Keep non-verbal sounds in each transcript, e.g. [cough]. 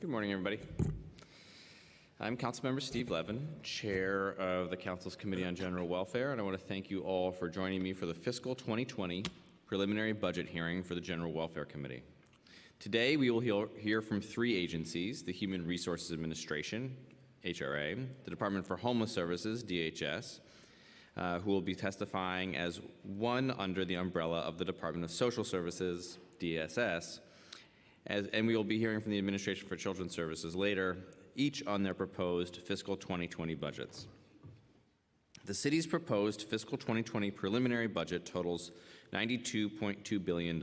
Good morning, everybody. I'm Councilmember Steve Levin, Chair of the Council's Committee on General Welfare, and I want to thank you all for joining me for the fiscal 2020 preliminary budget hearing for the General Welfare Committee. Today, we will hear- from three agencies, the Human Resources Administration, HRA, the Department for Homeless Services, DHS, uh, who will be testifying as one under the umbrella of the Department of Social Services, DSS, as, and we will be hearing from the Administration for Children's Services later, each on their proposed fiscal 2020 budgets. The city's proposed fiscal 2020 preliminary budget totals $92.2 billion,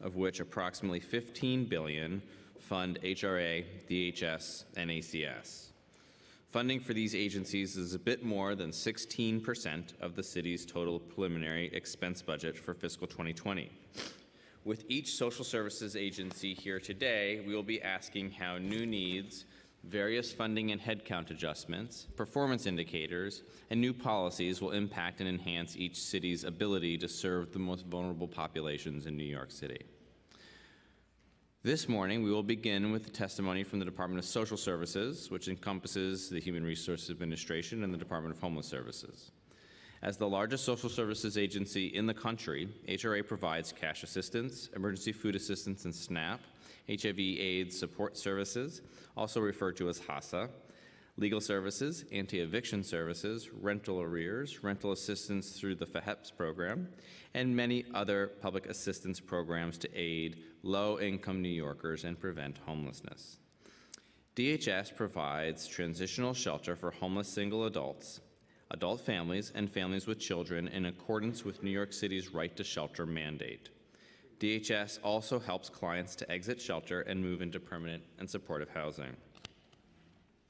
of which approximately 15 billion fund HRA, DHS, and ACS. Funding for these agencies is a bit more than 16% of the city's total preliminary expense budget for fiscal 2020. With each social services agency here today, we will be asking how new needs, various funding and headcount adjustments, performance indicators, and new policies will impact and enhance each city's ability to serve the most vulnerable populations in New York City. This morning, we will begin with the testimony from the Department of Social Services, which encompasses the Human Resources Administration and the Department of Homeless Services. As the largest social services agency in the country, HRA provides cash assistance, emergency food assistance and SNAP, HIV AIDS support services, also referred to as HASA, legal services, anti-eviction services, rental arrears, rental assistance through the FHEPS program, and many other public assistance programs to aid low-income New Yorkers and prevent homelessness. DHS provides transitional shelter for homeless single adults, adult families, and families with children in accordance with New York City's right to shelter mandate. DHS also helps clients to exit shelter and move into permanent and supportive housing.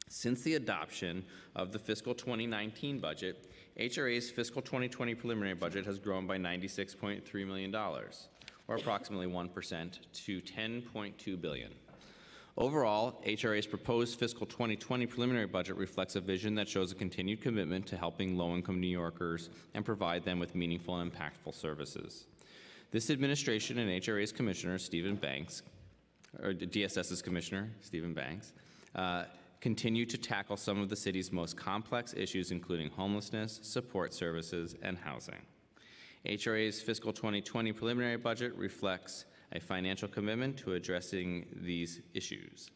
Since the adoption of the fiscal 2019 budget, HRA's fiscal 2020 preliminary budget has grown by $96.3 million, or approximately 1%, to $10.2 billion. Overall, HRA's proposed fiscal 2020 preliminary budget reflects a vision that shows a continued commitment to helping low-income New Yorkers and provide them with meaningful and impactful services. This administration and HRA's commissioner, Stephen Banks, or DSS's commissioner, Stephen Banks, uh, continue to tackle some of the city's most complex issues, including homelessness, support services, and housing. HRA's fiscal 2020 preliminary budget reflects a financial commitment to addressing these issues.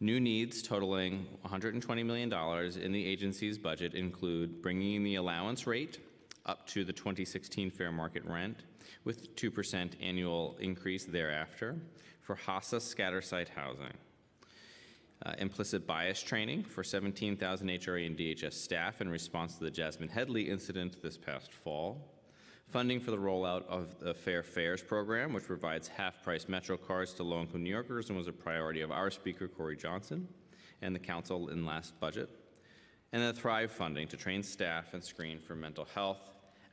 New needs totaling $120 million in the agency's budget include bringing the allowance rate up to the 2016 fair market rent with 2% annual increase thereafter for HASA scatter site housing. Uh, implicit bias training for 17,000 HRA and DHS staff in response to the Jasmine Headley incident this past fall funding for the rollout of the Fair Fares program, which provides half-price Metro cards to low-income New Yorkers and was a priority of our Speaker, Corey Johnson, and the Council in last budget. And the Thrive funding to train staff and screen for mental health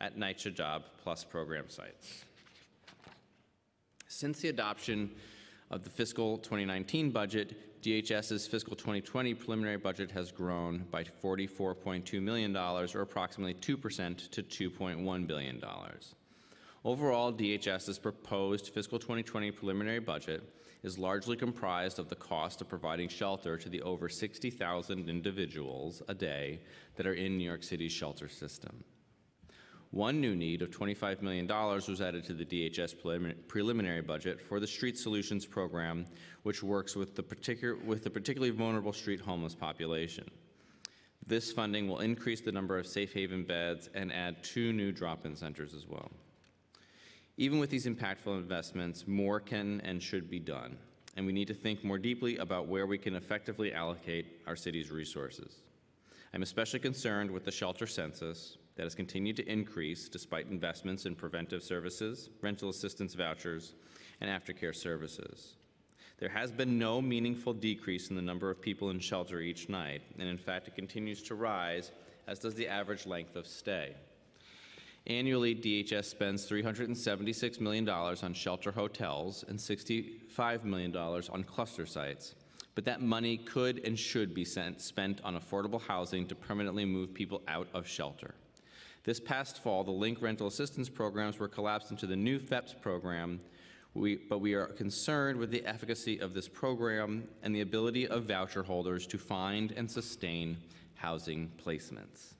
at NYCHA Job Plus program sites. Since the adoption of the fiscal 2019 budget, DHS's fiscal 2020 preliminary budget has grown by $44.2 million, or approximately 2% to $2.1 billion. Overall, DHS's proposed fiscal 2020 preliminary budget is largely comprised of the cost of providing shelter to the over 60,000 individuals a day that are in New York City's shelter system. One new need of $25 million was added to the DHS preliminary budget for the Street Solutions Program, which works with the, with the particularly vulnerable street homeless population. This funding will increase the number of safe haven beds and add two new drop-in centers as well. Even with these impactful investments, more can and should be done, and we need to think more deeply about where we can effectively allocate our city's resources. I'm especially concerned with the shelter census, that has continued to increase despite investments in preventive services, rental assistance vouchers, and aftercare services. There has been no meaningful decrease in the number of people in shelter each night, and in fact, it continues to rise, as does the average length of stay. Annually, DHS spends $376 million on shelter hotels and $65 million on cluster sites. But that money could and should be sent, spent on affordable housing to permanently move people out of shelter. This past fall, the LINK rental assistance programs were collapsed into the new FHEPS program, We, but we are concerned with the efficacy of this program and the ability of voucher holders to find and sustain housing placements.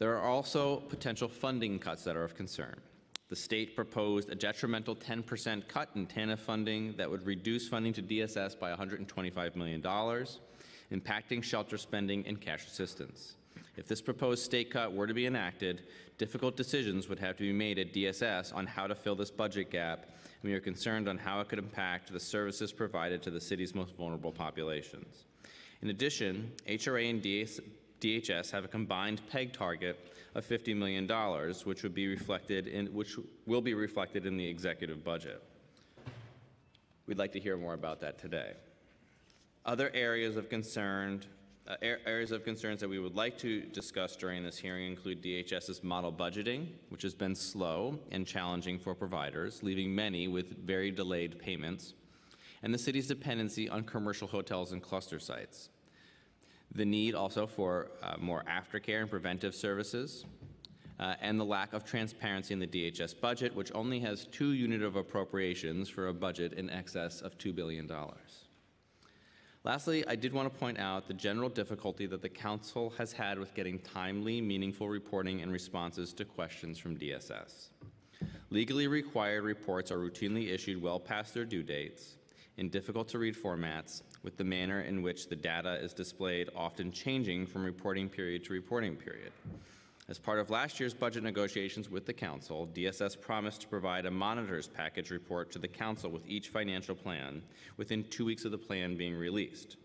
There are also potential funding cuts that are of concern. The state proposed a detrimental 10% cut in TANF funding that would reduce funding to DSS by $125 million, impacting shelter spending and cash assistance. If this proposed state cut were to be enacted, difficult decisions would have to be made at DSS on how to fill this budget gap, and we are concerned on how it could impact the services provided to the city's most vulnerable populations. In addition, HRA and DHS have a combined PEG target of $50 million, which would be reflected in, which will be reflected in the executive budget. We'd like to hear more about that today. Other areas of concern, uh, areas of concerns that we would like to discuss during this hearing include DHS's model budgeting, which has been slow and challenging for providers, leaving many with very delayed payments, and the city's dependency on commercial hotels and cluster sites. The need also for uh, more aftercare and preventive services, uh, and the lack of transparency in the DHS budget, which only has two unit of appropriations for a budget in excess of $2 billion. Lastly, I did want to point out the general difficulty that the Council has had with getting timely, meaningful reporting and responses to questions from DSS. Legally required reports are routinely issued well past their due dates in difficult to read formats, with the manner in which the data is displayed often changing from reporting period to reporting period. As part of last year's budget negotiations with the Council, DSS promised to provide a monitor's package report to the Council with each financial plan within two weeks of the plan being released.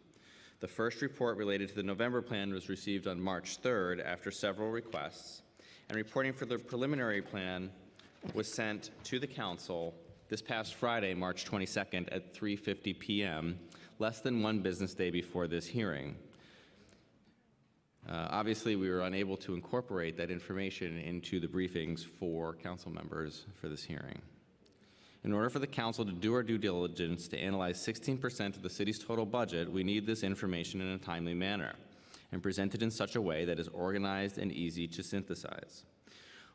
The first report related to the November plan was received on March 3rd after several requests, and reporting for the preliminary plan was sent to the Council this past Friday, March 22nd at 3:50 p.m., less than one business day before this hearing. Uh, obviously, we were unable to incorporate that information into the briefings for council members for this hearing. In order for the council to do our due diligence to analyze 16% of the city's total budget, we need this information in a timely manner and presented in such a way that is organized and easy to synthesize.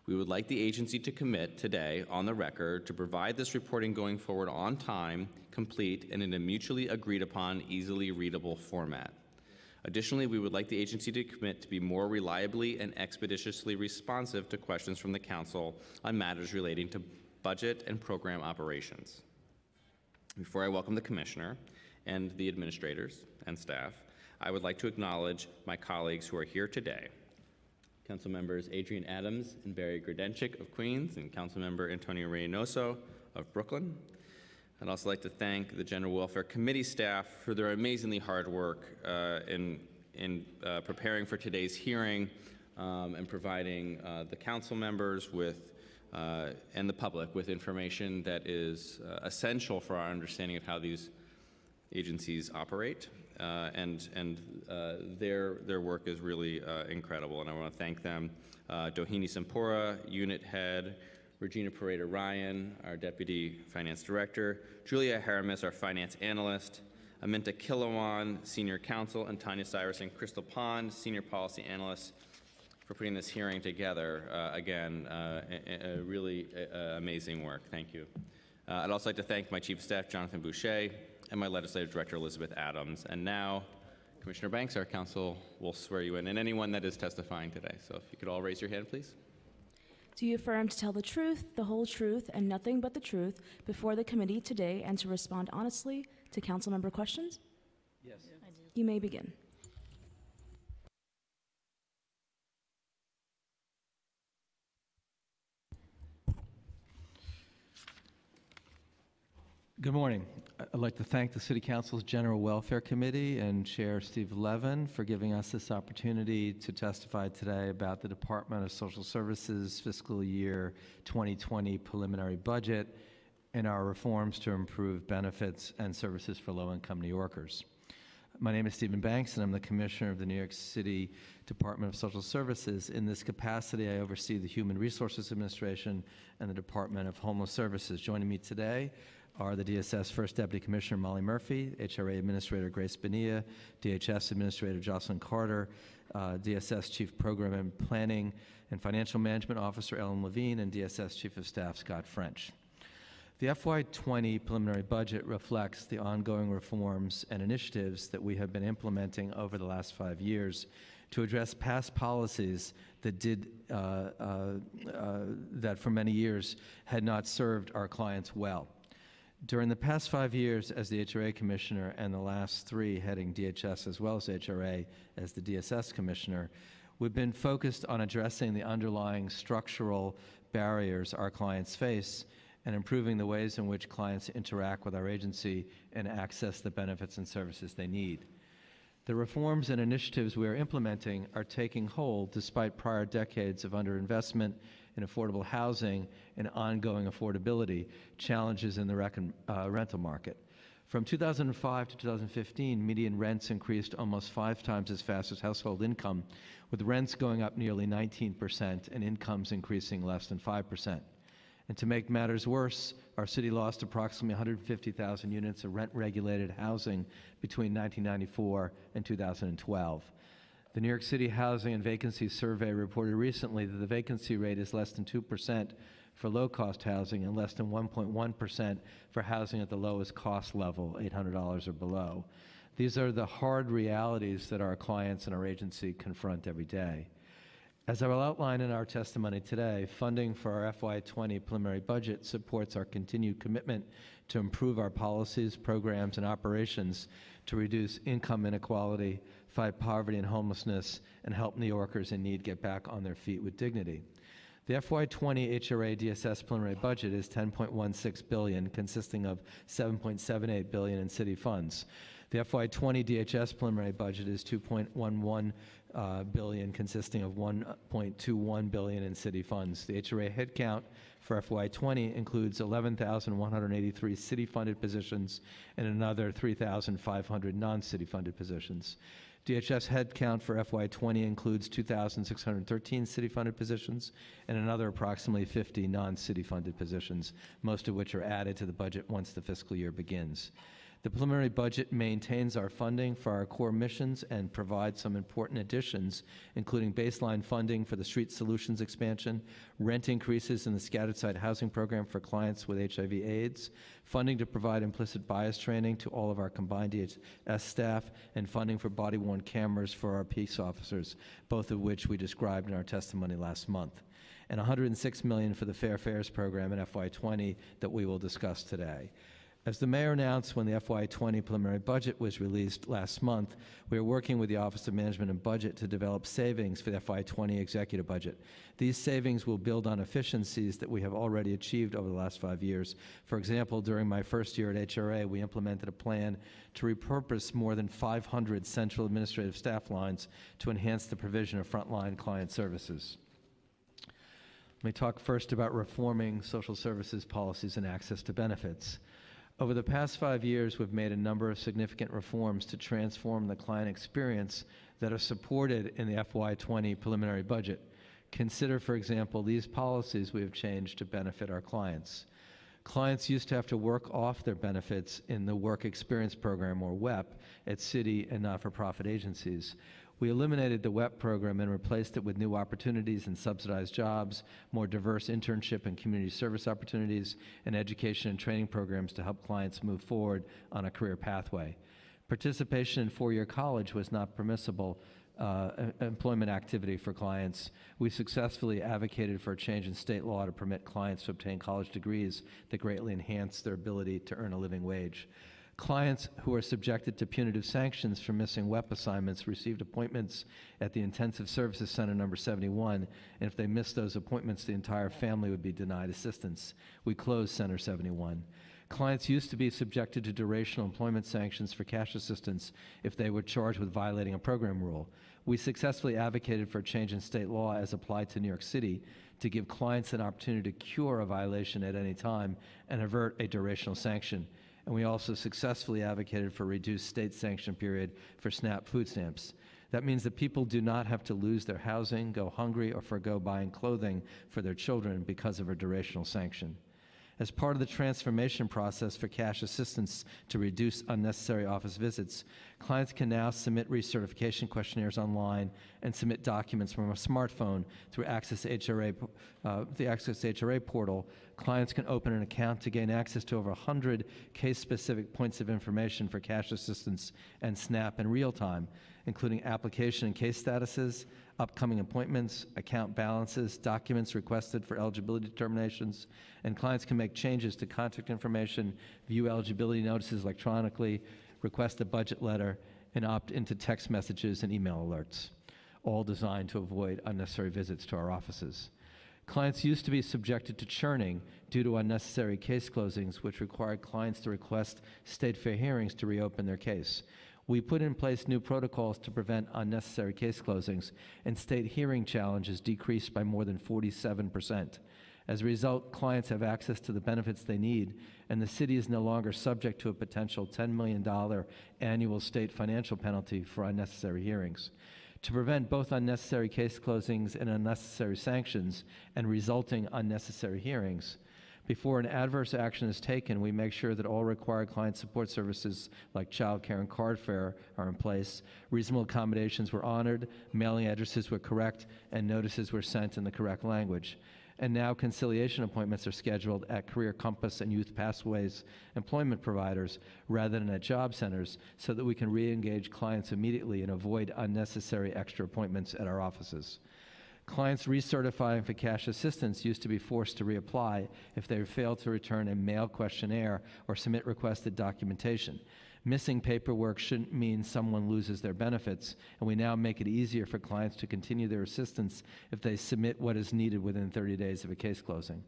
We would like the agency to commit today on the record to provide this reporting going forward on time, complete, and in a mutually agreed upon, easily readable format. Additionally, we would like the agency to commit to be more reliably and expeditiously responsive to questions from the Council on matters relating to budget and program operations. Before I welcome the Commissioner and the administrators and staff, I would like to acknowledge my colleagues who are here today. Council members Adrienne Adams and Barry Grodenchik of Queens, and Council member Antonio Reynoso of Brooklyn, I'd also like to thank the General Welfare Committee staff for their amazingly hard work uh, in, in uh, preparing for today's hearing um, and providing uh, the council members with uh, and the public with information that is uh, essential for our understanding of how these agencies operate. Uh, and and their, their work is really incredible, and I want to thank them. Dohini Sompura, unit head, Regina Poreda Ryan, our Deputy Finance Director, Julia Haramis, our Finance Analyst, Aminta Kilawan, Senior Counsel, and Tanya Cyrus and Crystal Pond, Senior Policy Analyst, for putting this hearing together. Uh, again, uh, a, a really a, amazing work. Thank you. Uh, I'd also like to thank my Chief of Staff, Jonathan Boucher, and my Legislative Director, Elizabeth Adams. And now, Commissioner Banks, our counsel will swear you in, and anyone that is testifying today. So if you could all raise your hand, please. Do you affirm to tell the truth, the whole truth, and nothing but the truth before the committee today and to respond honestly to council member questions? Yes. You may begin. Good morning. I'd like to thank the City Council's General Welfare Committee and Chair Steve Levin for giving us this opportunity to testify today about the Department of Social Services fiscal year 2020 preliminary budget and our reforms to improve benefits and services for low-income New Yorkers. My name is Stephen Banks, and I'm the Commissioner of the New York City Department of Social Services. In this capacity, I oversee the Human Resources Administration and the Department of Homeless Services. Joining me today are the DSS First Deputy Commissioner Molly Murphy, HRA Administrator Grace Bonilla, DHS Administrator Joslyn Carter, uh, DSS Chief Program and Planning and Financial Management Officer Ellen Levine, and DSS Chief of Staff Scott French. The FY20 preliminary budget reflects the ongoing reforms and initiatives that we have been implementing over the last five years to address past policies that did uh, uh, uh, that for many years had not served our clients well. During the past five years as the HRA Commissioner and the last three heading DHS as well as HRA as the DSS Commissioner, we've been focused on addressing the underlying structural barriers our clients face and improving the ways in which clients interact with our agency and access the benefits and services they need. The reforms and initiatives we are implementing are taking hold despite prior decades of underinvestment in affordable housing and ongoing affordability challenges in the recon, uh, rental market. From 2005 to 2015, median rents increased almost five times as fast as household income, with rents going up nearly 19% and incomes increasing less than 5%. And to make matters worse, our city lost approximately 150,000 units of rent regulated housing between 1994 and 2012. The New York City Housing and Vacancy Survey reported recently that the vacancy rate is less than 2% for low cost housing and less than 1.1% for housing at the lowest cost level, $800 or below. These are the hard realities that our clients and our agency confront every day. As I will outline in our testimony today, funding for our FY20 preliminary budget supports our continued commitment to improve our policies, programs, and operations to reduce income inequality, fight poverty and homelessness, and help New Yorkers in need get back on their feet with dignity. The FY20 HRA DSS preliminary budget is 10.16 billion, consisting of 7.78 billion in city funds. The FY20 DHS preliminary budget is 2.11 uh, billion, consisting of 1.21 billion in city funds. The HRA headcount for FY20 includes 11,183 city-funded positions and another 3,500 non-city funded positions. DHS headcount for FY20 includes 2,613 city-funded positions and another approximately 50 non-city funded positions, most of which are added to the budget once the fiscal year begins. The preliminary budget maintains our funding for our core missions and provides some important additions, including baseline funding for the Street Solutions expansion, rent increases in the scattered site housing program for clients with HIV AIDS, funding to provide implicit bias training to all of our combined DHS staff, and funding for body-worn cameras for our peace officers, both of which we described in our testimony last month and 106 million for the Fair Fares program in FY20 that we will discuss today. As the mayor announced when the FY20 preliminary budget was released last month, we are working with the Office of Management and Budget to develop savings for the FY20 executive budget. These savings will build on efficiencies that we have already achieved over the last five years. For example, during my first year at HRA, we implemented a plan to repurpose more than 500 central administrative staff lines to enhance the provision of frontline client services. Let me talk first about reforming social services policies and access to benefits. Over the past five years, we've made a number of significant reforms to transform the client experience that are supported in the FY20 preliminary budget. Consider, for example, these policies we have changed to benefit our clients. Clients used to have to work off their benefits in the Work Experience Program, or WEP, at city and not for profit agencies. We eliminated the WEP program and replaced it with new opportunities and subsidized jobs, more diverse internship and community service opportunities, and education and training programs to help clients move forward on a career pathway. Participation in four-year college was not permissible uh, employment activity for clients. We successfully advocated for a change in state law to permit clients to obtain college degrees that greatly enhance their ability to earn a living wage. Clients who are subjected to punitive sanctions for missing WEP assignments received appointments at the Intensive Services Center number 71, and if they missed those appointments, the entire family would be denied assistance. We closed Center 71. Clients used to be subjected to durational employment sanctions for cash assistance if they were charged with violating a program rule. We successfully advocated for a change in state law as applied to New York City to give clients an opportunity to cure a violation at any time and avert a durational sanction and we also successfully advocated for reduced state sanction period for SNAP food stamps. That means that people do not have to lose their housing, go hungry, or forego buying clothing for their children because of a durational sanction. As part of the transformation process for cash assistance to reduce unnecessary office visits, clients can now submit recertification questionnaires online and submit documents from a smartphone through Access HRA, uh, the Access HRA portal clients can open an account to gain access to over 100 case-specific points of information for cash assistance and SNAP in real time, including application and case statuses, upcoming appointments, account balances, documents requested for eligibility determinations, and clients can make changes to contact information, view eligibility notices electronically, request a budget letter, and opt into text messages and email alerts, all designed to avoid unnecessary visits to our offices. Clients used to be subjected to churning due to unnecessary case closings, which required clients to request state fair hearings to reopen their case. We put in place new protocols to prevent unnecessary case closings, and state hearing challenges decreased by more than 47%. As a result, clients have access to the benefits they need, and the city is no longer subject to a potential $10 million annual state financial penalty for unnecessary hearings. To prevent both unnecessary case closings and unnecessary sanctions and resulting unnecessary hearings, before an adverse action is taken, we make sure that all required client support services like childcare and card fare are in place, reasonable accommodations were honored, mailing addresses were correct, and notices were sent in the correct language. And now conciliation appointments are scheduled at Career Compass and Youth Pathways employment providers rather than at job centers so that we can re-engage clients immediately and avoid unnecessary extra appointments at our offices. Clients recertifying for cash assistance used to be forced to reapply if they failed to return a mail questionnaire or submit requested documentation. Missing paperwork shouldn't mean someone loses their benefits, and we now make it easier for clients to continue their assistance if they submit what is needed within 30 days of a case closing.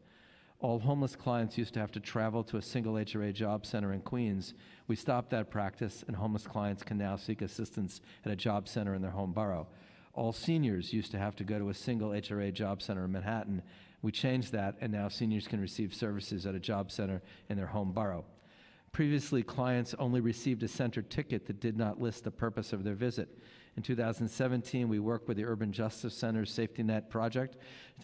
All homeless clients used to have to travel to a single HRA job center in Queens. We stopped that practice, and homeless clients can now seek assistance at a job center in their home borough. All seniors used to have to go to a single HRA job center in Manhattan. We changed that, and now seniors can receive services at a job center in their home borough. Previously, clients only received a center ticket that did not list the purpose of their visit. In 2017, we worked with the Urban Justice Center's Safety Net project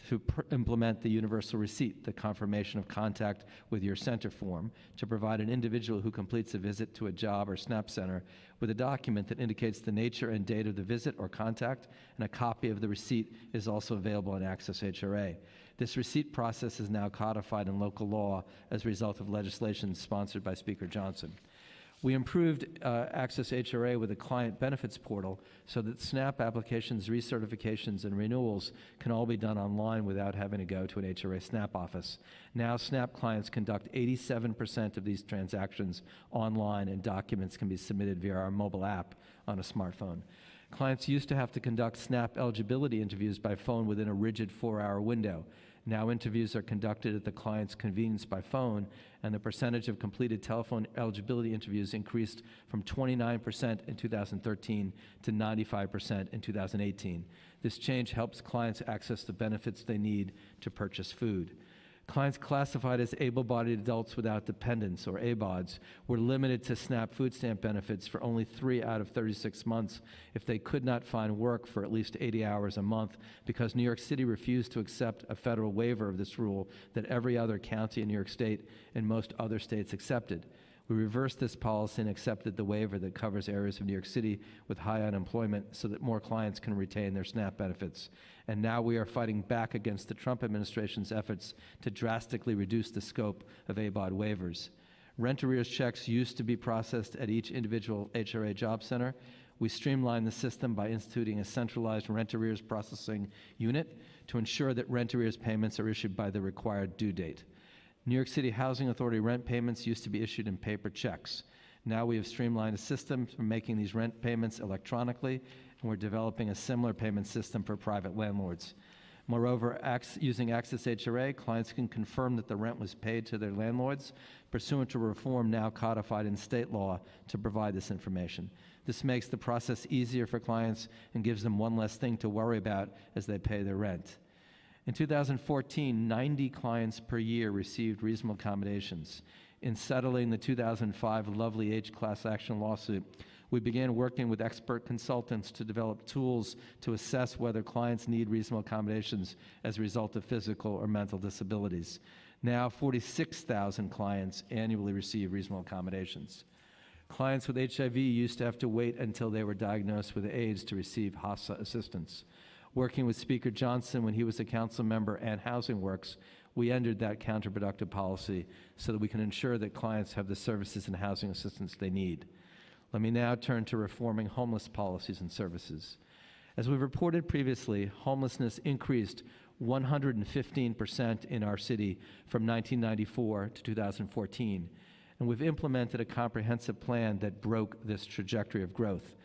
to implement the universal receipt, the confirmation of contact with your center form, to provide an individual who completes a visit to a job or SNAP center with a document that indicates the nature and date of the visit or contact, and a copy of the receipt is also available in Access HRA. This receipt process is now codified in local law as a result of legislation sponsored by Speaker Johnson. We improved uh, Access HRA with a client benefits portal so that SNAP applications, recertifications, and renewals can all be done online without having to go to an HRA SNAP office. Now, SNAP clients conduct 87% of these transactions online, and documents can be submitted via our mobile app on a smartphone. Clients used to have to conduct SNAP eligibility interviews by phone within a rigid four hour window. Now interviews are conducted at the client's convenience by phone, and the percentage of completed telephone eligibility interviews increased from 29% in 2013 to 95% in 2018. This change helps clients access the benefits they need to purchase food. Clients classified as able-bodied adults without dependents, or ABAWDs, were limited to SNAP food stamp benefits for only three out of 36 months if they could not find work for at least 80 hours a month because New York City refused to accept a federal waiver of this rule that every other county in New York State and most other states accepted. We reversed this policy and accepted the waiver that covers areas of New York City with high unemployment so that more clients can retain their SNAP benefits. And now we are fighting back against the Trump administration's efforts to drastically reduce the scope of ABAWD waivers. Rent arrears checks used to be processed at each individual HRA job center. We streamlined the system by instituting a centralized rent arrears processing unit to ensure that rent arrears payments are issued by the required due date. New York City Housing Authority rent payments used to be issued in paper checks. Now we have streamlined a system for making these rent payments electronically, and we're developing a similar payment system for private landlords. Moreover, using Access HRA, clients can confirm that the rent was paid to their landlords pursuant to reform now codified in state law to provide this information. This makes the process easier for clients and gives them one less thing to worry about as they pay their rent. In 2014, 90 clients per year received reasonable accommodations. In settling the 2005 Lovely H class action lawsuit, we began working with expert consultants to develop tools to assess whether clients need reasonable accommodations as a result of physical or mental disabilities. Now, 46,000 clients annually receive reasonable accommodations. Clients with HIV used to have to wait until they were diagnosed with AIDS to receive HASA assistance. Working with Speaker Johnson when he was a council member and Housing Works, we ended that counterproductive policy so that we can ensure that clients have the services and housing assistance they need. Let me now turn to reforming homeless policies and services. As we've reported previously, homelessness increased 115% in our city from 1994 to 2014, and we've implemented a comprehensive plan that broke this trajectory of growth.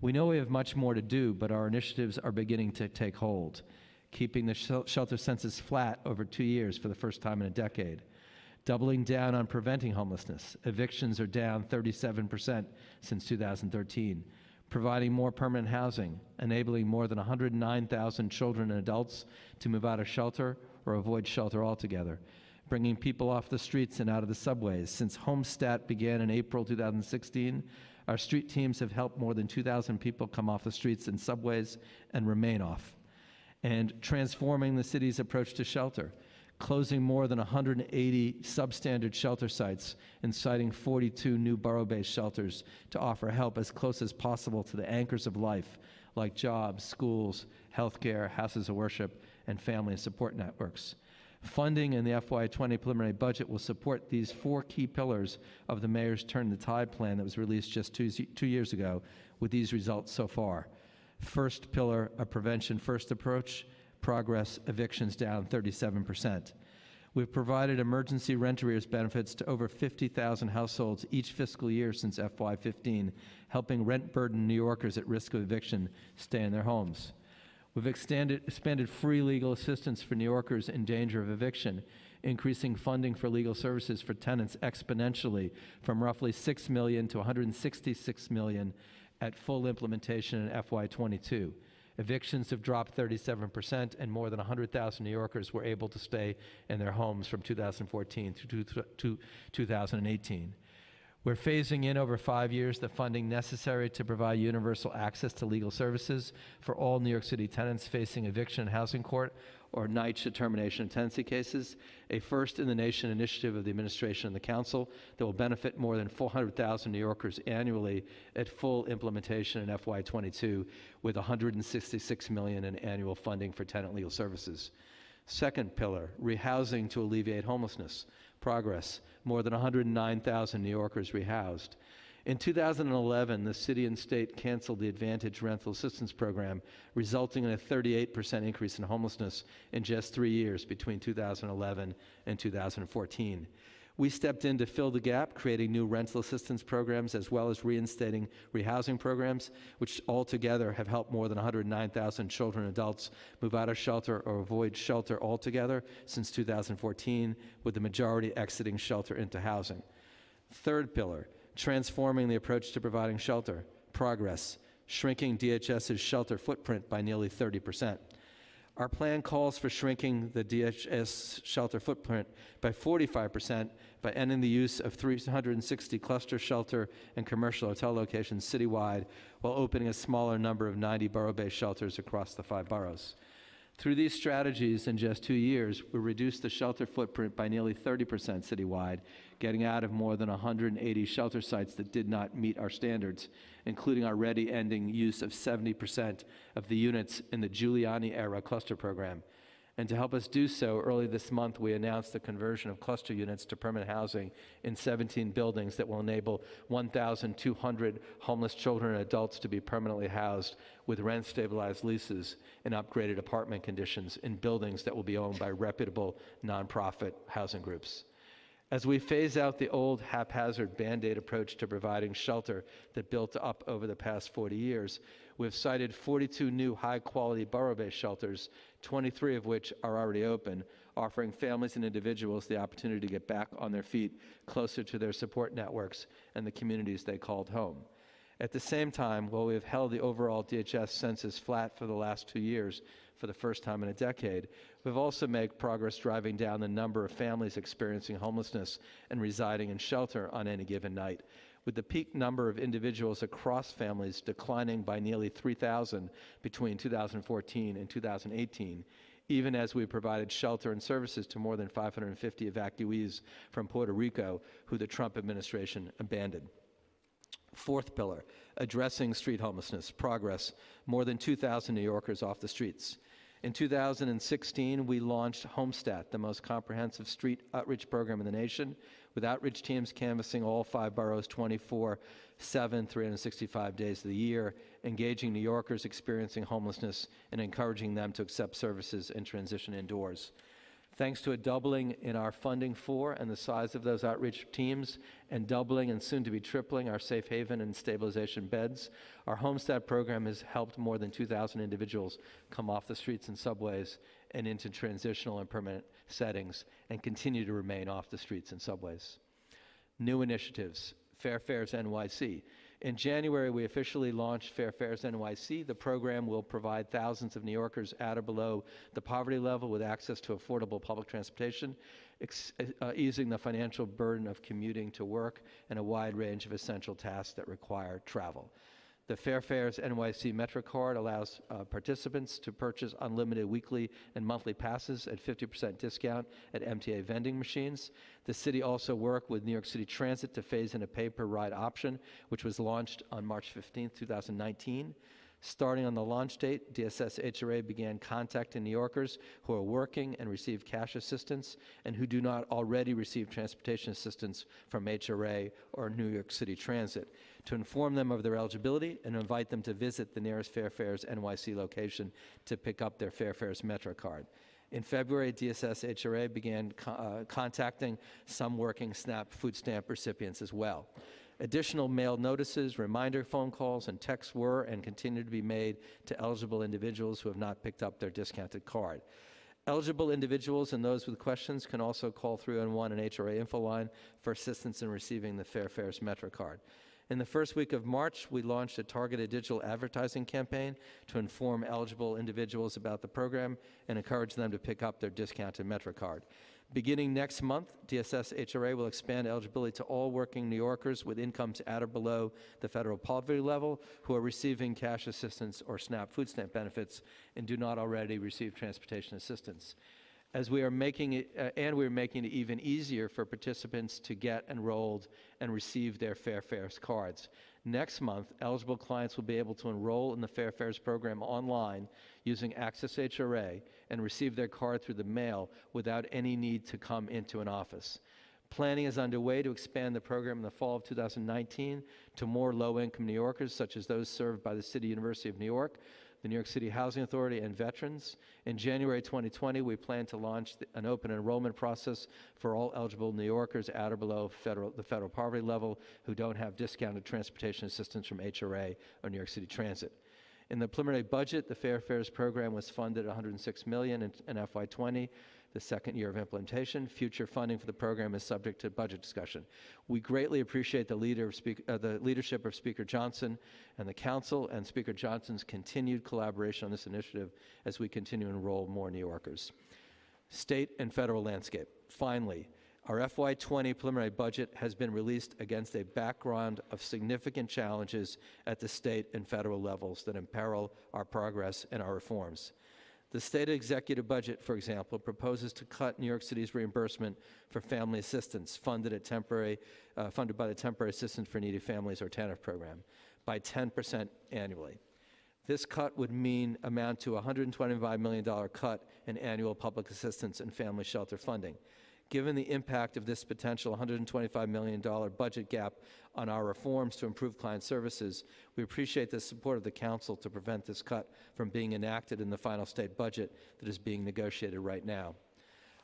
We know we have much more to do, but our initiatives are beginning to take hold, keeping the shel- shelter census flat over two years for the first time in a decade, doubling down on preventing homelessness. Evictions are down 37% since 2013 providing more permanent housing, enabling more than 109,000 children and adults to move out of shelter or avoid shelter altogether, bringing people off the streets and out of the subways. Since Homestat began in April 2016, our street teams have helped more than 2,000 people come off the streets and subways and remain off. And transforming the city's approach to shelter closing more than 180 substandard shelter sites and siting 42 new borough based shelters to offer help as close as possible to the anchors of life, like jobs, schools, healthcare, houses of worship, and family and support networks. Funding in the FY20 preliminary budget will support these four key pillars of the Mayor's Turn the Tide plan that was released just two, two years ago, with these results so far. First pillar, a prevention first approach progress, evictions down 37%. We've provided emergency rent arrears benefits to over 50,000 households each fiscal year since FY15, helping rent burdened New Yorkers at risk of eviction stay in their homes. We've extended, expanded free legal assistance for New Yorkers in danger of eviction, increasing funding for legal services for tenants exponentially from roughly 6 million to 166 million at full implementation in FY22. Evictions have dropped 37%, and more than 100,000 New Yorkers were able to stay in their homes from 2014 to 2018. We're phasing in over five years the funding necessary to provide universal access to legal services for all New York City tenants facing eviction in housing court or NYCHA termination of tenancy cases, a first in the nation initiative of the administration and the council that will benefit more than 400,000 New Yorkers annually at full implementation in FY22 with 166 million in annual funding for tenant legal services. Second pillar, rehousing to alleviate homelessness. Progress, more than 109,000 New Yorkers rehoused. In 2011, the city and state canceled the Advantage Rental Assistance Program, resulting in a 38% increase in homelessness in just three years between 2011 and 2014. We stepped in to fill the gap, creating new rental assistance programs as well as reinstating rehousing programs, which altogether have helped more than 109,000 children and adults move out of shelter or avoid shelter altogether since 2014, with the majority exiting shelter into housing. Third pillar transforming the approach to providing shelter, progress, shrinking DHS's shelter footprint by nearly 30%. Our plan calls for shrinking the DHS shelter footprint by 45% by ending the use of 360 cluster shelter and commercial hotel locations citywide while opening a smaller number of 90 borough based shelters across the five boroughs. Through these strategies, in just two years, we reduced the shelter footprint by nearly 30% citywide, getting out of more than 180 shelter sites that did not meet our standards, including our already ending use of 70% of the units in the Giuliani era cluster program. And to help us do so, early this month we announced the conversion of cluster units to permanent housing in 17 buildings that will enable 1,200 homeless children and adults to be permanently housed with rent stabilized leases and upgraded apartment conditions in buildings that will be owned by reputable nonprofit housing groups. As we phase out the old haphazard band aid approach to providing shelter that built up over the past 40 years, we've sited 42 new high quality borough based shelters 23 of which are already open, offering families and individuals the opportunity to get back on their feet closer to their support networks and the communities they called home. At the same time, while we have held the overall DHS census flat for the last two years for the first time in a decade, we've also made progress driving down the number of families experiencing homelessness and residing in shelter on any given night with the peak number of individuals across families declining by nearly 3,000 between 2014 and 2018, even as we provided shelter and services to more than 550 evacuees from Puerto Rico who the Trump administration abandoned. Fourth pillar, addressing street homelessness, progress, more than 2,000 New Yorkers off the streets. In 2016, we launched Homestat, the most comprehensive street outreach program in the nation, with outreach teams canvassing all five boroughs 24 7, 365 days of the year, engaging New Yorkers experiencing homelessness and encouraging them to accept services and transition indoors. Thanks to a doubling in our funding for and the size of those outreach teams, and doubling and soon to be tripling our safe haven and stabilization beds, our Homestat program has helped more than 2,000 individuals come off the streets and subways and into transitional and permanent settings and continue to remain off the streets and subways. New initiatives, Fair Fares NYC. In January, we officially launched Fair Fares NYC. The program will provide thousands of New Yorkers at or below the poverty level with access to affordable public transportation, ex- uh, easing the financial burden of commuting to work and a wide range of essential tasks that require travel. The Fair Fares NYC MetroCard allows uh, participants to purchase unlimited weekly and monthly passes at 50% discount at MTA vending machines. The city also worked with New York City Transit to phase in a pay per ride option, which was launched on March 15, 2019. Starting on the launch date, DSS HRA began contacting New Yorkers who are working and receive cash assistance and who do not already receive transportation assistance from HRA or New York City Transit to inform them of their eligibility and invite them to visit the nearest Fair Fares NYC location to pick up their Fair Fares Metro card. In February, DSS HRA began co- uh, contacting some working SNAP food stamp recipients as well. Additional mail notices, reminder phone calls, and texts were and continue to be made to eligible individuals who have not picked up their discounted card. Eligible individuals and those with questions can also call 311 and HRA info line for assistance in receiving the Fair Fares Metro card. In the first week of March, we launched a targeted digital advertising campaign to inform eligible individuals about the program and encourage them to pick up their discounted Metro card. Beginning next month, DSS HRA will expand eligibility to all working New Yorkers with incomes at or below the federal poverty level who are receiving cash assistance or SNAP food stamp benefits and do not already receive transportation assistance. As we are making it, uh, and we're making it even easier for participants to get enrolled and receive their Fair Fares cards. Next month, eligible clients will be able to enroll in the Fair Fares program online using Access HRA and receive their card through the mail without any need to come into an office. Planning is underway to expand the program in the fall of 2019 to more low income New Yorkers, such as those served by the City University of New York, the New York City Housing Authority, and veterans. In January 2020, we plan to launch the- an open enrollment process for all eligible New Yorkers at or below federal, the federal poverty level who don't have discounted transportation assistance from HRA or New York City Transit. In the preliminary budget, the Fair Fares program was funded 106 million in, in FY20, the second year of implementation. Future funding for the program is subject to budget discussion. We greatly appreciate the, leader speak, uh, the leadership of Speaker Johnson and the Council and Speaker Johnson's continued collaboration on this initiative as we continue to enroll more New Yorkers. State and federal landscape. Finally, our FY20 preliminary budget has been released against a background of significant challenges at the state and federal levels that imperil our progress and our reforms. The state executive budget, for example, proposes to cut New York City's reimbursement for family assistance funded at temporary, uh, funded by the Temporary Assistance for Needy Families or TANF program by 10% annually. This cut would mean amount to a $125 million cut in annual public assistance and family shelter funding. Given the impact of this potential $125 million budget gap on our reforms to improve client services, we appreciate the support of the Council to prevent this cut from being enacted in the final state budget that is being negotiated right now.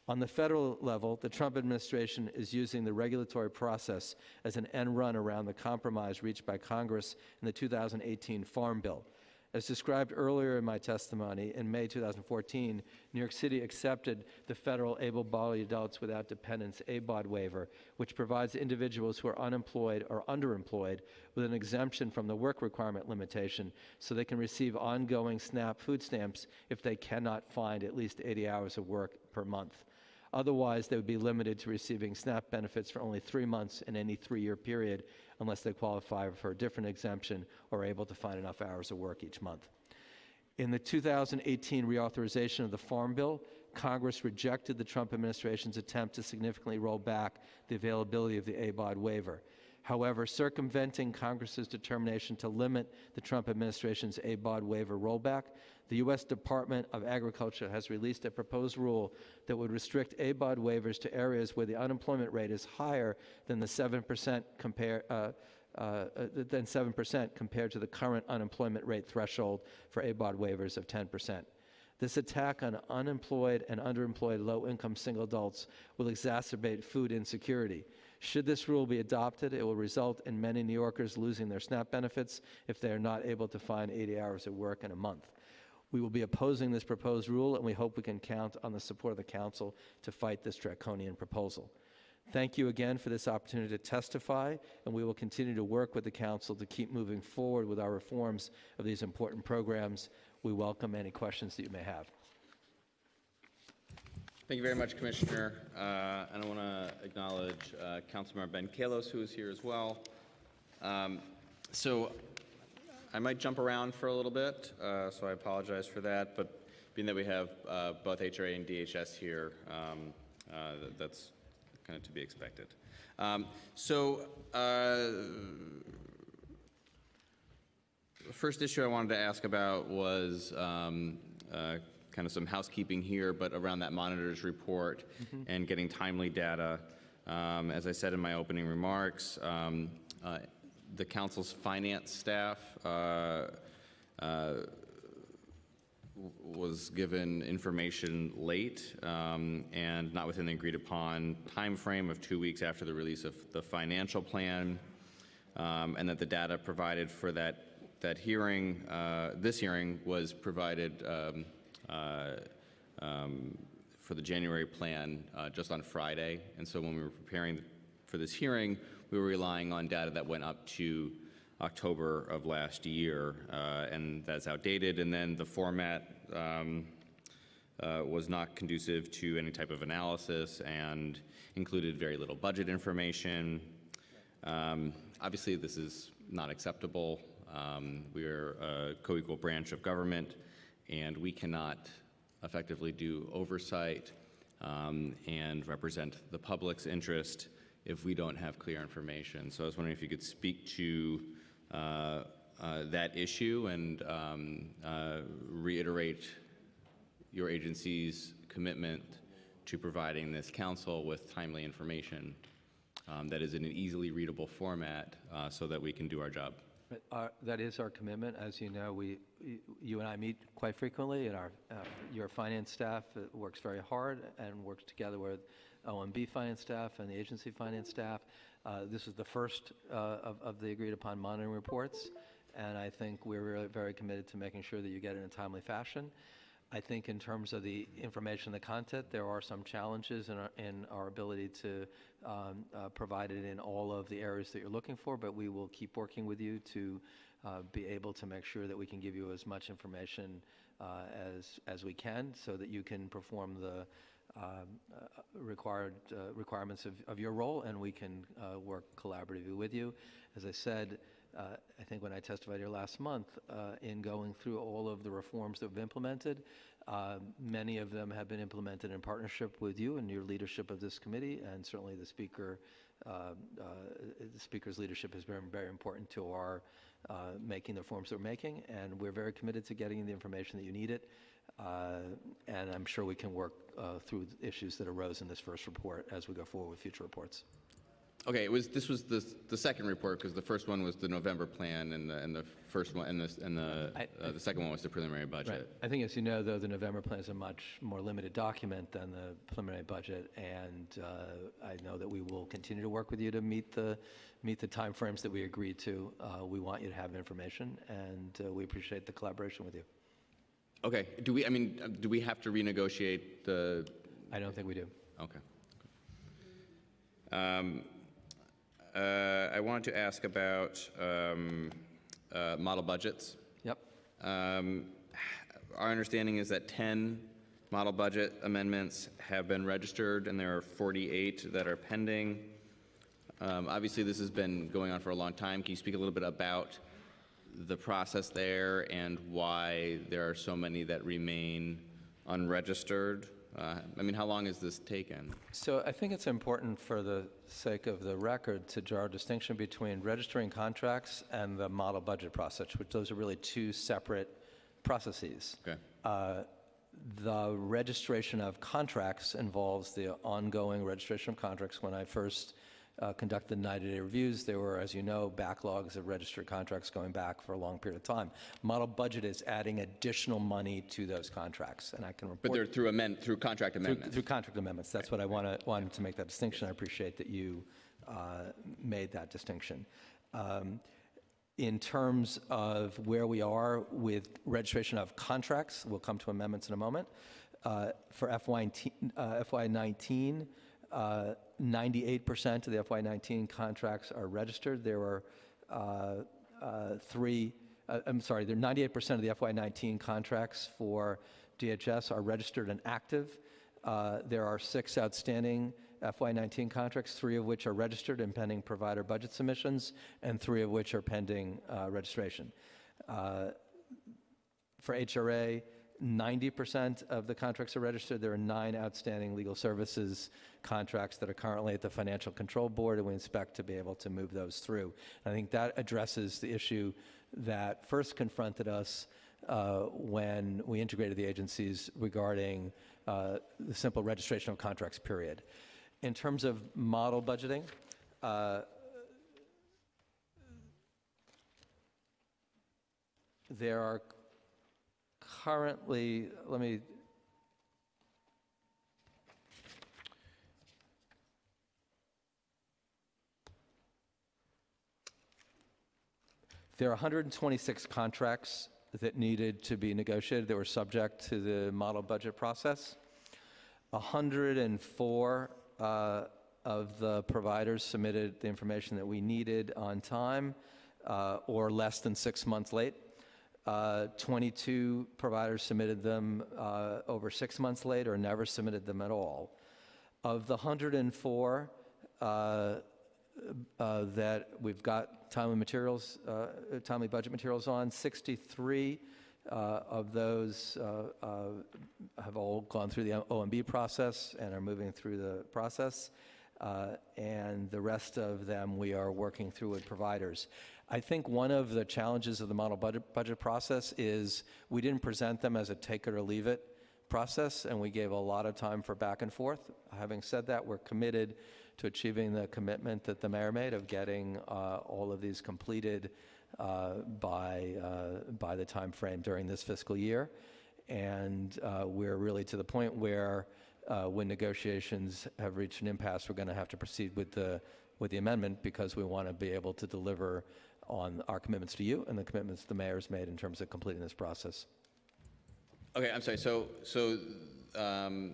On the federal level, the Trump administration is using the regulatory process as an end run around the compromise reached by Congress in the 2018 Farm Bill. As described earlier in my testimony, in May 2014, New York City accepted the federal Able Bodied Adults Without Dependents ABAWD waiver, which provides individuals who are unemployed or underemployed with an exemption from the work requirement limitation so they can receive ongoing SNAP food stamps if they cannot find at least 80 hours of work per month. Otherwise, they would be limited to receiving SNAP benefits for only three months in any three year period unless they qualify for a different exemption or are able to find enough hours of work each month. In the 2018 reauthorization of the Farm Bill, Congress rejected the Trump administration's attempt to significantly roll back the availability of the ABAWD waiver. However, circumventing Congress's determination to limit the Trump administration's ABAWD waiver rollback, the U.S. Department of Agriculture has released a proposed rule that would restrict ABAWD waivers to areas where the unemployment rate is higher than the 7% compare, uh, uh, uh, than 7% compared to the current unemployment rate threshold for ABAWD waivers of 10%. This attack on unemployed and underemployed low-income single adults will exacerbate food insecurity. Should this rule be adopted, it will result in many New Yorkers losing their SNAP benefits if they are not able to find 80 hours of work in a month. We will be opposing this proposed rule, and we hope we can count on the support of the council to fight this draconian proposal. Thank you again for this opportunity to testify, and we will continue to work with the council to keep moving forward with our reforms of these important programs. We welcome any questions that you may have. Thank you very much, Commissioner. Uh, And I want to acknowledge uh, Councilmember Ben Kallos, who is here as well. Um, So I might jump around for a little bit, uh, so I apologize for that, but being that we have uh, both HRA and DHS here, um, uh, that's kind of to be expected. Um, So uh, the first issue I wanted to ask about was um, uh, kind of some housekeeping here, but around that monitor's report and getting timely data. Um, As I said in my opening remarks, um, uh, the council's finance staff uh, uh, was given information late um, and not within the agreed-upon timeframe of two weeks after the release of the financial plan, um, and that the data provided for that, that hearing, uh, this hearing, was provided um, for the January plan uh, just on Friday. And so when we were preparing for this hearing, we were relying on data that went up to October of last year, uh, and that's outdated. And then the format um, uh, was not conducive to any type of analysis and included very little budget information. Um, Obviously, this is not acceptable. Um, We are a co-equal branch of government, and we cannot effectively do oversight um, and represent the public's interest if we don't have clear information. So I was wondering if you could speak to uh, uh, that issue and um, uh, reiterate your agency's commitment to providing this council with timely information um, that is in an easily readable format uh, so that we can do our job. Our- That is our commitment. As you know, we, you and I meet quite frequently, and our, uh, your finance staff uh, works very hard and works together with OMB finance staff and the agency finance staff. Uh, This is the first uh, of of the agreed-upon monitoring reports, and I think we're really very committed to making sure that you get it in a timely fashion. I think in terms of the information, the content, there are some challenges in our, in our ability to um, uh, provide it in all of the areas that you're looking for, but we will keep working with you to uh, be able to make sure that we can give you as much information uh, as, as we can so that you can perform the um, uh, required uh, requirements of, of your role and we can uh, work collaboratively with you. As I said, I think when I testified here last month, in going through all of the reforms that we've implemented, uh, many of them have been implemented in partnership with you and your leadership of this committee, and certainly the speaker, uh, uh, the speaker's leadership has been very important to our uh, making the reforms that we're making, and we're very committed to getting the information that you need it. Uh, and I'm sure we can work through issues that arose in this first report as we go forward with future reports. Okay, it was, this was the, the second report, because the first one was the November plan, and the, and the first one, and the, and the, I- uh, the second one was the preliminary budget. I think, as you know, though, the November plan is a much more limited document than the preliminary budget, and uh, I know that we will continue to work with you to meet the, meet the timeframes that we agreed to. Uh, We want you to have information, and uh, we appreciate the collaboration with you. Okay, do we, I mean, uh, do we have to renegotiate the, I don't think we do. okay. Um, uh, I wanted to ask about um, uh, model budgets. Yep. Um, Our understanding is that 10 model budget amendments have been registered, and there are 48 that are pending. Um, Obviously, this has been going on for a long time. Can you speak a little bit about the process there and why there are so many that remain unregistered? Uh, I mean, how long has this taken? So I think it's important for the sake of the record to draw a distinction between registering contracts and the model budget process, which those are really two separate processes. Okay. Uh, The registration of contracts involves the ongoing registration of contracts. When I first uh, conducted 90-day reviews, there were, as you know, backlogs of registered contracts going back for a long period of time. Model budget is adding additional money to those contracts, and I can report... But they're through amend, through contract amendments? Through contract amendments, that's what I wanted, wanted to make that distinction. I appreciate that you uh, made that distinction. Um, In terms of where we are with registration of contracts, we'll come to amendments in a moment. Uh, For FY uh, FY '19, uh, 98% of the FY '19 contracts are registered. There were uh, uh, three, uh, I'm sorry, there 98% of the FY '19 contracts for DHS are registered and active. Uh, There are six outstanding FY19 contracts, three of which are registered and pending provider budget submissions, and three of which are pending uh, registration. Uh, For HRA, 90% of the contracts are registered. There are nine outstanding legal services contracts that are currently at the Financial Control Board, and we expect to be able to move those through. I think that addresses the issue that first confronted us uh, when we integrated the agencies regarding uh, the simple registration of contracts, period. In terms of model budgeting, uh, there are currently, let me, there are 126 contracts that needed to be negotiated that were subject to the model budget process. 104 uh, of the providers submitted the information that we needed on time uh, or less than six months late. Uh, 22 providers submitted them uh, over six months later, or never submitted them at all. Of the 104 uh, that we've got timely materials, timely budget materials on, 63 uh, of those have all gone through the OMB process and are moving through the process. And the rest of them, we are working through with providers. I think one of the challenges of the model budget, budget process is we didn't present them as a take it or leave it process, and we gave a lot of time for back and forth. Having said that, we're committed to achieving the commitment that the mayor made of getting uh, all of these completed uh, by, uh, by the time frame during this fiscal year. And uh, we're really to the point where uh, when negotiations have reached an impasse, we're going to have to proceed with the, with the amendment because we want to be able to deliver on our commitments to you and the commitments the mayor's made in terms of completing this process. Okay, I'm sorry, so, so um,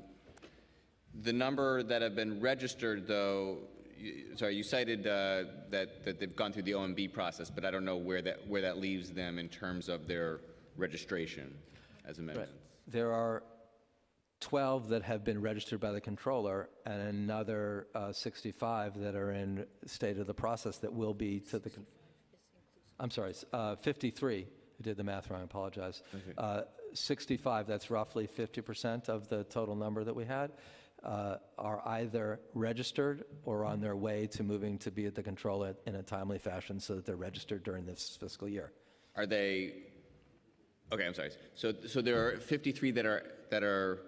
the number that have been registered, though, you- sorry, you cited uh, that, that they've gone through the OMB process, but I don't know where that, where that leaves them in terms of their registration as amendments. There are 12 that have been registered by the controller and another uh, 65 that are in state of the process that will be to the, con- I'm sorry, uh, 53, I did the math wrong, I apologize. Uh, 65, that's roughly 50% of the total number that we had, uh, are either registered or on their way to moving to be at the controller in a timely fashion so that they're registered during this fiscal year. Are they, okay, I'm sorry. So, so there are 53 that are, that are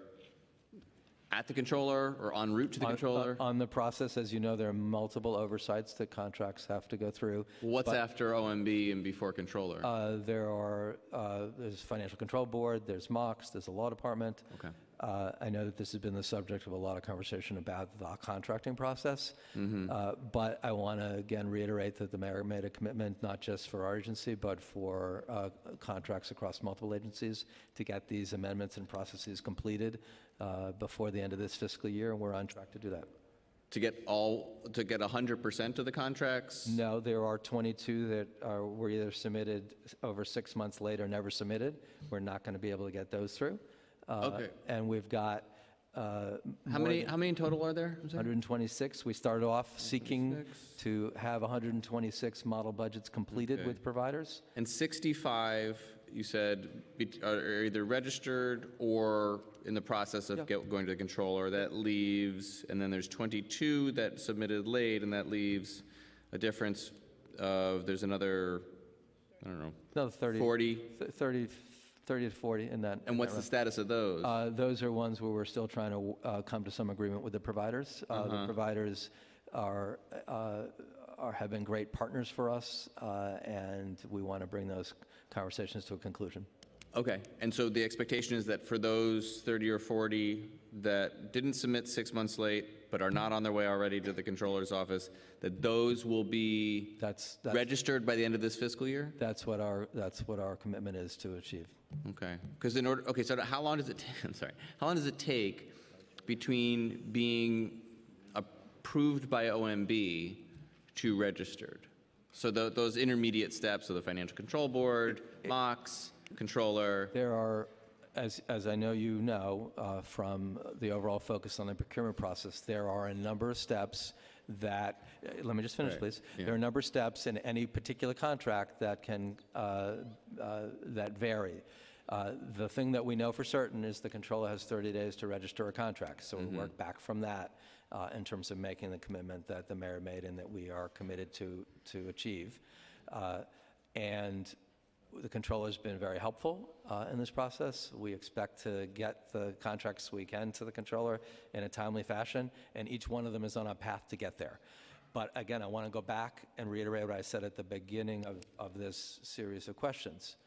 at the controller or en route to the On- controller? On the process, as you know, there are multiple oversights that contracts have to go through. What's after OMB and before controller? Uh, There are, uh, there's Financial Control Board, there's MOCS, there's the Law Department. Okay. Uh, I know that this has been the subject of a lot of conversation about the contracting process. Uh, But I want to again reiterate that the mayor made a commitment, not just for our agency, but for uh, contracts across multiple agencies, to get these amendments and processes completed uh, before the end of this fiscal year, and we're on track to do that. To get all, to get 100% of the contracts? No, there are 22 that are, were either submitted over six months late or never submitted. We're not going to be able to get those through. Uh, Okay. And we've got uh, How more many, than how many in total are there? I'm sorry? 126. We started off seeking to have 126 model budgets completed Okay. with providers. And 65, you said, be- are either registered or in the process of get- going to the controller. That leaves, and then there's 22 that submitted late, and that leaves a difference of, there's another, I don't know, No, 30. 40? th- 30, 30 to 40 in that. And what's the status of those? Uh, Those are ones where we're still trying to uh, come to some agreement with the providers. Uh, Uh-huh. The providers are, uh, are, have been great partners for us, uh, and we want to bring those conversations to a conclusion. Okay, and so the expectation is that for those 30 or 40 that didn't submit six months late, but are not on their way already to the controller's office, that those will be That's, that's, registered by the end of this fiscal year? that's what our, that's what our commitment is to achieve. Okay, because in order, okay, so how long does it, ta- [laughs] I'm sorry, how long does it take between being approved by OMB to registered? So tho- those intermediate steps of the Financial Control Board, MOCS, controller, There are, as, as I know you know, uh, from the overall focus on the procurement process, there are a number of steps that, uh, let me just finish, Right, please. There are a number of steps in any particular contract that can, uh, uh, that vary. Uh, The thing that we know for certain is the controller has 30 days to register a contract, so we work back from that uh, in terms of making the commitment that the mayor made and that we are committed to, to achieve. Uh, And the controller's been very helpful uh, in this process. We expect to get the contracts we can to the controller in a timely fashion, and each one of them is on a path to get there. But again, I want to go back and reiterate what I said at the beginning of, of this series of questions.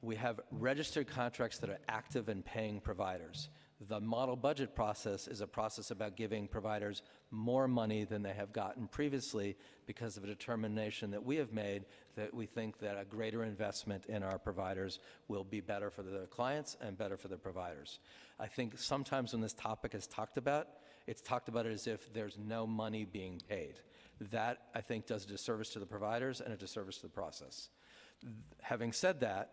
We have registered contracts that are active and paying providers. The model budget process is a process about giving providers more money than they have gotten previously because of a determination that we have made that we think that a greater investment in our providers will be better for their clients and better for the providers. I think sometimes when this topic is talked about, it's talked about it as if there's no money being paid. That, I think, does a disservice to the providers and a disservice to the process. Having said that,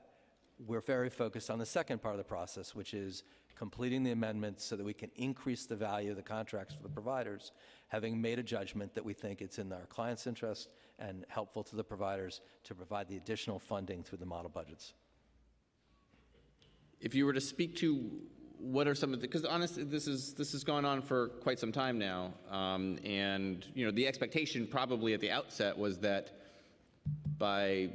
we're very focused on the second part of the process, which is completing the amendments so that we can increase the value of the contracts for the providers, having made a judgment that we think it's in our clients' interest and helpful to the providers to provide the additional funding through the model budgets. if you were to speak to what are some of the, because honestly, this is, this has gone on for quite some time now. Um, and, you know, the expectation probably at the outset was that by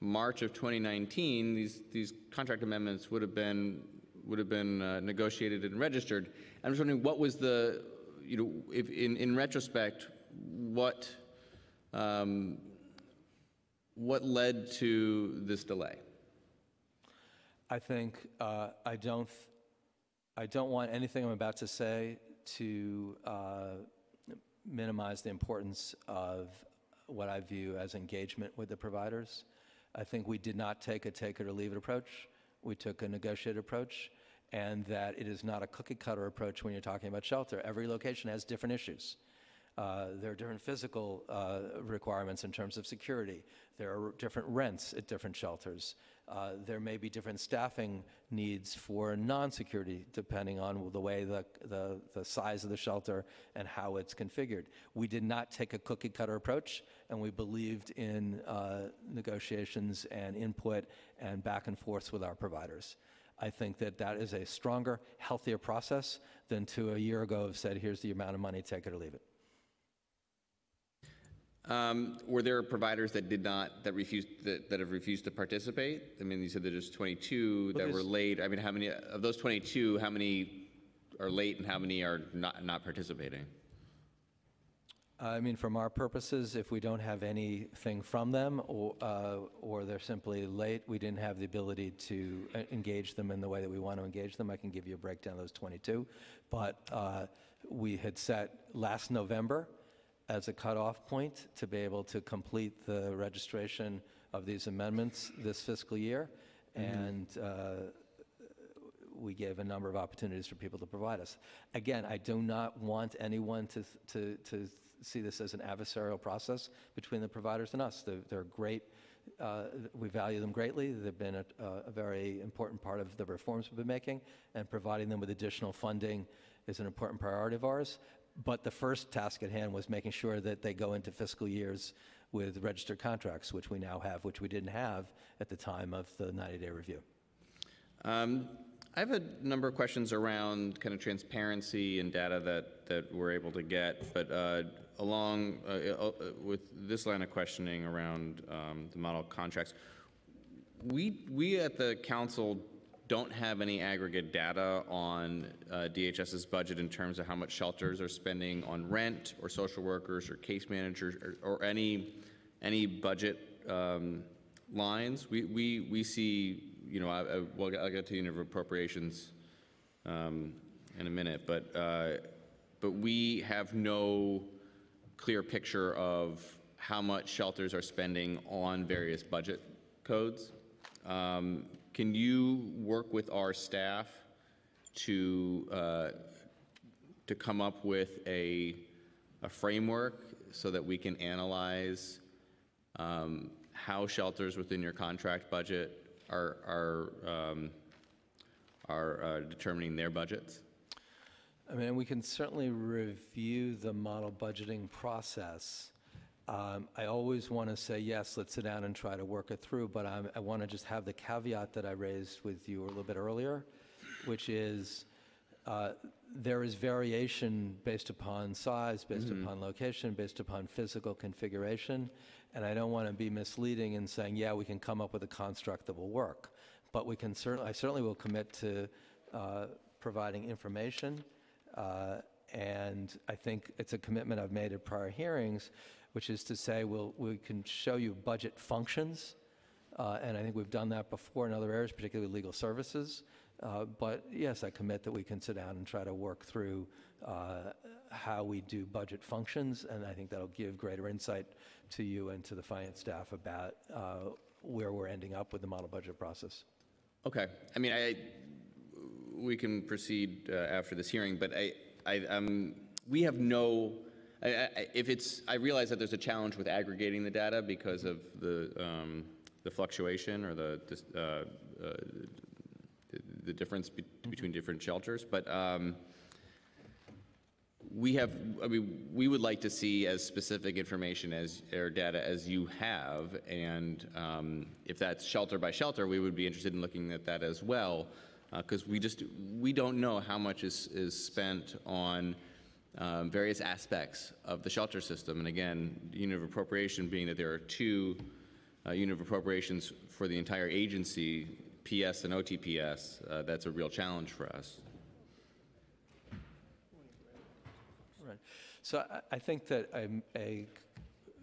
March of 2019, these, these contract amendments would have been, would have been uh, negotiated and registered. I'm just wondering, what was the, you know, if, in, in retrospect, what, um, what led to this delay? I think uh, I don't, I don't want anything I'm about to say to uh, minimize the importance of what I view as engagement with the providers. I think we did not take a take it or leave it approach. We took a negotiated approach, and that it is not a cookie cutter approach when you're talking about shelter. Every location has different issues. Uh, There are different physical uh, requirements in terms of security. There are different rents at different shelters. Uh, There may be different staffing needs for non-security, depending on the way the, the, the size of the shelter and how it's configured. We did not take a cookie cutter approach, and we believed in uh, negotiations and input and back and forths with our providers. I think that that is a stronger, healthier process than to a year ago have said, here's the amount of money, take it or leave it. Um, Were there providers that did not, that refused, that that have refused to participate? I mean, you said there's 22 that were late. I mean, how many, of those 22, how many are late and how many are not, not participating? I mean, from our purposes, if we don't have anything from them, or, uh, or they're simply late, we didn't have the ability to uh, engage them in the way that we want to engage them, I can give you a breakdown of those 22. But uh, we had set last November as a cutoff point to be able to complete the registration of these amendments this fiscal year. And uh, we gave a number of opportunities for people to provide us. Again, I do not want anyone to, to, to see this as an adversarial process between the providers and us. They're, they're great. Uh, we value them greatly. They've been a, a very important part of the reforms we've been making, and providing them with additional funding is an important priority of ours. But the first task at hand was making sure that they go into fiscal years with registered contracts, which we now have, which we didn't have at the time of the 90-day review. Um, I have a number of questions around kind of transparency and data that, that we're able to get, but uh, along uh, uh, with this line of questioning around um, the model contracts, we, we at the council don't have any aggregate data on uh, DHS's budget in terms of how much shelters are spending on rent or social workers or case managers or, or any, any budget um, lines. We, we, we see, you know, I, I, well, I'll get to the unit of appropriations um, in a minute, but, uh, but we have no clear picture of how much shelters are spending on various budget codes. Um, Can you work with our staff to, uh, to come up with a, a framework so that we can analyze um, how shelters within your contract budget are, are, um, are uh, determining their budgets? I mean, we can certainly review the model budgeting process. Um, I always want to say, yes, let's sit down and try to work it through, but I'm- I want to just have the caveat that I raised with you a little bit earlier, which is, uh, there is variation based upon size, based upon location, based upon physical configuration, and I don't want to be misleading in saying, yeah, we can come up with a construct that will work. But we can certainly, I certainly will commit to uh, providing information, uh, and I think it's a commitment I've made at prior hearings, which is to say, we'll, we can show you budget functions, uh, and I think we've done that before in other areas, particularly legal services. Uh, But yes, I commit that we can sit down and try to work through uh, how we do budget functions, and I think that'll give greater insight to you and to the finance staff about uh, where we're ending up with the model budget process. Okay, I mean, I, we can proceed uh, after this hearing, but I, I, um, we have no, I, I, if it's, I realize that there's a challenge with aggregating the data because of the, um, the fluctuation or the, uh, uh, the- difference be- between different shelters, but, um, we have, I mean, we would like to see as specific information as, or data as you have, and um, if that's shelter by shelter, we would be interested in looking at that as well, because we just, we don't know how much is, is spent on um, various aspects of the shelter system. And again, unit of appropriation being that there are two uh, unit of appropriations for the entire agency, PS and OTPS, uh, that's a real challenge for us. Right. So I, I think that a,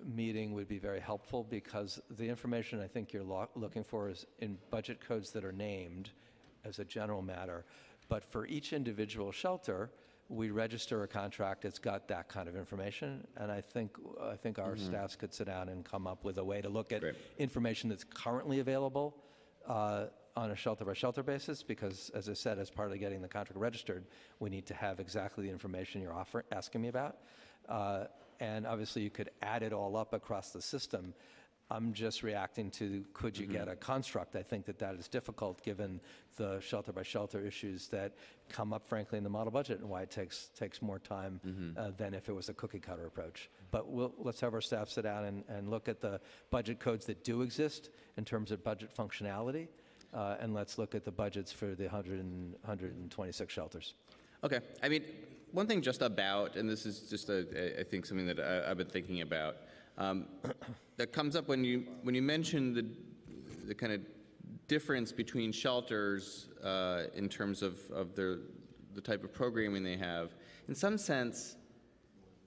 meeting would be very helpful because the information I think you're lo- looking for is in budget codes that are named as a general matter. But for each individual shelter, we register a contract that's got that kind of information. And I think, I think our staffs could sit down and come up with a way to look at Great. information that's currently available uh, on a shelter-by-shelter basis, because as I said, as part of getting the contract registered, we need to have exactly the information you're offering, asking me about. Uh, And obviously, you could add it all up across the system. I'm just reacting to, could you get a construct? I think that that is difficult, given the shelter-by-shelter issues that come up frankly in the model budget, and why it takes, takes more time uh, than if it was a cookie-cutter approach. But we'll, let's have our staff sit down and, and look at the budget codes that do exist in terms of budget functionality, uh, and let's look at the budgets for the 100 and, 126 shelters. Okay, I mean, one thing just about, and this is just a, I think something that I, I've been thinking about, um, that comes up when you when you mention the the kind of difference between shelters uh, in terms of of their the type of programming they have. In some sense,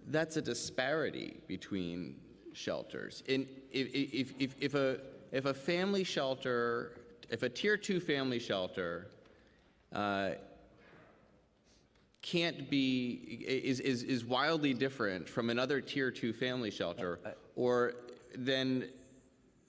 that's a disparity between shelters. In if if if, a if a family shelter, if a tier two family shelter. Uh, can't be, is, is, is wildly different from another tier two family shelter, or then,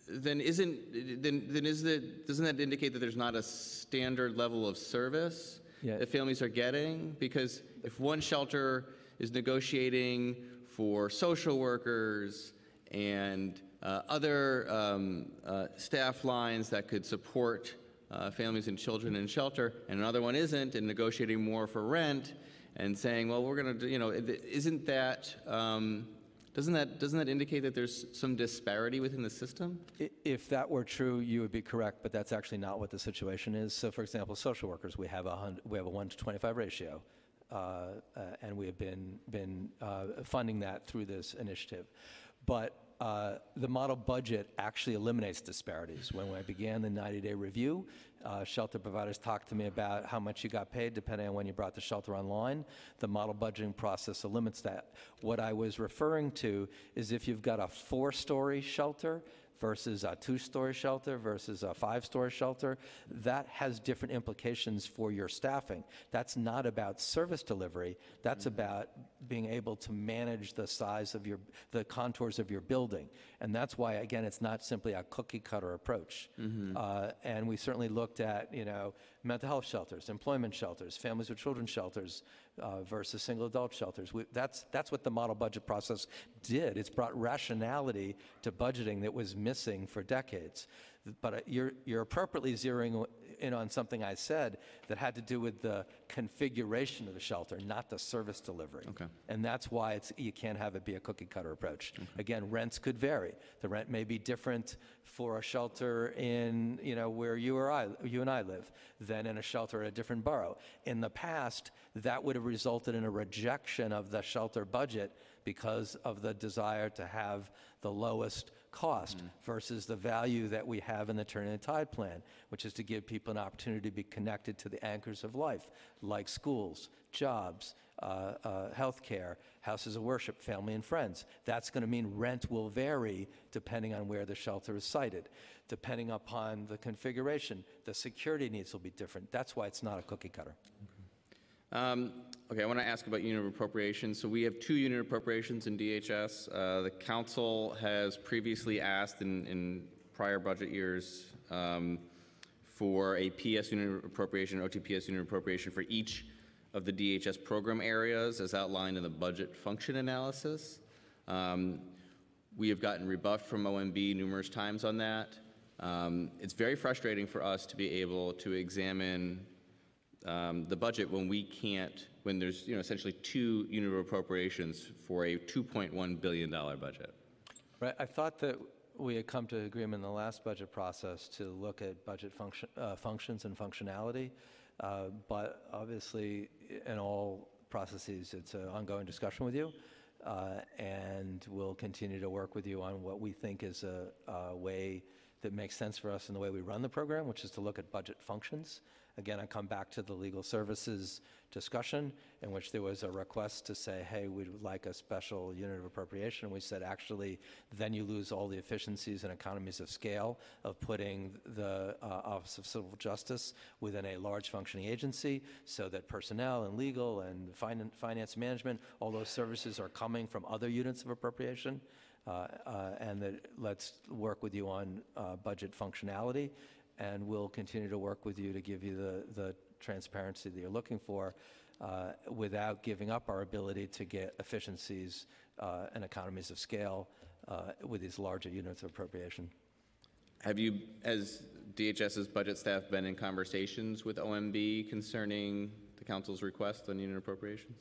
then isn't, then, then is the, doesn't that indicate that there's not a standard level of service Yeah. that families are getting? Because if one shelter is negotiating for social workers and uh, other um, uh, staff lines that could support uh, families and children in shelter, and another one isn't, and negotiating more for rent, and saying, well, we're going to, you know, isn't that, um, Doesn't that, doesn't that indicate that there's some disparity within the system? If that were true, you would be correct, but that's actually not what the situation is. So, for example, social workers, we have a hun- we have a one to twenty-five ratio, uh, uh, and we have been been uh, funding that through this initiative. But uh, the model budget actually eliminates disparities. When I began the 90-day review, uh, shelter providers talked to me about how much you got paid depending on when you brought the shelter online. The model budgeting process eliminates that. What I was referring to is if you've got a four-story shelter versus a two-story shelter versus a five-story shelter, that has different implications for your staffing. That's not about service delivery. That's about being able to manage the size of your, the contours of your building. And that's why, again, it's not simply a cookie-cutter approach. Uh, And we certainly looked at, you know, mental health shelters, employment shelters, families with children shelters uh, versus single adult shelters. We- That's, that's what the model budget process did. It's brought rationality to budgeting that was missing for decades. But uh, you're, you're appropriately zeroing in on something I said that had to do with the configuration of the shelter, not the service delivery. Okay. And that's why it's, you can't have it be a cookie cutter approach. Again, rents could vary. The rent may be different for a shelter in, you know, where you or I, you and I live, than in a shelter in a different borough. In the past, that would have resulted in a rejection of the shelter budget because of the desire to have the lowest cost versus the value that we have in the Turn the Tide plan, which is to give people an opportunity to be connected to the anchors of life, like schools, jobs, uh, uh, healthcare, houses of worship, family and friends. That's going to mean rent will vary depending on where the shelter is sited. Depending upon the configuration, the security needs will be different. That's why it's not a cookie cutter. Um, Okay, I want to ask about unit appropriations. So we have two unit appropriations in DHS. Uh, The council has previously asked in, in prior budget years um, for a PS unit appropriation, OTPS unit appropriation for each of the DHS program areas as outlined in the budget function analysis. Um, We have gotten rebuffed from OMB numerous times on that. Um, It's very frustrating for us to be able to examine um, the budget when we can't, when there's, you know, essentially two unit of appropriations for a $2.1 billion budget. Right, I thought that we had come to agreement in the last budget process to look at budget function, uh, functions and functionality, uh, but obviously, in all processes, it's an ongoing discussion with you, uh, and we'll continue to work with you on what we think is a, a way that makes sense for us in the way we run the program, which is to look at budget functions. Again, I come back to the legal services discussion in which there was a request to say, hey, we'd like a special unit of appropriation. We said, actually, then you lose all the efficiencies and economies of scale of putting the uh, Office of Civil Justice within a large functioning agency so that personnel and legal and finan- finance management, all those services are coming from other units of appropriation. Uh, uh, and that let's work with you on uh, budget functionality, and we'll continue to work with you to give you the, the transparency that you're looking for uh, without giving up our ability to get efficiencies uh, and economies of scale uh, with these larger units of appropriation. Have you, as DHS's budget staff, been in conversations with OMB concerning the council's request on unit appropriations?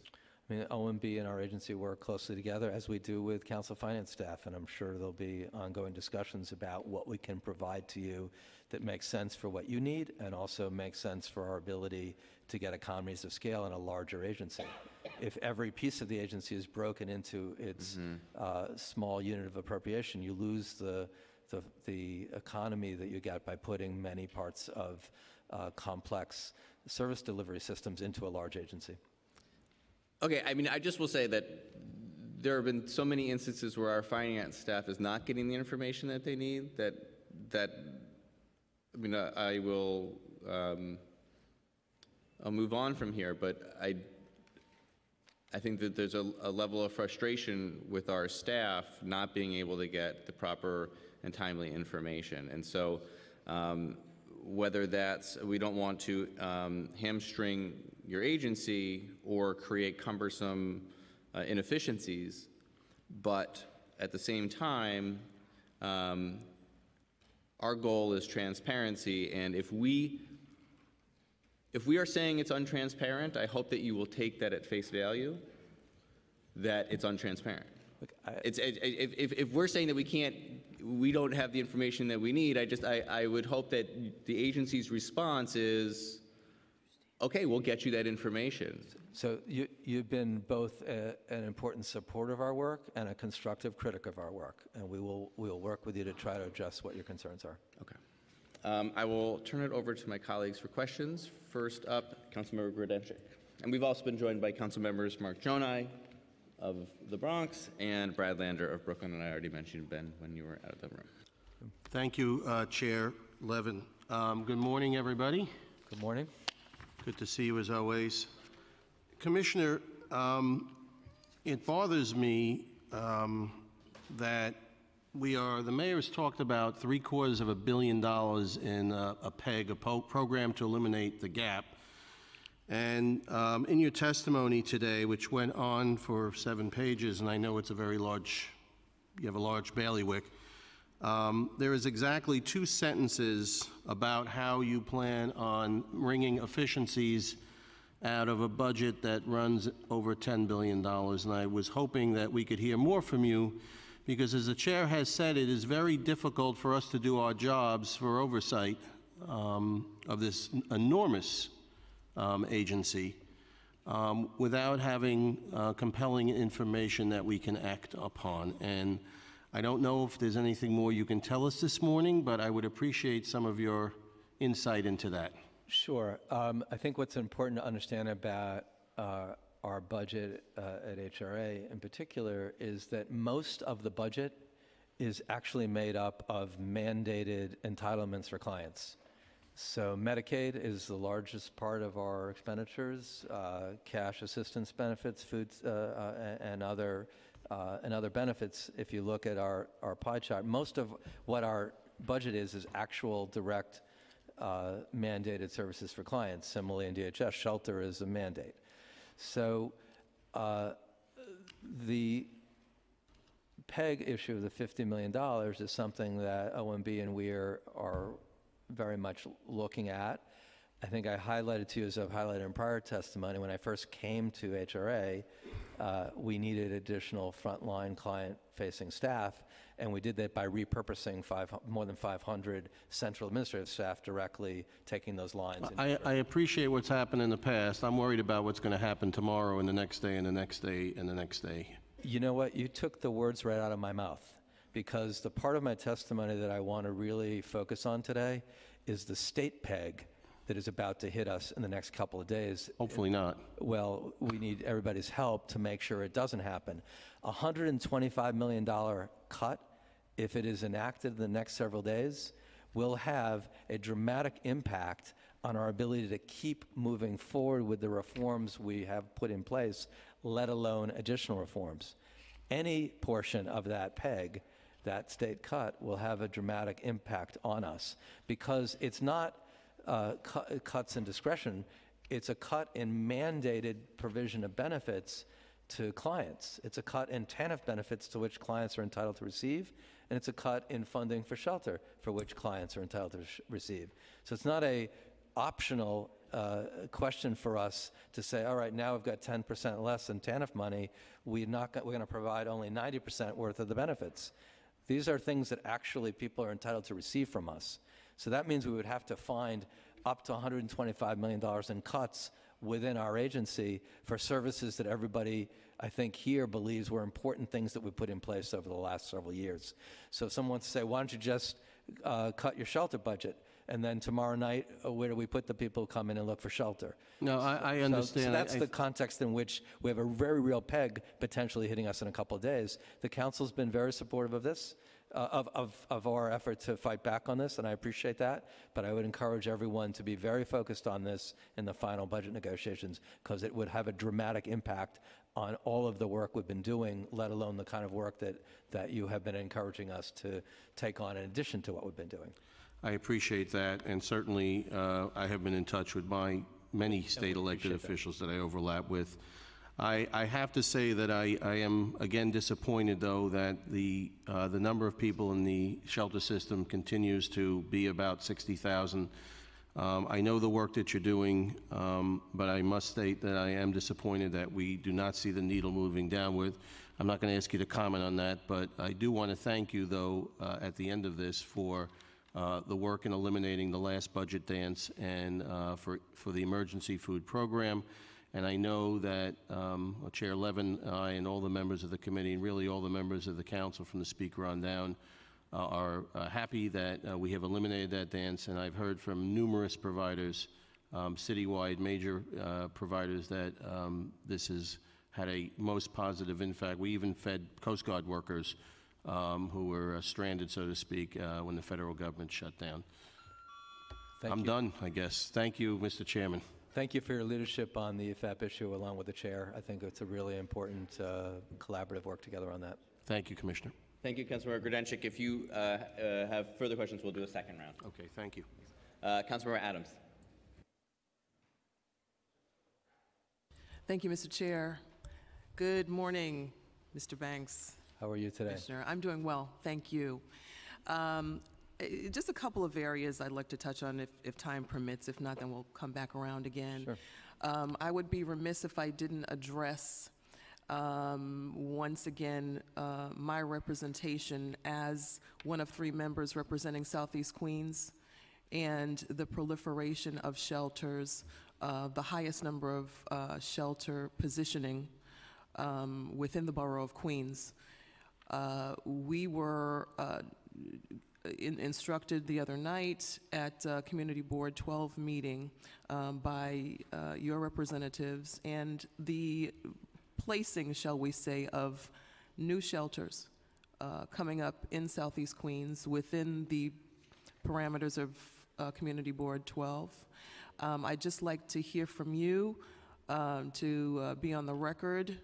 I mean, OMB and our agency work closely together, as we do with council finance staff, and I'm sure there'll be ongoing discussions about what we can provide to you that makes sense for what you need and also makes sense for our ability to get economies of scale in a larger agency. If every piece of the agency is broken into its uh, small unit of appropriation, you lose the, the, the economy that you get by putting many parts of uh, complex service delivery systems into a large agency. Okay, I mean, I just will say that there have been so many instances where our finance staff is not getting the information that they need, that, that, I mean, I will, um, I'll move on from here, but I, I think that there's a, a level of frustration with our staff not being able to get the proper and timely information. And so, um, whether that's, we don't want to um, hamstring your agency or create cumbersome uh, inefficiencies, but at the same time, um, our goal is transparency, and if we if we are saying it's untransparent, I hope that you will take that at face value, that it's untransparent. It's, i- i- if, if, if we're saying that we can't, we don't have the information that we need, I just, I, I would hope that the agency's response is, okay, we'll get you that information. So you, you've been both a, an important supporter of our work and a constructive critic of our work, and we will, we will work with you to try to address what your concerns are. Okay. Um, I will turn it over to my colleagues for questions. First up, Councilmember Grodenchik. And we've also been joined by council members Mark Gjonaj of the Bronx and Brad Lander of Brooklyn, and I already mentioned Ben when you were out of the room. Thank you, uh, Chair Levin. Um, Good morning, everybody. Good morning. Good to see you as always. Commissioner, um, it bothers me um, that we are, the mayor's talked about three quarters of a billion dollars in uh, a PEG, a program to eliminate the gap. And um, in your testimony today, which went on for seven pages, and I know it's a very large, you have a large bailiwick, um, there is exactly two sentences about how you plan on wringing efficiencies out of a budget that runs over $10 billion. And I was hoping that we could hear more from you, because as the chair has said, it is very difficult for us to do our jobs for oversight um, of this enormous um, agency um, without having uh, compelling information that we can act upon. And I don't know if there's anything more you can tell us this morning, but I would appreciate some of your insight into that. Sure. Um, I think what's important to understand about uh, our budget uh, at HRA in particular is that most of the budget is actually made up of mandated entitlements for clients. So Medicaid is the largest part of our expenditures, uh, cash assistance benefits, food, uh, uh, and other uh, and other benefits. If you look at our our pie chart, most of what our budget is is actual direct uh, mandated services for clients. Similarly, in DHS, shelter is a mandate. So uh, the PEG issue of the $50 million is something that OMB and we are, are very much looking at. I think I highlighted to you, as I've highlighted in prior testimony, when I first came to HRA, uh, we needed additional frontline client-facing staff, and we did that by repurposing five, more than 500 central administrative staff directly taking those lines. I, I appreciate what's happened in the past. I'm worried about what's going to happen tomorrow and the next day and the next day and the next day. You know what? You took the words right out of my mouth because the part of my testimony that I want to really focus on today is the state peg that is about to hit us in the next couple of days. Hopefully not. Well, we need everybody's help to make sure it doesn't happen. A $125 million cut, if it is enacted in the next several days, will have a dramatic impact on our ability to keep moving forward with the reforms we have put in place, let alone additional reforms. Any portion of that peg, that state cut, will have a dramatic impact on us because it's not uh, cu- cuts in discretion, it's a cut in mandated provision of benefits to clients. It's a cut in TANF benefits to which clients are entitled to receive, and it's a cut in funding for shelter for which clients are entitled to sh- receive. So it's not a optional uh, question for us to say, all right, now we've got 10% less in TANF money, we're not, go- we're going to provide only 90% worth of the benefits. These are things that actually people are entitled to receive from us. So that means we would have to find up to $125 million in cuts within our agency for services that everybody, I think, here believes were important things that we put in place over the last several years. So if someone wants to say, why don't you just uh, cut your shelter budget? And then tomorrow night, uh, where do we put the people who come in and look for shelter? No, I, I understand. So I- that's I- the context in which we have a very real peg potentially hitting us in a couple of days. The council's been very supportive of this, of, of, of our effort to fight back on this, and I appreciate that. But I would encourage everyone to be very focused on this in the final budget negotiations, because it would have a dramatic impact on all of the work we've been doing, let alone the kind of work that, that you have been encouraging us to take on in addition to what we've been doing. I appreciate that, and certainly, uh, I have been in touch with my many state elected officials that I overlap with. I, I have to say that I, I am, again, disappointed, though, that the, uh, the number of people in the shelter system continues to be about 60,000. Um, I know the work that you're doing, um, but I must state that I am disappointed that we do not see the needle moving downward. I'm not going to ask you to comment on that, but I do want to thank you, though, uh, at the end of this, for uh, the work in eliminating the last budget dance and uh, for, for the emergency food program. And I know that um, Chair Levin, I, and all the members of the committee, and really all the members of the council from the speaker on down, uh, are uh, happy that uh, we have eliminated that dance. And I've heard from numerous providers, um, citywide major uh, providers, that um, this has had a most positive impact. We even fed Coast Guard workers um, who were uh, stranded, so to speak, uh, when the federal government shut down. Thank I'm you. done, I guess. Thank you, Mr. Chairman. Thank you for your leadership on the FAP issue along with the chair. I think it's a really important uh, collaborative work together on that. Thank you, Commissioner. Thank you, Councilmember Grodenchik. If you uh, uh, have further questions, we'll do a second round. Okay, thank you. Uh, Councilmember Adams. Thank you, Mr. Chair. Good morning, Mr. Banks, How are you today? Commissioner. I'm doing well, thank you. Um, eh, Just a couple of areas I'd like to touch on if, if time permits. If not, then we'll come back around again. Sure. Um, I would be remiss if I didn't address, um, once again, uh, my representation as one of three members representing Southeast Queens and the proliferation of shelters, uh, the highest number of uh, shelter positioning um, within the borough of Queens. Uh, We were uh, in- instructed the other night at uh, Community Board 12 meeting um, by uh, your representatives and the placing, shall we say, of new shelters uh, coming up in Southeast Queens within the parameters of uh, Community Board 12. Um, I'd just like to hear from you, um, to uh, be on the record,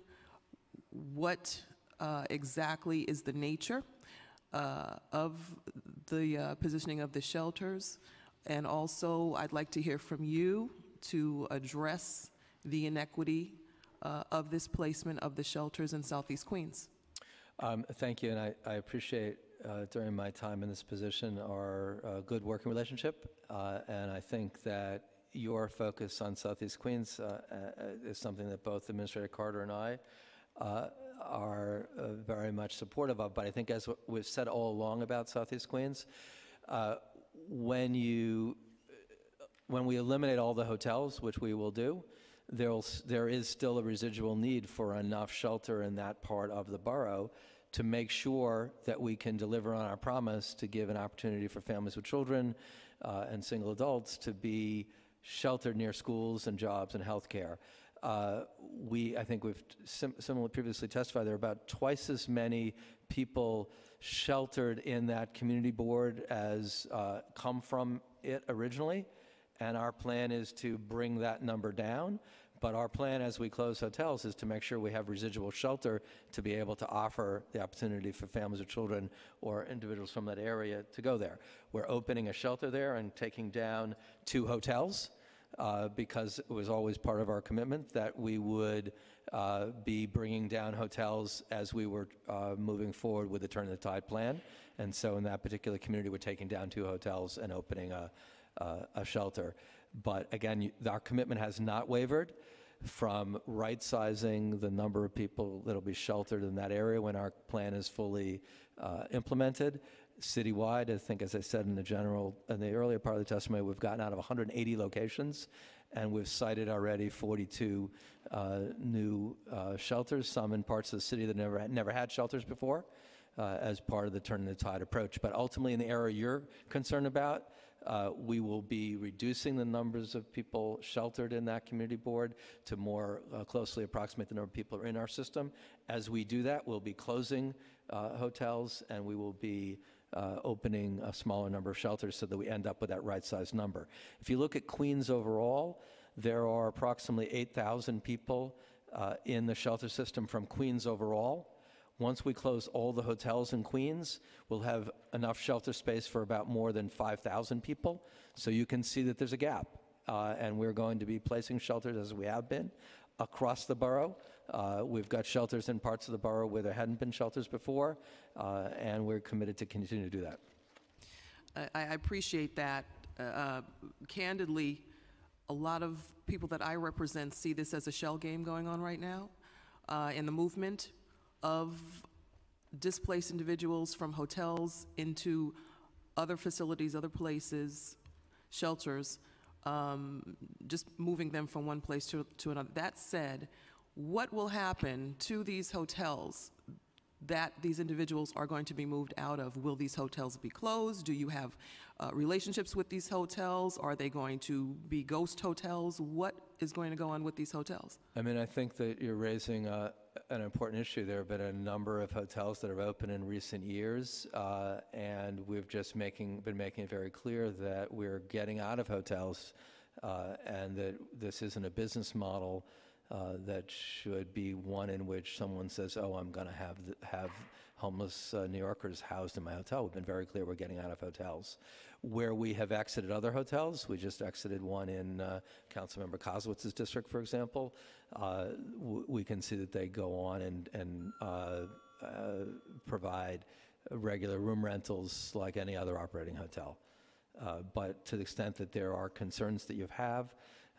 what uh, exactly is the nature uh, of the uh, positioning of the shelters? And also, I'd like to hear from you to address the inequity uh, of this placement of the shelters in Southeast Queens. Um, Thank you, and I I appreciate uh, during my time in this position our uh, good working relationship, uh, and I think that your focus on Southeast Queens uh, uh, is something that both Administrator Carter and I are uh, very much supportive of, but I think as we've said all along about Southeast Queens, uh, when you when we eliminate all the hotels, which we will do, there'll, there is still a residual need for enough shelter in that part of the borough to make sure that we can deliver on our promise to give an opportunity for families with children uh, and single adults to be sheltered near schools and jobs and healthcare. Uh, we, I think we've sim- similarly previously testified, there are about twice as many people sheltered in that community board as uh, come from it originally. And our plan is to bring that number down. But our plan as we close hotels is to make sure we have residual shelter to be able to offer the opportunity for families or children or individuals from that area to go there. We're opening a shelter there and taking down two hotels uh, because it was always part of our commitment that we would uh, be bringing down hotels as we were uh, moving forward with the Turn the Tide plan. And so in that particular community, we're taking down two hotels and opening a, a, a shelter. But again, you- our commitment has not wavered from right-sizing the number of people that'll be sheltered in that area when our plan is fully uh, implemented. Citywide, I think, as I said in the general, in the earlier part of the testimony, we've gotten out of 180 locations, and we've sited already 42 uh, new uh, shelters, some in parts of the city that never, never had shelters before, uh, as part of the Turn the Tide approach. But ultimately, in the area you're concerned about, uh, we will be reducing the numbers of people sheltered in that community board to more uh, closely approximate the number of people are in our system. As we do that, we'll be closing uh, hotels and we will be uh, opening a smaller number of shelters so that we end up with that right-sized number. If you look at Queens overall, there are approximately 8,000 people uh, in the shelter system from Queens overall. Once we close all the hotels in Queens, we'll have enough shelter space for about more than 5,000 people. So you can see that there's a gap. Uh, and we're going to be placing shelters, as we have been, across the borough. Uh, we've got shelters in parts of the borough where there hadn't been shelters before, uh, and we're committed to continue to do that. I, I appreciate that. Uh, Candidly, a lot of people that I represent see this as a shell game going on right now uh, in the movement. of displaced individuals from hotels into other facilities, other places, shelters, um, just moving them from one place to, to another. That said, what will happen to these hotels that these individuals are going to be moved out of? Will these hotels be closed? Do you have uh, relationships with these hotels? Are they going to be ghost hotels? What is going to go on with these hotels? I mean, I think that you're raising uh, an important issue. There have been a number of hotels that have opened in recent years, uh, and we've just making, been making it very clear that we're getting out of hotels, uh, and that this isn't a business model uh, that should be one in which someone says, "Oh, I'm going to have have homeless uh, New Yorkers housed in my hotel." We've been very clear we're getting out of hotels. Where we have exited other hotels, we just exited one in uh, Councilmember Koslowitz's district, for example. Uh, we can see that they go on and and uh, uh, provide regular room rentals like any other operating hotel. Uh, but to the extent that there are concerns that you have,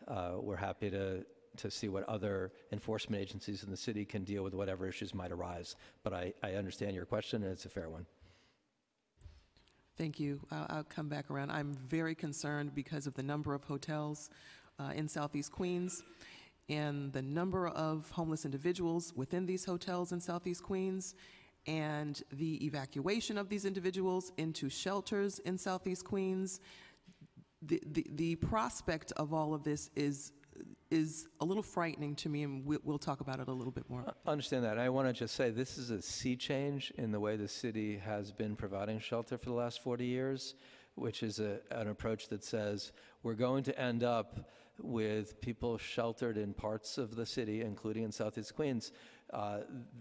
uh, we're happy to to see what other enforcement agencies in the city can deal with whatever issues might arise. But I, I understand your question, and it's a fair one. Thank you. I'll, I'll come back around. I'm very concerned because of the number of hotels uh, in Southeast Queens and the number of homeless individuals within these hotels in Southeast Queens and the evacuation of these individuals into shelters in Southeast Queens. The, the, the prospect of all of this is, is a little frightening to me, and we'll, talk about it a little bit more. I understand that. I want to just say this is a sea change in the way the city has been providing shelter for the last 40 years, which is a, an approach that says we're going to end up with people sheltered in parts of the city, including in Southeast Queens, uh,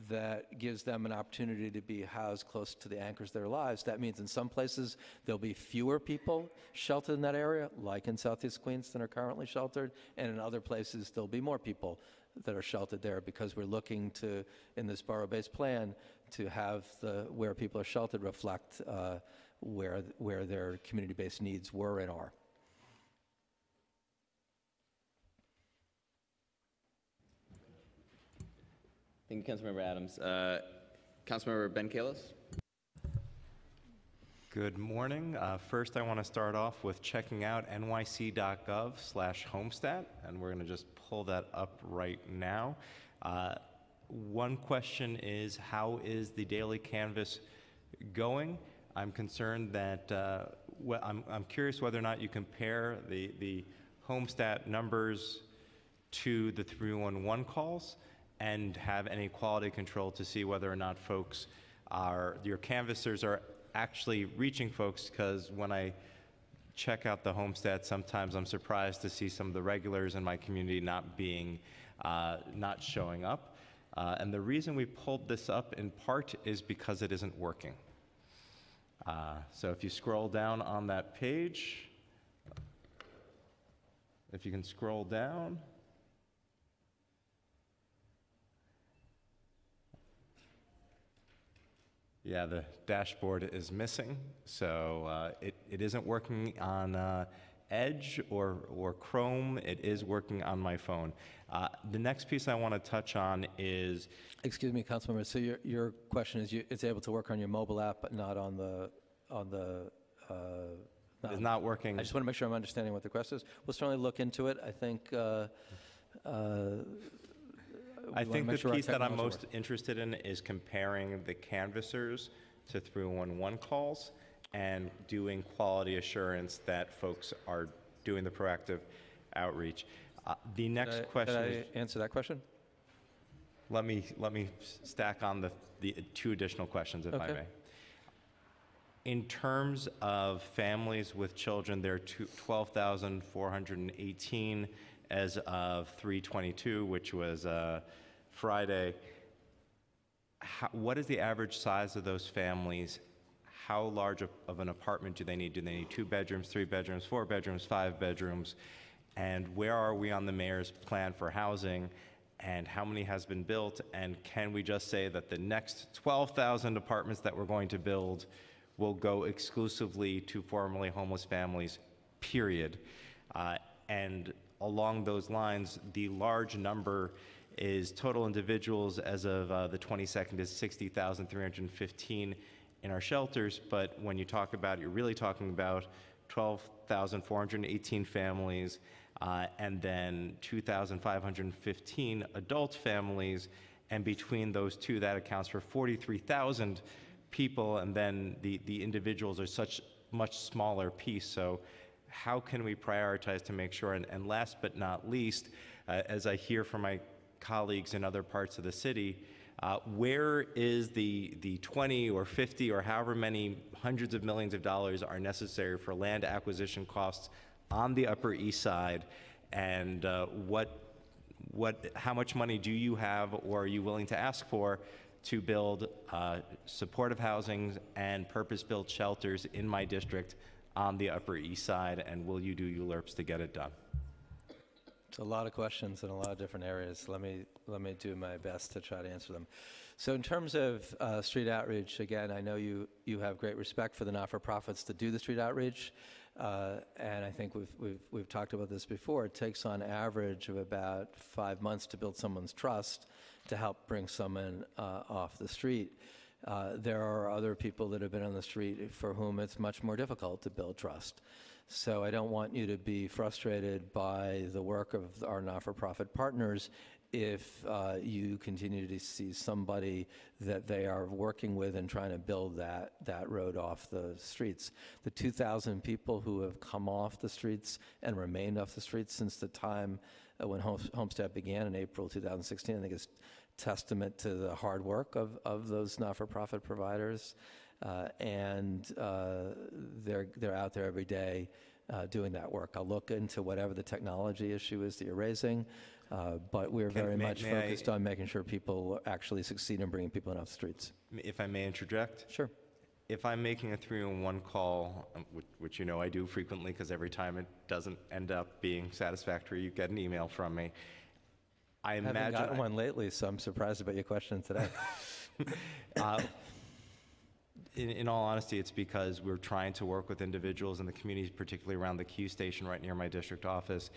that gives them an opportunity to be housed close to the anchors of their lives. That means in some places there'll be fewer people sheltered in that area, like in Southeast Queens, than are currently sheltered, and in other places there'll be more people that are sheltered there because we're looking to, in this borough-based plan, to have the where people are sheltered reflect uh, where where their community-based needs were and are. Thank you, Councilmember Adams. Uh, Councilmember Ben Kallos? Good morning. Uh, First, I want to start off with checking out nyc.gov slash homestat, and we're going to just pull that up right now. Uh, One question is, how is the daily canvas going? I'm concerned that, uh, I'm I'm curious whether or not you compare the the homestat numbers to the 311 calls and have any quality control to see whether or not folks are, your canvassers are actually reaching folks, because when I check out the Homestat, sometimes I'm surprised to see some of the regulars in my community not being, uh, not showing up. Uh, And the reason we pulled this up in part is because it isn't working. Uh, So if you scroll down on that page, if you can scroll down, Yeah, the dashboard is missing, so uh, it, it isn't working on uh, Edge or, or Chrome. It is working on my phone. Uh, the next piece I want to touch on is Excuse me, Councilmember, so your, your question is you, it's able to work on your mobile app, but not on the, on the, uh, is not working. I just want to make sure I'm understanding what the question is. We'll certainly look into it. I think, uh, uh, I think the piece that I'm most interested in is comparing the canvassers to 311 calls and doing quality assurance that folks are doing the proactive outreach. Uh, The next Did I- question. Did I answer that question? Let me, let me stack on the, the two additional questions, if I Okay. may. In terms of families with children, there are 12,418 as of 322, which was uh, Friday. How- What is the average size of those families? How large of of an apartment do they need? Do they need two bedrooms, three bedrooms, four bedrooms, five bedrooms? And where are we on the mayor's plan for housing? And how many has been built? And can we just say that the next 12,000 apartments that we're going to build will go exclusively to formerly homeless families, period? Uh, And along those lines, the large number is total individuals as of uh, the 22nd is 60,315 in our shelters, but when you talk about, it, you're really talking about 12,418 families, uh, and then 2,515 adult families, and between those two, that accounts for 43,000 people, and then the, the individuals are such much smaller piece. So, how can we prioritize to make sure? And, and last but not least, uh, as I hear from my colleagues in other parts of the city, uh, where is the, the 20 or 50 or however many hundreds of millions of dollars are necessary for land acquisition costs on the Upper East Side? And uh, what, what, how much money do you have or are you willing to ask for to build uh, supportive housing and purpose-built shelters in my district on the Upper East Side? And will you do ULURPs to get it done? A lot of questions in a lot of different areas. Let me, let me do my best to try to answer them. So in terms of uh, street outreach, again, I know you, you have great respect for the not-for-profits that do the street outreach. Uh, and I think we've, we've, we've talked about this before. It takes on average of about five months to build someone's trust to help bring someone uh, off the street. Uh, there are other people that have been on the street for whom it's much more difficult to build trust. So I don't want you to be frustrated by the work of our not-for-profit partners if uh, you continue to see somebody that they are working with and trying to build that, that road off the streets. The 2,000 people who have come off the streets and remained off the streets since the time uh, when Home- Homestat began in April 2016, I think is testament to the hard work of, of those not-for-profit providers. Uh, and uh, they're, they're out there every day uh, doing that work. I'll look into whatever the technology issue is that you're raising, uh, but we're Can- very may- much may I- focused on making sure people actually succeed in bringing people off the streets. If I may interject? Sure. If I'm making a 311 call, um, which, which you know I do frequently because every time it doesn't end up being satisfactory, you get an email from me. I I haven't imagine. gotten one lately, so I'm surprised about your question today. [laughs] Uh, in, in all honesty, it's because we're trying to work with individuals in the community, particularly around the Q station right near my district office,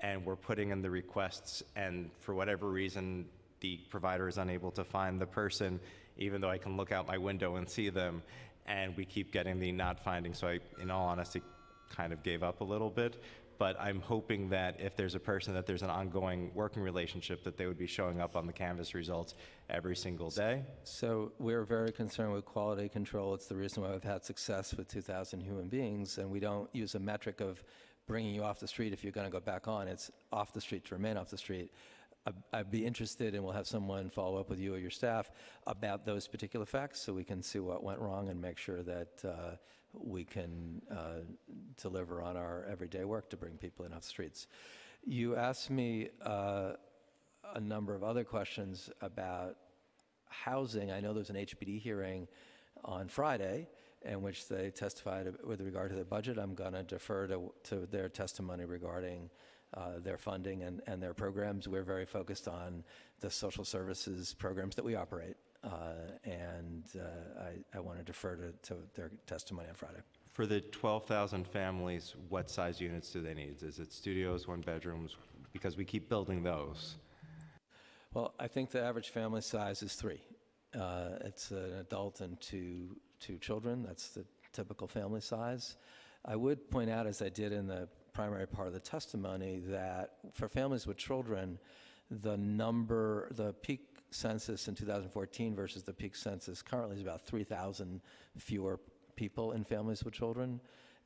and we're putting in the requests, and for whatever reason, the provider is unable to find the person, even though I can look out my window and see them, and we keep getting the not finding. So I, in all honesty, kind of gave up a little bit. But I'm hoping that if there's a person that there's an ongoing working relationship, that they would be showing up on the Canvas results every single day. So we're very concerned with quality control. It's the reason why we've had success with 2,000 human beings, and we don't use a metric of bringing you off the street if you're going to go back on. It's off the street to remain off the street. I'd be interested, and we'll have someone follow up with you or your staff about those particular facts, so we can see what went wrong and make sure that uh, we can uh, deliver on our everyday work to bring people in off the streets. You asked me uh, a number of other questions about housing. I know there's an HPD hearing on Friday in which they testified with regard to their budget. I'm going to defer to, to their testimony regarding uh, their funding and, and their programs. We're very focused on the social services programs that we operate. Uh, and uh, I, I want to defer to, to their testimony on Friday. For the 12,000 families, what size units do they need? Is it studios, one bedrooms? Because we keep building those. Well, I think the average family size is three. Uh, It's an adult and two, two children. That's the typical family size. I would point out, as I did in the primary part of the testimony, that for families with children, the number, the peak census in 2014 versus the peak census currently is about 3,000 fewer people in families with children.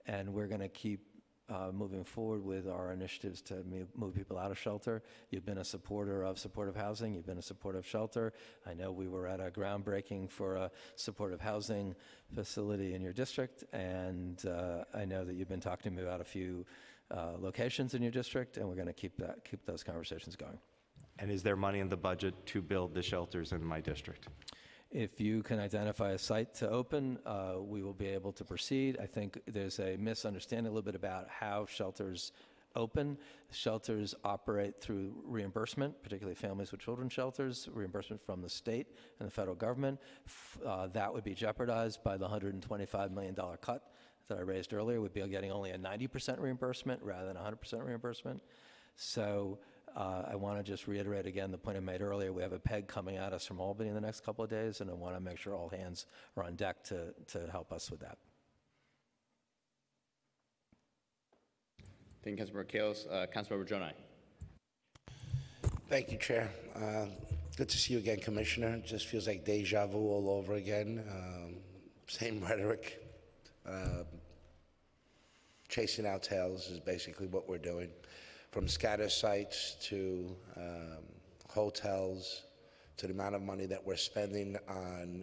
And we're going to keep uh, moving forward with our initiatives to move people out of shelter. You've been a supporter of supportive housing. You've been a supporter of shelter. I know we were at a groundbreaking for a supportive housing facility in your district, and uh, I know that you've been talking to me about a few uh, locations in your district, and we're going to keep that keep those conversations going. And is there money in the budget to build the shelters in my district? If you can identify a site to open, uh, we will be able to proceed. I think there's a misunderstanding a little bit about how shelters open. Shelters operate through reimbursement, particularly families with children shelters, reimbursement from the state and the federal government. Uh, That would be jeopardized by the $125 million cut that I raised earlier. We'd be getting only a 90% reimbursement rather than 100% reimbursement. So Uh, I want to just reiterate again the point I made earlier. We have a PEG coming at us from Albany in the next couple of days, and I want to make sure all hands are on deck to, to help us with that. Thank you, Councilmember Kallos. Uh, Councilmember Gjonaj. Thank you, Chair. Uh, Good to see you again, Commissioner. It just feels like deja vu all over again. Um, Same [laughs] rhetoric. Uh, Chasing our tails is basically what we're doing. From scatter sites to um, hotels, to the amount of money that we're spending on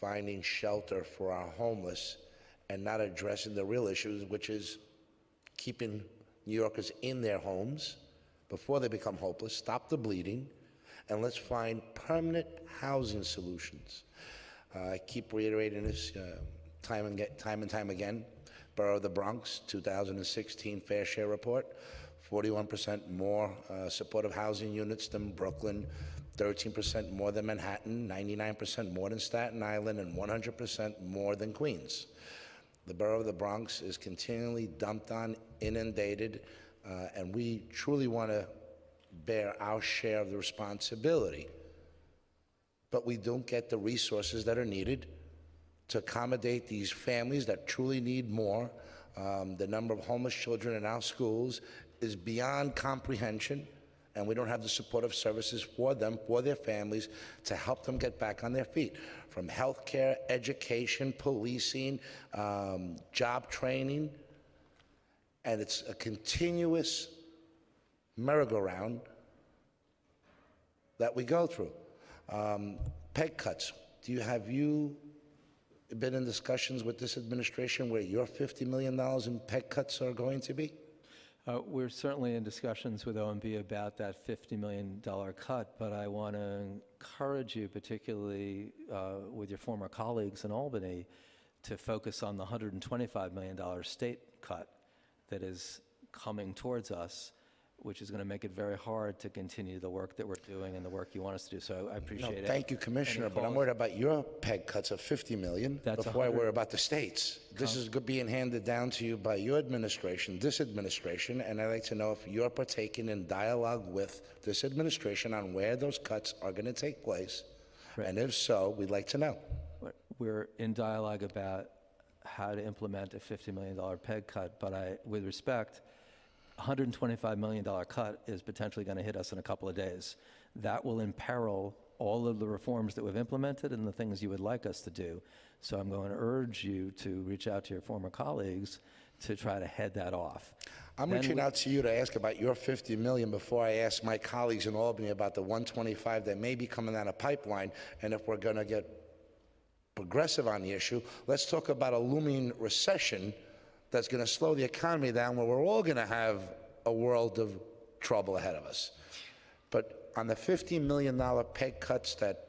finding shelter for our homeless and not addressing the real issues, which is keeping New Yorkers in their homes before they become hopeless, stop the bleeding, and let's find permanent housing solutions. Uh, I keep reiterating this uh, time and get, time and time again. Borough of the Bronx, 2016 Fair Share Report, 41% more uh, supportive housing units than Brooklyn, 13% more than Manhattan, 99% more than Staten Island, and 100% more than Queens. The borough of the Bronx is continually dumped on, inundated, uh, and we truly want to bear our share of the responsibility. But we don't get the resources that are needed to accommodate these families that truly need more. Um, the number of homeless children in our schools is beyond comprehension, and we don't have the supportive services for them, for their families, to help them get back on their feet. From healthcare, education, policing, um, job training, and it's a continuous merry-go-round that we go through. Um, peg cuts. Do you have you been in discussions with this administration where your $50 million in peg cuts are going to be? Uh, We're certainly in discussions with OMB about that $50 million cut, but I want to encourage you, particularly uh, with your former colleagues in Albany, to focus on the $125 million state cut that is coming towards us, which is going to make it very hard to continue the work that we're doing and the work you want us to do. So I appreciate it. thank you, Commissioner, but I'm worried about your peg cuts of 50 million That's before I 100 worry about the states. This is go- being handed down to you by your administration, this administration, and I'd like to know if you're partaking in dialogue with this administration on where those cuts are going to take place. And if so, we'd like to know. But We're in dialogue about how to implement a $50 million PEG cut, but I, with respect, $125 million cut is potentially going to hit us in a couple of days. That will imperil all of the reforms that we've implemented and the things you would like us to do. So I'm going to urge you to reach out to your former colleagues to try to head that off. I'm Then reaching out to you to ask about your 50 million before I ask my colleagues in Albany about the 125 that may be coming down a pipeline. And if we're going to get progressive on the issue, let's talk about a looming recession that's going to slow the economy down where we're all going to have a world of trouble ahead of us. But on the $50 million pay cuts that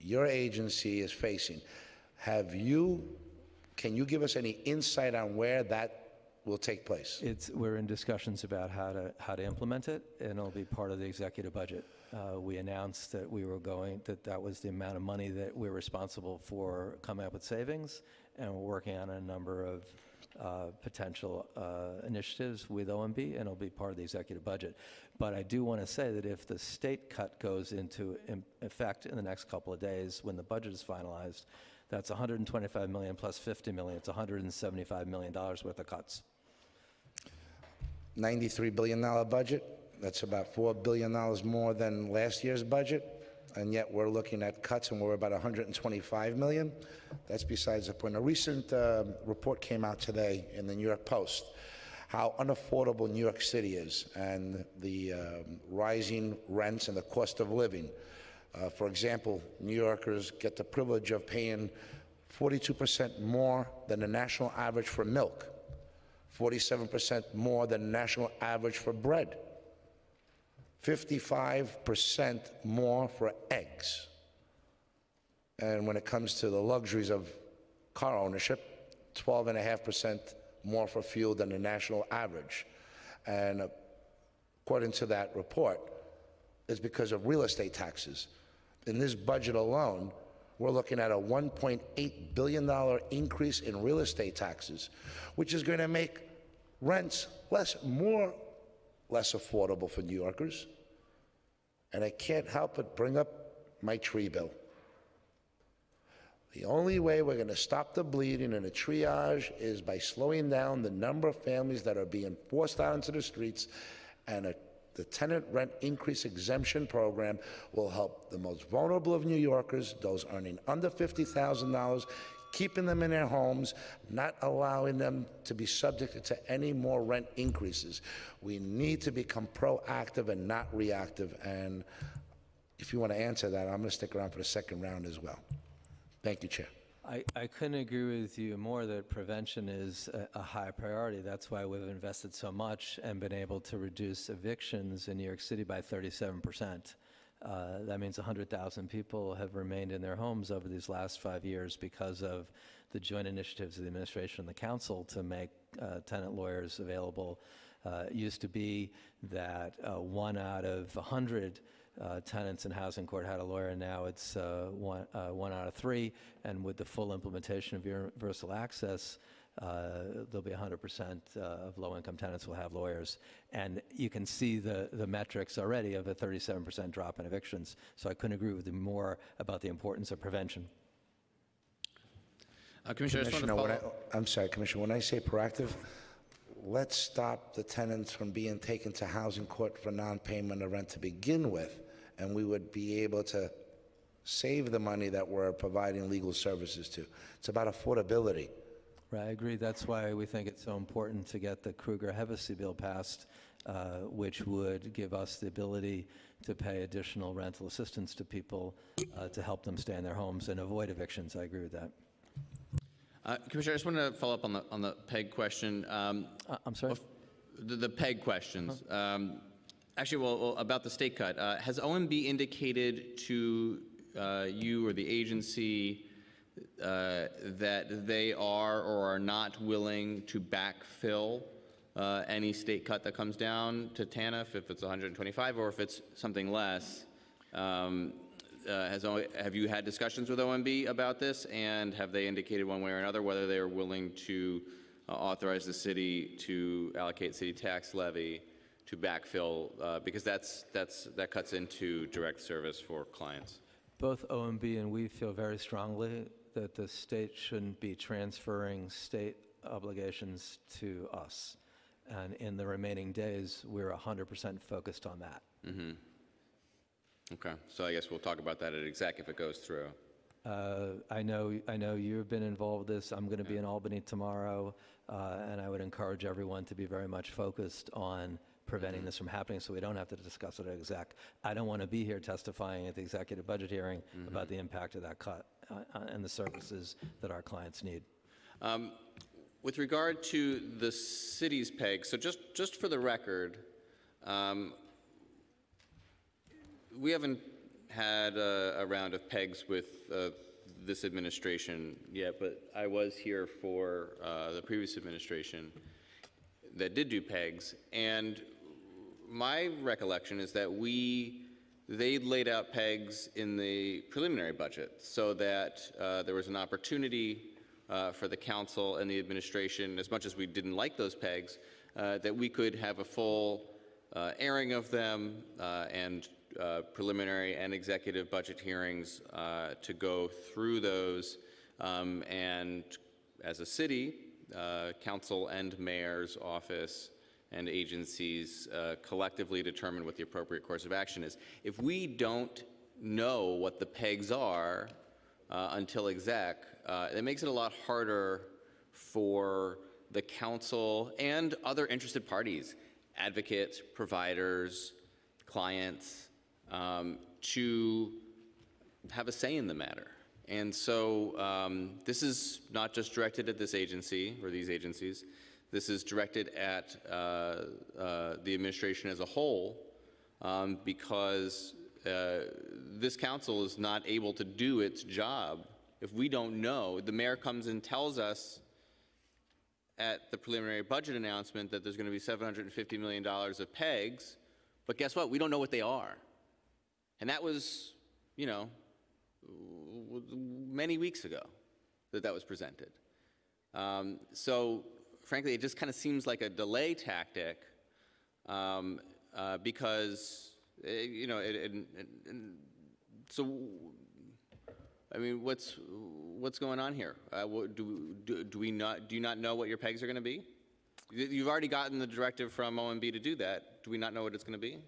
your agency is facing, have you, can you give us any insight on where that will take place? It's, we're in discussions about how to, how to implement it, and it'll be part of the executive budget. Uh, We announced that we were going, that that was the amount of money that we're responsible for coming up with savings, and we're working on a number of uh, potential uh, initiatives with OMB, and it'll be part of the executive budget. But I do want to say that if the state cut goes into effect in the next couple of days, when the budget is finalized, that's 125 million plus 50 million, it's 175 million dollars worth of cuts. $93 billion budget. That's about $4 billion more than last year's budget. And yet we're looking at cuts and we're about 125 million. That's besides the point. A recent uh, report came out today in the New York Post how unaffordable New York City is and the um, rising rents and the cost of living. Uh, for example, New Yorkers get the privilege of paying 42% more than the national average for milk. 47% more than the national average for bread, 55% more for eggs. And when it comes to the luxuries of car ownership, 12.5% more for fuel than the national average. And according to that report, it's because of real estate taxes. In this budget alone, we're looking at a $1.8 billion increase in real estate taxes, which is going to make rents less, more less affordable for New Yorkers. And I can't help but bring up my TRIE bill. The only way we're going to stop the bleeding and the triage is by slowing down the number of families that are being forced out into the streets, and a, the tenant rent increase exemption program will help the most vulnerable of New Yorkers, those earning under $50,000, keeping them in their homes, not allowing them to be subjected to any more rent increases. We need to become proactive and not reactive, and if you want to answer that, I'm going to stick around for the second round as well. Thank you, Chair. I, I couldn't agree with you more that prevention is a, a high priority. That's why we've invested so much and been able to reduce evictions in New York City by 37%. Uh, that means 100,000 people have remained in their homes over these last five years because of the joint initiatives of the administration and the council to make uh, tenant lawyers available. Uh, it used to be that uh, one out of 100 uh, tenants in housing court had a lawyer. And now it's uh, one, one out of three. And with the full implementation of universal access, uh, there'll be 100% uh, of low-income tenants will have lawyers. And you can see the, the metrics already of a 37% drop in evictions. So I couldn't agree with you more about the importance of prevention. Uh, Commissioner, I just Commissioner, to follow. I, I'm sorry, Commissioner, when I say proactive, let's stop the tenants from being taken to housing court for non-payment of rent to begin with, and we would be able to save the money that we're providing legal services to. It's about affordability. Right, I agree. That's why we think it's so important to get the Krueger-Hevesi bill passed, uh, which would give us the ability to pay additional rental assistance to people uh, to help them stay in their homes and avoid evictions. I agree with that. Uh, Commissioner, I just wanted to follow up on the, on the PEG question. Um, Uh, I'm sorry? The, the PEG questions. Um, Actually, well, well, about the state cut. Uh, Has OMB indicated to uh, you or the agency uh, that they are or are not willing to backfill uh, any state cut that comes down to TANF, if it's 125 or if it's something less? Um, uh, Has, O- have you had discussions with OMB about this? And have they indicated one way or another whether they are willing to uh, authorize the city to allocate city tax levy to backfill? uh, Because that's, that's, that cuts into direct service for clients. Both OMB and we feel very strongly that the state shouldn't be transferring state obligations to us. And in the remaining days, we're 100% focused on that. Okay, so I guess we'll talk about that at exec if it goes through. Uh, I know, I know you've been involved with this. I'm going to be in Albany tomorrow, uh, and I would encourage everyone to be very much focused on preventing this from happening so we don't have to discuss it at exec. I don't want to be here testifying at the executive budget hearing about the impact of that cut and the services that our clients need. Um, With regard to the city's PEG, so just, just for the record, um, we haven't had a, a round of PEGs with uh, this administration yet, but I was here for uh, the previous administration that did do PEGs, and my recollection is that we, they laid out PEGs in the preliminary budget so that uh, there was an opportunity uh, for the council and the administration, as much as we didn't like those PEGs, uh, that we could have a full uh, airing of them uh, and uh, preliminary and executive budget hearings to go through those. Um, And as a city, council and mayor's office and agencies uh, collectively determine what the appropriate course of action is. If we don't know what the pegs are uh, until exec, uh, it makes it a lot harder for the council and other interested parties, advocates, providers, clients, um, to have a say in the matter. And so um, this is not just directed at this agency or these agencies. This is directed at uh, uh, the administration as a whole um, because uh, this council is not able to do its job if we don't know. The mayor comes and tells us at the preliminary budget announcement that there's going to be $750 million of PEGs, but guess what? We don't know what they are. And that was, you know, many weeks ago that that was presented. Um, so, frankly, it just kind of seems like a delay tactic um, uh, because, uh, you know, it- and so, I mean, what's, what's going on here? Uh, what- Do, do do we not, do you not know what your pegs are going to be? You've already gotten the directive from OMB to do that. Do we not know what it's going to be?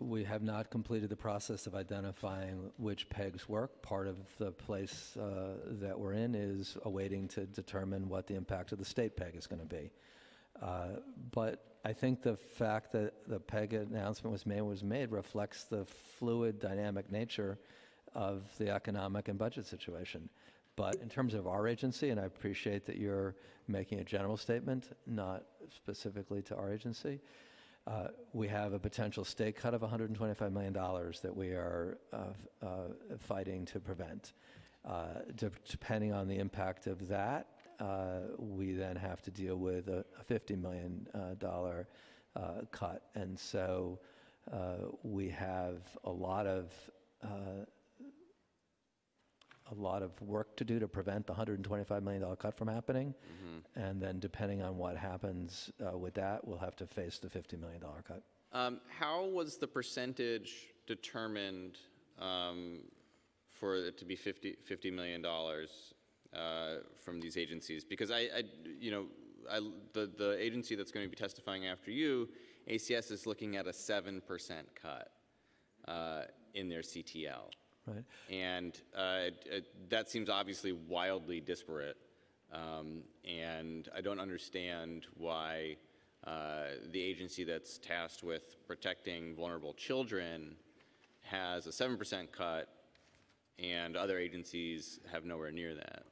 We have not completed the process of identifying which pegs work. Part of the place uh, that we're in is awaiting to determine what the impact of the state peg is going to be. Uh, But I think the fact that the peg announcement was made was made reflects the fluid, dynamic nature of the economic and budget situation. But in terms of our agency, and I appreciate that you're making a general statement, not specifically to our agency, uh, we have a potential state cut of $125 million that we are uh, uh, fighting to prevent. Uh, de- Depending on the impact of that, uh, we then have to deal with a a $50 million uh, dollar, uh, cut. And so uh, we have a lot of, uh, a lot of work to do to prevent the $125 million cut from happening. And then depending on what happens uh, with that, we'll have to face the $50 million cut. Um, How was the percentage determined um, for it to be 50, $50 million uh, from these agencies? Because I, I- you know, I, the, the agency that's going to be testifying after you, ACS is looking at a 7% cut uh, in their CTL. Right. And uh, it- it- that seems obviously wildly disparate. Um, And I don't understand why uh, the agency that's tasked with protecting vulnerable children has a 7% cut and other agencies have nowhere near that.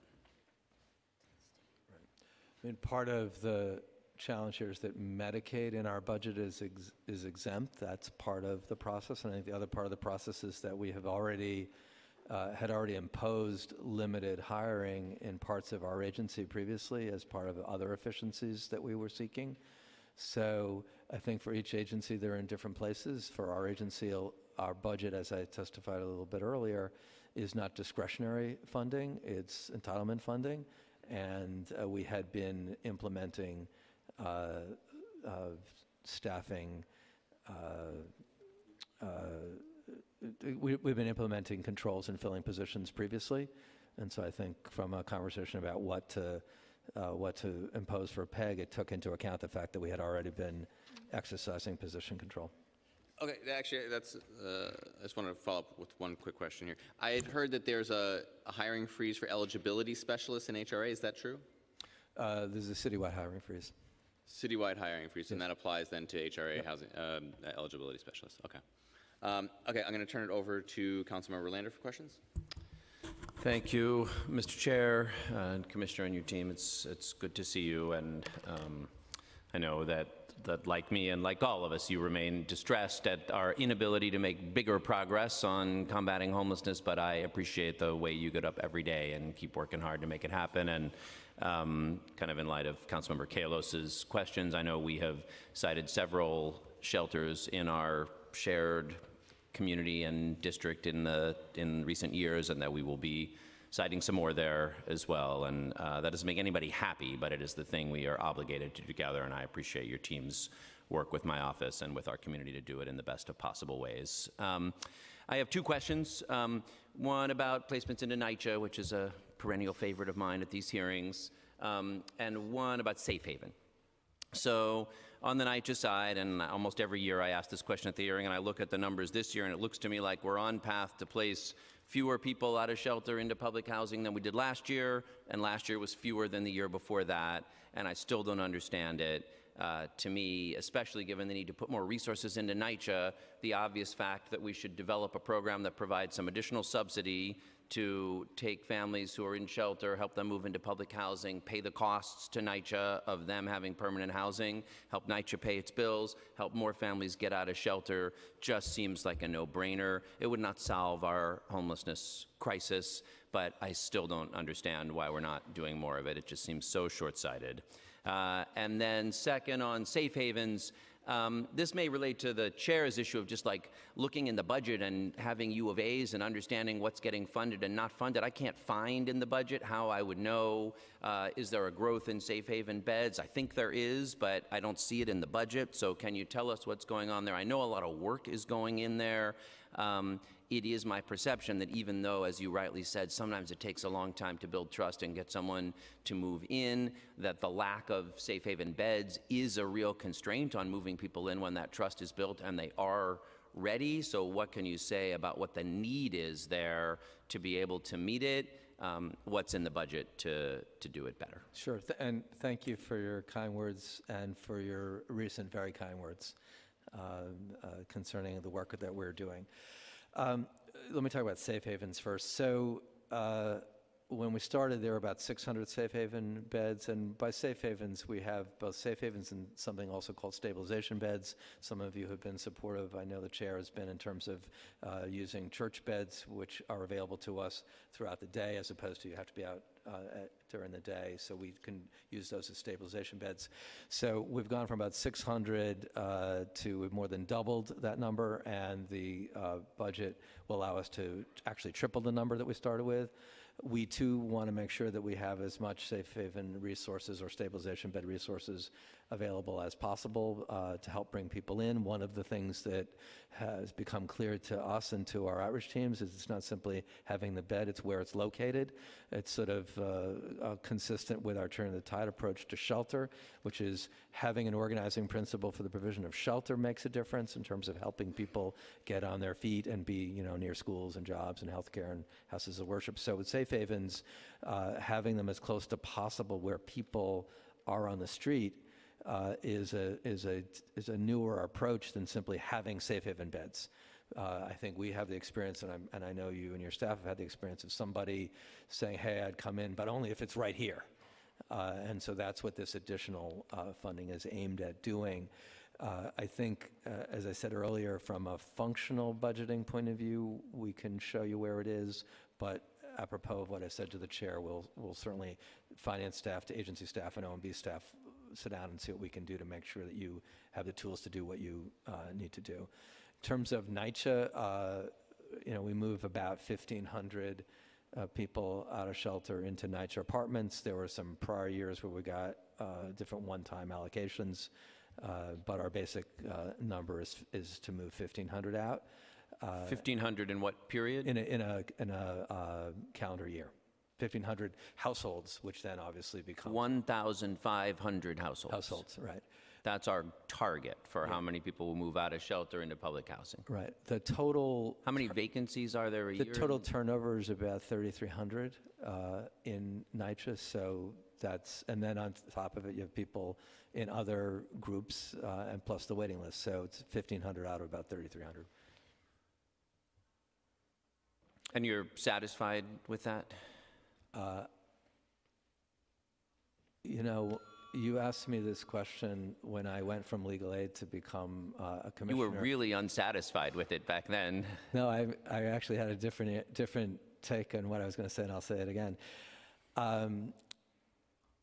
I mean, part of the challenge here is that Medicaid in our budget is ex- is exempt. That's part of the process. And I think the other part of the process is that we have already, uh, had already imposed limited hiring in parts of our agency previously as part of other efficiencies that we were seeking. So I think for each agency, they're in different places. For our agency, our budget, as I testified a little bit earlier, is not discretionary funding, it's entitlement funding. And uh, we had been implementing staffing, uh, uh, we- we've been implementing controls and filling positions previously. And so I think from a conversation about what to, uh, what to impose for PEG, it took into account the fact that we had already been exercising position control. Okay, actually, that's, uh, I just wanted to follow up with one quick question here. I had heard that there's a a hiring freeze for eligibility specialists in HRA, is that true? Uh, There's a citywide hiring freeze. Citywide hiring freeze, and that applies then to HRA housing, um, eligibility specialists, okay. Um, Okay, I'm going to turn it over to Councilmember Lander for questions. Thank you, Mr. Chair and Commissioner and your team. It's, it's good to see you, and um, I know that, that like me and like all of us, you remain distressed at our inability to make bigger progress on combating homelessness, but I appreciate the way you get up every day and keep working hard to make it happen. And um, kind of in light of Councilmember Kallos's questions, I know we have sited several shelters in our shared community and district in the, in recent years, and that we will be siting some more there as well. And uh, that doesn't make anybody happy, but it is the thing we are obligated to do together, and I appreciate your team's work with my office and with our community to do it in the best of possible ways. Um, I have two questions. Um, one about placements into NYCHA, which is a perennial favorite of mine at these hearings, um, and one about Safe Haven. So on the NYCHA side, and almost every year I ask this question at the hearing, and I look at the numbers this year, and it looks to me like we're on path to place fewer people out of shelter into public housing than we did last year, and last year was fewer than the year before that, and I still don't understand it. Uh, to me, especially given the need to put more resources into NYCHA, the obvious fact that we should develop a program that provides some additional subsidy to take families who are in shelter, help them move into public housing, pay the costs to NYCHA of them having permanent housing, help NYCHA pay its bills, help more families get out of shelter, just seems like a no-brainer. It would not solve our homelessness crisis, but I still don't understand why we're not doing more of it. It just seems so short-sighted. Uh, and then second, on safe havens, Um, This may relate to the chair's issue of just like looking in the budget and having U of As and understanding what's getting funded and not funded. I can't find in the budget how I would know, uh, is there a growth in safe haven beds? I think there is, but I don't see it in the budget. So can you tell us what's going on there? I know a lot of work is going in there. Um, it is my perception that even though, as you rightly said, sometimes it takes a long time to build trust and get someone to move in, that the lack of safe haven beds is a real constraint on moving people in when that trust is built and they are ready. So, what can you say about what the need is there to be able to meet it? Um, what's in the budget to, to do it better? Sure, th- and thank you for your kind words and for your recent very kind words uh, uh, concerning the work that we're doing. Um, Let me talk about safe havens first. So uh, when we started, there were about 600 safe haven beds, and by safe havens, we have both safe havens and something also called stabilization beds. Some of you have been supportive, I know the chair has been, in terms of uh, using church beds, which are available to us throughout the day, as opposed to you have to be out uh, at- during the day, so we can use those as stabilization beds. So we've gone from about 600 uh, to, we've more than doubled that number, and the uh, budget will allow us to actually triple the number that we started with. We too want to make sure that we have as much safe haven resources or stabilization bed resources available as possible uh, to help bring people in. One of the things that has become clear to us and to our outreach teams is it's not simply having the bed, it's where it's located. It's sort of uh, uh, consistent with our turn the tide approach to shelter, which is having an organizing principle for the provision of shelter makes a difference in terms of helping people get on their feet and be, you know, near schools and jobs and healthcare and houses of worship. So with safe havens, uh, having them as close to possible where people are on the street uh, is a is a is a newer approach than simply having safe haven beds. Uh, I think we have the experience, and, and I know you and your staff have had the experience of somebody saying, "Hey, I'd come in, but only if it's right here." Uh, and so that's what this additional uh, funding is aimed at doing. Uh, I think, uh, as I said earlier, from a functional budgeting point of view, we can show you where it is, but apropos of what I said to the chair, we'll, we'll certainly, finance staff to agency staff and OMB staff, sit down and see what we can do to make sure that you have the tools to do what you uh, need to do. In terms of NYCHA, uh, you know, we move about 1,500 uh, people out of shelter into NYCHA apartments. There were some prior years where we got uh, different one-time allocations, uh, but our basic uh, number is, is to move 1,500 out 1,500 in what period? in a, in a, in a uh, calendar year. 1,500 households, which then obviously become 1,500 households. households, right? That's our target for how many people will move out of shelter into public housing. Right. The total How many vacancies are there a The year? total turnover is about 3,300 uh, in NYCHA, so that's, and then on top of it, you have people in other groups, uh, and plus the waiting list, so it's 1,500 out of about 3,300. And you're satisfied with that? You know, you asked me this question when I went from legal aid to become uh, a commissioner. You were really unsatisfied with it back then. [laughs] No, I, I actually had a different, different take on what I was going to say, and I'll say it again. Um,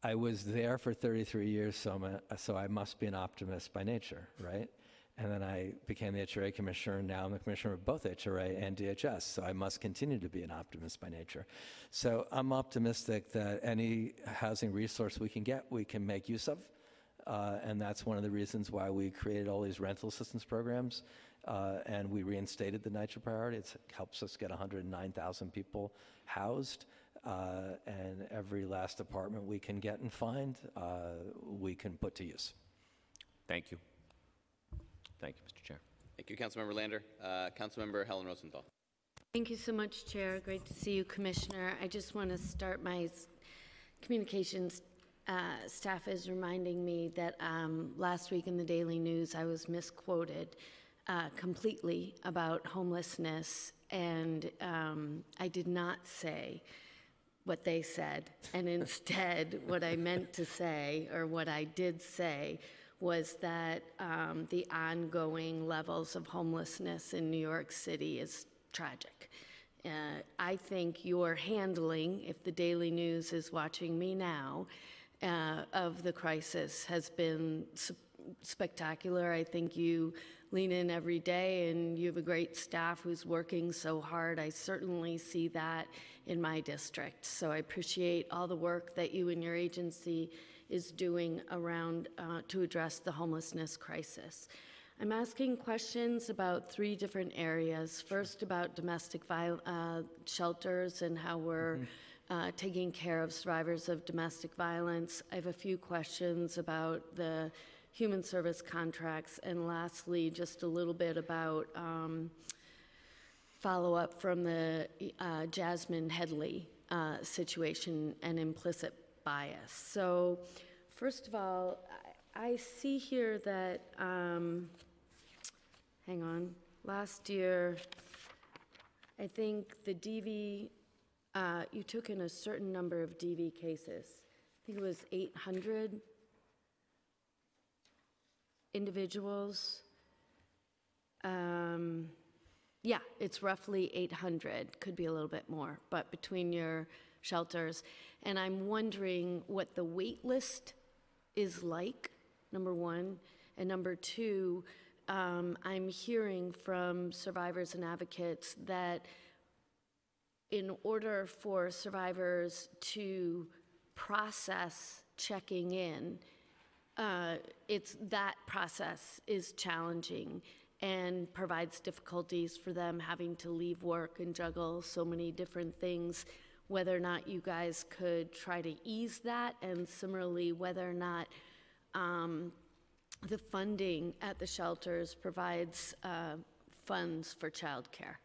I was there for 33 years, so, a, so I must be an optimist by nature, right? And then I became the HRA commissioner, and now I'm the commissioner of both HRA and DHS, so I must continue to be an optimist by nature. So I'm optimistic that any housing resource we can get, we can make use of. Uh, and that's one of the reasons why we created all these rental assistance programs. Uh, and we reinstated the NYCHA priority. It helps us get 109,000 people housed. Uh, and every last apartment we can get and find, uh, we can put to use. Thank you. Thank you, Mr. Chair. Thank you, Councilmember Lander. Uh, Councilmember Helen Rosenthal. Thank you so much, Chair. Great to see you, Commissioner. I just want to start my communications uh, staff is reminding me that um, last week in the Daily News, I was misquoted uh, completely about homelessness, and um, I did not say what they said. And [laughs] instead, what I meant to say, or what I did say, was that um, the ongoing levels of homelessness in New York City is tragic. Uh, I think your handling, if the Daily News is watching me now, uh, of the crisis has been spectacular. I think you lean in every day and you have a great staff who's working so hard. I certainly see that in my district. So I appreciate all the work that you and your agency is doing around uh, to address the homelessness crisis. I'm asking questions about three different areas. First, about domestic viol- uh, shelters and how we're uh, taking care of survivors of domestic violence. I have a few questions about the human service contracts. And lastly, just a little bit about um, follow-up from the uh, Jazmine Headley uh, situation and implicit bias. So first of all, I I see here that, um, hang on, last year, I think the DV, uh, you took in a certain number of DV cases. I think it was 800 individuals. Um, yeah, it's roughly 800, could be a little bit more, but between your shelters. And I'm wondering what the wait list is like, number one. And number two, um, I'm hearing from survivors and advocates that in order for survivors to process checking in, uh, it's that process is challenging and provides difficulties for them having to leave work and juggle so many different things. Whether or not you guys could try to ease that, and similarly, whether or not um, the funding at the shelters provides uh, funds for childcare.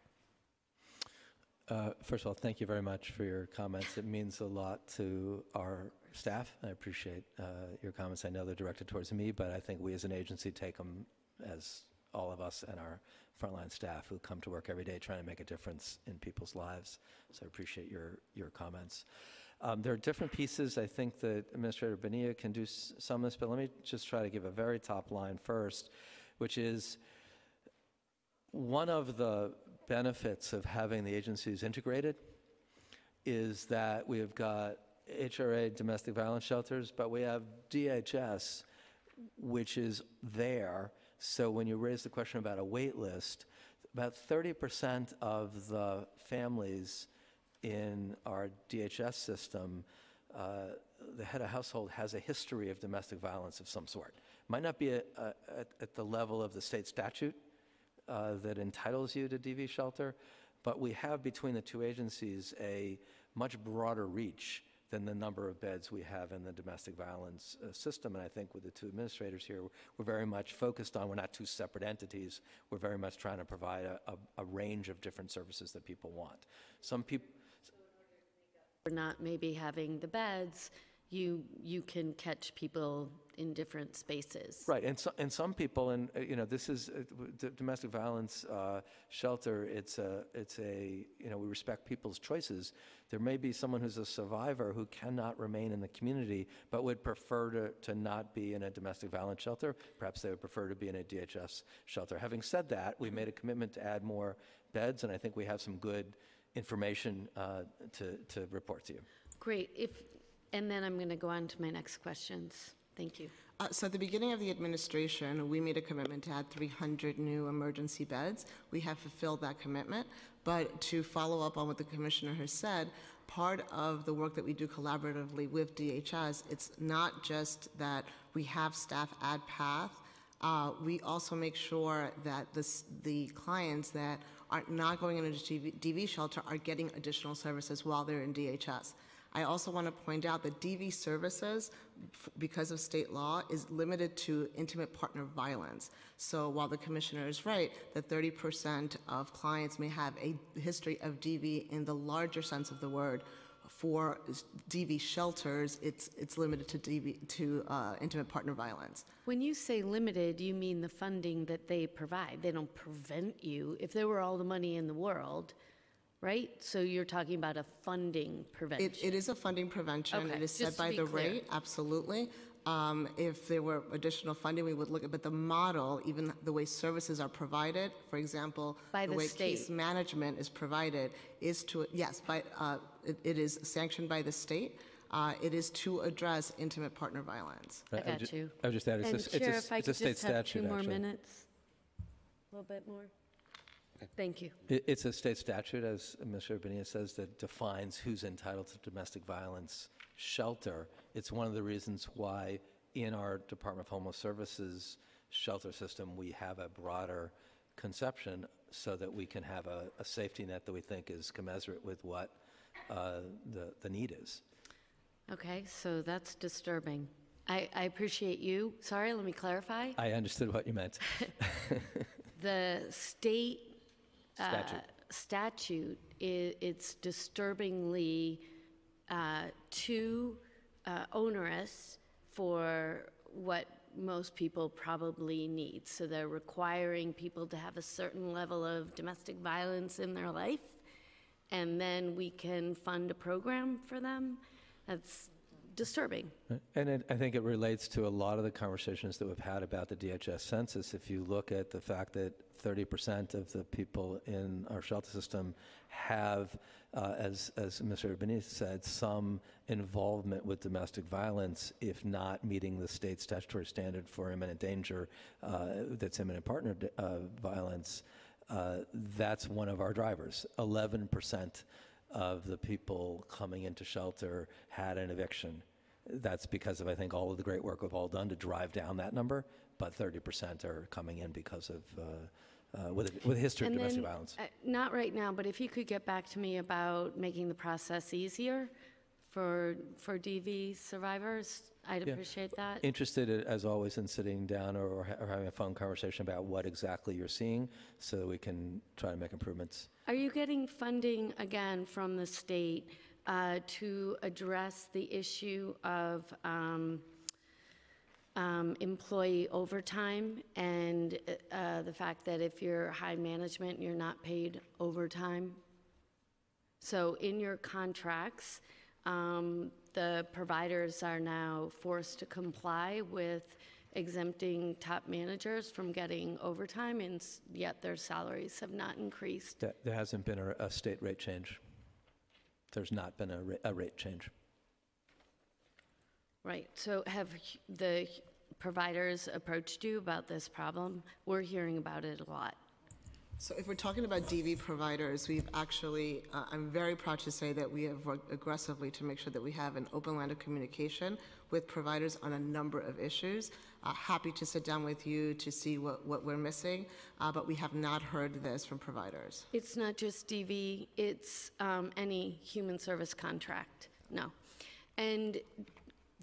Uh, First of all, thank you very much for your comments. It means a lot to our staff. I appreciate uh, your comments. I know they're directed towards me, but I think we as an agency take them as all of us and our frontline staff who come to work every day trying to make a difference in people's lives. So I appreciate your, your comments. Um, There are different pieces. I think that Administrator Bonilla can do some of this, but let me just try to give a very top line first, which is one of the benefits of having the agencies integrated is that we have got HRA domestic violence shelters, but we have DHS, which is there. So when you raise the question about a wait list, about 30% of the families in our DHS system, uh, the head of household has a history of domestic violence of some sort. Might not be a- a- at at the level of the state statute, uh, that entitles you to DV shelter, but we have between the two agencies a much broader reach than the number of beds we have in the domestic violence uh, system. And I think with the two administrators here, we're very much focused on, we're not two separate entities, we're very much trying to provide a, a, a range of different services that people want. Some people, We're not maybe having the beds, you, you can catch people in different spaces. Right, and so, and some people, and, uh, you know, this is, uh, d- domestic violence uh, shelter, it's a, it's a, you know, we respect people's choices. There may be someone who's a survivor who cannot remain in the community, but would prefer to, to not be in a domestic violence shelter. Perhaps they would prefer to be in a DHS shelter. Having said that, we made a commitment to add more beds, and I think we have some good information uh, to, to report to you. Great, if, and then I'm going to go on to my next questions. Thank you. Uh, So at the beginning of the administration, we made a commitment to add 300 new emergency beds. We have fulfilled that commitment. But to follow up on what the commissioner has said, part of the work that we do collaboratively with DHS, it's not just that we have staff at PATH. Uh, We also make sure that this- the clients that are not going into DV DV shelter are getting additional services while they're in DHS. I also want to point out that DV services, because of state law, is limited to intimate partner violence. So while the commissioner is right that 30% of clients may have a history of DV in the larger sense of the word, for DV shelters, it's, it's limited to DV, to uh, intimate partner violence. When you say limited, you mean the funding that they provide. They don't prevent you. If there were all the money in the world, right? So you're talking about a funding prevention. It, it is a funding prevention. Okay, It is set just to by be the clear. rate, absolutely. Um, If there were additional funding, we would look at, but the model, even the way services are provided, for example, By the the way case state. management is provided, is to, yes, by, uh, it it is sanctioned by the state. Uh, It is to address intimate partner violence. I I would got ju- you. I would just add, it's a And s- it's a Chair, s- if I it's a could state just have two statute, more actually. minutes? A little bit more? Thank you. It- It's a state statute, as Mr. Urbania says, that defines who's entitled to domestic violence shelter. It's one of the reasons why in our Department of Homeless Services shelter system, we have a broader conception so that we can have a, a safety net that we think is commensurate with what uh, the, the need is. Okay, so that's disturbing. I, I appreciate you. Sorry, let me clarify. I understood what you meant. [laughs] The state Statute. statute, i- it's disturbingly uh, too uh, onerous for what most people probably need. So they're requiring people to have a certain level of domestic violence in their life, and then we can fund a program for them. That's disturbing. And it, I think it relates to a lot of the conversations that we've had about the DHS census. If you look at the fact that 30% of the people in our shelter system have, uh, as, as Mr. Benitez said, some involvement with domestic violence, if not meeting the state statutory standard for imminent danger, uh, that's imminent partner uh, violence, uh, that's one of our drivers. 11% of the people coming into shelter had an eviction. That's because of, I think, all of the great work we've all done to drive down that number, but 30% are coming in because of, uh, uh, with, a, with a history of And domestic then, violence. uh, Not right now, but if you could get back to me about making the process easier for, for DV survivors, I'd appreciate that. Interested, as always, in sitting down or, or ha- or having a phone conversation about what exactly you're seeing so that we can try to make improvements. Are you getting funding again from the state uh, to address the issue of um, um, employee overtime and uh, the fact that if you're high management, you're not paid overtime? So in your contracts, um, the providers are now forced to comply with exempting top managers from getting overtime, and yet their salaries have not increased. There, there hasn't been a, a state rate change. There's not been a, ra- a rate change. Right, so have the providers approached you about this problem? We're hearing about it a lot. So if we're talking about DV providers, we've actually, uh, I'm very proud to say that we have worked aggressively to make sure that we have an open line of communication with providers on a number of issues. Uh, Happy to sit down with you to see what, what we're missing, uh, but we have not heard this from providers. It's not just DV, it's um, any human service contract, no. And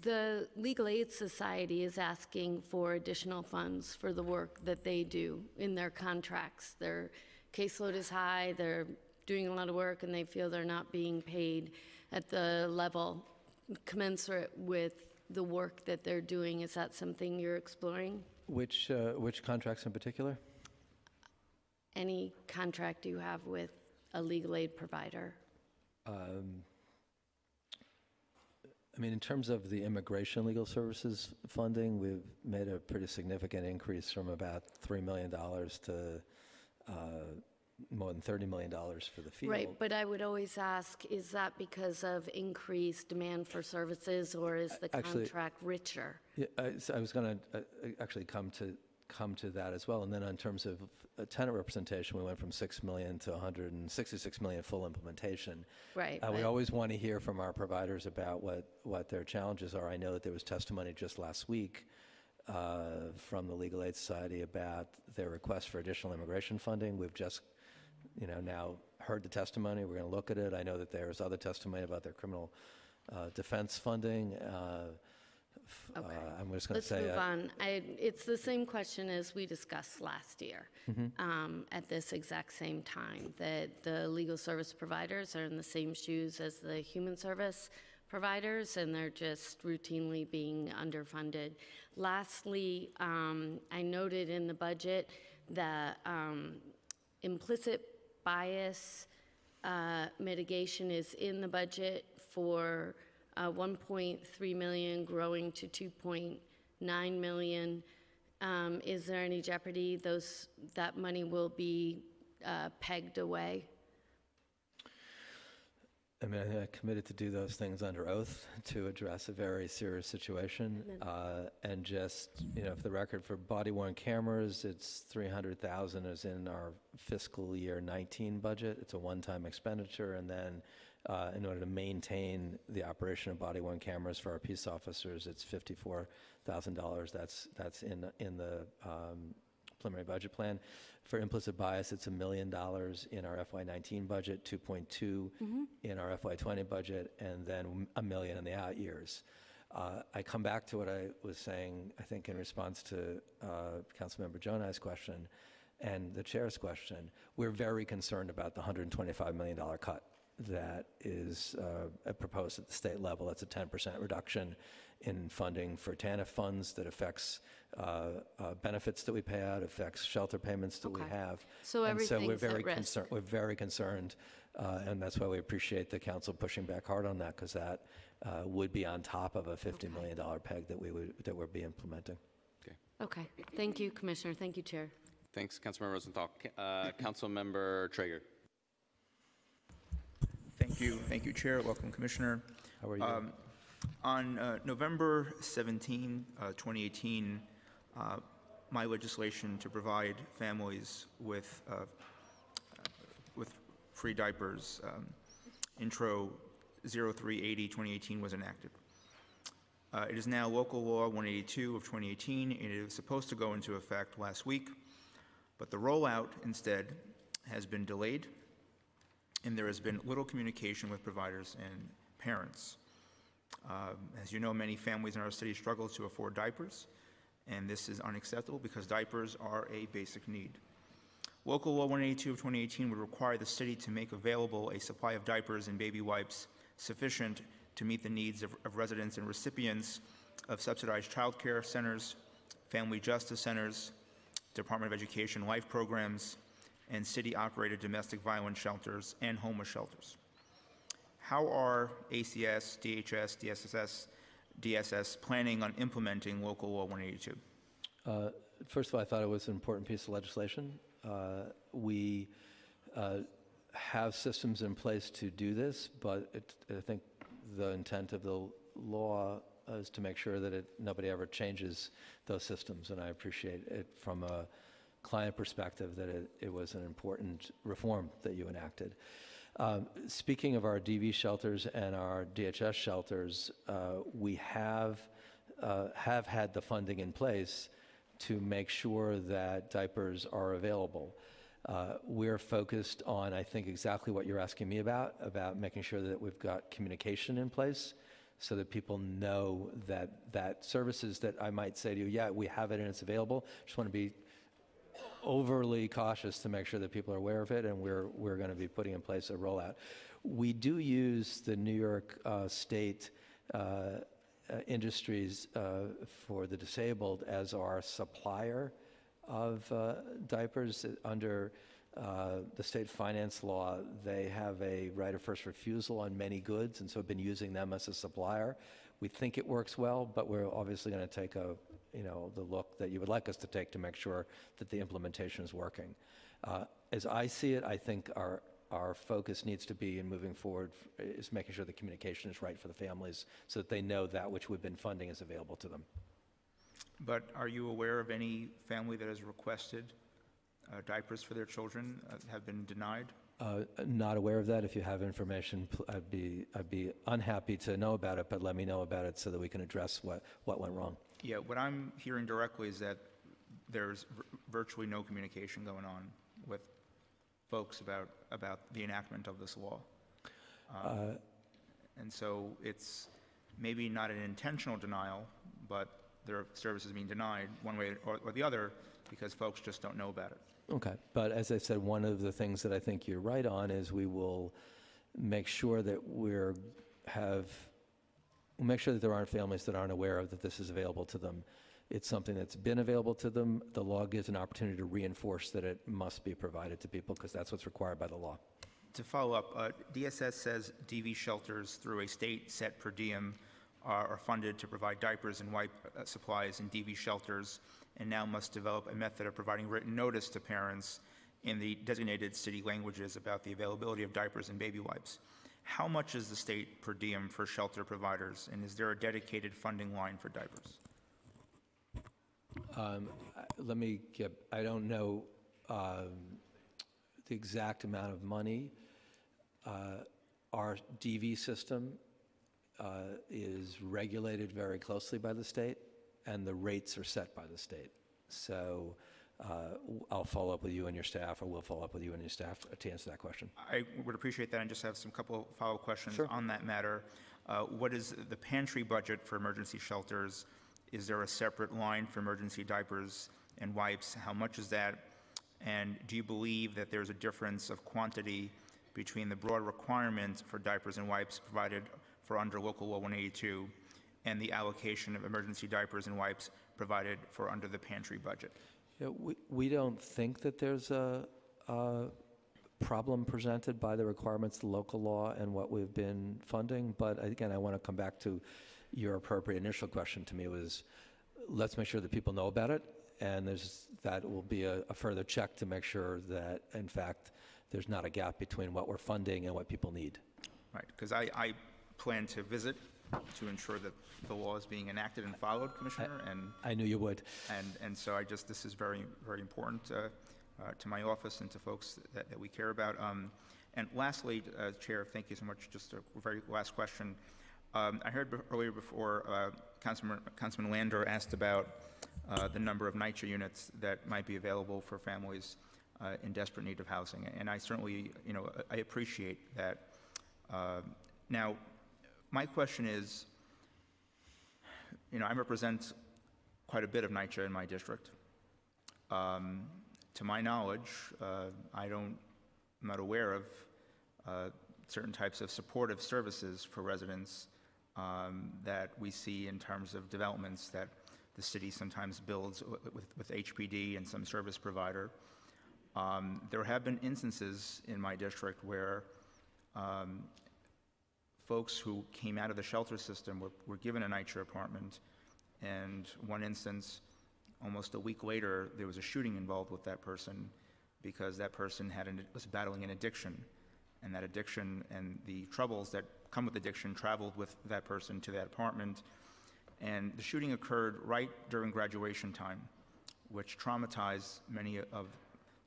the Legal Aid Society is asking for additional funds for the work that they do in their contracts. Their caseload is high, they're doing a lot of work, and they feel they're not being paid at the level commensurate with the work that they're doing. Is that something you're exploring? Which, uh, which contracts in particular? Any contract you have with a legal aid provider? Um, I mean, in terms of the immigration legal services funding, we've made a pretty significant increase from about $3 million to uh, more than $30 million for the field. Right, but I would always ask, is that because of increased demand for services, or is the Actually- contract richer? Yeah, I so I was going to actually come to, come to that as well. And then in terms of uh, tenant representation, we went from 6 million to 166 million full implementation. Right, Uh, We always want to hear from our providers about what, what their challenges are. I know that there was testimony just last week uh, from the Legal Aid Society about their request for additional immigration funding. We've just, you know, now heard the testimony. We're going to look at it. I know that there's other testimony about their criminal uh, defense funding. Uh, f- uh, I'm just going to Let's say. move uh, on. I, it's the same question as we discussed last year, um, at this exact same time, that the legal service providers are in the same shoes as the human service providers, and they're just routinely being underfunded. Lastly, um, I noted in the budget that um, implicit bias uh, mitigation is in the budget for uh, 1.3 million growing to 2.9 million. Um, Is there any jeopardy those, that money will be uh, pegged away? I mean, I committed to do those things under oath to address a very serious situation. Uh, And just, you know, for the record, for body worn cameras, it's 300,000 is in our fiscal year 19 budget. It's a one-time expenditure. And then uh, in order to maintain the operation of body worn cameras for our peace officers, it's $54,000. That's, that's in, in the um, preliminary budget plan. For implicit bias, it's a million dollars in our FY19 budget, 2.2 in our FY20 budget, and then a million in the out years. Uh, I come back to what I was saying, I think in response to uh, Councilmember Gjonaj's question and the chair's question. We're very concerned about the $125 million cut that is uh, proposed at the state level. That's a 10% reduction in funding for TANF funds that affects uh, uh, benefits that we pay out, affects shelter payments that we Okay. have. So And so we're everything's at very risk. concerned. We're very concerned, uh, and that's why we appreciate the council pushing back hard on that, because that uh, would be on top of a $50 million peg that we would, that we're be implementing. Okay, thank you, Commissioner, thank you, Chair. Thanks, Councilmember Rosenthal. Ca- Uh, Councilmember Treyger. Thank you. Thank you, Chair. Welcome, Commissioner. How are you? Um, On uh, November 17, uh, 2018, uh, my legislation to provide families with, uh, with free diapers, um, Intro 0380, 2018, was enacted. Uh, It is now Local Law 182 of 2018, and it is supposed to go into effect last week, but the rollout instead has been delayed and there has been little communication with providers and parents. Um, As you know, many families in our city struggle to afford diapers, and this is unacceptable because diapers are a basic need. Local Law 182 of 2018 would require the city to make available a supply of diapers and baby wipes sufficient to meet the needs of of residents and recipients of subsidized childcare centers, family justice centers, Department of Education LYFE programs, and city-operated domestic violence shelters and homeless shelters. How are ACS, DHS, DSSS, DSS planning on implementing Local Law 182? Uh, First of all, I thought it was an important piece of legislation. Uh, We uh, have systems in place to do this, but it- I think the intent of the law is to make sure that it, nobody ever changes those systems, and I appreciate it from a client perspective that it, it was an important reform that you enacted. Um, Speaking of our DV shelters and our DHS shelters, uh, we have, uh, have had the funding in place to make sure that diapers are available. Uh, We're focused on, I think, exactly what you're asking me about, about making sure that we've got communication in place so that people know that, that services that I might say to you, yeah, we have it and it's available. Just want to be overly cautious to make sure that people are aware of it, and we're, we're going to be putting in place a rollout. We do use the New York uh, State uh, uh, Industries uh, for the Disabled as our supplier of uh, diapers. Under the state finance law, they have a right of first refusal on many goods, and so have been using them as a supplier. We think it works well, but we're obviously going to take a, you know, the look that you would like us to take to make sure that the implementation is working. Uh, As I see it, I think our, our focus needs to be in moving forward is making sure the communication is right for the families so that they know that which we've been funding is available to them. But are you aware of any family that has requested uh, diapers for their children uh, have been denied? Uh, Not aware of that. If you have information, I'd be, I'd be unhappy to know about it, but let me know about it so that we can address what, what went wrong. Yeah, what I'm hearing directly is that there's vir- virtually no communication going on with folks about, about the enactment of this law. Um, And so it's maybe not an intentional denial, but their are services being denied one way or, or the other because folks just don't know about it. Okay, but as I said, one of the things that I think you're right on is we will make sure that we're, have, we'll make sure that there aren't families that aren't aware of that this is available to them. It's something that's been available to them. The law gives an opportunity to reinforce that it must be provided to people because that's what's required by the law. To follow up, uh, DSS says DV shelters through a state set per diem are are funded to provide diapers and wipe uh, supplies in DV shelters, and now must develop a method of providing written notice to parents in the designated city languages about the availability of diapers and baby wipes. How much is the state per diem for shelter providers, and is there a dedicated funding line for diapers? Um, Let me get, I don't know um, the exact amount of money. Uh, Our DV system uh, is regulated very closely by the state, and the rates are set by the state. So uh, I'll follow up with you and your staff, or we'll follow up with you and your staff to answer that question. I would appreciate that and just have some couple follow-up questions Sure. on that matter. Uh, What is the pantry budget for emergency shelters? Is there a separate line for emergency diapers and wipes? How much is that? And do you believe that there's a difference of quantity between the broad requirement for diapers and wipes provided for under Local Law 182 and the allocation of emergency diapers and wipes provided for under the pantry budget? Yeah, we, we don't think that there's a, a problem presented by the requirements of local law and what we've been funding, but again, I want to come back to your appropriate initial question to me was, let's make sure that people know about it, and there's, that will be a, a further check to make sure that, in fact, there's not a gap between what we're funding and what people need. Right, because I, I plan to visit to ensure that the law is being enacted and followed, Commissioner, and, I knew you would. and, and so I just, this is very, very important uh, uh, to my office and to folks that, that we care about. Um, And lastly, uh, Chair, thank you so much, just a very last question. Um, I heard earlier before, uh, Councilman, Councilman Lander asked about uh, the number of NYCHA units that might be available for families uh, in desperate need of housing, and I certainly, you know, I appreciate that. Uh, Now, my question is, you know, I represent quite a bit of NYCHA in my district. Um, To my knowledge, uh, I don't, I'm not aware of uh, certain types of supportive services for residents um, that we see in terms of developments that the city sometimes builds with, with HPD and some service provider. Um, There have been instances in my district where um, folks who came out of the shelter system were, were given a NYCHA apartment, and one instance, almost a week later, there was a shooting involved with that person because that person had an, was battling an addiction, and that addiction and the troubles that come with addiction traveled with that person to that apartment, and the shooting occurred right during graduation time, which traumatized many of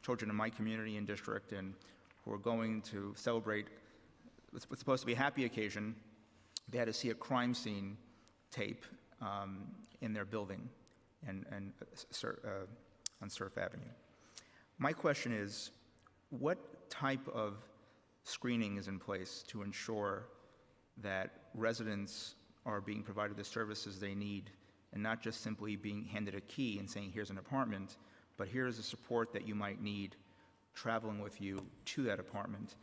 children in my community and district, and who were going to celebrate what's supposed to be a happy occasion, they had to see a crime scene tape um, in their building and, and uh, uh, on Surf Avenue. My question is, what type of screening is in place to ensure that residents are being provided the services they need and not just simply being handed a key and saying, here's an apartment, but here's the support that you might need traveling with you to that apartment?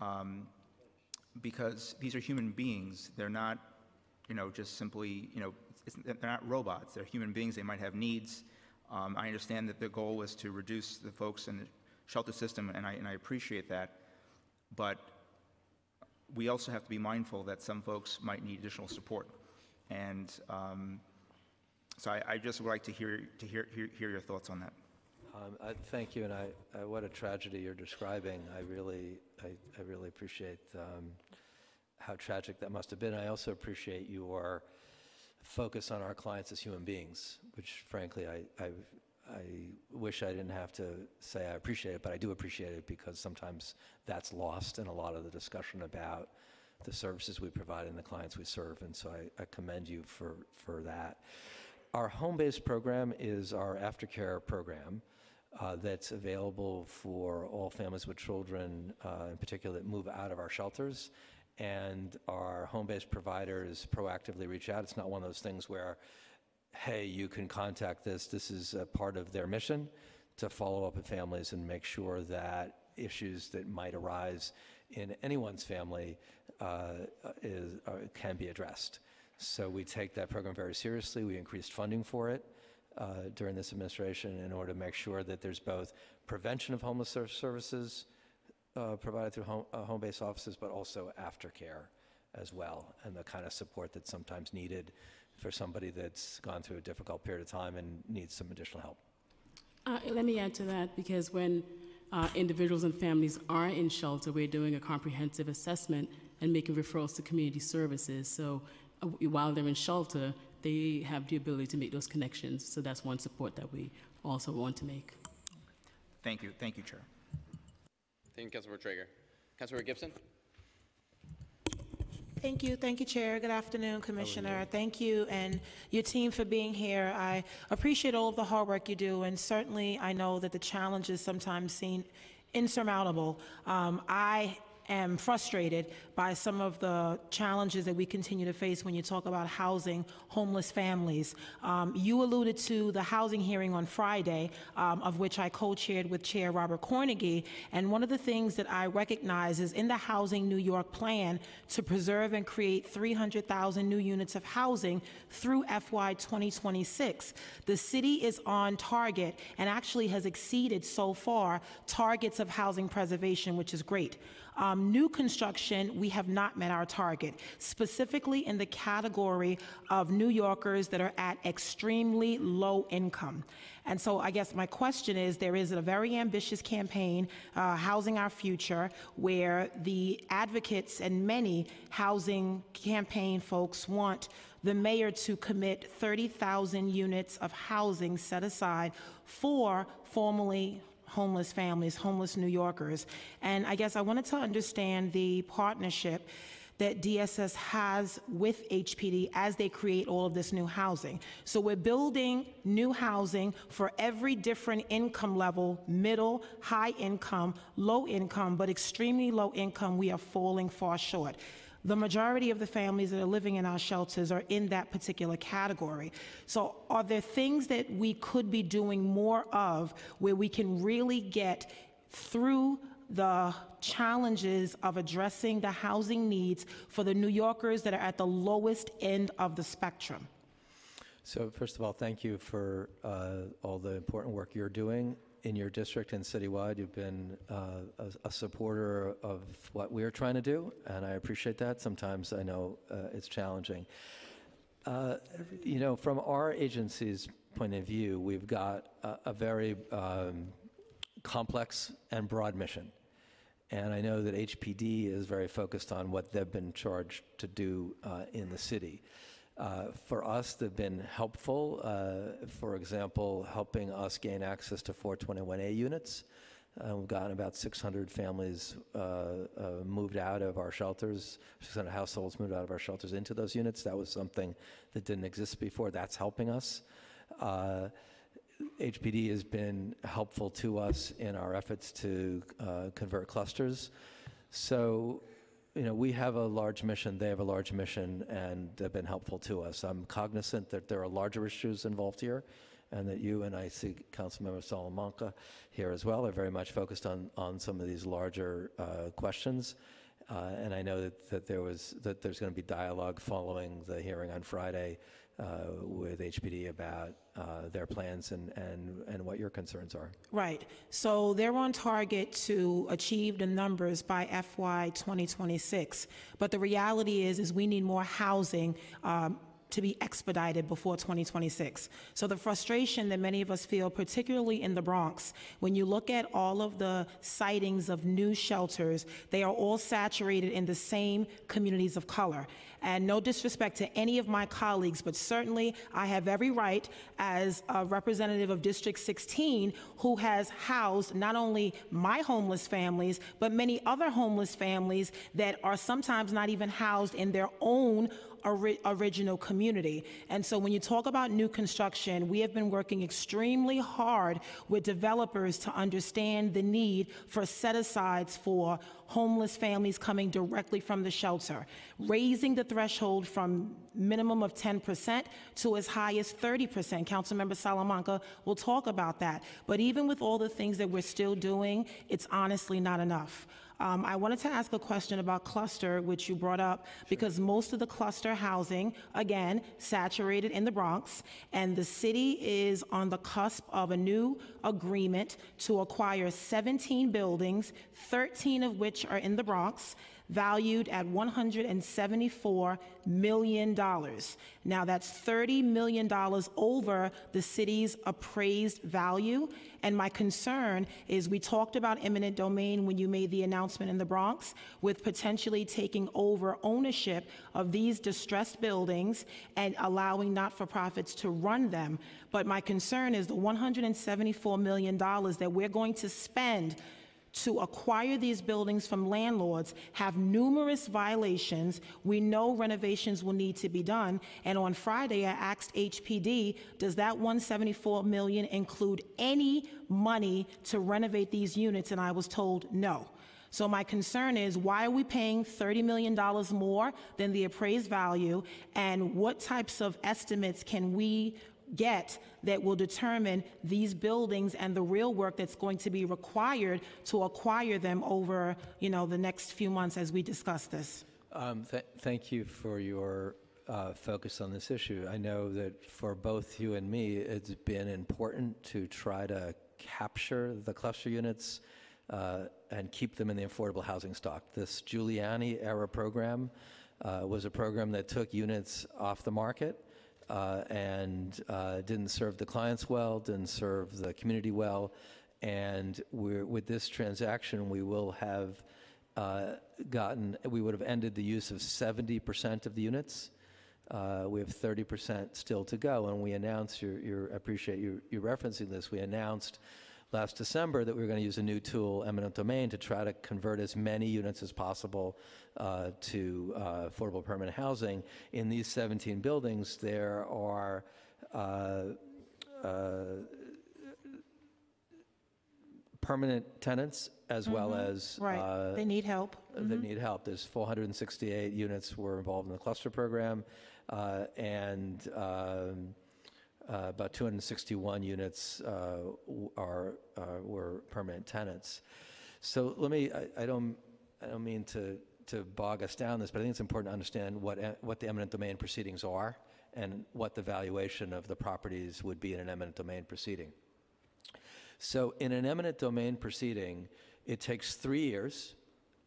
Um, because these are human beings. They're not, you know, just simply, you know, they're not robots. They're human beings. They might have needs. Um, I understand that the goal is to reduce the folks in the shelter system, and I, and I appreciate that. But we also have to be mindful that some folks might need additional support. And um, so I, I just would like to hear, to hear, hear, hear your thoughts on that. Um, I, thank you, and I, I, what a tragedy you're describing. I really, I, I really appreciate um, how tragic that must have been. I also appreciate your focus on our clients as human beings, which frankly, I, I, I wish I didn't have to say I appreciate it, but I do appreciate it because sometimes that's lost in a lot of the discussion about the services we provide and the clients we serve, and so I, I commend you for, for that. Our Homebase program is our aftercare program uh, that's available for all families with children, uh, in particular, that move out of our shelters. And our Homebase providers proactively reach out. It's not one of those things where, hey, you can contact this. This is a part of their mission to follow up with families and make sure that issues that might arise in anyone's family uh, is, uh, can be addressed. So we take that program very seriously. We increased funding for it uh, during this administration in order to make sure that there's both prevention of homeless services uh, provided through home, uh, Homebase offices, but also aftercare as well, and the kind of support that's sometimes needed for somebody that's gone through a difficult period of time and needs some additional help. Uh, let me add to that because when uh, individuals and families are in shelter, we're doing a comprehensive assessment and making referrals to community services. So uh, while they're in shelter, they have the ability to make those connections. So that's one support that we also want to make. Thank you, thank you, Chair. Thank you, Councilmember Treyger. Councilmember Gibson? Thank you. Thank you, Chair. Good afternoon, Commissioner. Thank you and your team for being here. I appreciate all of the hard work you do, and certainly I know that the challenges sometimes seem insurmountable. Um, I am frustrated by some of the challenges that we continue to face when you talk about housing homeless families. Um, you alluded to the housing hearing on Friday, um, of which I co-chaired with Chair Robert Cornegy, and one of the things that I recognize is in the Housing New York plan to preserve and create 300,000 new units of housing through FY 2026. The city is on target and actually has exceeded so far targets of housing preservation, which is great. Um, new construction, we have not met our target, specifically in the category of New Yorkers that are at extremely low income. And so I guess my question is there is a very ambitious campaign, uh, Housing Our Future, where the advocates and many housing campaign folks want the mayor to commit 30,000 units of housing set aside for formerly homeless families, homeless New Yorkers. And I guess I wanted to understand the partnership that DSS has with HPD as they create all of this new housing. So we're building new housing for every different income level, middle, high income, low income, but extremely low income, we are falling far short. The majority of the families that are living in our shelters are in that particular category. So, are there things that we could be doing more of where we can really get through the challenges of addressing the housing needs for the New Yorkers that are at the lowest end of the spectrum? So first of all, thank you for uh, all the important work you're doing in your district and citywide. You've been uh, a, a supporter of what we're trying to do, and I appreciate that. Sometimes I know uh, it's challenging. Uh, you know, from our agency's point of view, we've got a, a very um, complex and broad mission. And I know that HPD is very focused on what they've been charged to do uh, in the city. Uh, for us, they've been helpful. Uh, for example, helping us gain access to 421A units. Uh, we've gotten about 600 families moved out of our shelters, 600 households moved out of our shelters into those units. That was something that didn't exist before. That's helping us. HPD has been helpful to us in our efforts to convert clusters. So you know, we have a large mission, they have a large mission, and they've been helpful to us. I'm cognizant that there are larger issues involved here, and that you and I see Councilmember Salamanca here as well are very much focused on, on some of these larger uh, questions. Uh, and I know that, that there was that there's going to be dialogue following the hearing on Friday uh, with HPD about uh, their plans and, and, and what your concerns are. Right. So they're on target to achieve the numbers by FY 2026. But the reality is, is we need more housing um, to be expedited before 2026. So the frustration that many of us feel, particularly in the Bronx, when you look at all of the sitings of new shelters, they are all saturated in the same communities of color. And no disrespect to any of my colleagues, but certainly I have every right as a representative of District 16 who has housed not only my homeless families, but many other homeless families that are sometimes not even housed in their own ori- original community. And so when you talk about new construction, we have been working extremely hard with developers to understand the need for set asides for homeless families coming directly from the shelter, raising the threshold from minimum of 10% to as high as 30%. Councilmember Salamanca will talk about that. But even with all the things that we're still doing, it's honestly not enough. Um, I wanted to ask a question about cluster, which you brought up, because most of the cluster housing, again, saturated in the Bronx, and the city is on the cusp of a new agreement to acquire 17 buildings, 13 of which are in the Bronx. Valued at $174 million. Now, that's $30 million over the city's appraised value. And my concern is we talked about eminent domain when you made the announcement in the Bronx with potentially taking over ownership of these distressed buildings and allowing not for profits to run them. But my concern is the $174 million that we're going to spend to acquire these buildings from landlords have numerous violations. We know renovations will need to be done. And on Friday, I asked HPD, does that 174 million include any money to renovate these units? And I was told no. So my concern is why are we paying $30 million more than the appraised value? And what types of estimates can we get that will determine these buildings and the real work that's going to be required to acquire them over, you know, the next few months as we discuss this. Um, th- Thank you for your uh, focus on this issue. I know that for both you and me, it's been important to try to capture the cluster units uh, and keep them in the affordable housing stock. This Giuliani-era program uh, was a program that took units off the market uh, and uh, didn't serve the clients well, didn't serve the community well. And with this transaction, we will have uh, gotten, we would have ended the use of 70% of the units. Uh, we have 30% still to go. And we announced, you're, you're, I appreciate you, you referencing this, we announced last December that we were going to use a new tool, eminent domain, to try to convert as many units as possible uh, to uh, affordable permanent housing. In these 17 buildings, there are uh, uh permanent tenants as well as Right, uh, they need help. that need help. There's 468 units were involved in the cluster program, uh, and um, uh, about 261 units uh, are, uh, were permanent tenants. So let me, I- I don't, I don't mean to, to bog us down this, but I think it's important to understand what, what the eminent domain proceedings are and what the valuation of the properties would be in an eminent domain proceeding. So in an eminent domain proceeding, it takes three years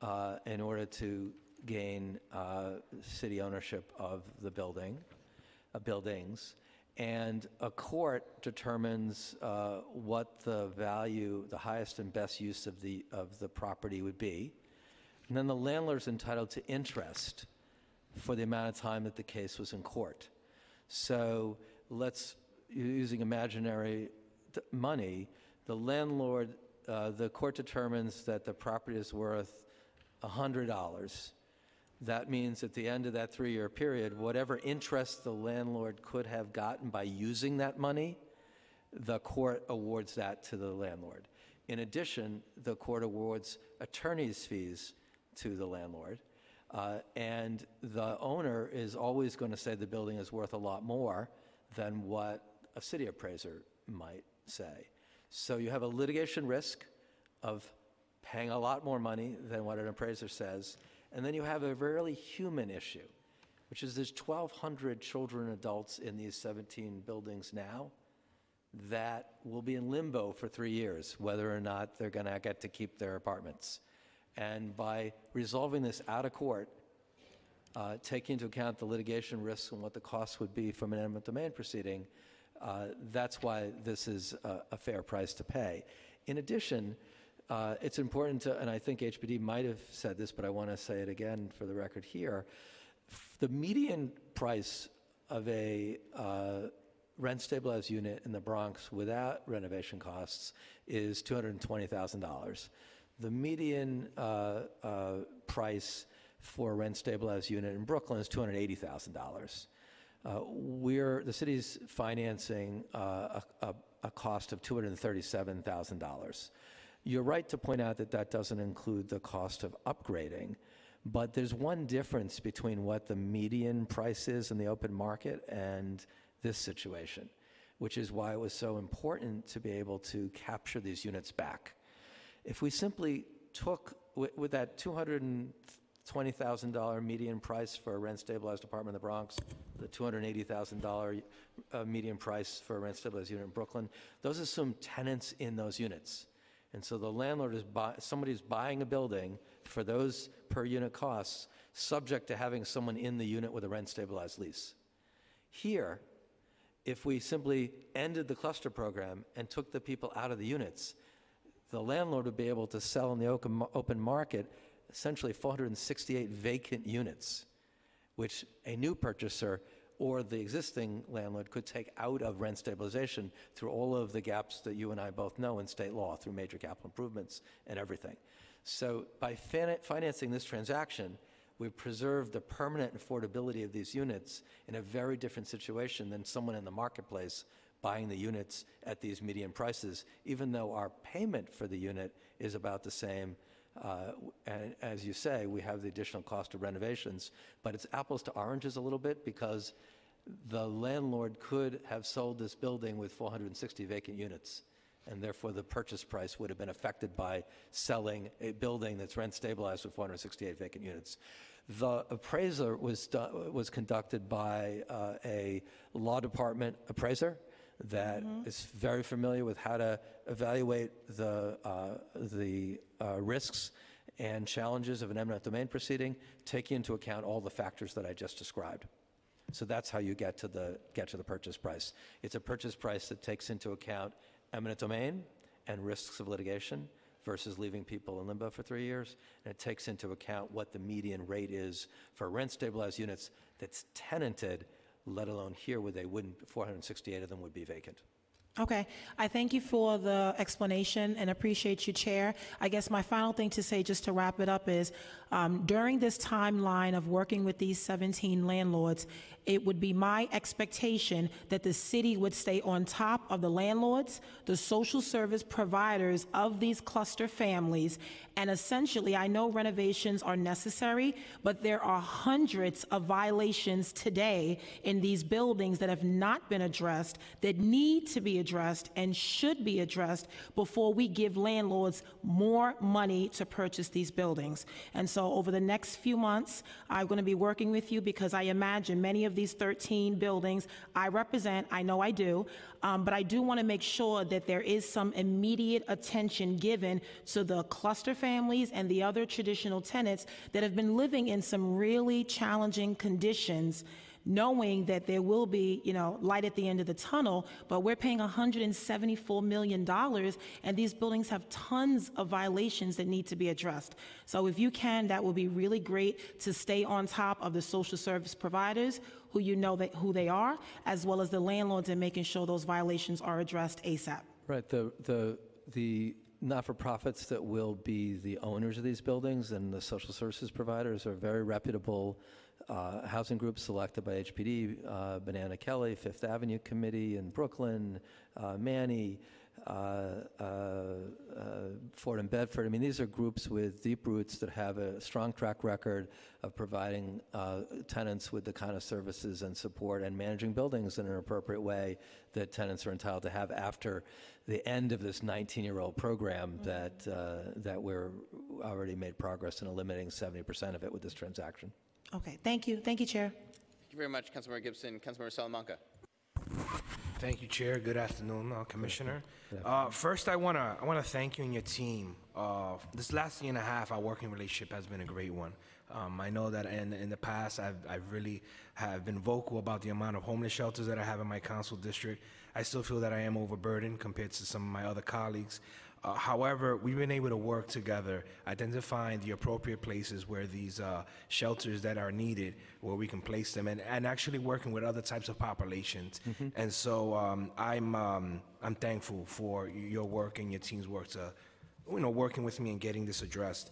uh, in order to gain uh, city ownership of the building, uh, buildings, and a court determines uh, what the value, the highest and best use of the of the property would be, and then the landlord's entitled to interest for the amount of time that the case was in court. So let's using imaginary money, the landlord, uh, the court determines that the property is worth $100. That means at the end of that three-year period, whatever interest the landlord could have gotten by using that money, the court awards that to the landlord. In addition, the court awards attorney's fees to the landlord. Uh, and the owner is always going to say the building is worth a lot more than what a city appraiser might say. So you have a litigation risk of paying a lot more money than what an appraiser says. And then you have a really human issue, which is there's 1,200 children and adults in these 17 buildings now that will be in limbo for three years, whether or not they're going to get to keep their apartments. And by resolving this out of court, uh, taking into account the litigation risks and what the costs would be from an eminent domain proceeding, uh, that's why this is a, a fair price to pay. In addition, uh, it's important to, and I think HPD might have said this, but I want to say it again for the record here. The median price of a uh, rent stabilized unit in the Bronx without renovation costs is $220,000. The median uh, uh, price for a rent stabilized unit in Brooklyn is $280,000. Uh, We're, the city's financing uh, a, a, a cost of $237,000. You're right to point out that that doesn't include the cost of upgrading, but there's one difference between what the median price is in the open market and this situation, which is why it was so important to be able to capture these units back. If we simply took, with, with that $220,000 median price for a rent stabilized apartment in the Bronx, the $280,000 uh, median price for a rent stabilized unit in Brooklyn, those assume tenants in those units. And so the landlord is buy, somebody's buying a building for those per unit costs, subject to having someone in the unit with a rent stabilized lease. Here, if we simply ended the cluster program and took the people out of the units, the landlord would be able to sell in the open, open market essentially 468 vacant units, which a new purchaser or the existing landlord could take out of rent stabilization through all of the gaps that you and I both know in state law, through major capital improvements and everything. So by fin- financing this transaction, we preserve the permanent affordability of these units in a very different situation than someone in the marketplace buying the units at these median prices, even though our payment for the unit is about the same. Uh, and as you say, we have the additional cost of renovations, but it's apples to oranges a little bit because the landlord could have sold this building with 460 vacant units, and therefore the purchase price would have been affected by selling a building that's rent stabilized with 468 vacant units. The appraiser was, was conducted by uh, a law department appraiser that is very familiar with how to evaluate the, uh, the uh, risks and challenges of an eminent domain proceeding, taking into account all the factors that I just described. So that's how you get to the, get to the purchase price. It's a purchase price that takes into account eminent domain and risks of litigation versus leaving people in limbo for three years. And it takes into account what the median rate is for rent stabilized units that's tenanted, let alone here where they wouldn't, 468 of them would be vacant. Okay, I thank you for the explanation and appreciate you, Chair. I guess my final thing to say, just to wrap it up, is um, during this timeline of working with these 17 landlords, it would be my expectation that the city would stay on top of the landlords, the social service providers of these cluster families, and essentially, I know renovations are necessary, but there are hundreds of violations today in these buildings that have not been addressed, that need to be addressed and should be addressed before we give landlords more money to purchase these buildings. And so over the next few months, I'm going to be working with you because I imagine many of these 13 buildings I represent, I know I do, um, but I do want to make sure that there is some immediate attention given to the cluster families and the other traditional tenants that have been living in some really challenging conditions knowing that there will be, you know, light at the end of the tunnel, but we're paying $174 million, and these buildings have tons of violations that need to be addressed. So if you can, that would be really great to stay on top of the social service providers who you know that, who they are, as well as the landlords and making sure those violations are addressed ASAP. Right, the, the, the not-for-profits that will be the owners of these buildings and the social services providers are very reputable uh, housing groups selected by HPD, uh, Banana Kelly, Fifth Avenue Committee in Brooklyn, uh, Manny, uh, Fordham Bedford. I mean, these are groups with deep roots that have a strong track record of providing uh, tenants with the kind of services and support and managing buildings in an appropriate way that tenants are entitled to have after the end of this 19-year-old program that, uh, that we're already made progress in eliminating 70% of it with this transaction. Okay, thank you. Thank you, Chair. Thank you very much, Councilmember Gibson. Councilmember Salamanca. Thank you, Chair. Good afternoon, uh, Commissioner. Uh, First, I want to, I want to thank you and your team. Uh, This last year and a half, our working relationship has been a great one. Um, I know that in, in the past, I've, I've really have been vocal about the amount of homeless shelters that I have in my council district. I still feel that I am overburdened compared to some of my other colleagues. Uh, However, we've been able to work together, identifying the appropriate places where these uh, shelters that are needed, where we can place them, and, and actually working with other types of populations. And so um, I'm, um, I'm thankful for your work and your team's work to, you know, working with me and getting this addressed.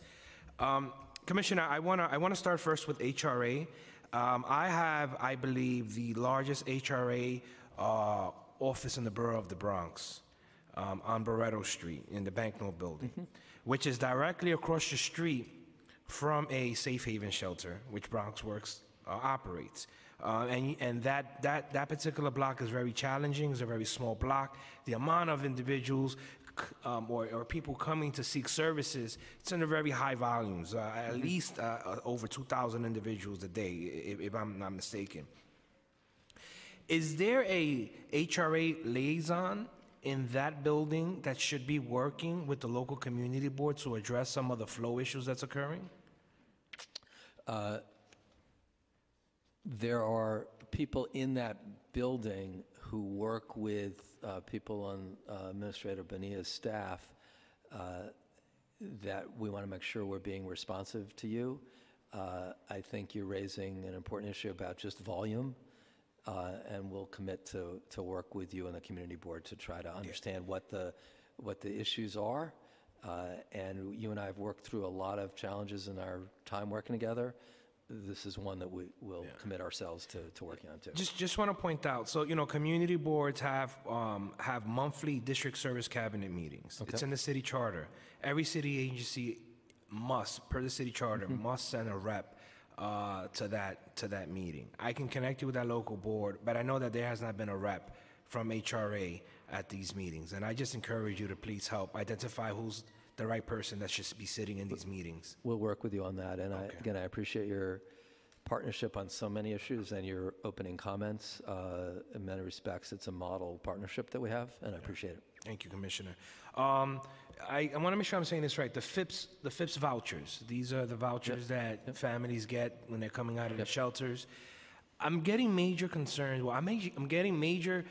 Um, Commissioner, I want to, I want to start first with HRA. Um, I have, I believe, the largest HRA uh, office in the borough of the Bronx um, on Barretto Street in the Banknote Building, which is directly across the street from a safe haven shelter, which Bronx Works uh, operates. Uh, and and that, that, that particular block is very challenging. It's a very small block. The amount of individuals um, or, or people coming to seek services, it's in the very high volumes, uh, at least uh, uh, over 2,000 individuals a day, if, if I'm not mistaken. Is there a HRA liaison in that building that should be working with the local community board to address some of the flow issues that's occurring? Uh, There are people in that building who work with uh, people on uh, Administrator Bonilla's staff uh, that we want to make sure we're being responsive to you. Uh, I think you're raising an important issue about just volume, uh, and we'll commit to, to work with you and the community board to try to understand what the, what the issues are. Uh, And you and I have worked through a lot of challenges in our time working together. This is one that we will commit ourselves to, to working on too. Just, just want to point out, so, you know, community boards have, um, have monthly district service cabinet meetings. It's in the city charter. Every city agency must, per the city charter, must send a rep, uh, to that, to that meeting. I can connect you with that local board, but I know that there has not been a rep from HRA at these meetings. And I just encourage you to please help identify who's the right person that should be sitting in these meetings. We'll work with you on that, and I, again, I appreciate your partnership on so many issues and your opening comments. Uh, In many respects, it's a model partnership that we have, and I appreciate it. Thank you, Commissioner. Um, I, I want to make sure I'm saying this right. The FHEPS, the FHEPS vouchers, these are the vouchers that families get when they're coming out of the shelters. I'm getting major concerns, well, I'm, major- I'm getting major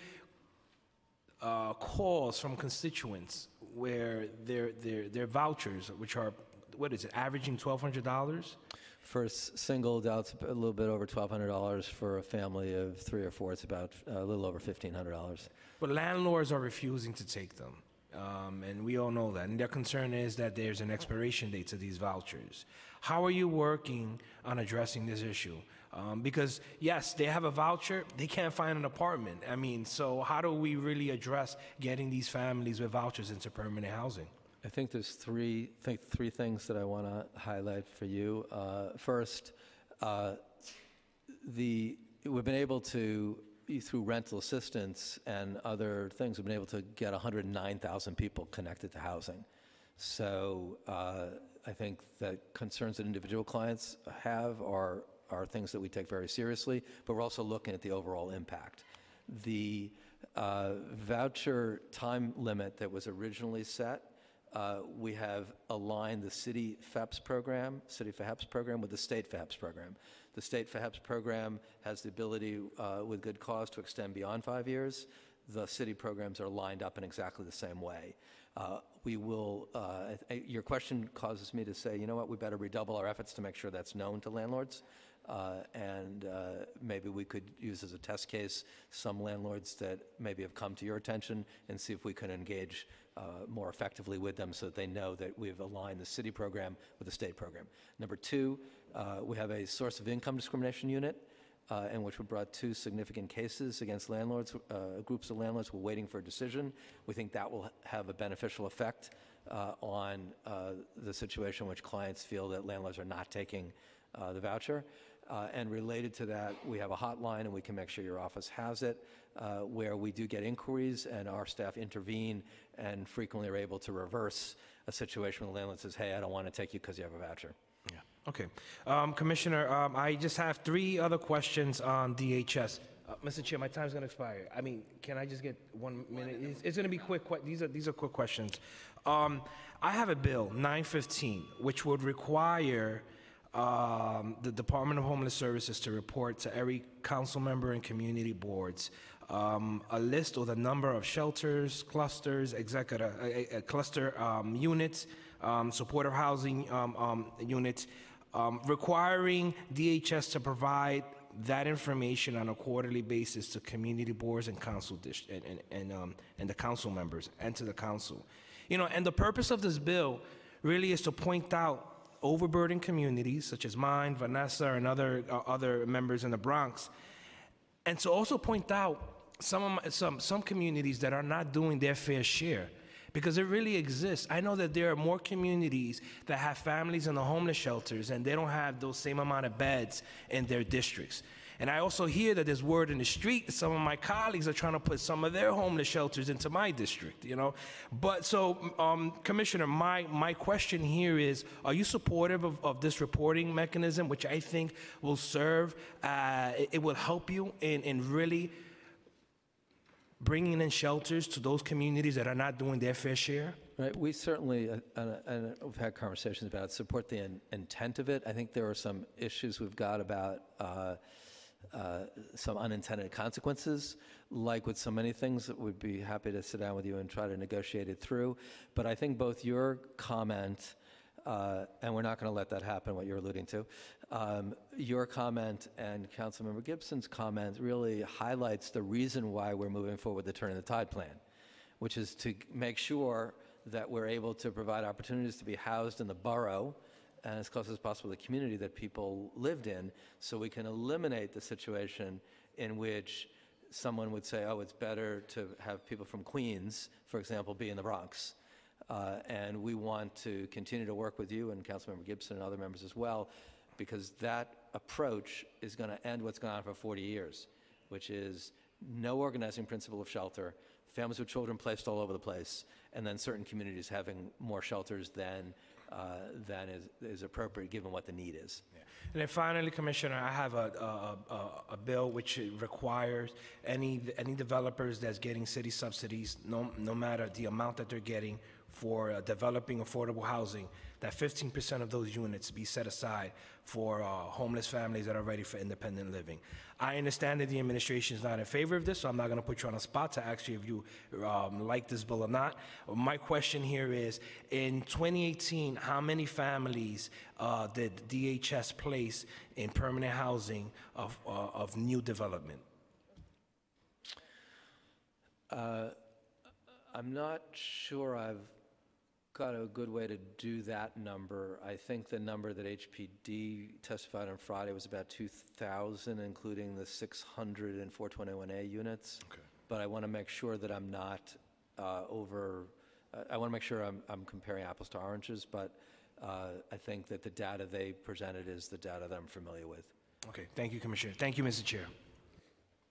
uh, calls from constituents where their, their, their vouchers, which are, what is it, averaging $1,200? For a s- single adult, a little bit over $1,200. For a family of three or four, it's about uh, a little over $1,500. But landlords are refusing to take them. Um, and we all know that. And their concern is that there's an expiration date to these vouchers. How are you working on addressing this issue? Um, because, yes, they have a voucher, they can't find an apartment. I mean, so how do we really address getting these families with vouchers into permanent housing? I think there's three, think three things that I want to highlight for you. Uh, First, uh, the, we've been able to, through rental assistance and other things, we've been able to get 109,000 people connected to housing. So uh, I think that concerns that individual clients have are, are things that we take very seriously, but we're also looking at the overall impact. The uh, voucher time limit that was originally set, uh, we have aligned the city FEPS program, city FEPS program, with the state FEPS program. The state FEPS program has the ability, uh, with good cause, to extend beyond five years. The city programs are lined up in exactly the same way. Uh, We will, uh, your question causes me to say, you know what, we better redouble our efforts to make sure that's known to landlords. Uh, And uh, maybe we could use as a test case some landlords that maybe have come to your attention and see if we can engage uh, more effectively with them so that they know that we've aligned the city program with the state program. Number two, uh, we have a source of income discrimination unit uh, in which we brought two significant cases against landlords, uh, groups of landlords were waiting for a decision. We think that will have a beneficial effect uh, on uh, the situation in which clients feel that landlords are not taking uh, the voucher. Uh, And related to that, we have a hotline, and we can make sure your office has it, uh, where we do get inquiries, and our staff intervene and frequently are able to reverse a situation where the landlord says, hey, I don't want to take you because you have a voucher. Okay. Um, Commissioner, um, I just have three other questions on DHS. Uh, Mr. Chair, my time's gonna expire. I mean, can I just get one minute? It's, it's gonna be quick, these are, these are quick questions. Um, I have a bill, 915, which would require, um, the Department of Homeless Services to report to every council member and community boards, um, a list or the number of shelters, clusters, executive, uh, cluster, um, units, um, supportive housing, um, um, units, um, requiring DHS to provide that information on a quarterly basis to community boards and council and, and, and, um, and the council members and to the council. You know, and the purpose of this bill really is to point out overburdened communities such as mine, Vanessa, and other, uh, other members in the Bronx, and to also point out some, my, some, some communities that are not doing their fair share because it really exists. I know that there are more communities that have families in the homeless shelters and they don't have those same amount of beds in their districts. And I also hear that there's word in the street that some of my colleagues are trying to put some of their homeless shelters into my district, you know? But so, um, Commissioner, my, my question here is, are you supportive of, of this reporting mechanism, which I think will serve, uh, it, it will help you in, in really bringing in shelters to those communities that are not doing their fair share? Right, we certainly, uh, and and we've had conversations about it, support the in- intent of it. I think there are some issues we've got about uh, uh, some unintended consequences, like with so many things, that we'd be happy to sit down with you and try to negotiate it through. But I think both your comment, uh, and we're not going to let that happen, what you're alluding to, um, your comment and Councilmember Gibson's comment really highlights the reason why we're moving forward with the Turning the Tide plan, which is to make sure that we're able to provide opportunities to be housed in the borough and as close as possible to the community that people lived in, so we can eliminate the situation in which someone would say, oh, it's better to have people from Queens, for example, be in the Bronx. Uh, and we want to continue to work with you and Councilmember Gibson and other members as well, because that approach is going to end what's gone on for 40 years, which is no organizing principle of shelter, families with children placed all over the place, and then certain communities having more shelters than, uh, than is, is appropriate given what the need is. And then finally, Commissioner, I have a, a, a, a bill which requires any, any developers that's getting city subsidies, no, no matter the amount that they're getting for uh, developing affordable housing, that 15% of those units be set aside for uh, homeless families that are ready for independent living. I understand that the administration is not in favor of this, so I'm not going to put you on a spot to ask you if you um, like this bill or not. My question here is, in 2018, how many families uh, did DHS place in permanent housing of, uh, of new development? Uh, I'm not sure I've got a good way to do that number. I think the number that HPD testified on Friday was about 2,000, including the 600 and 421A units. Okay. But I want to make sure that I'm not uh, over, I- I want to make sure I'm, I'm comparing apples to oranges, but uh, I think that the data they presented is the data that I'm familiar with. Okay, thank you, Commissioner. Thank you, Mr. Chair.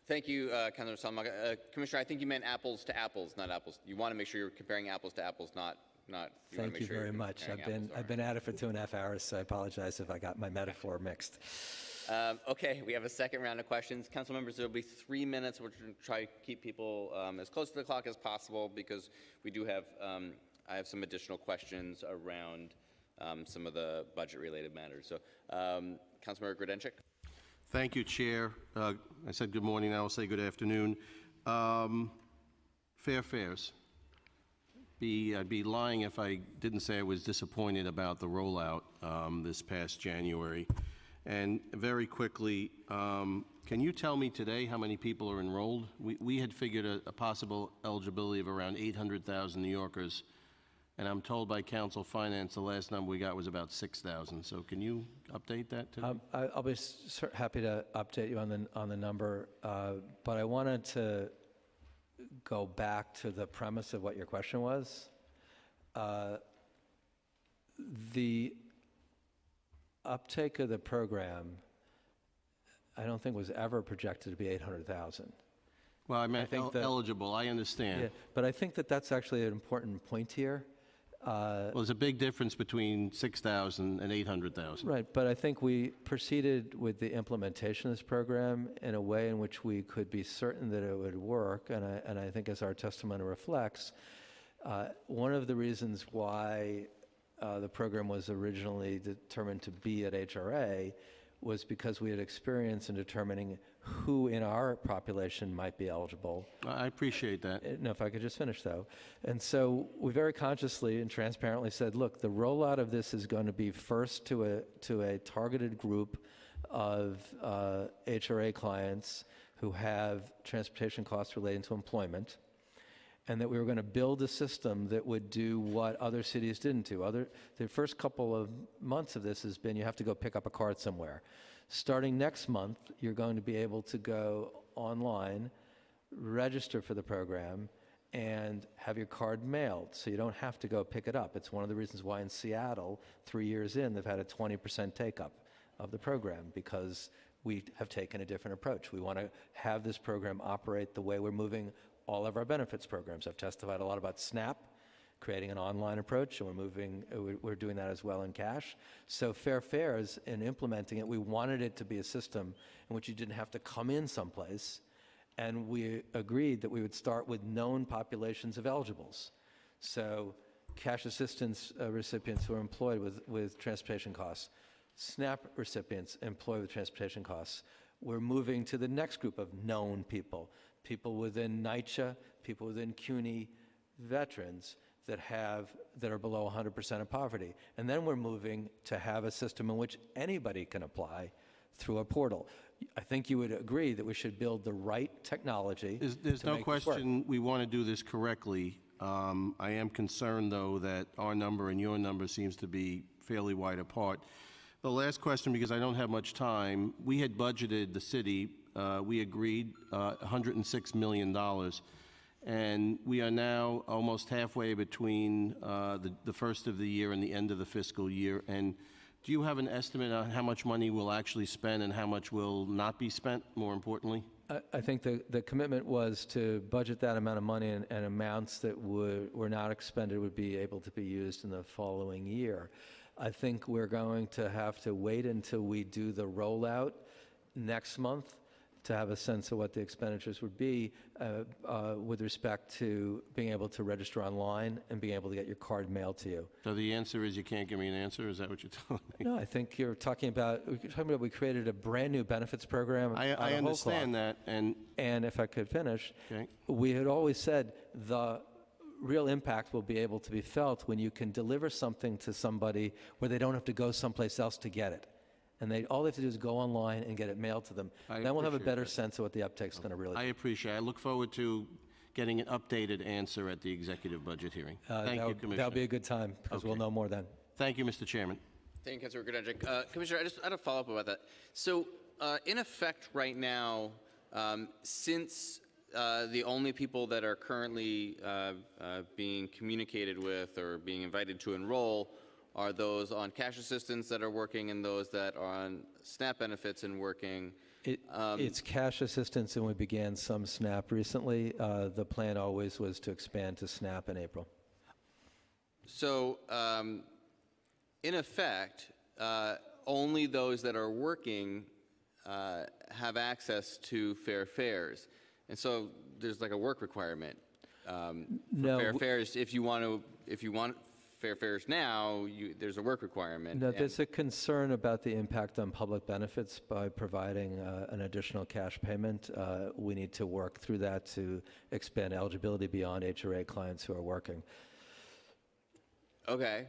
Thank you, uh, Councilor Salma. Uh, Commissioner, I think you meant apples to apples, not apples. You want to make sure you're comparing apples to apples, not, not. wanna Thank make you sure you're very much. comparing I've been, apples to I've been at it for two and a half hours, so I apologize if I got my metaphor mixed. Um, okay, we have a second round of questions. Council members, there'll be three minutes. We're going to try to keep people um, as close to the clock as possible because we do have, um, I have some additional questions around um, some of the budget-related matters. So, um, Councilmember Grodenchik? Thank you, Chair. Uh, I said good morning, now I'll say good afternoon. Um, Fair fares. Be, I'd be lying if I didn't say I was disappointed about the rollout um, this past January. And very quickly, um, can you tell me today how many people are enrolled? We, we had figured a, a possible eligibility of around 800,000 New Yorkers, and I'm told by Council Finance, the last number we got was about 6,000. So can you update that today? Um, I- I'll be happy to update you on the, on the number, uh, but I wanted to go back to the premise of what your question was. Uh, The uptake of the program, I don't think was ever projected to be 800,000. Well, I meant think el- that- eligible, I understand. Yeah, But I think that that's actually an important point here. Uh, Well, there's a big difference between 6,000 and 800,000. Right, but I think we proceeded with the implementation of this program in a way in which we could be certain that it would work, and I, and I think as our testimony reflects, uh, one of the reasons why uh, the program was originally determined to be at HRA was because we had experience in determining who in our population might be eligible. I appreciate that. Uh, No, if I could just finish though. And so we very consciously and transparently said, look, the rollout of this is going to be first to a, to a targeted group of uh, HRA clients who have transportation costs relating to employment, and that we were going to build a system that would do what other cities didn't do. Other, the first couple of months of this has been you have to go pick up a card somewhere. Starting next month, you're going to be able to go online, register for the program, and have your card mailed, so you don't have to go pick it up. It's one of the reasons why in Seattle, three years in, they've had a 20% take-up of the program, because we have taken a different approach. We want to have this program operate the way we're moving all of our benefits programs. I've testified a lot about SNAP, creating an online approach, and we're moving, we're- we're doing that as well in cash. So Fair Fares, in implementing it, we wanted it to be a system in which you didn't have to come in someplace And we agreed that we would start with known populations of eligibles. So cash assistance uh, recipients who are employed with, with transportation costs, SNAP recipients employed with transportation costs. We're moving to the next group of known people, people within NYCHA, people within CUNY, veterans that have, that are below 100% of poverty. And then we're moving to have a system in which anybody can apply through a portal. I think you would agree that we should build the right technology. There's, there's no make this work. question we want to do this correctly. Um, I am concerned, though, that our number and your number seems to be fairly wide apart. The last question, because I don't have much time, we had budgeted the city, we agreed uh, $106 million, and we are now almost halfway between uh, the the first of the year and the end of the fiscal year. And do you have an estimate on how much money we'll actually spend and how much will not be spent, more importantly? I, I think the, the commitment was to budget that amount of money and, and amounts that were not expended would be able to be used in the following year. I think we're going to have to wait until we do the rollout next month to have a sense of what the expenditures would be uh, uh, with respect to being able to register online and being able to get your card mailed to you. So the answer is you can't give me an answer? Is that what you're [laughs] telling me? No, I think you're talking about, you're talking about we created a brand-new benefits program. I, I understand that, and, And if I could finish, okay, we had always said the real impact will be able to be felt when you can deliver something to somebody where they don't have to go someplace else to get it. And they, all they have to do is go online and get it mailed to them. I Then we'll have a appreciate better that. sense of what the uptake's going to really I appreciate it. I look forward to getting an updated answer at the executive budget hearing. Uh, Thank that you, would- That'll be Commissioner. a good time, because we'll Okay. know more then. Thank you, Mr. Chairman. Thank you, Councilor Grodenchik. Uh, Commissioner, I just had a follow-up about that. So, uh, in effect, right now, um, since uh, the only people that are currently uh, uh, being communicated with or being invited to enroll are those on cash assistance that are working and those that are on SNAP benefits and working. It, Um, it's cash assistance, and we began some SNAP recently. Uh, The plan always was to expand to SNAP in April. So, um, in effect, uh, only those that are working uh, have access to fair fares. And so there's like a work requirement. um, for No, Fair w- fares, if you want to, if you want fair fares now, you, there's a work requirement. No, and- there's a concern about the impact on public benefits by providing uh, an additional cash payment. Uh, We need to work through that to expand eligibility beyond HRA clients who are working. Okay.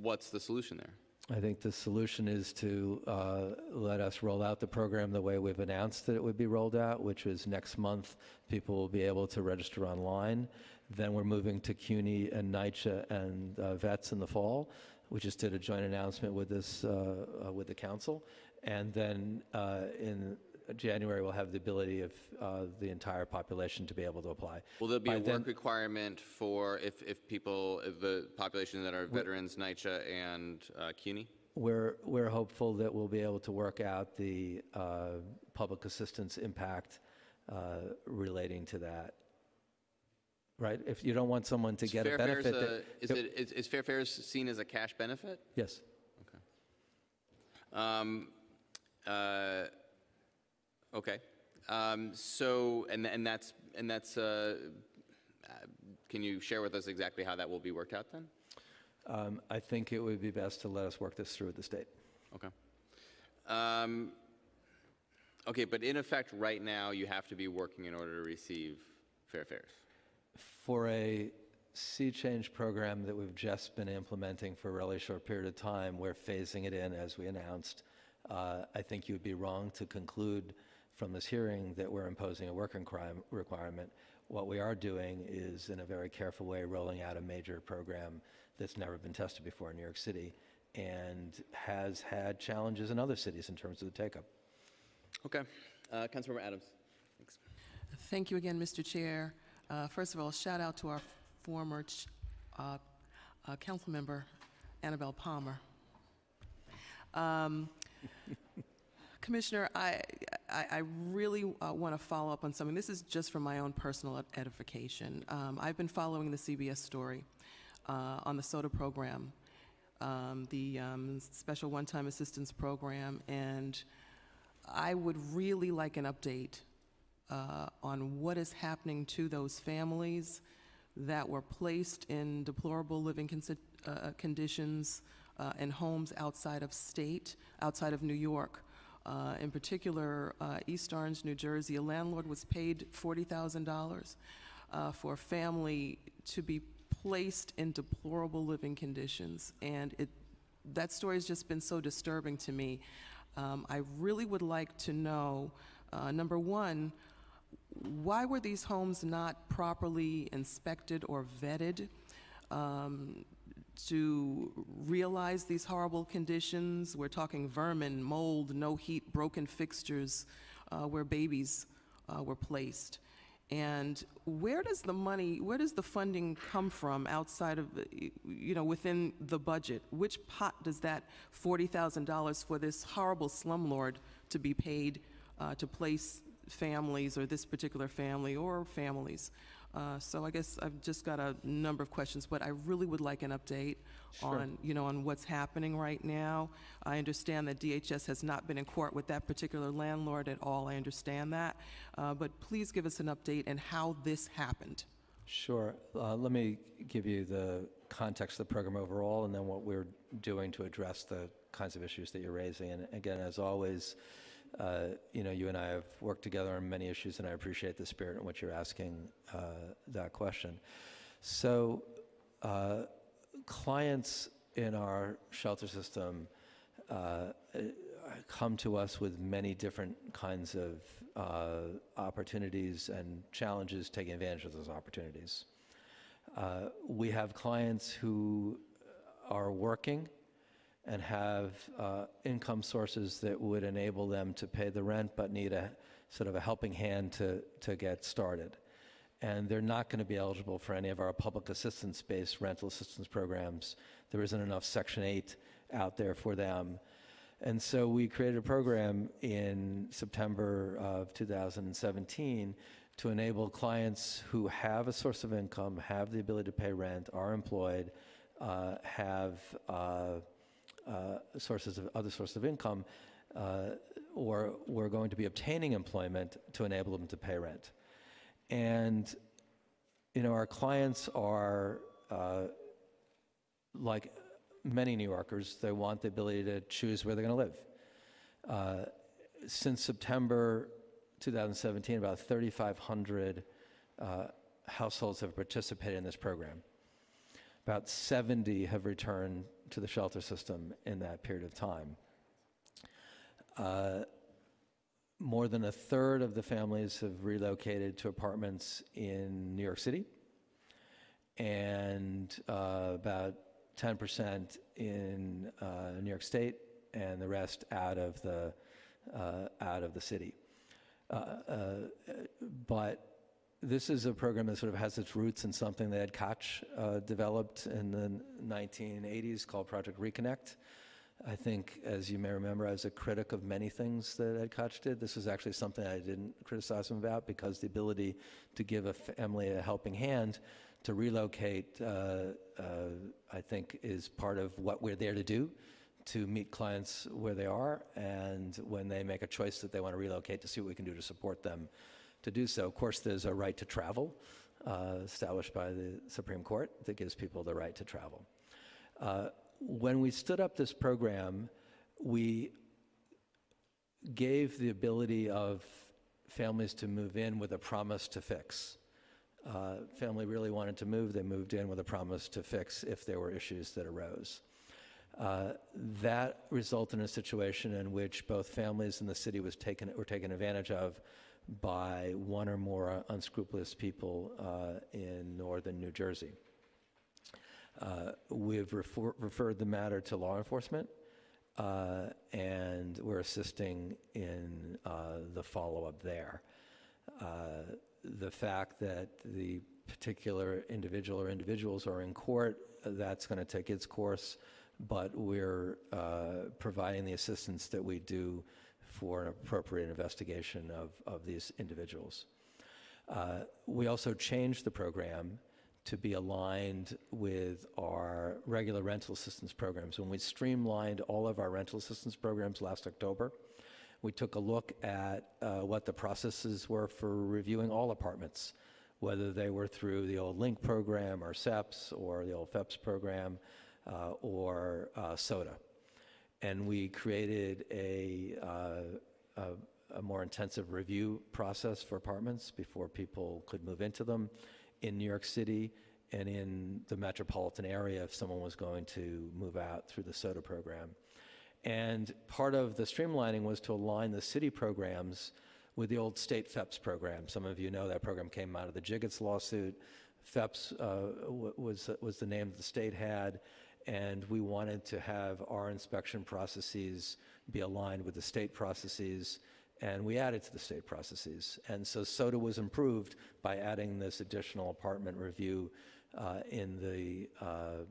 What's the solution there? I think the solution is to uh, let us roll out the program the way we've announced that it would be rolled out, which is next month, people will be able to register online. Then we're moving to CUNY and NYCHA and uh, VETS in the fall. We just did a joint announcement with this, uh, uh, with the council. And then uh, in January, we'll have the ability of uh, the entire population to be able to apply. Will there be By a then- work requirement for if, if people, if the population that are veterans, NYCHA and uh, CUNY? We're, we're hopeful that we'll be able to work out the uh, public assistance impact uh, relating to that. Right? If you don't want someone to get a fair fares benefit. a- Is it, is- is fair fares seen as a cash benefit? Yes. Um, uh, Okay. Um, So, and, and that's, and that's, uh, uh, can you share with us exactly how that will be worked out then? Um, I think it would be best to let us work this through with the state. Okay. Um, Okay, but in effect, right now, you have to be working in order to receive fair fares. For a sea change program that we've just been implementing for a really short period of time, we're phasing it in as we announced. Uh, I think you would be wrong to conclude from this hearing that we're imposing a working crime requirement. What we are doing is, in a very careful way, rolling out a major program that's never been tested before in New York City and has had challenges in other cities in terms of the take-up. Okay. Uh, Councilmember Adams. Thanks. Thank you again, Mr. Chair. Uh, First of all, shout out to our former ch- uh, uh, council member, Annabel Palma. Um, [laughs] Commissioner, I, I, I really want to follow up on something. This is just for my own personal ed- edification. Um, I've been following the CBS story uh, on the SOTA program, um, the um, Special One-Time Assistance Program, and I would really like an update uh, on what is happening to those families that were placed in deplorable living consi- uh, conditions uh, in homes outside of state, outside of New York. Uh, In particular, uh, East Orange, New Jersey, a landlord was paid $40,000 uh, for a family to be placed in deplorable living conditions. And it, that story has just been so disturbing to me. Um, I really would like to know, uh, number one, why were these homes not properly inspected or vetted um, to realize these horrible conditions? We're talking vermin, mold, no heat, broken fixtures uh, where babies uh, were placed. And where does the money, where does the funding come from outside of, you know, within the budget? Which pot does that $40,000 for this horrible slumlord to be paid uh, to place families, or this particular family, or families? Uh, So I guess I've just got a number of questions, but I really would like an update Sure. on, you know, on what's happening right now. I understand that DHS has not been in court with that particular landlord at all, I understand that. Uh, But please give us an update and how this happened. Sure. Uh, Let me give you the context of the program overall, and then what we're doing to address the kinds of issues that you're raising. And again, as always, uh, you know, you and I have worked together on many issues, and I appreciate the spirit in which you're asking uh, that question. So, uh, clients in our shelter system uh, come to us with many different kinds of uh, opportunities and challenges taking advantage of those opportunities. Uh, we have clients who are working and have uh, income sources that would enable them to pay the rent but need a sort of a helping hand to, to get started. And they're not going to be eligible for any of our public assistance based rental assistance programs. There isn't enough Section 8 out there for them. And so we created a program in September of 2017 to enable clients who have a source of income, have the ability to pay rent, are employed, uh, have uh, uh, sources of other sources of income, uh, or were going to be obtaining employment to enable them to pay rent. And you know, our clients are uh, like many New Yorkers, they want the ability to choose where they're going to live. Uh, since September 2017, about 3,500 uh, households have participated in this program. About 70 have returned to the shelter system in that period of time. Uh, more than a third of the families have relocated to apartments in New York City, and uh, about 10% in uh, New York State, and the rest out of the uh, out of the city. Uh, uh, but this is a program that sort of has its roots in something that Ed Koch uh, developed in the 1980s called Project Reconnect. I think, as you may remember, I was a critic of many things that Ed Koch did. This was actually something I didn't criticize him about because the ability to give a family a helping hand to relocate, uh, uh, I think, is part of what we're there to do to meet clients where they are and when they make a choice that they want to relocate to see what we can do to support them to do so. Of course, there's a right to travel uh, established by the Supreme Court that gives people the right to travel. Uh, when we stood up this program, we gave the ability of families to move in with a promise to fix. Uh, family really wanted to move, they moved in with a promise to fix if there were issues that arose. Uh, that resulted in a situation in which both families and the city was taken, were taken advantage of by one or more unscrupulous people uh, in northern New Jersey. Uh, we've refer- referred the matter to law enforcement, uh, and we're assisting in uh, the follow up there. Uh, the fact that the particular individual or individuals are in court, that's going to take its course, but we're uh, providing the assistance that we do for an appropriate investigation of, of these individuals. Uh, we also changed the program to be aligned with our regular rental assistance programs. When we streamlined all of our rental assistance programs last October, We took a look at uh, what the processes were for reviewing all apartments, whether they were through the old LINK program or SEPS or the old FEPS program uh, or uh, SOTA. And we created a, uh, a, a more intensive review process for apartments before people could move into them in New York City and in the metropolitan area if someone was going to move out through the SOTA program. And part of the streamlining was to align the city programs with the old state FEPS program. Some of you know that program came out of the Jiggetts lawsuit. FEPS uh, was, was the name the state had, and we wanted to have our inspection processes be aligned with the state processes, and we added to the state processes. And so SOTA was improved by adding this additional apartment review uh, in the, uh,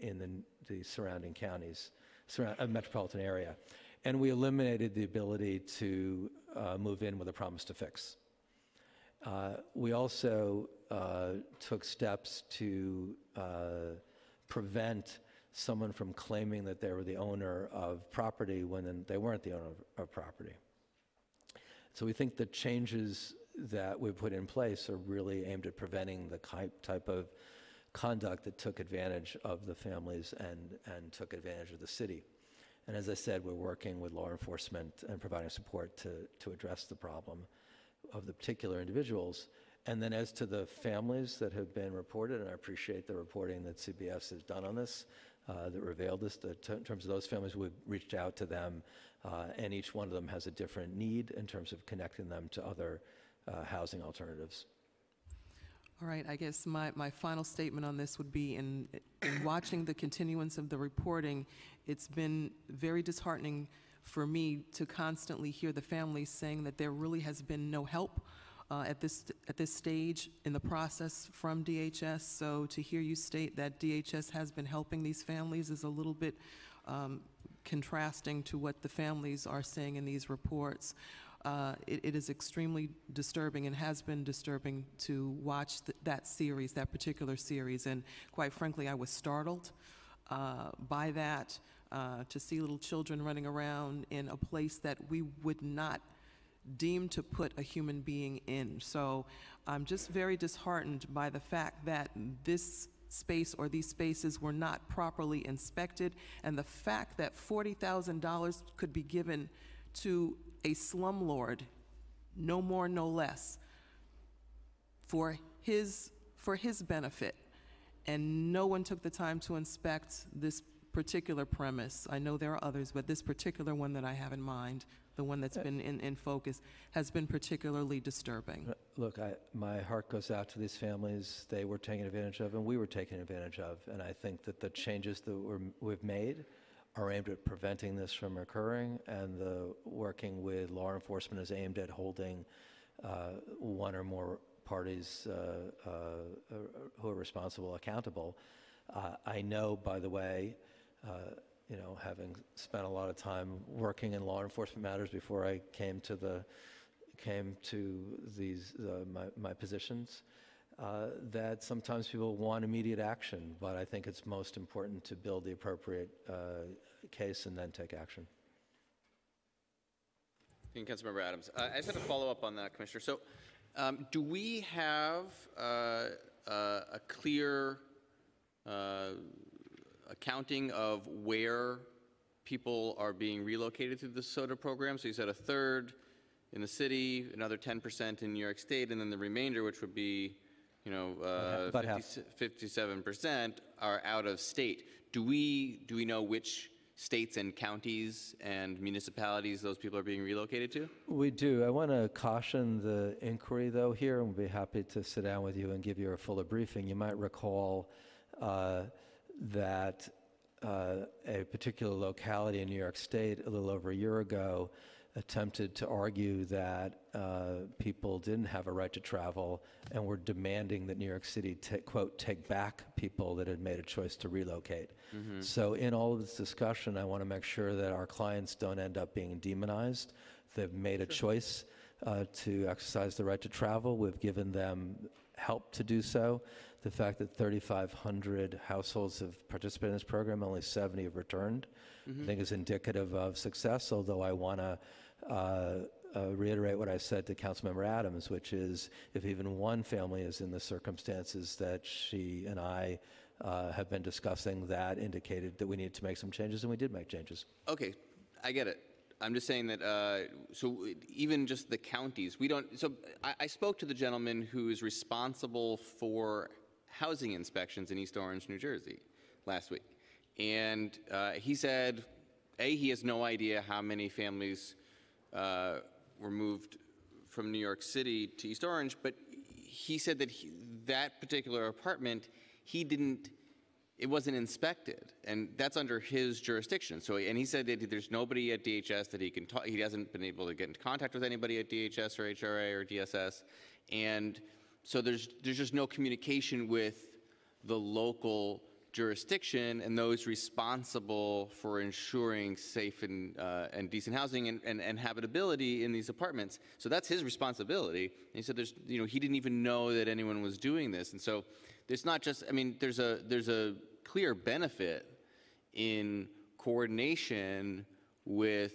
in the, the surrounding counties surround, uh, metropolitan area. And we eliminated the ability to uh, move in with a promise to fix. Uh, we also uh, took steps to prevent someone from claiming that they were the owner of property when they weren't the owner of, property. So we think the changes that we put in place are really aimed at preventing the type, type of conduct that took advantage of the families and, and took advantage of the city. And as I said, we're working with law enforcement and providing support to, to address the problem of the particular individuals. And then as to the families that have been reported, and I appreciate the reporting that CBS has done on this, uh, that revealed this, that in terms of those families, we've reached out to them, uh, and each one of them has a different need in terms of connecting them to other uh, housing alternatives. All right, I guess my, my final statement on this would be in, in watching the continuance of the reporting, it's been very disheartening for me to constantly hear the families saying that there really has been no help uh, at this at this stage in the process from DHS. So to hear you state that DHS has been helping these families is a little bit um, contrasting to what the families are saying in these reports. Uh, it, it is extremely disturbing and has been disturbing to watch th- that series, that particular series. And quite frankly, I was startled uh, by that uh, to see little children running around in a place that we would not deem to put a human being in. So I'm just very disheartened by the fact that this space or these spaces were not properly inspected, and the fact that $40,000 could be given to a slumlord, no more, no less, for his, for his benefit. And no one took the time to inspect this particular premise. I know there are others, but this particular one that I have in mind, the one that's been in, in focus, has been particularly disturbing. Uh, Look, I, my heart goes out to these families. They were taken advantage of, and we were taken advantage of. And I think that the changes that we're, we've made are aimed at preventing this from occurring, and the working with law enforcement is aimed at holding uh, one or more parties uh, uh, who are responsible accountable. Uh, I know, by the way, uh, you know, having spent a lot of time working in law enforcement matters before I came to the came to these uh, my, my positions, uh, that sometimes people want immediate action, but I think it's most important to build the appropriate uh, case and then take action. Thank you, Councilmember Adams. Uh, I just had a follow up on that, Commissioner. So, um, do we have uh, a clear uh, accounting of where people are being relocated through the SOTA program? So you said a third in the city, another 10% in New York State, and then the remainder, which would be, you know, uh, About 50, 57% are out of state. Do we do we know which states and counties and municipalities those people are being relocated to? We do. I want to caution the inquiry, though, here, and we'll be happy to sit down with you and give you a fuller briefing. You might recall uh, that uh, a particular locality in New York State a little over a year ago attempted to argue that uh, people didn't have a right to travel and were demanding that New York City, quote, take back people that had made a choice to relocate. So, in all of this discussion, I want to make sure that our clients don't end up being demonized. They've made a choice uh, to exercise the right to travel. We've given them help to do so. The fact that 3,500 households have participated in this program, only 70 have returned, I think is indicative of success, although I want to uh, uh, reiterate what I said to Councilmember Adams, which is if even one family is in the circumstances that she and I uh, have been discussing, that indicated that we needed to make some changes, and we did make changes. Okay, I get it. I'm just saying that, uh, so even just the counties, we don't, so I, I spoke to the gentleman who is responsible for housing inspections in East Orange, New Jersey, last week. And uh, he said, A, he has no idea how many families uh, were moved from New York City to East Orange, but he said that he, that particular apartment, he didn't, it wasn't inspected, and that's under his jurisdiction. So, and he said that there's nobody at DHS that he can talk. He hasn't been able to get into contact with anybody at DHS or HRA or DSS, and so there's there's just no communication with the local jurisdiction and those responsible for ensuring safe and, uh, and decent housing and, and, and habitability in these apartments. So that's his responsibility. And he said there's, you know, he didn't even know that anyone was doing this. And so there's not just, I mean, there's a, there's a clear benefit in coordination with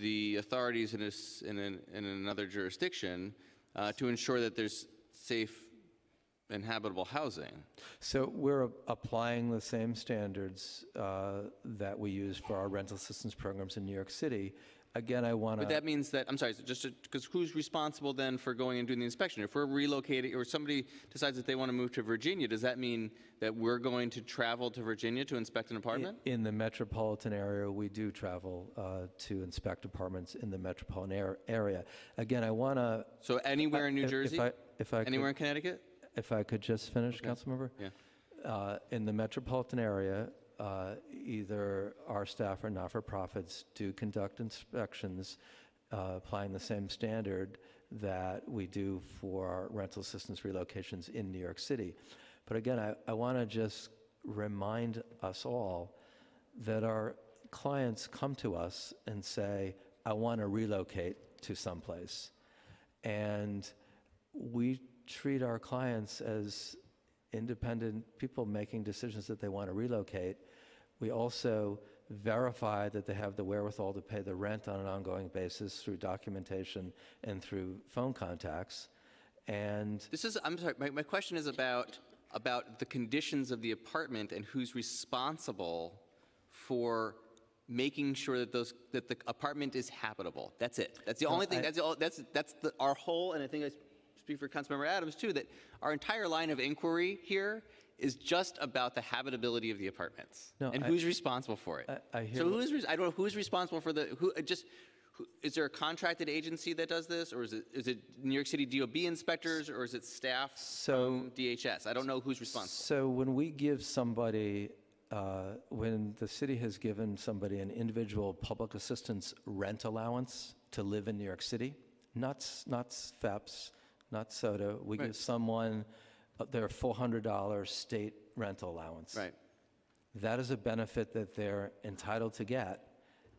the authorities in, a in, an, in another jurisdiction uh, to ensure that there's safe and habitable housing. So we're applying the same standards uh, that we use for our rental assistance programs in New York City. Again, I want to. But that means that, I'm sorry, so just because who's responsible then for going and doing the inspection? If we're relocating, or somebody decides that they want to move to Virginia, does that mean that we're going to travel to Virginia to inspect an apartment? In the metropolitan area, we do travel uh, to inspect apartments in the metropolitan ar- area. Again, I want to. So anywhere in New If- if Jersey? I- If I could- Anywhere in Connecticut? If I could just finish, Councilmember? Yeah. Uh, In the metropolitan area, uh, either our staff or not-for-profits do conduct inspections uh, applying the same standard that we do for rental assistance relocations in New York City. But again, I, I want to just remind us all that our clients come to us and say, I want to relocate to someplace. And we treat our clients as independent people making decisions that they want to relocate. We also verify that they have the wherewithal to pay the rent on an ongoing basis through documentation and through phone contacts. And This is, I'm sorry, my, my question is about, about the conditions of the apartment and who's responsible for making sure that those, that the apartment is habitable. That's it. That's the only thing, I- that's, the, all- that's, that's the, our whole, and I think I speak for Councilmember Adams too, that our entire line of inquiry here is just about the habitability of the apartments. No, And I- who's responsible for it. I- I hear So who's, I don't know, who's responsible for the, who, uh, just, who, is there a contracted agency that does this? Or is it, is it New York City DOB inspectors, or is it staff from DHS? I don't know who's responsible. So when we give somebody, uh, when the city has given somebody an individual public assistance rent allowance to live in New York City, not, not FHEPS, not SOTA, we Right. give someone Uh, their $400 state rental allowance. Right. That is a benefit that they're entitled to get,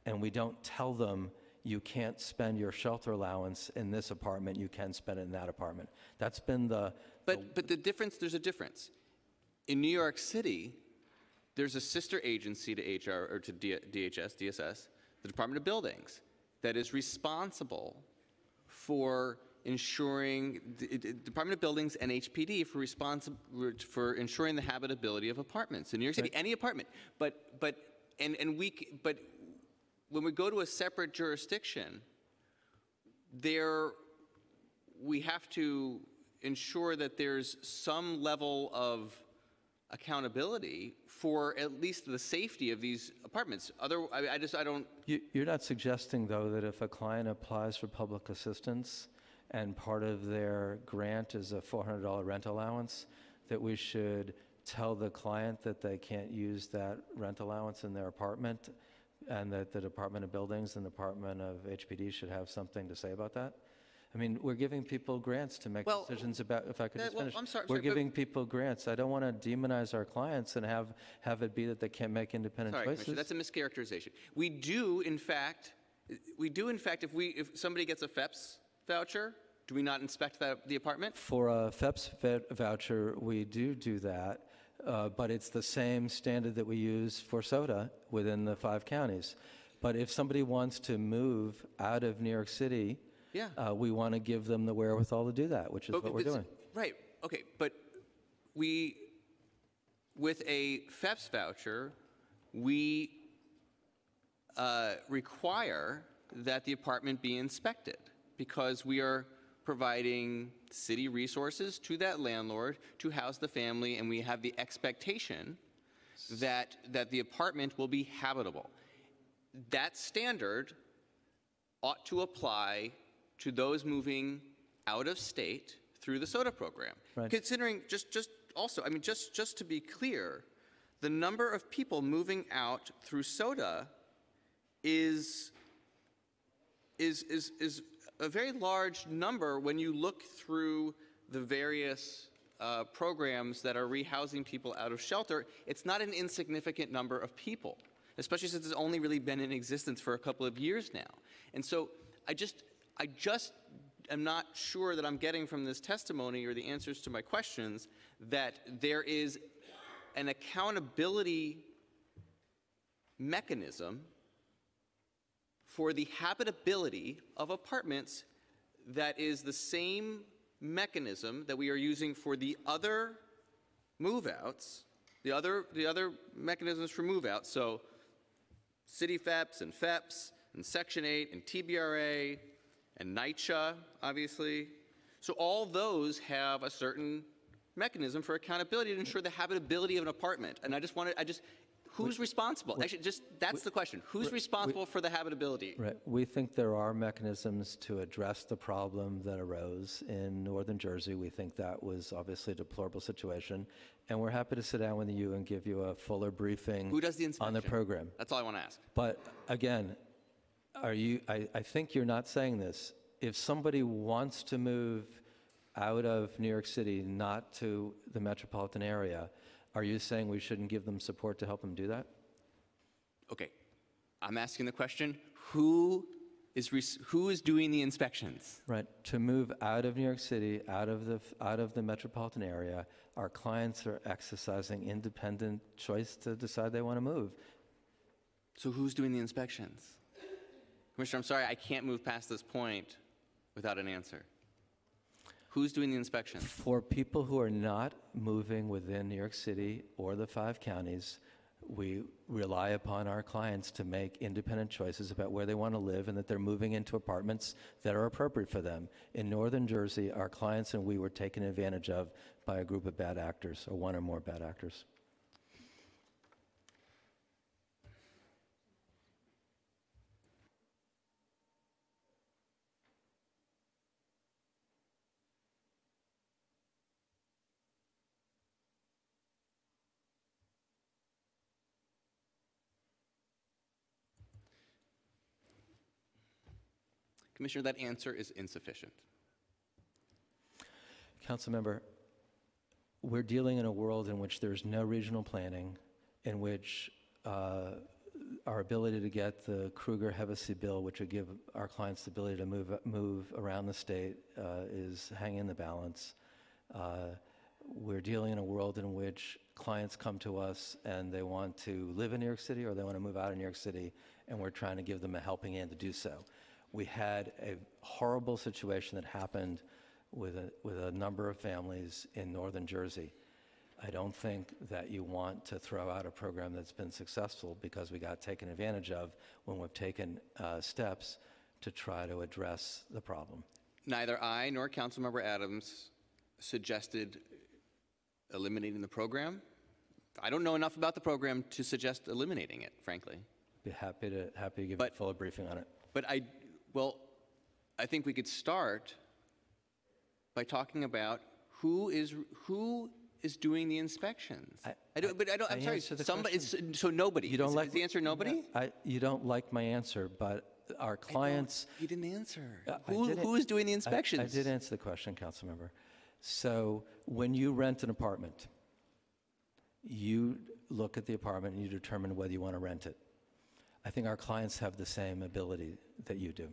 and we don't tell them, you can't spend your shelter allowance in this apartment, you can spend it in that apartment. That's been the, But, but the difference, there's a difference. In New York City, there's a sister agency to HR, or to D- DHS, DSS, the Department of Buildings, that is responsible for ensuring, the the Department of Buildings and HPD for responsi, for ensuring the habitability of apartments in New York City, any apartment. But, but, and, and we, but when we go to a separate jurisdiction, there, we have to ensure that there's some level of accountability for at least the safety of these apartments. Other, I, I just, I don't, You- You're not suggesting, though, that if a client applies for public assistance and part of their grant is a $400 rent allowance, that we should tell the client that they can't use that rent allowance in their apartment, and that the Department of Buildings and Department of HPD should have something to say about that? I mean, we're giving people grants to make Well, decisions about, if I could that- just well, finish. I'm sorry- We're sorry, but- giving people grants. I don't want to demonize our clients and have, have it be that they can't make independent sorry, choices. Commissioner, that's a mischaracterization. We do, in fact, we do, in fact, if we, if somebody gets a FHEPS voucher, do we not inspect that, the apartment? For a FHEPS vet- voucher, we do do that, uh, but it's the same standard that we use for SOTA within the five counties. But if somebody wants to move out of New York City, Yeah. uh, we want to give them the wherewithal to do that, which is what we're doing. Right, okay, but we, with a FHEPS voucher, we uh, require that the apartment be inspected because we are providing city resources to that landlord to house the family, and we have the expectation that, that the apartment will be habitable. That standard ought to apply to those moving out of state through the SOTA program. Right. Considering, just, just also, I mean, just, just to be clear, the number of people moving out through SOTA is, is, is, is a very large number when you look through the various uh, programs that are rehousing people out of shelter. It's not an insignificant number of people, especially since it's only really been in existence for a couple of years now. And so I just, I just am not sure that I'm getting from this testimony or the answers to my questions that there is an accountability mechanism for the habitability of apartments that is the same mechanism that we are using for the other move-outs, the other, the other mechanisms for move-outs, so city FHEPS and FHEPS and Section 8 and TBRA and NYCHA, obviously. So all those have a certain mechanism for accountability to ensure the habitability of an apartment. And I just wanted, I just, who's responsible? Actually, just, that's the question. Who's responsible for the habitability? Right. We think there are mechanisms to address the problem that arose in northern Jersey. We think that was obviously a deplorable situation, and we're happy to sit down with you and give you a fuller briefing Who does the inspection? on the program. That's all I want to ask. But again, are you, I, I think you're not saying this. If somebody wants to move out of New York City, not to the metropolitan area, are you saying we shouldn't give them support to help them do that? Okay, I'm asking the question, who is, res- who is doing the inspections? Right. To move out of New York City, out of the, out of the metropolitan area, our clients are exercising independent choice to decide they want to move. So who's doing the inspections? Commissioner, I'm sorry, I can't move past this point without an answer. Who's doing the inspections? For people who are not moving within New York City or the five counties, we rely upon our clients to make independent choices about where they want to live and that they're moving into apartments that are appropriate for them. In northern Jersey, our clients and we were taken advantage of by a group of bad actors, or one or more bad actors. Commissioner, that answer is insufficient. Councilmember, we're dealing in a world in which there's no regional planning, in which uh, our ability to get the Krueger-Hevesi bill, which would give our clients the ability to move, move around the state, uh, is hanging in the balance. Uh, we're dealing in a world in which clients come to us and they want to live in New York City or they want to move out of New York City, and we're trying to give them a helping hand to do so. We had a horrible situation that happened with a, with a number of families in northern Jersey. I don't think that you want to throw out a program that's been successful because we got taken advantage of when we've taken uh, steps to try to address the problem. Neither I nor Councilmember Adams suggested eliminating the program. I don't know enough about the program to suggest eliminating it, frankly. Be happy to happy to give you a fuller briefing on it. But I, well, I think we could start by talking about who is who is doing the inspections. I, don't, but I don't. I I'm sorry. Somebody. so nobody. You don't is, like is the answer nobody? I, you don't like my answer, but our clients. You didn't answer. Uh, who, who is doing the inspections? I, did answer the question, council member. So when you rent an apartment, you look at the apartment and you determine whether you want to rent it. I think our clients have the same ability that you do.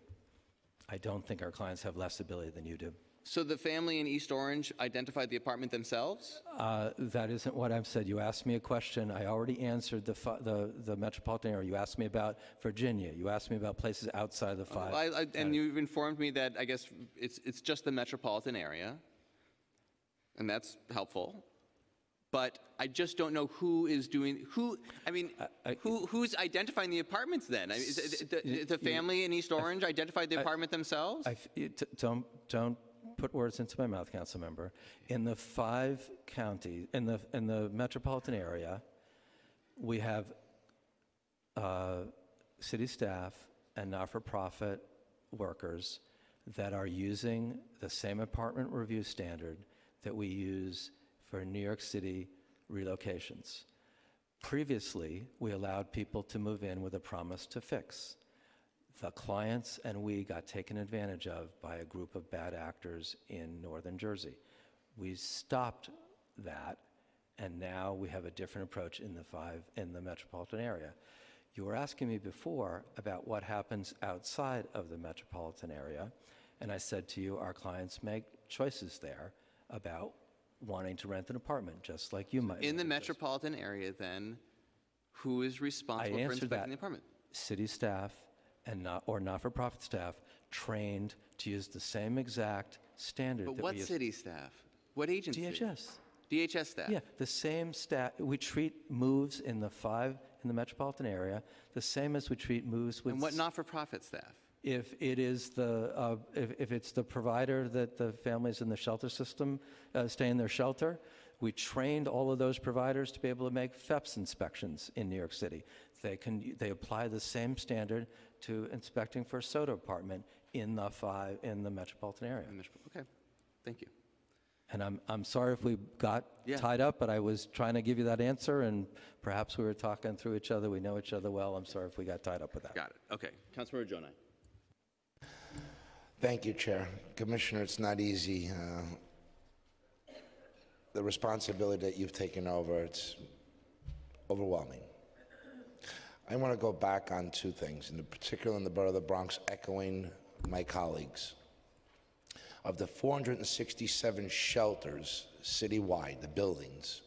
I don't think our clients have less ability than you do. So the family in East Orange identified the apartment themselves? Uh, That isn't what I've said. You asked me a question. I already answered the, the, the metropolitan area. You asked me about Virginia. You asked me about places outside the five. I- I- And you've informed me that, I guess, it's, it's just the metropolitan area, and that's helpful. But I just don't know who is doing, who, I mean, who, who's identifying the apartments then? I mean, is it- The, the family in East Orange identified the apartment themselves? I Don't, don't put words into my mouth, council member. In the five counties, in the, in the metropolitan area, we have uh, city staff and not-for-profit workers that are using the same apartment review standard that we use for New York City relocations. Previously, we allowed people to move in with a promise to fix. The clients and we got taken advantage of by a group of bad actors in northern Jersey. We stopped that, and now we have a different approach in the five, in the metropolitan area. You were asking me before about what happens outside of the metropolitan area, and I said to you, our clients make choices there about wanting to rent an apartment, just like you might. In the metropolitan area, then, who is I responsible for answered that. inspecting the apartment? City staff and not, or not-for-profit staff trained to use the same exact standard But that what we use. city staff? What agency? DHS. DHS staff? Yeah, the same staff, we treat moves in the five, in the metropolitan area, the same as we treat moves with. And what s- not-for-profit staff? If it is the, uh, if, if it's the provider that the families in the shelter system uh, stay in their shelter, we trained all of those providers to be able to make FHEPS inspections in New York City. They can, they apply the same standard to inspecting for a SOTA apartment in the five, in the metropolitan area. Okay, thank you. And I'm, I'm sorry if we got Yeah. tied up, but I was trying to give you that answer, and perhaps we were talking through each other. We know each other well. I'm sorry if we got tied up with that. Got it, okay. Councilmember Gjonaj. Thank you, Chair. Commissioner, it's not easy. uh, The responsibility that you've taken over, it's overwhelming. I want to go back on two things, in particular in the borough of the Bronx, echoing my colleagues. Of the 467 shelters citywide, the buildings,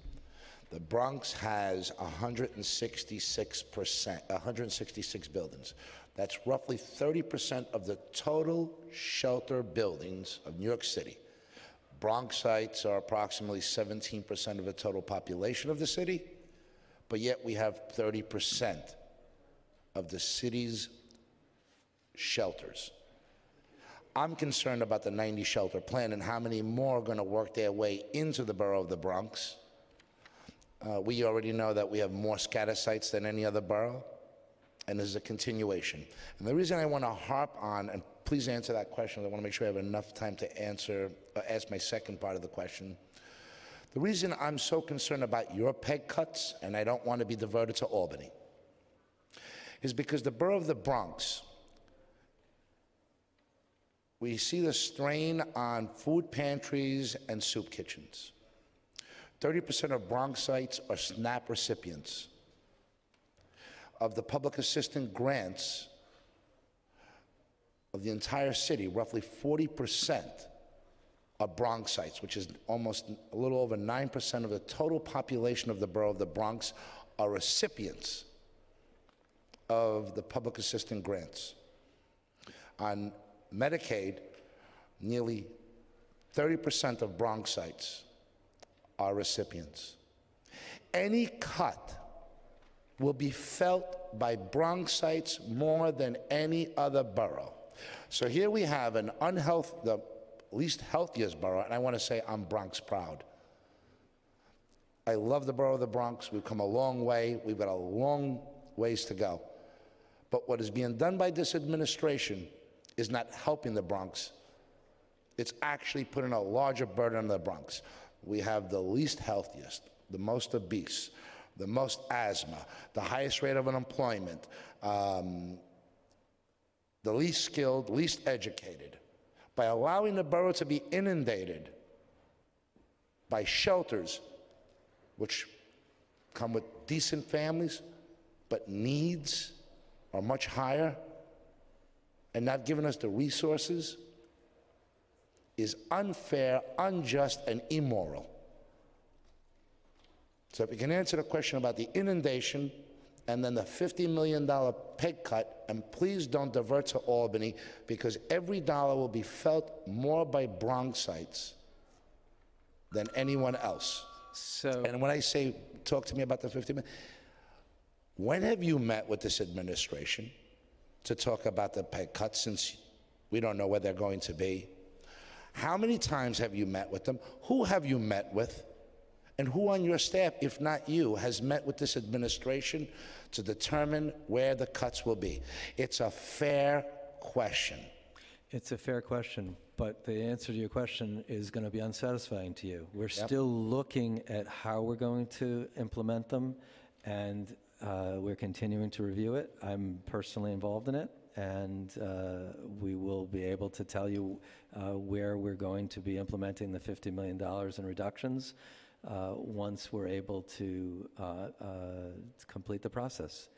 the Bronx has 166%, 166 buildings. That's roughly 30% of the total shelter buildings of New York City. Bronxites are approximately 17% of the total population of the city, but yet we have 30% of the city's shelters. I'm concerned about the 90 shelter plan and how many more are going to work their way into the borough of the Bronx. Uh, we already know that we have more scatter sites than any other borough, and this is a continuation. And the reason I want to harp on, and please answer that question, I want to make sure I have enough time to answer, uh, ask my second part of the question. The reason I'm so concerned about your PEG cuts, and I don't want to be diverted to Albany, is because the borough of the Bronx, we see the strain on food pantries and soup kitchens. 30% of Bronxites are SNAP recipients. Of the public assistance grants of the entire city, roughly 40% are Bronxites, which is almost a little over 9% of the total population of the borough of the Bronx are recipients of the public assistance grants. On Medicaid, nearly 30% of Bronxites are recipients. Any cut will be felt by Bronxites more than any other borough. So here we have an unhealth, the least healthiest borough, and I want to say I'm Bronx proud. I love the borough of the Bronx. We've come a long way. We've got a long ways to go. But what is being done by this administration is not helping the Bronx. It's actually putting a larger burden on the Bronx. We have the least healthiest, the most obese, the most asthma, the highest rate of unemployment, um, the least skilled, least educated. By allowing the borough to be inundated by shelters, which come with decent families, but needs are much higher, and not giving us the resources, is unfair, unjust, and immoral. So if you can answer the question about the inundation and then the $50 million PEG cut, and please don't divert to Albany because every dollar will be felt more by Bronxites than anyone else. So, And when I say, talk to me about the 50 million, when have you met with this administration to talk about the pay cuts since we don't know where they're going to be? How many times have you met with them? Who have you met with? And who on your staff, if not you, has met with this administration to determine where the cuts will be? It's a fair question. It's a fair question, but the answer to your question is going to be unsatisfying to you. We're still looking at how we're going to implement them, and uh, we're continuing to review it. I'm personally involved in it, and uh, we will be able to tell you uh, where we're going to be implementing the $50 million in reductions once we're able to uh, uh, complete the process.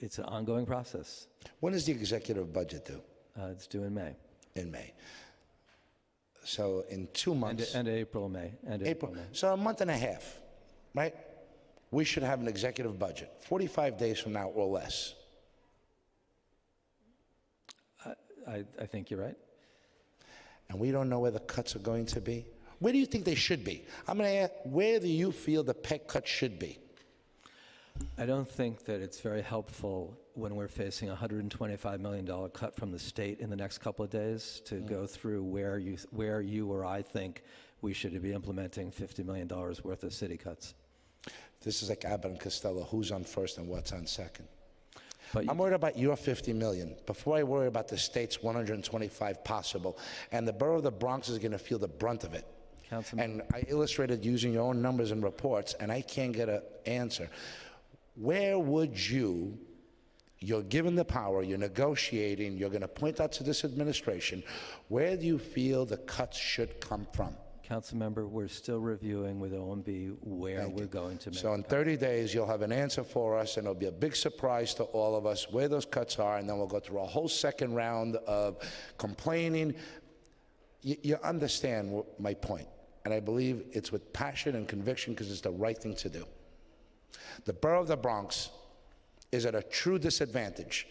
It's an ongoing process. When is the executive budget due? Uh, It's due in May. In May. So in two months. end of April, May. End of April. April, May. So a month and a half, right? We should have an executive budget, 45 days from now or less. I, I think you're right. And we don't know where the cuts are going to be. Where do you think they should be? I'm going to ask, where do you feel the pay cut should be? I don't think that it's very helpful when we're facing a $125 million cut from the state in the next couple of days to go mm. through where you, where you or I think we should be implementing $50 million worth of city cuts. This is like Abbott and Costello, who's on first and what's on second. But I'm worried about your 50 million before I worry about the state's 125 possible. And the borough of the Bronx is going to feel the brunt of it. Councilman, And I illustrated using your own numbers and reports, and I can't get an answer. Where would you, you're given the power, you're negotiating, you're going to point out to this administration, where do you feel the cuts should come from? Councilmember, we're still reviewing with OMB where Thank we're you. going to make. So in 30 days, you'll have an answer for us, and it'll be a big surprise to all of us where those cuts are, and then we'll go through a whole second round of complaining. You, you understand my point, and I believe it's with passion and conviction because it's the right thing to do. The borough of the Bronx is at a true disadvantage.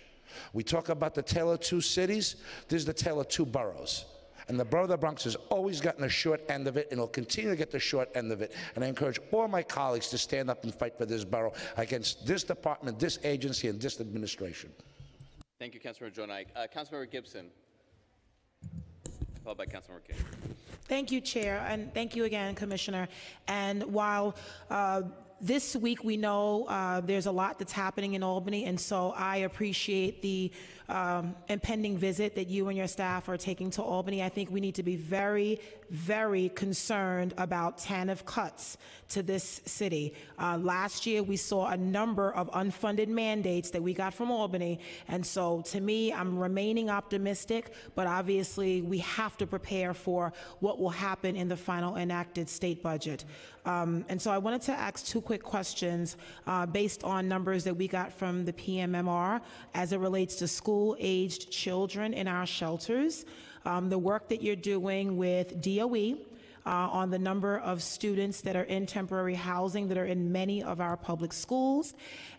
We talk about the tale of two cities. This is the tale of two boroughs. And the borough of the Bronx has always gotten the short end of it and will continue to get the short end of it. And I encourage all my colleagues to stand up and fight for this borough against this department, this agency, and this administration. Thank you, Councilmember Knight. Uh, Councilmember Gibson, followed by Councilmember King. Thank you, Chair, and thank you again, Commissioner. And while uh, this week we know uh, there's a lot that's happening in Albany, and so I appreciate the um, impending visit that you and your staff are taking to Albany. I think we need to be very, very concerned about TANF cuts to this city. Uh, last year, we saw a number of unfunded mandates that we got from Albany, and so to me, I'm remaining optimistic, but obviously we have to prepare for what will happen in the final enacted state budget. Um, and so I wanted to ask two quick questions uh, based on numbers that we got from the PMMR as it relates to school-aged children in our shelters, um, the work that you're doing with DOE, uh, on the number of students that are in temporary housing that are in many of our public schools,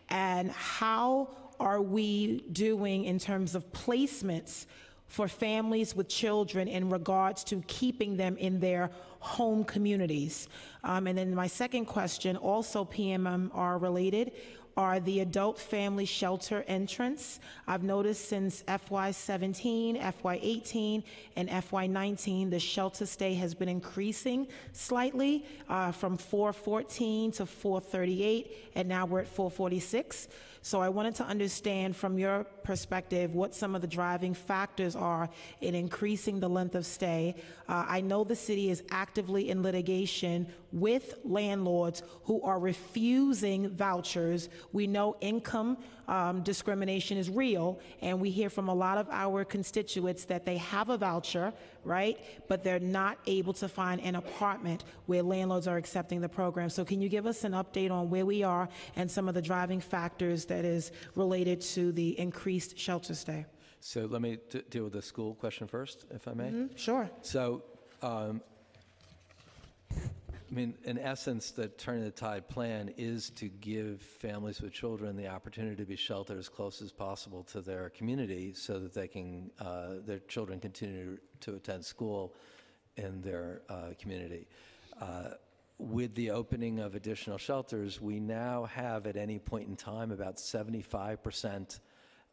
and how are we doing in terms of placements for families with children in regards to keeping them in their home communities? Um, and then my second question, also PMMR related, are the adult family shelter entrance. I've noticed since FY17, FY18, and FY19, the shelter stay has been increasing slightly uh, from 414 to 438, and now we're at 446. So I wanted to understand from your perspective what some of the driving factors are in increasing the length of stay. Uh, I know the city is actively in litigation with landlords who are refusing vouchers. We know income um, discrimination is real, and we hear from a lot of our constituents that they have a voucher, right, but they're not able to find an apartment where landlords are accepting the program. So can you give us an update on where we are and some of the driving factors that is related to the increased shelter stay? So let me deal with the school question first, if I may. Sure. So Um, I mean, in essence, the Turning the Tide plan is to give families with children the opportunity to be sheltered as close as possible to their community so that they can, uh, their children continue to attend school in their uh, community. Uh, With the opening of additional shelters, we now have at any point in time about 75%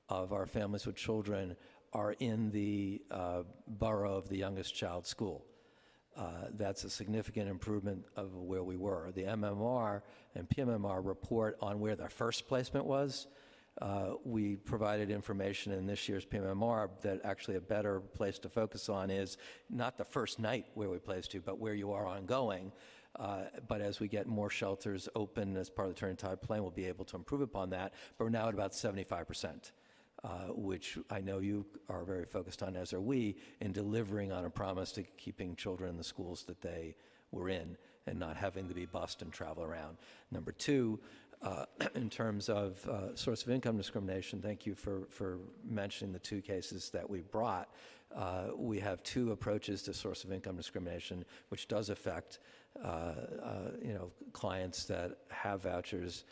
of our families with children are in the uh, borough of the youngest child school. Uh, That's a significant improvement of where we were. The MMR and PMMR report on where the first placement was. Uh, We provided information in this year's PMMR that actually a better place to focus on is not the first night where we placed you, but where you are ongoing. Uh, But as we get more shelters open as part of the Turning Tide plan, we'll be able to improve upon that. But we're now at about 75% uh, which I know you are very focused on, as are we, in delivering on a promise to keeping children in the schools that they were in and not having to be bused and travel around. Number two, uh, [clears throat] in terms of uh, source of income discrimination, thank you for, for mentioning the two cases that we brought. Uh, we have two approaches to source of income discrimination, which does affect uh, uh, you know clients that have vouchers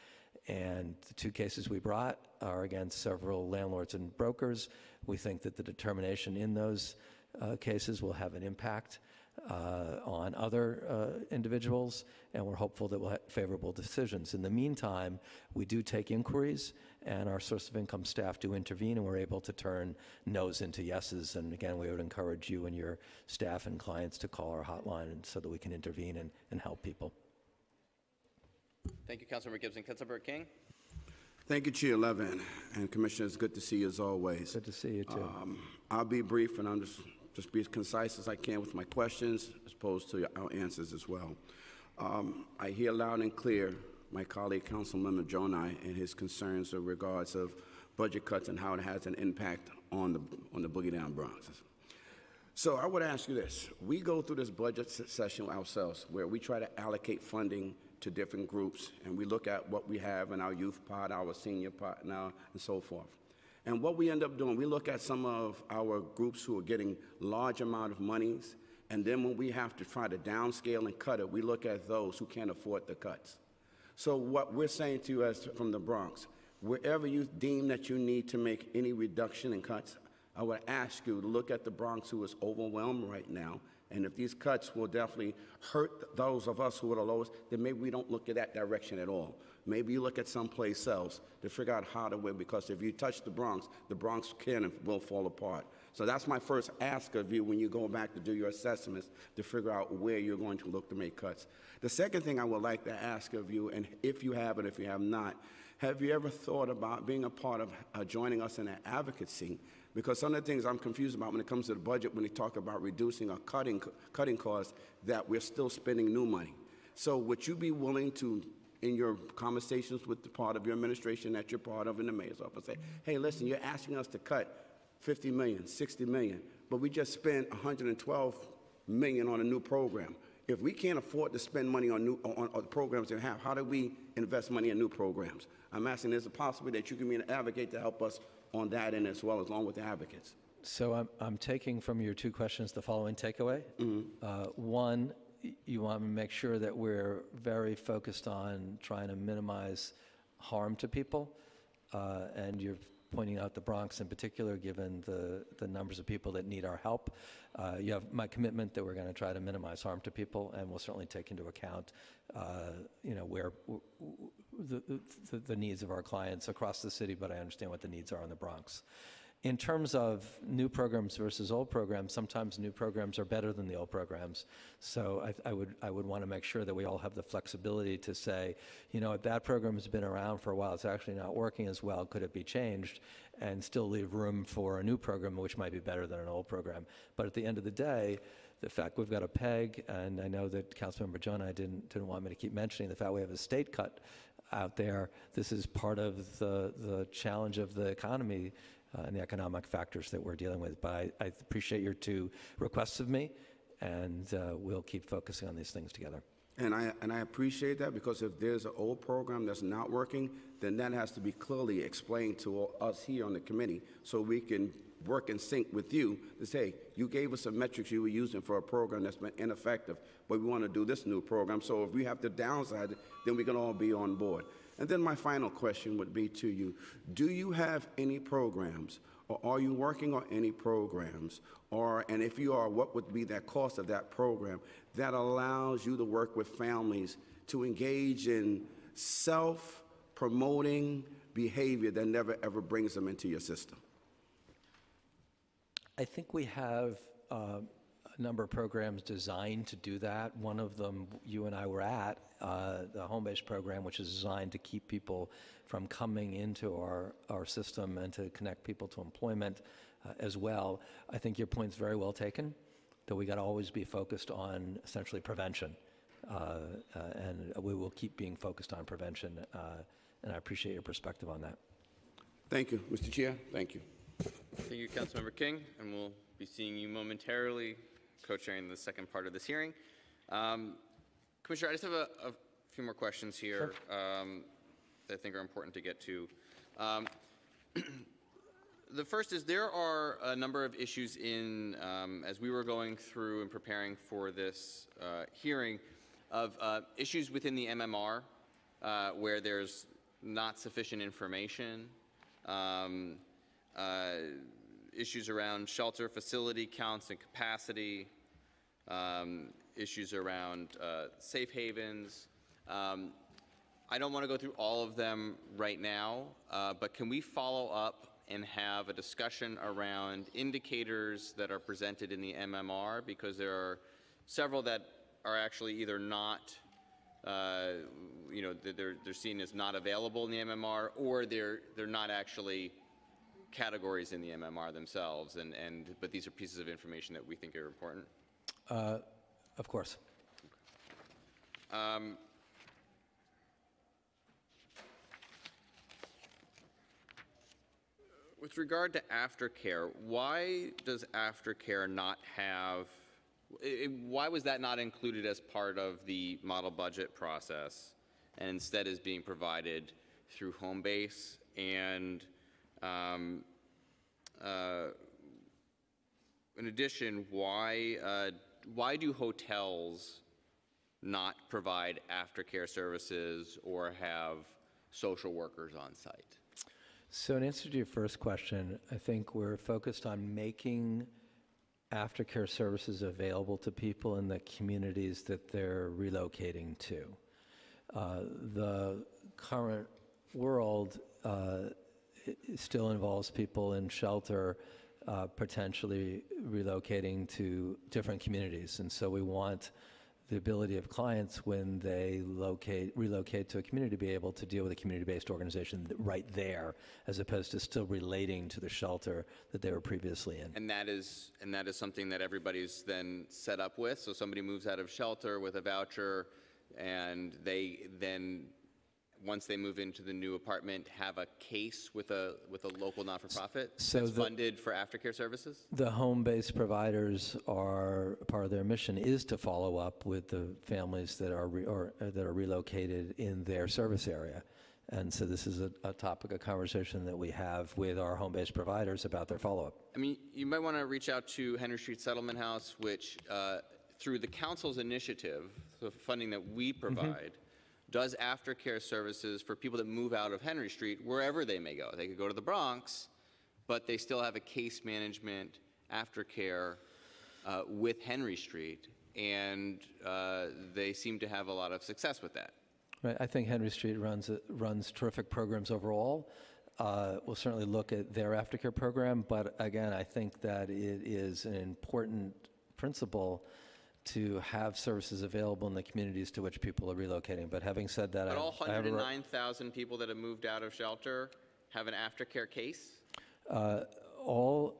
and the two cases we brought are against several landlords and brokers. We think that the determination in those uh, cases will have an impact uh, on other uh, individuals, and we're hopeful that we'll have favorable decisions. In the meantime, we do take inquiries, and our source of income staff do intervene, and we're able to turn no's into yeses. And again, we would encourage you and your staff and clients to call our hotline so that we can intervene and, and help people. Thank you, Councilmember Gibson. Councilmember King? Thank you, Chair Levin, and Commissioners, good to see you as always. Good to see you, too. Um, I'll be brief, and I'm just, just be as concise as I can with my questions, as opposed to our answers as well. Um, I hear loud and clear my colleague, Councilmember Gjonaj, and his concerns in regards of budget cuts and how it has an impact on the, on the Boogie Down Bronx. So I would ask you this. We go through this budget session ourselves where we try to allocate funding to different groups and we look at what we have in our youth pot, our senior pot now, and so forth. And what we end up doing, we look at some of our groups who are getting large amount of monies, and then when we have to try to downscale and cut it, we look at those who can't afford the cuts. So what we're saying to you as from the Bronx, wherever you deem that you need to make any reduction in cuts, I would ask you to look at the Bronx who is overwhelmed right now. And if these cuts will definitely hurt those of us who are the lowest, then maybe we don't look at that direction at all. Maybe you look at someplace else to figure out how to win, because if you touch the Bronx, the Bronx can and will fall apart. So that's my first ask of you when you go back to do your assessments to figure out where you're going to look to make cuts. The second thing I would like to ask of you, and if you have and if you have not, have you ever thought about being a part of uh, joining us in an advocacy? Because some of the things I'm confused about when it comes to the budget, when they talk about reducing or cutting, cutting costs, that we're still spending new money. So would you be willing to, in your conversations with the part of your administration that you're part of in the mayor's office, say, hey, listen, you're asking us to cut 50 million, 60 million, but we just spent 112 million on a new program. If we can't afford to spend money on new on, on programs we have, how do we invest money in new programs? I'm asking, is it possible that you can be an advocate to help us on that end as well, as along with the advocates? So I'm, I'm taking from your two questions the following takeaway. Uh, One, you want to make sure that we're very focused on trying to minimize harm to people. Uh, And you're pointing out the Bronx in particular, given the, the numbers of people that need our help. Uh, You have my commitment that we're going to try to minimize harm to people, and we'll certainly take into account, uh, you know, where, the, the, needs of our clients across the city, but I understand what the needs are in the Bronx. In terms of new programs versus old programs, sometimes new programs are better than the old programs. So I, I would, I would want to make sure that we all have the flexibility to say, you know, that program's been around for a while, it's actually not working as well, could it be changed? And still leave room for a new program, which might be better than an old program. But at the end of the day, the fact we've got a PEG, and I know that Councilmember Gjonaj didn't, didn't want me to keep mentioning the fact we have a state cut out there. This is part of the, the challenge of the economy uh, and the economic factors that we're dealing with. But I, I appreciate your two requests of me, and uh, we'll keep focusing on these things together. And I, and I appreciate that because if there's an old program that's not working, then that has to be clearly explained to us here on the committee so we can work in sync with you to say, you gave us some metrics you were using for a program that's been ineffective, but we want to do this new program. So if we have to downsize it, then we can all be on board. And then my final question would be to you Do you have any programs, or are you working on any programs, or, and if you are, what would be that cost of that program that allows you to work with families to engage in self promoting behavior that never ever brings them into your system? I think we have uh, a number of programs designed to do that. One of them you and I were at, uh, the Homebase program, which is designed to keep people from coming into our, our system and to connect people to employment uh, as well. I think your point's very well taken, that we got to always be focused on essentially prevention. Uh, uh, and we will keep being focused on prevention, uh, and I appreciate your perspective on that. Thank you, Mr. Chair. Thank you. Thank you, Councilmember King, and we'll be seeing you momentarily, co-chairing the second part of this hearing. Um, Commissioner, I just have a, a few more questions here um, that I think are important to get to. Um, [clears throat] the first is there are a number of issues in, um, as we were going through and preparing for this uh, hearing, of uh, issues within the MMR uh, where there's not sufficient information. Um, issues around shelter facility counts and capacity, um, issues around uh, safe havens. Um, I don't want to go through all of them right now, uh, but can we follow up and have a discussion around indicators that are presented in the MMR? Because there are several that are actually either not uh, you know, they're, they're seen as not available in the MMR, or they're, they're not actually categories in the MMR themselves, and, and, but these are pieces of information that we think are important. Uh, Of course. Um, With regard to aftercare, why does aftercare not have, i- i- why was that not included as part of the model budget process and instead is being provided through Homebase? And um, uh, in addition, why, uh, why do hotels not provide aftercare services or have social workers on site? So in answer to your first question, I think we're focused on making aftercare services available to people in the communities that they're relocating to. Uh, The current world uh, i- still involves people in shelter uh, potentially relocating to different communities. And so we want the ability of clients when they locate, relocate to a community to be able to deal with a community-based organization right there, as opposed to still relating to the shelter that they were previously in. And that is, and that is something that everybody's then set up with? So somebody moves out of shelter with a voucher, and they then, once they move into the new apartment, have a case with a, with a local not-for-profit So that's the- funded for aftercare services? The Homebase providers are, part of their mission is to follow up with the families that are, re- or uh, that are relocated in their service area. And so this is a, a topic of conversation that we have with our Homebase providers about their follow-up. I mean, you might want to reach out to Henry Street Settlement House, which, uh, through the council's initiative, the funding that we provide, does aftercare services for people that move out of Henry Street, wherever they may go. They could go to the Bronx, but they still have a case management aftercare uh, with Henry Street, and uh, they seem to have a lot of success with that. Right, I think Henry Street runs, runs terrific programs overall. Uh, We'll certainly look at their aftercare program, but again, I think that it is an important principle to have services available in the communities to which people are relocating. But having said that, I But all I have a re- 109,000 people that have moved out of shelter have an aftercare case? Uh, all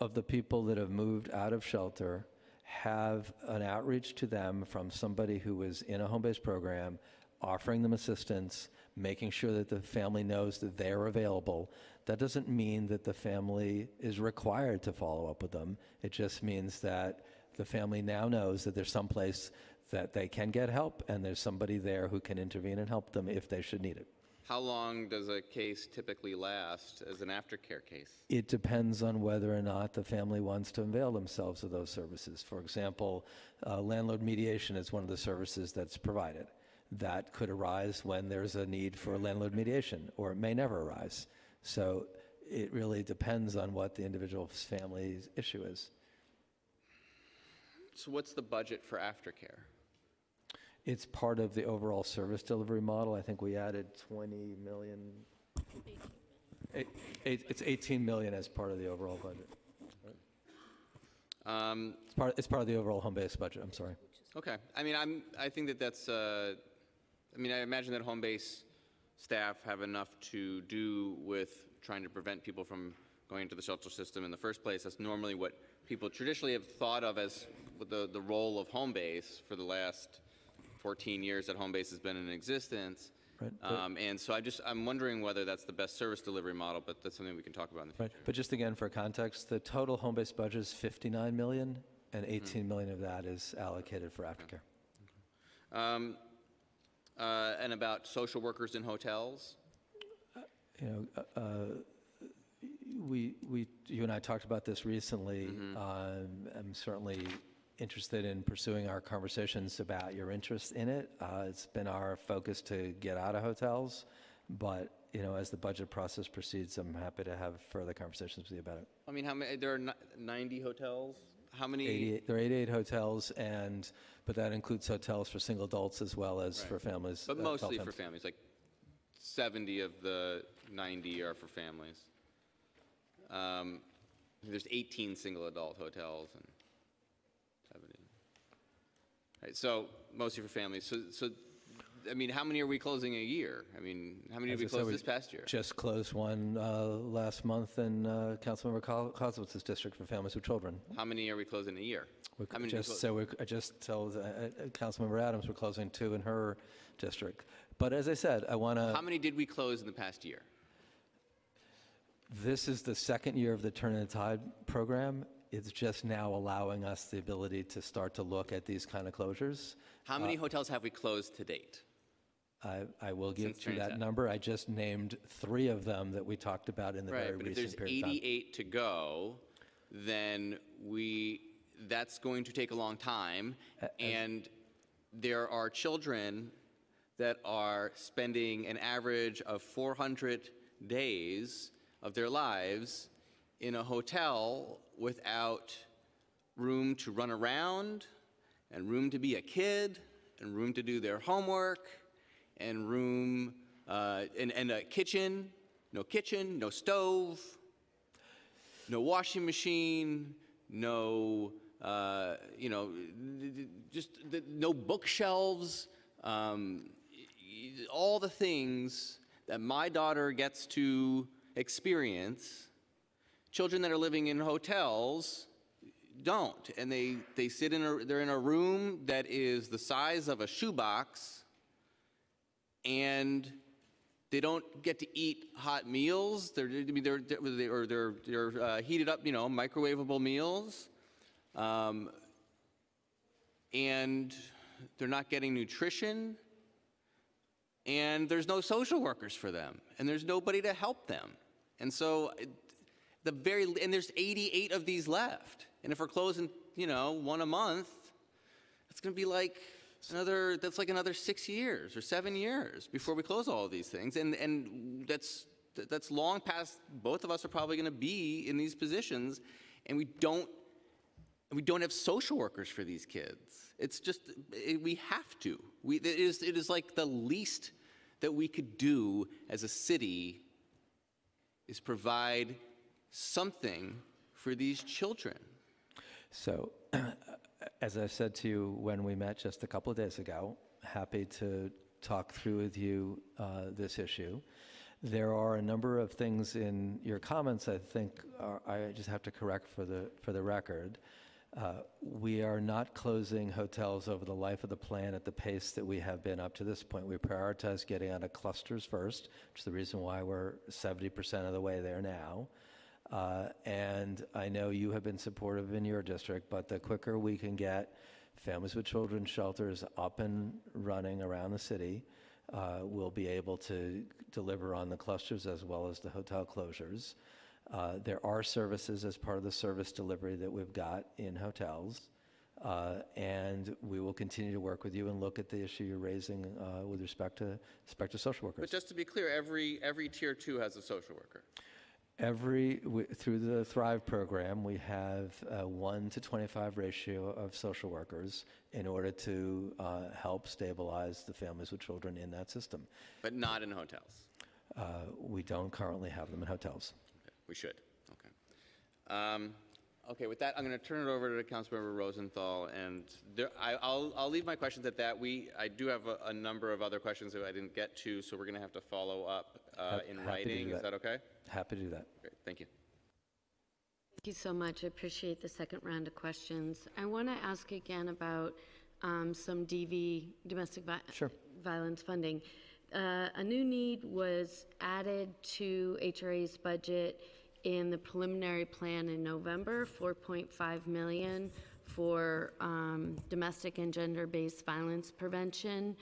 of the people that have moved out of shelter have an outreach to them from somebody who is in a Homebase program, offering them assistance, making sure that the family knows that they're available. That doesn't mean that the family is required to follow up with them. It just means that the family now knows that there's someplace that they can get help and there's somebody there who can intervene and help them if they should need it. How long does a case typically last as an aftercare case? It depends on whether or not the family wants to avail themselves of those services. For example, uh, landlord mediation is one of the services that's provided. That could arise when there's a need for landlord mediation, or it may never arise. So it really depends on what the individual's family's issue is. So what's the budget for aftercare? It's part of the overall service delivery model. I think we added 20 million. Eight- eight- It's 18 million as part of the overall budget. Um, It's part, it's part of the overall Homebase budget, I'm sorry. Okay, I mean, I'm, I think that that's, uh, I mean, I imagine that Homebase staff have enough to do with trying to prevent people from going into the shelter system in the first place. That's normally what people traditionally have thought of as the, the role of Homebase for the last 14 years that Homebase has been in existence. Right, Um, and so I just, I'm wondering whether that's the best service delivery model, but that's something we can talk about in the future. Right, but just again, for context, the total Homebase budget is 59 million, and Mm-hmm. 18 million of that is allocated for aftercare. Um, uh, and about social workers in hotels? You know, uh, uh, we, we, you and I talked about this recently. Mm-hmm. Um, I'm certainly interested in pursuing our conversations about your interest in it. Uh, It's been our focus to get out of hotels, but, you know, as the budget process proceeds, I'm happy to have further conversations with you about it. I mean, how many, there are ni- 90 hotels? How many? 88, there are 88 hotels, and, but that includes hotels for single adults as well as for families. But uh, mostly for families, like 70 of the 90 are for families. Um, There's 18 single adult hotels and 70. Right, so mostly for families. So, so, I mean, how many are we closing a year? I mean, how many As did we I said, close we this past year? Just closed one uh, last month in uh, Councilmember Koslowitz's district for families with children. How many are we closing a year? We How many we just, close? so we, I just told uh, uh, Councilmember Adams we're closing two in her district. But as I said, I want to. How many did we close in the past year? This is the second year of the Turn the Tide program. It's just now allowing us the ability to start to look at these kind of closures. How many uh, hotels have we closed to date? I, I will give Since you that number. I just named three of them that we talked about in the very Right, but if recent there's period of time. 88 to go, then we, that's going to take a long time. And there are children that are spending an average of 400 days of their lives in a hotel without room to run around, and room to be a kid, and room to do their homework, and room, uh, and, and a kitchen, no kitchen, no stove, no washing machine, no, uh, you know, just no bookshelves, um, all the things that my daughter gets to experience. Children that are living in hotels don't, and they, they sit in a, they're in a room that is the size of a shoebox, and they don't get to eat hot meals. They're, they're, they're, they're, they're uh, heated up, you know, microwavable meals. Um, and they're not getting nutrition. And there's no social workers for them. And there's nobody to help them. And so the very, and there's 88 of these left. And if we're closing, you know, one a month, it's going to be like another, that's like another six years or seven years before we close all of these things. And, and that's, that's long past, both of us are probably going to be in these positions. And we don't, we don't have social workers for these kids. It's just, it, we have to. We, it, is, it is like the least that we could do as a city is provide something for these children. So, [clears throat] as I said to you when we met just a couple of days ago, happy to talk through with you uh, this issue. There are a number of things in your comments I think are, I just have to correct for the, for the record. Uh, we are not closing hotels over the life of the plan at the pace that we have been up to this point. We prioritize getting out of clusters first, which is the reason why we're 70% of the way there now. Uh, and I know you have been supportive in your district, but the quicker we can get families with children shelters up and running around the city, uh, will be able to deliver on the clusters as well as the hotel closures. Uh, There are services as part of the service delivery that we've got in hotels. Uh, And we will continue to work with you and look at the issue you're raising uh, with respect to, respect to social workers. But just to be clear, every, every tier two has a social worker. Every, we- through the Thrive program, we have a 1 to 25 ratio of social workers in order to uh, help stabilize the families with children in that system. But not in hotels. Uh, We don't currently have them in hotels. We should, okay. Um, Okay, with that, I'm going to turn it over to Councilmember Rosenthal, and there, I, I'll, I'll leave my questions at that. We, I do have a, a number of other questions that I didn't get to, so we're going to have to follow up uh, in happy to do writing. Is that okay? Happy to do that. Great, thank you. Thank you so much. I appreciate the second round of questions. I want to ask again about um, some DV, domestic vi- Sure. violence funding. Uh, A new need was added to HRA's budget in the preliminary plan in November, 4.5 million for um, domestic and gender-based violence prevention.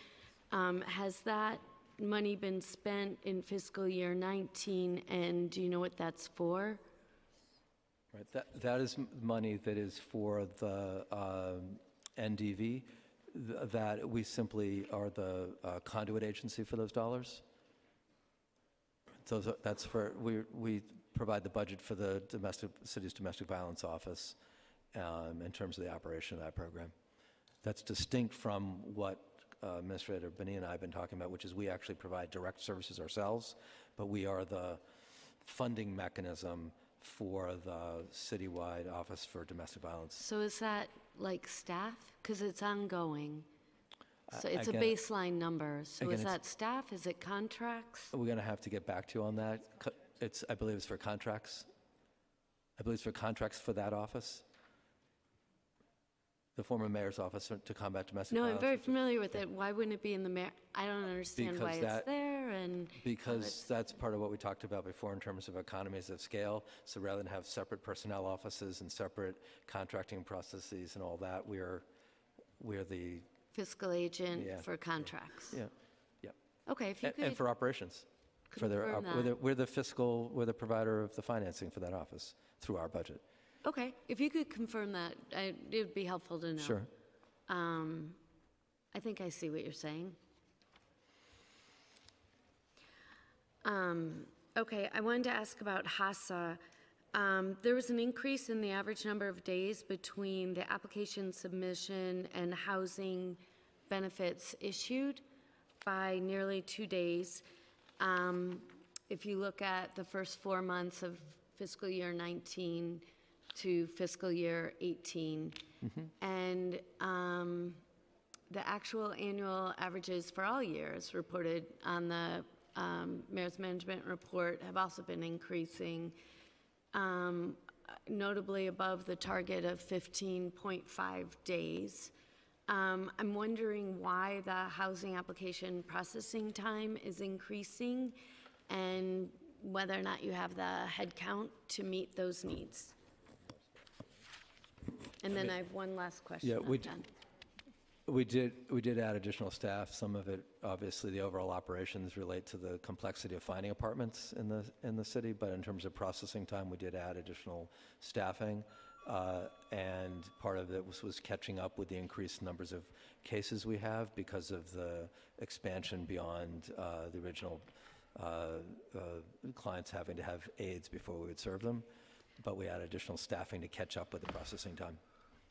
Um, Has that money been spent in fiscal year 19, and do you know what that's for? Right, that, that is money that is for the um, NDV, th- that we simply are the uh, conduit agency for those dollars. Those, that's for, we, we provide the budget for the domestic, city's domestic violence office um, in terms of the operation of that program. That's distinct from what uh, Administrator Benny and I have been talking about, which is we actually provide direct services ourselves, but we are the funding mechanism for the citywide Office for Domestic Violence. So is that like staff? Because it's ongoing. So it's a baseline number. So again, is that staff? Is it contracts? We're going to have to get back to you on that. It's, I believe it's for contracts. I believe it's for contracts for that office. The former mayor's office to combat domestic No, violence. I'm very familiar with it. Why wouldn't it be in the mayor? I don't understand why Because it's that- there and. how Because it's- that's part of what we talked about before in terms of economies of scale. So rather than have separate personnel offices and separate contracting processes and all that, we're, we're the, Fiscal agent Yeah, for contracts. yeah, yeah. Okay, if you And- And could, for operations. For their, confirm op- we're the- that. we're the fiscal, we're the provider of the financing for that office through our budget. okay, if you could confirm that, I- it would be helpful to know. Sure. Um, I think I see what you're saying. Um, Okay, I wanted to ask about HASA. Um, There was an increase in the average number of days between the application submission and housing benefits issued by nearly two days. Um, If you look at the first four months of fiscal year 19 to fiscal year 18, and um, the actual annual averages for all years reported on the um, Mayor's Management Report have also been increasing, um, notably above the target of 15.5 days. Um, I'm wondering why the housing application processing time is increasing and whether or not you have the headcount to meet those needs. And then I have one last question. Yeah, I'm we done. We did, we did add additional staff. Some of it, obviously, the overall operations relate to the complexity of finding apartments in the, in the city, but in terms of processing time, we did add additional staffing. Uh, And part of it was, was catching up with the increased numbers of cases we have because of the expansion beyond uh, the original uh, uh, clients having to have aides before we would serve them. But we had additional staffing to catch up with the processing time.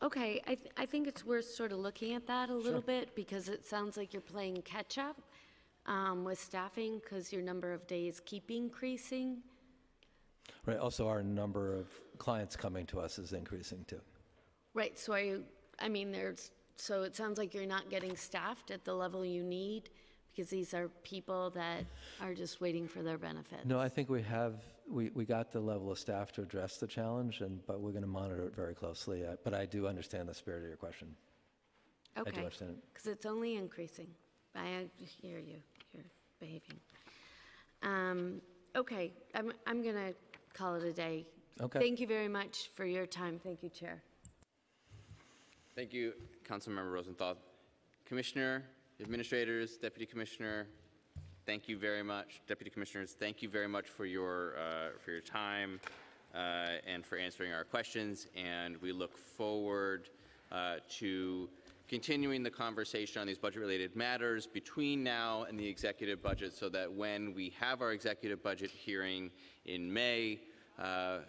Okay, I, th- I think it's worth sort of looking at that a little Sure. bit because it sounds like you're playing catch-up um, with staffing because your number of days keep increasing. Right, also our number of clients coming to us is increasing too. Right, so are you, I mean, there's, so it sounds like you're not getting staffed at the level you need because these are people that are just waiting for their benefits. No, I think we have, we, we got the level of staff to address the challenge, and, but we're going to monitor it very closely. Uh, But I do understand the spirit of your question. I do Okay, understand it. because it's only increasing. I hear you, you're behaving. Um, Okay, I'm, I'm going to call it a day. Okay. Thank you very much for your time. Thank you, Chair. Thank you, Councilmember Rosenthal. Commissioner, administrators, deputy commissioner, thank you very much. Deputy Commissioners, thank you very much for your, uh, for your time uh, and for answering our questions. And we look forward uh, to continuing the conversation on these budget-related matters between now and the executive budget so that when we have our executive budget hearing in May, uh,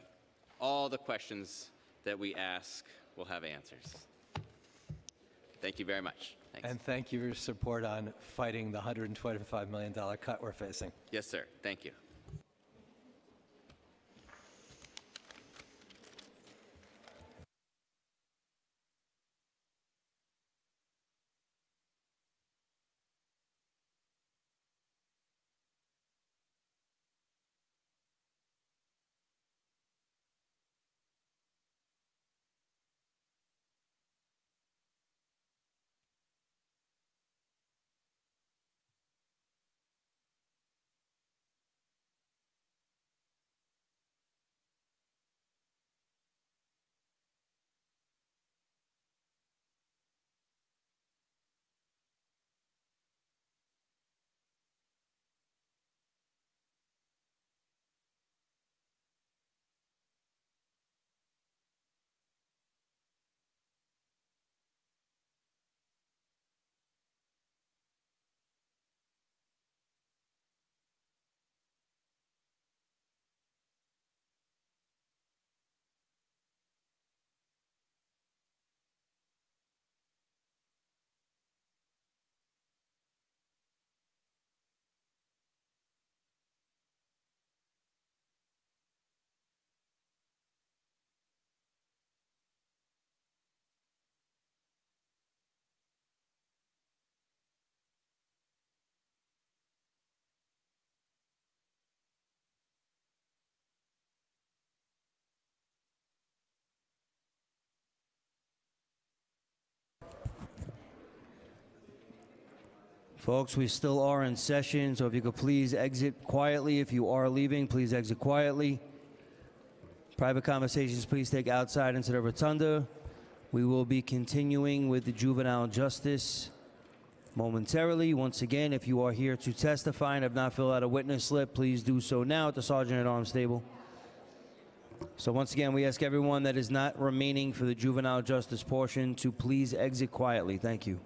all the questions that we ask will have answers. Thank you very much. Thanks. And thank you for your support on fighting the $125 million cut we're facing. Yes, sir. Thank you. Folks, we still are in session, so if you could please exit quietly. If you are leaving, please exit quietly. Private conversations, please take outside into the rotunda. We will be continuing with the juvenile justice momentarily. Once again, if you are here to testify and have not filled out a witness slip, please do so now at the Sergeant at Arms table. So once again, we ask everyone that is not remaining for the juvenile justice portion to please exit quietly. Thank you.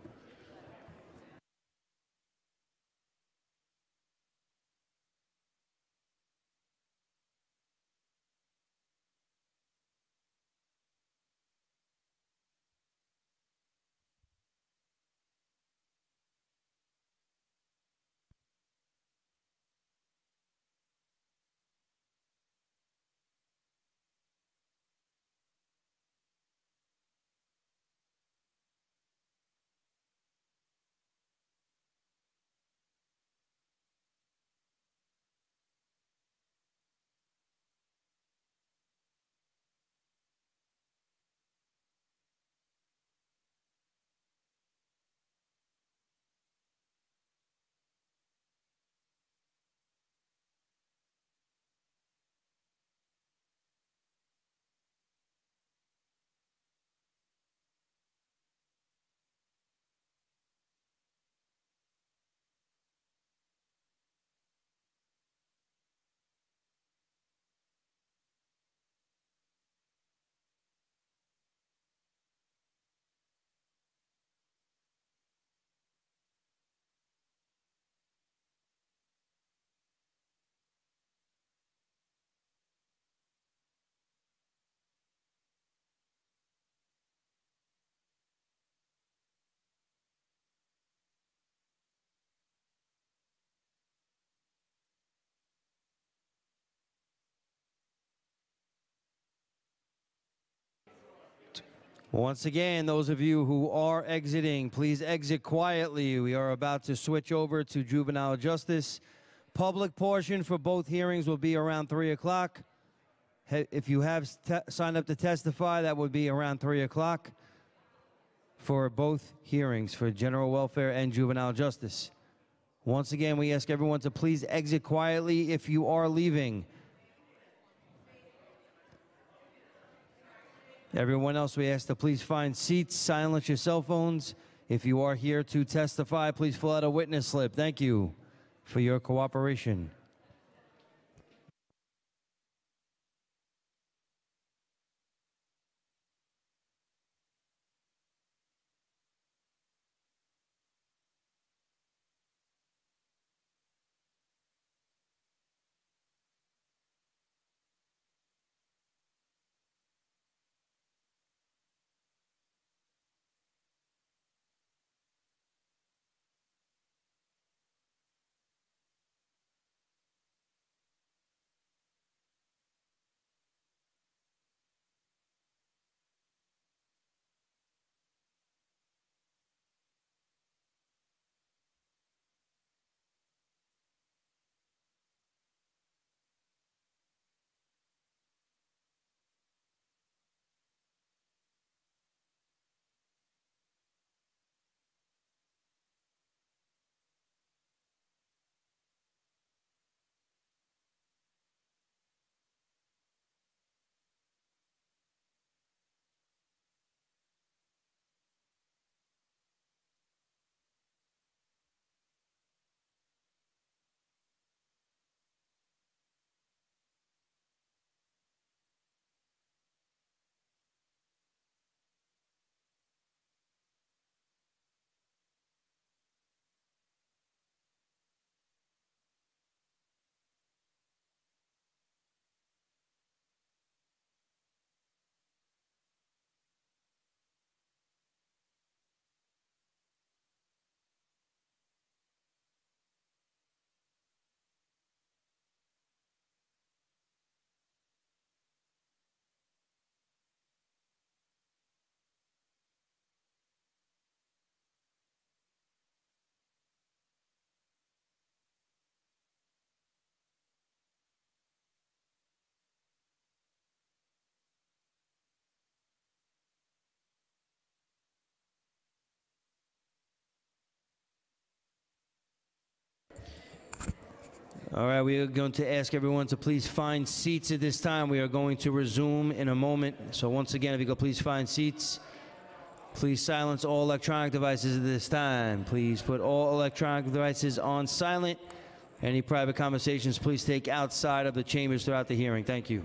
Once again, those of you who are exiting, please exit quietly. We are about to switch over to juvenile justice. Public portion for both hearings will be around 3 o'clock. If you have signed up to testify, that would be around 3 o'clock for both hearings for general welfare and juvenile justice. Once again, we ask everyone to please exit quietly if you are leaving. Everyone else, we ask to please find seats, silence your cell phones. If you are here to testify, please fill out a witness slip. Thank you. for your cooperation. All right, we are going to ask everyone to please find seats at this time. We are going to resume in a moment. So once again, if you could please find seats. Please silence all electronic devices at this time. Please put all electronic devices on silent. Any private conversations, please take outside of the chambers throughout the hearing. Thank you.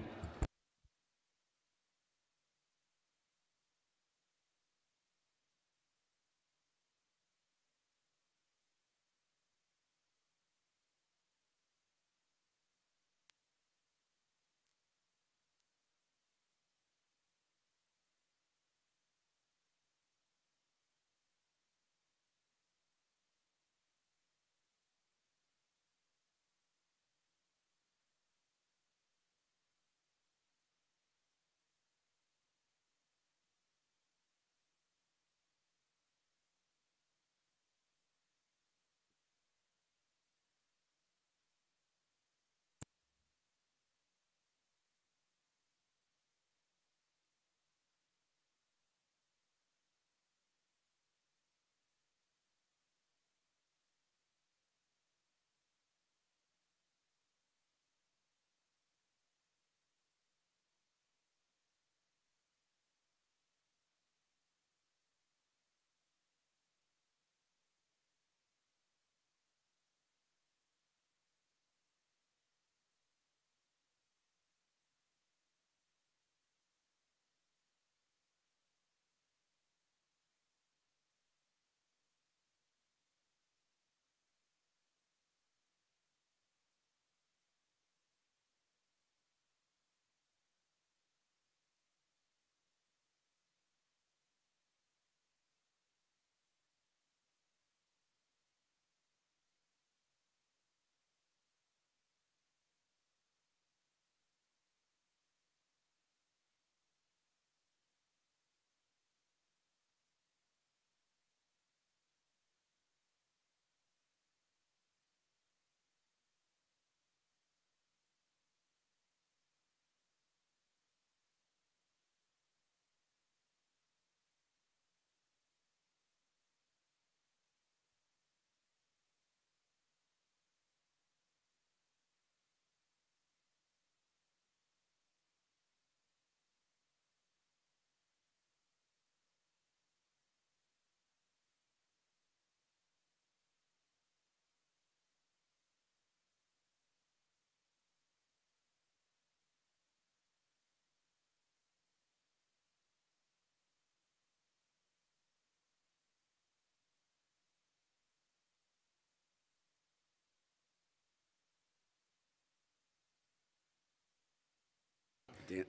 Good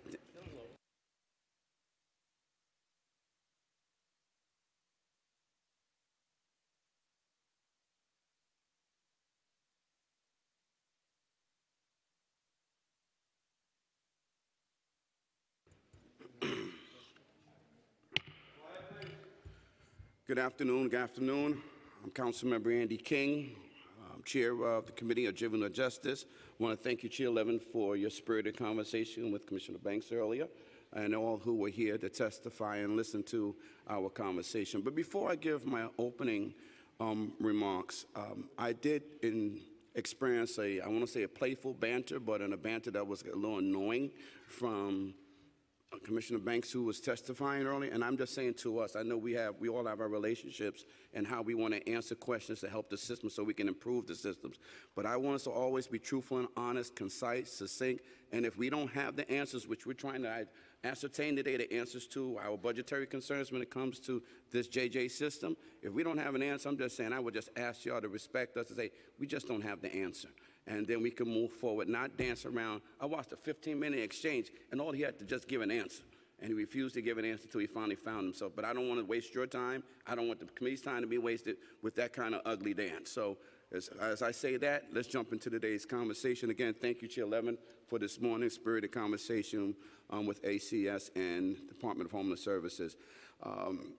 afternoon, good afternoon. I'm Councilmember Andy King, Chair of the Committee of Juvenile Justice. I want to thank you, Chair Levin, for your spirited conversation with Commissioner Banks earlier, and all who were here to testify and listen to our conversation. But before I give my opening um, remarks, um, I did in experience a, I want to say a playful banter, but in a banter that was a little annoying from Commissioner Banks, who was testifying earlier, and I'm just saying to us, I know we have, we all have our relationships and how we want to answer questions to help the system so we can improve the systems. But I want us to always be truthful and honest, concise, succinct, and if we don't have the answers, which we're trying to ascertain today, the answers to our budgetary concerns when it comes to this JJ system, if we don't have an answer, I'm just saying, I would just ask y'all to respect us and say, we just don't have the answer and then we can move forward, not dance around. I watched a 15-minute exchange, and all he had to just give an answer. And he refused to give an answer until he finally found himself. But I don't want to waste your time. I don't want the committee's time to be wasted with that kind of ugly dance. So as, as I say that, let's jump into today's conversation. Again, thank you, Chair Levin, for this morning's spirited conversation um, with ACS and Department of Homeless Services. Um,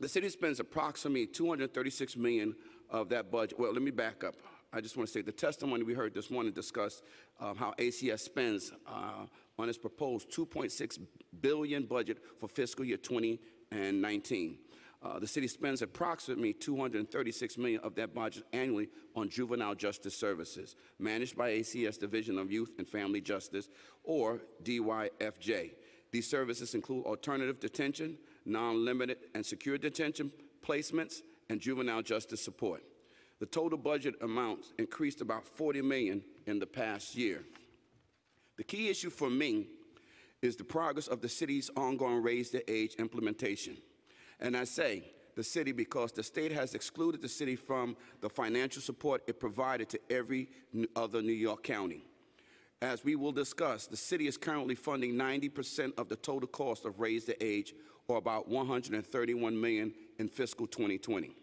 the city spends approximately 236 million of that budget. Well, let me back up. I just want to say the testimony we heard this morning discussed uh, how ACS spends uh, on its proposed 2.6 billion budget for fiscal year 2019. Uh, the city spends approximately 236 million of that budget annually on juvenile justice services, managed by ACS Division of Youth and Family Justice, or DYFJ. These services include alternative detention, non-limited and secure detention placements, and juvenile justice support. The total budget amounts increased about 40 million in the past year. The key issue for me is the progress of the city's ongoing raise the age implementation. And I say the city because the state has excluded the city from the financial support it provided to every other New York county. As we will discuss, the city is currently funding 90% of the total cost of raise the age, or about 131 million in fiscal 2020.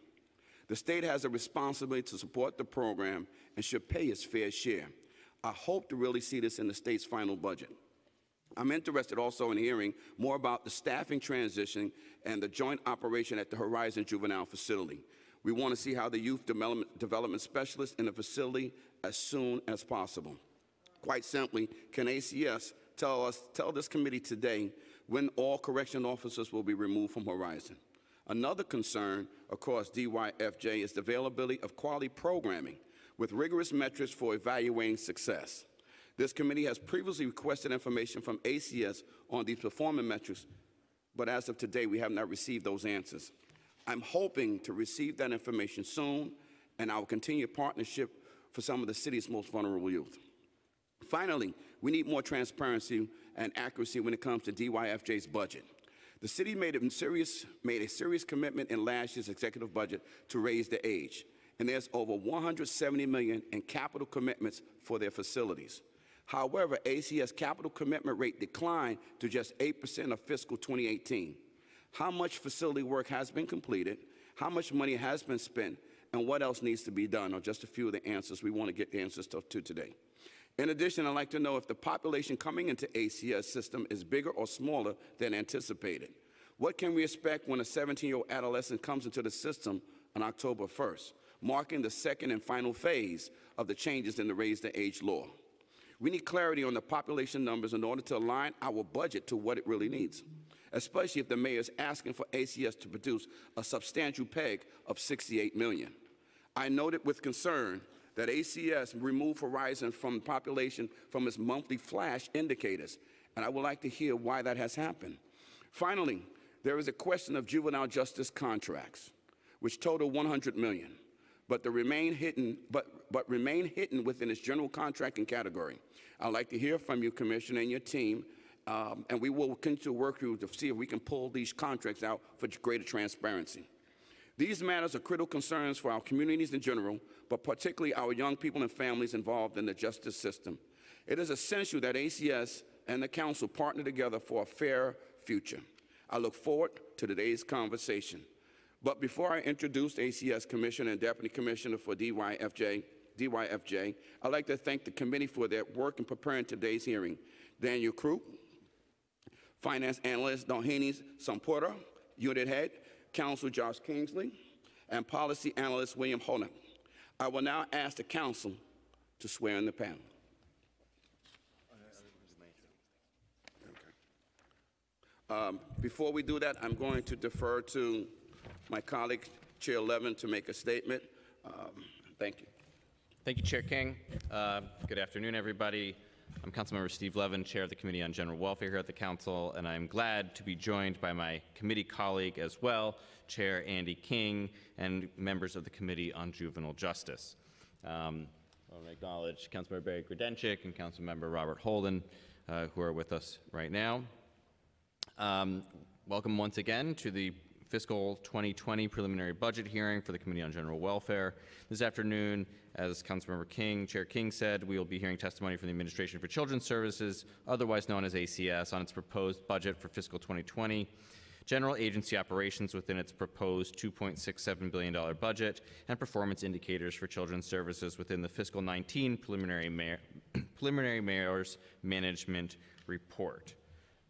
The state has a responsibility to support the program and should pay its fair share. I hope to really see this in the state's final budget. I'm interested also in hearing more about the staffing transition and the joint operation at the Horizon Juvenile Facility. We want to see how the youth development, specialist in the facility as soon as possible. Quite simply, can ACS tell us, tell this committee today when all correction officers will be removed from Horizon? Another concern across DYFJ is the availability of quality programming with rigorous metrics for evaluating success. This committee has previously requested information from ACS on these performance metrics, but as of today, we have not received those answers. I'm hoping to receive that information soon, and I will continue partnership for some of the city's most vulnerable youth. Finally, we need more transparency and accuracy when it comes to DYFJ's budget. The city made a serious, made a serious commitment in last year's executive budget to raise the age, and there's over 170 million in capital commitments for their facilities. However, ACS capital commitment rate declined to just 8% of fiscal 2018. How much facility work has been completed, how much money has been spent, and what else needs to be done are just a few of the answers we want to get answers to, to today. In addition, I'd like to know if the population coming into ACS system is bigger or smaller than anticipated. What can we expect when a 17-year-old adolescent comes into the system on October 1st, marking the second and final phase of the changes in the Raise the Age law? We need clarity on the population numbers in order to align our budget to what it really needs, especially if the mayor is asking for ACS to produce a substantial PEG of 68 million. I noted with concern that ACS removed Horizon from population from its monthly flash indicators, and I would like to hear why that has happened. Finally, there is a question of juvenile justice contracts, which total 100 million, but, the remain hidden, but, but remain hidden within its general contracting category. I'd like to hear from you, Commissioner, and your team, um, and we will continue to work you to see if we can pull these contracts out for greater transparency. These matters are critical concerns for our communities in general, but particularly our young people and families involved in the justice system. It is essential that ACS and the council partner together for a fair future. I look forward to today's conversation. But before I introduce ACS Commissioner and Deputy Commissioner for DYFJ, DYFJ, I'd like to thank the committee for their work in preparing today's hearing. Daniel Kroop, Finance Analyst Dohini Sompura, Unit Head, Counsel Josh Kingsley, and Policy Analyst William Honan. I will now ask the council to swear in the panel. Um, Before we do that, I'm going to defer to my colleague, Chair Levin, to make a statement. Um, Thank you. Thank you, Chair King. Uh, Good afternoon, everybody. I'm Councilmember Steve Levin, Chair of the Committee on General Welfare here at the Council, and I'm glad to be joined by my committee colleague as well, Chair Andy King, and members of the Committee on Juvenile Justice. Um, I want to acknowledge Councilmember Barry Grodenchik and Councilmember Robert Holden, uh, who are with us right now. Um, Welcome once again to the fiscal 2020 preliminary budget hearing for the Committee on General Welfare. This afternoon, as Councilmember King, Chair King said, we will be hearing testimony from the Administration for Children's Services, otherwise known as ACS, on its proposed budget for fiscal 2020, general agency operations within its proposed $2.67 billion budget, and performance indicators for children's services within the fiscal 19 preliminary, mayor, [clears throat] preliminary mayor's management report.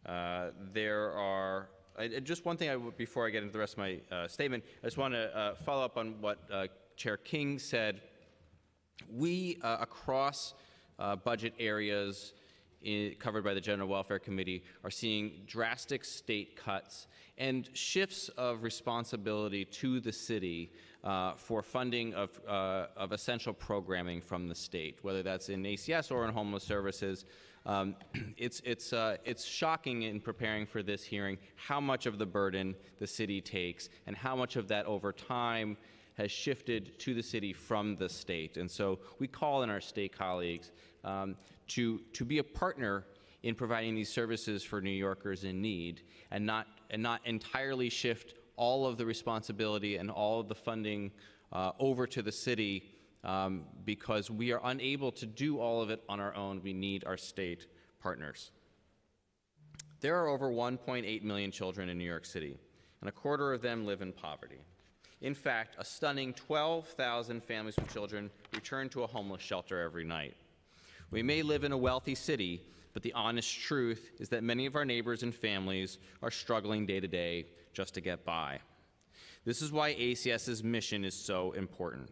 Uh, there are I, just one thing I before I get into the rest of my uh, statement, I just want to uh, follow up on what uh, Chair King said. We, uh, across uh, budget areas covered by the General Welfare Committee, are seeing drastic state cuts and shifts of responsibility to the city uh, for funding of, uh, of essential programming from the state, whether that's in ACS or in homeless services. Um, [clears throat] it's, it's, uh, it's shocking in preparing for this hearing how much of the burden the city takes and how much of that over time has shifted to the city from the state. And so we call on our state colleagues um, to, to be a partner in providing these services for New Yorkers in need and not, and not entirely shift all of the responsibility and all of the funding uh, over to the city um, because we are unable to do all of it on our own. We need our state partners. There are over 1.8 million children in New York City, and a quarter of them live in poverty. In fact, a stunning 12,000 families with children return to a homeless shelter every night. We may live in a wealthy city, but the honest truth is that many of our neighbors and families are struggling day to day just to get by. This is why ACS's mission is so important.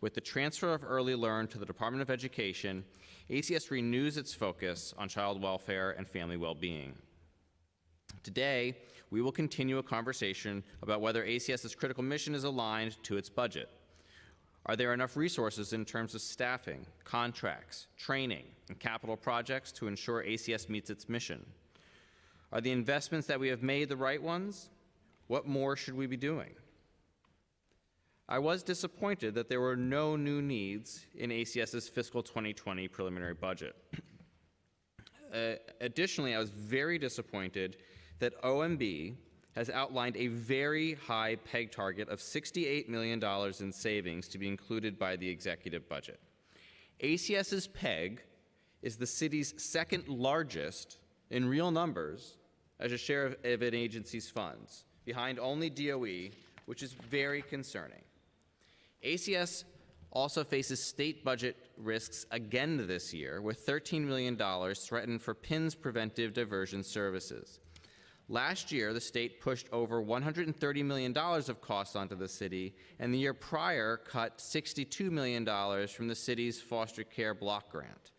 With the transfer of Early Learn to the Department of Education, ACS renews its focus on child welfare and family well being. Today, we will continue a conversation about whether ACS's critical mission is aligned to its budget. Are there enough resources in terms of staffing, contracts, training, and capital projects to ensure ACS meets its mission? Are the investments that we have made the right ones? What more should we be doing? I was disappointed that there were no new needs in ACS's fiscal 2020 preliminary budget. Uh, additionally, I was very disappointed that OMB has outlined a very high PEG target of $68 million in savings to be included by the executive budget. ACS's PEG is the city's second largest in real numbers as a share of, of an agency's funds, behind only DOE, which is very concerning. ACS also faces state budget risks again this year, with $13 million threatened for PINS preventive diversion services. Last year, the state pushed over $130 million of costs onto the city, and the year prior cut $62 million from the city's foster care block grant.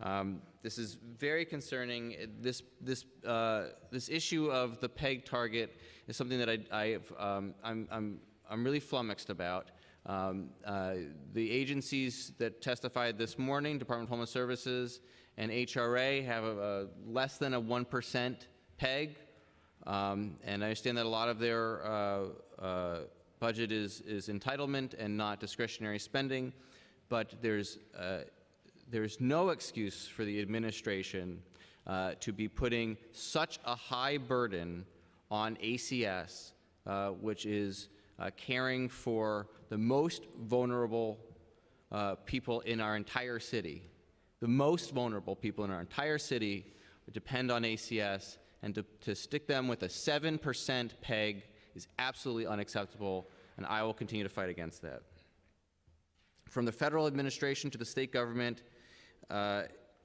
Um, this is very concerning. This, this, uh, this issue of the PEG target is something that I, I um, I'm, I'm, I'm really flummoxed about. Um, uh, the agencies that testified this morning, Department of Homeless Services and HRA, have a, a less than a 1% PEG. Um, and I understand that a lot of their uh, uh, budget is, is entitlement and not discretionary spending, but there's, uh, there's no excuse for the administration uh, to be putting such a high burden on ACS, uh, which is uh, caring for the most vulnerable uh, people in our entire city. The most vulnerable people in our entire city depend on ACS, and to, to stick them with a 7% PEG is absolutely unacceptable, and I will continue to fight against that. From the federal administration to the state government, uh,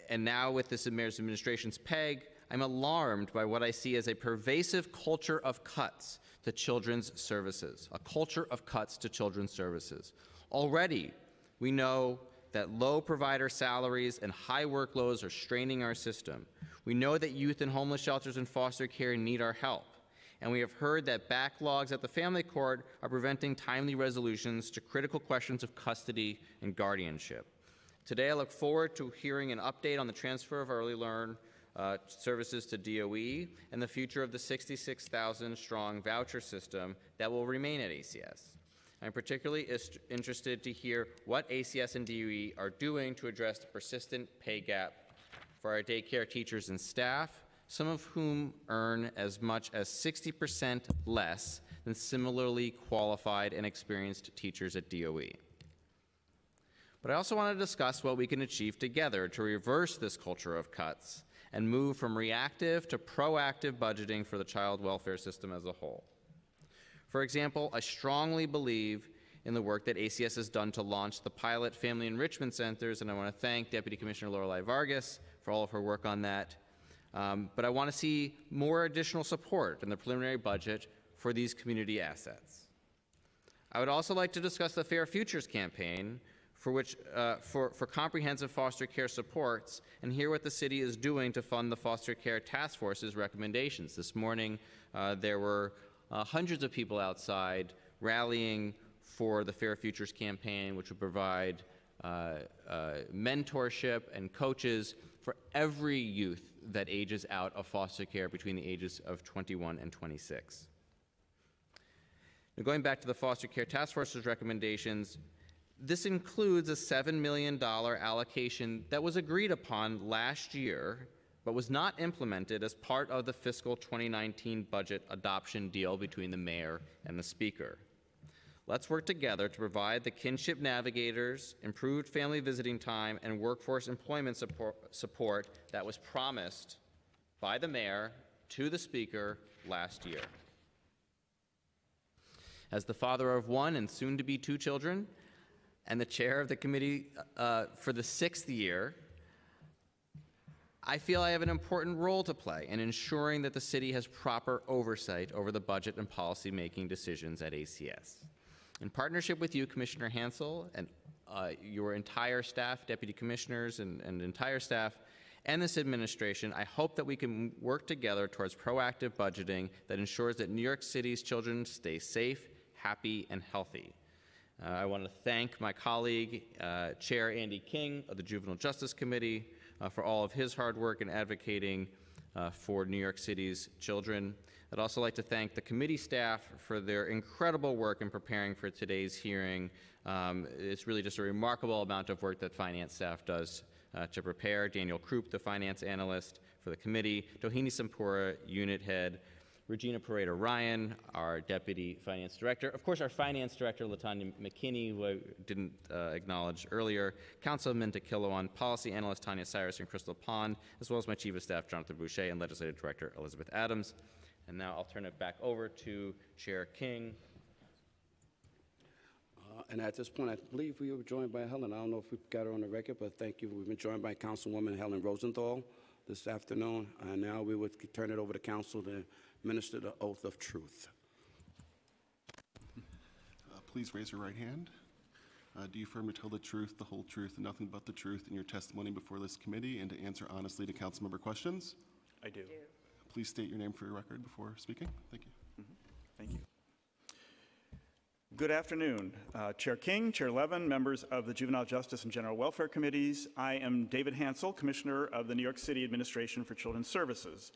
and now with this mayor's administration's PEG, I'm alarmed by what I see as a pervasive culture of cuts to children's services, a culture of cuts to children's services. Already, we know that low provider salaries and high workloads are straining our system. We know that youth in homeless shelters and foster care need our help. And we have heard that backlogs at the family court are preventing timely resolutions to critical questions of custody and guardianship. Today, I look forward to hearing an update on the transfer of early learn uh, services to DOE and the future of the 66,000 strong voucher system that will remain at ACS. I'm particularly interested to hear what ACS and DOE are doing to address the persistent pay gap for our daycare teachers and staff, some of whom earn as much as 60% less than similarly qualified and experienced teachers at DOE. But I also want to discuss what we can achieve together to reverse this culture of cuts and move from reactive to proactive budgeting for the child welfare system as a whole. For example, I strongly believe in the work that ACS has done to launch the pilot family enrichment centers, and I want to thank Deputy Commissioner Lorelei Vargas for all of her work on that. Um, but I want to see more additional support in the preliminary budget for these community assets. I would also like to discuss the Fair Futures campaign, for, which, uh, for, for comprehensive foster care supports and hear what the city is doing to fund the foster care task force's recommendations. This morning, uh, there were uh, hundreds of people outside rallying for the Fair Futures campaign, which would provide uh, uh, mentorship and coaches for every youth that ages out of foster care between the ages of 21 and 26. Now, going back to the foster care task force's recommendations, this includes a $7 million allocation that was agreed upon last year, but was not implemented as part of the fiscal 2019 budget adoption deal between the mayor and the speaker. Let's work together to provide the kinship navigators, improved family visiting time, and workforce employment support, support that was promised by the mayor to the speaker last year. As the father of one and soon to be two children, and the chair of the committee uh, for the sixth year, I feel I have an important role to play in ensuring that the city has proper oversight over the budget and policy making decisions at ACS. In partnership with you, Commissioner Hansell, and uh, your entire staff, deputy commissioners, and, and entire staff, and this administration, I hope that we can work together towards proactive budgeting that ensures that New York City's children stay safe, happy, and healthy. Uh, I want to thank my colleague, uh, Chair Andy King of the Juvenile Justice Committee, uh, for all of his hard work in advocating uh, for New York City's children. I'd also like to thank the committee staff for their incredible work in preparing for today's hearing. Um, it's really just a remarkable amount of work that finance staff does uh, to prepare. Daniel Kroop, the finance analyst for the committee, Dohini Sompura, unit head, Regina Poreda Ryan, our deputy finance director, of course, our finance director, Latanya McKinney, who I didn't uh, acknowledge earlier, Councilman Kilowan, policy analyst Tanya Cyrus and Crystal Pond, as well as my chief of staff, Jonathan Boucher, and legislative director, Elizabeth Adams. And now I'll turn it back over to Chair King. Uh, And at this point, I believe we were joined by Helen. I don't know if we got her on the record, but thank you. We've been joined by Councilwoman Helen Rosenthal this afternoon. And now we would turn it over to council to minister the oath of truth. Uh, Please raise your right hand. Uh, Do you firmly tell the truth, the whole truth, and nothing but the truth in your testimony before this committee and to answer honestly to council member questions? I do. Please state your name for your record before speaking. Thank you. Thank you. Good afternoon, uh, Chair King, Chair Levin, members of the Juvenile Justice and General Welfare Committees. I am David Hansell, Commissioner of the New York City Administration for Children's Services.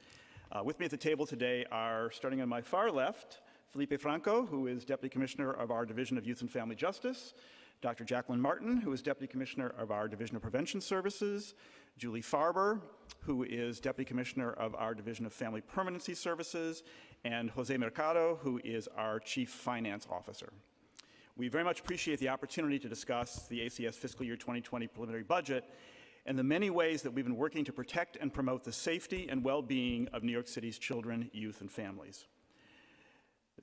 Uh, with me at the table today are, starting on my far left, Felipe Franco, who is Deputy Commissioner of our Division of Youth and Family Justice, Dr. Jacqueline Martin, who is Deputy Commissioner of our Division of Prevention Services, Julie Farber, who is Deputy Commissioner of our Division of Family Permanency Services, and Jose Mercado, who is our Chief Finance Officer. We very much appreciate the opportunity to discuss the ACS fiscal year 2020 preliminary budget and the many ways that we've been working to protect and promote the safety and well-being of New York City's children, youth, and families.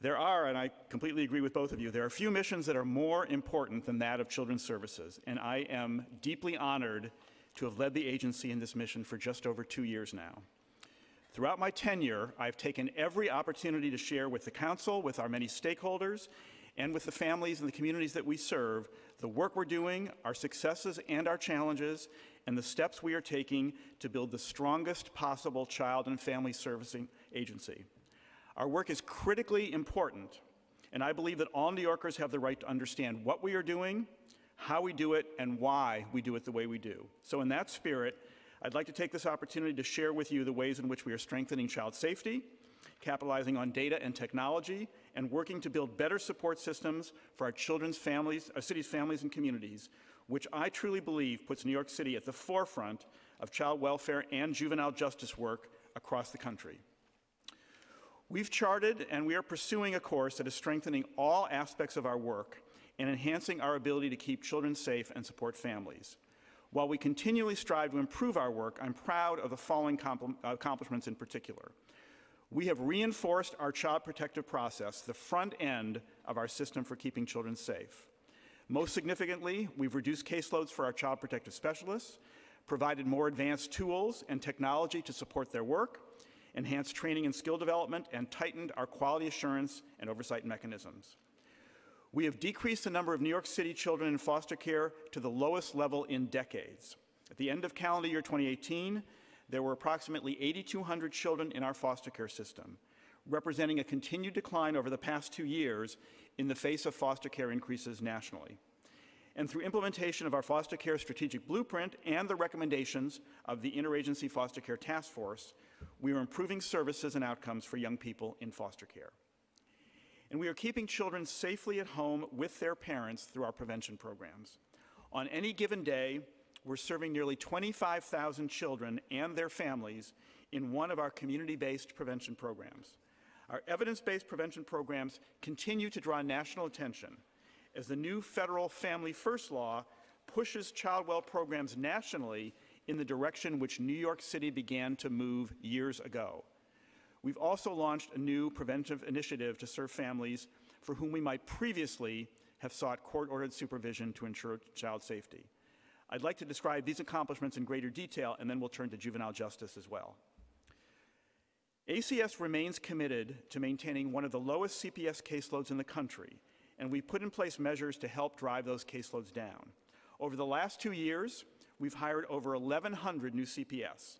There are, and I completely agree with both of you, there are few missions that are more important than that of Children's Services, and I am deeply honored to have led the agency in this mission for just over two years now. Throughout my tenure, I've taken every opportunity to share with the Council, with our many stakeholders, and with the families and the communities that we serve the work we're doing, our successes and our challenges, and the steps we are taking to build the strongest possible child and family servicing agency. Our work is critically important, and I believe that all New Yorkers have the right to understand what we are doing, how we do it, and why we do it the way we do. So, in that spirit, I'd like to take this opportunity to share with you the ways in which we are strengthening child safety, capitalizing on data and technology, and working to build better support systems for our children's families, our city's families and communities, which I truly believe puts New York City at the forefront of child welfare and juvenile justice work across the country. We've charted and we are pursuing a course that is strengthening all aspects of our work and enhancing our ability to keep children safe and support families. While we continually strive to improve our work, I'm proud of the following compl- accomplishments in particular. We have reinforced our child protective process, the front end of our system for keeping children safe. Most significantly, we've reduced caseloads for our child protective specialists, provided more advanced tools and technology to support their work, enhanced training and skill development, and tightened our quality assurance and oversight mechanisms. We have decreased the number of New York City children in foster care to the lowest level in decades. At the end of calendar year 2018, there were approximately 8,200 children in our foster care system, representing a continued decline over the past two years in the face of foster care increases nationally. And through implementation of our foster care strategic blueprint and the recommendations of the Interagency Foster Care Task Force, we are improving services and outcomes for young people in foster care and we are keeping children safely at home with their parents through our prevention programs. On any given day, we're serving nearly 25,000 children and their families in one of our community based prevention programs. Our evidence based prevention programs continue to draw national attention as the new federal Family First law pushes child well programs nationally in the direction which New York City began to move years ago. We've also launched a new preventive initiative to serve families for whom we might previously have sought court ordered supervision to ensure child safety. I'd like to describe these accomplishments in greater detail, and then we'll turn to juvenile justice as well. ACS remains committed to maintaining one of the lowest CPS caseloads in the country, and we put in place measures to help drive those caseloads down. Over the last two years, we've hired over 1,100 new CPS.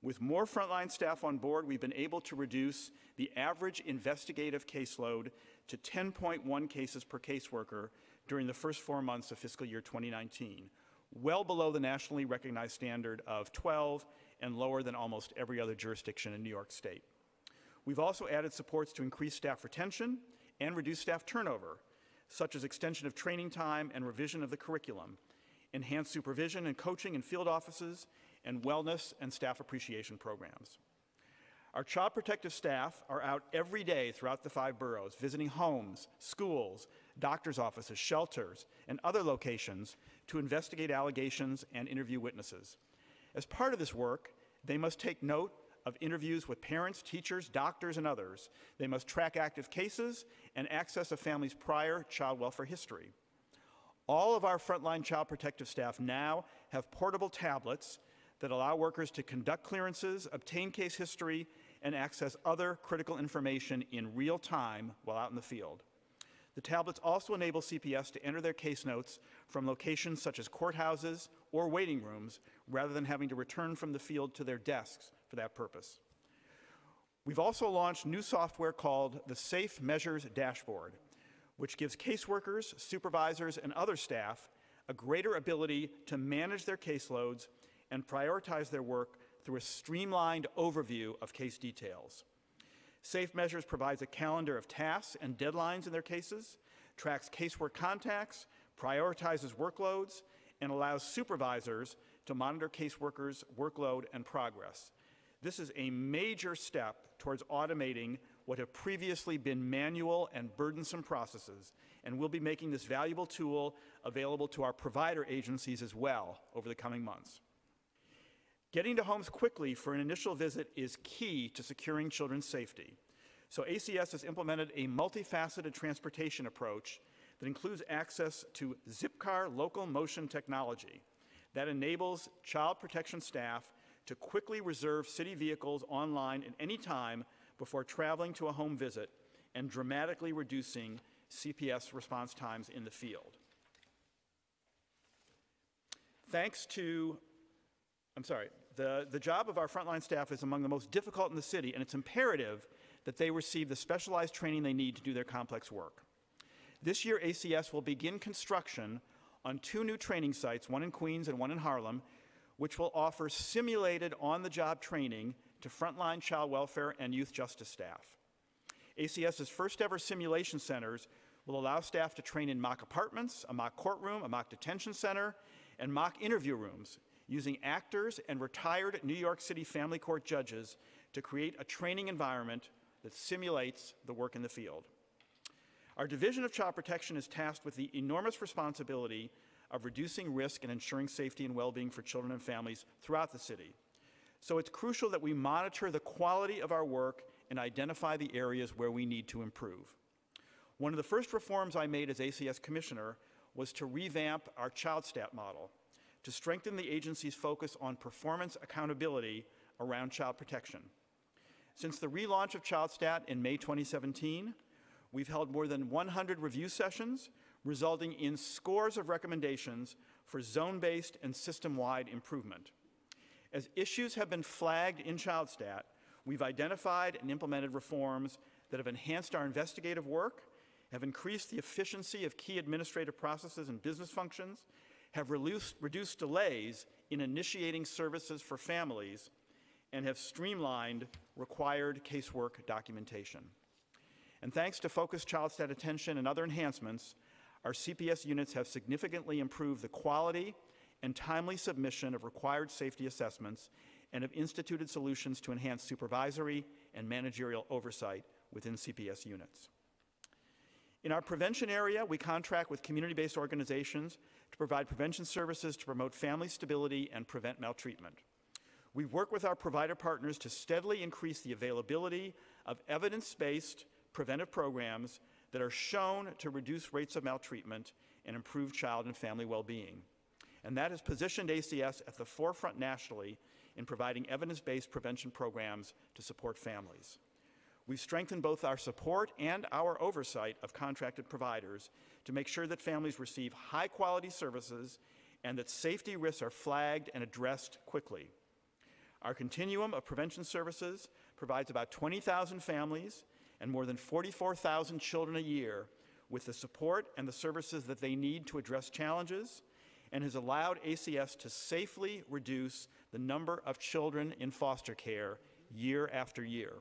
With more frontline staff on board, we've been able to reduce the average investigative caseload to 10.1 cases per caseworker during the first four months of fiscal year 2019, well below the nationally recognized standard of 12 and lower than almost every other jurisdiction in New York State. We've also added supports to increase staff retention and reduce staff turnover, such as extension of training time and revision of the curriculum, enhanced supervision and coaching in field offices, and wellness and staff appreciation programs. Our child protective staff are out every day throughout the five boroughs, visiting homes, schools, doctor's offices, shelters, and other locations to investigate allegations and interview witnesses. As part of this work, they must take note of interviews with parents, teachers, doctors, and others. They must track active cases and access a family's prior child welfare history. All of our frontline child protective staff now have portable tablets that allow workers to conduct clearances, obtain case history, and access other critical information in real time while out in the field. The tablets also enable CPS to enter their case notes from locations such as courthouses or waiting rooms rather than having to return from the field to their desks for that purpose. We've also launched new software called the Safe Measures Dashboard, which gives caseworkers, supervisors, and other staff a greater ability to manage their caseloads and prioritize their work through a streamlined overview of case details. Safe Measures provides a calendar of tasks and deadlines in their cases, tracks casework contacts, prioritizes workloads, and allows supervisors to monitor caseworkers' workload and progress. This is a major step towards automating what have previously been manual and burdensome processes, and we'll be making this valuable tool available to our provider agencies as well over the coming months. Getting to homes quickly for an initial visit is key to securing children's safety. So ACS has implemented a multifaceted transportation approach that includes access to Zipcar local motion technology that enables child protection staff to quickly reserve city vehicles online at any time before traveling to a home visit and dramatically reducing CPS response times in the field. Thanks to, I'm sorry, the, the job of our frontline staff is among the most difficult in the city, and it's imperative that they receive the specialized training they need to do their complex work. This year, ACS will begin construction on two new training sites, one in Queens and one in Harlem, which will offer simulated on the job training to frontline child welfare and youth justice staff. ACS's first ever simulation centers will allow staff to train in mock apartments, a mock courtroom, a mock detention center, and mock interview rooms using actors and retired New York City family court judges to create a training environment that simulates the work in the field. Our Division of Child Protection is tasked with the enormous responsibility of reducing risk and ensuring safety and well-being for children and families throughout the city. So it's crucial that we monitor the quality of our work and identify the areas where we need to improve. One of the first reforms I made as ACS Commissioner was to revamp our ChildStat model to strengthen the agency's focus on performance accountability around child protection. Since the relaunch of ChildStat in May 2017, we've held more than 100 review sessions, resulting in scores of recommendations for zone-based and system-wide improvement. As issues have been flagged in ChildStat, we've identified and implemented reforms that have enhanced our investigative work, have increased the efficiency of key administrative processes and business functions, have reduced, reduced delays in initiating services for families, and have streamlined required casework documentation. And thanks to focused ChildStat attention and other enhancements, our CPS units have significantly improved the quality and timely submission of required safety assessments and have instituted solutions to enhance supervisory and managerial oversight within CPS units. In our prevention area, we contract with community-based organizations to provide prevention services to promote family stability and prevent maltreatment. We work with our provider partners to steadily increase the availability of evidence-based preventive programs that are shown to reduce rates of maltreatment and improve child and family well-being. And that has positioned ACS at the forefront nationally in providing evidence-based prevention programs to support families. We've strengthened both our support and our oversight of contracted providers to make sure that families receive high quality services and that safety risks are flagged and addressed quickly. Our continuum of prevention services provides about 20,000 families and more than 44,000 children a year with the support and the services that they need to address challenges and has allowed ACS to safely reduce the number of children in foster care year after year.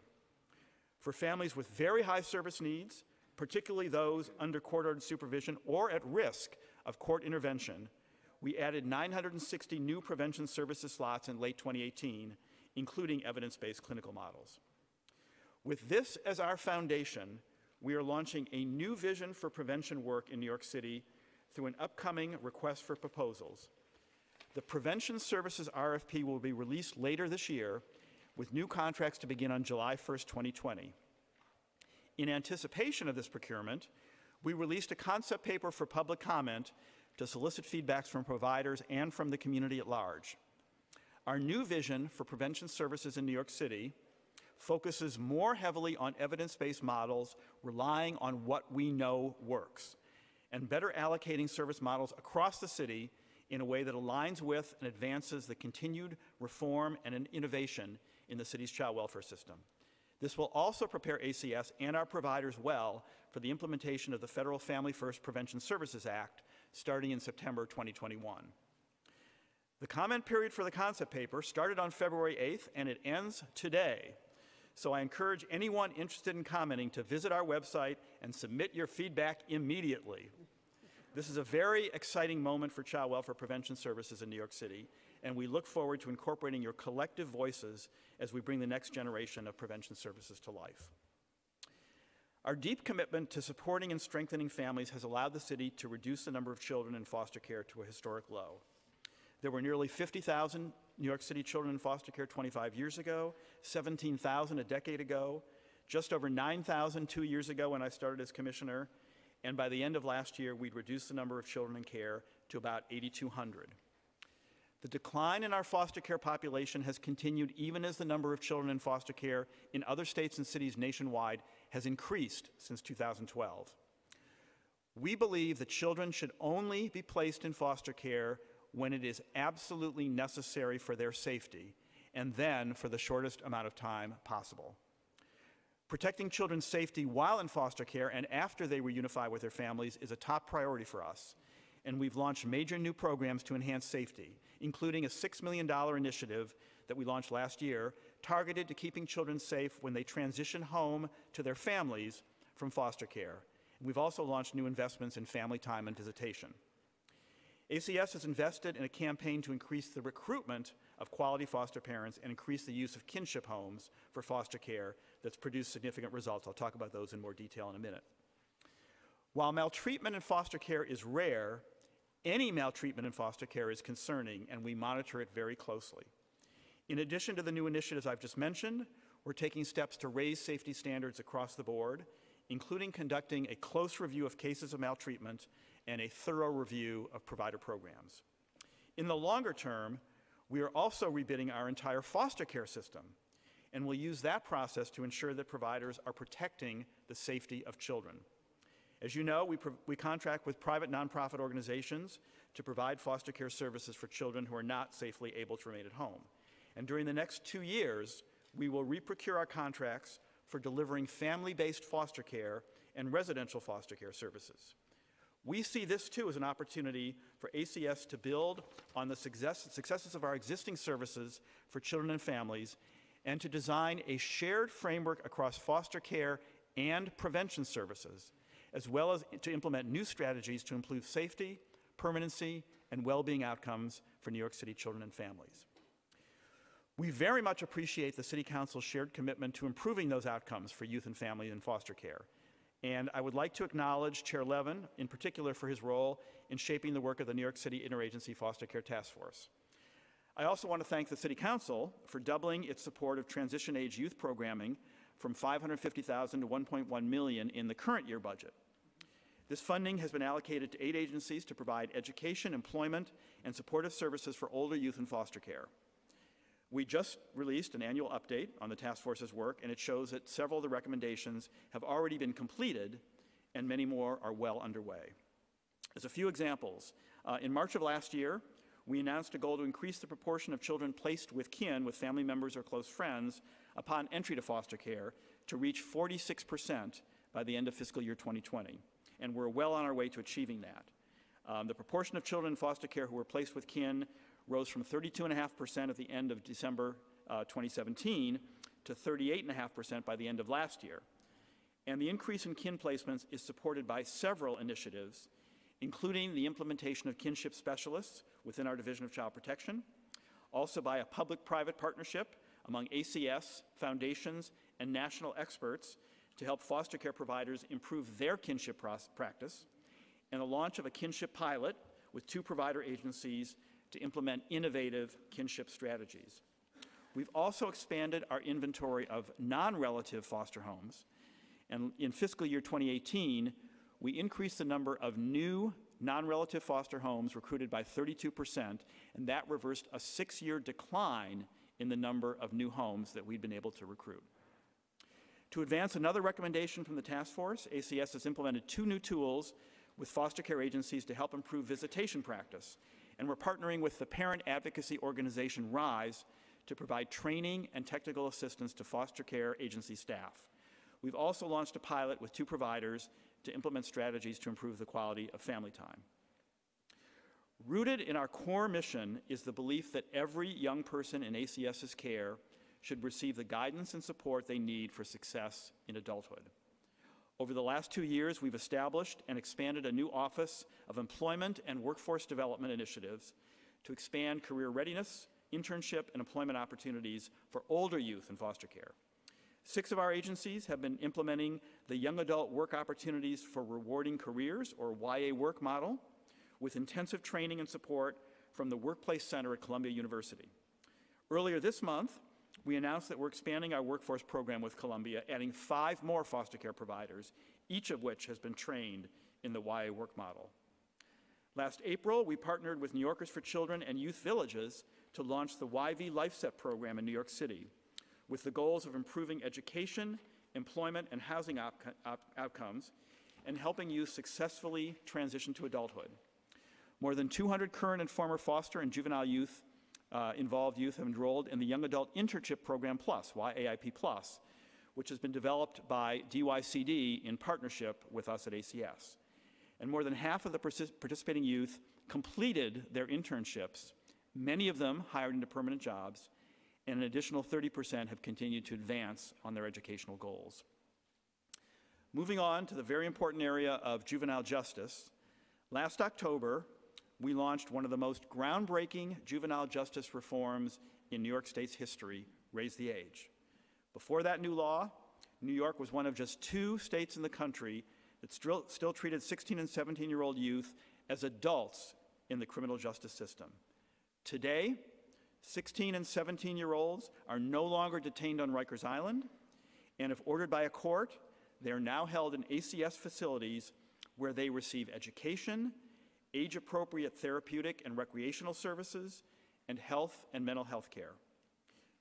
For families with very high service needs, particularly those under court ordered supervision or at risk of court intervention, we added 960 new prevention services slots in late 2018, including evidence based clinical models. With this as our foundation, we are launching a new vision for prevention work in New York City through an upcoming request for proposals. The Prevention Services RFP will be released later this year with new contracts to begin on July 1st, 2020. In anticipation of this procurement, we released a concept paper for public comment to solicit feedbacks from providers and from the community at large. Our new vision for prevention services in New York City focuses more heavily on evidence-based models relying on what we know works and better allocating service models across the city in a way that aligns with and advances the continued reform and innovation in the city's child welfare system. This will also prepare ACS and our providers well for the implementation of the Federal Family First Prevention Services Act starting in September 2021. The comment period for the concept paper started on February 8th and it ends today. So I encourage anyone interested in commenting to visit our website and submit your feedback immediately. This is a very exciting moment for child welfare prevention services in New York City, and we look forward to incorporating your collective voices as we bring the next generation of prevention services to life. Our deep commitment to supporting and strengthening families has allowed the city to reduce the number of children in foster care to a historic low. There were nearly 50,000 New York City children in foster care 25 years ago, 17,000 a decade ago, just over 9,000 two years ago when I started as commissioner, and by the end of last year, we'd reduced the number of children in care to about 8,200. The decline in our foster care population has continued even as the number of children in foster care in other states and cities nationwide has increased since 2012. We believe that children should only be placed in foster care when it is absolutely necessary for their safety, and then for the shortest amount of time possible. Protecting children's safety while in foster care and after they reunify with their families is a top priority for us, and we've launched major new programs to enhance safety, including a $6 million initiative that we launched last year targeted to keeping children safe when they transition home to their families from foster care. We've also launched new investments in family time and visitation. ACS has invested in a campaign to increase the recruitment of quality foster parents and increase the use of kinship homes for foster care that's produced significant results. I'll talk about those in more detail in a minute. While maltreatment in foster care is rare, any maltreatment in foster care is concerning, and we monitor it very closely. In addition to the new initiatives I've just mentioned, we're taking steps to raise safety standards across the board, including conducting a close review of cases of maltreatment and a thorough review of provider programs. In the longer term, we are also rebidding our entire foster care system, and we'll use that process to ensure that providers are protecting the safety of children. As you know, we, we contract with private nonprofit organizations to provide foster care services for children who are not safely able to remain at home. And during the next two years, we will reprocure our contracts for delivering family based foster care and residential foster care services. We see this too as an opportunity for ACS to build on the success, successes of our existing services for children and families and to design a shared framework across foster care and prevention services, as well as to implement new strategies to improve safety, permanency, and well being outcomes for New York City children and families. We very much appreciate the City Council's shared commitment to improving those outcomes for youth and families in foster care. And I would like to acknowledge Chair Levin, in particular, for his role in shaping the work of the New York City Interagency Foster Care Task Force. I also want to thank the City Council for doubling its support of transition age youth programming from 550,000 to 1.1 million in the current year budget. This funding has been allocated to eight agencies to provide education, employment, and supportive services for older youth in foster care. We just released an annual update on the task force's work, and it shows that several of the recommendations have already been completed, and many more are well underway. As a few examples, uh, in March of last year, we announced a goal to increase the proportion of children placed with kin, with family members or close friends, upon entry to foster care to reach 46% by the end of fiscal year 2020. And we're well on our way to achieving that. Um, the proportion of children in foster care who were placed with kin rose from 32.5% at the end of December uh, 2017 to 38.5% by the end of last year. And the increase in kin placements is supported by several initiatives, including the implementation of kinship specialists within our Division of Child Protection, also by a public-private partnership among ACS, foundations, and national experts to help foster care providers improve their kinship practice, and the launch of a kinship pilot with two provider agencies to implement innovative kinship strategies. We've also expanded our inventory of non-relative foster homes, and in fiscal year 2018, we increased the number of new non-relative foster homes recruited by 32%, and that reversed a six-year decline in the number of new homes that we'd been able to recruit. To advance another recommendation from the task force, ACS has implemented two new tools with foster care agencies to help improve visitation practice and we're partnering with the parent advocacy organization RISE to provide training and technical assistance to foster care agency staff. We've also launched a pilot with two providers to implement strategies to improve the quality of family time. Rooted in our core mission is the belief that every young person in ACS's care should receive the guidance and support they need for success in adulthood. Over the last two years, we've established and expanded a new Office of Employment and Workforce Development Initiatives to expand career readiness, internship, and employment opportunities for older youth in foster care. Six of our agencies have been implementing the Young Adult Work Opportunities for Rewarding Careers, or YA WORC model, with intensive training and support from the Workplace Center at Columbia University. Earlier this month, we announced that we're expanding our workforce program with Columbia, adding five more foster care providers, each of which has been trained in the YA WORC model. Last April, we partnered with New Yorkers for Children and Youth Villages to launch the YV LifeSet program in New York City with the goals of improving education, employment, and housing outcomes and helping youth successfully transition to adulthood. More than 200 current and former foster and juvenile youth uh, involved youth have enrolled in the Young Adult Internship Program Plus, YAIP Plus, which has been developed by DYCD in partnership with us at ACS. And more than half of the participating youth completed their internships, many of them hired into permanent jobs, and an additional 30% have continued to advance on their educational goals. Moving on to the very important area of juvenile justice, last October, we launched one of the most groundbreaking juvenile justice reforms in New York State's history, Raise the Age. Before that new law, New York was one of just two states in the country that still, still treated 16 and 17 year old youth as adults in the criminal justice system. Today, 16 and 17 year olds are no longer detained on Rikers Island, and if ordered by a court, they are now held in ACS facilities where they receive education, age appropriate therapeutic and recreational services, and health and mental health care.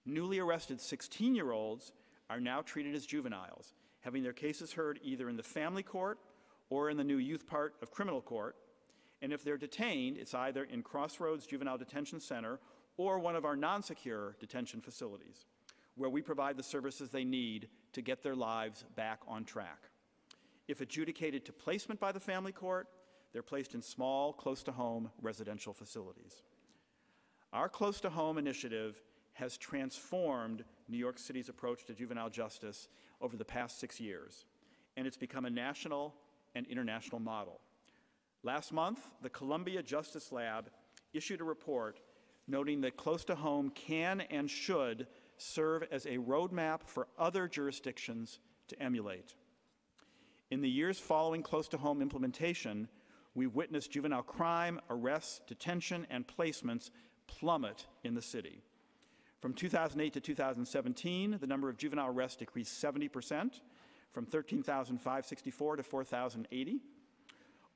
Newly arrested 16 year olds are now treated as juveniles, having their cases heard either in the family court or in the new youth part of criminal court. And if they're detained, it's either in Crossroads Juvenile Detention Center or one of our non secure detention facilities, where we provide the services they need to get their lives back on track. If adjudicated to placement by the family court, they're placed in small, close to home residential facilities. Our Close to Home initiative has transformed New York City's approach to juvenile justice over the past six years, and it's become a national and international model. Last month, the Columbia Justice Lab issued a report noting that close to home can and should serve as a roadmap for other jurisdictions to emulate. In the years following close to home implementation, we've witnessed juvenile crime, arrests, detention, and placements plummet in the city. From 2008 to 2017, the number of juvenile arrests decreased 70%, from 13,564 to 4,080.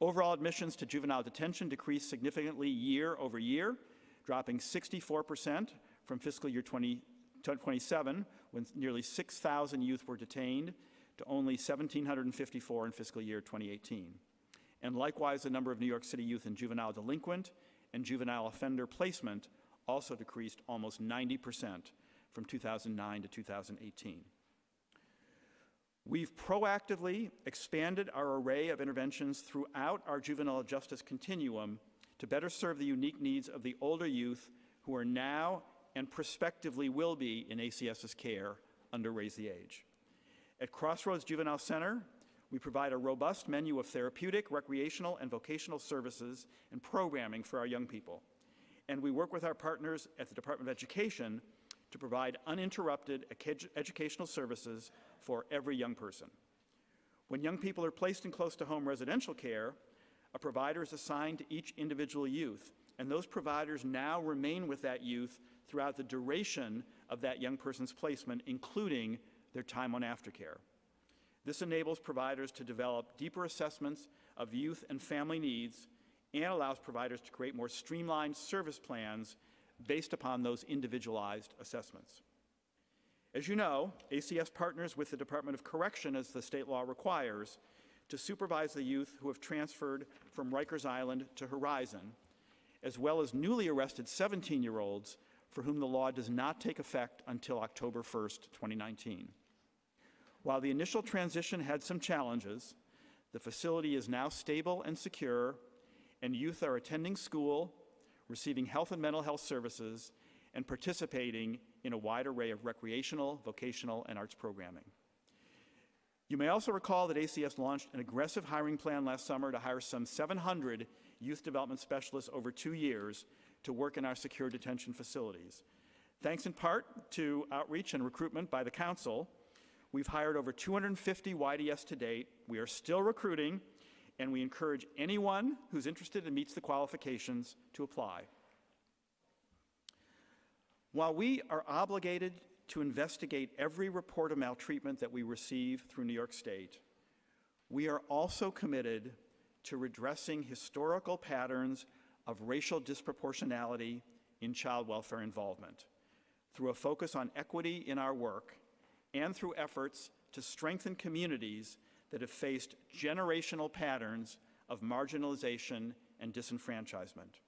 Overall admissions to juvenile detention decreased significantly year over year, dropping 64% from fiscal year 20, 27, when nearly 6,000 youth were detained, to only 1,754 in fiscal year 2018. And likewise, the number of New York City youth in juvenile delinquent and juvenile offender placement also decreased almost 90% from 2009 to 2018. We've proactively expanded our array of interventions throughout our juvenile justice continuum to better serve the unique needs of the older youth who are now and prospectively will be in ACS's care under Raise the Age. At Crossroads Juvenile Center, we provide a robust menu of therapeutic, recreational, and vocational services and programming for our young people. And we work with our partners at the Department of Education to provide uninterrupted educational services for every young person. When young people are placed in close to home residential care, a provider is assigned to each individual youth, and those providers now remain with that youth throughout the duration of that young person's placement, including their time on aftercare. This enables providers to develop deeper assessments of youth and family needs and allows providers to create more streamlined service plans based upon those individualized assessments. As you know, ACS partners with the Department of Correction, as the state law requires, to supervise the youth who have transferred from Rikers Island to Horizon, as well as newly arrested 17 year olds for whom the law does not take effect until October 1st, 2019. While the initial transition had some challenges, the facility is now stable and secure, and youth are attending school, receiving health and mental health services, and participating in a wide array of recreational, vocational, and arts programming. You may also recall that ACS launched an aggressive hiring plan last summer to hire some 700 youth development specialists over two years to work in our secure detention facilities. Thanks in part to outreach and recruitment by the Council, we've hired over 250 YDS to date. We are still recruiting, and we encourage anyone who's interested and meets the qualifications to apply. While we are obligated to investigate every report of maltreatment that we receive through New York State, we are also committed to redressing historical patterns of racial disproportionality in child welfare involvement through a focus on equity in our work and through efforts to strengthen communities that have faced generational patterns of marginalization and disenfranchisement.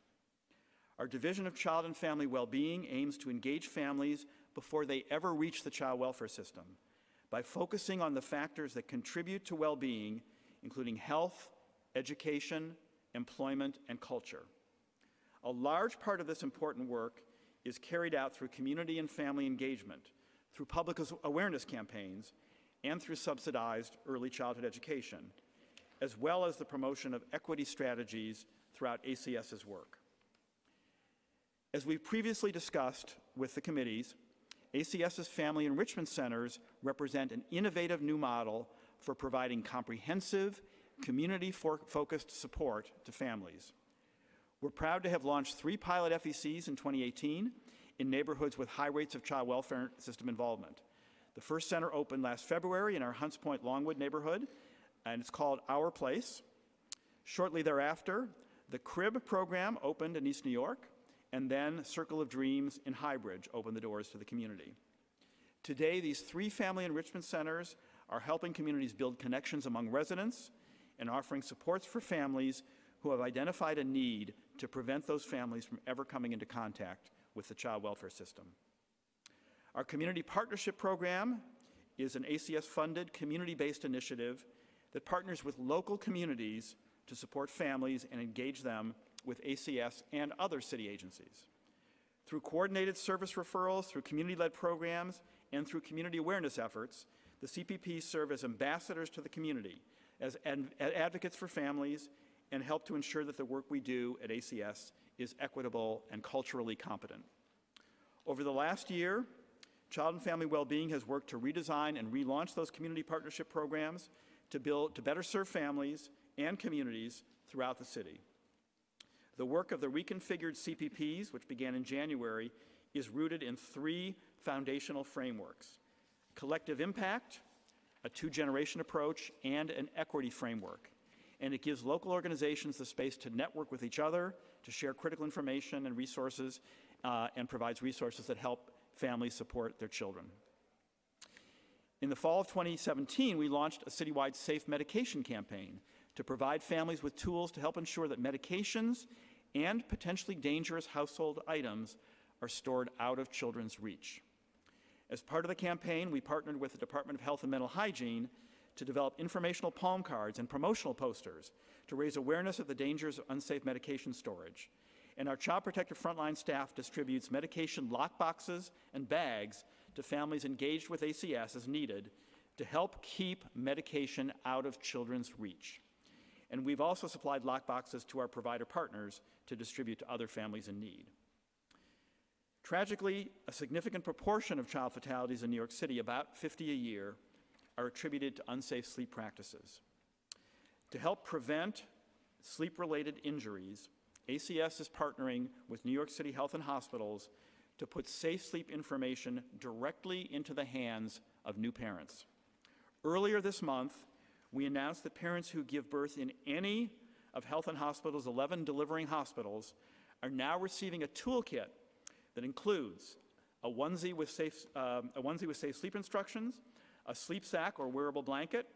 Our Division of Child and Family Well-being aims to engage families before they ever reach the child welfare system by focusing on the factors that contribute to well-being, including health, education, employment, and culture. A large part of this important work is carried out through community and family engagement, through public awareness campaigns, and through subsidized early childhood education, as well as the promotion of equity strategies throughout ACS's work. As we've previously discussed with the committees, ACS's Family Enrichment Centers represent an innovative new model for providing comprehensive, community-focused support to families. We're proud to have launched three pilot FECs in 2018 in neighborhoods with high rates of child welfare system involvement. The first center opened last February in our Hunts Point Longwood neighborhood, and it's called Our Place. Shortly thereafter, the CRIB program opened in East New York, and then Circle of Dreams in Highbridge opened the doors to the community. Today, these three family enrichment centers are helping communities build connections among residents and offering supports for families who have identified a need to prevent those families from ever coming into contact with the child welfare system. Our community partnership program is an ACS-funded, community-based initiative that partners with local communities to support families and engage them with ACS and other city agencies. Through coordinated service referrals, through community-led programs, and through community awareness efforts, the CPPs serve as ambassadors to the community, as ad advocates for families, and help to ensure that the work we do at ACS is equitable and culturally competent. Over the last year, Child and Family Wellbeing has worked to redesign and relaunch those community partnership programs to, build, to better serve families and communities throughout the city. The work of the reconfigured CPPs, which began in January, is rooted in three foundational frameworks collective impact, a two generation approach, and an equity framework. And it gives local organizations the space to network with each other, to share critical information and resources, uh, and provides resources that help families support their children. In the fall of 2017, we launched a citywide safe medication campaign to provide families with tools to help ensure that medications and potentially dangerous household items are stored out of children's reach. As part of the campaign, we partnered with the Department of Health and Mental Hygiene to develop informational palm cards and promotional posters to raise awareness of the dangers of unsafe medication storage. And our Child Protective Frontline staff distributes medication lockboxes and bags to families engaged with ACS as needed to help keep medication out of children's reach. And we've also supplied lockboxes to our provider partners to distribute to other families in need. Tragically, a significant proportion of child fatalities in New York City, about 50 a year, are attributed to unsafe sleep practices. To help prevent sleep-related injuries, ACS is partnering with New York City Health and Hospitals to put safe sleep information directly into the hands of new parents. Earlier this month, we announced that parents who give birth in any of Health and Hospitals' 11 delivering hospitals are now receiving a toolkit that includes a onesie with safe, um, a onesie with safe sleep instructions, a sleep sack or wearable blanket,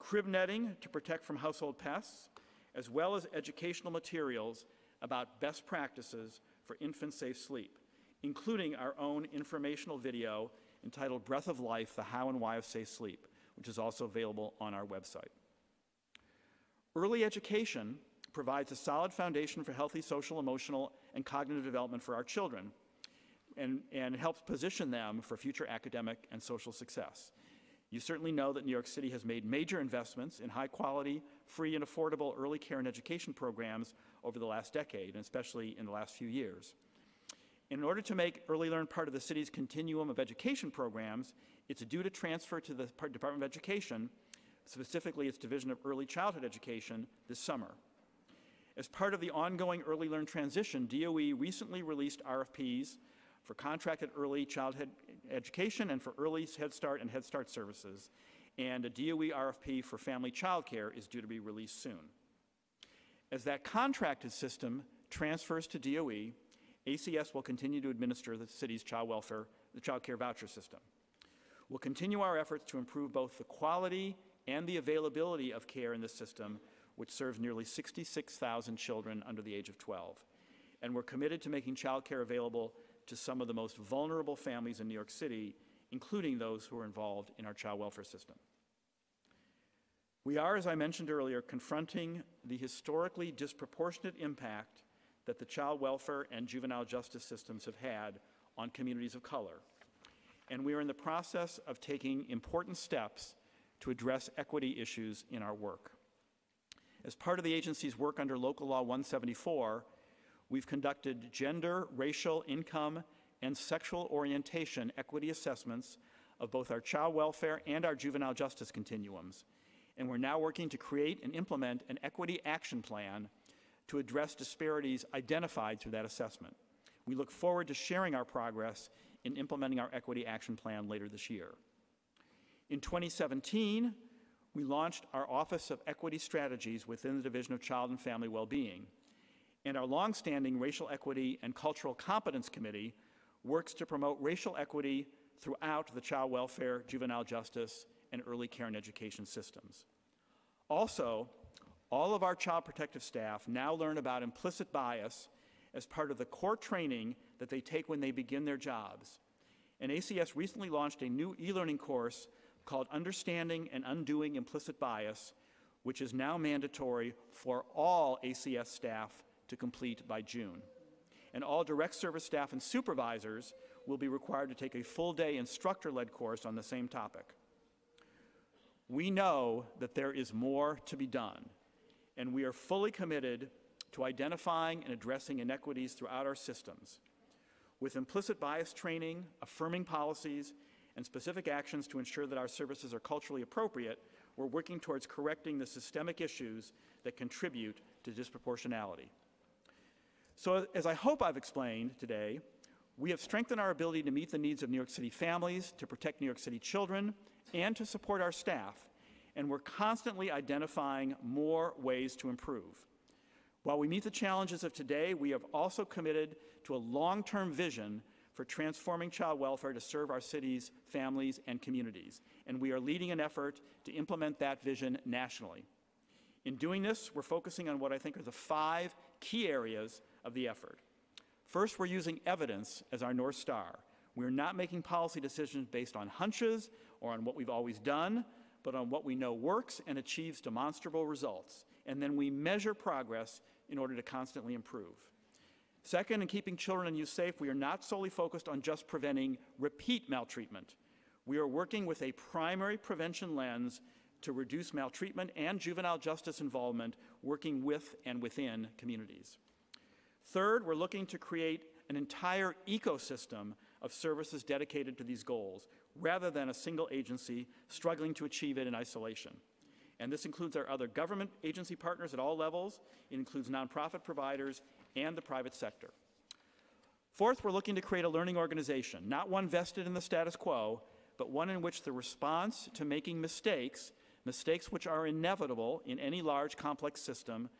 crib netting to protect from household pests, as well as educational materials about best practices for infant safe sleep, including our own informational video entitled Breath of Life, The How and Why of Safe Sleep, which is also available on our website. Early education provides a solid foundation for healthy social, emotional, and cognitive development for our children and, and helps position them for future academic and social success. You certainly know that New York City has made major investments in high quality, free, and affordable early care and education programs over the last decade, and especially in the last few years. In order to make Early Learn part of the city's continuum of education programs, it's due to transfer to the Department of Education, specifically its Division of Early Childhood Education, this summer. As part of the ongoing Early Learn transition, DOE recently released RFPs for contracted early childhood education and for early Head Start and Head Start services, and a DOE RFP for family childcare is due to be released soon. As that contracted system transfers to DOE, ACS will continue to administer the city's child welfare, the child care voucher system. We'll continue our efforts to improve both the quality and the availability of care in this system, which serves nearly 66,000 children under the age of 12. And we're committed to making child care available to some of the most vulnerable families in New York City, including those who are involved in our child welfare system. We are, as I mentioned earlier, confronting the historically disproportionate impact that the child welfare and juvenile justice systems have had on communities of color. And we are in the process of taking important steps to address equity issues in our work. As part of the agency's work under Local Law 174, we've conducted gender, racial, income, and sexual orientation equity assessments of both our child welfare and our juvenile justice continuums. And we're now working to create and implement an equity action plan to address disparities identified through that assessment. We look forward to sharing our progress in implementing our equity action plan later this year. In 2017, we launched our Office of Equity Strategies within the Division of Child and Family Wellbeing. And our longstanding Racial Equity and Cultural Competence Committee works to promote racial equity throughout the child welfare, juvenile justice, and early care and education systems. Also, all of our child protective staff now learn about implicit bias as part of the core training that they take when they begin their jobs. And ACS recently launched a new e learning course called Understanding and Undoing Implicit Bias, which is now mandatory for all ACS staff to complete by June. And all direct service staff and supervisors will be required to take a full day instructor led course on the same topic. We know that there is more to be done, and we are fully committed to identifying and addressing inequities throughout our systems. With implicit bias training, affirming policies, and specific actions to ensure that our services are culturally appropriate, we're working towards correcting the systemic issues that contribute to disproportionality. So, as I hope I've explained today, we have strengthened our ability to meet the needs of New York City families, to protect New York City children, and to support our staff. And we're constantly identifying more ways to improve. While we meet the challenges of today, we have also committed to a long term vision for transforming child welfare to serve our cities, families, and communities. And we are leading an effort to implement that vision nationally. In doing this, we're focusing on what I think are the five key areas of the effort. First, we're using evidence as our North Star. We're not making policy decisions based on hunches or on what we've always done, but on what we know works and achieves demonstrable results. And then we measure progress in order to constantly improve. Second, in keeping children and youth safe, we are not solely focused on just preventing repeat maltreatment. We are working with a primary prevention lens to reduce maltreatment and juvenile justice involvement, working with and within communities. Third, we're looking to create an entire ecosystem of services dedicated to these goals, rather than a single agency struggling to achieve it in isolation. And this includes our other government agency partners at all levels, it includes nonprofit providers and the private sector. Fourth, we're looking to create a learning organization, not one vested in the status quo, but one in which the response to making mistakes, mistakes which are inevitable in any large complex system,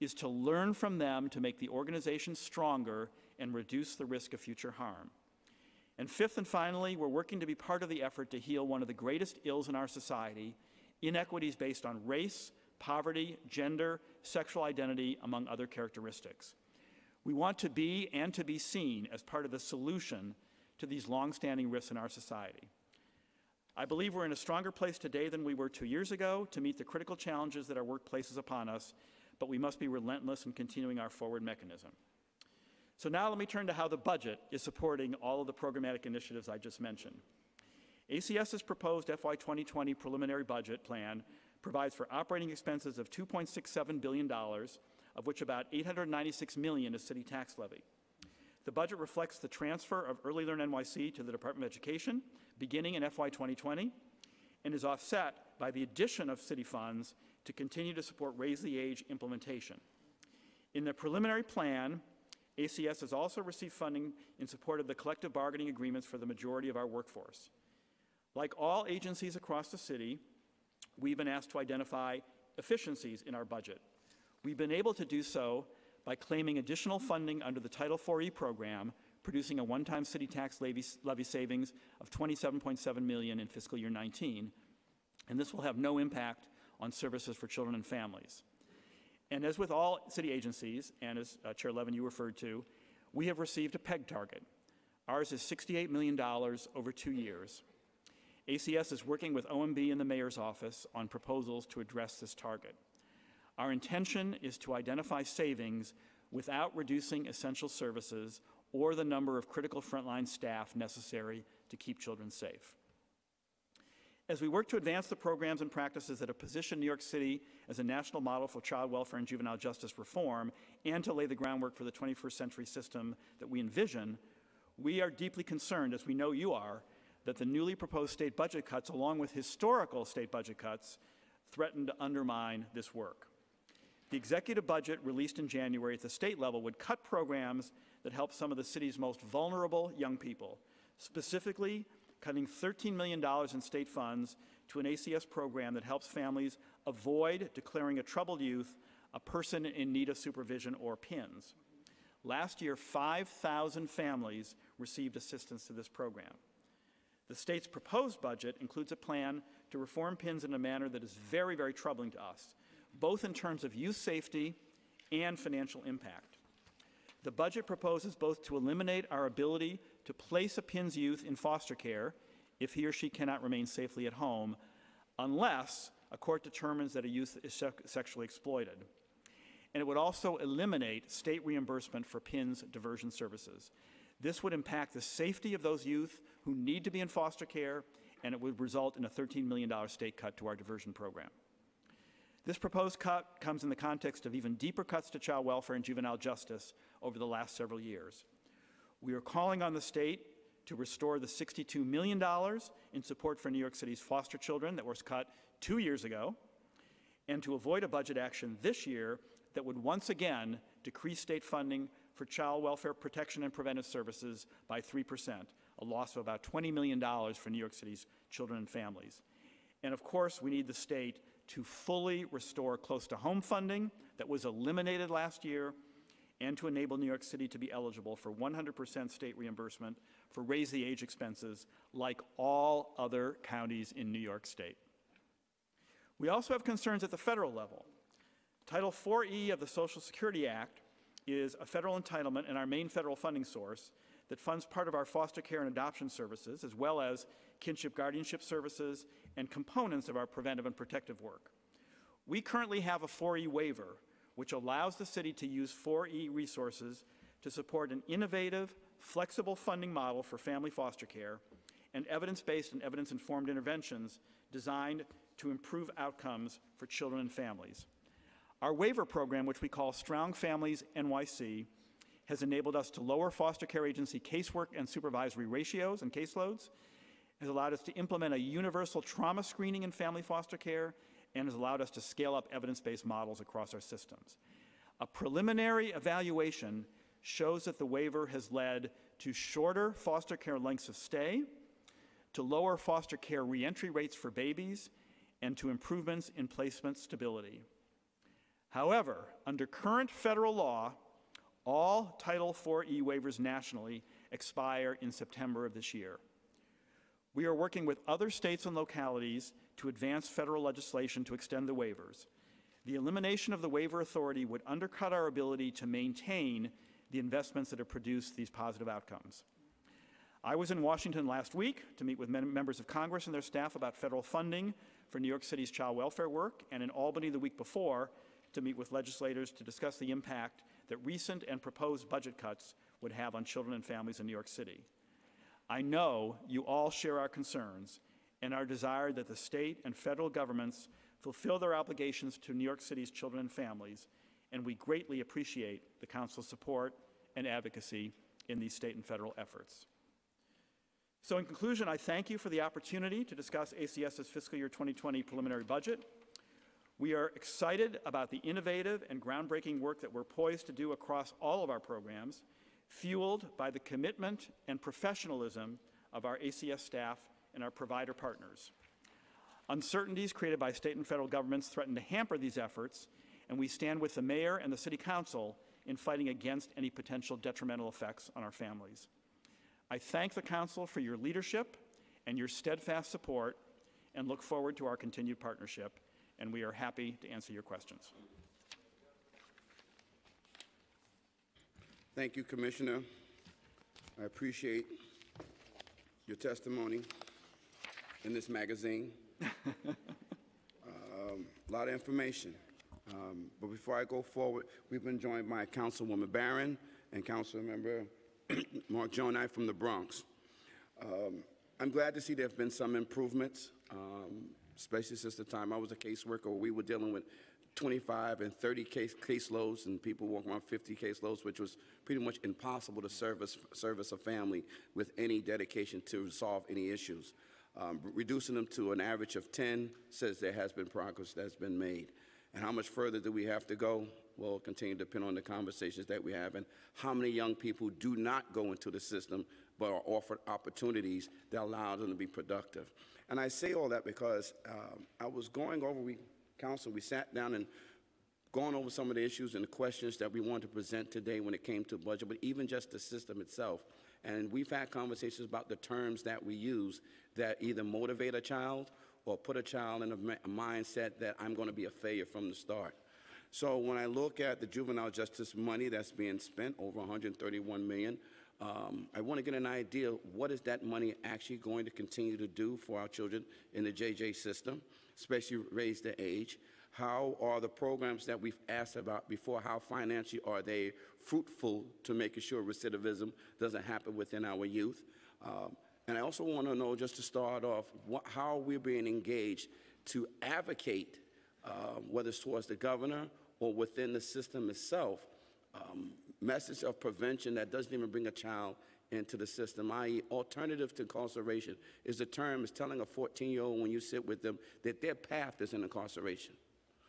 is to learn from them to make the organization stronger and reduce the risk of future harm. And fifth and finally, we're working to be part of the effort to heal one of the greatest ills in our society inequities based on race, poverty, gender, sexual identity, among other characteristics. We want to be and to be seen as part of the solution to these longstanding risks in our society. I believe we're in a stronger place today than we were two years ago to meet the critical challenges that our work places upon us, but we must be relentless in continuing our forward mechanism. So now let me turn to how the budget is supporting all of the programmatic initiatives I just mentioned. ACS's proposed FY 2020 preliminary budget plan provides for operating expenses of $2.67 billion, of which about 896 million is city tax levy. The budget reflects the transfer of Early Learn NYC to the Department of Education beginning in FY 2020 and is offset by the addition of city funds to continue to support Raise the Age implementation. In the preliminary plan, ACS has also received funding in support of the collective bargaining agreements for the majority of our workforce. Like all agencies across the city, we've been asked to identify efficiencies in our budget. We've been able to do so by claiming additional funding under the Title IV-E program, producing a one-time city tax levy, levy savings of 27.7 million in fiscal year 19, and this will have no impact on services for children and families. And as with all city agencies, and as uh, Chair Levin you referred to, we have received a PEG target. Ours is $68 million over two years. ACS is working with OMB and the mayor's office on proposals to address this target. Our intention is to identify savings without reducing essential services or the number of critical frontline staff necessary to keep children safe. As we work to advance the programs and practices that have positioned New York City as a national model for child welfare and juvenile justice reform, and to lay the groundwork for the 21st century system that we envision, we are deeply concerned, as we know you are, that the newly proposed state budget cuts, along with historical state budget cuts, threaten to undermine this work. The executive budget released in January at the state level would cut programs that help some of the city's most vulnerable young people, specifically cutting $13 million in state funds to an ACS program that helps families avoid declaring a troubled youth a person in need of supervision or PINS. Last year, 5,000 families received assistance to this program. The state's proposed budget includes a plan to reform PINS in a manner that is very, very troubling to us, both in terms of youth safety and financial impact. The budget proposes both to eliminate our ability to place a PINS youth in foster care if he or she cannot remain safely at home, unless a court determines that a youth is se sexually exploited. And it would also eliminate state reimbursement for PINS diversion services. This would impact the safety of those youth who need to be in foster care, and it would result in a $13 million state cut to our diversion program. This proposed cut comes in the context of even deeper cuts to child welfare and juvenile justice over the last several years. We are calling on the state to restore the $62 million in support for New York City's foster children that was cut two years ago, and to avoid a budget action this year that would once again decrease state funding for child welfare protection and preventive services by 3%, a loss of about $20 million for New York City's children and families. And of course, we need the state to fully restore close to home funding that was eliminated last year and to enable New York City to be eligible for 100% state reimbursement for raise the age expenses like all other counties in New York State. We also have concerns at the federal level. Title 4E of the Social Security Act is a federal entitlement and our main federal funding source that funds part of our foster care and adoption services, as well as kinship guardianship services and components of our preventive and protective work. We currently have a 4E waiver which allows the city to use 4E resources to support an innovative, flexible funding model for family foster care and evidence-based and evidence-informed interventions designed to improve outcomes for children and families. Our waiver program, which we call Strong Families NYC, has enabled us to lower foster care agency casework and supervisory ratios and caseloads, has allowed us to implement a universal trauma screening in family foster care, and has allowed us to scale up evidence-based models across our systems. A preliminary evaluation shows that the waiver has led to shorter foster care lengths of stay, to lower foster care reentry rates for babies, and to improvements in placement stability. However, under current federal law, all Title IV-E waivers nationally expire in September of this year. We are working with other states and localities to advance federal legislation to extend the waivers. The elimination of the waiver authority would undercut our ability to maintain the investments that have produced these positive outcomes. I was in Washington last week to meet with members of Congress and their staff about federal funding for New York City's child welfare work, and in Albany the week before to meet with legislators to discuss the impact that recent and proposed budget cuts would have on children and families in New York City. I know you all share our concerns and our desire that the state and federal governments fulfill their obligations to New York City's children and families, and we greatly appreciate the Council's support and advocacy in these state and federal efforts. So in conclusion, I thank you for the opportunity to discuss ACS's fiscal year 2020 preliminary budget. We are excited about the innovative and groundbreaking work that we're poised to do across all of our programs, fueled by the commitment and professionalism of our ACS staff and our provider partners. Uncertainties created by state and federal governments threaten to hamper these efforts, and we stand with the mayor and the city council in fighting against any potential detrimental effects on our families. I thank the council for your leadership and your steadfast support and look forward to our continued partnership, and we are happy to answer your questions. Thank you, Commissioner. I appreciate your testimony in this magazine. [laughs] Um, A lot of information. Um, But before I go forward, we've been joined by Councilwoman Barron and Councilmember [clears throat] Mark Gjonaj from the Bronx. Um, I'm glad to see there have been some improvements, um, especially since the time I was a caseworker, we were dealing with 25 and 30 case caseloads, and people walking around 50 caseloads, which was pretty much impossible to service, service a family with any dedication to resolve any issues. Um, reducing them to an average of 10 says there has been progress that's been made. And how much further do we have to go? Will continue to depend on the conversations that we have and how many young people do not go into the system but are offered opportunities that allow them to be productive. And I say all that because um, I was going over, we, council, we sat down and going over some of the issues and the questions that we wanted to present today when it came to budget, but even just the system itself. And we've had conversations about the terms that we use that either motivate a child or put a child in a, a mindset that I'm going to be a failure from the start. So when I look at the juvenile justice money that's being spent, over 131 million, um, I want to get an idea, what is that money actually going to continue to do for our children in the JJ system, especially raise their age? How are the programs that we've asked about before, how financially are they fruitful to making sure recidivism doesn't happen within our youth? Um, and I also want to know, just to start off, what, how we're being engaged to advocate, um, whether it's towards the governor or within the system itself, um, message of prevention that doesn't even bring a child into the system, i.e., alternative to incarceration, is the term is telling a 14-year-old when you sit with them that their path is in incarceration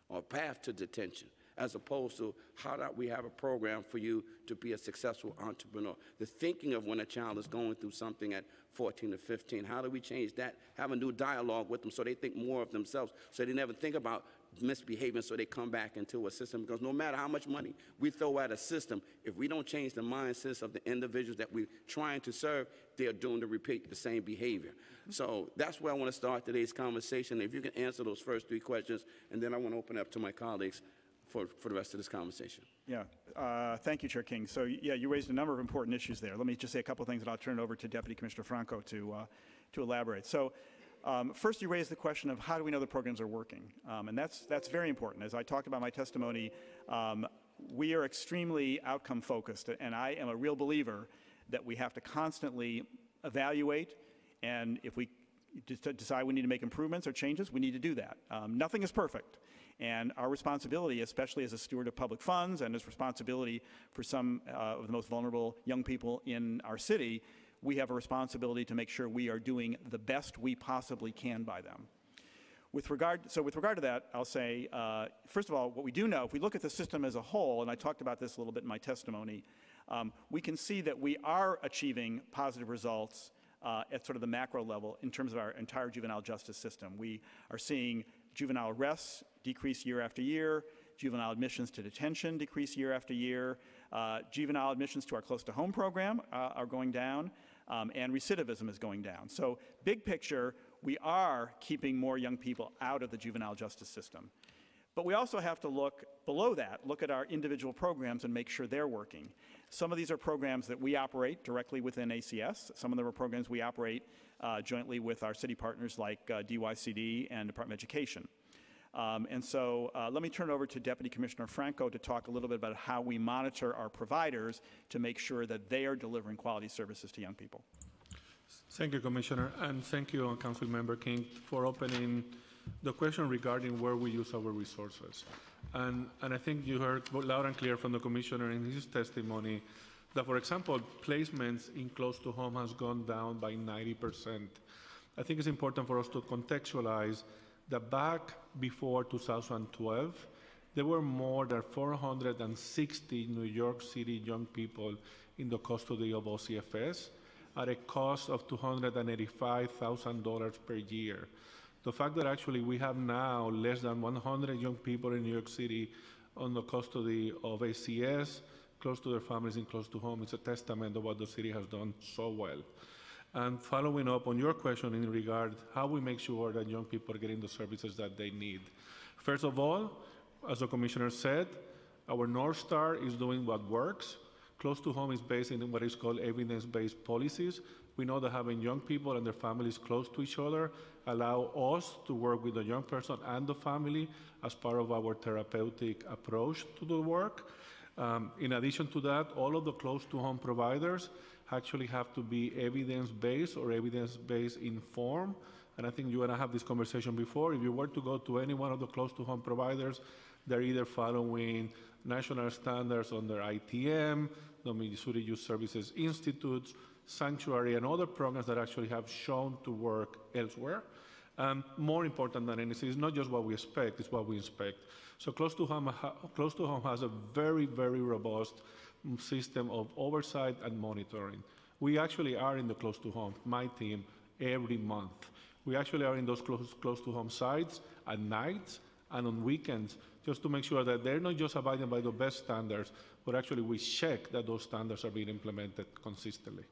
or path to detention, as opposed to how do we have a program for you to be a successful entrepreneur. The thinking of when a child is going through something at 14 or 15, how do we change that? Have a new dialogue with them so they think more of themselves, so they never think about misbehaving so they come back into a system because no matter how much money we throw at a system if we don't change the mindsets of the individuals that we're trying to serve they're doomed to repeat the same behavior so that's where i want to start today's conversation if you can answer those first three questions and then i want to open up to my colleagues for, for the rest of this conversation Yeah, uh, thank you, Chair King. So, yeah, you raised a number of important issues there. Let me just say a couple of things, and I'll turn it over to Deputy Commissioner Franco to, uh, to elaborate. So, um, first, you raised the question of how do we know the programs are working? Um, and that's, that's very important. As I talked about my testimony, um, we are extremely outcome focused, and I am a real believer that we have to constantly evaluate, and if we decide we need to make improvements or changes, we need to do that. Um, nothing is perfect. And our responsibility, especially as a steward of public funds and as responsibility for some uh, of the most vulnerable young people in our city, we have a responsibility to make sure we are doing the best we possibly can by them. With regard, so with regard to that, I'll say, uh, first of all, what we do know, if we look at the system as a whole, and I talked about this a little bit in my testimony, um, we can see that we are achieving positive results uh, at sort of the macro level in terms of our entire juvenile justice system. We are seeing juvenile arrests decrease year after year, juvenile admissions to detention decrease year after year, uh, juvenile admissions to our close to home program uh, are going down, um, and recidivism is going down. So, big picture, we are keeping more young people out of the juvenile justice system. But we also have to look below that, look at our individual programs and make sure they're working. Some of these are programs that we operate directly within ACS. Some of them are programs we operate uh, jointly with our city partners like uh, DYCD and Department of Education. Um, and so uh, let me turn it over to Deputy Commissioner Franco to talk a little bit about how we monitor our providers to make sure that they are delivering quality services to young people. Thank you, Commissioner, and thank you, Council Member King, for opening the question regarding where we use our resources. And, and I think you heard loud and clear from the Commissioner in his testimony that, for example, placements in close to home has gone down by 90%. I think it's important for us to contextualize that back before 2012, there were more than 460 New York City young people in the custody of OCFS at a cost of $285,000 per year. The fact that actually we have now less than 100 young people in New York City on the custody of ACS, close to their families and close to home, is a testament of what the city has done so well. And following up on your question in regard how we make sure that young people are getting the services that they need. First of all, as the commissioner said, our North Star is doing what works. Close to home is based in what is called evidence-based policies. We know that having young people and their families close to each other allow us to work with the young person and the family as part of our therapeutic approach to the work. Um, in addition to that, all of the close to home providers actually have to be evidence-based or evidence-based informed. And I think you and I have this conversation before. If you were to go to any one of the close to home providers, they're either following national standards under ITM, the Missouri Youth Services Institutes, Sanctuary, and other programs that actually have shown to work elsewhere. And more important than anything, it's not just what we expect, it's what we inspect. So Close to Home, Close to Home has a very, very robust system of oversight and monitoring. We actually are in the Close to Home, my team, every month. We actually are in those close, close to home sites at nights and on weekends just to make sure that they're not just abiding by the best standards, but actually we check that those standards are being implemented consistently.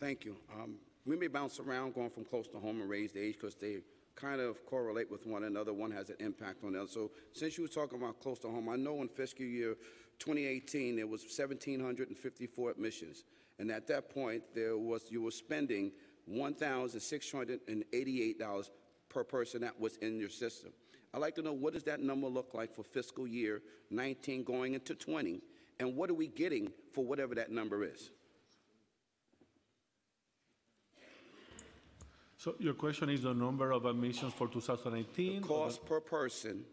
Thank you. Um, we may bounce around going from close to home and raised age because they kind of correlate with one another. One has an impact on the other. So since you were talking about close to home, I know in fiscal year 2018 there was 1,754 admissions, and at that point there was you were spending $1,688 per person that was in your system. I'd like to know what does that number look like for fiscal year 19 going into 20, and what are we getting for whatever that number is? So your question is the number of admissions for 2018? Cost per person.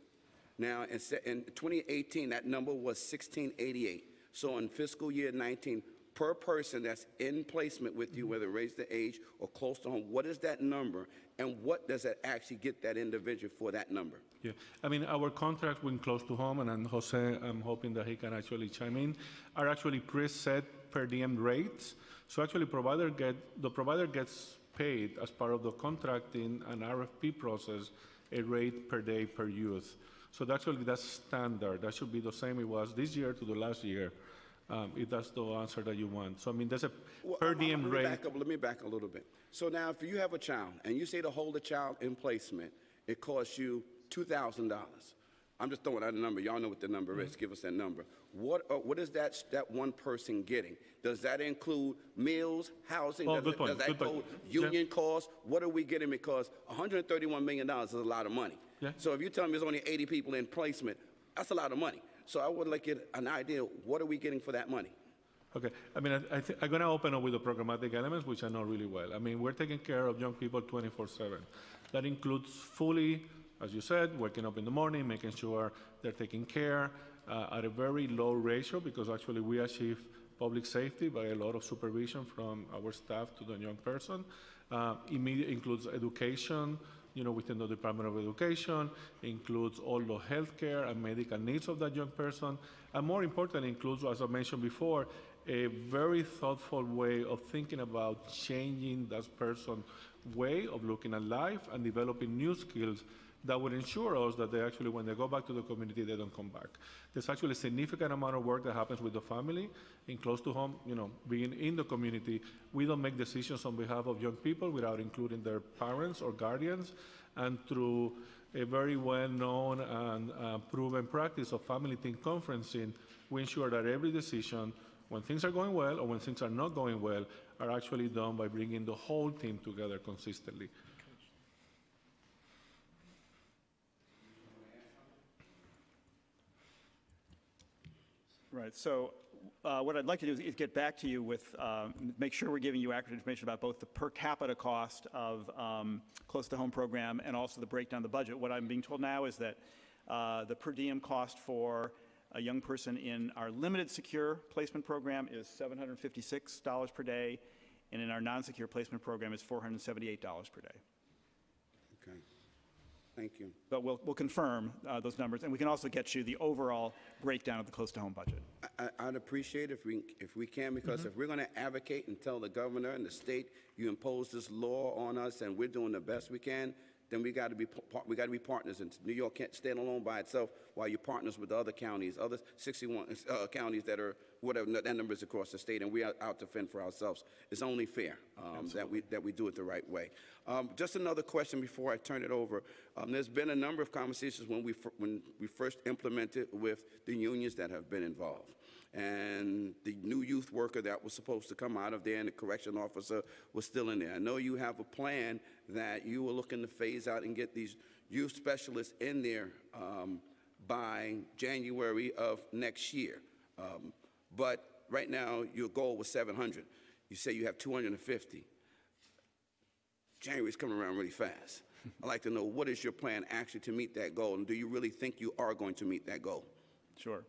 Now, in, se- in 2018, that number was 1688. So in fiscal year 19, per person that's in placement with you, mm-hmm. whether raised the age or close to home, what is that number? And what does that actually get that individual for that number? Yeah, I mean, our contracts with close to home, and, and Jose, I'm hoping that he can actually chime in, are actually preset per diem rates. So actually, provider get the provider gets paid as part of the contracting and RFP process a rate per day per youth. So that's actually that's standard. That should be the same it was this year to the last year, um, if that's the answer that you want. So I mean, there's a Well, per I'm- diem let me rate. back up- Let me back a little bit. So now, if you have a child and you say to hold a child in placement, it costs you $2,000. I'm just throwing out a number. Y'all know what the number Mm-hmm. is. Give us that number. What, uh, what is that, that one person getting? Does that include meals, housing? Oh, Does good it- point, Does that good point. include Yeah. union costs? What are we getting? Because $131 million is a lot of money. Yeah. So if you tell me there's only 80 people in placement, that's a lot of money. So I would like to get an idea, what are we getting for that money? Okay, I mean, I, I thi- I'm gonna open up with the programmatic elements, which I know really well. I mean, we're taking care of young people 24/7. That includes fully, as you said, waking up in the morning, making sure they're taken care uh, at a very low ratio, because actually we achieve public safety by a lot of supervision from our staff to the young person. Uh, immediate includes education, you know, within the Department of Education, includes all the healthcare and medical needs of that young person, and more importantly, includes, as I mentioned before, a very thoughtful way of thinking about changing that person's way of looking at life and developing new skills that would ensure us that they actually, when they go back to the community, they don't come back. There's actually a significant amount of work that happens with the family in close to home, you know, being in the community. We don't make decisions on behalf of young people without including their parents or guardians. And through a very well-known and uh, proven practice of family team conferencing, we ensure that every decision, when things are going well or when things are not going well, are actually done by bringing the whole team together consistently. Right, so uh, what I'd like to do is- is get back to you with, um, make sure we're giving you accurate information about both the per capita cost of um, close-to-home program and also the breakdown of the budget. What I'm being told now is that uh, the per diem cost for a young person in our limited secure placement program is $756 per day, and in our non-secure placement program is $478 per day. Thank you. But we'll, we'll confirm uh, those numbers, and we can also get you the overall breakdown of the close-to-home budget. I, I'd appreciate if we, if we can, because if we're going to advocate and tell the governor and the state, you impose this law on us and we're doing the best we can, then we got to be, we got to be partners. And New York can't stand alone by itself while you're partners with the other counties, other 61 uh, counties that are, whatever, that number is across the state, and we are out to fend for ourselves. It's only fair um, that we, that we do it the right way. Um, Just another question before I turn it over. Um, There's been a number of conversations when we, when we first implemented with the unions that have been involved and the new youth worker that was supposed to come out of there and the correction officer was still in there. I know you have a plan that you were looking to phase out and get these youth specialists in there um, by January of next year. Um, But right now, your goal was 700. You say you have 250. January's coming around really fast. [laughs] I'd like to know, what is your plan actually to meet that goal? And do you really think you are going to meet that goal? Sure.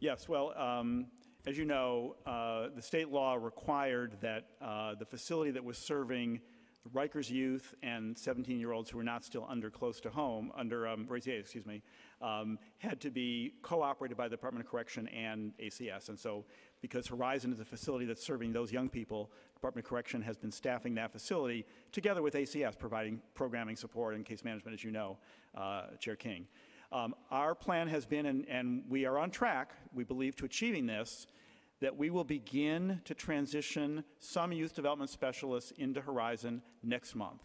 Yes, well, um, as you know, uh, the state law required that uh, the facility that was serving Rikers youth and 17-year-olds who were not still under close to home, under um, excuse me, um, had to be co-operated by the Department of Correction and ACS. And so, because Horizon is a facility that's serving those young people, Department of Correction has been staffing that facility together with ACS, providing programming support and case management, as you know, uh, Chair King. Um, Our plan has been, and, and we are on track, we believe, to achieving this, that we will begin to transition some youth development specialists into Horizon next month.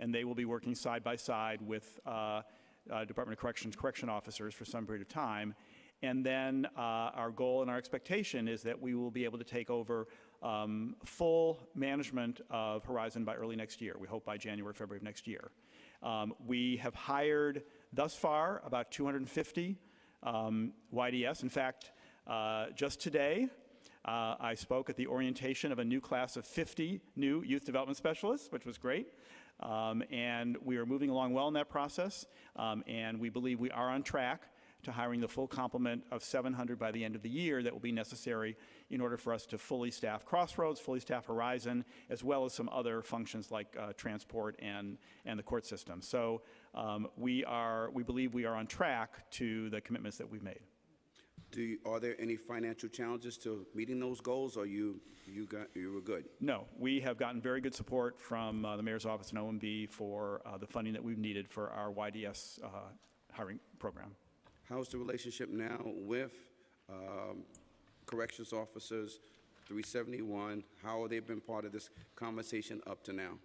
And they will be working side by side with uh, uh, Department of Corrections correction officers for some period of time. And then uh, our goal and our expectation is that we will be able to take over um, full management of Horizon by early next year. We hope by January, February of next year. Um, we have hired thus far about 250 um, YDS. In fact, uh, just today, uh, I spoke at the orientation of a new class of 50 new youth development specialists, which was great. Um, and we are moving along well in that process. Um, and we believe we are on track to hiring the full complement of 700 by the end of the year that will be necessary in order for us to fully staff Crossroads, fully staff Horizon, as well as some other functions like uh, transport and, and the court system. So um, we, are, we believe we are on track to the commitments that we've made. Do you, are there any financial challenges to meeting those goals, or you, you got, you were good? No, we have gotten very good support from uh, the mayor's office and OMB for uh, the funding that we've needed for our YDS uh, hiring program. How's the relationship now with um, corrections officers, 371? How have they been part of this conversation up to now?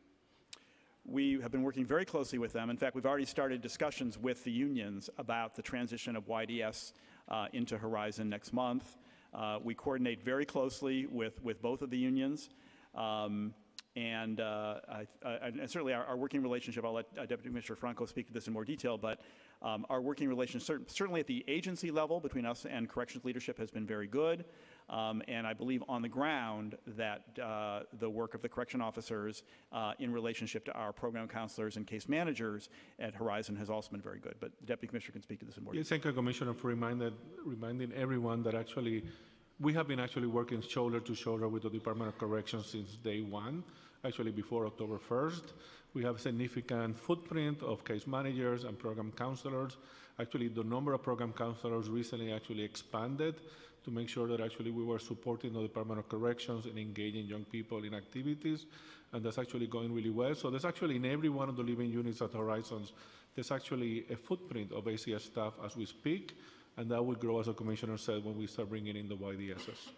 We have been working very closely with them. In fact, we've already started discussions with the unions about the transition of YDS uh, into Horizon next month. Uh, we coordinate very closely with, with both of the unions. Um, and, uh, I, and certainly our, our, working relationship, I'll let uh, Deputy Commissioner Franco speak to this in more detail, but um, our working relationship, certainly at the agency level between us and corrections leadership, has been very good. Um, and I believe on the ground that uh, the work of the correction officers uh, in relationship to our program counselors and case managers at Horizon has also been very good. But the Deputy Commissioner can speak to this in more Yes, thank you, Commissioner, for reminding everyone that actually we have been actually working shoulder to shoulder with the Department of Corrections since day one, actually before October 1st. We have a significant footprint of case managers and program counselors. Actually, the number of program counselors recently actually expanded to make sure that actually we were supporting the Department of Corrections and engaging young people in activities, and that's actually going really well. So there's actually in every one of the living units at Horizons, there's actually a footprint of ACS staff as we speak, and that will grow, as the Commissioner said, when we start bringing in the YDSs.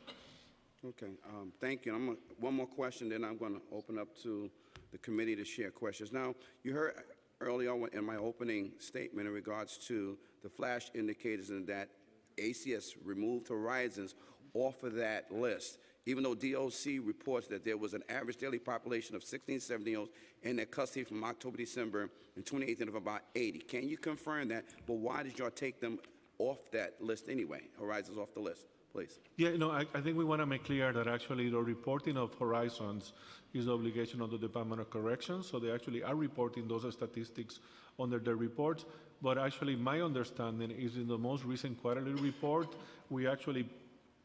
Okay, um, thank you. I'm gonna- one more question, then I'm going to open up to the committee to share questions. Now, you heard early on in my opening statement in regards to the flash indicators and that ACS removed Horizons off of that list, even though DOC reports that there was an average daily population of 16, 17 year olds in their custody from October, December in 2018 of about 80. Can you confirm that? But why did y'all take them off that list anyway? Horizons off the list, please. Yeah, no, I, I think we want to make clear that actually the reporting of horizons is the obligation of the Department of Corrections, so they actually are reporting those statistics under their reports. But actually, my understanding is in the most recent quarterly report, we actually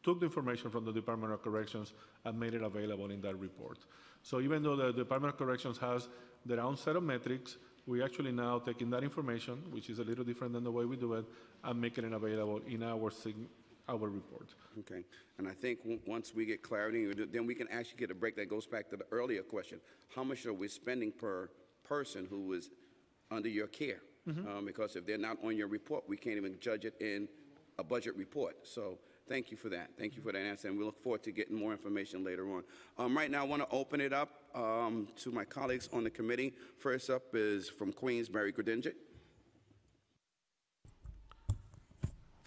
took the information from the Department of Corrections and made it available in that report. So even though the Department of Corrections has their own set of metrics, we actually now taking that information, which is a little different than the way we do it, and making it available in our our report. Okay, and I think w- once we get clarity, then we can actually get a break that goes back to the earlier question. How much are we spending per person who is under your care? Um, Because if they're not on your report, we can't even judge it in a budget report. So thank you for that. Thank you for that answer, and we look forward to getting more information later on. Um, Right now, I want to open it up um, to my colleagues on the committee. First up is from Queens, Barry Grodenchik.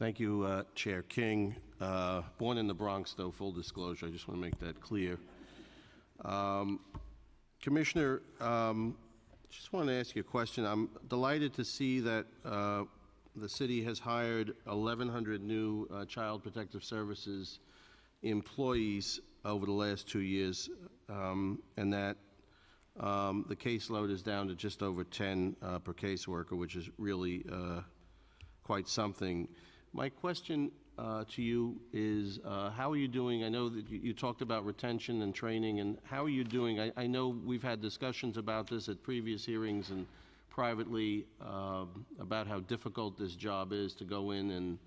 Thank you, uh, Chair King. Uh, Born in the Bronx, though, full disclosure, I just want to make that clear. Um, Commissioner, um, just want to ask you a question. I'm delighted to see that uh, the city has hired 1,100 new uh, Child Protective Services employees over the last two years, um, and that um, the caseload is down to just over 10 uh, per caseworker, which is really uh, quite something. My question uh, to you is, uh, how are you doing? I know that you you talked about retention and training, and how are you doing? I I know we've had discussions about this at previous hearings and privately, um, about how difficult this job is to go in and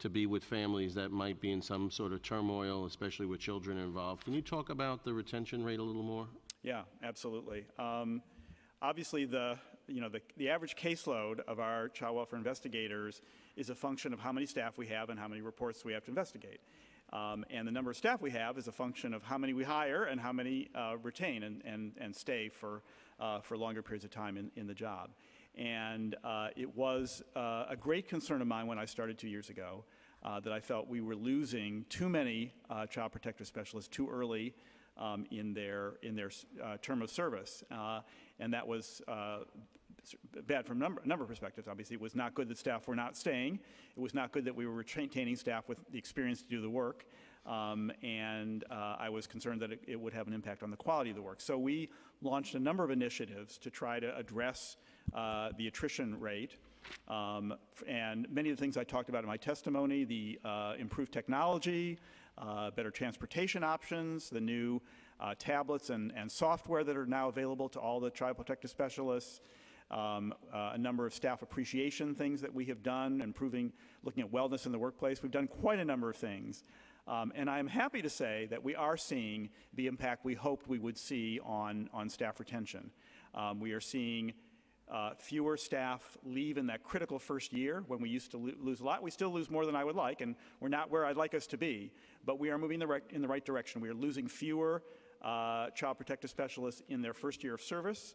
to be with families that might be in some sort of turmoil, especially with children involved. Can you talk about the retention rate a little more? Yeah, absolutely. Um, obviously, the you know the, the average caseload of our child welfare investigators is a function of how many staff we have and how many reports we have to investigate. Um, and the number of staff we have is a function of how many we hire and how many uh, retain and, and, and stay for, uh, for longer periods of time in, in the job. And uh, it was uh, a great concern of mine when I started two years ago uh, that I felt we were losing too many uh, child protective specialists too early um, in their, in their term of service. And that was bad from a number, number of perspectives, obviously. It was not good that staff were not staying. It was not good that we were retaining staff with the experience to do the work. Um, and uh, I was concerned that it, it would have an impact on the quality of the work. So we launched a number of initiatives to try to address uh, the attrition rate. Um, and many of the things I talked about in my testimony, the uh, improved technology, uh, better transportation options, the new uh, tablets and, and software that are now available to all the child protective specialists, um, uh, a number of staff appreciation things that we have done, improving, looking at wellness in the workplace. We've done quite a number of things. Um, and I'm happy to say that we are seeing the impact we hoped we would see on, on staff retention. Um, we are seeing uh, fewer staff leave in that critical first year when we used to lo- lose a lot. We still lose more than I would like, and we're not where I'd like us to be, but we are moving the in the right direction. We are losing fewer uh, child protective specialists in their first year of service.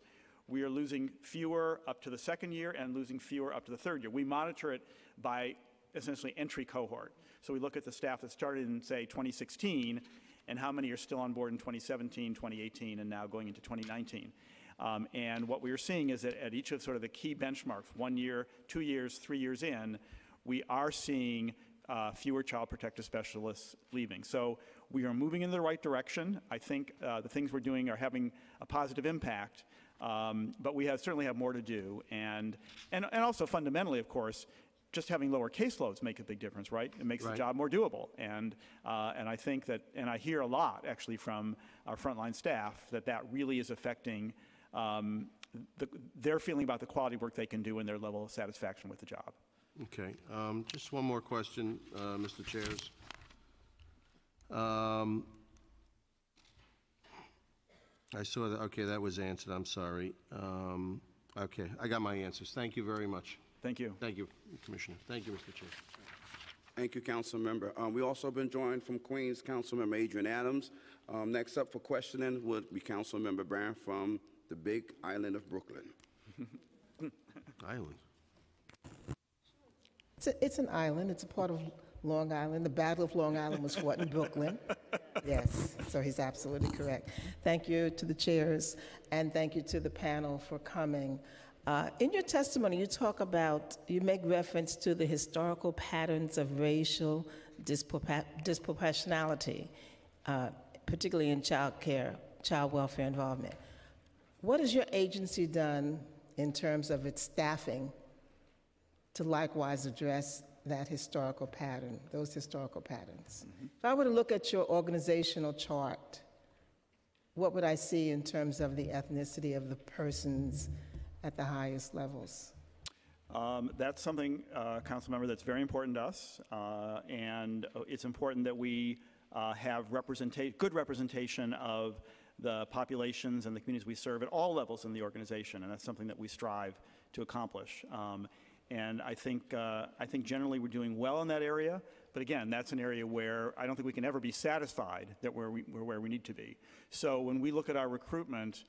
We are losing fewer up to the second year and losing fewer up to the third year. We monitor it by essentially entry cohort. So we look at the staff that started in, say, 2016 and how many are still on board in 2017, 2018, and now going into 2019. Um, and what we are seeing is that at each of sort of the key benchmarks, one year, two years, three years in, we are seeing uh, fewer child protective specialists leaving. So we are moving in the right direction. I think uh, the things we're doing are having a positive impact. Um, but we have, certainly have more to do. And, and, and also fundamentally, of course, just having lower caseloads make a big difference, right? It makes the job more doable. And, uh, and I think that, and I hear a lot actually from our frontline staff that that really is affecting um, the, their feeling about the quality of work they can do and their level of satisfaction with the job. Okay, um, just one more question, uh, Mr. Chairs. Um, I saw that, okay, that was answered, I'm sorry. Um, Okay, I got my answers. Thank you very much. Thank you. Thank you, Commissioner. Thank you, Mr. Chair. Thank you, council member. Um, we also been joined from Queens, Councilmember Adrienne Adams. Um, next up for questioning would be Councilmember Barron from the big island of Brooklyn. [laughs] Island. It's, a, it's an island. It's a part of Long Island. The Battle of Long Island was fought in Brooklyn. Yes, so he's absolutely correct. Thank you to the chairs, and thank you to the panel for coming. Uh, in your testimony, you talk about, you make reference to the historical patterns of racial dispropor- disproportionality, uh, particularly in child care, child welfare involvement. What has your agency done in terms of its staffing to likewise address that historical pattern, those historical patterns. If I were to look at your organizational chart, what would I see in terms of the ethnicity of the persons at the highest levels? Um, That's something, uh, council member, that's very important to us, uh, and it's important that we uh, have representation, good representation of the populations and the communities we serve at all levels in the organization, and that's something that we strive to accomplish. Um, And I think, uh, I think generally we're doing well in that area, but again, that's an area where I don't think we can ever be satisfied that we're, we- we're where we need to be. So when we look at our recruitment,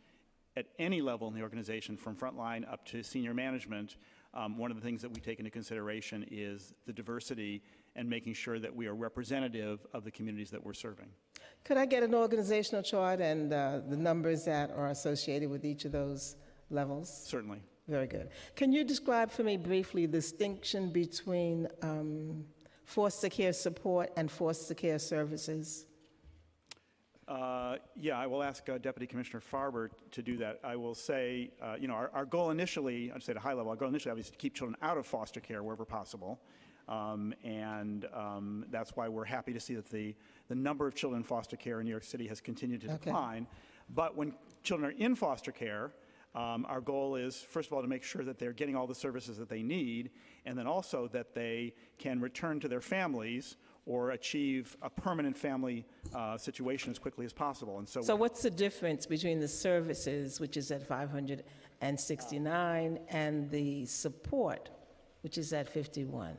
at any level in the organization, from frontline up to senior management, um, one of the things that we take into consideration is the diversity and making sure that we are representative of the communities that we're serving. Could I get an organizational chart and uh, the numbers that are associated with each of those levels? Certainly. Very good. Can you describe for me briefly the distinction between um, foster care support and foster care services? Uh, Yeah, I will ask uh, Deputy Commissioner Farber to do that. I will say, uh, you know, our, our goal initially, I'd say at a high level, our goal initially obviously is to keep children out of foster care wherever possible. Um, And um, that's why we're happy to see that the, the number of children in foster care in New York City has continued to Okay. decline. But when children are in foster care, um, our goal is, first of all, to make sure that they're getting all the services that they need, and then also that they can return to their families or achieve a permanent family uh, situation as quickly as possible. And so, So what's the difference between the services, which is at 569, and the support, which is at 51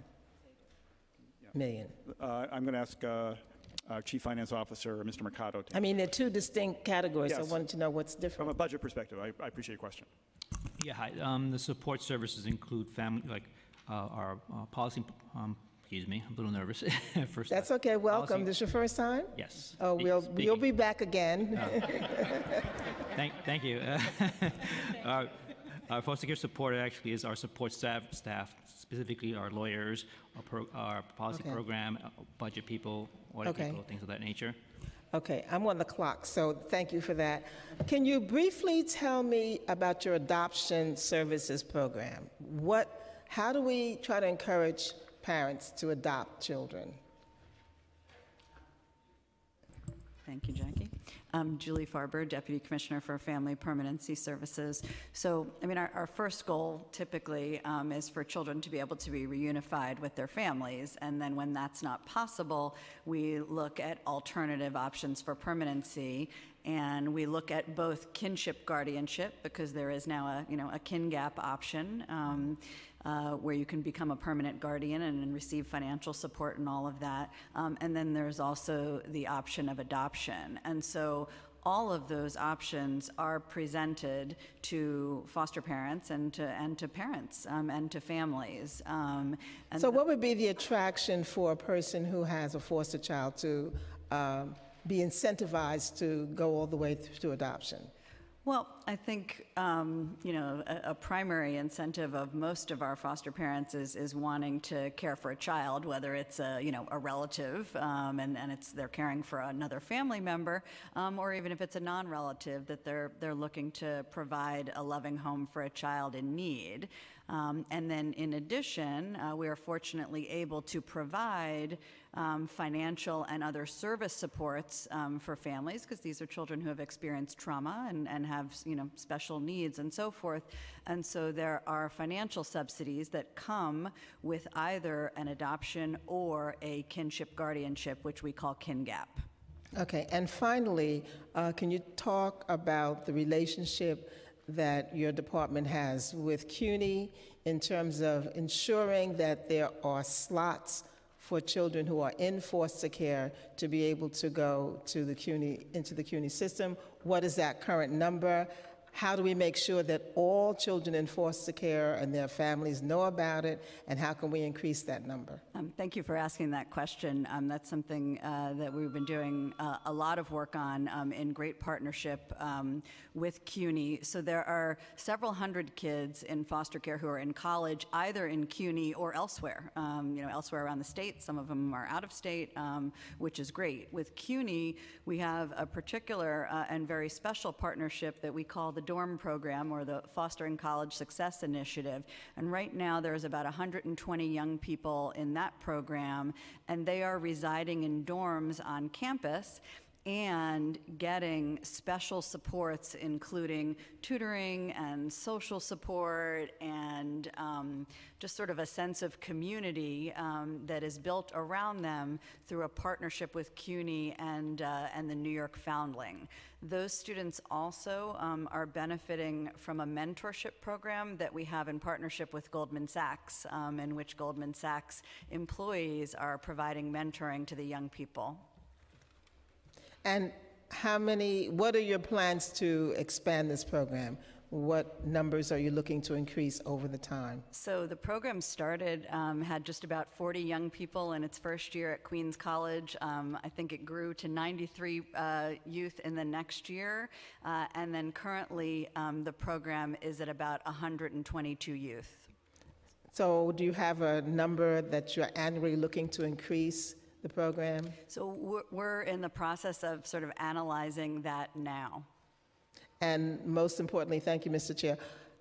million? uh, I'm going to ask uh, our Chief Finance Officer, Mr. Mercado, to I mean, they're two distinct categories. I Yes. wanted to know what's different. From a budget perspective, I, I appreciate your question. Yeah, hi. Um, the support services include family, like, uh, our, uh, policy, um, excuse me, I'm a little nervous. [laughs] First, That's okay, welcome. Policy- This your first time? Yes. Oh, we'll, Speaking. we'll be back again. [laughs] Thank, thank you. Our, [laughs] our foster care support actually is our support staff, staff, specifically our lawyers, our, pro, our policy Okay. program, uh, budget people, audit Okay. people, things of that nature. Okay, I'm on the clock, so thank you for that. Can you briefly tell me about your adoption services program? What, how do we try to encourage parents to adopt children? Thank you, Jackie. I'm Julie Farber, Deputy Commissioner for Family Permanency Services. So, I mean, our, our first goal typically um, is for children to be able to be reunified with their families. And then when that's not possible, we look at alternative options for permanency. And we look at both kinship guardianship, because there is now a, you know, a kin gap option. Um, uh, where you can become a permanent guardian and, and receive financial support and all of that. Um, and then there's also the option of adoption. And so all of those options are presented to foster parents and to, and to parents um, and to families. Um, and So what would be the attraction for a person who has a foster child to um, be incentivized to go all the way th- to adoption? Well, I think, um, you know, a, a primary incentive of most of our foster parents is, is wanting to care for a child, whether it's a, you know, a relative um, and, and it's, they're caring for another family member, um, or even if it's a non-relative, that they're, they're looking to provide a loving home for a child in need. Um, and then in addition, uh, we are fortunately able to provide um, financial and other service supports um, for families because these are children who have experienced trauma and, and have you know special needs and so forth. And so there are financial subsidies that come with either an adoption or a kinship guardianship, which we call kin gap. Okay, and finally, uh, can you talk about the relationship that your department has with CUNY in terms of ensuring that there are slots for children who are in foster care to be able to go to the CUNY, into the CUNY system? What is that current number? How do we make sure that all children in foster care and their families know about it, and how can we increase that number? Um, thank you for asking that question. Um, that's something uh, that we've been doing uh, a lot of work on um, in great partnership um, with CUNY. So there are several hundred kids in foster care who are in college, either in CUNY or elsewhere. Um, you know, elsewhere around the state. Some of them are out of state, um, which is great. With CUNY, we have a particular uh, and very special partnership that we call the DORM program or the Fostering College Success Initiative. And right now, there's about 120 young people in that program, and they are residing in dorms on campus. And getting special supports, including tutoring and social support and um, just sort of a sense of community um, that is built around them through a partnership with CUNY and, uh, and the New York Foundling. Those students also um, are benefiting from a mentorship program that we have in partnership with Goldman Sachs, um, in which Goldman Sachs employees are providing mentoring to the young people. And how many, what are your plans to expand this program? What numbers are you looking to increase over the time? So the program started, um, had just about 40 young people in its first year at Queens College. Um, I think it grew to 93 uh, youth in the next year. Uh, and then currently, um, the program is at about 122 youth. So do you have a number that you're annually looking to increase the program? So we're, we're in the process of sort of analyzing that now. And most importantly, thank you, Mr. Chair,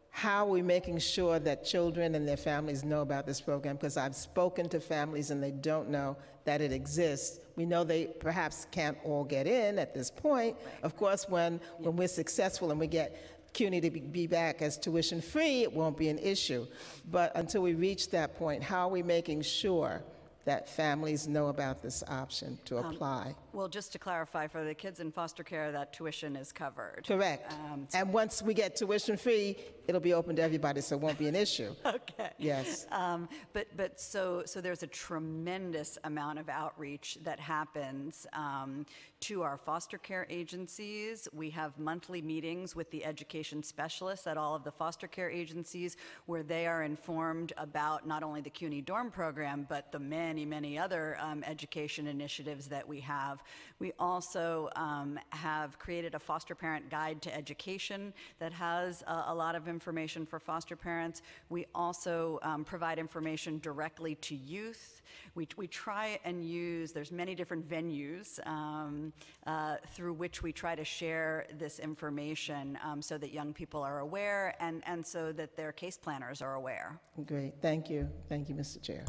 how are we making sure that children and their families know about this program? Because I've spoken to families and they don't know that it exists. We know they perhaps can't all get in at this point. Of course, when, when we're successful and we get CUNY to be- be back as tuition free, it won't be an issue. But until we reach that point, how are we making sure that families know about this option to Um, apply? Well, just to clarify, for the kids in foster care, that tuition is covered. Correct. Um, And once we get tuition free, it'll be open to everybody, so it won't be an issue. [laughs] Okay. Yes. Um, but but so so there's a tremendous amount of outreach that happens um, to our foster care agencies. We have monthly meetings with the education specialists at all of the foster care agencies, where they are informed about not only the CUNY dorm program but the many many other um, education initiatives that we have. We also um, have created a foster parent guide to education that has a, a lot of information for foster parents. We also um, provide information directly to youth. We, we try and use, there's many different venues um, uh, through which we try to share this information um, so that young people are aware and, and so that their case planners are aware. Great, thank you. Thank you, Mr. Chair.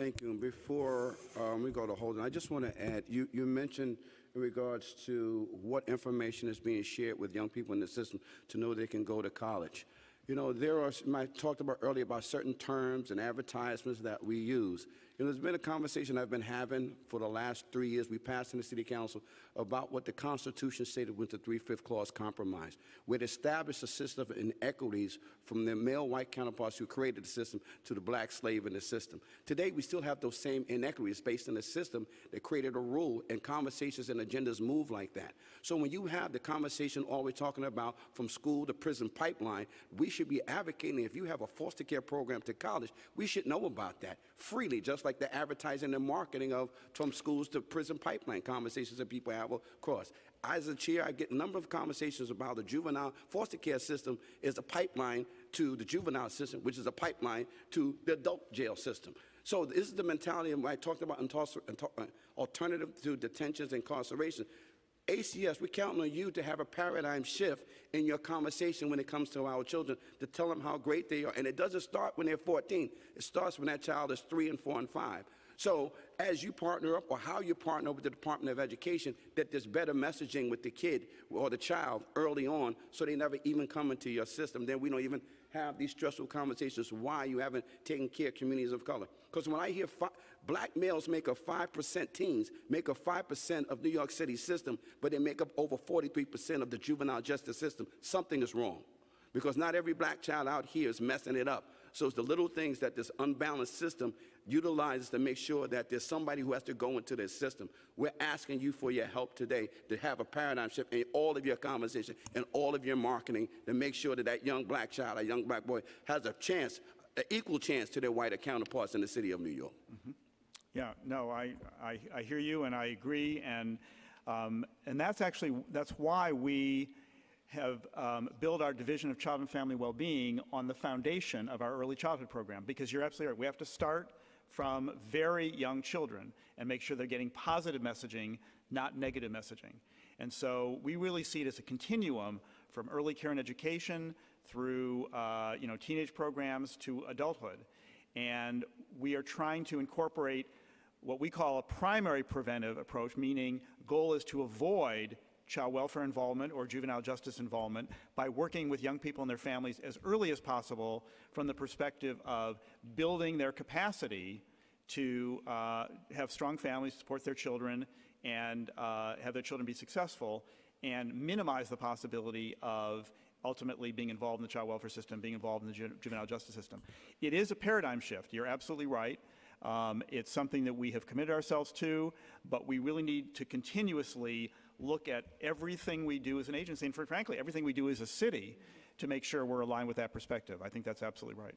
Thank you. And before um, we go to Holden, I just want to add, you, you mentioned in regards to what information is being shared with young people in the system to know they can go to college. You know, there are, I talked about earlier about certain terms and advertisements that we use. You know, there's been a conversation I've been having for the last three years. We passed in the City Council about what the Constitution stated with the three-fifth clause compromise, where it established a system of inequities from their male white counterparts who created the system to the black slave in the system. Today, we still have those same inequities based in a system that created a rule, and conversations and agendas move like that. So when you have the conversation always talking about from school to prison pipeline, we should be advocating if you have a foster care program to college, we should know about that freely, just like the advertising and marketing of from schools to prison pipeline conversations that people have across. As a chair, I get a number of conversations about the juvenile foster care system is a pipeline to the juvenile system, which is a pipeline to the adult jail system. So this is the mentality of what I talked about uh, alternative to detentions and incarceration. ACS, we're counting on you to have a paradigm shift in your conversation when it comes to our children, to tell them how great they are. And it doesn't start when they're 14. It starts when that child is three and four and five. So as you partner up or how you partner with the Department of Education, that there's better messaging with the kid or the child early on so they never even come into your system. Then we don't even have these stressful conversations why you haven't taken care of communities of color. Because when I hear black males make up 5%, teens make up 5% of New York City system, but they make up over 43% of the juvenile justice system, something is wrong. Because not every black child out here is messing it up. So it's the little things that this unbalanced system utilizes to make sure that there's somebody who has to go into this system. We're asking you for your help today to have a paradigm shift in all of your conversation and all of your marketing to make sure that that young black child, a young black boy, has a chance, an equal chance to their whiter counterparts in the city of New York. Mm-hmm. Yeah, no, I, I, I hear you and I agree, and, um, and that's actually, that's why we have um, built our Division of Child and Family Wellbeing on the foundation of our early childhood program, because you're absolutely right. We have to start from very young children and make sure they're getting positive messaging, not negative messaging. And so we really see it as a continuum from early care and education through, uh, you know, teenage programs to adulthood. And we are trying to incorporate what we call a primary preventive approach, meaning goal is to avoid child welfare involvement or juvenile justice involvement by working with young people and their families as early as possible from the perspective of building their capacity to uh, have strong families, support their children, and uh, have their children be successful, and minimize the possibility of ultimately being involved in the child welfare system, being involved in the ju- juvenile justice system. It is a paradigm shift. You're absolutely right. Um, it's something that we have committed ourselves to, but we really need to continuously look at everything we do as an agency, and frankly, everything we do as a city to make sure we're aligned with that perspective. I think that's absolutely right.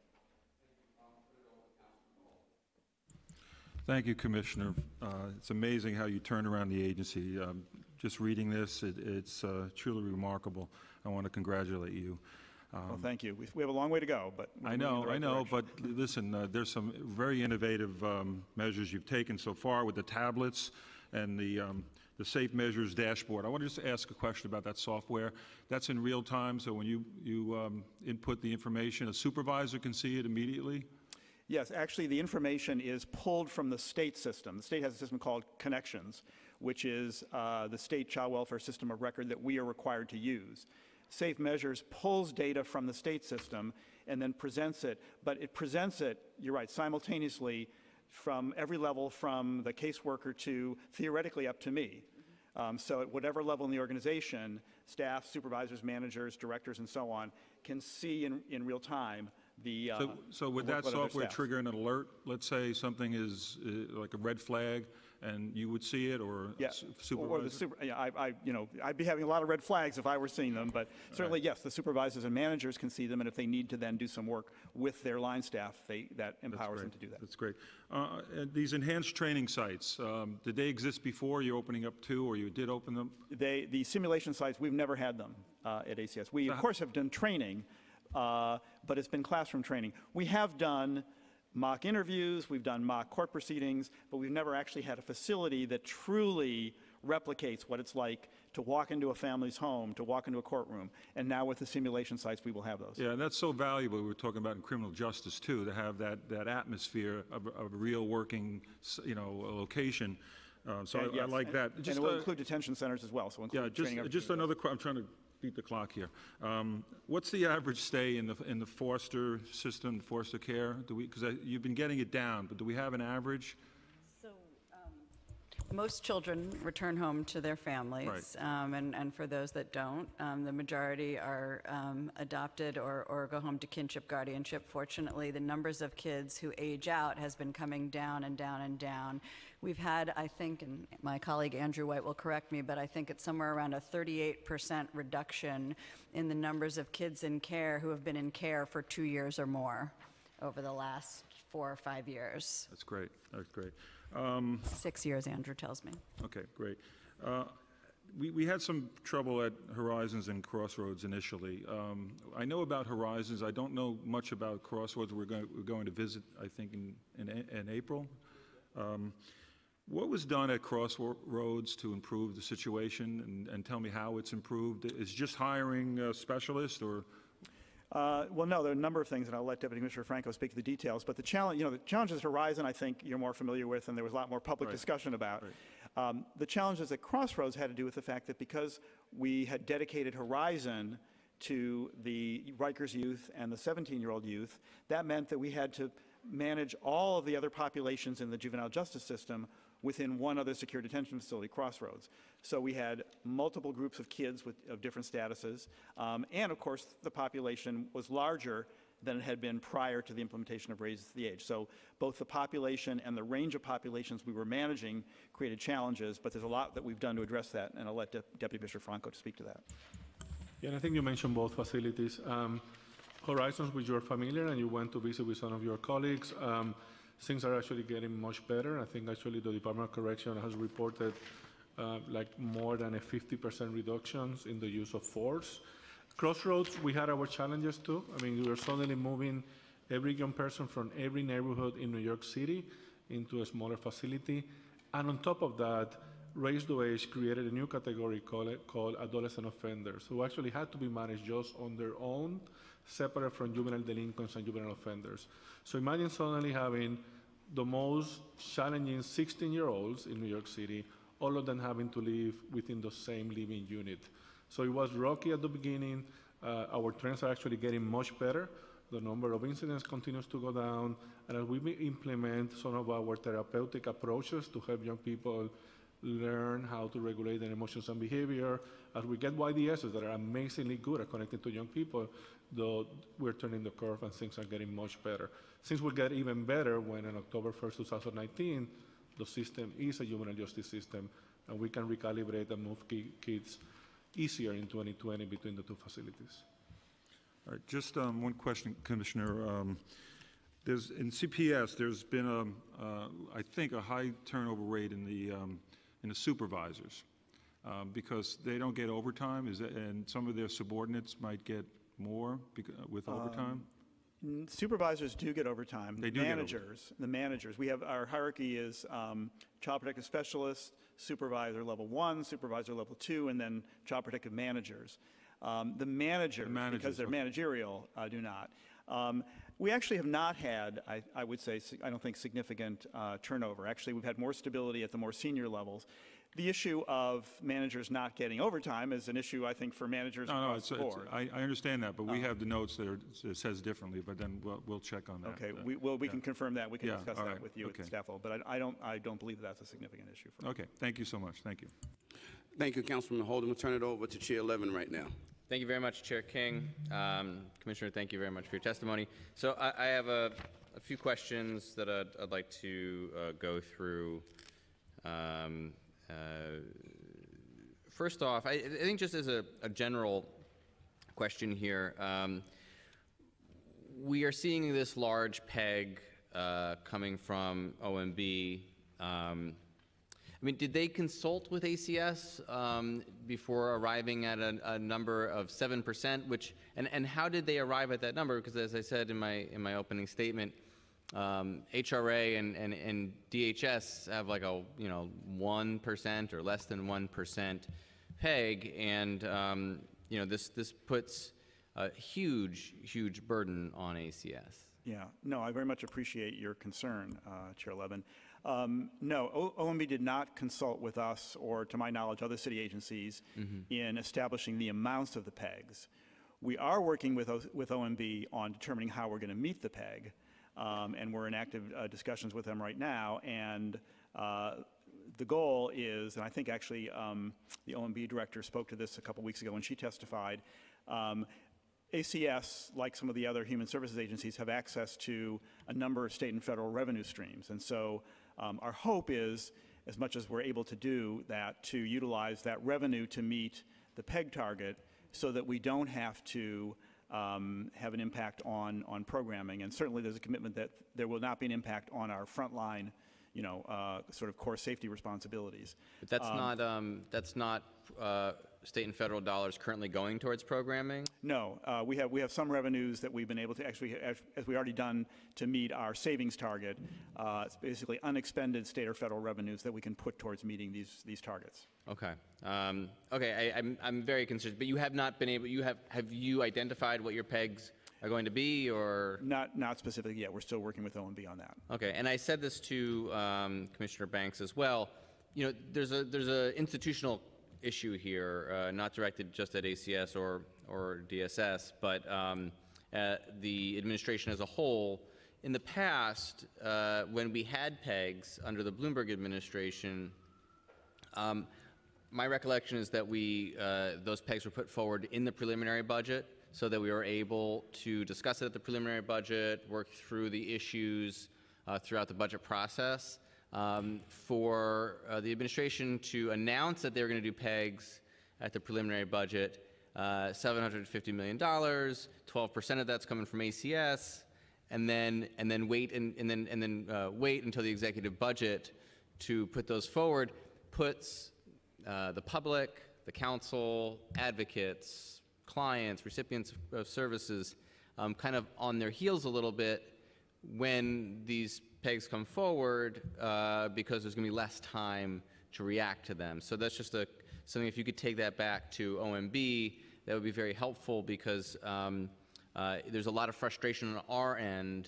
Thank you, Commissioner. Uh, It's amazing how you turn around the agency. Um, Just reading this, it- it's uh, truly remarkable. I want to congratulate you. Well, Um, thank you. We, we have a long way to go, but we're I moving in know, the I right know, direction. but listen, uh, there's some very innovative um, measures you've taken so far with the tablets and the, um, the Safe Measures dashboard. I want to just ask a question about that software. That's in real time, so when you, you um, input the information, a supervisor can see it immediately? Yes, actually, the information is pulled from the state system. The state has a system called Connections, which is uh, the state child welfare system of record that we are required to use. Safe Measures pulls data from the state system and then presents it, but it presents it, you're right, simultaneously from every level from the caseworker to theoretically up to me. Um, so at whatever level in the organization, staff, supervisors, managers, directors, and so on can see in, in real time the. Uh, So, so would that workload of their software trigger an alert? Let's say something is uh, like a red flag, and you would see it, or Yeah, or- the supervisor? super, yeah, I, I, you know, I'd be having a lot of red flags if I were seeing them, but certainly, yes, the supervisors and managers can see them, and if they need to then do some work with their line staff, they, that empowers them to do that. That's great. Uh, and These enhanced training sites, um, did they exist before you're opening up two, or you did open them? They, the simulation sites, we've never had them uh, at ACS. We, of Uh-huh. course, have done training, uh, but it's been classroom training. We have done mock interviews, we've done mock court proceedings, but we've never actually had a facility that truly replicates what it's like to walk into a family's home, to walk into a courtroom. And now with the simulation sites, we will have those. Yeah, and that's so valuable, we were talking about in criminal justice too, to have that, that atmosphere of, of a real working, you know, location. Uh, So I- I like and- that. And it will uh, include detention centers as well, so Yeah, just, just another, I'm trying to beat the clock here. Um, What's the average stay in the, in the foster system, foster care? Do we, because you've been getting it down, but do we have an average? So Most children return home to their families, um, and, and for those that don't, um, the majority are um, adopted or, or go home to kinship guardianship. Fortunately, the numbers of kids who age out has been coming down and down and down. We've had, I think, and my colleague Andrew White will correct me, but I think it's somewhere around a 38% reduction in the numbers of kids in care who have been in care for two years or more over the last four or five years. That's great, that's great. Um, Six years, Andrew tells me. Okay, great. Uh, We, we had some trouble at Horizons and Crossroads initially. Um, I know about Horizons, I don't know much about Crossroads. We're going, we're going to visit, I think, in, in, in April. Um, What was done at Crossroads to improve the situation, and, and tell me how it's improved? Is just hiring a specialist, or? Uh, Well, no, there are a number of things, and I'll let Deputy Commissioner Franco speak to the details. But the challenge, you know, the challenges at Horizon, I think you're more familiar with, and there was a lot more public Right. discussion about. Um, The challenges at Crossroads had to do with the fact that because we had dedicated Horizon to the Rikers youth and the 17-year-old youth, that meant that we had to manage all of the other populations in the juvenile justice system within one other secure detention facility, Crossroads. So we had multiple groups of kids with, of different statuses, um, and of course, the population was larger than it had been prior to the implementation of Raise the Age. So both the population and the range of populations we were managing created challenges, but there's a lot that we've done to address that, and I'll let Dep- Deputy Commissioner Franco to speak to that. Yeah, and I think you mentioned both facilities. Um, Horizons, which you're familiar, and you went to visit with some of your colleagues. Um, things are actually getting much better. I think actually the Department of Correction has reported uh, like more than a 50% reductions in the use of force. Crossroads, we had our challenges too. I mean, we were suddenly moving every young person from every neighborhood in New York City into a smaller facility. And on top of that, Raise to Age created a new category called, called adolescent offenders, who actually had to be managed just on their own, separate from juvenile delinquents and juvenile offenders. So imagine suddenly having the most challenging 16-year-olds in New York City, all of them having to live within the same living unit. So it was rocky at the beginning. Uh, our trends are actually getting much better. The number of incidents continues to go down, and as we implement some of our therapeutic approaches to help young people learn how to regulate their emotions and behavior, as we get YDSs that are amazingly good at connecting to young people, though we're turning the curve and things are getting much better. Things will get even better when on October 1st, 2019, the system is a juvenile justice system, and we can recalibrate and move ki- kids easier in 2020 between the two facilities. All right, just um, one question, Commissioner. Um, There's, in CPS, there's been, um, uh, I think, a high turnover rate in the, um, in the supervisors, um, because they don't get overtime, is that, and some of their subordinates might get more becau- with overtime? N- Supervisors do get overtime. They do get over- Managers, the managers, we have, our hierarchy is um, child protective specialist, supervisor level one, supervisor level two, and then child protective managers. Um, The managers, managers, because they're managerial, uh, do not. Um, We actually have not had, I, I would say, sig- I don't think significant uh, turnover. Actually, we've had more stability at the more senior levels. The issue of managers not getting overtime is an issue, I think, for managers No, no, it's, the it's- board. I, I understand that, but we Uh, have the notes that are, it says differently, but then we'll, we'll check on that. Okay, Uh, we, well, we yeah. can confirm that, we can Yeah, discuss all that right, with you at okay. staff level, but I, I don't, I don't believe that's a significant issue for Okay, thank you so much, thank you. Thank you, Councilman Holden. We'll turn it over to Chair Levin right now. Thank you very much, Chair King. Um, Commissioner, thank you very much for your testimony. So I, I have a, a few questions that I'd, I'd like to uh, go through. Um, first off, I, I think just as a, a general question here, um, we are seeing this large peg uh, coming from OMB. Um, I mean, did they consult with ACS um, before arriving at a, a number of seven percent? Which and, and how did they arrive at that number? Because as I said in my in my opening statement, um, HRA and, and, and DHS have like a you know one percent or less than one percent peg, and um, you know this this puts a huge huge burden on ACS. Yeah, no, I very much appreciate your concern, uh, Chair Levin. Um, No, O- OMB did not consult with us, or to my knowledge, other city agencies in establishing the amounts of the pegs. We are working with, O- with OMB on determining how we're going to meet the peg, um, and we're in active uh, discussions with them right now, and uh, the goal is, and I think actually um, the OMB director spoke to this a couple weeks ago when she testified, um, ACS, like some of the other human services agencies, have access to a number of state and federal revenue streams. And so um, our hope is, as much as we're able to do that, to utilize that revenue to meet the PEG target so that we don't have to um, have an impact on, on programming. And certainly there's a commitment that there will not be an impact on our frontline, you know, uh, sort of core safety responsibilities. But that's Um, not um, that's not uh, state and federal dollars currently going towards programming. No, uh, we have, we have some revenues that we've been able to, actually, as as we already done to meet our savings target. Uh, It's basically unexpended state or federal revenues that we can put towards meeting these, these targets. Okay. Um, okay. I, I'm I'm very concerned, but you have not been able. You have have you identified what your pegs are going to be, or Not, not specifically yet. We're still working with OMB on that. Okay, and I said this to um, Commissioner Banks as well. You know, there's a there's a institutional issue here, uh, not directed just at ACS or or DSS, but um, the administration as a whole. In the past, uh, when we had pegs under the Bloomberg administration, um, my recollection is that we, uh, those pegs were put forward in the preliminary budget so that we were able to discuss it at the preliminary budget, work through the issues uh, throughout the budget process. Um, for uh, the administration to announce that they were going to do pegs at the preliminary budget, uh, $750 million, 12% of that's coming from ACS, and then and then wait and, and then and then uh, wait until the executive budget to put those forward puts uh, the public, the council, advocates, clients, recipients of, of services um, kind of on their heels a little bit when these pegs come forward uh, because there's going to be less time to react to them. So that's just a something. If you could take that back to OMB, that would be very helpful because um, uh, there's a lot of frustration on our end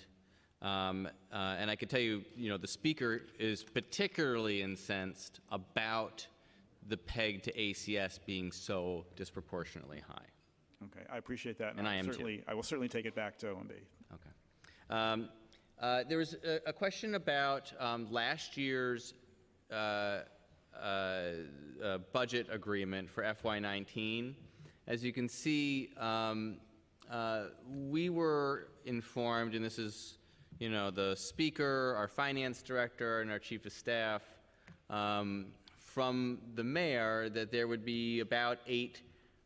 Um, uh, and I can tell you, you know, the speaker is particularly incensed about the peg to ACS being so disproportionately high. Okay, I appreciate that. And I I'll am too. certainly, I will certainly take it back to OMB. Okay. Um, uh, There was a a question about um, last year's uh, uh, uh, budget agreement for FY19. As you can see, um, uh, we were informed, and this is, you know, the speaker, our finance director, and our chief of staff, um, from the mayor, that there would be about eight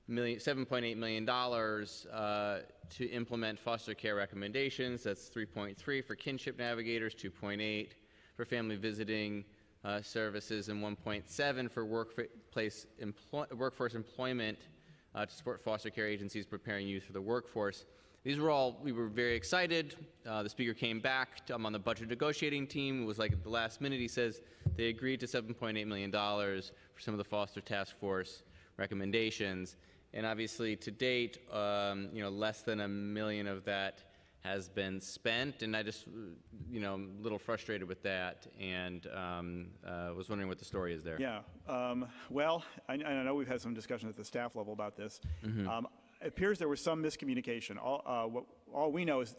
million, $7.8 million uh, to implement foster care recommendations. That's 3.3 for kinship navigators, 2.8 for family visiting uh, services, and 1.7 for workplace workforce employment uh, to support foster care agencies preparing youth for the workforce. These were all, we were very excited. Uh, the speaker came back, to, I'm on the budget negotiating team. It was like at the last minute, he says they agreed to $7.8 million for some of the foster task force recommendations. And obviously, to date, um, you know, less than a million of that has been spent, and I just, you know, I'm a little frustrated with that, and um, uh, was wondering what the story is there. Yeah, um, well, I, I know we've had some discussion at the staff level about this. Mhm. Um, it appears there was some miscommunication. All, uh, what, all we know is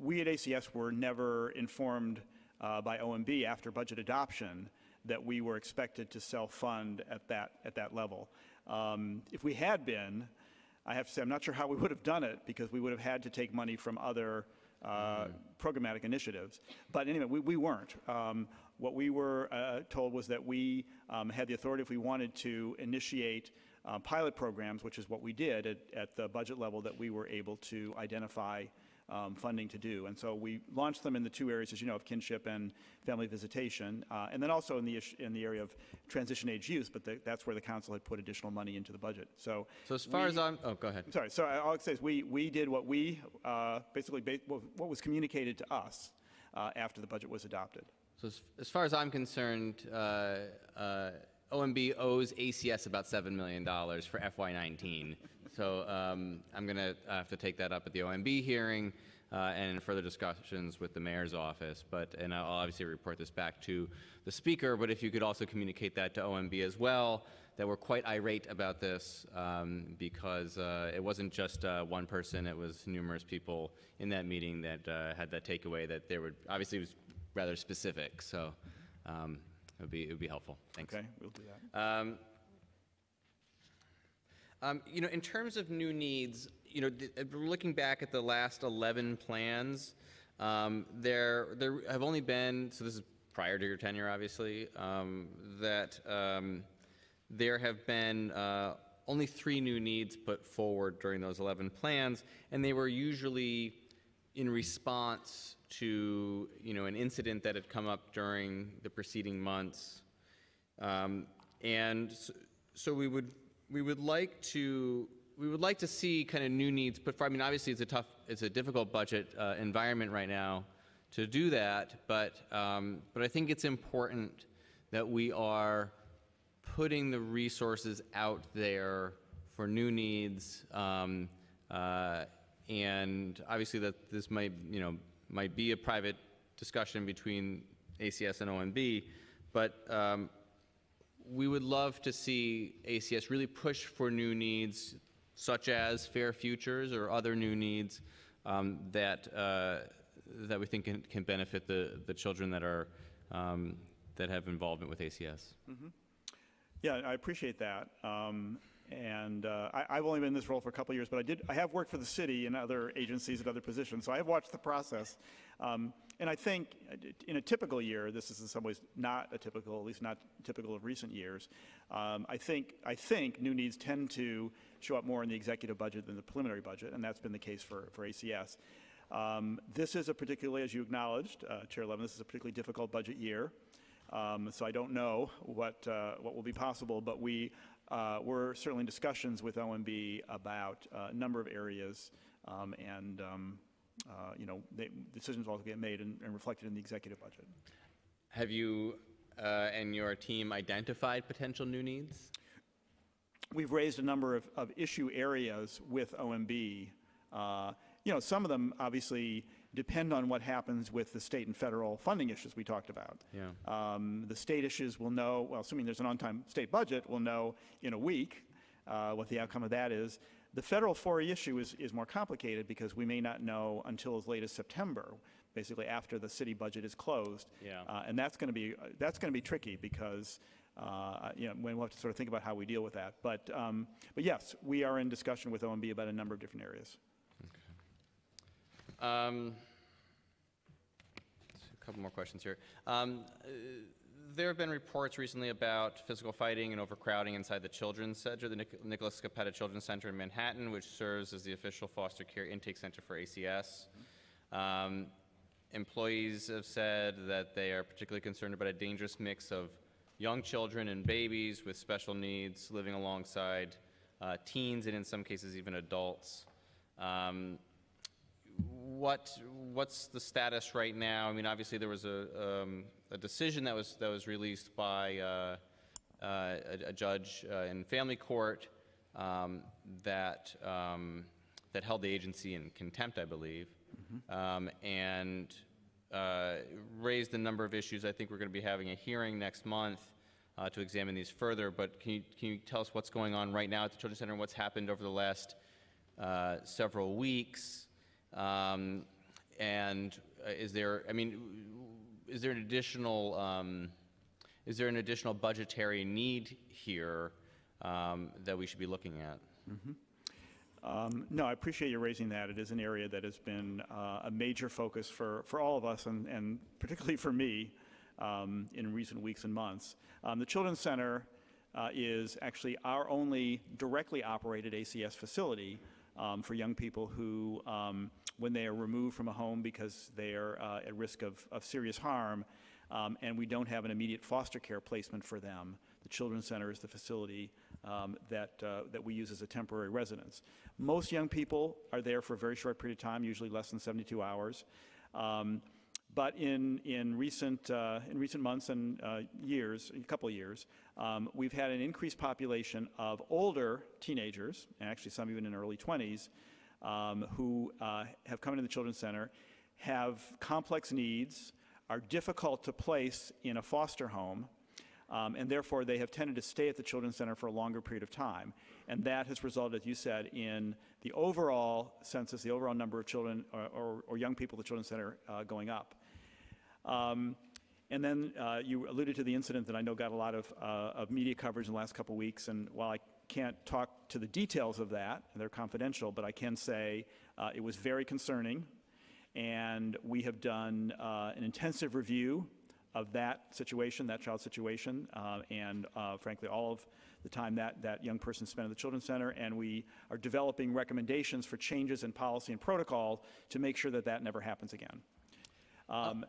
we at ACS were never informed uh, by OMB after budget adoption that we were expected to self-fund at that, at that level. Um, if we had been, I have to say, I'm not sure how we would have done it because we would have had to take money from other uh, programmatic initiatives. But anyway, we, we weren't. Um, what we were uh, told was that we um, had the authority if we wanted to initiate uh, pilot programs, which is what we did at, at the budget level that we were able to identify um, funding to do. And so we launched them in the two areas, as you know, of kinship and family visitation, uh, and then also in the, in the area of transition age youth, but the, that's where the council had put additional money into the budget. So, So as far we- as I'm, oh, go ahead. Sorry, so all I say is we, we did what we, uh, basically, ba- what what was communicated to us uh, after the budget was adopted. So as, as far as I'm concerned, uh, uh, OMB owes ACS about $7 million for FY19. So um, I'm going to have to take that up at the OMB hearing uh, and further discussions with the mayor's office. But, and I'll obviously report this back to the speaker, but if you could also communicate that to OMB as well, that we're quite irate about this um, because uh, it wasn't just uh, one person, it was numerous people in that meeting that uh, had that takeaway that there would, obviously was rather specific, so um, it would be, it would be helpful. Thanks. Okay, we'll do that. Um, you know, in terms of new needs, you know, looking back at the last 11 plans, um, there, there have only been, so this is prior to your tenure, obviously, um, that um, there have been uh, only three new needs put forward during those 11 plans, and they were usually in response to, you know, an incident that had come up during the preceding months. Um, and s- so we would, we would like to, we would like to see kind of new needs put forward. I mean, obviously, it's a tough, it's a difficult budget uh, environment right now to do that, but, um, but I think it's important that we are putting the resources out there for new needs. Um, uh, and obviously that this might, you know, might be a private discussion between ACS and OMB, but um, we would love to see ACS really push for new needs such as fair futures or other new needs um, that, uh, that we think can, can benefit the, the children that are, um, that have involvement with ACS. Mhm. Yeah, I appreciate that. Um, and uh, I, I've only been in this role for a couple years, but I did. I have worked for the city and other agencies and other positions, so I have watched the process. Um, and I think uh, in a typical year, this is in some ways not a typical, at least not typical of recent years. Um, I think I think new needs tend to show up more in the executive budget than the preliminary budget, and that's been the case for for ACS. Um, this is a particularly, as you acknowledged, uh, Chair Levin, this is a particularly difficult budget year. Um, so I don't know what, uh, what will be possible, but we, uh, we're certainly in discussions with OMB about uh, a number of areas, um, and, um, uh, you know, they, decisions will also get made and, and reflected in the executive budget. Have you uh, and your team identified potential new needs? We've raised a number of, of issue areas with OMB. Uh, you know, some of them obviously depend on what happens with the state and federal funding issues we talked about. Yeah. Um, The state issues will know, well, assuming there's an on-time state budget, we'll know in a week uh, what the outcome of that is. The federal 4E issue is, is more complicated because we may not know until as late as September, basically after the city budget is closed. Yeah. Uh, And that's going to be, that's going to be tricky because, uh, you know, we'll have to sort of think about how we deal with that. But, um, but yes, we are in discussion with OMB about a number of different areas. Um, A couple more questions here. Um, uh, There have been reports recently about physical fighting and overcrowding inside the Children's Center, the Nic- Nicholas Scoppetta Children's Center in Manhattan, which serves as the official foster care intake center for ACS. Um, Employees have said that they are particularly concerned about a dangerous mix of young children and babies with special needs living alongside uh, teens and in some cases even adults. Um, what, what's the status right now? I mean, obviously, there was a, um, a decision that was, that was released by uh, uh, a, a judge uh, in family court um, that, um, that held the agency in contempt, I believe, um, and uh, raised a number of issues. I think we're going to be having a hearing next month uh, to examine these further, but can you, can you tell us what's going on right now at the Children's Center and what's happened over the last uh, several weeks? Um, and uh, is there, I mean, is there an additional, um, is there an additional budgetary need here um, that we should be looking at? Um, No, I appreciate you raising that. It is an area that has been uh, a major focus for, for all of us, and, and particularly for me, um, in recent weeks and months. Um, The Children's Center uh, is actually our only directly operated ACS facility um, for young people who, um, when they are removed from a home because they are uh, at risk of, of serious harm, um, and we don't have an immediate foster care placement for them, the Children's Center is the facility um, that, uh, that we use as a temporary residence. Most young people are there for a very short period of time, usually less than 72 hours. Um, but in, in, recent, uh, in recent months and uh, years, a couple of years, um, we've had an increased population of older teenagers, and actually some even in early 20s, um, who uh, have come into the Children's Center, have complex needs, are difficult to place in a foster home, um, and therefore they have tended to stay at the Children's Center for a longer period of time. And that has resulted, as you said, in the overall census, the overall number of children or, or, or young people at the Children's Center uh, going up. Um, and then uh, you alluded to the incident that I know got a lot of, uh, of media coverage in the last couple of weeks. And while I can't talk to the details of that, and they're confidential, but I can say uh, it was very concerning. And we have done uh, an intensive review of that situation, that child situation, uh, and uh, frankly, all of the time that that young person spent at the Children's Center. And we are developing recommendations for changes in policy and protocol to make sure that that never happens again. Um,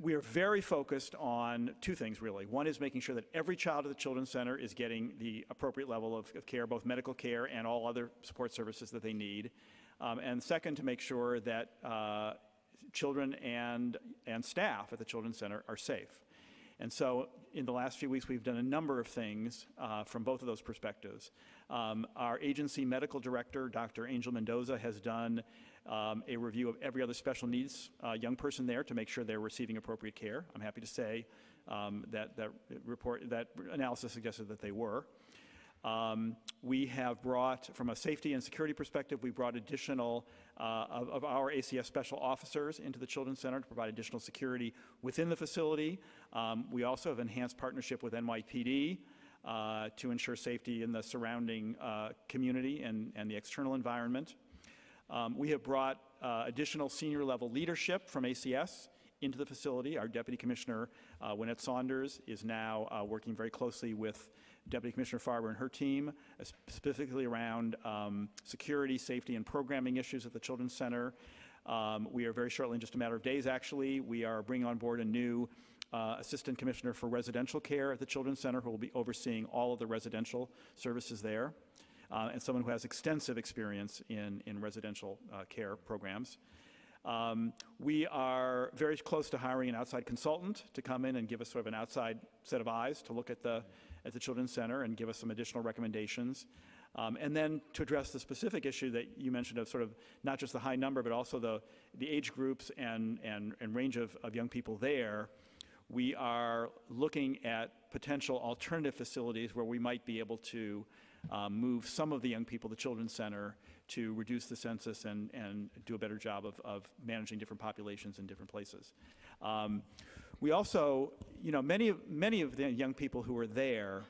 we are very focused on two things, really. One is making sure that every child at the Children's Center is getting the appropriate level of, of care, both medical care and all other support services that they need. Um, and second, to make sure that uh, children and, and staff at the Children's Center are safe. And so, in the last few weeks, we've done a number of things uh, from both of those perspectives. Um, our agency medical director, Dr. Angel Mendoza, has done um, a review of every other special needs uh, young person there to make sure they're receiving appropriate care. I'm happy to say um, that that report, that analysis suggested that they were. Um, we have brought, from a safety and security perspective, we brought additional uh, of, of our ACS special officers into the Children's Center to provide additional security within the facility. Um, we also have enhanced partnership with NYPD uh, to ensure safety in the surrounding uh, community and, and the external environment. Um, we have brought uh, additional senior level leadership from ACS into the facility. Our Deputy Commissioner, uh, Winnette Saunders, is now uh, working very closely with Deputy Commissioner Farber and her team, uh, specifically around um, security, safety, and programming issues at the Children's Center. Um, we are very shortly, in just a matter of days actually, we are bringing on board a new uh, Assistant Commissioner for Residential Care at the Children's Center who will be overseeing all of the residential services there, uh, and someone who has extensive experience in, in residential uh, care programs. Um, we are very close to hiring an outside consultant to come in and give us sort of an outside set of eyes to look at the, at the Children's Center and give us some additional recommendations. Um, and then to address the specific issue that you mentioned of sort of not just the high number, but also the, the age groups and, and, and range of, of young people there, we are looking at potential alternative facilities where we might be able to um, move some of the young people to the Children's Center to reduce the census and, and do a better job of, of managing different populations in different places. Um, we also, you know, many of, many of the young people who are there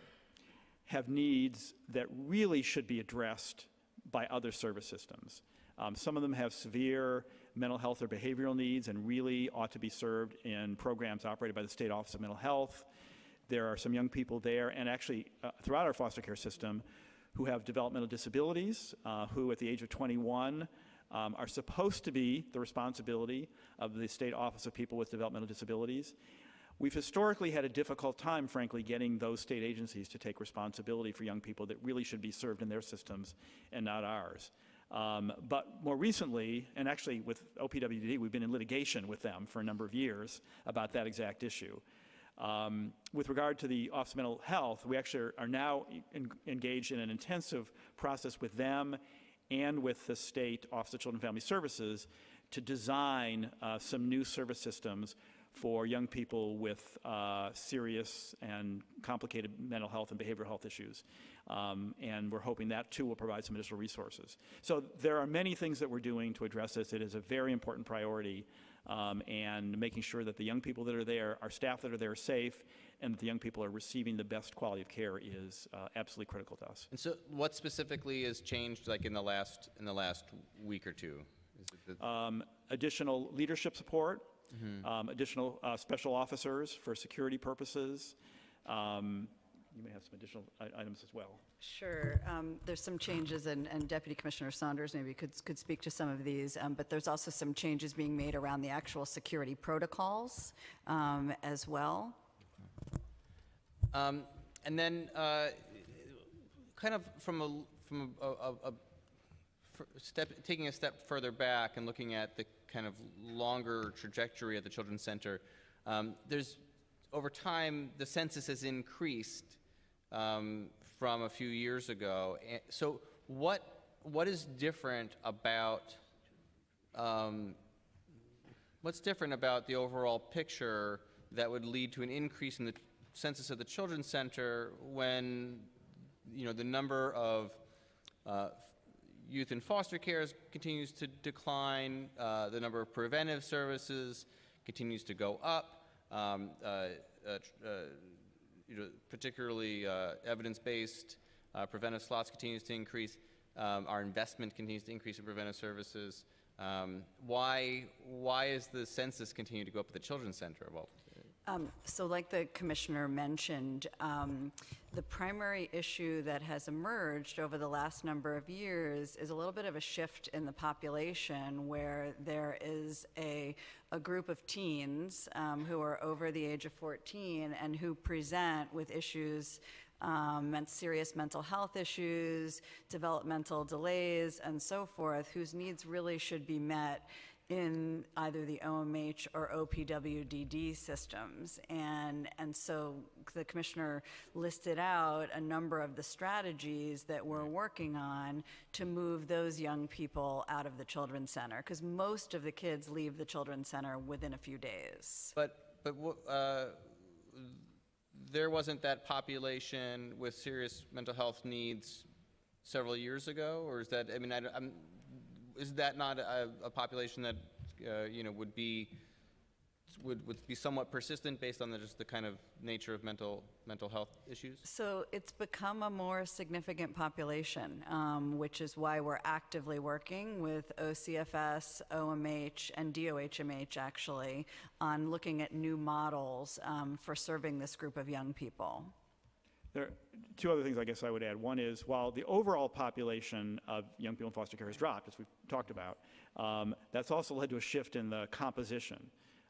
have needs that really should be addressed by other service systems. Um, some of them have severe mental health or behavioral needs and really ought to be served in programs operated by the State Office of Mental Health. There are some young people there, and actually uh, throughout our foster care system, who have developmental disabilities, uh, who at the age of 21 um, are supposed to be the responsibility of the State Office of People with Developmental Disabilities. We've historically had a difficult time, frankly, getting those state agencies to take responsibility for young people that really should be served in their systems and not ours. Um, but more recently, and actually with OPWD, we've been in litigation with them for a number of years about that exact issue. Um, with regard to the Office of Mental Health, we actually are, now en engaged in an intensive process with them and with the State Office of Children and Family Services to design uh, some new service systems for young people with uh, serious and complicated mental health and behavioral health issues. Um, and we're hoping that too will provide some additional resources. So there are many things that we're doing to address this. It is a very important priority. Um, and making sure that the young people that are there, our staff that are there are safe, and that the young people are receiving the best quality of care is uh, absolutely critical to us. And so, what specifically has changed, like in the last in the last week or two? Um, additional leadership support, um, additional uh, special officers for security purposes. Um, you may have some additional i- items as well. Sure. Um, There's some changes, and and Deputy Commissioner Saunders maybe could, could speak to some of these, um, but there's also some changes being made around the actual security protocols um, as well. Um, and then, uh, kind of from a from a, a, a step, taking a step further back and looking at the kind of longer trajectory of the Children's Center, um, there's over time the census has increased um, from a few years ago. So, what what is different about um, what's different about the overall picture that would lead to an increase in the census of the children's center when you know the number of uh, youth in foster care continues to decline, uh, the number of preventive services continues to go up, um, uh, uh, uh, you know, particularly uh, evidence-based uh, preventive slots continues to increase. Um, our investment continues to increase in preventive services. Um, why, why is the census continue to go up at the children's center? Well, Um, So like the commissioner mentioned, um, the primary issue that has emerged over the last number of years is a little bit of a shift in the population where there is a, a group of teens um, who are over the age of 14 and who present with issues um, and serious mental health issues, developmental delays, and so forth, whose needs really should be met in either the OMH or OPWDD systems. And, and so the commissioner listed out a number of the strategies that we're working on to move those young people out of the children's center, because most of the kids leave the children's center within a few days. But, but uh, there wasn't that population with serious mental health needs several years ago, or is that, I mean, I, am is that not a, a population that, uh, you know, would be, would, would be somewhat persistent based on the, just the kind of nature of mental, mental health issues? So it's become a more significant population, um, which is why we're actively working with OCFS, OMH, and DOHMH actually on looking at new models um, for serving this group of young people. There are two other things I guess I would add. One is while the overall population of young people in foster care has dropped, as we've talked about, um, that's also led to a shift in the composition.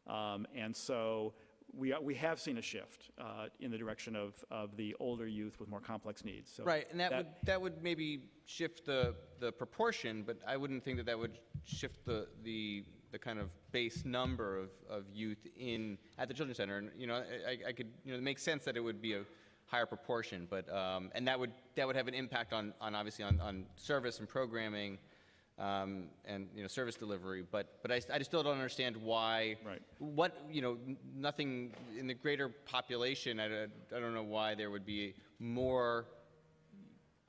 Um, and so we, we have seen a shift uh, in the direction of, of the older youth with more complex needs. So Right, and that would, that would maybe shift the, the proportion, but I wouldn't think that that would shift the, the, the kind of base number of, of youth in, at the children's center. And, you know, I, I could, you know, it makes sense that it would be a, higher proportion, but, um, and that would, that would have an impact on, on obviously on, on service and programming, um, and, you know, service delivery, but, but I, I just still don't understand why. Right. What, you know, nothing, in the greater population, I, don't- I don't know why there would be more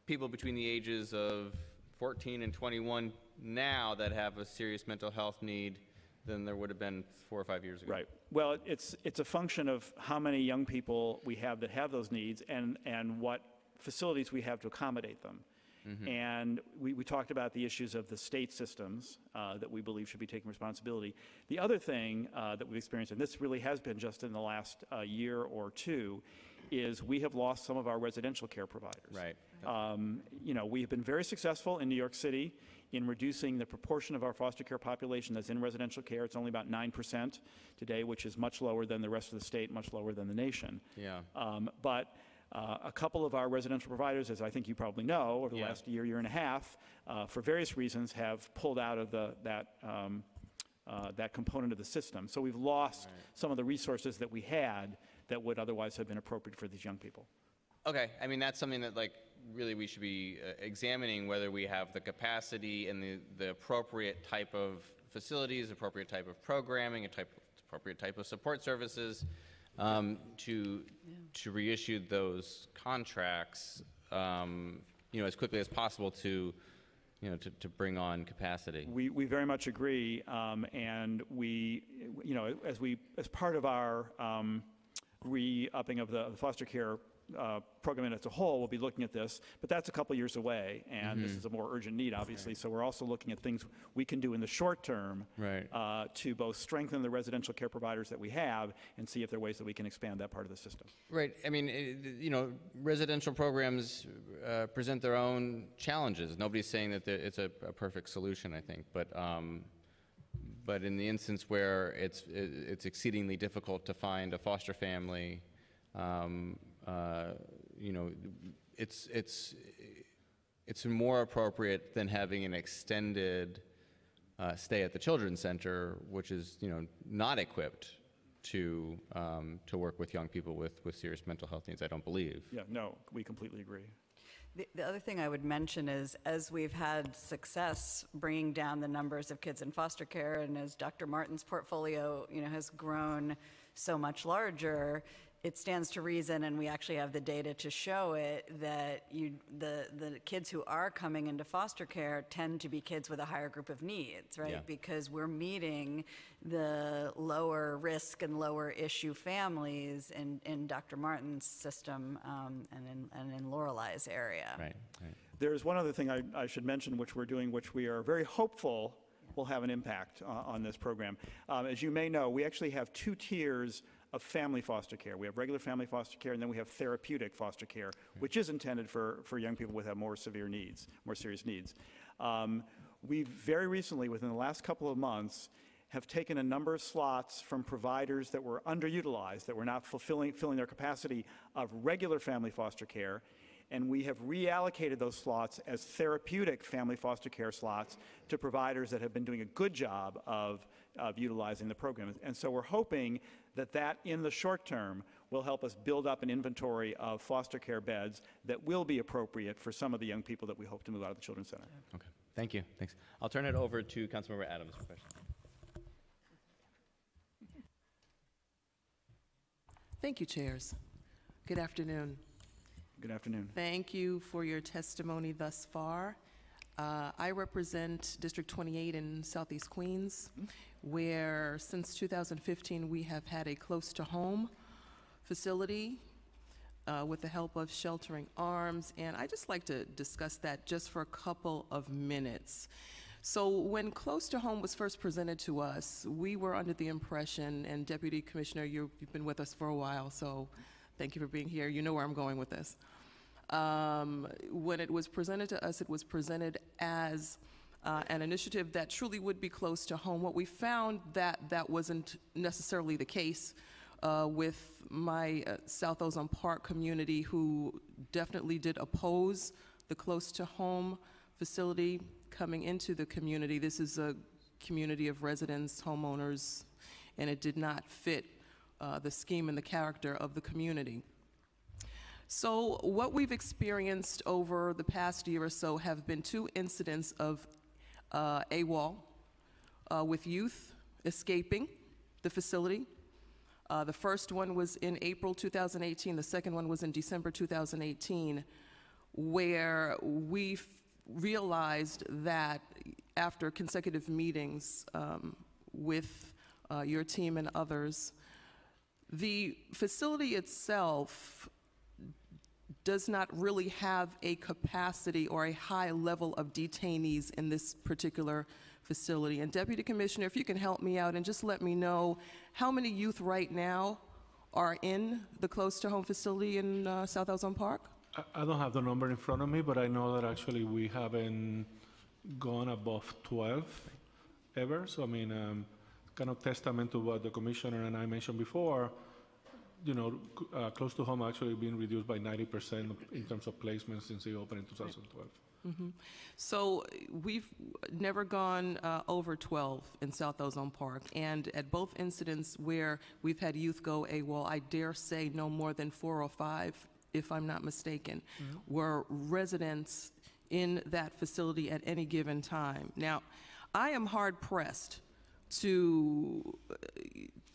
people between the ages of 14 and 21 now that have a serious mental health need than there would have been four or five years ago. Right. Well, it's, it's a function of how many young people we have that have those needs and, and what facilities we have to accommodate them. Mhm. And we, we talked about the issues of the state systems uh, that we believe should be taking responsibility. The other thing uh, that we've experienced, and this really has been just in the last uh, year or two, is we have lost some of our residential care providers. Right. Um, you know, we have been very successful in New York City in reducing the proportion of our foster care population that's in residential care. It's only about 9% today, which is much lower than the rest of the state, much lower than the nation. Yeah. Um, but uh, a couple of our residential providers, as I think you probably know, over the Yeah. last year, year and a half, uh, for various reasons, have pulled out of the, that, um, uh, that component of the system. So we've lost some of the resources that we had that would otherwise have been appropriate for these young people. Okay, I mean, that's something that, like, really we should be uh, examining whether we have the capacity and the, the appropriate type of facilities, appropriate type of programming, a type, appropriate type of support services um, to, to reissue those contracts, um, you know, as quickly as possible to, you know, to, to bring on capacity. We, we very much agree, um, and we, you know, as we, as part of our um, re-upping of the foster care uh, program as a whole, we'll be looking at this, but that's a couple years away, and this Mhm. is a more urgent need, obviously, so we're also looking at things we can do in the short term Right. uh, to both strengthen the residential care providers that we have and see if there are ways that we can expand that part of the system. Right. I mean, it, you know, residential programs uh, present their own challenges. Nobody's saying that there- it's a, a perfect solution, I think, but um, but in the instance where it's it, it's exceedingly difficult to find a foster family, um, uh, you know, it's it's it's more appropriate than having an extended uh, stay at the children's center, which is you know not equipped to um, to work with young people with with serious mental health needs. I don't believe. Yeah, no, we completely agree. The, the other thing I would mention is, as we've had success bringing down the numbers of kids in foster care, and as Dr. Martin's portfolio, you know, has grown so much larger, it stands to reason, and we actually have the data to show it, that you, the, the kids who are coming into foster care tend to be kids with a higher group of needs, right? Yeah. Because we're meeting the lower risk and lower issue families in, in Dr. Martin's system um, and in, and in Lorelai's area. Right. Right. There's one other thing I, I should mention, which we're doing, which we are very hopeful will have an impact uh, on this program. Um, as you may know, we actually have two tiers of family foster care. We have regular family foster care, and then we have therapeutic foster care, which is intended for, for young people with have more severe needs, more serious needs. Um, we very recently, within the last couple of months, have taken a number of slots from providers that were underutilized, that were not fulfilling filling their capacity of regular family foster care, and we have reallocated those slots as therapeutic family foster care slots to providers that have been doing a good job of, of utilizing the program. And so we're hoping that that, in the short term, will help us build up an inventory of foster care beds that will be appropriate for some of the young people that we hope to move out of the Children's Center. Okay. Thank you. Thanks. I'll turn it over to Councilmember Adams for questions. Thank you, chairs. Good afternoon. Good afternoon. Thank you for your testimony thus far. Uh, I represent District 28 in Southeast Queens, where since 2015, we have had a close-to-home facility uh, with the help of Sheltering Arms, and I'd just like to discuss that just for a couple of minutes. So when Close to Home was first presented to us, we were under the impression, and Deputy Commissioner, you- you've been with us for a while, so thank you for being here. You know where I'm going with this. Um, When it was presented to us, it was presented as uh, an initiative that truly would be close to home. What we found that that wasn't necessarily the case uh, with my uh, South Ozone Park community, who definitely did oppose the close to home facility coming into the community. This is a community of residents, homeowners, and it did not fit uh, the scheme and the character of the community. So, what we've experienced over the past year or so have been two incidents of uh, AWOL uh, with youth escaping the facility. Uh, the first one was in April 2018, the second one was in December 2018, where we realized that after consecutive meetings um, with uh, your team and others, the facility itself does not really have a capacity or a high level of detainees in this particular facility. And Deputy Commissioner, if you can help me out and just let me know how many youth right now are in the close to home facility in uh, South Ozone Park? I- I don't have the number in front of me, but I know that actually we haven't gone above 12 ever. So I mean, um, kind of testament to what the commissioner and I mentioned before. You know, c- uh, close to home actually being reduced by 90% in terms of placements since they opened in 2012. Mhm. So we've never gone uh, over 12 in South Ozone Park, and at both incidents where we've had youth go AWOL, I dare say no more than four or five, if I'm not mistaken, were residents in that facility at any given time. Now, I am hard pressed to uh,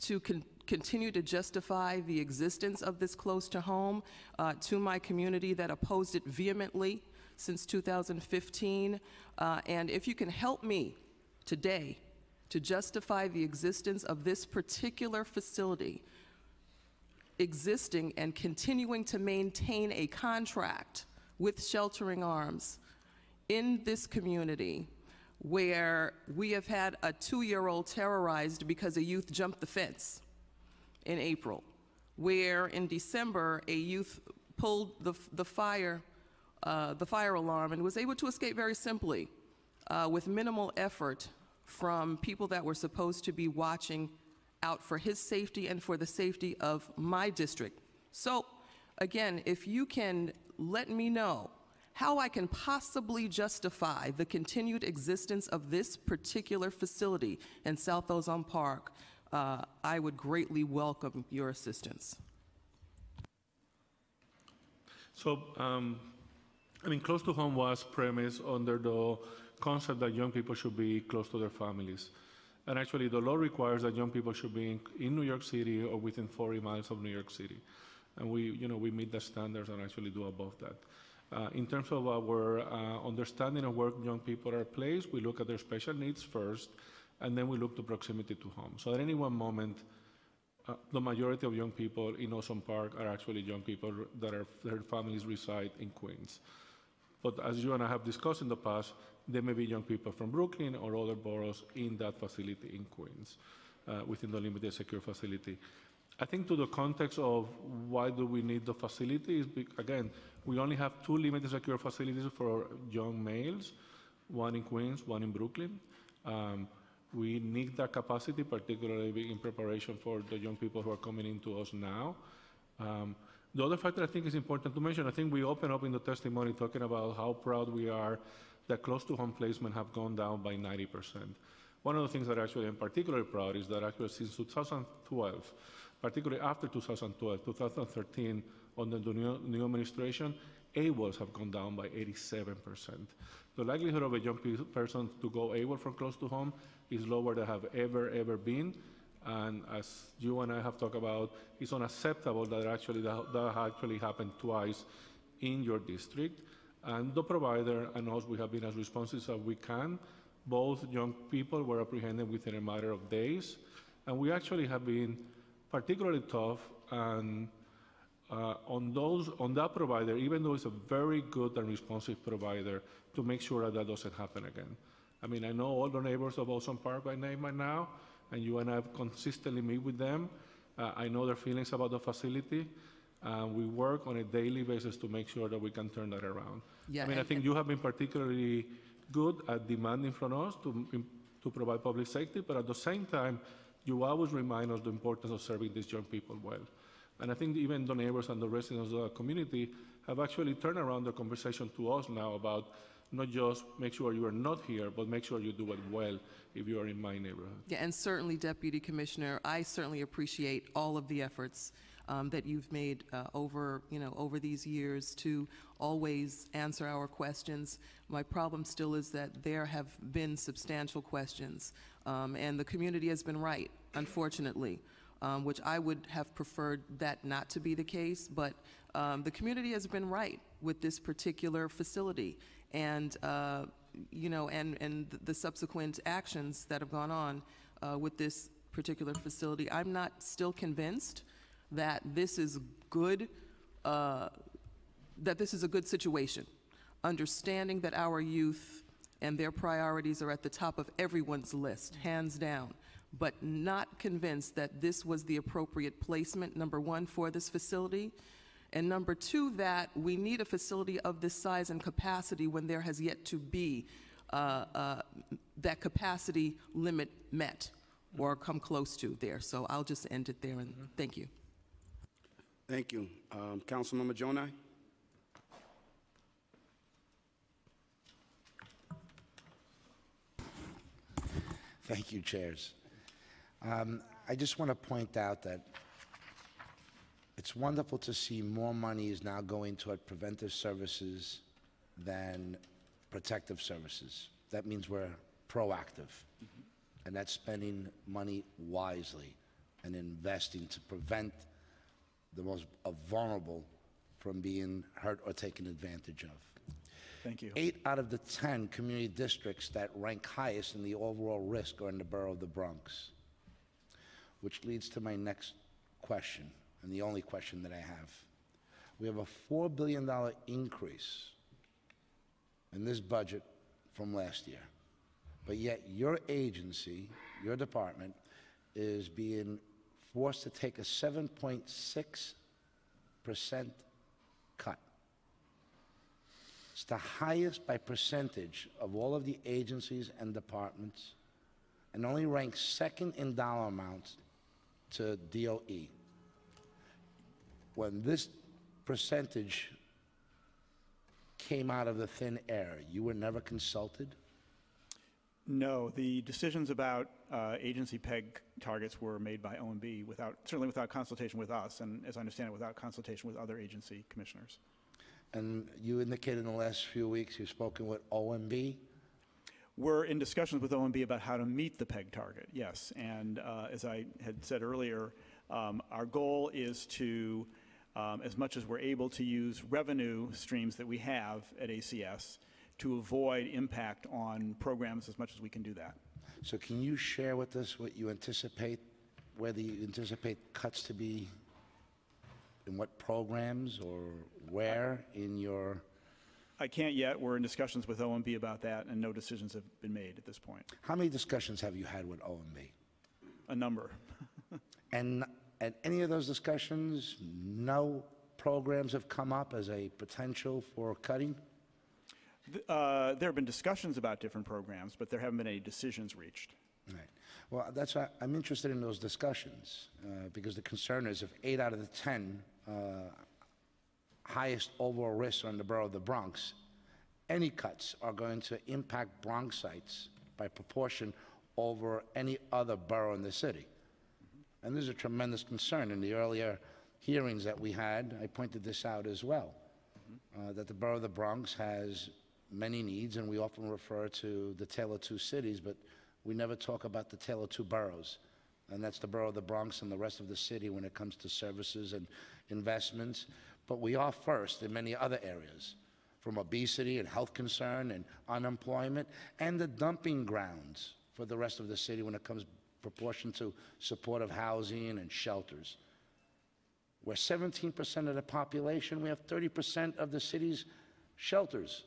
to con- continue to justify the existence of this close to home uh, to my community that opposed it vehemently since 2015. Uh, and if you can help me today to justify the existence of this particular facility existing and continuing to maintain a contract with Sheltering Arms in this community where we have had a two-year-old terrorized because a youth jumped the fence in April, where in December a youth pulled the, the fire uh, the fire alarm and was able to escape very simply uh, with minimal effort from people that were supposed to be watching out for his safety and for the safety of my district. So, again, if you can let me know how I can possibly justify the continued existence of this particular facility in South Ozone Park, uh, I would greatly welcome your assistance. So, um, I mean, close to home was premised under the concept that young people should be close to their families. And actually, the law requires that young people should be in, in New York City or within 40 miles of New York City. And we, you know, we meet the standards and actually do above that. Uh, in terms of our uh, understanding of where young people are placed, we look at their special needs first, and then we look to proximity to home. So at any one moment, uh, the majority of young people in Ozone Park are actually young people that are, their families reside in Queens. But as you and I have discussed in the past, there may be young people from Brooklyn or other boroughs in that facility in Queens, uh, within the limited secure facility. I think to the context of why do we need the facility is, be- again, we only have two limited secure facilities for young males, one in Queens, one in Brooklyn. Um, we need that capacity, particularly in preparation for the young people who are coming into us now. Um, the other factor I think is important to mention, I think we open up in the testimony talking about how proud we are that close to home placement have gone down by 90%. One of the things that actually I'm particularly proud is that actually since 2012, particularly after 2012, 2013, under the new, new administration, AWOLs have gone down by 87%. The likelihood of a young pe- person to go AWOL from close to home is lower than have ever, ever been. And as you and I have talked about, it's unacceptable that actually that, that actually happened twice in your district. And the provider and us, we have been as responsive as we can. Both young people were apprehended within a matter of days. And we actually have been particularly tough and uh, on those on that provider, even though it's a very good and responsive provider, to make sure that that doesn't happen again. I mean, I know all the neighbors of Ozone Park by name right now, and you and I have consistently meet with them. Uh, I know their feelings about the facility. Uh, we work on a daily basis to make sure that we can turn that around. Yeah, I mean, I think you have been particularly good at demanding from us to, to provide public safety, but at the same time, you always remind us the importance of serving these young people well. And I think even the neighbors and the residents of the community have actually turned around the conversation to us now about not just make sure you are not here, but make sure you do it well if you are in my neighborhood. Yeah, and certainly, Deputy Commissioner, I certainly appreciate all of the efforts um, that you've made uh, over, you know, over these years to always answer our questions. My problem still is that there have been substantial questions, um, and the community has been right, unfortunately, um, which I would have preferred that not to be the case, but um, the community has been right with this particular facility. And, uh, you know, and, and the subsequent actions that have gone on uh, with this particular facility. I'm not still convinced that this is good, uh, that this is a good situation. Understanding that our youth and their priorities are at the top of everyone's list, hands down, but not convinced that this was the appropriate placement, number one, for this facility. And number two, that we need a facility of this size and capacity when there has yet to be uh, uh, that capacity limit met or come close to there. So I'll just end it there and thank you. Thank you. Um, Councilmember Gjonaj? Thank you, chairs. Um, I just want to point out that it's wonderful to see more money is now going toward preventive services than protective services. That means we're proactive, and that's spending money wisely and investing to prevent the most uh, vulnerable from being hurt or taken advantage of. Thank you. Eight out of the 10 community districts that rank highest in the overall risk are in the borough of the Bronx. Which leads to my next question, and the only question that I have. We have a $4 billion increase in this budget from last year. But yet your agency, your department, is being forced to take a 7.6% cut. It's the highest by percentage of all of the agencies and departments, and only ranks second in dollar amounts to DOE. When this percentage came out of the thin air, you were never consulted? No, the decisions about uh, agency PEG targets were made by OMB without, certainly without consultation with us, and as I understand it, without consultation with other agency commissioners. And you indicated in the last few weeks you've spoken with OMB? We're in discussions with OMB about how to meet the PEG target, yes. And uh, as I had said earlier, um, our goal is to, um, as much as we're able to use revenue streams that we have at ACS to avoid impact on programs as much as we can do that. So can you share with us what you anticipate, whether you anticipate cuts to be in what programs or where in your, I can't yet. We're in discussions with OMB about that, and no decisions have been made at this point. how many discussions have you had with OMB? A number. And at any of those discussions, no programs have come up as a potential for cutting? Uh, There have been discussions about different programs, but there haven't been any decisions reached. Right. Well, that's why I'm interested in those discussions, uh, because the concern is if eight out of the 10 uh, highest overall risks are in the borough of the Bronx, any cuts are going to impact Bronxites by proportion over any other borough in the city. And this is a tremendous concern. In the earlier hearings that we had, I pointed this out as well, uh, that the borough of the Bronx has many needs, and we often refer to the tale of two cities, but we never talk about the tale of two boroughs. And that's the borough of the Bronx and the rest of the city when it comes to services and investments. But we are first in many other areas, from obesity and health concern and unemployment, and the dumping grounds for the rest of the city when it comes proportion to supportive housing and shelters. We're 17% of the population, we have 30% of the city's shelters.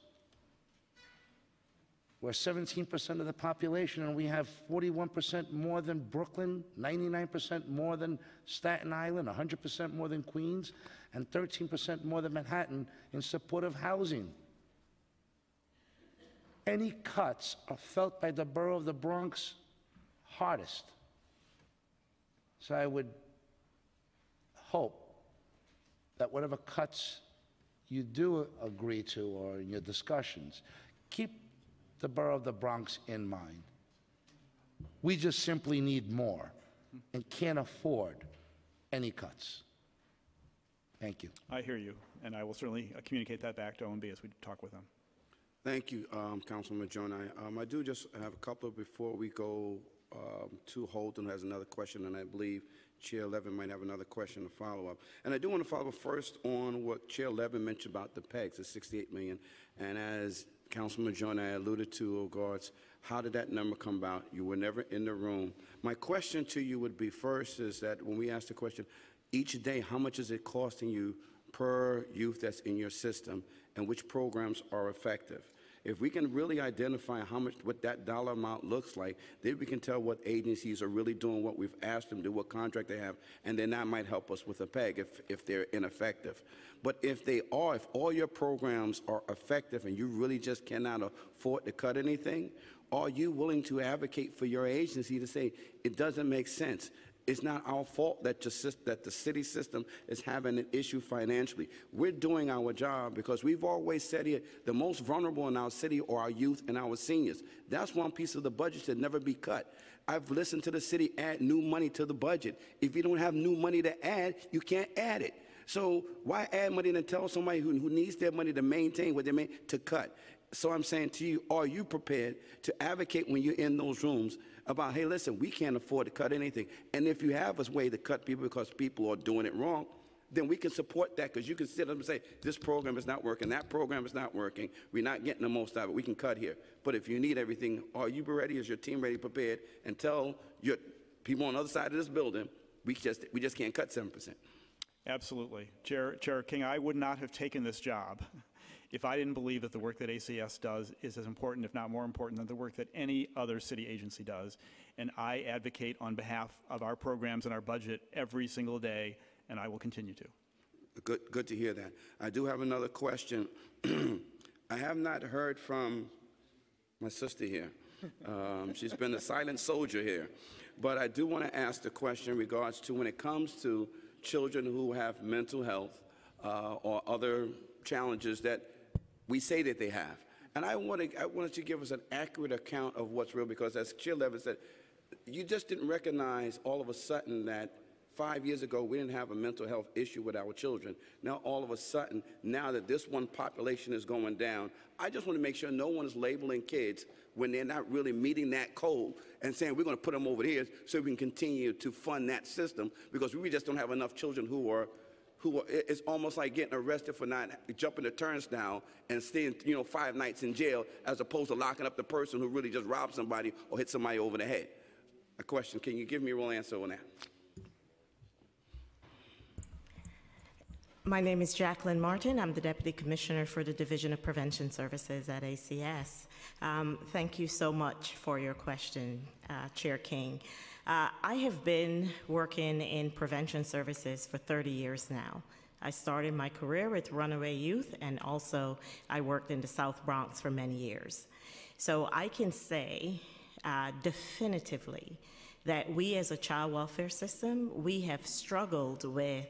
We're 17% of the population, and we have 41% more than Brooklyn, 99% more than Staten Island, 100% more than Queens, and 13% more than Manhattan in supportive housing. Any cuts are felt by the borough of the Bronx hardest. So I would hope that whatever cuts you do agree to or in your discussions, keep the borough of the Bronx in mind. We just simply need more and can't afford any cuts. Thank you. I hear you, and I will certainly uh, communicate that back to OMB as we talk with them. Thank you, um, Councilman Gjonaj. Um, I do just have a couple before we go um, to Holden, who has another question, and I believe Chair Levin might have another question to follow up. And I do want to follow up first on what Chair Levin mentioned about the PEGs, the 68 million. And as Councilman Gjonaj alluded to, regards, how did that number come about? You were never in the room. My question to you would be first is that when we ask the question, each day, how much is it costing you per youth that's in your system, and which programs are effective? If we can really identify how much, what that dollar amount looks like, then we can tell what agencies are really doing what we've asked them to what contract they have, and then that might help us with a PEG if, if they're ineffective. But if they are, if all your programs are effective and you really just cannot afford to cut anything, are you willing to advocate for your agency to say, it doesn't make sense? It's not our fault that, that the city system is having an issue financially. We're doing our job because we've always said here the most vulnerable in our city are our youth and our seniors. That's one piece of the budget that never be cut. I've listened to the city add new money to the budget. If you don't have new money to add, you can't add it. So why add money and tell somebody who, who needs their money to maintain what they make to cut? So I'm saying to you, are you prepared to advocate when you're in those rooms about, hey, listen, we can't afford to cut anything. And if you have a way to cut people because people are doing it wrong, then we can support that because you can sit up and say, this program is not working, that program is not working, we're not getting the most out of it, we can cut here. But if you need everything, are you ready, is your team ready, prepared, and tell your people on the other side of this building, we just, we just can't cut 7%. Absolutely. Chair, Chair King, I would not have taken this job if I didn't believe that the work that ACS does is as important, if not more important, than the work that any other city agency does. And I advocate on behalf of our programs and our budget every single day, and I will continue to. Good, good to hear that. I do have another question. [clears throat] I have not heard from my sister here. Um, she's been a silent soldier here. But I do want to ask the question in regards to when it comes to children who have mental health uh, or other challenges that we say that they have. And I, want to, I wanted to give us an accurate account of what's real because, as Chair Levin said, you just didn't recognize all of a sudden that five years ago we didn't have a mental health issue with our children. Now, all of a sudden, now that this one population is going down, I just want to make sure no one is labeling kids when they're not really meeting that code and saying we're going to put them over here so we can continue to fund that system because we just don't have enough children who are who it's almost like getting arrested for not jumping the turnstile and staying, you know, five nights in jail as opposed to locking up the person who really just robbed somebody or hit somebody over the head. A question, can you give me a real answer on that? My name is Jacqueline Martin. I'm the Deputy Commissioner for the Division of Prevention Services at ACS. Um, thank you so much for your question, uh, Chair King. Uh, I have been working in prevention services for 30 years now. I started my career with Runaway Youth, and also I worked in the South Bronx for many years. So I can say uh, definitively that we as a child welfare system, we have struggled with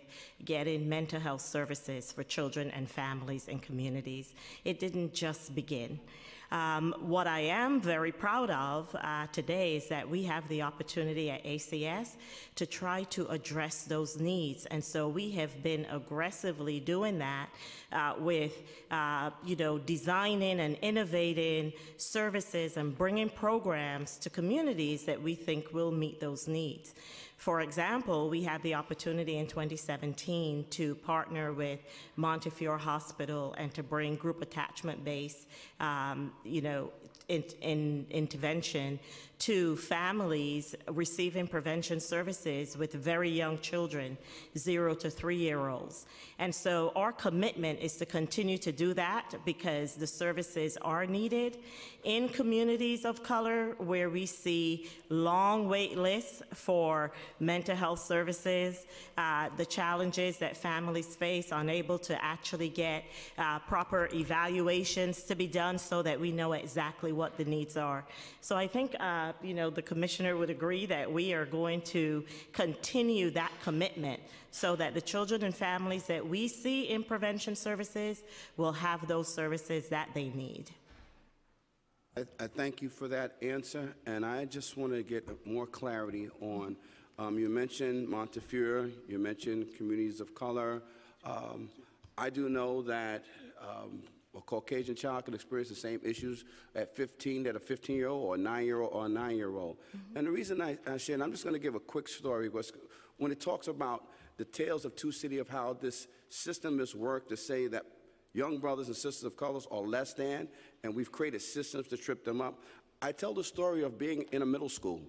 getting mental health services for children and families and communities. It didn't just begin. Um, what I am very proud of uh, today is that we have the opportunity at ACS to try to address those needs. And so we have been aggressively doing that uh, with, uh, you know, designing and innovating services and bringing programs to communities that we think will meet those needs. For example, we had the opportunity in 2017 to partner with Montefiore Hospital and to bring group attachment-based, um, you know, in, in intervention to families receiving prevention services with very young children, zero to three year olds. And so our commitment is to continue to do that because the services are needed in communities of color where we see long wait lists for mental health services, uh, the challenges that families face, unable to actually get uh, proper evaluations to be done so that we know exactly what the needs are. So I think, uh, you know, the commissioner would agree that we are going to continue that commitment so that the children and families that we see in prevention services will have those services that they need. I, I thank you for that answer, and I just want to get more clarity on, um, you mentioned Montefiore, you mentioned communities of color, Um, I do know that um, a Caucasian child can experience the same issues at 15 that a 15-year-old or a 9-year-old or a 9-year-old. Mm-hmm. And the reason I, I share, and I'm just going to give a quick story, was when it talks about the tales of two city of how this system is worked to say that young brothers and sisters of colors are less than, and we've created systems to trip them up. I tell the story of being in a middle school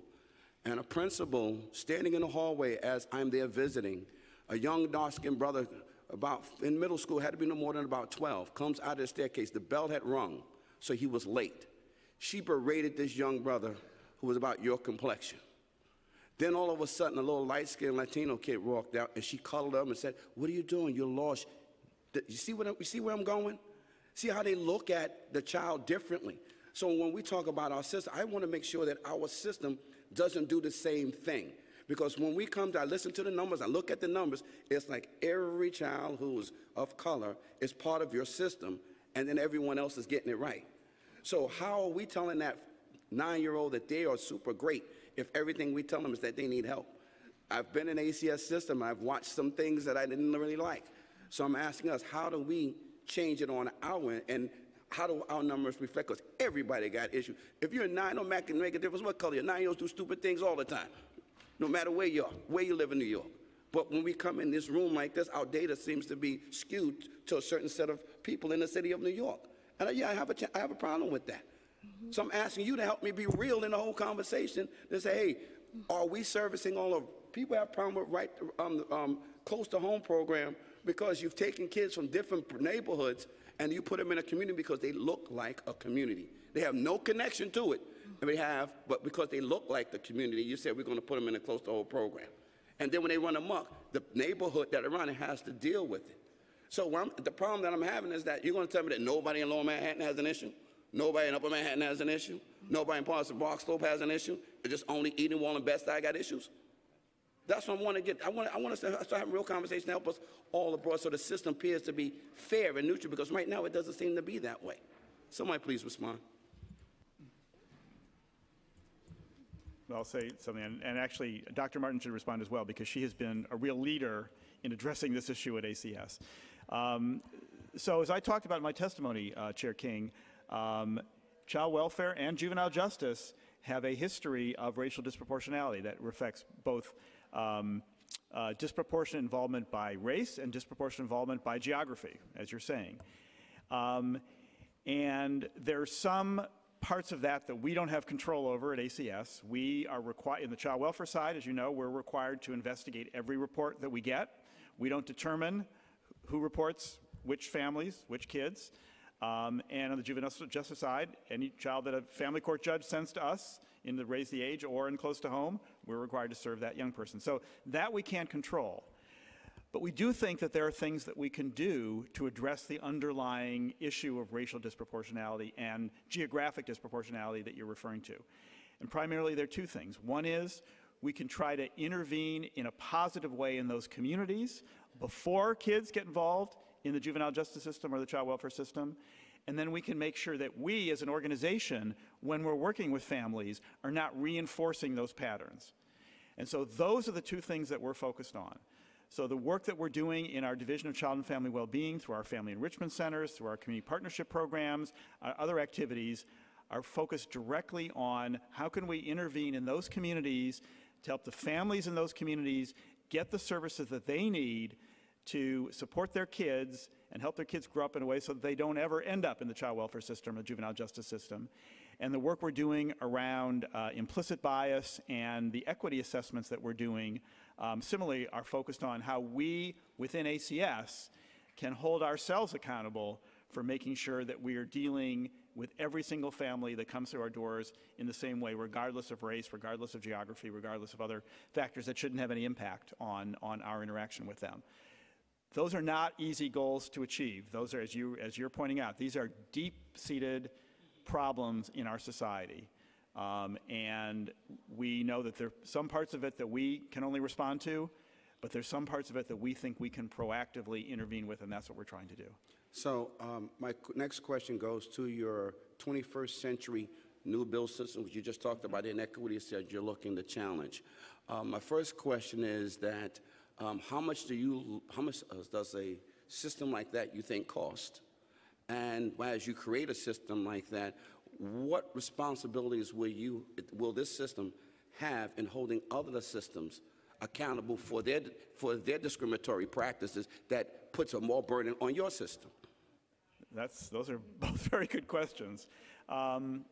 and a principal standing in the hallway as I'm there visiting. A young dark-skinned brother about in middle school had to be no more than about 12 comes out of the staircase. The bell had rung, so he was late. She berated this young brother who was about your complexion. Then all of a sudden, a little light-skinned Latino kid walked out, and she called him and said, "What are you doing? You're lost. You see what? You see where I'm going? See how they look at the child differently. So when we talk about our system, I want to make sure that our system doesn't do the same thing. Because when we come to, I listen to the numbers, I look at the numbers, it's like every child who's of color is part of your system, and then everyone else is getting it right. So how are we telling that nine-year-old that they are super great if everything we tell them is that they need help? I've been in ACS system, I've watched some things that I didn't really like. So I'm asking us, how do we change it on our end, and how do our numbers reflect? Because everybody got issues. If you're a nine, no matter can make a difference what color you're. Nine-year-olds do stupid things all the time no matter where you are, where you live in New York. But when we come in this room like this, our data seems to be skewed to a certain set of people in the city of New York. And uh, yeah, I have a, I have a problem with that. So I'm asking you to help me be real in the whole conversation to say, hey, are we servicing all of people have problem with right um, um, close to home program because you've taken kids from different neighborhoods and you put them in a community because they look like a community. They have no connection to it, and we have, but because they look like the community, you said we're going to put them in a close to home program. And then when they run amok, the neighborhood that around it has to deal with it. So the problem that I'm having is that you're going to tell me that nobody in Lower Manhattan has an issue? Nobody in Upper Manhattan has an issue? Nobody in parts of Park Slope has an issue? It's just only Edenwald and Bed-Stuy got issues? That's what I want to get. I want, I want to start having real conversation to help us all abroad so the system appears to be fair and neutral because right now it doesn't seem to be that way. Somebody please respond. I'll say something, and, and actually, Dr. Martin should respond as well because she has been a real leader in addressing this issue at ACS. Um, so, as I talked about in my testimony, uh, Chair King, um, child welfare and juvenile justice have a history of racial disproportionality that reflects both um, uh, disproportionate involvement by race and disproportionate involvement by geography, as you're saying. Um, and there's some parts of that that we don't have control over at ACS. We are required, in the child welfare side, as you know, we're required to investigate every report that we get. We don't determine who reports which families, which kids. Um, and on the juvenile justice side, any child that a family court judge sends to us in the raise the age or in close to home, we're required to serve that young person. So that we can't control. But we do think that there are things that we can do to address the underlying issue of racial disproportionality and geographic disproportionality that you're referring to. And primarily, there are two things. One is we can try to intervene in a positive way in those communities before kids get involved in the juvenile justice system or the child welfare system. And then we can make sure that we, as an organization, when we're working with families, are not reinforcing those patterns. And so those are the two things that we're focused on. So the work that we're doing in our Division of Child and Family Wellbeing through our Family Enrichment Centers, through our community partnership programs, uh, other activities are focused directly on how can we intervene in those communities to help the families in those communities get the services that they need to support their kids and help their kids grow up in a way so that they don't ever end up in the child welfare system or juvenile justice system. And the work we're doing around uh, implicit bias and the equity assessments that we're doing um, similarly are focused on how we within ACS can hold ourselves accountable for making sure that we are dealing with every single family that comes through our doors in the same way, regardless of race, regardless of geography, regardless of other factors that shouldn't have any impact on, on our interaction with them. Those are not easy goals to achieve. Those are, as, you, as you're pointing out, these are deep-seated problems in our society. Um, and we know that there are some parts of it that we can only respond to, but there's some parts of it that we think we can proactively intervene with, and that's what we're trying to do. So um, my next question goes to your 21st century new bill system, which you just talked about inequity, said you're looking to challenge. Um, my first question is that um, how much do you, how much uh, does a system like that you think cost? And as you create a system like that, what responsibilities will you, will this system have in holding other systems accountable for their, for their discriminatory practices that puts a more burden on your system? That's, those are [laughs] both very good questions. Um,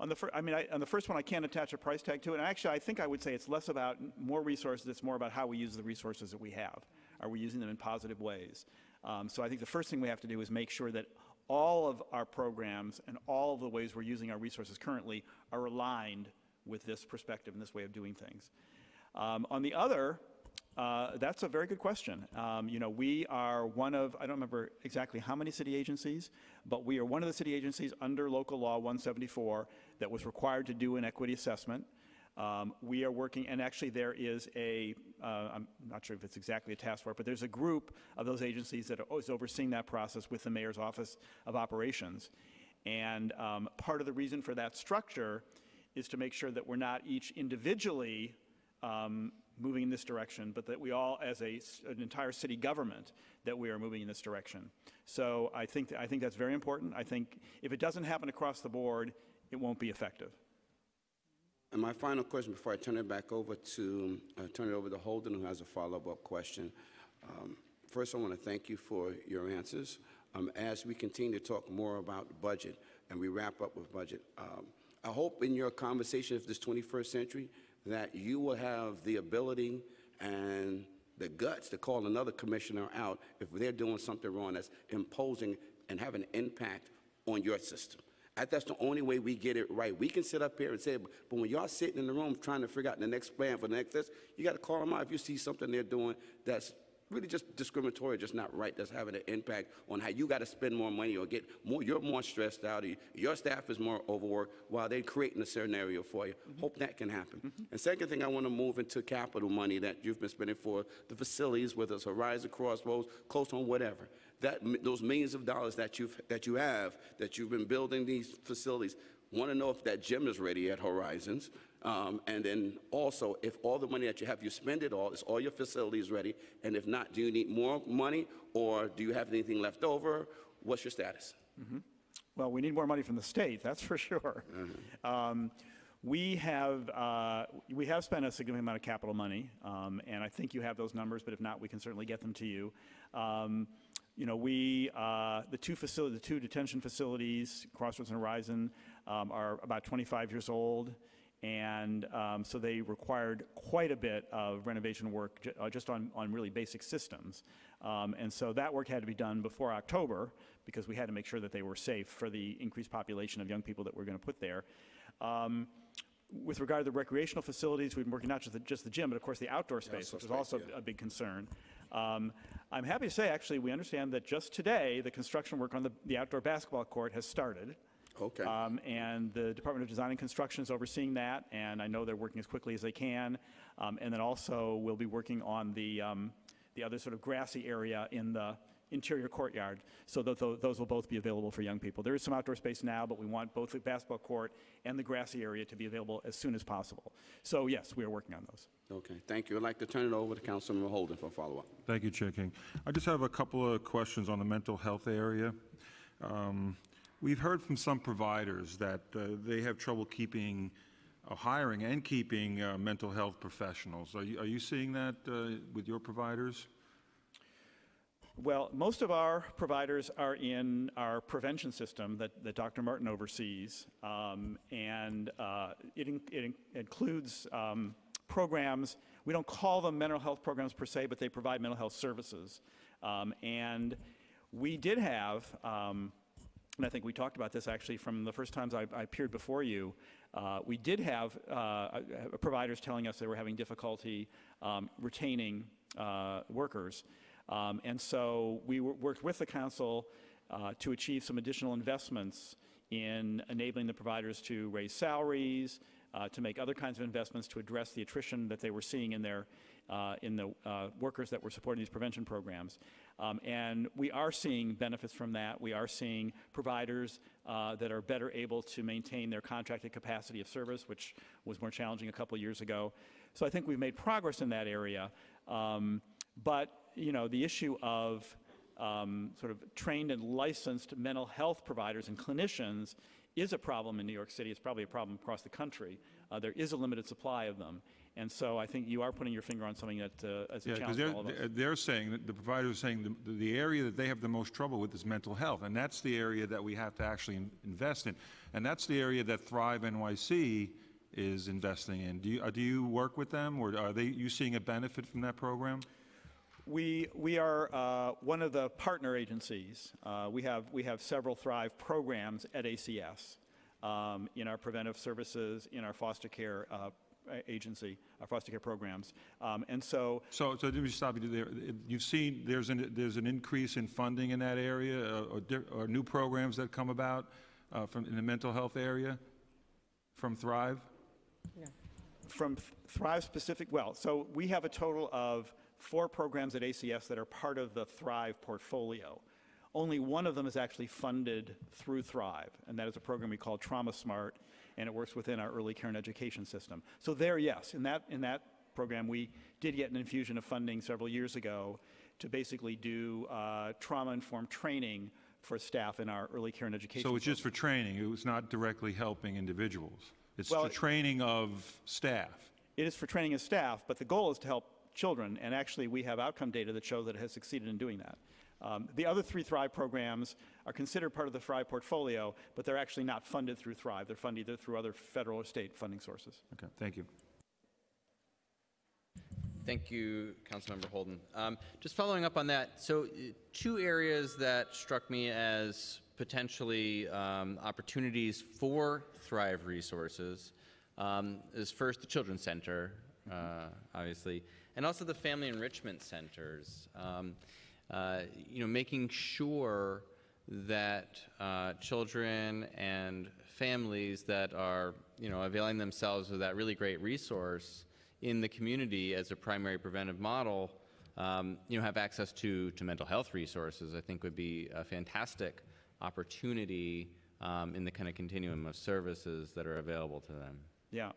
on the, I mean, I, on the first one, I can't attach a price tag to it. And actually, I think I would say it's less about more resources. It's more about how we use the resources that we have. Are we using them in positive ways? Um, so I think the first thing we have to do is make sure that all of our programs and all of the ways we're using our resources currently are aligned with this perspective and this way of doing things. Um, on the other, uh, that's a very good question. Um, you know, we are one of, I don't remember exactly how many city agencies, but we are one of the city agencies under local law 174 that was required to do an equity assessment. Um, we are working, and actually there is a, uh, I'm not sure if it's exactly a task force, but there's a group of those agencies that are, is overseeing that process with the mayor's office of operations. And um, part of the reason for that structure is to make sure that we're not each individually um, moving in this direction, but that we all, as a, an entire city government, that we are moving in this direction. So I think, I think that's very important. I think if it doesn't happen across the board, it won't be effective. And my final question before I turn it back over to, uh, turn it over to Holden, who has a follow-up question. Um, First, I want to thank you for your answers. Um, As we continue to talk more about the budget and we wrap up with budget, um, I hope in your conversation of this 21st century that you will have the ability and the guts to call another commissioner out if they're doing something wrong that's imposing and having an impact on your system. I- That's the only way we get it right. We can sit up here and say, but when y'all sitting in the room trying to figure out the next plan for the next this, you got to call them out if you see something they're doing that's really just discriminatory, just not right, that's having an impact on how you got to spend more money or get more, you're more stressed out, or your staff is more overworked while they're creating a scenario for you. Mm-hmm. Hope that can happen. Mm-hmm. And second thing, I want to move into capital money that you've been spending for the facilities, whether it's Horizon Crossroads, Coast Home, whatever. That, those millions of dollars that you've, that you have, that you've been building these facilities, want to know if that gym is ready at Horizons. Um, and then also, if all the money that you have, you spend it all, is all your facilities ready? And if not, do you need more money or do you have anything left over? What's your status? Mhm. Well, we need more money from the state, [laughs] that's for sure. Um, We have, uh, we have spent a significant amount of capital money, um, and I think you have those numbers, but if not, we can certainly get them to you. Um, You know, we, uh, the two facility, the two detention facilities, Crossroads and Horizon, um, are about 25 years old, and um, so they required quite a bit of renovation work ju- uh, just on, on really basic systems. Um, And so that work had to be done before October, because we had to make sure that they were safe for the increased population of young people that we're going to put there. Um, With regard to the recreational facilities, we've been working not just the, just the gym, but of course the outdoor space, which is also a big concern. Um, I'm happy to say, actually, we understand that just today, the construction work on the, the outdoor basketball court has started. Okay. Um, and the Department of Design and Construction is overseeing that, and I know they're working as quickly as they can. Um, and then also, we'll be working on the, um, the other sort of grassy area in the interior courtyard, so that tho- those will both be available for young people. There is some outdoor space now, but we want both the basketball court and the grassy area to be available as soon as possible. So yes, we are working on those. Okay, thank you. I'd like to turn it over to Councilman Holden for a follow-up. Thank you, Chair King. I just have a couple of questions on the mental health area. Um, We've heard from some providers that uh, they have trouble keeping, uh, hiring and keeping uh, mental health professionals. Are you, are you seeing that uh, with your providers? Well, most of our providers are in our prevention system that, that Dr. Martin oversees, um, and uh, it, in- it in- includes um, programs. We don't call them mental health programs per se, but they provide mental health services. Um, and we did have, um, and I think we talked about this actually from the first times I, I appeared before you. Uh, we did have uh, uh, providers telling us they were having difficulty um, retaining uh, workers. Um, and so we worked with the council uh, to achieve some additional investments in enabling the providers to raise salaries, uh, to make other kinds of investments to address the attrition that they were seeing in their uh, in the uh, workers that were supporting these prevention programs. Um, and we are seeing benefits from that. We are seeing providers uh, that are better able to maintain their contracted capacity of service, which was more challenging a couple years ago. So I think we've made progress in that area. Um, But, you know, the issue of um, sort of trained and licensed mental health providers and clinicians is a problem in New York City. It's probably a problem across the country. Uh, there is a limited supply of them. And so I think you are putting your finger on something that uh, is a Yeah, because challenge they're, for all of us. they're- they're saying, that the providers are saying the, the area that they have the most trouble with is mental health, and that's the area that we have to actually in- invest in. And that's the area that Thrive NYC is investing in. Do you, uh, do you work with them, or are they, you seeing a benefit from that program? We, we are uh, one of the partner agencies. Uh, we, have, we have several Thrive programs at ACS um, in our preventive services, in our foster care uh, agency, our foster care programs. Um, and so So, so let me stop you there. You've seen, there's an, there's an increase in funding in that area, uh, or, or new programs that come about uh, from, in the mental health area from Thrive? from Thrive specific, well, so we have a total of four programs at ACS that are part of the Thrive portfolio. Only one of them is actually funded through Thrive, and that is a program we call Trauma Smart, and it works within our early care and education system. So there, yes, in that, in that program, we did get an infusion of funding several years ago to basically do uh, trauma-informed training for staff in our early care and education. So it's just for training, it was not directly helping individuals? It's Well, the training of staff? It is for training of staff, but the goal is to help children, and actually, we have outcome data that show that it has succeeded in doing that. Um, the other three Thrive programs are considered part of the Thrive portfolio, but they're actually not funded through Thrive. They're funded either through other federal or state funding sources. Okay, thank you. Thank you, Councilmember Holden. Um, just following up on that, so uh, two areas that struck me as potentially um, opportunities for Thrive resources um, is first the Children's Center, uh, obviously, and also the Family Enrichment Centers. Um, uh, you know, making sure that uh, children and families that are, you know, availing themselves of that really great resource in the community as a primary preventive model, um, you know, have access to, to mental health resources, I think would be a fantastic opportunity um, in the kind of continuum of services that are available to them. Yeah.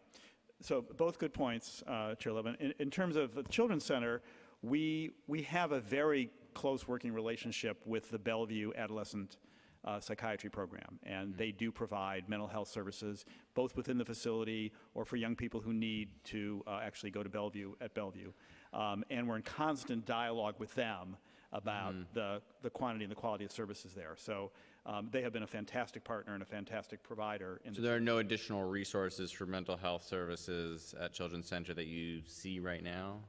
So both good points, uh, Chair Levin. In, in terms of the Children's Center, we, we have a very close working relationship with the Bellevue Adolescent uh, Psychiatry Program, and they do provide mental health services both within the facility or for young people who need to uh, actually go to Bellevue at Bellevue. Um, and we're in constant dialogue with them about the, the quantity and the quality of services there. So um, they have been a fantastic partner and a fantastic provider in So the there are no additional resources for mental health services at Children's Center that you see right now?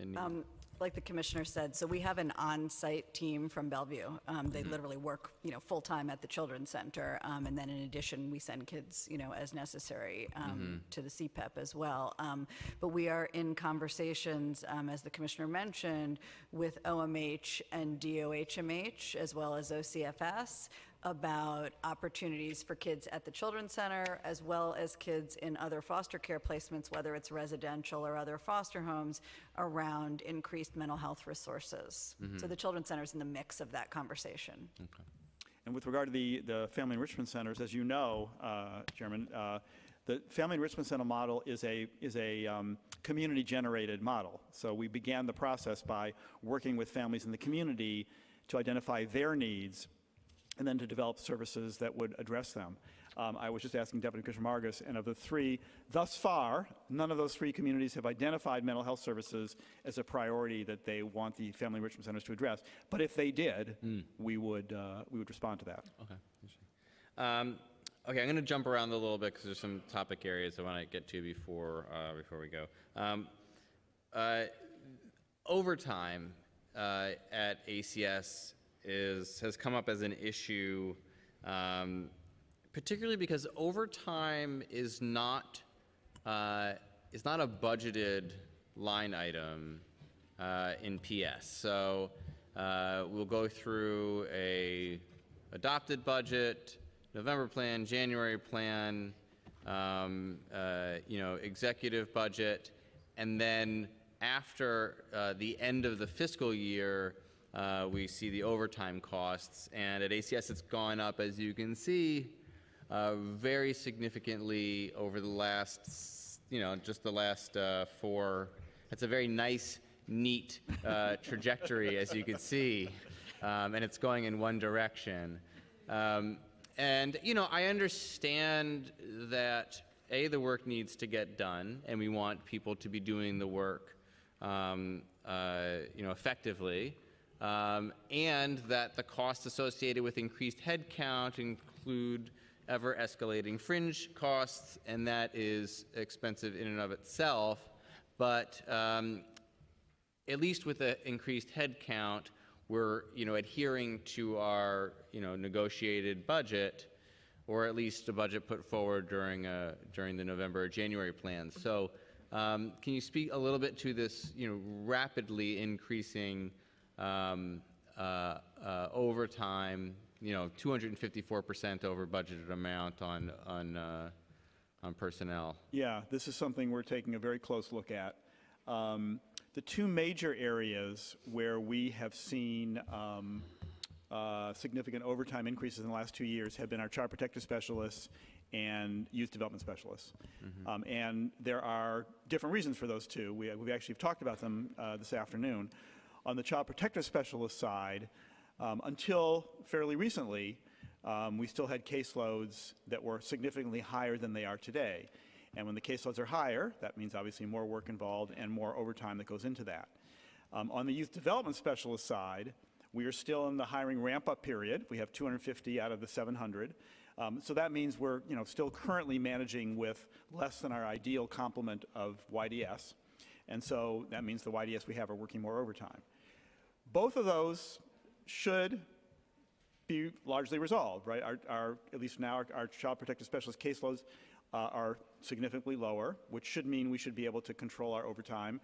in- Um, Like the commissioner said, so we have an on-site team from Bellevue. Um, They literally work, you know, full-time at the Children's Center. Um, And then in addition, we send kids, you know, as necessary um, to the CPEP as well. Um, But we are in conversations, um, as the commissioner mentioned, with OMH and DOHMH, as well as OCFS, about opportunities for kids at the Children's Center, as well as kids in other foster care placements, whether it's residential or other foster homes, around increased mental health resources. So Mhm. the Children's Center is in the mix of that conversation. And with regard to the, the Family Enrichment Centers, as you know, uh, Chairman, uh, the Family Enrichment Center model is a, is a um, community-generated model. So we began the process by working with families in the community to identify their needs and then to develop services that would address them. Um, I was just asking Deputy Commissioner Vargas, and of the three, thus far, none of those three communities have identified mental health services as a priority that they want the family enrichment centers to address. But if they did, we would uh, we would respond to that. Okay. Um, okay, I'm going to jump around a little bit because there's some topic areas I want to get to before uh, before we go. Um, uh, overtime uh, at ACS is has come up as an issue, um, particularly because overtime is not uh, is not a budgeted line item uh, in PS. So uh, we'll go through a adopted budget, November plan, January plan, um, uh, you know, executive budget, and then after uh, the end of the fiscal year, uh, we see the overtime costs. And at ACS, it's gone up, as you can see, uh, very significantly over the last, you know, just the last uh, four. It's a very nice neat uh, [laughs] trajectory, as you can see, um, and it's going in one direction. Um, and, you know, I understand that, A, the work needs to get done, and we want people to be doing the work, um, uh, you know, effectively, um, and that the costs associated with increased headcount include ever escalating fringe costs, and that is expensive in and of itself. But um, at least with the increased headcount, we're you know adhering to our you know negotiated budget, or at least a budget put forward during uh, during the November or January plans. So, um, can you speak a little bit to this you know rapidly increasing um, uh, uh, overtime? You know, 254% over budgeted amount on on uh, on personnel. Yeah, this is something we're taking a very close look at. Um, the two major areas where we have seen um, uh, significant overtime increases in the last two years have been our child protective specialists and youth development specialists. Um, and there are different reasons for those two. We, we actually have talked about them uh, this afternoon. On the child protective specialist side, um, until fairly recently, um, we still had caseloads that were significantly higher than they are today. And when the caseloads are higher, that means obviously more work involved and more overtime that goes into that. Um, on the youth development specialist side, we are still in the hiring ramp-up period. We have 250 out of the 700. Um, so that means we're, you know, still currently managing with less than our ideal complement of YDS. And so that means the YDS we have are working more overtime. Both of those should be largely resolved, right? Our, our at least now, our, our child protective specialist caseloads uh, are significantly lower, which should mean we should be able to control our overtime.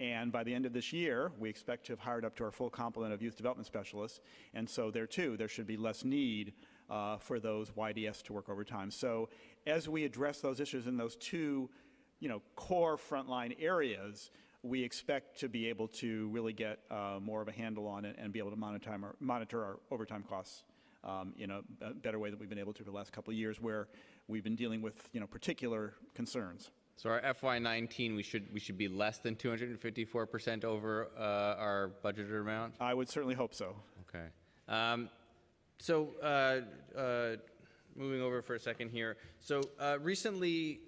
And by the end of this year, we expect to have hired up to our full complement of youth development specialists. And so there too, there should be less need uh, for those YDS to work overtime. So as we address those issues in those two, you know, core frontline areas, we expect to be able to really get uh, more of a handle on it and be able to monitor our, monitor our overtime costs um, in a, a better way than we've been able to for the last couple of years, where we've been dealing with you know particular concerns. So our FY19, we should we should be less than 254% over uh, our budgeted amount. I would certainly hope so. Okay. Um, so uh, uh, moving over for a second here. So uh, recently,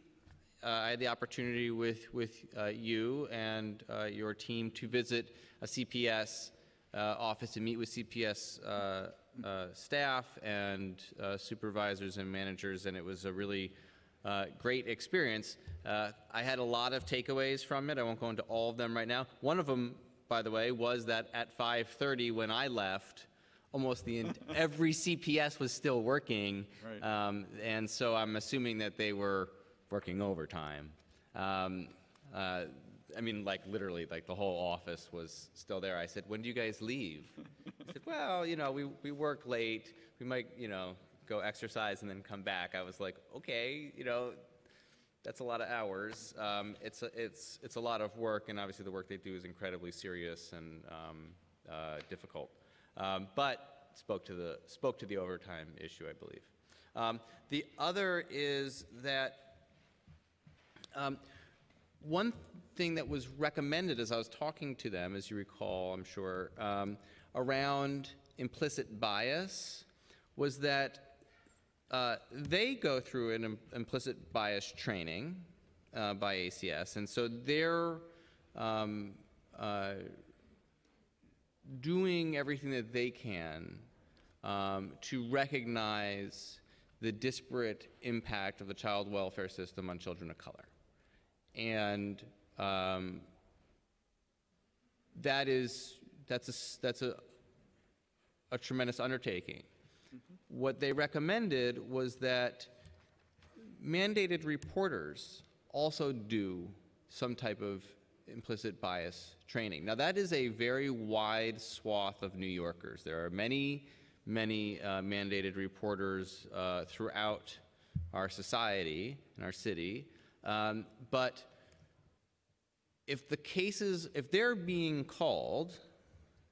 I had the opportunity with with uh, you and uh, your team to visit a CPS uh, office and meet with CPS uh, uh, staff and uh, supervisors and managers, and it was a really uh, great experience. Uh, I had a lot of takeaways from it. I won't go into all of them right now. One of them, by the way, was that at 5:30 when I left, almost the [laughs] every CPS was still working, Right. um, and so I'm assuming that they were working overtime. Um, uh, I mean, like literally, like the whole office was still there. I said, "When do you guys leave?" I said, "Well, you know, we we work late. We might, you know, go exercise and then come back." I was like, "Okay, you know." That's a lot of hours. Um, it's a, it's it's a lot of work, and obviously the work they do is incredibly serious and um, uh, difficult. Um, but spoke to the spoke to the overtime issue, I believe. Um, the other is that um, one thing that was recommended as I was talking to them, as you recall, I'm sure, um, around implicit bias was that uh, they go through an im- implicit bias training uh, by ACS, and so they're um, uh, doing everything that they can um, to recognize the disparate impact of the child welfare system on children of color. And um, that is, that's a, that's a, a tremendous undertaking. What they recommended was that mandated reporters also do some type of implicit bias training. Now, that is a very wide swath of New Yorkers. There are many, many uh, mandated reporters uh, throughout our society and our city. Um, but if the cases, if they're being called,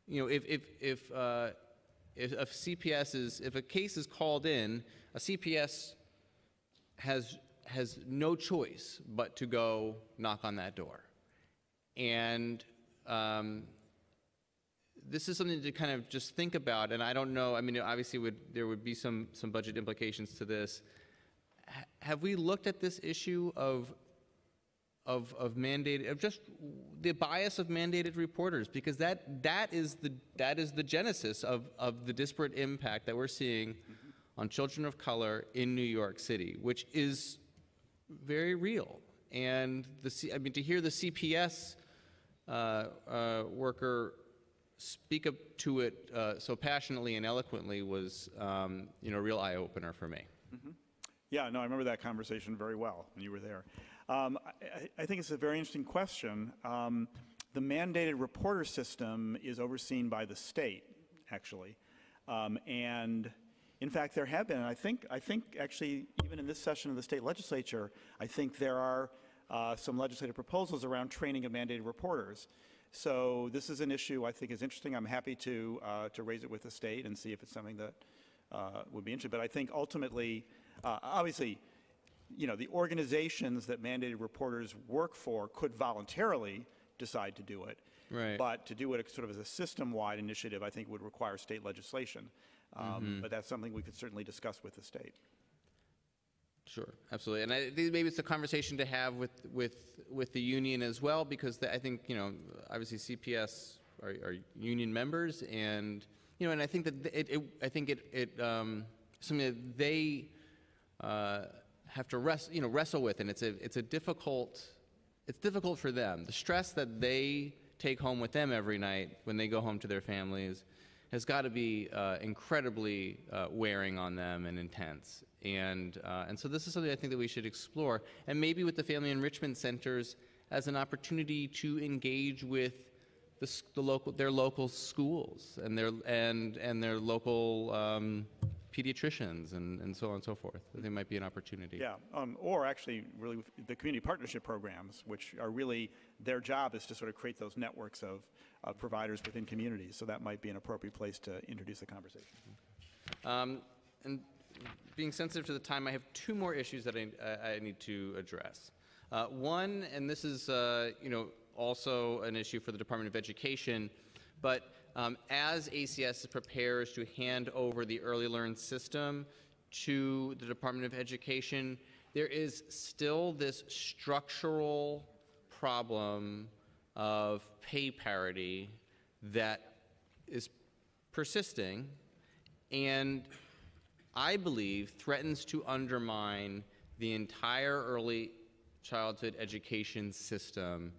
you know, if, if, if, uh, if a CPS is, if a case is called in, a CPS has, has no choice but to go knock on that door. And um, this is something to kind of just think about, and I don't know, I mean, obviously would, there would be some, some budget implications to this. Ha- Have we looked at this issue of, of, of mandated, of just the bias of mandated reporters? Because that, that is the, that is the genesis of, of the disparate impact that we're seeing on children of color in New York City, which is very real. And the, C- I mean, to hear the CPS uh, uh, worker speak up to it uh, so passionately and eloquently was, um, you know, a real eye opener for me. Yeah, no, I remember that conversation very well when you were there. Um, I, I- think it's a very interesting question. Um, the mandated reporter system is overseen by the state, actually. Um, and in fact, there have been, and I think, I think actually, even in this session of the state legislature, I think there are uh, some legislative proposals around training of mandated reporters. So this is an issue I think is interesting. I'm happy to, uh, to raise it with the state and see if it's something that uh, would be interesting. But I think ultimately, uh, obviously, you know, the organizations that mandated reporters work for could voluntarily decide to do it. Right. But to do it sort of as a system-wide initiative, I think would require state legislation. Um, Mhm. But that's something we could certainly discuss with the state. Sure, absolutely. And I think maybe it's a conversation to have with, with, with the union as well, because the- I think, you know, obviously CPS are, are union members, and, you know, and I think that it, it I think it, it, um, something that they uh, have to wrestle, you know, wrestle with, and it's a, it's a difficult, it's difficult for them. The stress that they take home with them every night when they go home to their families has got to be uh, incredibly uh, wearing on them and intense. And, uh, and so this is something I think that we should explore, and maybe with the family enrichment centers as an opportunity to engage with the, the local, their local schools and their, and, and their local um, pediatricians and, and so on and so forth. I think might be an opportunity. Yeah, um, or actually, really, with the community partnership programs, which are really, their job is to sort of create those networks of, providers within communities. So that might be an appropriate place to introduce the conversation. Um, and being sensitive to the time, I have two more issues that I, I I need to address. Uh, one, and this is, uh, you know, also an issue for the Department of Education, but um, as ACS prepares to hand over the early learn system to the Department of Education, there is still this structural problem of pay parity that is persisting and I believe threatens to undermine the entire early childhood education system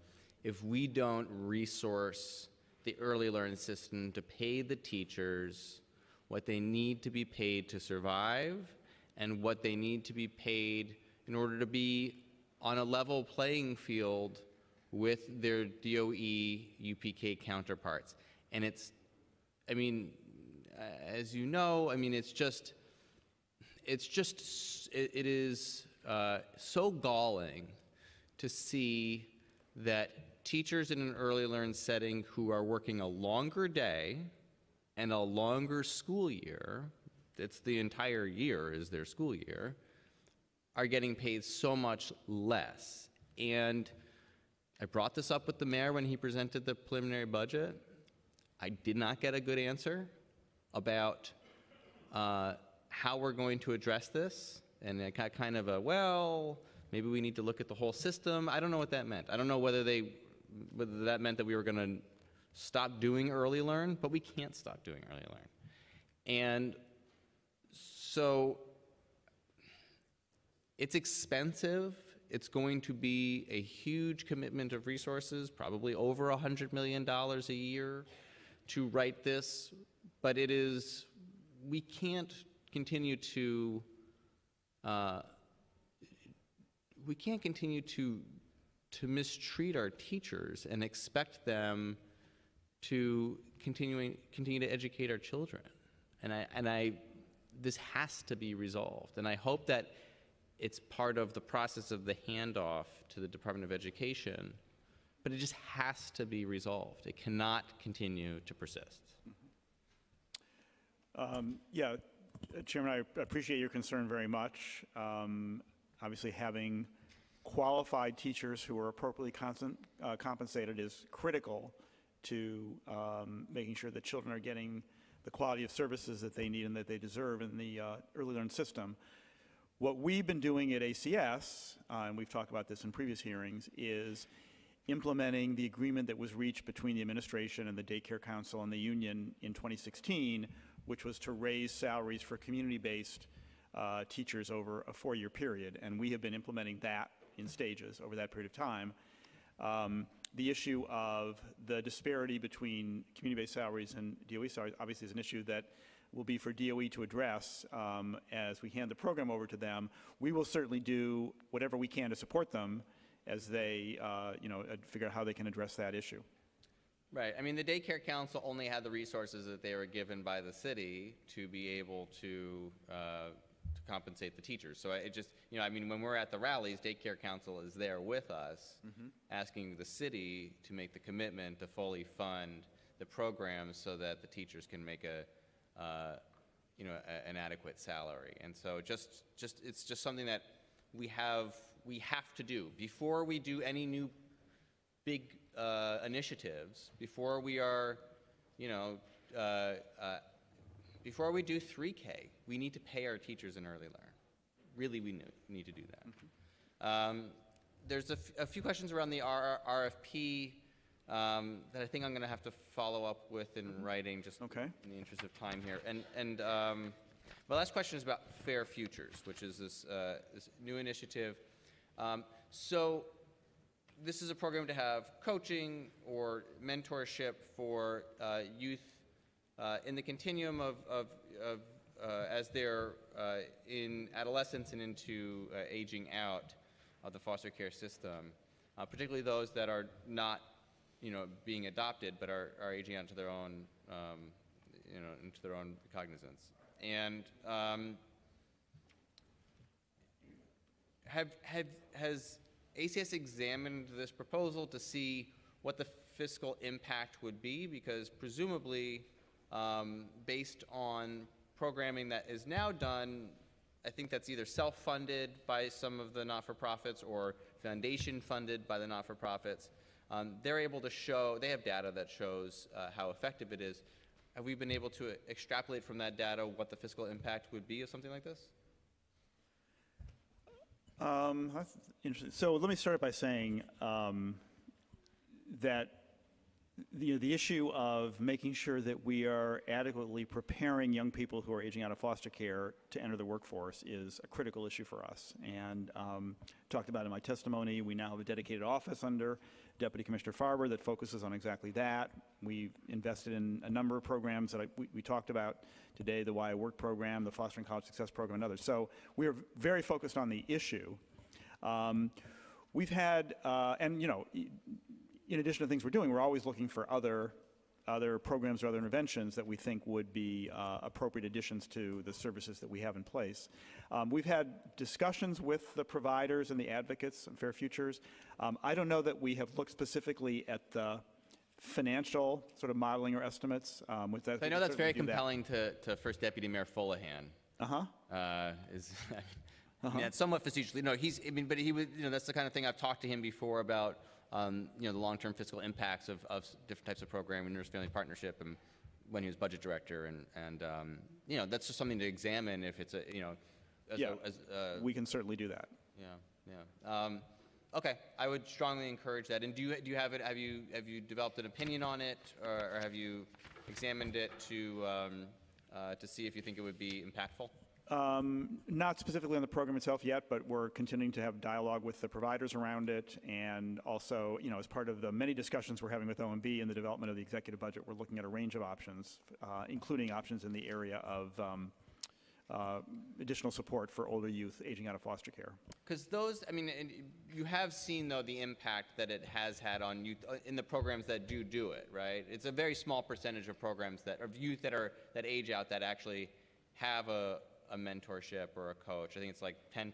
if we don't resource the early learning system to pay the teachers what they need to be paid to survive and what they need to be paid in order to be on a level playing field with their DOE UPK counterparts. And it's, I mean, uh, as you know, I mean, it's just, it's just, it, it is uh, so galling to see that teachers in an early learn setting who are working a longer day and a longer school year, it's the entire year is their school year, are getting paid so much less. And I brought this up with the mayor when he presented the preliminary budget. I did not get a good answer about uh, how we're going to address this. And I got kind of a, well, maybe we need to look at the whole system. I don't know what that meant. I don't know whether they, whether that meant that we were going to stop doing early learn, but we can't stop doing early learn. And so it's expensive. It's going to be a huge commitment of resources, probably over $100 million a year to write this, but it is, we can't continue to, uh, we can't continue to, to mistreat our teachers and expect them to continuing, continue to educate our children. And I, and I, this has to be resolved. And I hope that it's part of the process of the handoff to the Department of Education, but it just has to be resolved. It cannot continue to persist. Um, Yeah, Chairman, I appreciate your concern very much. Um, Obviously, having qualified teachers who are appropriately constant- uh, compensated is critical to um, making sure that children are getting the quality of services that they need and that they deserve in the uh, early learn system. What we've been doing at ACS, uh, and we've talked about this in previous hearings, is implementing the agreement that was reached between the administration and the daycare council and the union in 2016, which was to raise salaries for community-based uh, teachers over a four-year period. And we have been implementing that in stages over that period of time. Um, the issue of the disparity between community-based salaries and DOE salaries obviously is an issue that will be for DOE to address um, as we hand the program over to them. We will certainly do whatever we can to support them as they, uh, you know, uh, figure out how they can address that issue. Right. I mean, the daycare council only had the resources that they were given by the city to be able to, uh, to compensate the teachers. So it just, you know, I mean, when we're at the rallies, daycare council is there with us, Mhm. asking the city to make the commitment to fully fund the programs so that the teachers can make a, uh, you know, a, an adequate salary. And so just, just, it's just something that we have, we have to do before we do any new big uh, initiatives, before we are, you know, uh, uh, before we do 3K, we need to pay our teachers in early learn. Really, we need to do that. Um, There's a, f- a few questions around the R- RFP um, that I think I'm going to have to follow up with in writing, just Okay. in the interest of time here. And, and um, my last question is about Fair Futures, which is this, uh, this new initiative. Um, So this is a program to have coaching or mentorship for uh, youth uh, in the continuum of, of, of uh, as they're uh, in adolescence and into uh, aging out of the foster care system, uh, particularly those that are not, you know, being adopted but are, are aging out to their own, um, you know, into their own cognizance. And um, have, have, has ACS examined this proposal to see what the fiscal impact would be? Because presumably, um, based on programming that is now done, I think that's either self-funded by some of the not-for-profits or foundation-funded by the not-for-profits. Um, they're able to show, they have data that shows uh, how effective it is. Have we been able to extrapolate from that data what the fiscal impact would be of something like this? Um, that's interesting. So let me start by saying um, that the, the issue of making sure that we are adequately preparing young people who are aging out of foster care to enter the workforce is a critical issue for us. And um, talked about in my testimony, we now have a dedicated office under Deputy Commissioner Farber that focuses on exactly that. We've invested in a number of programs that I, we, we talked about today, the YA WORC program, the Fostering College Success program, and others. So we are very focused on the issue. Um, we've had, uh, and you know, in addition to things we're doing, we're always looking for other other programs or other interventions that we think would be uh, appropriate additions to the services that we have in place. Um, we've had discussions with the providers and the advocates and Fair Futures. Um, I don't know that we have looked specifically at the financial sort of modeling or estimates. Um, with that, So I know that's very do that. compelling to, to First Deputy Mayor Fuleihan. Uh-huh. Uh, is, [laughs] I Uh-huh. mean, that's somewhat facetiously, no, he's, I mean, but he would, you know, that's the kind of thing I've talked to him before about, um, you know, the long-term fiscal impacts of, of different types of programming, nurse family partnership, and when he was budget director, and, and, um, you know, that's just something to examine if it's a, you know, as, Yeah, a- as, uh, we can certainly do that. yeah, yeah. Um, okay, I would strongly encourage that. And do you, do you have it, have you, have you developed an opinion on it, or, or have you examined it to, um, uh, to see if you think it would be impactful? Um, Not specifically on the program itself yet, but we're continuing to have dialogue with the providers around it. And also, you know, as part of the many discussions we're having with OMB in the development of the executive budget, we're looking at a range of options, uh, including options in the area of um, uh, additional support for older youth aging out of foster care. Because those, I mean, you have seen, though, the impact that it has had on youth uh, in the programs that do do it, right? It's a very small percentage of programs that, of youth that are, that age out that actually have a, a mentorship or a coach. I think it's like 10%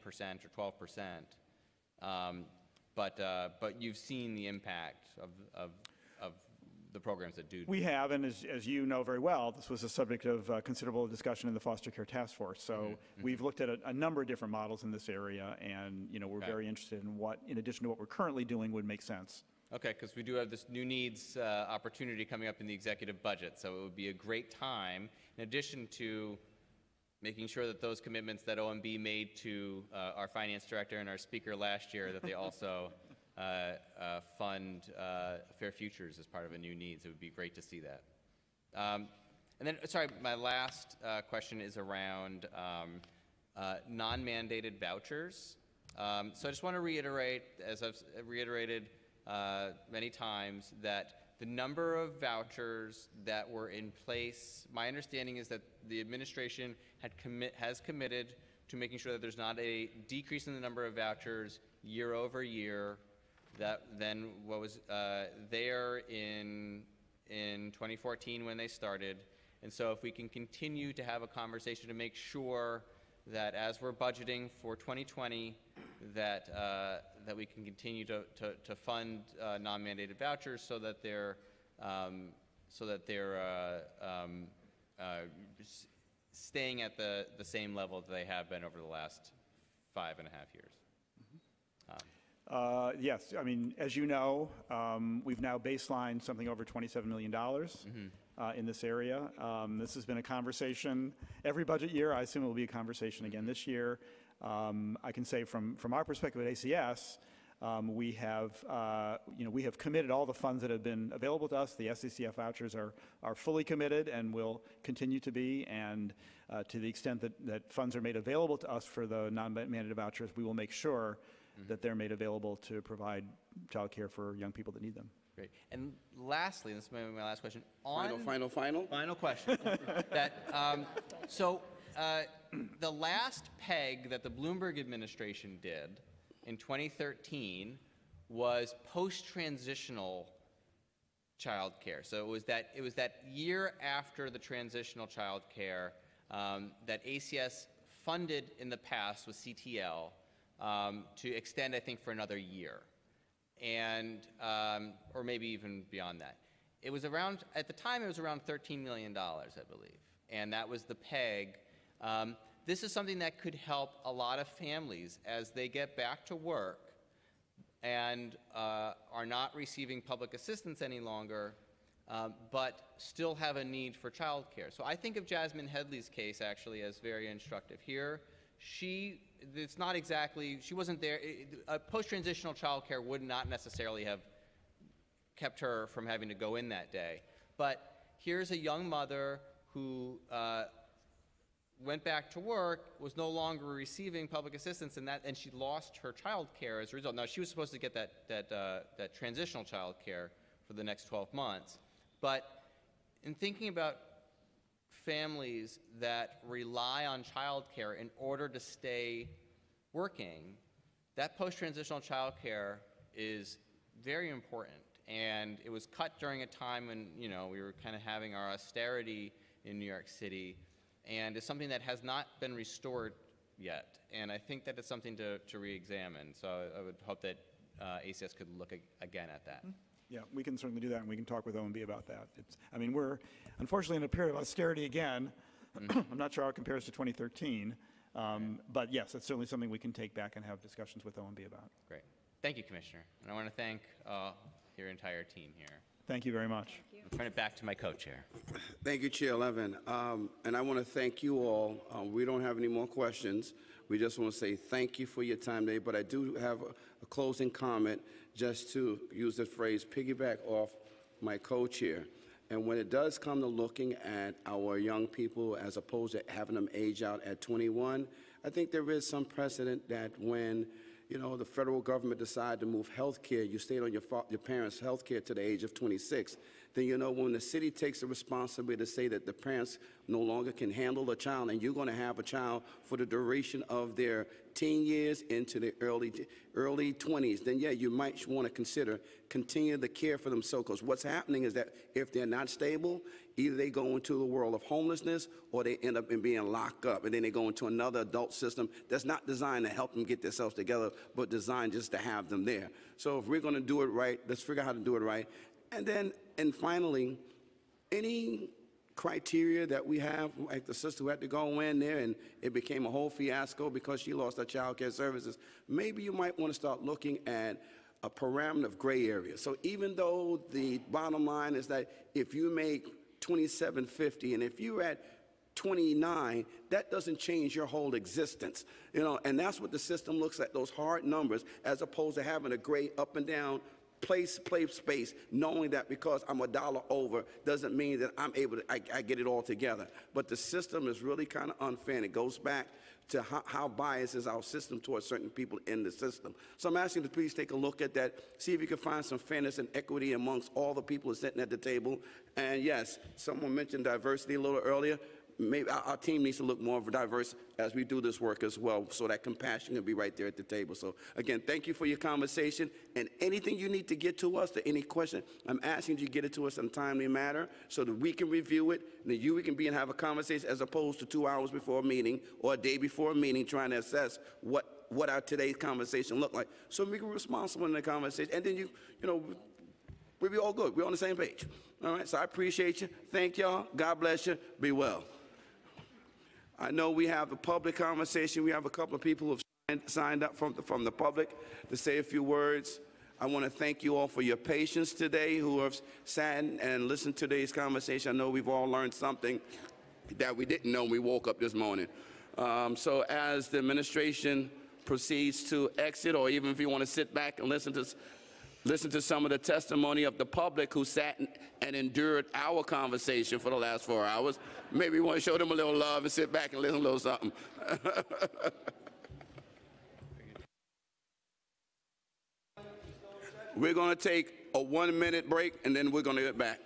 or 12%. Um, but, uh, but you've seen the impact of, of, of the programs that do. We have, and as, as you know very well, this was a subject of uh, considerable discussion in the foster care task force. So we've looked at a, a number of different models in this area, and, you know, we're Okay. very interested in what, in addition to what we're currently doing, would make sense. Okay, because we do have this new needs uh, opportunity coming up in the executive budget, so it would be a great time, in addition to making sure that those commitments that OMB made to uh, our finance director and our speaker last year, that they also uh, uh, fund uh, Fair Futures as part of a new needs. It would be great to see that. Um, and then, sorry, my last uh, question is around um, uh, non-mandated vouchers. Um, so I just want to reiterate, as I've reiterated many times, that the number of vouchers that were in place, my understanding is that the administration had commit, has committed to making sure that there's not a decrease in the number of vouchers year over year that than what was uh, there in in 2014 when they started. And so if we can continue to have a conversation to make sure that as we're budgeting for 2020, that, uh, that we can continue to, to, to fund uh, non-mandated vouchers so that they're, um, so that they're uh, um, uh, staying at the, the same level that they have been over the last five and a half years. Um, Uh, Yes, I mean, as you know, um, we've now baselined something over $27 million uh, in this area. Um, This has been a conversation every budget year. I assume it will be a conversation again this year. Um, I can say from, from our perspective at ACS, um, we have, uh, you know, we have committed all the funds that have been available to us. The SCCF vouchers are, are fully committed and will continue to be. And uh, to the extent that, that funds are made available to us for the non-mandated vouchers, we will make sure that they're made available to provide childcare for young people that need them. Great. And lastly, this may be my last question. Final, final, final? Final question. [laughs] that, um, so, uh, [clears throat] the last peg that the Bloomberg administration did in 2013 was post-transitional child care. So it was that, it was that year after the transitional childcare um, that ACS funded in the past with CTL um, to extend, I think, for another year and um, or maybe even beyond that. It was around at the time. It was around 13 million dollars, I believe, and that was the peg. Um, this is something that could help a lot of families as they get back to work and uh, are not receiving public assistance any longer, um, but still have a need for childcare. So I think of Jazmine Headley's case actually as very instructive. Here, she, it's not exactly, she wasn't there, uh, post-transitional childcare would not necessarily have kept her from having to go in that day. But here's a young mother who uh, went back to work, was no longer receiving public assistance, and that, and she lost her child care as a result. Now, she was supposed to get that, that, uh, that transitional child care for the next 12 months. But in thinking about families that rely on child care in order to stay working, that post-transitional child care is very important. And it was cut during a time when, you know, we were kind of having our austerity in New York City, and it's something that has not been restored yet. And I think that it's something to, to re-examine. So I would hope that uh, ACS could look ag- again at that. Yeah, we can certainly do that, and we can talk with OMB about that. It's, I mean, we're unfortunately in a period of austerity again. [clears throat] I'm not sure how it compares to 2013, um, but yes, it's certainly something we can take back and have discussions with OMB about. Great. Thank you, Commissioner. And I want to thank uh, your entire team here. Thank you very much. I'll turn it back to my co-chair. Thank you, Chair Levin. Um, And I want to thank you all. Uh, We don't have any more questions. We just want to say thank you for your time today, but I do have a- a closing comment, just to use the phrase, piggyback off my co-chair. And when it does come to looking at our young people as opposed to having them age out at 21, I think there is some precedent that when you know, the federal government decided to move health care, you stayed on your, your parents' health care to the age of 26, then you know when the city takes the responsibility to say that the parents no longer can handle a child and you're going to have a child for the duration of their teen years into the early, early 20s, then yeah, you might want to consider continue the care for them. So, because what's happening is that if they're not stable, either they go into the world of homelessness or they end up in being locked up and then they go into another adult system that's not designed to help them get themselves together but designed just to have them there so if we're going to do it right let's figure out how to do it right and then and finally any criteria that we have like the sister who had to go in there and it became a whole fiasco because she lost her child care services maybe you might want to start looking at a parameter of gray area. So even though the bottom line is that if you make 2750 and if you're at 29, that doesn't change your whole existence. You know, and that's what the system looks at, those hard numbers, as opposed to having a gray up and down place, play space, knowing that because I'm a dollar over doesn't mean that I'm able to, I, I get it all together. But the system is really kind of unfair, and it goes back to how, how biased is our system towards certain people in the system. So I'm asking you to please take a look at that, see if you can find some fairness and equity amongst all the people sitting at the table. And yes, someone mentioned diversity a little earlier maybe our, team needs to look more diverse as we do this work as well, so that compassion can be right there at the table. So again, thank you for your conversation, and anything you need to get to us, to any question, I'm asking you get it to us in a timely manner so that we can review it, and that you we can be and have a conversation as opposed to two hours before a meeting or a day before a meeting trying to assess what what our today's conversation looked like. So we can be responsible in the conversation, and then you you know we'll be all good. We're on the same page. All right. So I appreciate you. Thank y'all. God bless you. Be well. I know we have a public conversation. We have a couple of people who have signed, up from the, from the public to say a few words. I want to thank you all for your patience today who have sat and listened to today's conversation. I know we've all learned something that we didn't know when we woke up this morning. Um, so as the administration proceeds to exit, or even if you want to sit back and listen to listen to some of the testimony of the public who sat and endured our conversation for the last four hours. Maybe we want to show them a little love and sit back and listen a little something. [laughs] we're going to take a one minute break and then we're going to get back.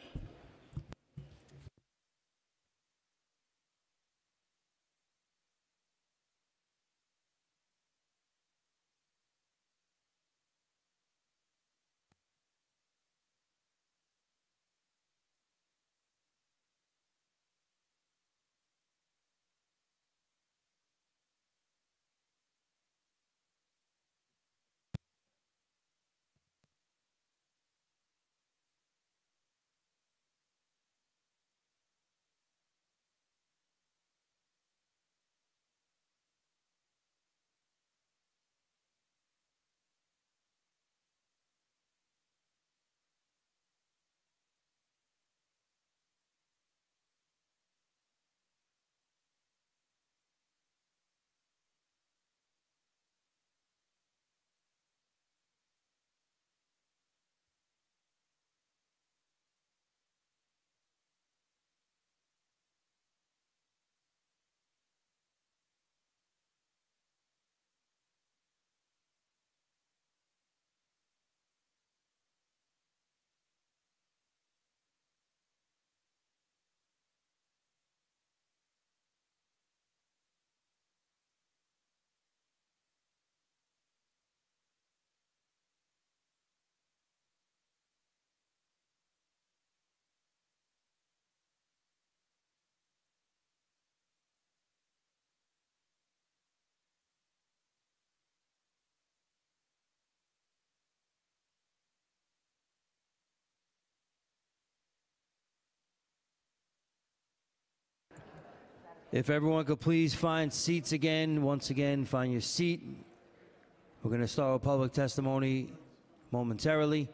If everyone could please find seats again, once again, find your seat. We're going to start with public testimony momentarily.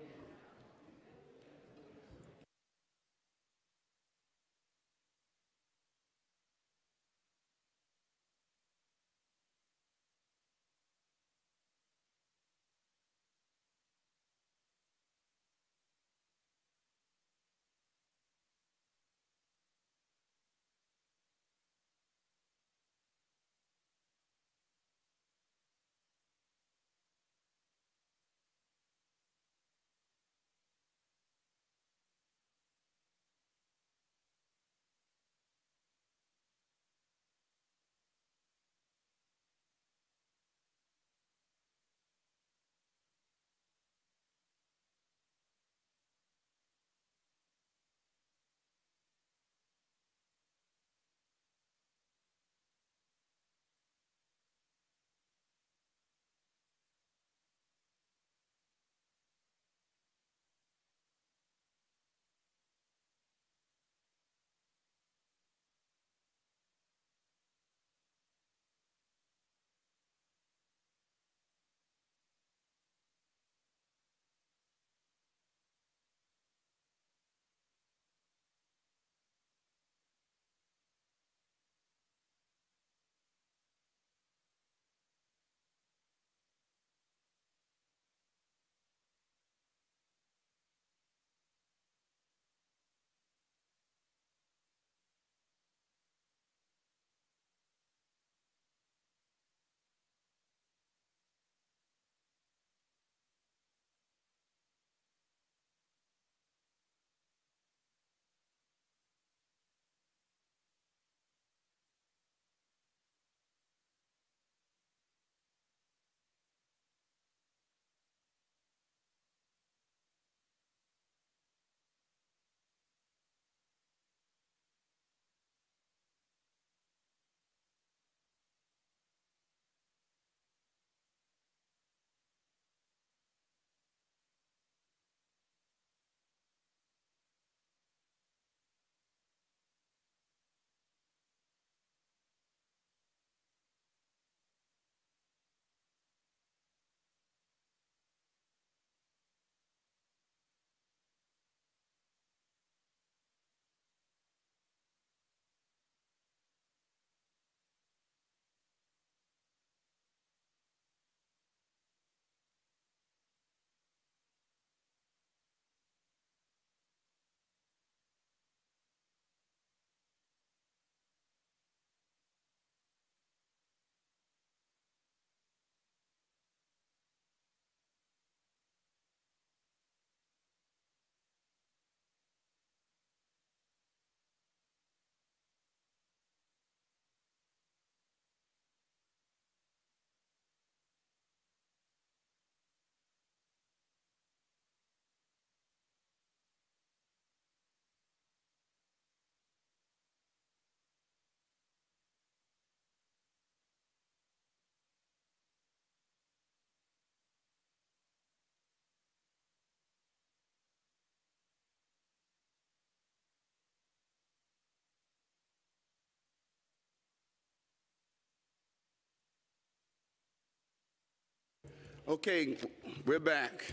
Okay, we're back.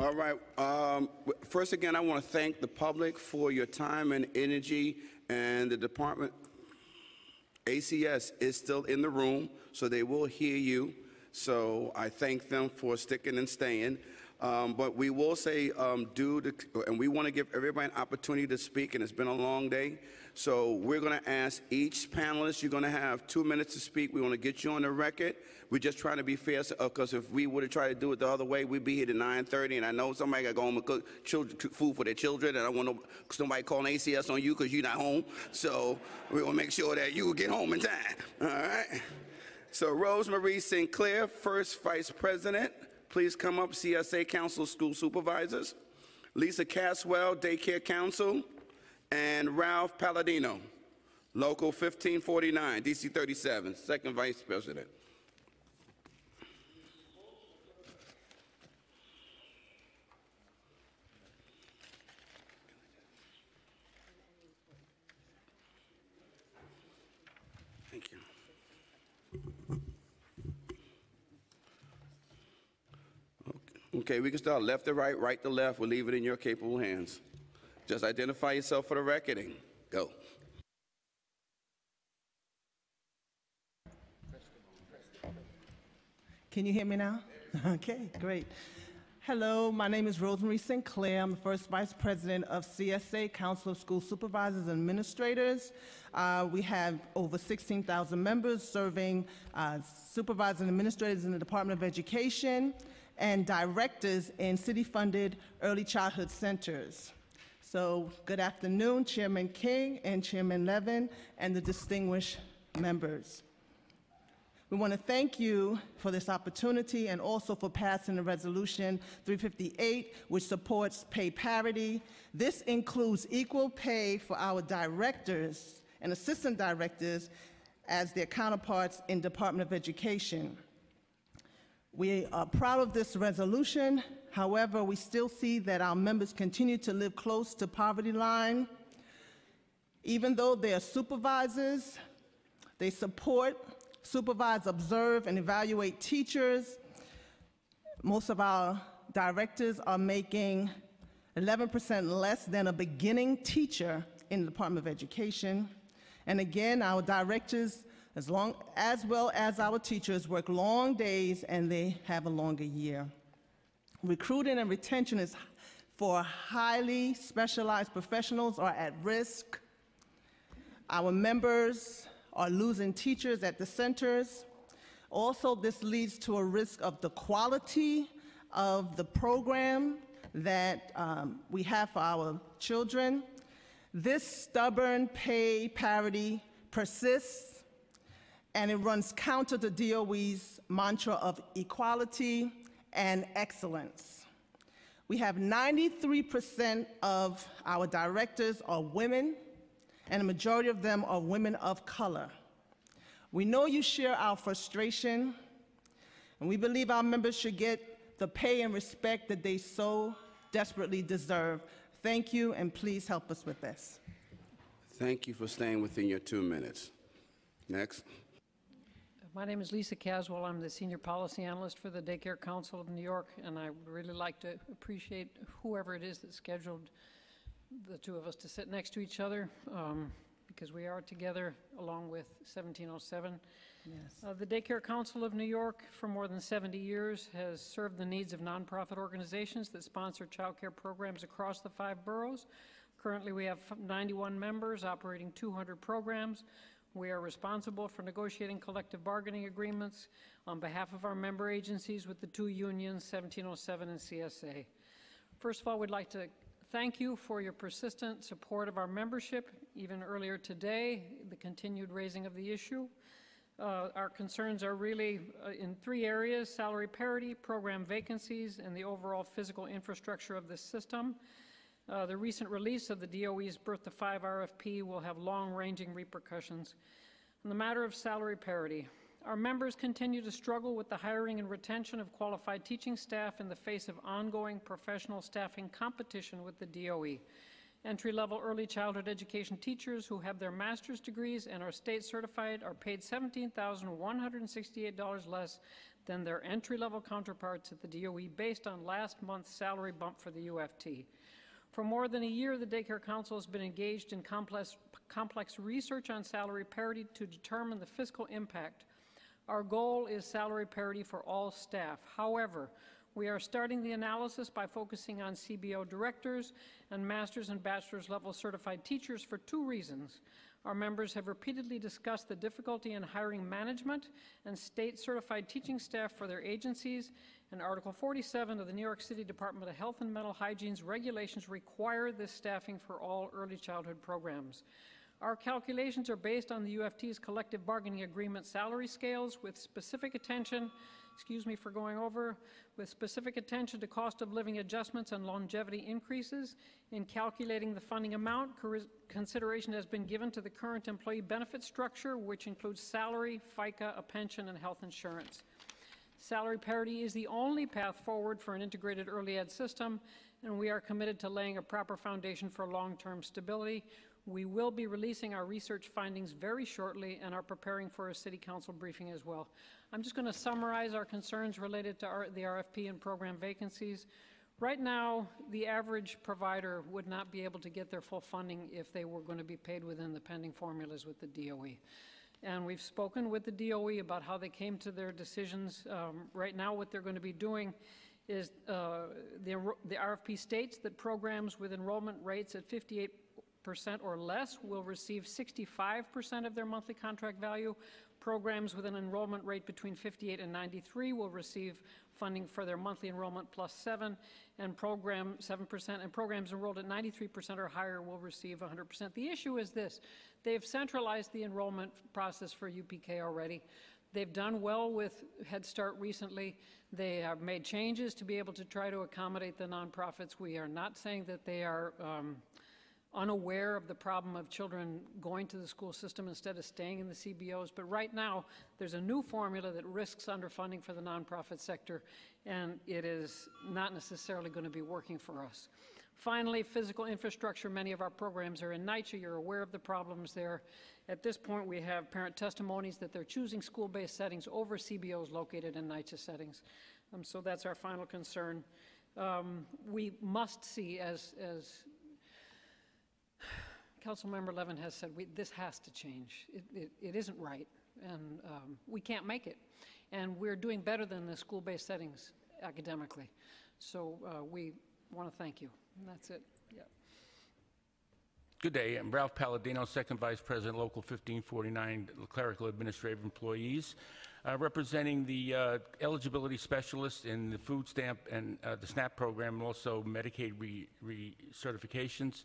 All right. Um, first, again, I want to thank the public for your time and energy, and the department. ACS is still in the room, so they will hear you. So I thank them for sticking and staying. Um, but we will say, um, due to, and we want to give everybody an opportunity to speak, and it's been a long day. So we're going to ask each panelist, you're going to have two minutes to speak. We want to get you on the record. We're just trying to be fair, because if we would have tried to do it the other way, we'd be here at 9:30, and I know somebody got to go home and cook children, food for their children, and I want no, somebody calling ACS on you because you're not home. So we want to make sure that you get home in time. All right. So Rosemarie Sinclair, first vice president, please come up. CSA Council School Supervisors. Lisa Caswell, Daycare Council, and Ralph Palladino, Local 1549, DC 37, second vice president. Okay, we can start left to right, right to left. We'll leave it in your capable hands. Just identify yourself for the recording. Go. Can you hear me now? [laughs] Okay, great. Hello, my name is Rosemary Sinclair. I'm the first vice president of CSA, Council of School Supervisors and Administrators. Uh, we have over 16,000 members serving uh, supervisors and administrators in the Department of Education and directors in city-funded early childhood centers. So, good afternoon, Chairman King and Chairman Levin, and the distinguished members. We want to thank you for this opportunity and also for passing the Resolution 358, which supports pay parity. This includes equal pay for our directors and assistant directors as their counterparts in Department of Education. We are proud of this resolution. However, we still see that our members continue to live close to poverty line. Even though they are supervisors, they support, supervise, observe, and evaluate teachers. Most of our directors are making 11% less than a beginning teacher in the Department of Education. And again, our directors, as, long, as well as our teachers, work long days and they have a longer year. Recruiting and retention is for highly specialized professionals are at risk. Our members are losing teachers at the centers. Also, this leads to a risk of the quality of the program that um, we have for our children. This stubborn pay parity persists and it runs counter to DOE's mantra of equality and excellence. We have 93% of our directors are women, and a majority of them are women of color. We know you share our frustration, and we believe our members should get the pay and respect that they so desperately deserve. Thank you, and please help us with this. Thank you for staying within your two minutes. Next. My name is Lisa Caswell. I'm the Senior Policy Analyst for the Daycare Council of New York, and I would really like to appreciate whoever it is that scheduled the two of us to sit next to each other, um, because we are together along with 1707. Yes. Uh, The Daycare Council of New York, for more than 70 years, has served the needs of nonprofit organizations that sponsor childcare programs across the five boroughs. Currently, we have 91 members operating 200 programs. We are responsible for negotiating collective bargaining agreements on behalf of our member agencies with the two unions, 1707 and CSA. First of all, we'd like to thank you for your persistent support of our membership, even earlier today, the continued raising of the issue. Uh, Our concerns are really uh, in three areas, salary parity, program vacancies, and the overall physical infrastructure of the system. Uh, The recent release of the DOE's Birth to Five RFP will have long-ranging repercussions. On the matter of salary parity, our members continue to struggle with the hiring and retention of qualified teaching staff in the face of ongoing professional staffing competition with the DOE. Entry-level early childhood education teachers who have their master's degrees and are state certified are paid $17,168 less than their entry-level counterparts at the DOE based on last month's salary bump for the UFT. For more than a year, the Daycare Council has been engaged in complex, complex research on salary parity to determine the fiscal impact. Our goal is salary parity for all staff. However, we are starting the analysis by focusing on CBO directors and master's and bachelor's level certified teachers for two reasons. Our members have repeatedly discussed the difficulty in hiring management and state certified teaching staff for their agencies, and Article 47 of the New York City Department of Health and Mental Hygiene's regulations require this staffing for all early childhood programs. Our calculations are based on the UFT's collective bargaining agreement salary scales with specific attention, excuse me for going over, with specific attention to cost of living adjustments and longevity increases. In calculating the funding amount, consideration has been given to the current employee benefit structure, which includes salary, FICA, a pension, and health insurance. Salary parity is the only path forward for an integrated early ed system, and we are committed to laying a proper foundation for long-term stability. We will be releasing our research findings very shortly and are preparing for a city council briefing as well. I'm just going to summarize our concerns related to our, the RFP and program vacancies. Right now, the average provider would not be able to get their full funding if they were going to be paid within the pending formulas with the DOE. And we've spoken with the DOE about how they came to their decisions. Um, right now, what they're going to be doing is uh, the, the RFP states that programs with enrollment rates at 58 percent or less will receive 65% of their monthly contract value. Programs with an enrollment rate between 58 and 93 will receive funding for their monthly enrollment plus 7 and program 7% and programs enrolled at 93% or higher will receive 100%. The issue is this. They've centralized the enrollment process for UPK already. They've done well with Head Start recently. They have made changes to be able to try to accommodate the nonprofits. We are not saying that they are um, unaware of the problem of children going to the school system instead of staying in the CBOs. But right now, there's a new formula that risks underfunding for the nonprofit sector, and it is not necessarily going to be working for us. Finally, physical infrastructure. Many of our programs are in NYCHA. You're aware of the problems there. At this point, we have parent testimonies that they're choosing school-based settings over CBOs located in NYCHA settings. Um, so that's our final concern. Um, we must see, as, as Councilmember Levin has said, we, this has to change. It, it, it isn't right, and um, we can't make it. And we're doing better than the school-based settings academically. So uh, we want to thank you. And that's it. Yeah. Good day. I'm Ralph Palladino, Second Vice President, Local 1549, Clerical Administrative Employees, uh, representing the uh, eligibility specialist in the food stamp and uh, the SNAP program, and also Medicaid recertifications. Re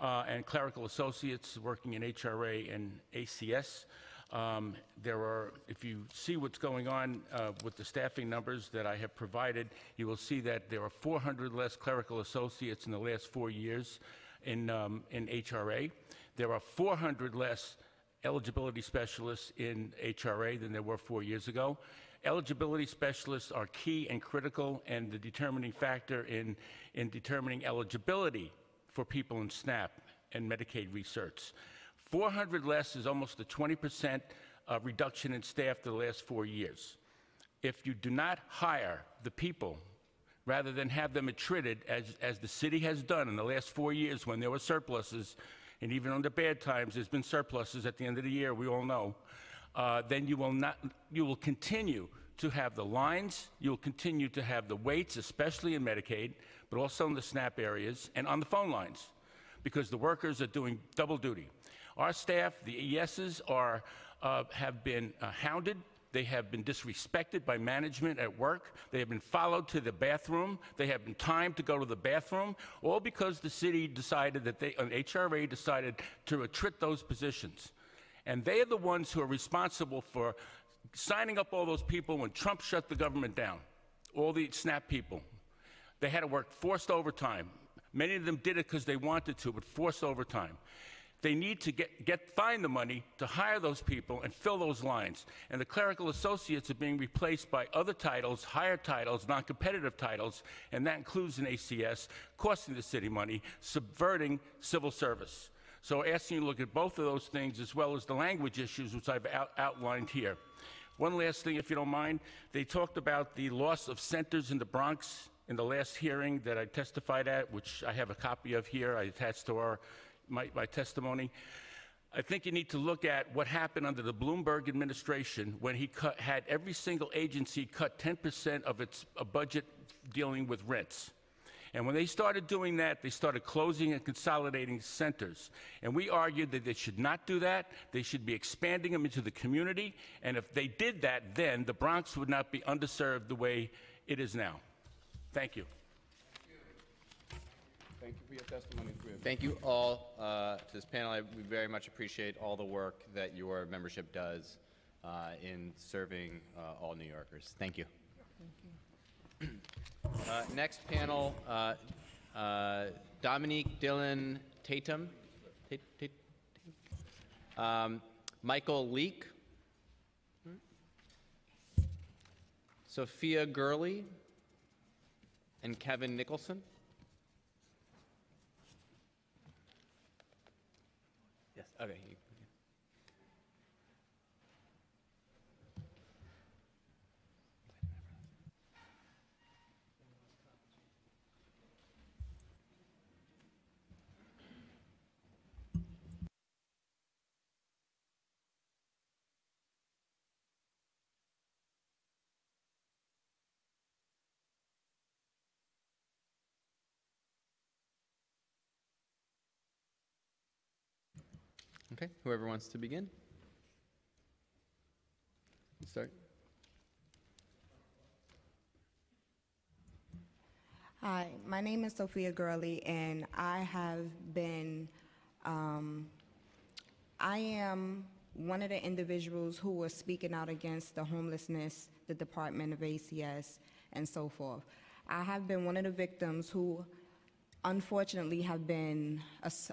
uh, and clerical associates working in HRA and ACS. Um, there are, if you see what's going on uh, with the staffing numbers that I have provided, you will see that there are 400 less clerical associates in the last four years in, um, in HRA. There are 400 less eligibility specialists in HRA than there were four years ago. Eligibility specialists are key and critical and the determining factor in, in determining eligibility for people in SNAP and Medicaid research. 400 less is almost a 20% uh, reduction in staff the last four years. If you do not hire the people rather than have them attrited, as, as the city has done in the last four years when there were surpluses, and even under bad times, there's been surpluses at the end of the year, we all know, uh, then you will, not, you will continue to have the lines, you will continue to have the waits, especially in Medicaid, but also in the SNAP areas and on the phone lines because the workers are doing double duty. Our staff, the ESs, are, uh, have been uh, hounded. They have been disrespected by management at work. They have been followed to the bathroom. They have been timed to go to the bathroom, all because the city decided that they, an HRA decided to attrit those positions. And they are the ones who are responsible for signing up all those people when Trump shut the government down, all the SNAP people. They had to work forced overtime. Many of them did it because they wanted to, but forced overtime. They need to get, get find the money to hire those people and fill those lines. And the clerical associates are being replaced by other titles, higher titles, non-competitive titles, and that includes an ACS, costing the city money, subverting civil service. So asking you to look at both of those things as well as the language issues which I've out- outlined here. One last thing, if you don't mind. They talked about the loss of centers in the Bronx in the last hearing that I testified at, which I have a copy of here. I attached to our, my, my testimony. I think you need to look at what happened under the Bloomberg administration when he cut, had every single agency cut 10% of its uh, budget dealing with rents. And when they started doing that, they started closing and consolidating centers. And we argued that they should not do that. They should be expanding them into the community. And if they did that, then the Bronx would not be underserved the way it is now. Thank you. Thank you for your testimony. Thank you all uh, to this panel. I we very much appreciate all the work that your membership does uh, in serving uh, all New Yorkers. Thank you. Uh, Next panel, uh, uh, Dominique Dillon Tatum. Tat- Tat- um, Michael Leake. Sophia Gurley. And Kevin Nicholson. Yes, okay. Okay, whoever wants to begin. Start. Hi, my name is Sophia Gurley, and I have been, um, I am one of the individuals who was speaking out against the homelessness, the Department of ACS, and so forth. I have been one of the victims who unfortunately have been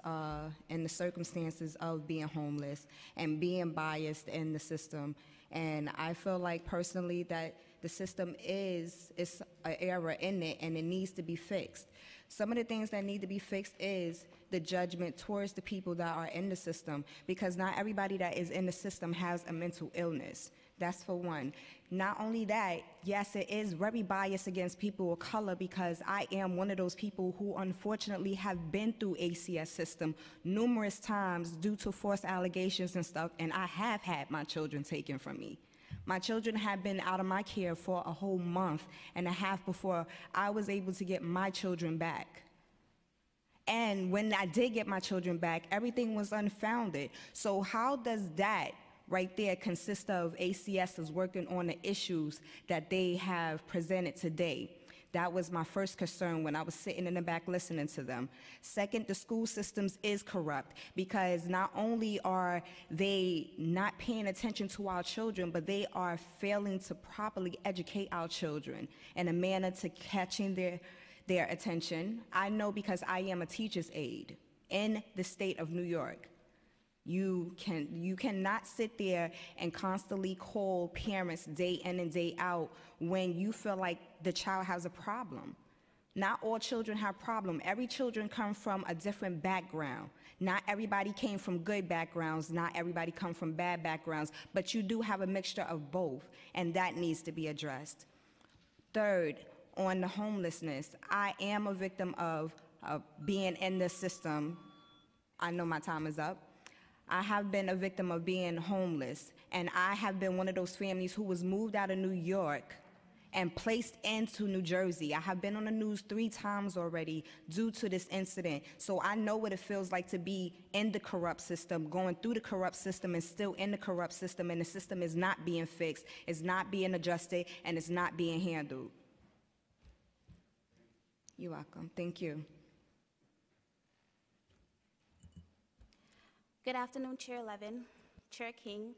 uh, in the circumstances of being homeless and being biased in the system. And I feel like personally that the system is is an error in it and it needs to be fixed. Some of the things that need to be fixed is the judgment towards the people that are in the system because not everybody that is in the system has a mental illness. That's for one. Not only that, yes, it is very biased against people of color because I am one of those people who unfortunately have been through ACS system numerous times due to false allegations and stuff, and I have had my children taken from me. My children have been out of my care for a whole month and a half before I was able to get my children back. And when I did get my children back, everything was unfounded. So, how does that right there consists of ACS is working on the issues that they have presented today? That was my first concern when I was sitting in the back listening to them. Second, the school systems is corrupt because not only are they not paying attention to our children, but they are failing to properly educate our children in a manner to catching their their attention. I know because I am a teacher's aide in the state of New York. You can you cannot sit there and constantly call parents day in and day out when you feel like the child has a problem. Not all children have problem. Every children come from a different background. Not everybody came from good backgrounds, not everybody come from bad backgrounds, but you do have a mixture of both, and that needs to be addressed. Third, on the homelessness, I am a victim of uh, being in the system. I know my time is up. I have been a victim of being homeless, and I have been one of those families who was moved out of New York and placed into New Jersey. I have been on the news three times already due to this incident. So I know what it feels like to be in the corrupt system, going through the corrupt system and still in the corrupt system, and the system is not being fixed, it's not being adjusted, and it's not being handled. You're welcome. Thank you. Good afternoon, Chair Levin, Chair King,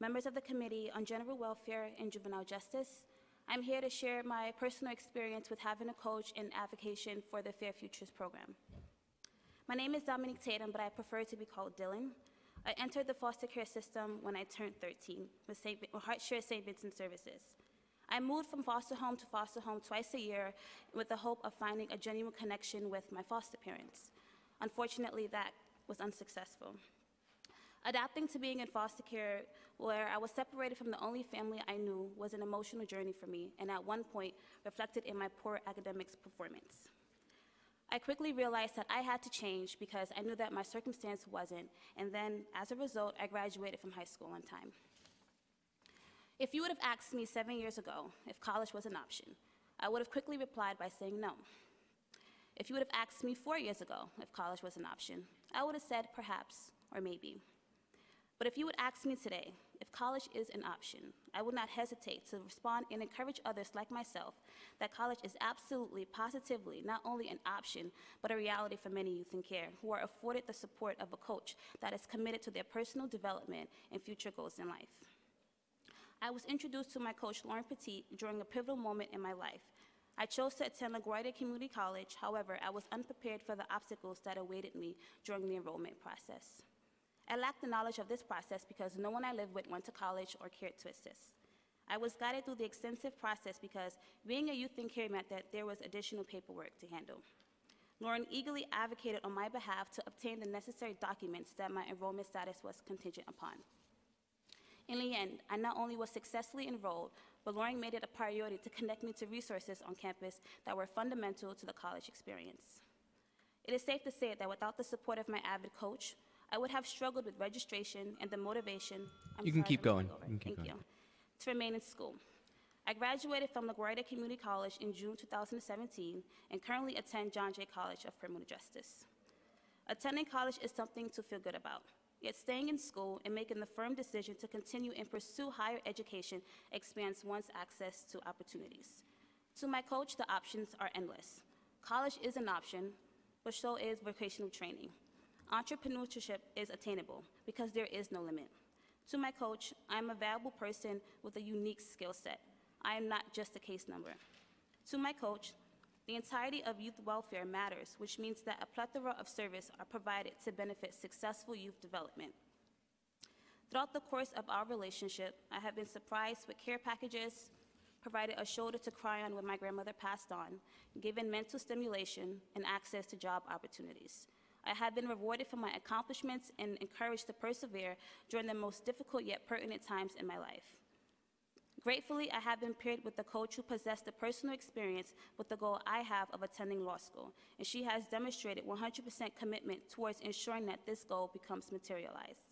members of the Committee on General Welfare and Juvenile Justice. I'm here to share my personal experience with having a coach in advocation for the Fair Futures program. My name is Dominique Tatum, but I prefer to be called Dylan. I entered the foster care system when I turned 13 with, St. With Heartshare St. Vincent Services. I moved from foster home to foster home twice a year with the hope of finding a genuine connection with my foster parents. Unfortunately, that was unsuccessful. Adapting to being in foster care, where I was separated from the only family I knew, was an emotional journey for me, and at one point reflected in my poor academics performance. I quickly realized that I had to change because I knew that my circumstance wasn't, and then, as a result, I graduated from high school on time. If you would have asked me seven years ago if college was an option, I would have quickly replied by saying no. If you would have asked me four years ago if college was an option, I would have said perhaps or maybe. But if you would ask me today if college is an option, I would not hesitate to respond and encourage others like myself that college is absolutely, positively, not only an option, but a reality for many youth in care who are afforded the support of a coach that is committed to their personal development and future goals in life. I was introduced to my coach, Lauren Petit, during a pivotal moment in my life. I chose to attend LaGuardia Community College, however, I was unprepared for the obstacles that awaited me during the enrollment process. I lacked the knowledge of this process because no one I lived with went to college or cared to assist. I was guided through the extensive process because being a youth in care meant that there was additional paperwork to handle. Lauren eagerly advocated on my behalf to obtain the necessary documents that my enrollment status was contingent upon. In the end, I not only was successfully enrolled, but Lauren made it a priority to connect me to resources on campus that were fundamental to the college experience. It is safe to say that without the support of my avid coach, I would have struggled with registration and the motivation. I'm You can sorry, keep I'm going. over. You can keep Thank going. you. To remain in school. I graduated from LaGuardia Community College in June 2017 and currently attend John Jay College of Criminal Justice. Attending college is something to feel good about. Yet staying in school and making the firm decision to continue and pursue higher education expands one's access to opportunities. To my coach, the options are endless. College is an option, but so is vocational training. Entrepreneurship is attainable because there is no limit. To my coach, I am a valuable person with a unique skill set. I am not just a case number. To my coach, the entirety of youth welfare matters, which means that a plethora of service are provided to benefit successful youth development. Throughout the course of our relationship, I have been surprised with care packages, provided a shoulder to cry on when my grandmother passed on, given mental stimulation, and access to job opportunities. I have been rewarded for my accomplishments and encouraged to persevere during the most difficult yet pertinent times in my life. Gratefully, I have been paired with a coach who possessed the personal experience with the goal I have of attending law school, and she has demonstrated 100% commitment towards ensuring that this goal becomes materialized.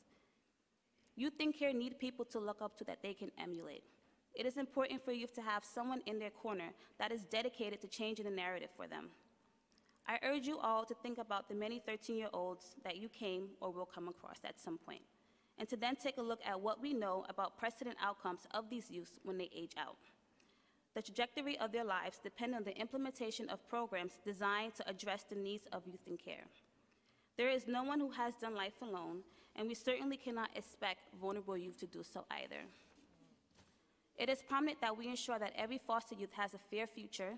Youth in care need people to look up to that they can emulate. It is important for youth to have someone in their corner that is dedicated to changing the narrative for them. I urge you all to think about the many 13 year olds that you came or will come across at some point, and to then take a look at what we know about precedent outcomes of these youths when they age out. The trajectory of their lives depend on the implementation of programs designed to address the needs of youth in care. There is no one who has done life alone, and we certainly cannot expect vulnerable youth to do so either. It is prominent that we ensure that every foster youth has a fair future,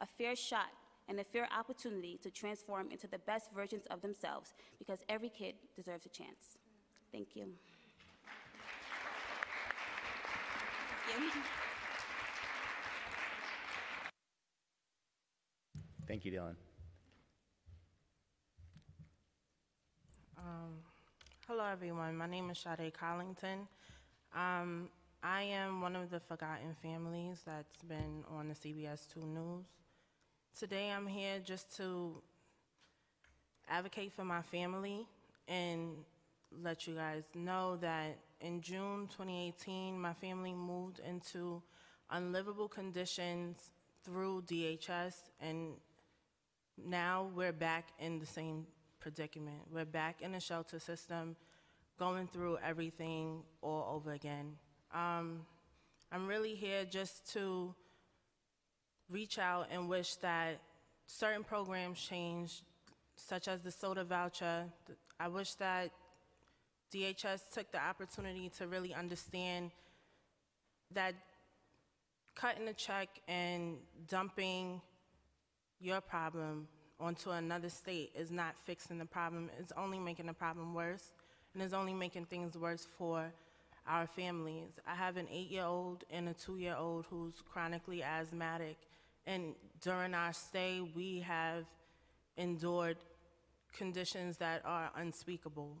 a fair shot, and a fair opportunity to transform into the best versions of themselves because every kid deserves a chance. Thank you. Thank you. Thank you, Dylan. Um, hello, everyone. My name is Sade Collington. Um, I am one of the forgotten families that's been on the CBS 2 News. Today, I'm here just to advocate for my family and let you guys know that in June 2018, my family moved into unlivable conditions through DHS, and now we're back in the same predicament. We're back in the shelter system, going through everything all over again. Um, I'm really here just to reach out and wish that certain programs change, such as the SOTA voucher. I wish that DHS took the opportunity to really understand that cutting a check and dumping your problem onto another state is not fixing the problem. It's only making the problem worse, and it's only making things worse for our families. I have an eight-year-old and a two-year-old who's chronically asthmatic, and during our stay, we have endured conditions that are unspeakable.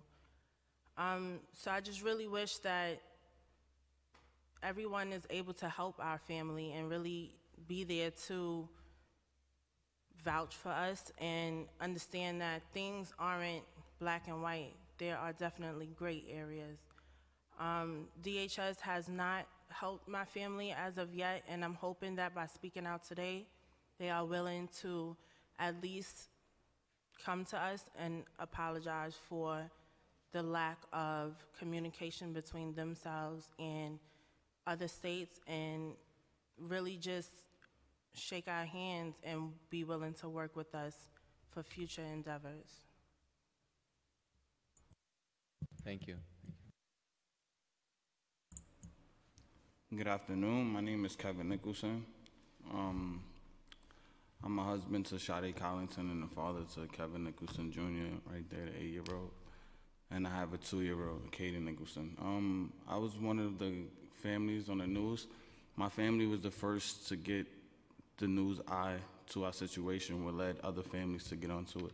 Um, so I just really wish that everyone is able to help our family and really be there to vouch for us and understand that things aren't black and white. There are definitely gray areas. Um, DHS has not helped my family as of yet, and I'm hoping that by speaking out today, they are willing to at least come to us and apologize for the lack of communication between themselves and other states and really just shake our hands and be willing to work with us for future endeavors. Thank you. Good afternoon. My name is Kevin Nicholson. Um, I'm a husband to Shadi Collington and a father to Kevin Nicholson Jr., right there, the eight year old. And I have a two year old, Katie Nicholson. Um, I was one of the families on the news. My family was the first to get the news eye to our situation, what led other families to get onto it.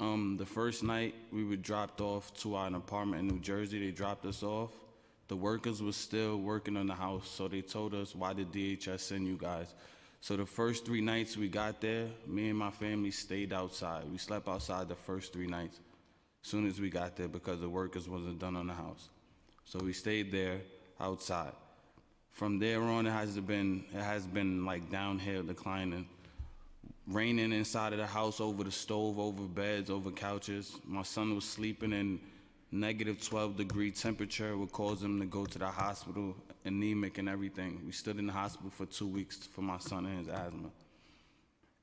Um, the first night we were dropped off to our apartment in New Jersey, they dropped us off. The workers were still working on the house, so they told us, why did DHS send you guys? So the first three nights we got there, me and my family stayed outside. We slept outside the first three nights, As soon as we got there because the workers wasn't done on the house. So we stayed there outside. From there on, it has been it has been like downhill, declining. Raining inside of the house, over the stove, over beds, over couches. My son was sleeping in negative 12 degree temperature would cause him to go to the hospital, anemic and everything. We stood in the hospital for two weeks for my son and his asthma.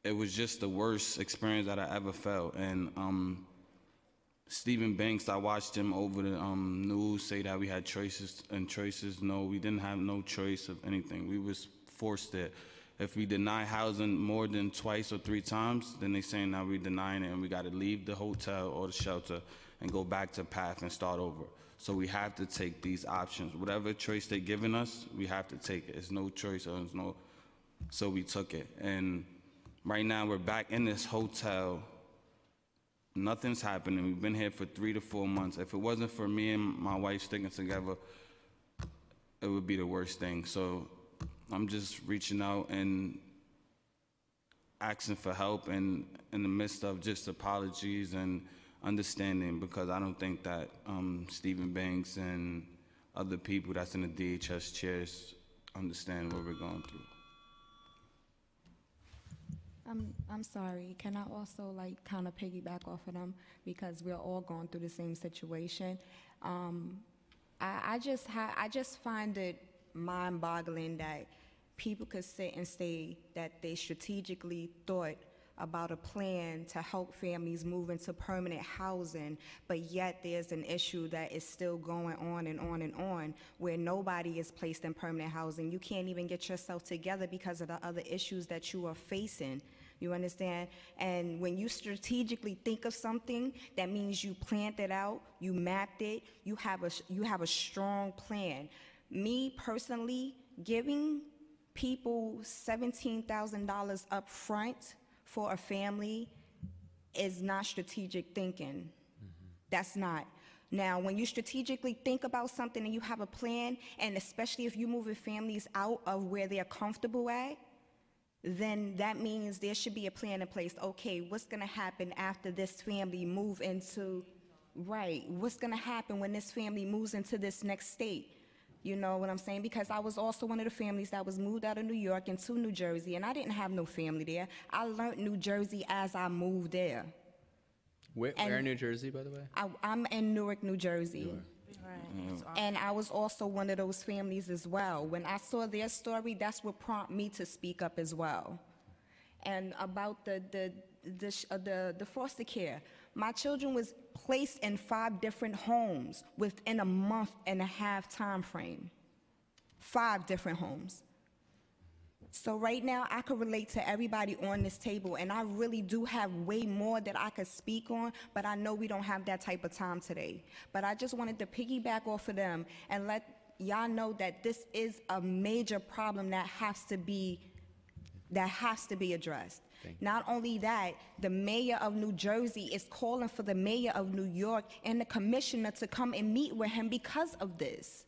It was just the worst experience that I ever felt. And um, Steven Banks, I watched him over the um, news say that we had choices and choices. No, we didn't have no choice of anything. We was forced it. If we deny housing more than twice or three times, then they saying now we denying it and we got to leave the hotel or the shelter and go back to path and start over. So we have to take these options. Whatever choice they're giving us, we have to take it. It's no choice it's no. So we took it. And right now we're back in this hotel. Nothing's happening. We've been here for three to four months. If it wasn't for me and my wife sticking together, it would be the worst thing. So I'm just reaching out and asking for help and in the midst of just apologies and understanding because I don't think that um, Steven Banks and other people that's in the DHS chairs understand what we're going through. I'm, I'm sorry. Can I also like kind of piggyback off of them because we're all going through the same situation? Um, I, I just I just find it mind-boggling that people could sit and say that they strategically thought about a plan to help families move into permanent housing, but yet there's an issue that is still going on and on and on where nobody is placed in permanent housing. You can't even get yourself together because of the other issues that you are facing. You understand? And when you strategically think of something, that means you planned it out, you mapped it, you have a you have a strong plan. Me personally, giving people $17,000 up front for a family is not strategic thinking. That's not. Now, when you strategically think about something and you have a plan, and especially if you're moving families out of where they're comfortable at, then that means there should be a plan in place. Okay, what's going to happen after this family move into, right, what's going to happen when this family moves into this next state? You know what I'm saying? Because I was also one of the families that was moved out of New York into New Jersey, and I didn't have no family there. I learned New Jersey as I moved there. Where, where in New Jersey, by the way? I, I'm in Newark, New Jersey. And I was also one of those families as well. When I saw their story, that's what prompted me to speak up as well. And about the, the, the, sh- uh, the, the foster care, my children was placed in five different homes within a month and a half time frame. Five different homes. So right now, I could relate to everybody on this table, and I really do have way more that I could speak on, but I know we don't have that type of time today. But I just wanted to piggyback off of them and let y'all know that this is a major problem that has to be that has to be addressed. Not only that, the mayor of New Jersey is calling for the mayor of New York and the commissioner to come and meet with him because of this.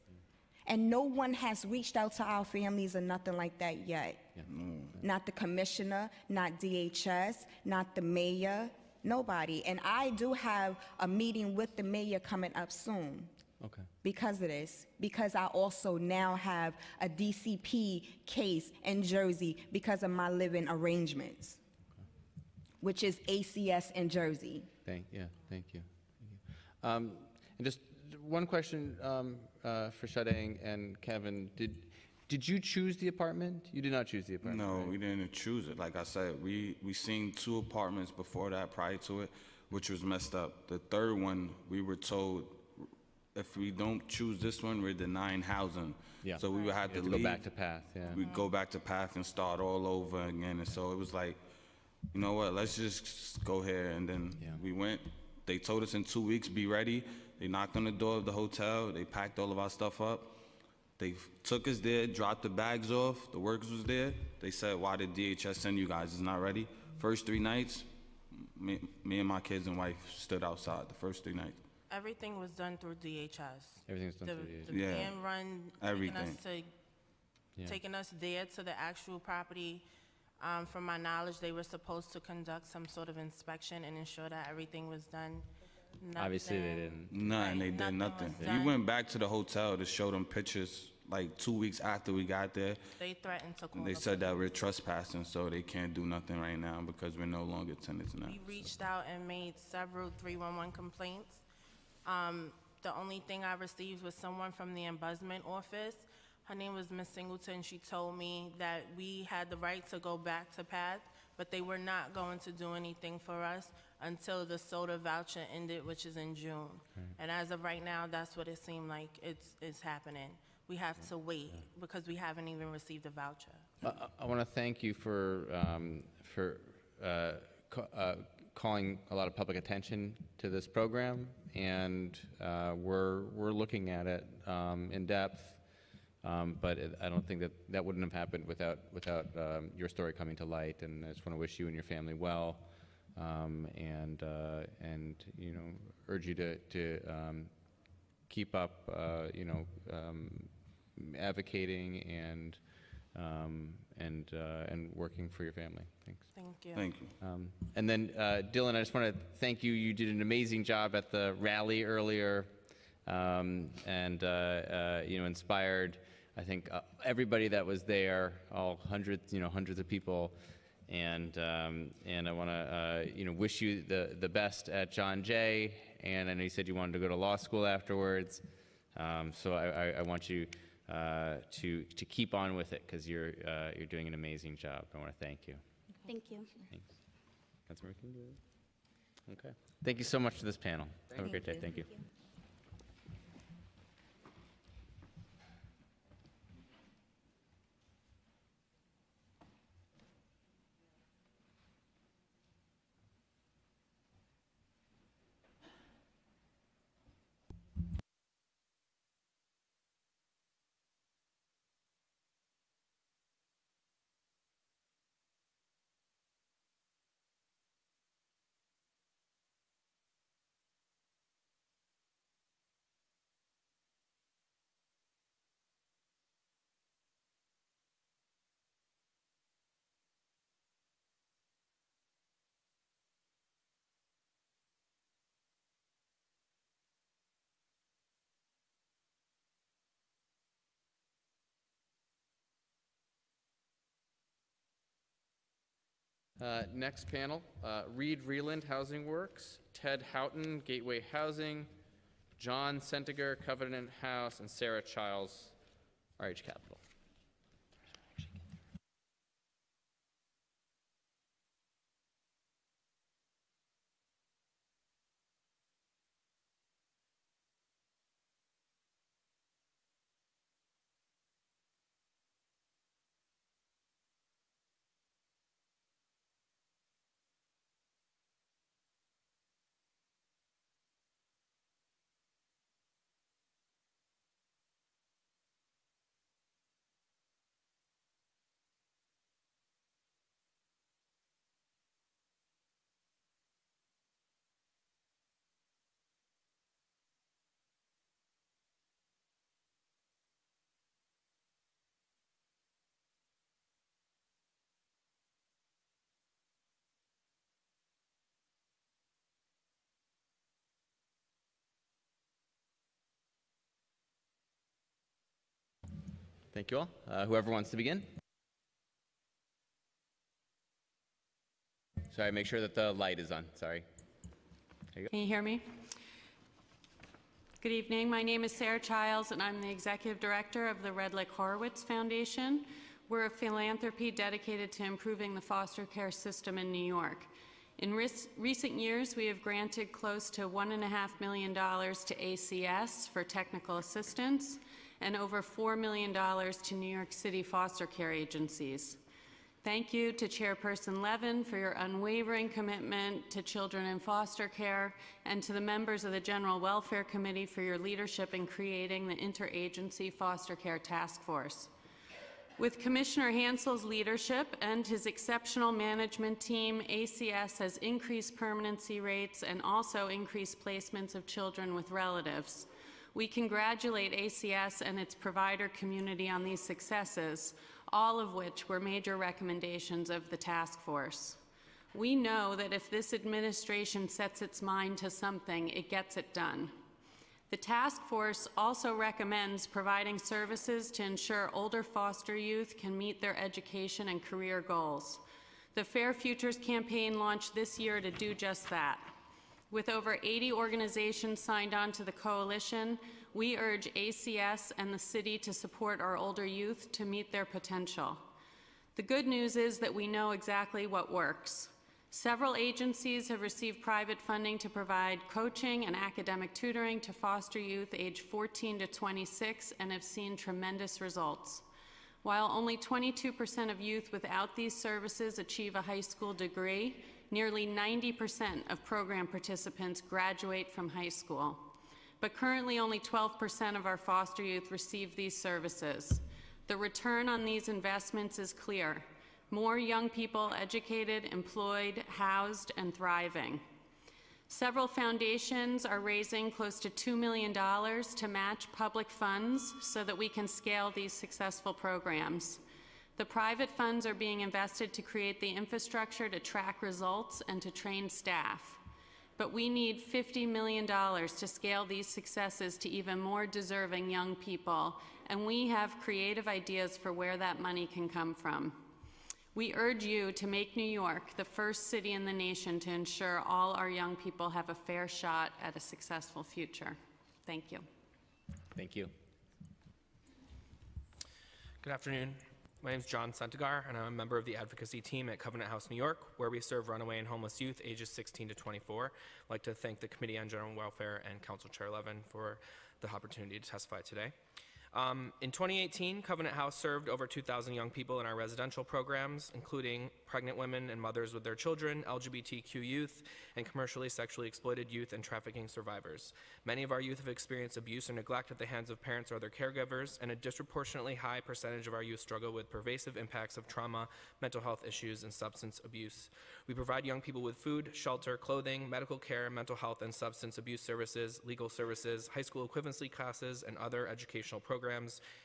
And no one has reached out to our families or nothing like that yet. Mm. Not the commissioner, not DHS, not the mayor, nobody. And I do have a meeting with the mayor coming up soon Okay. because of this, because I also now have a DCP case in Jersey because of my living arrangements, which is ACS in Jersey. Thank, yeah, thank you. Thank you. Um, And just one question um, uh, for Sade and Kevin. Did, did you choose the apartment? You did not choose the apartment? No, right? we didn't choose it. Like I said, we, we seen two apartments before that prior to it, which was messed up. The third one, we were told, if we don't choose this one, we're denying housing. Yeah. So we would have to have to go back to path, yeah. We'd go back to path and start all over again. And so it was like, you know what, let's just go here. And then yeah. we went, they told us in two weeks, be ready. They knocked on the door of the hotel, they packed all of our stuff up. They took us there, dropped the bags off, the workers was there. They said, why did DHS send you guys? It's not ready. First three nights, me, me and my kids and wife stood outside the first three nights. Everything was done through DHS. Everything's done The- through DHS. The Yeah, van run, taking us everything. to, Yeah. taking us there to the actual property. Um, From my knowledge, they were supposed to conduct some sort of inspection and ensure that everything was done. Obviously, they Nothing- didn't. Nothing, they did nothing nothing. was We done. went back to the hotel to show them pictures like two weeks after we got there. They threatened to call They the said that we're trespassing, so they can't do nothing right now because we're no longer tenants now. We reached out and made several 311 complaints. Um, The only thing I received was someone from the ombudsman office. Her name was Miss Singleton. She told me that we had the right to go back to PATH, but they were not going to do anything for us until the SOTA voucher ended, which is in June. And as of right now, that's what it seemed like it's, it's happening. We have to wait because we haven't even received a voucher. I want to thank you for, um, for uh, ca- uh, calling a lot of public attention to this program, and uh, we're, we're looking at it um, in depth, um, but it- I don't think that, that wouldn't have happened without, without um, your story coming to light, and I just want to wish you and your family well, um, and, uh, and, you know, urge you to, to um, keep up, uh, you know, um, advocating and, um, and, uh, and working for your family. Thanks. Thank you. Thank you. Um, And then, uh, Dylan, I just want to thank you. You did an amazing job at the rally earlier, um, and, uh, uh, you know, inspired, I think, uh, everybody that was there, all hundreds, you know, hundreds of people. And, um, and I want to, uh, you know, wish you the, the best at John Jay. And I know you said you wanted to go to law school afterwards. Um, So I, I, I want you uh, to, to keep on with it, because you're, uh, you're doing an amazing job. I want to thank you. Thank you. Thanks. Councilmember King, Okay. Thank you so much to this panel. Have a great day. Thank you. Uh, Next panel, uh, Reed Vreeland Housing Works, Ted Houghton Gateway Housing, John Sentiger Covenant House, and Sarah Childs RH Capital. Thank you all. Uh, whoever wants to begin. Sorry, make sure that the light is on. Sorry. You. Can you hear me? Good evening. My name is Sarah Childs, and I'm the Executive Director of the Redlich Horwitz Foundation. We're a philanthropy dedicated to improving the foster care system in New York. In recent years, we have granted close to $1.5 million to ACS for technical assistance and over $4 million to New York City foster care agencies. Thank you to Chairperson Levin for your unwavering commitment to children in foster care and to the members of the General Welfare Committee for your leadership in creating the Interagency Foster Care Task Force. With Commissioner Hansell's leadership and his exceptional management team, ACS has increased permanency rates and also increased placements of children with relatives. We congratulate ACS and its provider community on these successes, all of which were major recommendations of the task force. We know that if this administration sets its mind to something, it gets it done. The task force also recommends providing services to ensure older foster youth can meet their education and career goals. The Fair Futures campaign launched this year to do just that. With over 80 organizations signed on to the coalition, we urge ACS and the city to support our older youth to meet their potential. The good news is that we know exactly what works. Several agencies have received private funding to provide coaching and academic tutoring to foster youth age 14 to 26 and have seen tremendous results. While only 22% of youth without these services achieve a high school degree, nearly 90% of program participants graduate from high school. But currently, only 12% of our foster youth receive these services. The return on these investments is clear more young people educated, employed, housed, and thriving. Several foundations are raising close to $2 million to match public funds so that we can scale these successful programs. The private funds are being invested to create the infrastructure to track results and to train staff. But we need $50 million to scale these successes to even more deserving young people, and we have creative ideas for where that money can come from. We urge you to make New York the first city in the nation to ensure all our young people have a fair shot at a successful future. Thank you. Thank you. Good afternoon. My name is John Sentigar, and I'm a member of the advocacy team at Covenant House New York, where we serve runaway and homeless youth ages 16 to 24. I'd like to thank the Committee on General Welfare and Council Chair Levin for the opportunity to testify today. Um, in 2018, Covenant House served over 2,000 young people in our residential programs, including pregnant women and mothers with their children, LGBTQ youth, and commercially sexually exploited youth and trafficking survivors. Many of our youth have experienced abuse or neglect at the hands of parents or their caregivers, and a disproportionately high percentage of our youth struggle with pervasive impacts of trauma, mental health issues, and substance abuse. We provide young people with food, shelter, clothing, medical care, mental health and substance abuse services, legal services, high school equivalency classes, and other educational programs,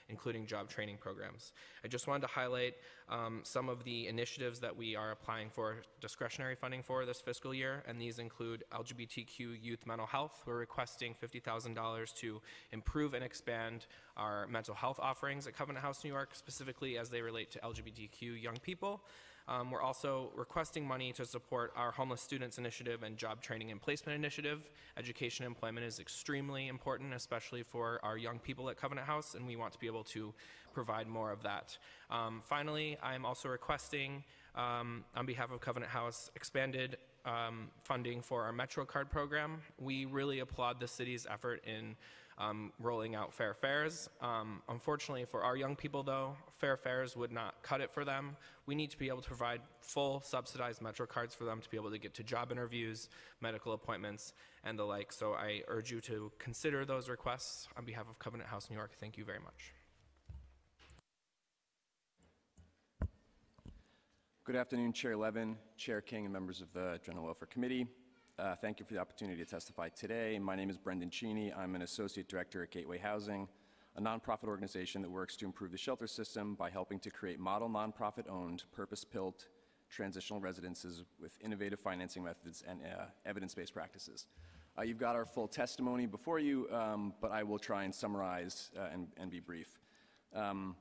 including job training programs. I just wanted to highlight um, some of the initiatives that we are applying for discretionary funding for this fiscal year, and these include LGBTQ youth mental health. We're requesting $50,000 to improve and expand our mental health offerings at Covenant House New York, specifically as they relate to LGBTQ young people. Um, we're also requesting money to support our homeless students initiative and job training and placement initiative. Education and employment is extremely important, especially for our young people at Covenant House, and we want to be able to provide more of that. Um, finally, I'm also requesting, um, on behalf of Covenant House, expanded um, funding for our MetroCard program. We really applaud the city's effort in um, rolling out fair fares. Um, unfortunately, for our young people, though, fair fares would not cut it for them. We need to be able to provide full subsidized Metro cards for them to be able to get to job interviews, medical appointments, and the like. So I urge you to consider those requests on behalf of Covenant House New York. Thank you very much. Good afternoon, Chair Levin, Chair King, and members of the General Welfare Committee. Uh, thank you for the opportunity to testify today. My name is Brendan Cheney. I'm an Associate Director at Gateway Housing, a nonprofit organization that works to improve the shelter system by helping to create model nonprofit owned, purpose built transitional residences with innovative financing methods and uh, evidence based practices. Uh, you've got our full testimony before you, um, but I will try and summarize uh, and, and, be brief. Um,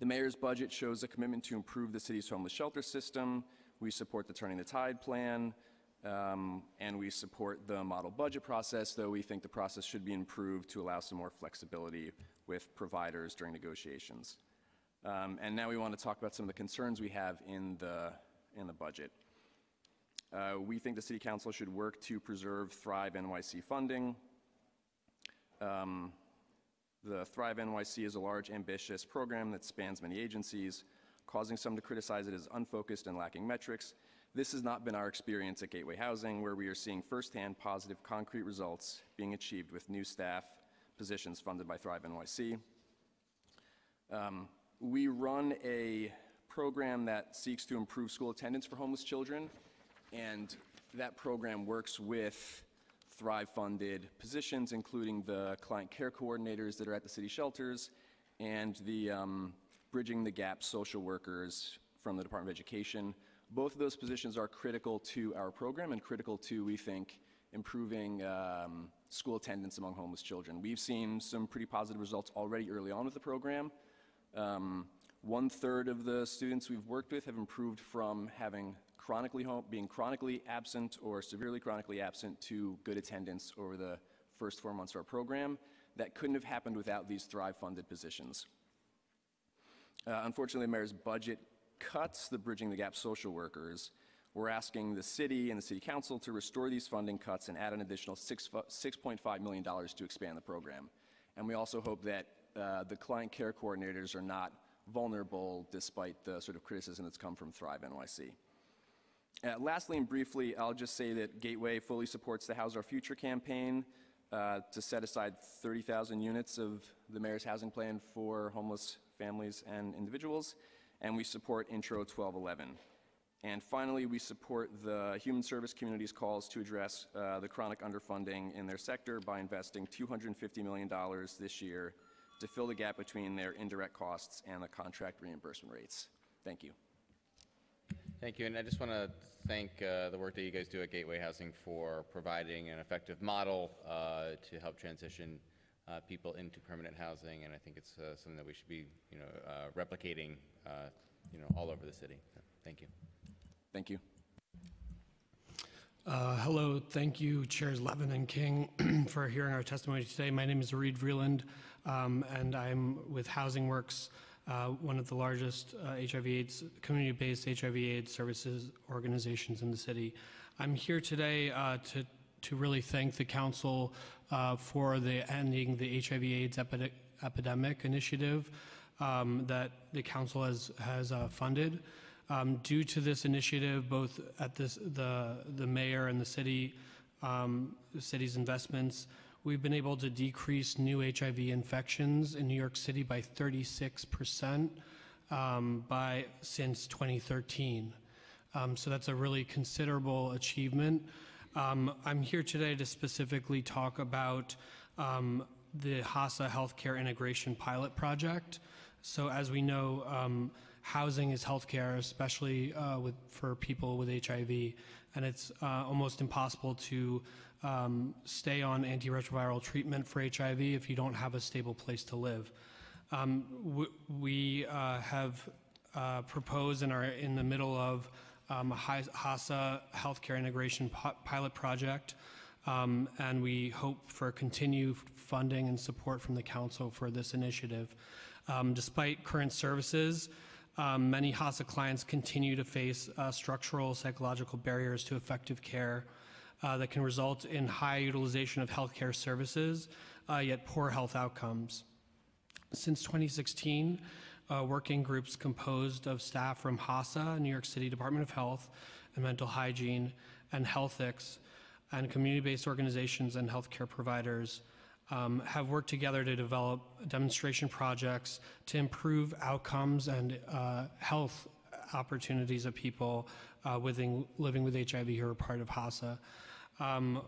The mayor's budget shows a commitment to improve the city's homeless shelter system. We support the Turning the Tide plan, um, and we support the model budget process, though we think the process should be improved to allow some more flexibility with providers during negotiations. Um, and now we want to talk about some of the concerns we have in the, in the budget. Uh, we think the City Council should work to preserve Thrive NYC funding. Um, the Thrive NYC is a large, ambitious program that spans many agencies, causing some to criticize it as unfocused and lacking metrics. This has not been our experience at Gateway Housing, where we are seeing firsthand positive, concrete results being achieved with new staff positions funded by Thrive NYC. Um, we run a program that seeks to improve school attendance for homeless children, and that program works with Thrive-funded positions, including the client care coordinators that are at the city shelters and the um, Bridging the Gap social workers from the Department of Education. Both of those positions are critical to our program and critical to, we think, improving um, school attendance among homeless children. We've seen some pretty positive results already early on with the program. Um, one third of the students we've worked with have improved from having chronically home, being chronically absent or severely chronically absent to good attendance over the first four months of our program. That couldn't have happened without these Thrive funded positions. Uh, unfortunately, the mayor's budget cuts the Bridging the Gap social workers. We're asking the city and the city council to restore these funding cuts and add an additional six, $6.5 million to expand the program. And we also hope that uh, the client care coordinators are not vulnerable despite the sort of criticism that's come from Thrive NYC. Uh, lastly and briefly, I'll just say that Gateway fully supports the House Our Future campaign uh, to set aside 30,000 units of the mayor's housing plan for homeless families and individuals, and we support Intro 1211. And finally, we support the human service community's calls to address uh, the chronic underfunding in their sector by investing $250 million this year to fill the gap between their indirect costs and the contract reimbursement rates. Thank you. Thank you, and I just want to thank uh, the work that you guys do at Gateway Housing for providing an effective model uh, to help transition uh, people into permanent housing, and I think it's uh, something that we should be, you know, uh, replicating, uh, you know, all over the city. So, thank you. Thank you. Uh, hello, thank you, Chairs Levin and King, [clears throat] for hearing our testimony today. My name is Reed Vreeland, um, and I'm with Housing Works, uh, one of the largest uh, HIV/AIDS community-based HIV/AIDS services organizations in the city. I'm here today uh, to to really thank the council uh, for the ending the HIV/AIDS epi epidemic initiative um, that the council has has uh, funded. Um, due to this initiative, both at this, the, the mayor and the city, um, the city's investments, we've been able to decrease new HIV infections in New York City by 36% um, by since 2013. Um, so that's a really considerable achievement. Um, I'm here today to specifically talk about um, the HASA Healthcare Integration Pilot Project. So as we know, um, housing is healthcare, especially uh, with, for people with HIV, and it's uh, almost impossible to um, stay on antiretroviral treatment for HIV if you don't have a stable place to live. Um, we uh, have uh, proposed and are in the middle of um, a HASA healthcare integration pilot project, um, and we hope for continued funding and support from the council for this initiative. Um, despite current services, um, many HASA clients continue to face uh, structural psychological barriers to effective care uh, that can result in high utilization of healthcare services, uh, yet poor health outcomes. Since 2016, uh, working groups composed of staff from HASA, New York City Department of Health and Mental Hygiene, and Healthix, and community-based organizations and healthcare providers um, have worked together to develop demonstration projects to improve outcomes and uh, health opportunities of people uh, within, living with HIV who are part of HASA. Um,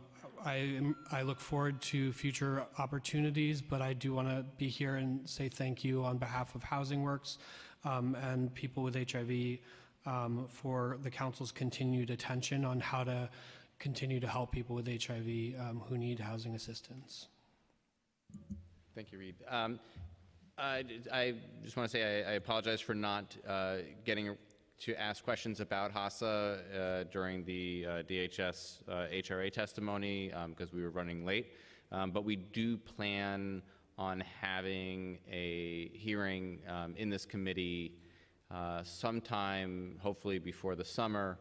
I, I, look forward to future opportunities, but I do want to be here and say thank you on behalf of Housing Works um, and people with HIV um, for the Council's continued attention on how to continue to help people with HIV um, who need housing assistance. Thank you, Reed. Um, I, I just want to say I, I apologize for not uh, getting to ask questions about HASA uh, during the uh, DHS uh, HRA testimony because we were running late. Um, but we do plan on having a hearing um, in this committee uh, sometime, hopefully before the summer,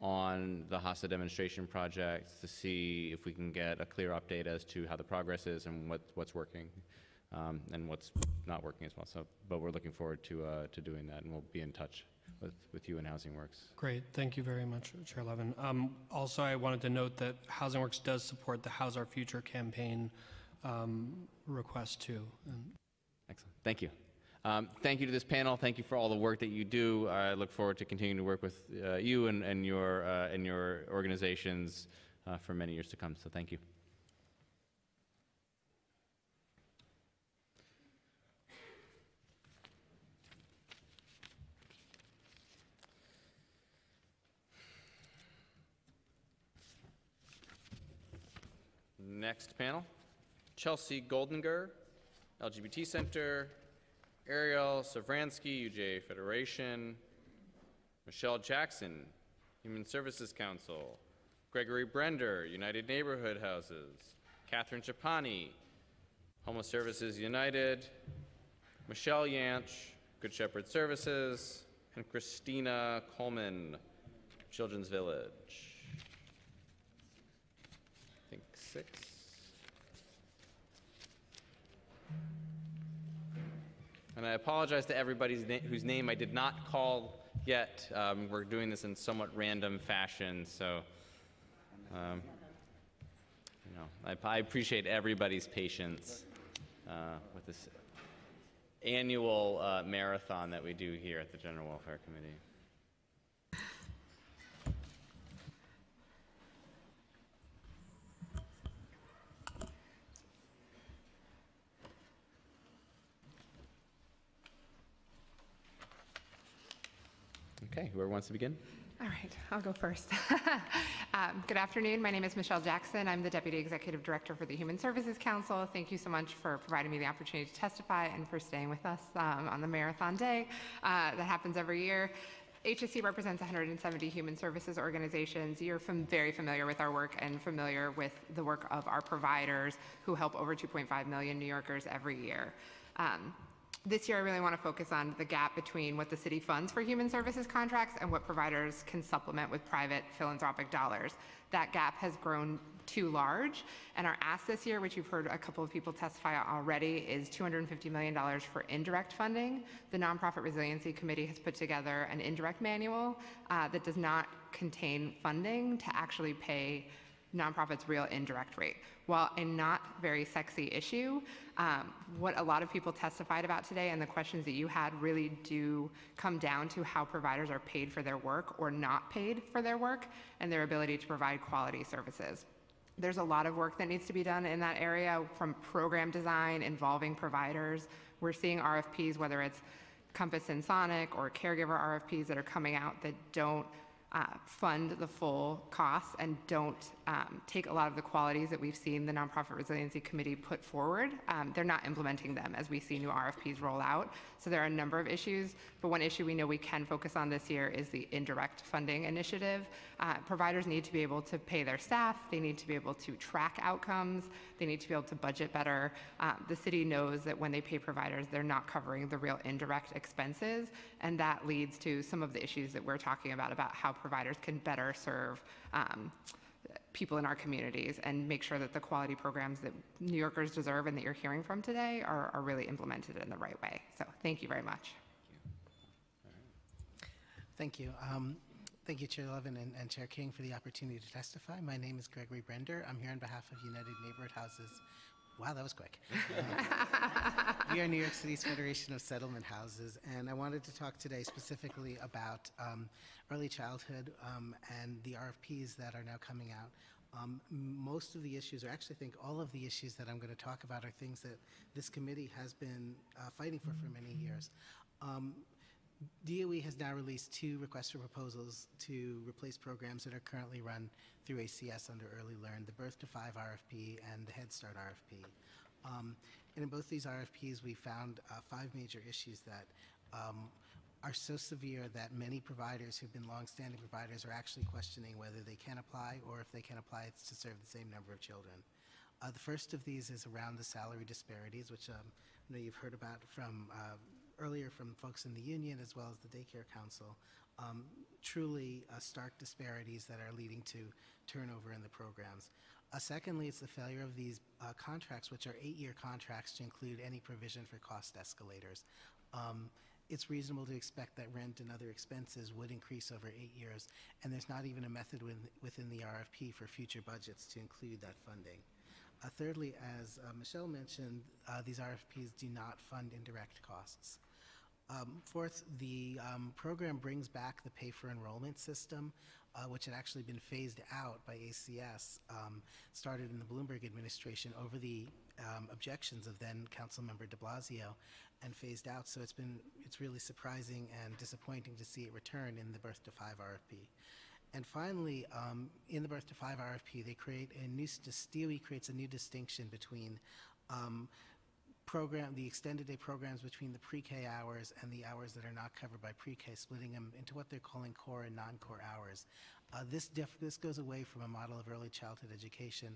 on the HASA demonstration project to see if we can get a clear update as to how the progress is and what, what's working um, and what's not working as well. So, but we're looking forward to, uh, to doing that, and we'll be in touch with, with you and Housing Works. Great, thank you very much, Chair Levin. Um, Also, I wanted to note that Housing Works does support the House Our Future campaign um, request too. And Excellent. Thank you. Um, thank you to this panel. Thank you for all the work that you do. I look forward to continuing to work with uh, you and, and, your, uh, and your organizations uh, for many years to come. So thank you. Next panel, Chelsea Goldinger, LGBT Center, Ariel Savransky, UJA Federation, Michelle Jackson, Human Services Council, Gregory Brender, United Neighborhood Houses, Catherine Trapani, Homeless Services United, Michelle Yanche, Good Shepherd Services, and Christina Coleman, Children's Village. I think six. And I apologize to everybody whose name I did not call yet. Um, we're doing this in somewhat random fashion, so um, you know, I, I appreciate everybody's patience uh, with this annual uh, marathon that we do here at the General Welfare Committee. Okay, whoever wants to begin? All right, I'll go first. [laughs] um, good afternoon. My name is Michelle Jackson. I'm the Deputy Executive Director for the Human Services Council. Thank you so much for providing me the opportunity to testify and for staying with us um, on the marathon day uh, that happens every year. HSC represents 170 human services organizations. You're fam- very familiar with our work and familiar with the work of our providers who help over 2.5 million New Yorkers every year. Um, this year, I really want to focus on the gap between what the city funds for human services contracts and what providers can supplement with private philanthropic dollars. That gap has grown too large, and our ask this year, which you've heard a couple of people testify already, is $250 million for indirect funding. The Nonprofit Resiliency Committee has put together an indirect manual uh, that does not contain funding to actually pay nonprofits' real indirect rate. While a not very sexy issue, um, what a lot of people testified about today and the questions that you had really do come down to how providers are paid for their work or not paid for their work and their ability to provide quality services. There's a lot of work that needs to be done in that area from program design involving providers. We're seeing RFPs, whether it's Compass and SONYC or caregiver RFPs that are coming out that don't uh, fund the full costs and don't um, take a lot of the qualities that we've seen the Nonprofit Resiliency Committee put forward. Um, they're not implementing them as we see new RFPs roll out. So there are a number of issues, but one issue we know we can focus on this year is the indirect funding initiative. Uh, providers need to be able to pay their staff, they need to be able to track outcomes, they need to be able to budget better. Uh, the city knows that when they pay providers, they're not covering the real indirect expenses, and that leads to some of the issues that we're talking about, about how providers can better serve um, people in our communities and make sure that the quality programs that New Yorkers deserve and that you're hearing from today are, are really implemented in the right way. So thank you very much. Thank you. Um, thank you, Chair Levin and, and Chair King, for the opportunity to testify. My name is Gregory Brender. I'm here on behalf of United Neighborhood Houses. Wow, that was quick. Uh, we are New York City's Federation of Settlement Houses, and I wanted to talk today specifically about um, early childhood um, and the RFPs that are now coming out. Um, most of the issues, or actually, I think all of the issues that I'm going to talk about, are things that this committee has been uh, fighting for for many years. Um, DOE has now released two requests for proposals to replace programs that are currently run through ACS under Early Learn, the Birth to Five RFP and the Head Start RFP. Um, And in both these RFPs, we found uh, five major issues that um, are so severe that many providers who've been longstanding providers are actually questioning whether they can apply or if they can apply to serve the same number of children. Uh, the first of these is around the salary disparities, which um, I know you've heard about from uh, earlier from folks in the union as well as the daycare council. Um, truly uh, stark disparities that are leading to turnover in the programs. Uh, secondly, it's the failure of these uh, contracts, which are eight-year contracts, to include any provision for cost escalators. Um, it's reasonable to expect that rent and other expenses would increase over eight years, and there's not even a method within, within the RFP for future budgets to include that funding. Uh, thirdly, as uh, Michelle mentioned, uh, these RFPs do not fund indirect costs. Um, fourth, the um, program brings back the pay for enrollment system, uh, which had actually been phased out by ACS, um, started in the Bloomberg administration over the um, objections of then Councilmember de Blasio and phased out. So it's been, it's really surprising and disappointing to see it return in the Birth to Five RFP. And finally, um, in the Birth to Five RFP, they create a new, DOE creates a new distinction between um, program, the extended day programs between the pre-K hours and the hours that are not covered by pre-K, splitting them into what they're calling core and non-core hours. Uh, this, this goes away from a model of early childhood education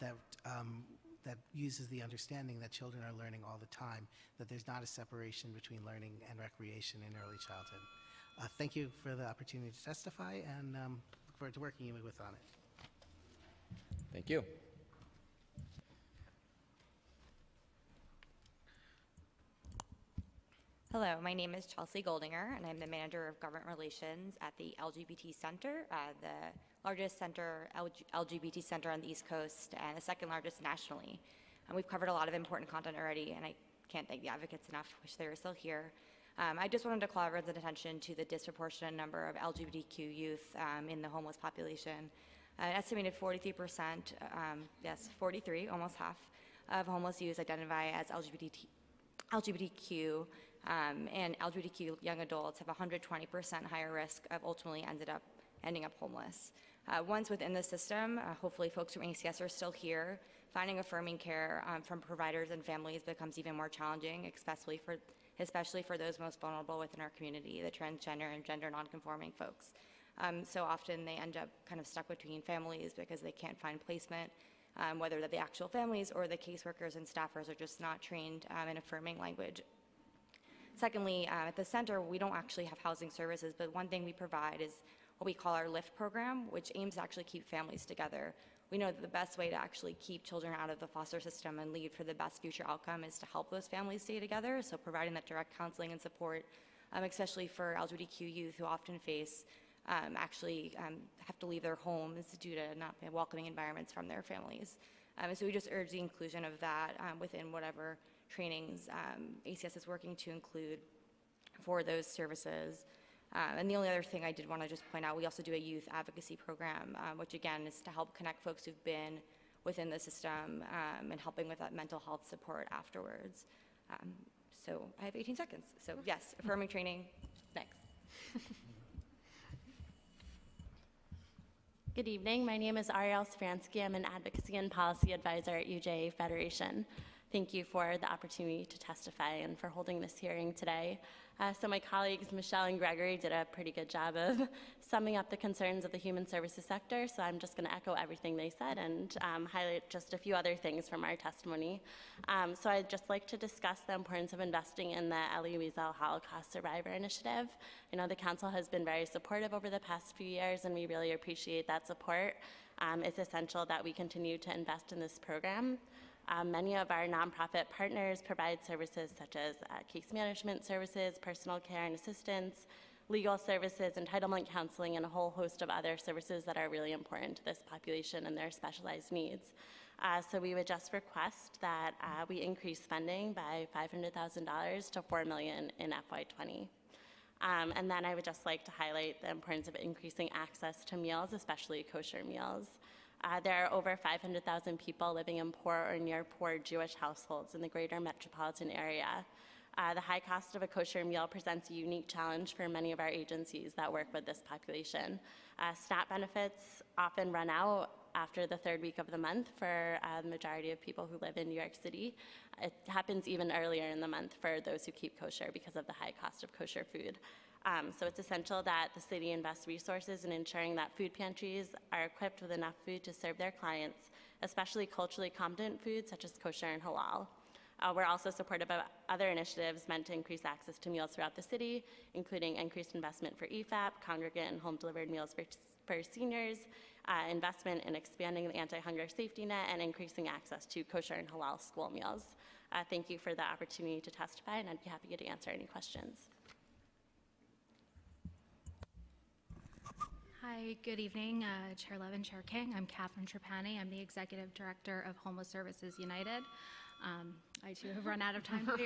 that, um, that uses the understanding that children are learning all the time, that there's not a separation between learning and recreation in early childhood. Uh, thank you for the opportunity to testify and um, look forward to working with on it. Thank you. Hello, my name is Chelsea Goldinger, and I'm the manager of government relations at the LGBT Center, uh, the largest center LG- LGBT center on the East Coast and the second largest nationally. And we've covered a lot of important content already, and I can't thank the advocates enough. Wish they were still here. Um, I just wanted to call everyone's attention to the disproportionate number of LGBTQ youth um, in the homeless population. Uh, An estimated 43%, um, yes, 43, almost half, of homeless youth identify as LGBT, LGBTQ, um, and LGBTQ young adults have 120% higher risk of ultimately ended up ending up homeless. Uh, once within the system, uh, hopefully folks from ACS are still here. Finding affirming care um, from providers and families becomes even more challenging, especially for especially for those most vulnerable within our community, the transgender and gender nonconforming folks. Um, so often they end up kind of stuck between families because they can't find placement, um, whether they're the actual families or the caseworkers and staffers are just not trained um, in affirming language Secondly, uh, at the center, we don't actually have housing services, but one thing we provide is what we call our LIFT program, which aims to actually keep families together. We know that the best way to actually keep children out of the foster system and lead for the best future outcome is to help those families stay together. So providing that direct counseling and support, um, especially for LGBTQ youth who often face um, actually um, have to leave their homes due to not welcoming environments from their families. Um, and so we just urge the inclusion of that um, within whatever trainings um, ACS is working to include for those services. Um, and the only other thing I did want to just point out, we also do a youth advocacy program, um, which again is to help connect folks who've been within the system um, and helping with that mental health support afterwards. Um, so I have 18 seconds. So yes, affirming training, next. [laughs] Good evening. My name is Ariel Savransky. I'm an advocacy and policy advisor at UJA Federation. Thank you for the opportunity to testify and for holding this hearing today. Uh, so my colleagues Michelle and Gregory did a pretty good job of [laughs] summing up the concerns of the human services sector. So I'm just going to echo everything they said and um, highlight just a few other things from our testimony. Um, so I'd just like to discuss the importance of investing in the Elie Wiesel Holocaust Survivor Initiative. I know the council has been very supportive over the past few years, and we really appreciate that support. Um, it's essential that we continue to invest in this program. Um, many of our nonprofit partners provide services such as uh, case management services, personal care and assistance, legal services, entitlement counseling, and a whole host of other services that are really important to this population and their specialized needs. Uh, so we would just request that uh, we increase funding by $500,000 to 4 million in FY20. Um, and then I would just like to highlight the importance of increasing access to meals, especially kosher meals. Uh, there are over 500,000 people living in poor or near poor Jewish households in the greater metropolitan area. Uh, the high cost of a kosher meal presents a unique challenge for many of our agencies that work with this population. Uh, SNAP benefits often run out after the third week of the month for uh, the majority of people who live in New York City. It happens even earlier in the month for those who keep kosher because of the high cost of kosher food. Um, so it's essential that the city invests resources in ensuring that food pantries are equipped with enough food to serve their clients, especially culturally competent foods such as kosher and halal. Uh, we're also supportive of other initiatives meant to increase access to meals throughout the city, including increased investment for EFAP, congregate and home delivered meals for, for seniors, uh, investment in expanding the anti hunger safety net, and increasing access to kosher and halal school meals. Uh, thank you for the opportunity to testify, and I'd be happy to answer any questions. Hi, good evening, uh, Chair Levin, Chair King. I'm Catherine Trapani. I'm the Executive Director of Homeless Services United. Um, I too have run out of time. [laughs]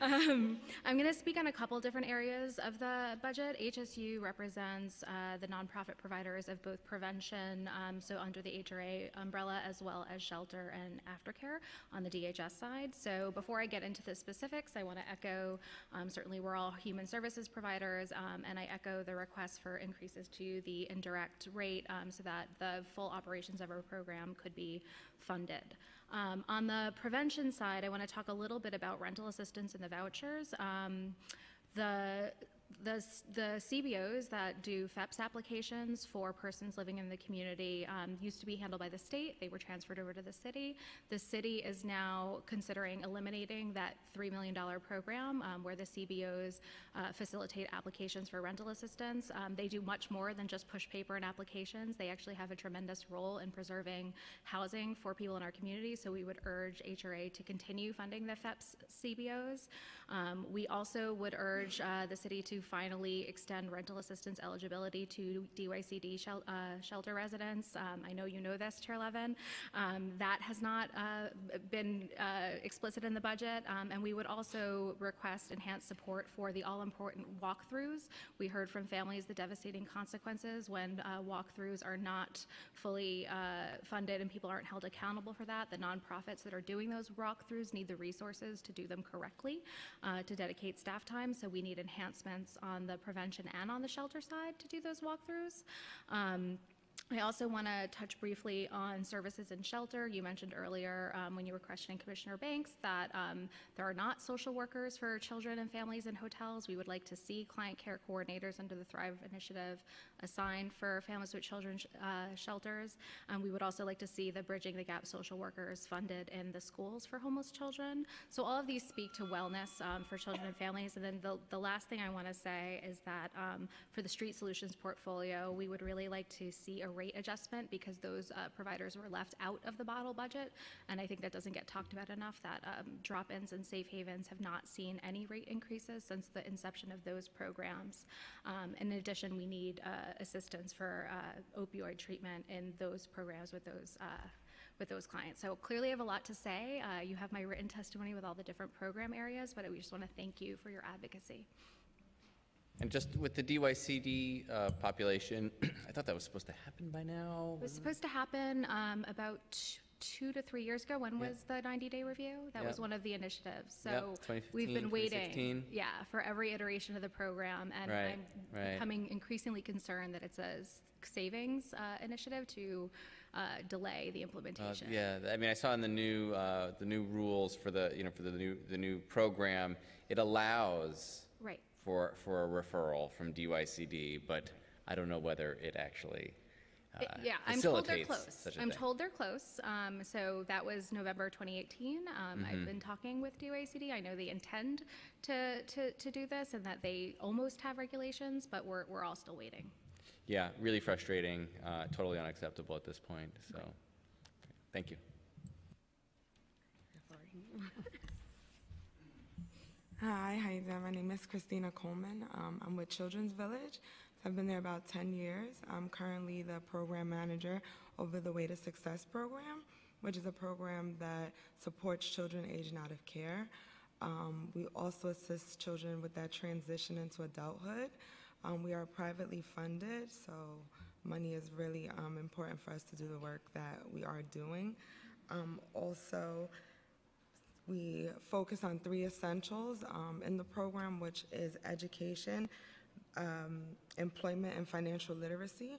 Um, I'm going to speak on a couple different areas of the budget. HSU represents uh, the nonprofit providers of both prevention, um, so under the HRA umbrella, as well as shelter and aftercare on the DHS side. So before I get into the specifics, I want to echo um, certainly we're all human services providers, um, and I echo the request for increases to the indirect rate um, so that the full operations of our program could be funded. Um, on the prevention side, I want to talk a little bit about rental assistance and the vouchers. Um, the the, the CBOs that do FHEPS applications for persons living in the community um, used to be handled by the state. They were transferred over to the city. The city is now considering eliminating that $3 million program um, where the CBOs uh, facilitate applications for rental assistance. Um, they do much more than just push paper and applications. They actually have a tremendous role in preserving housing for people in our community. So we would urge HRA to continue funding the FHEPS CBOs. Um, we also would urge uh, the city to finally extend rental assistance eligibility to DYCD shel- uh, shelter residents. Um, I know you know this, Chair Levin. Um, that has not uh, been uh, explicit in the budget, um, and we would also request enhanced support for the all-important walkthroughs. We heard from families the devastating consequences when uh, walkthroughs are not fully uh, funded and people aren't held accountable for that. The nonprofits that are doing those walkthroughs need the resources to do them correctly, uh, to dedicate staff time. So we need enhancements on the prevention and on the shelter side to do those walkthroughs. Um, I also want to touch briefly on services and shelter. You mentioned earlier um, when you were questioning Commissioner Banks that um, there are not social workers for children and families in hotels. We would like to see client care coordinators under the Thrive Initiative assigned for families with children sh- uh, shelters. We would also like to see the Bridging the Gap social workers funded in the schools for homeless children. So all of these speak to wellness um, for children and families. And then the, the last thing I want to say is that um, for the Street Solutions portfolio, we would really like to see a rate adjustment because those uh, providers were left out of the model budget. And I think that doesn't get talked about enough, that um, drop-ins and safe havens have not seen any rate increases since the inception of those programs. Um, In addition, we need uh, assistance for uh, opioid treatment in those programs with those uh, with those clients. So clearly I have a lot to say. Uh, You have my written testimony with all the different program areas, but we just want to thank you for your advocacy. And just with the DYCD uh, population, [clears throat] I thought that was supposed to happen by now. It was supposed to happen um, about t- two to three years ago. When Yeah. was the 90-day review? That was one of the initiatives. So 2015, we've been waiting, 2016. yeah, for every iteration of the program. And Right, I'm becoming increasingly concerned that it's a s- savings uh, initiative to uh, delay the Uh, implementation. Yeah, I mean, I saw in the new, uh, the new rules for the, you know, for the new, the new program, it allows. For, for a referral from DYCD, but I don't know whether it actually uh, It- Yeah, I'm told they're facilitates close. such a I'm thing. told they're close. Um, So that was November 2018. Um, I've Mhm. been talking with DYCD. I know they intend to, to, to do this and that they almost have regulations, but we're, we're all still waiting. Yeah, really frustrating, uh, totally unacceptable at this point, so, thank you. [laughs] Hi, how you doing? My name is Christina Coleman. Um, I'm with Children's Village. I've been there about 10 years. I'm currently the program manager over the Way to Success program, which is a program that supports children aging out of care. Um, we also assist children with that transition into adulthood. Um, we are privately funded, so money is really um, important for us to do the work that we are doing. Um, also, we focus on three essentials um, in the program, which is education, um, employment, and financial literacy.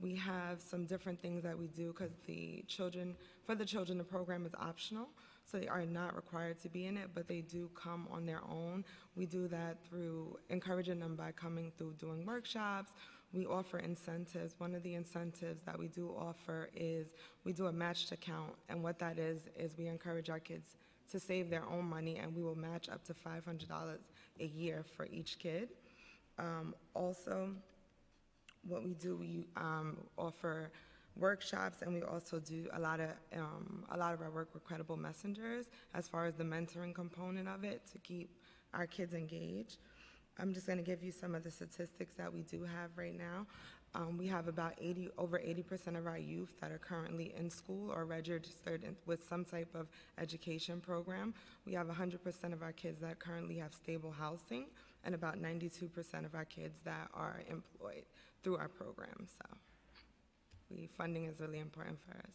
We have some different things that we do because the children, for the children, the program is optional, so they are not required to be in it, but they do come on their own. We do that through encouraging them by coming through doing workshops. We offer incentives. One of the incentives that we do offer is we do a matched account, and what that is is we encourage our kids to save their own money, and we will match up to $500 a year for each kid. Um, also, what we do, we um, offer workshops, and we also do a lot of um, a lot of our work with credible messengers as far as the mentoring component of it to keep our kids engaged. I'm just going to give you some of the statistics that we do have right now. Um, we have about 80, over 80% of our youth that are currently in school or registered in, with some type of education program. We have 100% of our kids that currently have stable housing, and about 92% of our kids that are employed through our program. So, we funding is really important for us.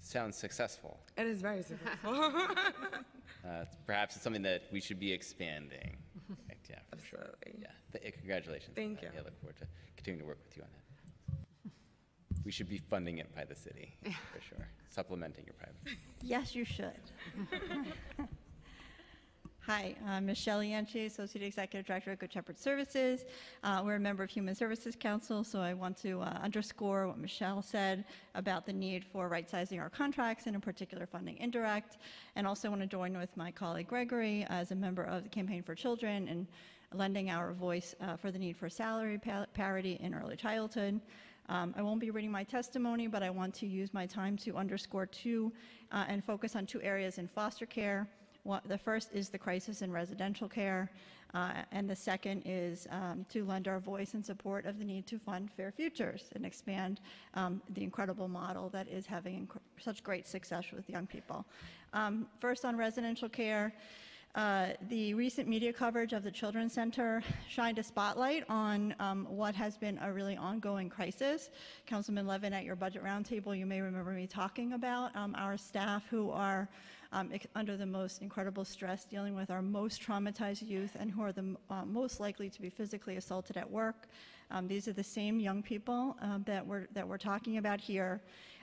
Sounds successful. It is very successful. [laughs] Uh, Perhaps it's something that we should be expanding. Right, Yeah, for sure. Absolutely. Yeah, Th- congratulations. on Thank that. you. Yeah, look forward to continuing to work with you on that. We should be funding it by the city, for sure, supplementing your private. Yes, you should. [laughs] Hi, I'm Michelle Yanche, Associate Executive Director at Good Shepherd Services. Uh, We're a member of Human Services Council, so I want to uh, underscore what Michelle said about the need for right-sizing our contracts and in particular funding indirect. And also want to join with my colleague Gregory as a member of the Campaign for Children and lending our voice uh, for the need for salary pa- parity in early childhood. Um, I won't be reading my testimony, but I want to use my time to underscore two uh, and focus on two areas in foster care. The first is the crisis in residential care, uh, and the second is um, to lend our voice in support of the need to fund Fair Futures and expand um, the incredible model that is having such great success with young people. Um, first, on residential care. Uh, The recent media coverage of the Children's Center shined a spotlight on um, what has been a really ongoing crisis. Councilman Levin, at your budget roundtable, you may remember me talking about um, our staff who are um, under the most incredible stress, dealing with our most traumatized youth and who are the uh, most likely to be physically assaulted at work. Um, These are the same young people um, that we're, that we're talking about here.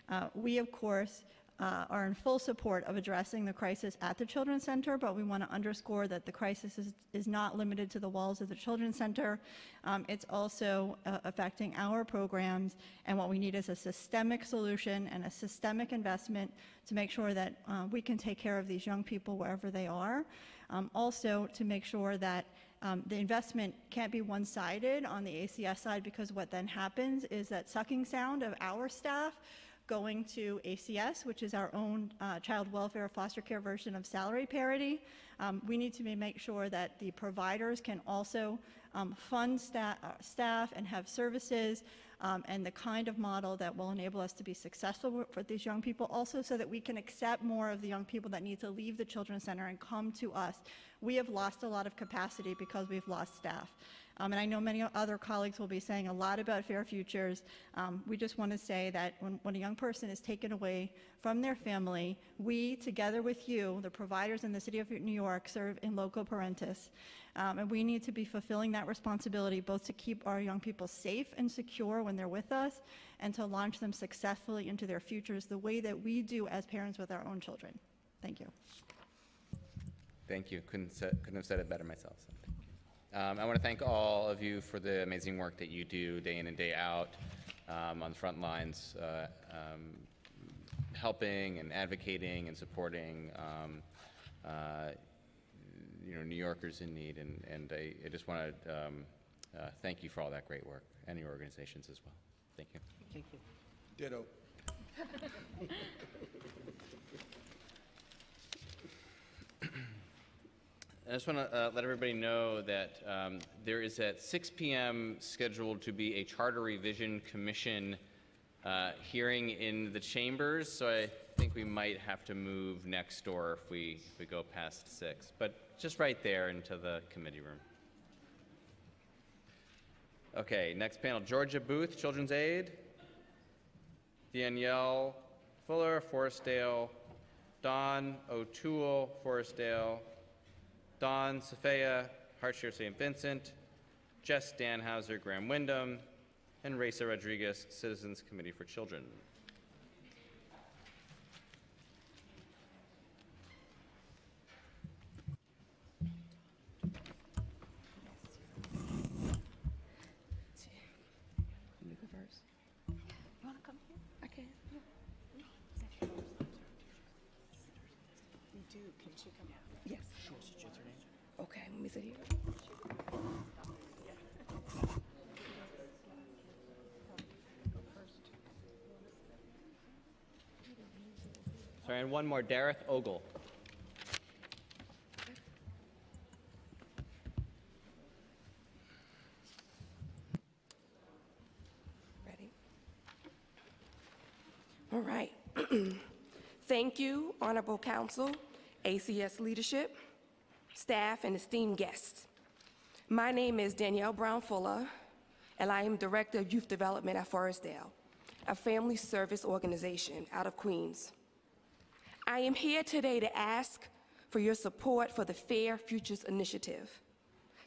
Uh, We, of course, uh, are in full support of addressing the crisis at the Children's Center, but we want to underscore that the crisis is, is not limited to the walls of the Children's Center. Um, it's also uh, affecting our programs, and what we need is a systemic solution and a systemic investment to make sure that uh, we can take care of these young people wherever they are. Um, also, to make sure that um, the investment can't be one-sided on the ACS side, because what then happens is that sucking sound of our staff going to ACS, which is our own uh, child welfare foster care version of salary parity. Um, we need to make sure that the providers can also um, fund sta- uh, staff and have services um, and the kind of model that will enable us to be successful for these young people, also so that we can accept more of the young people that need to leave the Children's Center and come to us. We have lost a lot of capacity because we've lost staff. Um, and I know many other colleagues will be saying a lot about Fair Futures. Um, we just want to say that when, when a young person is taken away from their family, we, together with you, the providers in the city of New York, serve in loco parentis. Um, and we need to be fulfilling that responsibility both to keep our young people safe and secure when they're with us and to launch them successfully into their futures the way that we do as parents with our own children. Thank you. Thank you. Couldn't, couldn't have said it better myself. So. Um, I want to thank all of you for the amazing work that you do day in and day out um, on the front lines, uh, um, helping and advocating and supporting um, uh, you know New Yorkers in need. And, and I, I just want to um, uh, thank you for all that great work and your organizations as well. Thank you. Thank you. Ditto. [laughs] I just want to uh, let everybody know that um, there is at 6 p.m. scheduled to be a Charter Revision Commission uh, hearing in the chambers, so I think we might have to move next door if we, if we go past 6, but just right there into the committee room. Okay, next panel, Georgia Booth, Children's Aid. Danielle Fuller, Forestdale. Don O'Toole, Forestdale. Dawn Saffayeh, HeartShare St. Vincent. Jess Danhauser, Graham Wyndham. and Raisa Rodriguez, Citizens Committee for Children. You go first. You wanna come here? I can. Me too. Can she come? Yes. Sure. Okay, let me sit here. And one more, Dareth Ogle. Ready? All right. [clears throat] Thank you, Honorable Council, ACS leadership, staff, and esteemed guests. My name is Danielle Brown Fuller, and I am Director of Youth Development at Forestdale, a family service organization out of Queens. I am here today to ask for your support for the Fair Futures Initiative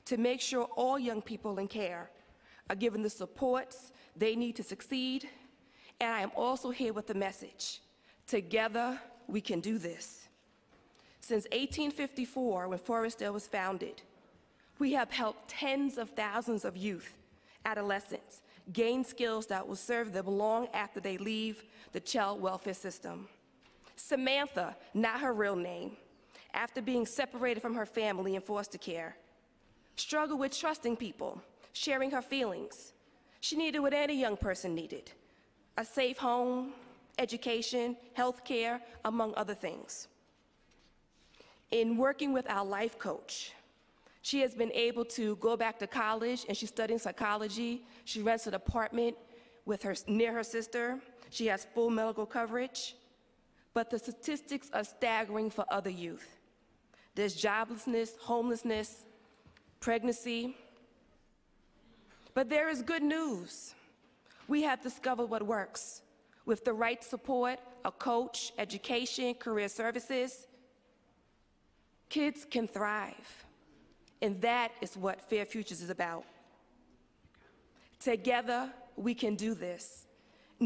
to make sure all young people in care are given the supports they need to succeed. And I am also here with the message together we can do this. Since 1854, when Forestdale was founded, we have helped tens of thousands of youth, adolescents, gain skills that will serve them long after they leave the child welfare system. Samantha, not her real name, after being separated from her family in foster care, struggled with trusting people, sharing her feelings. She needed what any young person needed a safe home, education, health care, among other things. In working with our life coach, she has been able to go back to college and she's studying psychology. She rents an apartment with her, near her sister. She has full medical coverage. But the statistics are staggering for other youth. There's joblessness, homelessness, pregnancy. But there is good news. We have discovered what works. With the right support, a coach, education, career services, kids can thrive. And that is what Fair Futures is about. Together, we can do this.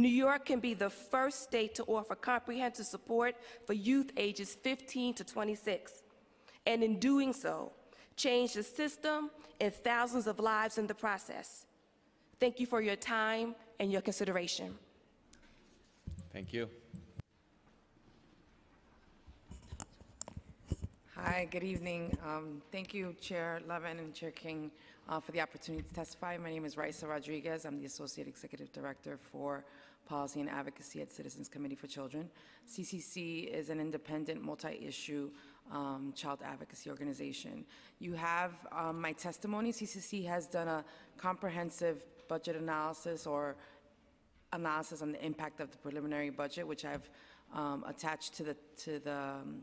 New York can be the first state to offer comprehensive support for youth ages 15 to 26, and in doing so, change the system and thousands of lives in the process. Thank you for your time and your consideration. Thank you. Hi, good evening. Um, Thank you, Chair Levin and Chair King, uh, for the opportunity to testify. My name is Raisa Rodriguez. I'm the Associate Executive Director for Policy and Advocacy at Citizens Committee for Children. CCC is an independent, multi-issue um, child advocacy organization. You have um, my testimony. CCC has done a comprehensive budget analysis or analysis on the impact of the preliminary budget, which I've um, attached to the, to the um,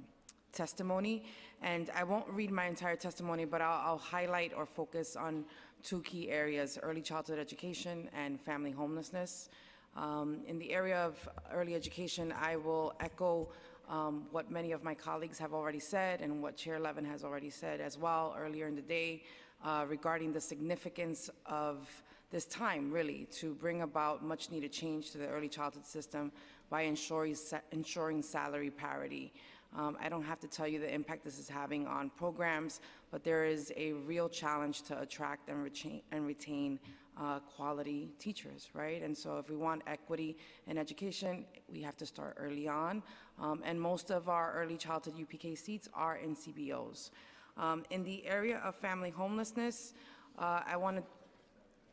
testimony. And I won't read my entire testimony, but I'll, I'll highlight or focus on two key areas, early childhood education and family homelessness. Um, In the area of early education, I will echo um, what many of my colleagues have already said and what Chair Levin has already said as well earlier in the day uh, regarding the significance of this time, really, to bring about much-needed change to the early childhood system by ensuring, ensuring salary parity. Um, I don't have to tell you the impact this is having on programs, but there is a real challenge to attract and retain, and retain uh, quality teachers, right? And so if we want equity in education, we have to start early on. Um, and most of our early childhood UPK seats are in CBOs. Um, in the area of family homelessness, uh, I want to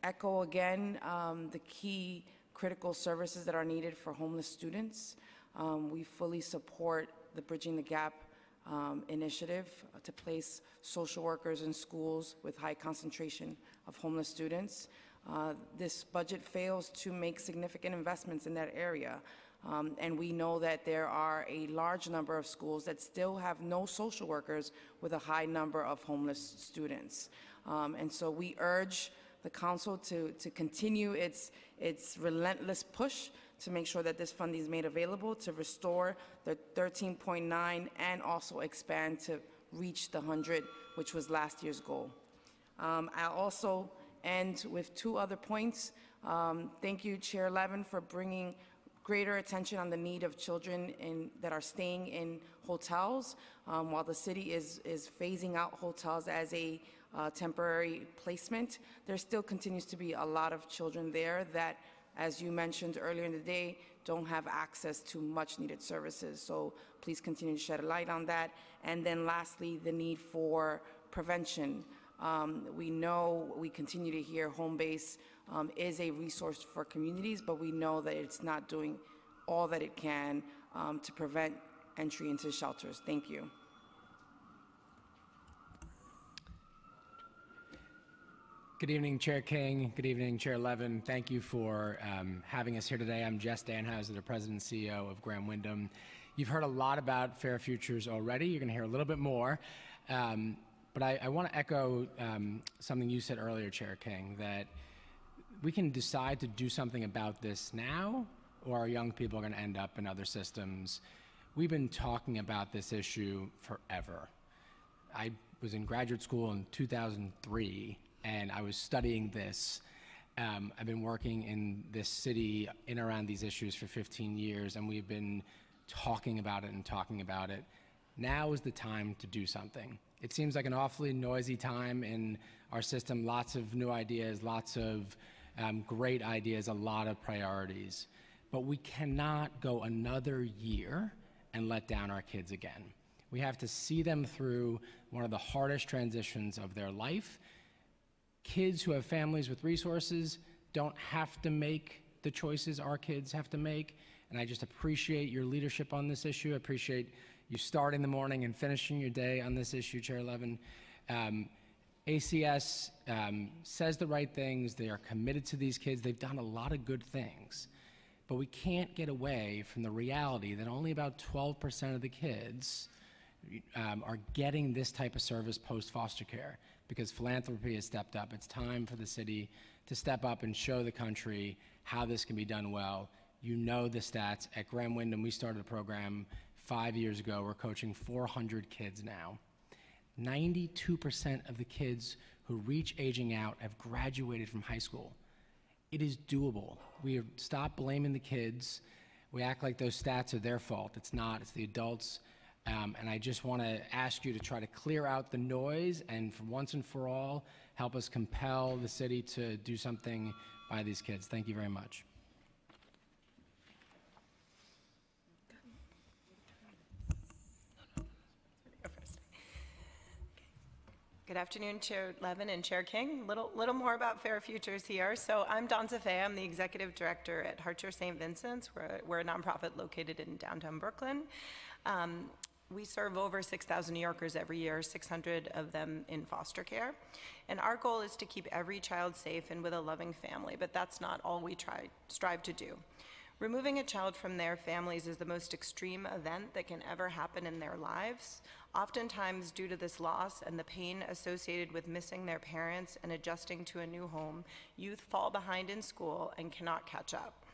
echo again um, the key critical services that are needed for homeless students. Um, we fully support the Bridging the Gap um, initiative to place social workers in schools with high concentration of homeless students. Uh, this budget fails to make significant investments in that area. Um, and we know that there are a large number of schools that still have no social workers with a high number of homeless students. Um, and so we urge the council to, to continue its, its relentless push to make sure that this funding is made available to restore the 13.9 and also expand to reach the 100, which was last year's goal. Um, I'll also end with two other points. Um, Thank you, Chair Levin, for bringing greater attention on the need of children in, that are staying in hotels. Um, While the city is, is phasing out hotels as a uh, temporary placement, there still continues to be a lot of children there that, as you mentioned earlier in the day, don't have access to much-needed services. So please continue to shed a light on that. And then lastly, the need for prevention. Um, We know, we continue to hear Homebase um, is a resource for communities, but we know that it's not doing all that it can um, to prevent entry into shelters. Thank you. Good evening, Chair King. Good evening, Chair Levin. Thank you for um, having us here today. I'm Jess Danhauser, the President and CEO of Graham Wyndham. You've heard a lot about Fair Futures already. You're going to hear a little bit more. Um, but I, I want to echo um, something you said earlier, Chair King, that we can decide to do something about this now, or our young people are going to end up in other systems. We've been talking about this issue forever. I was in graduate school in 2003, and I was studying this. Um, I've been working in this city in around these issues for 15 years, and we've been talking about it and talking about it. Now is the time to do something. It seems like an awfully noisy time in our system, lots of new ideas, lots of um, great ideas, a lot of priorities. But we cannot go another year and let down our kids again. We have to see them through one of the hardest transitions of their life. Kids who have families with resources don't have to make the choices our kids have to make. And I just appreciate your leadership on this issue. I appreciate you starting the morning and finishing your day on this issue, Chair Levin. Um, ACS um, says the right things. They are committed to these kids. They've done a lot of good things. But we can't get away from the reality that only about 12% of the kids um, are getting this type of service post foster care because philanthropy has stepped up. It's time for the city to step up and show the country how this can be done well. You know the stats. At Graham Wyndham, we started a program five years ago. We're coaching 400 kids now. 92% of the kids who reach aging out have graduated from high school. It is doable. We have stopped blaming the kids. We act like those stats are their fault. It's not, it's the adults. Um, and I just want to ask you to try to clear out the noise and, for once and for all, help us compel the city to do something by these kids. Thank you very much. Good afternoon, Chair Levin and Chair King. Little, little more about Fair Futures here. So I'm Dawn Saffayeh. I'm the executive director at Heart St. Vincent's. We're, we're a nonprofit located in downtown Brooklyn. Um, we serve over 6,000 New Yorkers every year, 600 of them in foster care. And our goal is to keep every child safe and with a loving family, but that's not all we try, strive to do. Removing a child from their families is the most extreme event that can ever happen in their lives. Oftentimes, due to this loss and the pain associated with missing their parents and adjusting to a new home, youth fall behind in school and cannot catch up.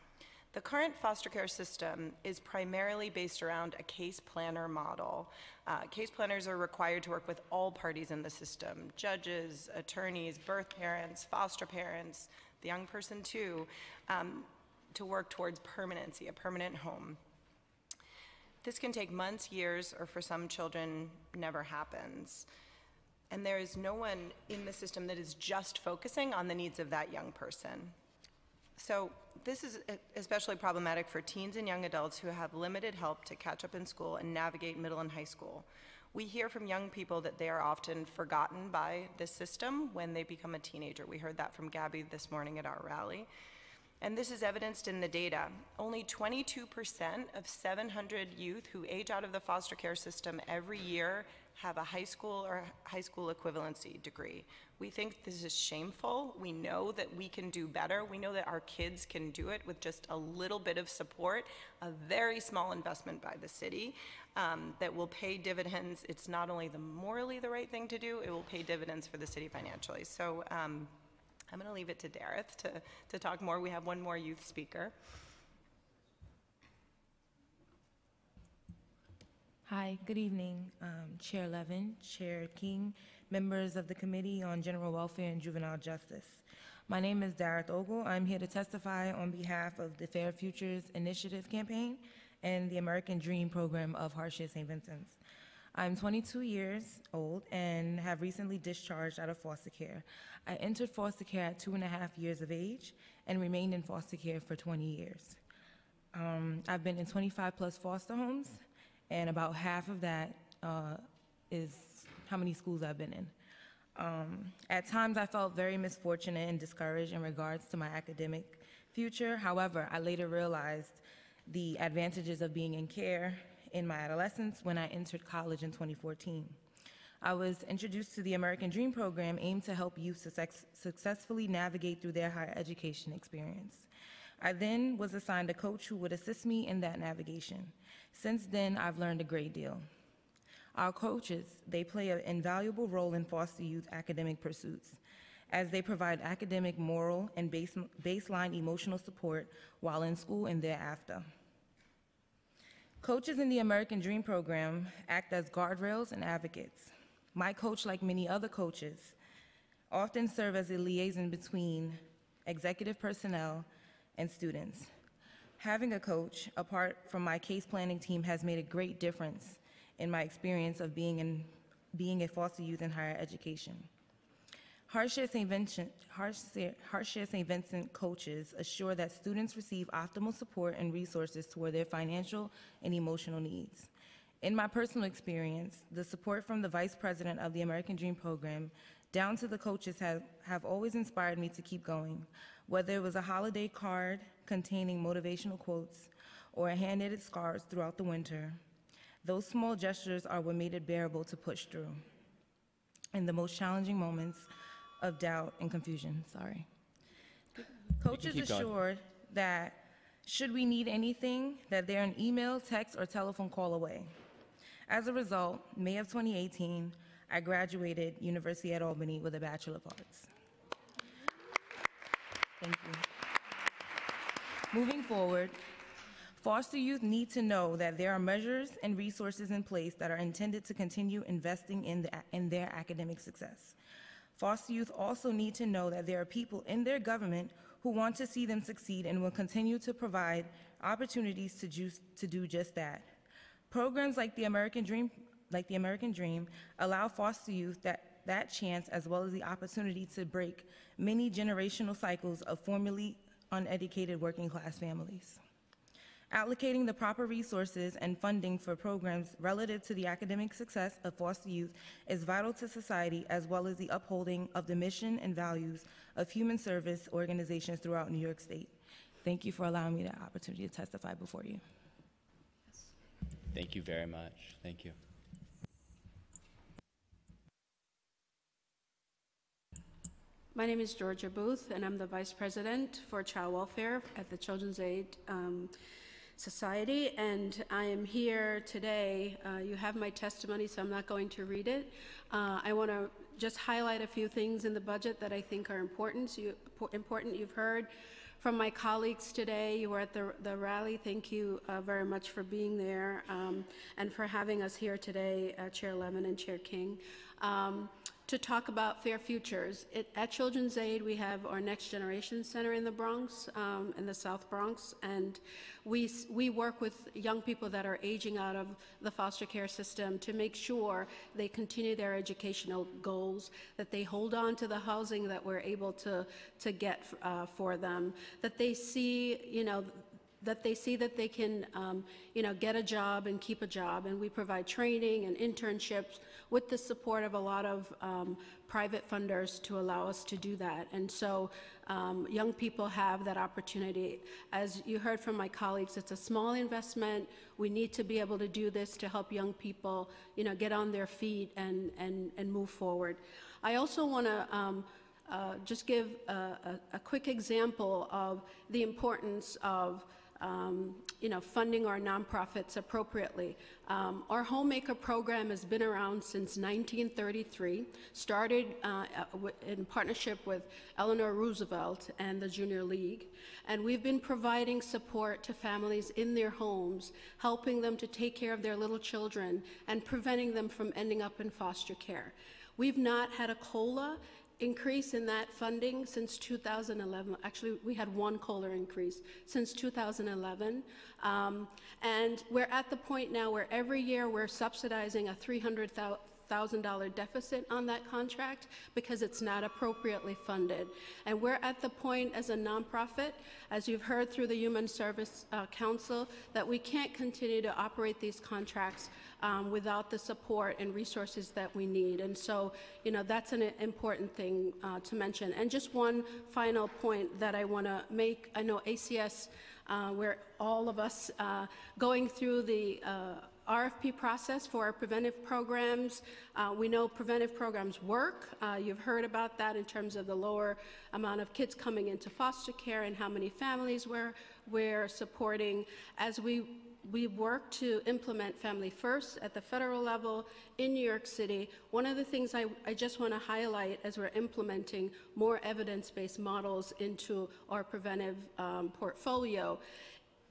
The current foster care system is primarily based around a case planner model. Uh, case planners are required to work with all parties in the system judges, attorneys, birth parents, foster parents, the young person too. Um, to work towards permanency, a permanent home. This can take months, years, or for some children, never happens. And there is no one in the system that is just focusing on the needs of that young person. So, this is especially problematic for teens and young adults who have limited help to catch up in school and navigate middle and high school. We hear from young people that they are often forgotten by the system when they become a teenager. We heard that from Gabby this morning at our rally. And this is evidenced in the data. Only 22% of 700 youth who age out of the foster care system every year have a high school or high school equivalency degree. We think this is shameful. We know that we can do better. We know that our kids can do it with just a little bit of support, a very small investment by the city um, that will pay dividends. It's not only the morally the right thing to do, it will pay dividends for the city financially. So um, I'm going to leave it to Dareth to, to talk more. We have one more youth speaker. Hi, good evening, um, Chair Levin, Chair King, members of the Committee on General Welfare and Juvenile Justice. My name is Dareth Ogle. I'm here to testify on behalf of the Fair Futures Initiative campaign and the American Dream program of HeartShare St. Vincent's. I'm 22 years old and have recently discharged out of foster care. I entered foster care at two and a half years of age and remained in foster care for 20 years. Um, I've been in 25 plus foster homes, and about half of that uh, is how many schools I've been in. Um, at times, I felt very misfortunate and discouraged in regards to my academic future. However, I later realized the advantages of being in care in my adolescence when I entered college in 2014. I was introduced to the American Dream program aimed to help youth success- successfully navigate through their higher education experience. I then was assigned a coach who would assist me in that navigation. Since then, I've learned a great deal. Our coaches, they play an invaluable role in foster youth academic pursuits as they provide academic, moral, and base, baseline emotional support while in school and thereafter. Coaches in the American Dream program act as guardrails and advocates. My coach, like many other coaches, often serve as a liaison between executive personnel and students. Having a coach, apart from my case planning team, has made a great difference in my experience of being, in, being a foster youth in higher education. HeartShare St. Vincent, St. Vincent coaches assure that students receive optimal support and resources toward their financial and emotional needs. In my personal experience, the support from the vice president of the American Dream program down to the coaches have, have always inspired me to keep going, whether it was a holiday card containing motivational quotes or a hand-knitted scarves throughout the winter. Those small gestures are what made it bearable to push through. In the most challenging moments of doubt and confusion, sorry. Coaches keep going. assured that should we need anything, that they're an email, text, or telephone call away. As a result, May of 2018, I graduated University at Albany with a Bachelor of Arts. Thank you. Moving forward, foster youth need to know that there are measures and resources in place that are intended to continue investing in, the, in their academic success. Foster youth also need to know that there are people in their government who want to see them succeed and will continue to provide opportunities to, juice, to do just that. Programs like the American Dream, like the American Dream, allow foster youth that, that chance as well as the opportunity to break many generational cycles of formerly uneducated working class families. Allocating the proper resources and funding for programs relative to the academic success of foster youth is vital to society as well as the upholding of the mission and values of human service organizations throughout New York State. Thank you for allowing me the opportunity to testify before you. Thank you very much. Thank you. My name is Georgia Booth, and I'm the Vice President for Child Welfare at the Children's Aid um, Society. And I am here today. Uh, you have my testimony, so I'm not going to read it. Uh, I want to just highlight a few things in the budget that I think are important. So you, important. You've heard from my colleagues today. You were at the, the rally. Thank you uh, very much for being there um, and for having us here today, uh, Chair Levin and Chair King. Um, to talk about fair futures. It, at Children's Aid, we have our Next Generation Center in the Bronx, um, in the South Bronx, and we, we work with young people that are aging out of the foster care system to make sure they continue their educational goals, that they hold on to the housing that we're able to, to get uh, for them, that they see, you know, that they see that they can, um, you know, get a job and keep a job. And we provide training and internships with the support of a lot of um, private funders to allow us to do that. And so um, young people have that opportunity. As you heard from my colleagues, it's a small investment. We need to be able to do this to help young people, you know, get on their feet and, and, and move forward. I also want to um, uh, just give a, a, a quick example of the importance of um, you know, funding our nonprofits appropriately. Um, our Homemaker program has been around since 1933, started uh, in partnership with Eleanor Roosevelt and the Junior League. And we've been providing support to families in their homes, helping them to take care of their little children and preventing them from ending up in foster care. We've not had a COLA increase in that funding since 2011. Actually, we had one COLA increase since 2011. Um, And we're at the point now where every year we're subsidizing a $300,000 deficit on that contract because it's not appropriately funded. And we're at the point as a nonprofit, as you've heard through the Human Service uh, Council, that we can't continue to operate these contracts um, without the support and resources that we need. And so, you know, that's an important thing uh, to mention. And just one final point that I want to make. I know ACS, uh, where all of us uh, going through the uh, RFP process for our preventive programs. Uh, we know preventive programs work. Uh, you've heard about that in terms of the lower amount of kids coming into foster care and how many families we're, we're supporting. As we we work to implement Family First at the federal level in New York City. One of the things I, I just want to highlight as we're implementing more evidence-based models into our preventive um, portfolio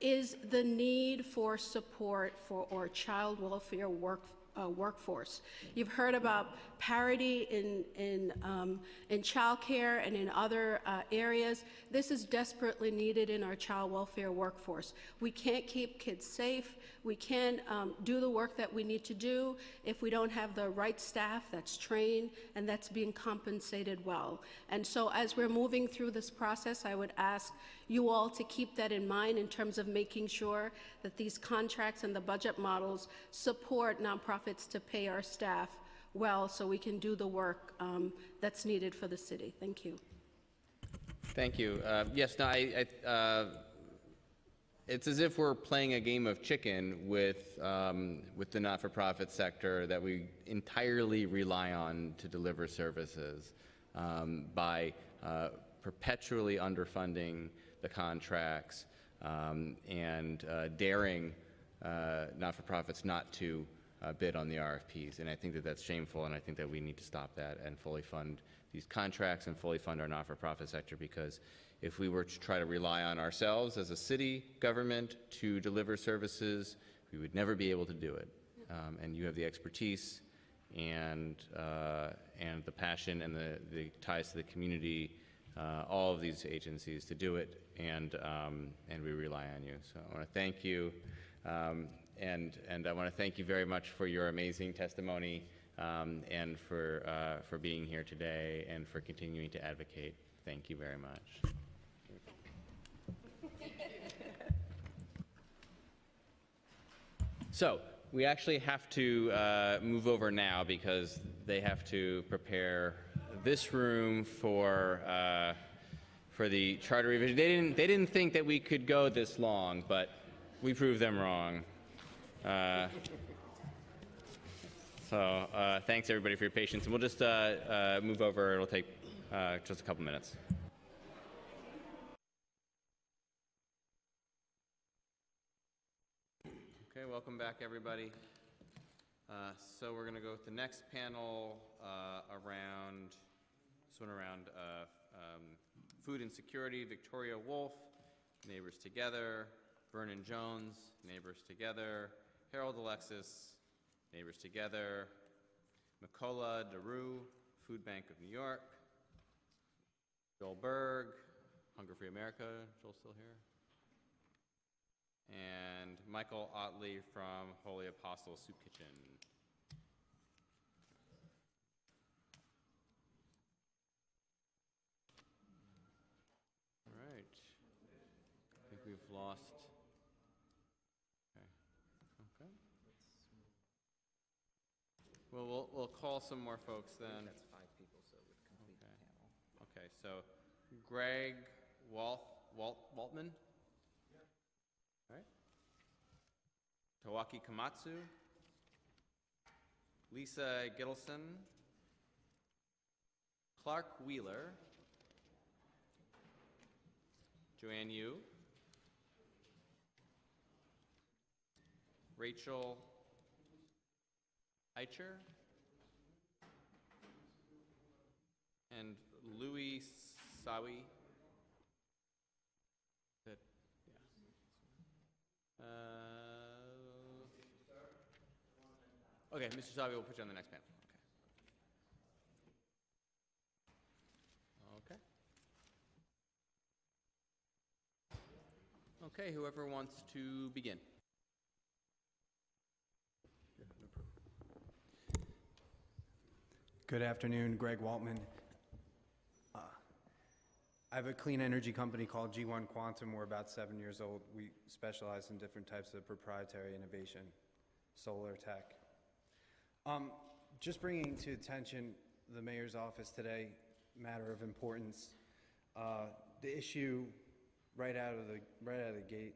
is the need for support for our child welfare work, uh, workforce. You've heard about parity in, in, um, in childcare and in other uh, areas. This is desperately needed in our child welfare workforce. We can't keep kids safe. We can't um, do the work that we need to do if we don't have the right staff that's trained and that's being compensated well. And so as we're moving through this process, I would ask you all to keep that in mind in terms of making sure that these contracts and the budget models support nonprofits to pay our staff well so we can do the work um, that's needed for the city. Thank you. Thank you. Uh, Yes, no, I, I, uh, it's as if we're playing a game of chicken with, um, with the not-for-profit sector that we entirely rely on to deliver services um, by uh, perpetually underfunding the contracts um, and uh, daring uh, not-for-profits not to uh, bid on the RFPs. And I think that that's shameful, and I think that we need to stop that and fully fund these contracts and fully fund our not-for-profit sector because if we were to try to rely on ourselves as a city government to deliver services, we would never be able to do it. Um, and you have the expertise and, uh, and the passion and the, the ties to the community, uh, all of these agencies to do it, and, um, and we rely on you. So I want to thank you, um, and, and I want to thank you very much for your amazing testimony um, and for, uh, for being here today and for continuing to advocate. Thank you very much. So we actually have to uh, move over now because they have to prepare this room for for for the charter revision. They didn't, they didn't think that we could go this long, but we proved them wrong. Uh, so uh, thanks everybody for your patience, and we'll just uh, move over. It'll take just a couple minutes. Okay, welcome back, everybody. Uh, so we're going to go with the next panel uh, around this one around uh, um, food insecurity. Victoria Wolf, Neighbors Together. Vernon Jones, Neighbors Together. Harold Alexis, Neighbors Together. Mikola Daru, Food Bank of New York. Joel Berg, Hunger Free America. Joel's still here and Michael Otley from Holy Apostle Soup Kitchen. All right. I think we've lost. Okay. Okay. Well, we'll, we'll call some more folks then. That's five people, so it would complete the panel. Okay, so Greg Walt, Walt, Waltman? All right. Tawaki Komatsu. Lisa Gittleson. Clark Wheeler. Joanne Yu. Rachel Eicher and Louis Sawi. That, yeah. Uh, okay, Mr. Sawi, we'll put you on the next panel. Okay, whoever wants to begin. Good afternoon, Greg Waltman. Uh, I have a clean energy company called G1 Quantum. We're about seven years old. We specialize in different types of proprietary innovation, solar tech. Um, just bringing to attention the mayor's office today, matter of importance. Uh, the issue right out of the right out of the gate,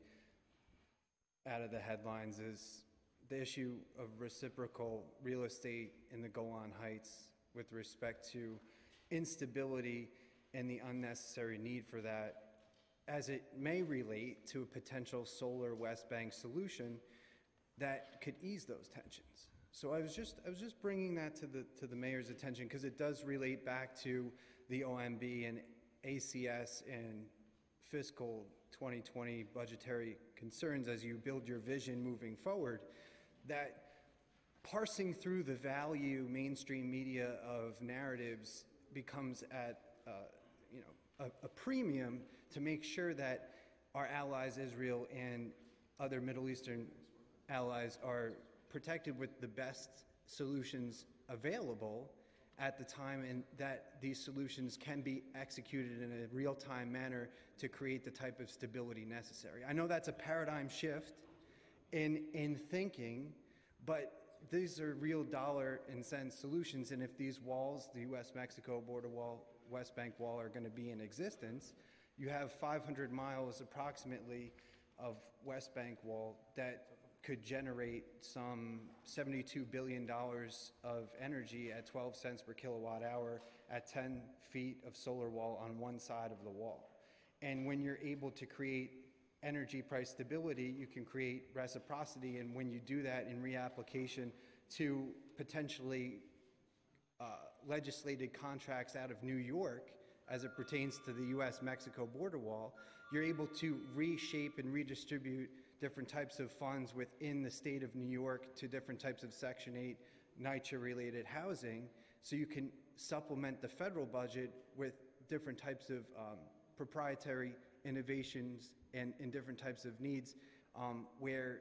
out of the headlines is the issue of reciprocal real estate in the Golan Heights with respect to instability and the unnecessary need for that as it may relate to a potential solar West Bank solution that could ease those tensions. So I was just I was just bringing that to the to the mayor's attention because it does relate back to the OMB and ACS and fiscal 2020 budgetary concerns as you build your vision moving forward that parsing through the value mainstream media of narratives becomes at uh, you know a, a premium to make sure that our allies Israel and other Middle Eastern allies are protected with the best solutions available at the time and that these solutions can be executed in a real-time manner to create the type of stability necessary. I know that's a paradigm shift in, in thinking, but these are real dollar and cent solutions. And if these walls, the US Mexico border wall, West Bank wall, are going to be in existence, you have 500 miles approximately of West Bank wall that could generate some $72 billion of energy at 12 cents per kilowatt hour at 10 feet of solar wall on one side of the wall. And when you're able to create energy price stability, you can create reciprocity. And when you do that in reapplication to potentially uh, legislated contracts out of New York as it pertains to the US Mexico border wall, you're able to reshape and redistribute different types of funds within the state of New York to different types of Section 8 NYCHA related housing so you can supplement the federal budget with different types of um, proprietary innovations and, and, different types of needs um, where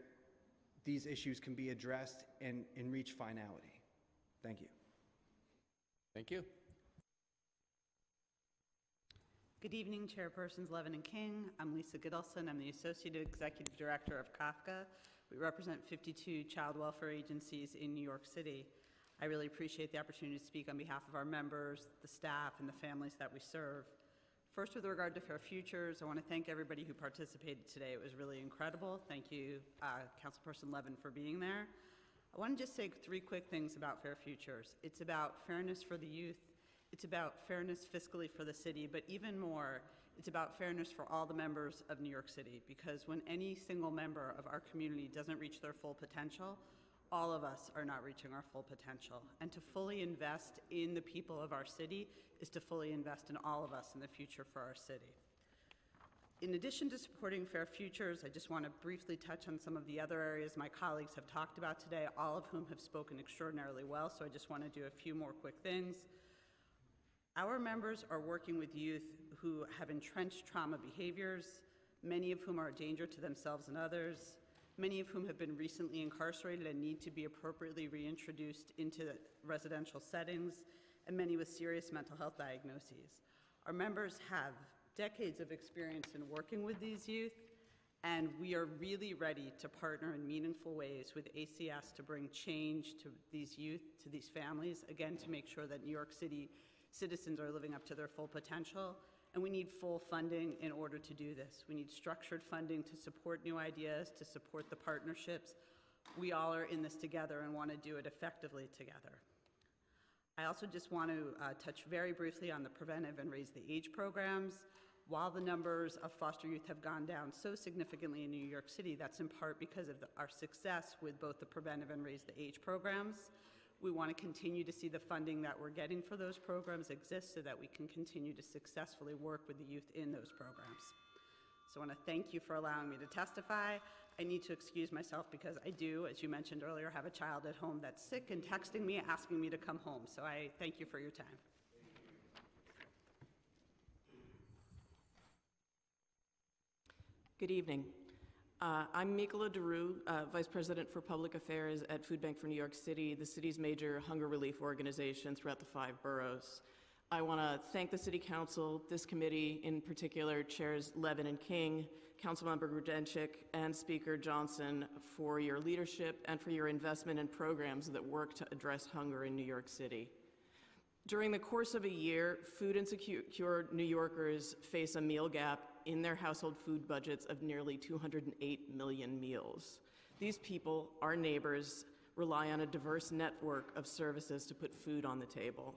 these issues can be addressed and, and reach finality. Thank you. Thank you. Good evening, Chairpersons Levin and King. I'm Lisa Goodelson. I'm the Associate Executive Director of COFCCA. We represent 52 child welfare agencies in New York City. I really appreciate the opportunity to speak on behalf of our members, the staff, and the families that we serve. First, with regard to Fair Futures, I want to thank everybody who participated today. It was really incredible. Thank you, uh, Councilperson Levin, for being there. I want to just say three quick things about Fair Futures. It's about fairness for the youth, it's about fairness fiscally for the city, but even more, it's about fairness for all the members of New York City. Because when any single member of our community doesn't reach their full potential, all of us are not reaching our full potential. And to fully invest in the people of our city is to fully invest in all of us in the future for our city. In addition to supporting Fair Futures, I just want to briefly touch on some of the other areas my colleagues have talked about today, all of whom have spoken extraordinarily well, so I just want to do a few more quick things. Our members are working with youth who have entrenched trauma behaviors, many of whom are a danger to themselves and others, many of whom have been recently incarcerated and need to be appropriately reintroduced into residential settings, and many with serious mental health diagnoses. Our members have decades of experience in working with these youth, and we are really ready to partner in meaningful ways with ACS to bring change to these youth, to these families, again, to make sure that New York City citizens are living up to their full potential. And we need full funding in order to do this. We need structured funding to support new ideas, to support the partnerships. We all are in this together and want to do it effectively together. I also just want to uh, touch very briefly on the preventive and raise the age programs. While the numbers of foster youth have gone down so significantly in New York City, that's in part because of the, our success with both the preventive and raise the age programs. We want to continue to see the funding that we're getting for those programs exist so that we can continue to successfully work with the youth in those programs. So I want to thank you for allowing me to testify. I need to excuse myself because I do, as you mentioned earlier, have a child at home that's sick and texting me asking me to come home. So I thank you for your time. Good evening. Uh, I'm Mikola Daru, uh, Vice President for Public Affairs at Food Bank for New York City, the city's major hunger relief organization throughout the five boroughs. I want to thank the City Council, this committee, in particular Chairs Levin and King, Councilmember Grodenchik, and Speaker Johnson for your leadership and for your investment in programs that work to address hunger in New York City. During the course of a year, food insecure New Yorkers face a meal gap in their household food budgets of nearly 208 million meals. These people, our neighbors, rely on a diverse network of services to put food on the table.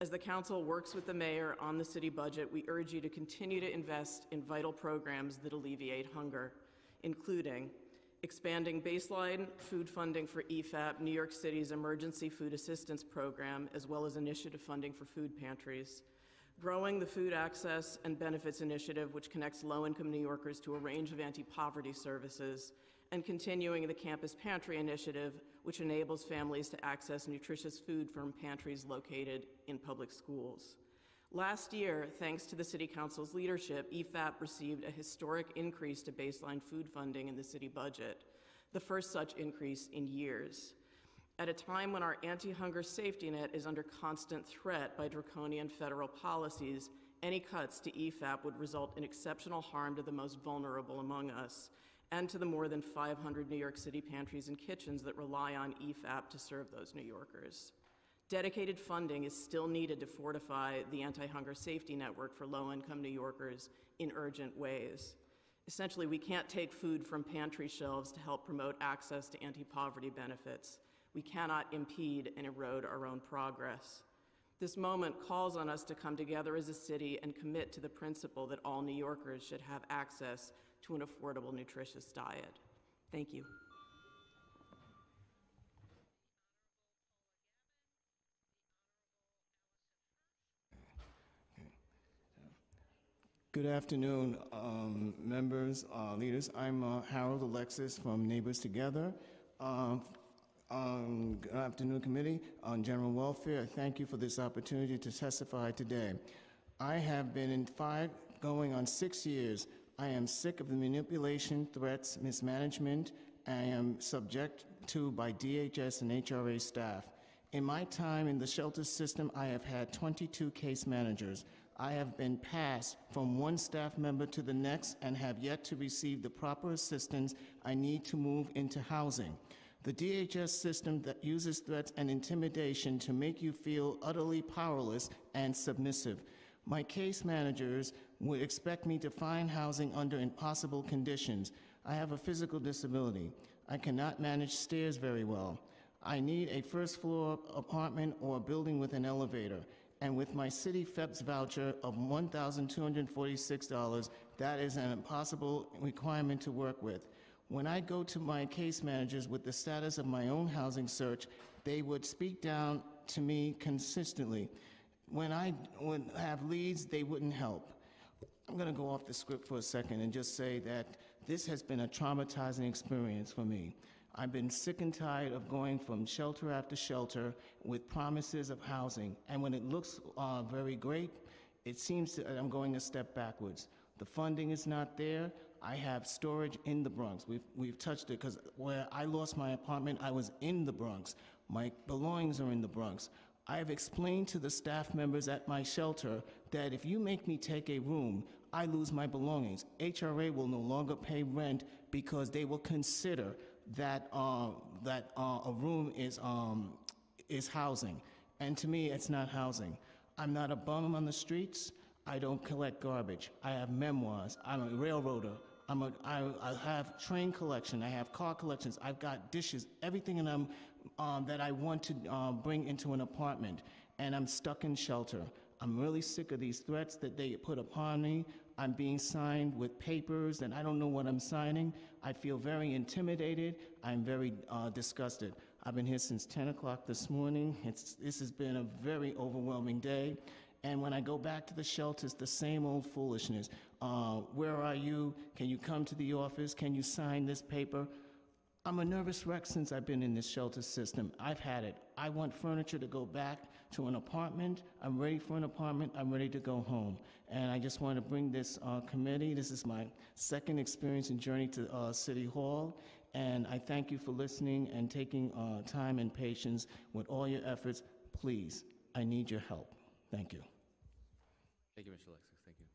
As the council works with the mayor on the city budget, we urge you to continue to invest in vital programs that alleviate hunger, including expanding baseline food funding for EFAP, New York City's emergency food assistance program, as well as initiative funding for food pantries, growing the Food Access and Benefits Initiative, which connects low-income New Yorkers to a range of anti-poverty services, and continuing the Campus Pantry Initiative, which enables families to access nutritious food from pantries located in public schools. Last year, thanks to the City Council's leadership, EFAP received a historic increase to baseline food funding in the city budget, the first such increase in years. At a time when our anti-hunger safety net is under constant threat by draconian federal policies, any cuts to EFAP would result in exceptional harm to the most vulnerable among us and to the more than 500 New York City pantries and kitchens that rely on EFAP to serve those New Yorkers. Dedicated funding is still needed to fortify the anti-hunger safety network for low-income New Yorkers in urgent ways. Essentially, we can't take food from pantry shelves to help promote access to anti-poverty benefits. We cannot impede and erode our own progress. This moment calls on us to come together as a city and commit to the principle that all New Yorkers should have access to an affordable, nutritious diet. Thank you. Good afternoon, um, members, uh, leaders. I'm uh, Harold Alexis from Neighbors Together. Um, um, good afternoon, Committee on General Welfare. Thank you for this opportunity to testify today. I have been in five, going on six years. I am sick of the manipulation, threats, mismanagement I am subject to by DHS and HRA staff. In my time in the shelter system, I have had 22 case managers. I have been passed from one staff member to the next and have yet to receive the proper assistance I need to move into housing. The DHS system that uses threats and intimidation to make you feel utterly powerless and submissive. My case managers would expect me to find housing under impossible conditions. I have a physical disability. I cannot manage stairs very well. I need a first floor apartment or a building with an elevator. And with my city FHEPS voucher of $1,246, that is an impossible requirement to work with. When I go to my case managers with the status of my own housing search, they would speak down to me consistently. When I would have leads, they wouldn't help. I'm going to go off the script for a second and just say that this has been a traumatizing experience for me. I've been sick and tired of going from shelter after shelter with promises of housing. And when it looks uh, very great, it seems that I'm going a step backwards. The funding is not there. I have storage in the Bronx. We've, we've touched it because where I lost my apartment, I was in the Bronx. My belongings are in the Bronx. I have explained to the staff members at my shelter that if you make me take a room, I lose my belongings. HRA will no longer pay rent because they will consider that uh, that uh, a room is um, is housing, and to me, it's not housing. I'm not a bum on the streets. I don't collect garbage. I have memoirs. I'm a railroader. I'm a, I, I have train collection. I have car collections. I've got dishes. Everything in them um, that I want to uh, bring into an apartment, and I'm stuck in shelter. I'm really sick of these threats that they put upon me. I'm being signed with papers, and I don't know what I'm signing. I feel very intimidated. I'm very uh, disgusted. I've been here since 10 o'clock this morning. It's, this has been a very overwhelming day. And when I go back to the shelters, the same old foolishness. Uh, where are you? Can you come to the office? Can you sign this paper? I'm a nervous wreck since I've been in this shelter system. I've had it. I want furniture to go back to an apartment. I'm ready for an apartment. I'm ready to go home. And I just want to bring this uh, committee, this is my second experience and journey to uh, City Hall, and I thank you for listening and taking uh, time and patience with all your efforts. Please, I need your help. Thank you. Thank you, Mr. Alexis. Thank you.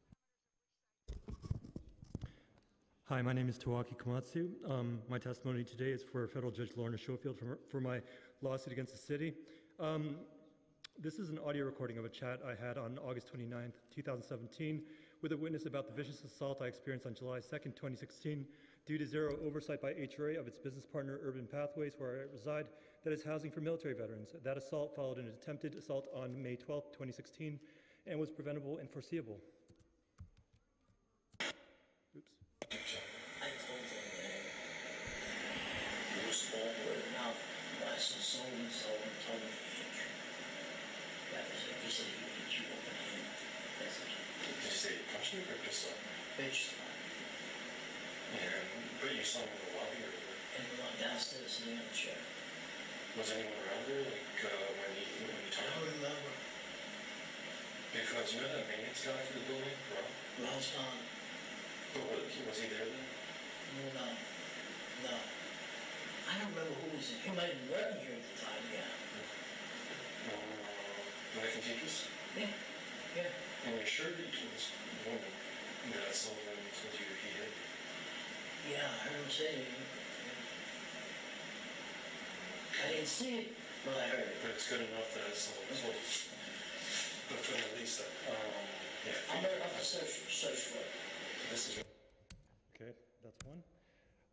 Hi, my name is Tawaki Komatsu. Um, my testimony today is for Federal Judge Lorna Schofield for, for my lawsuit against the city. Um, this is an audio recording of a chat I had on August 29th, 2017, with a witness about the vicious assault I experienced on July 2nd, 2016, due to zero oversight by HRA of its business partner Urban Pathways, where I reside, that is housing for military veterans. That assault followed an attempted assault on May 12th, 2016, and was preventable and foreseeable. Oops. I told them that it was all word of mouth by so so and so and. That was it. He said he would you the. That's it. Did you say punch or just slap? Bitch. And but you saw him in the lobby or And we went downstairs on a chair. was anyone around there like uh, when you when I talked? don't remember. Because you know that maintenance guy for the building, Rob? Ron's gone. But was he there then? No, no. I don't remember who was in. He might have been working here at the time, yeah. No, when I contagious? Yeah, yeah. And you're sure that you told this woman that Sullivan told you he hit? Yeah, I heard him say it. I didn't see it, but I heard it. But it's good enough that Sullivan told you. But for at least, um, yeah. I'm gonna have to search, search for it. This is. Okay, that's one.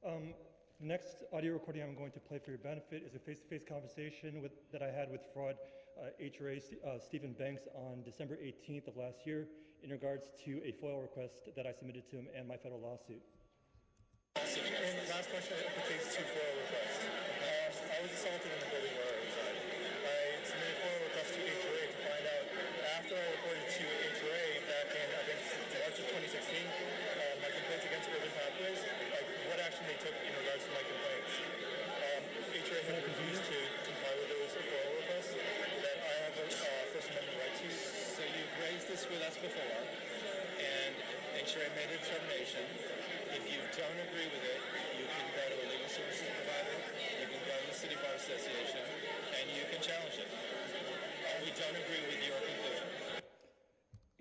Um, the next audio recording I'm going to play for your benefit is a face-to-face conversation with, that I had with fraud uh, HRA uh, Steven Banks on December 18th of last year in regards to a FOIL request that I submitted to him and my federal lawsuit. And last question pertains to FOIL requests. Um, I was assaulted in the building where I reside. I submitted FOIL request to HRA to find out after I reported to HRA back in, I think, March of 2016, uh, my complaints against Urban Pathways, like what action they took in regards to my complaints. Um, HRA had refused to comply with those FOIL requests that I have a uh, First Amendment right to. So you've raised this with us before, and HRA made a determination. If you don't agree with it, you can go to a legal services provider, you can go to the City Bar Association, and you can challenge it. Uh, we don't agree with your conclusion.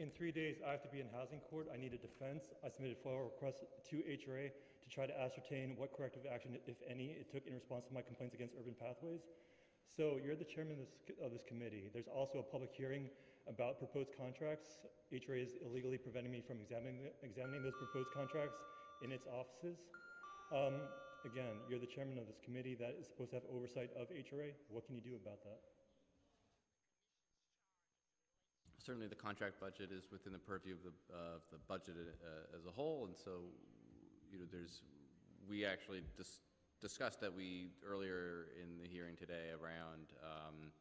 In three days, I have to be in housing court. I need a defense. I submitted FOIL requests to HRA to try to ascertain what corrective action, if any, it took in response to my complaints against Urban Pathways. So you're the chairman of this, of this committee. There's also a public hearing about proposed contracts. HRA is illegally preventing me from examining, examining those proposed contracts in its offices. Um, again, you're the chairman of this committee that is supposed to have oversight of HRA. What can you do about that? Certainly, the contract budget is within the purview of the, of the budget uh, as a whole, and so, you know, there's, we actually dis- discussed that we, earlier in the hearing today, around um,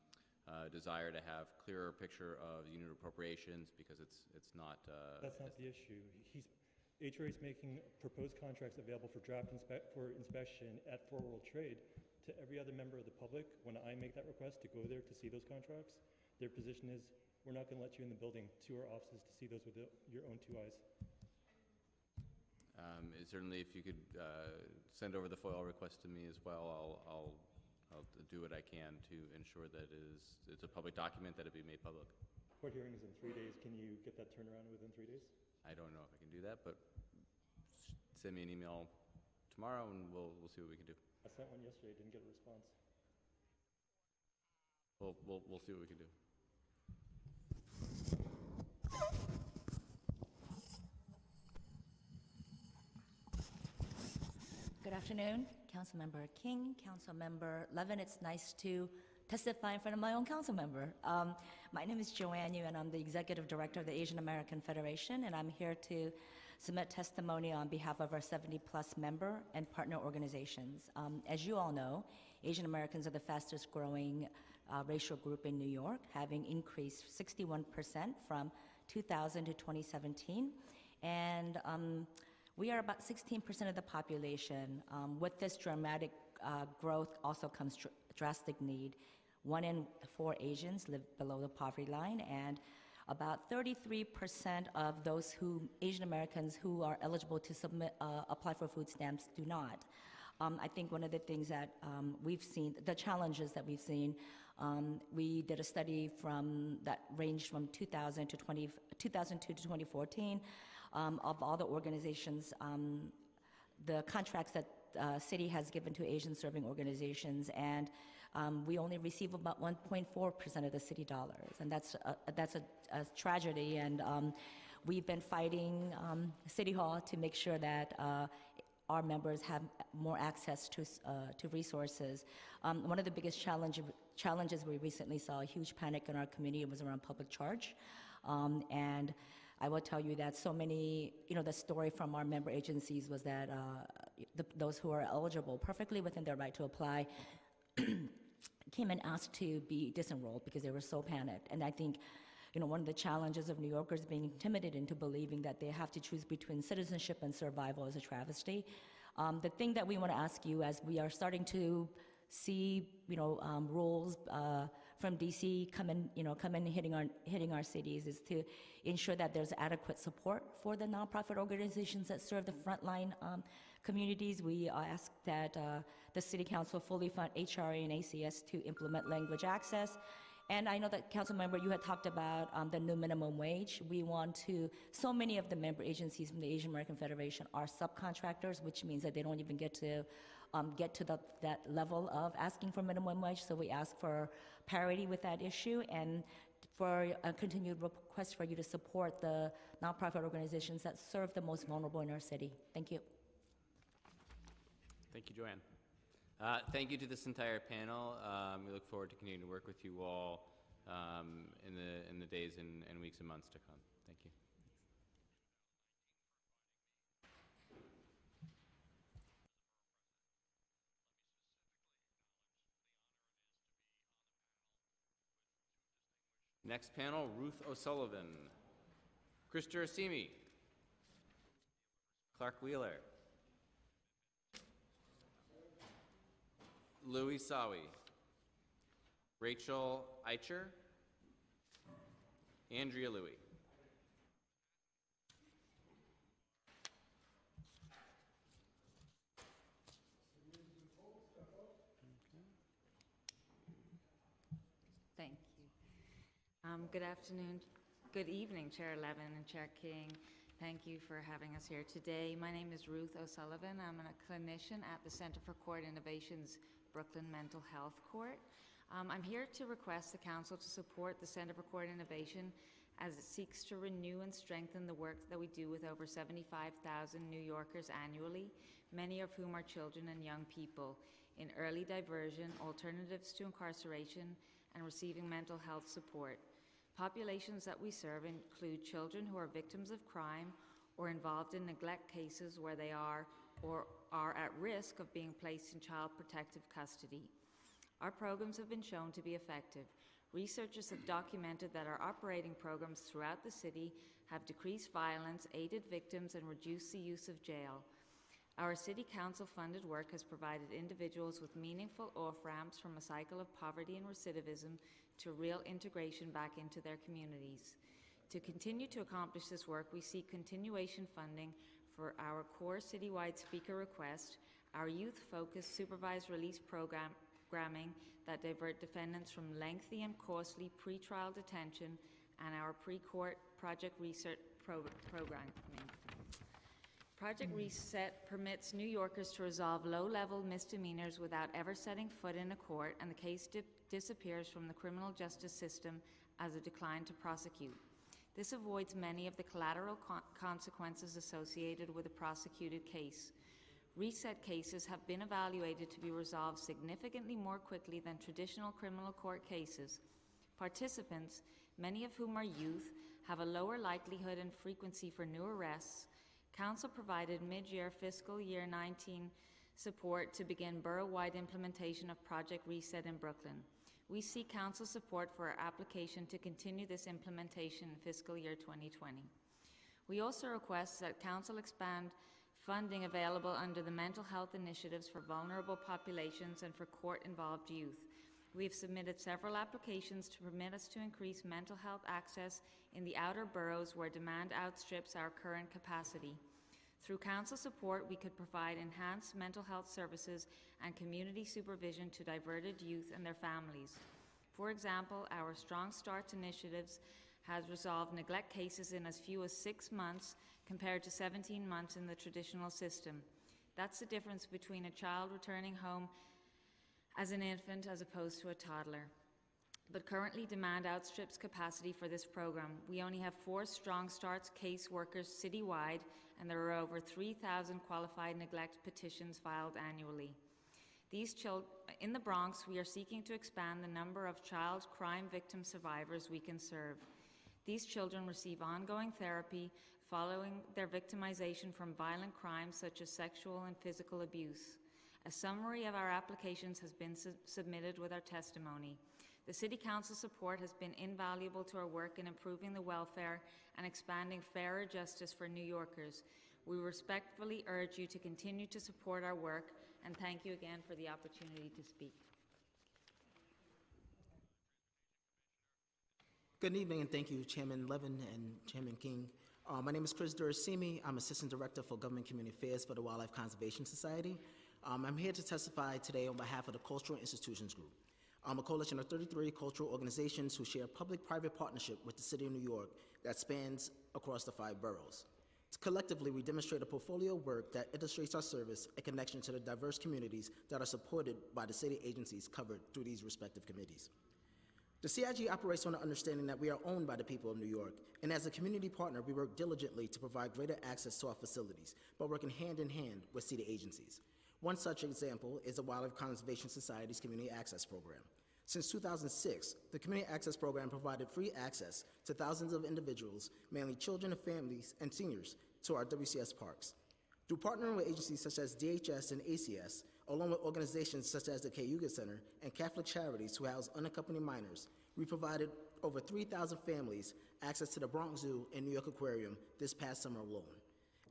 uh, desire to have clearer picture of unit appropriations, because it's, it's not. uh, That's not the issue. He's, HRA is making proposed contracts available for draft inspe- for inspection at Four World Trade to every other member of the public. When I make that request to go there to see those contracts, their position is, we're not going to let you in the building to our offices to see those with the- your own two eyes. Um, and Certainly, if you could uh, send over the FOIL request to me as well, I'll, I'll, I'll do what I can to ensure that it is, it's a public document, that it be made public. Court hearing is in three days. Can you get that turnaround within three days? I don't know if I can do that, but s- send me an email tomorrow and we'll, we'll see what we can do. I sent one yesterday, didn't get a response. We'll, we'll, we'll see what we can do. Good afternoon, Councilmember King, Councilmember Levin. It's nice to testify in front of my own council member. Um, my name is Jo-Ann Yoo, and I'm the Executive Director of the Asian American Federation, and I'm here to submit testimony on behalf of our 70-plus member and partner organizations. Um, as you all know, Asian Americans are the fastest growing uh, racial group in New York, having increased 61% from 2000 to 2017. And um, we are about 16% of the population. Um, with this dramatic uh, growth also comes dr- drastic need. One in four Asians live below the poverty line, and about 33% of those who, Asian Americans who are eligible to submit, uh, apply for food stamps do not. Um, I think one of the things that um, we've seen, the challenges that we've seen, um, we did a study from that ranged from 2000 to 20, 2002 to 2014 um, of all the organizations, um, the contracts that uh, city has given to Asian serving organizations, and um, we only receive about 1.4% of the city dollars, and that's a, that's a, a tragedy. And um, we've been fighting um, City Hall to make sure that uh, our members have more access to, uh, to resources. Um, one of the biggest challenge, challenges we recently saw a huge panic in our community was around public charge. Um, and I will tell you that so many, you know, the story from our member agencies was that uh, the, those who are eligible, perfectly within their right to apply, [clears throat] came and asked to be disenrolled because they were so panicked. And I think, you know, one of the challenges of New Yorkers being intimidated into believing that they have to choose between citizenship and survival is a travesty. Um, the thing that we want to ask you as we are starting to see, you know, um, rules uh, from DC come in, you know, come in hitting our, hitting our cities is to ensure that there's adequate support for the nonprofit organizations that serve the frontline um, communities. We uh, ask that uh, the City Council fully fund HRA and ACS to implement language access. And I know that, council member, you had talked about um, the new minimum wage. We want to, so many of the member agencies from the Asian American Federation are subcontractors, which means that they don't even get to um, get to the, that level of asking for minimum wage. So we ask for parity with that issue and for a continued request for you to support the nonprofit organizations that serve the most vulnerable in our city. Thank you. Thank you, Jo-Ann. Uh, thank you to this entire panel. Um, we look forward to continuing to work with you all um, in the in the days and, and weeks and months to come. Thank you. Next panel, Ruth O'Sullivan, Chris Gerasimi, Clark Wheeler, Louis Sawi, Rachel Eicher, Andrea Louie. Thank you. Um, Good afternoon, good evening, Chair Levin and Chair King. Thank you for having us here today. My name is Ruth O'Sullivan. I'm a clinician at the Center for Court Innovations Brooklyn Mental Health Court. Um, I'm here to request the Council to support the Center for Court Innovation as it seeks to renew and strengthen the work that we do with over 75,000 New Yorkers annually, many of whom are children and young people, in early diversion, alternatives to incarceration, and receiving mental health support. Populations that we serve include children who are victims of crime or involved in neglect cases where they are or are at risk of being placed in child protective custody. Our programs have been shown to be effective. Researchers have documented that our operating programs throughout the city have decreased violence, aided victims, and reduced the use of jail. Our City Council funded work has provided individuals with meaningful off ramps from a cycle of poverty and recidivism to real integration back into their communities. To continue to accomplish this work, we seek continuation funding for our core citywide speaker request, our youth focused supervised release program, programming that divert defendants from lengthy and costly pretrial detention, and our pre court project research pro- programming. Project Reset permits New Yorkers to resolve low level misdemeanors without ever setting foot in a court, and the case di- disappears from the criminal justice system as a decline to prosecute. This avoids many of the collateral con- consequences associated with a prosecuted case. Reset cases have been evaluated to be resolved significantly more quickly than traditional criminal court cases. Participants, many of whom are youth, have a lower likelihood and frequency for new arrests. Council provided mid year fiscal year 19 support to begin borough wide implementation of Project Reset in Brooklyn. We seek Council support for our application to continue this implementation in fiscal year 2020. We also request that Council expand funding available under the mental health initiatives for vulnerable populations and for court involved youth. We have submitted several applications to permit us to increase mental health access in the outer boroughs where demand outstrips our current capacity. Through council support, we could provide enhanced mental health services and community supervision to diverted youth and their families. For example, our Strong Starts initiatives has resolved neglect cases in as few as six months compared to 17 months in the traditional system. That's the difference between a child returning home as an infant as opposed to a toddler. But currently, demand outstrips capacity for this program. We only have four Strong Starts case workers citywide, and there are over 3,000 qualified neglect petitions filed annually. In the Bronx, we are seeking to expand the number of child crime victim survivors we can serve. These children receive ongoing therapy following their victimization from violent crimes such as sexual and physical abuse. A summary of our applications has been su- submitted with our testimony. The City Council support has been invaluable to our work in improving the welfare and expanding fairer justice for New Yorkers. We respectfully urge you to continue to support our work and thank you again for the opportunity to speak. Good evening, and thank you, Chairman Levin and Chairman King. Uh, my name is Chris Durasimi. I'm Assistant Director for Government Community Affairs for the Wildlife Conservation Society. Um, I'm here to testify today on behalf of the Cultural Institutions Group. I'm a coalition of 33 cultural organizations who share a public-private partnership with the City of New York that spans across the five boroughs. Collectively, we demonstrate a portfolio of work that illustrates our service and connection to the diverse communities that are supported by the city agencies covered through these respective committees. The CIG operates on the understanding that we are owned by the people of New York, and as a community partner, we work diligently to provide greater access to our facilities, by working hand in hand with city agencies. One such example is the Wildlife Conservation Society's Community Access Program. Since 2006, the Community Access Program provided free access to thousands of individuals, mainly children and families and seniors, to our WCS parks. Through partnering with agencies such as DHS and ACS, along with organizations such as the Cayuga Center and Catholic Charities who house unaccompanied minors, we provided over 3,000 families access to the Bronx Zoo and New York Aquarium this past summer alone.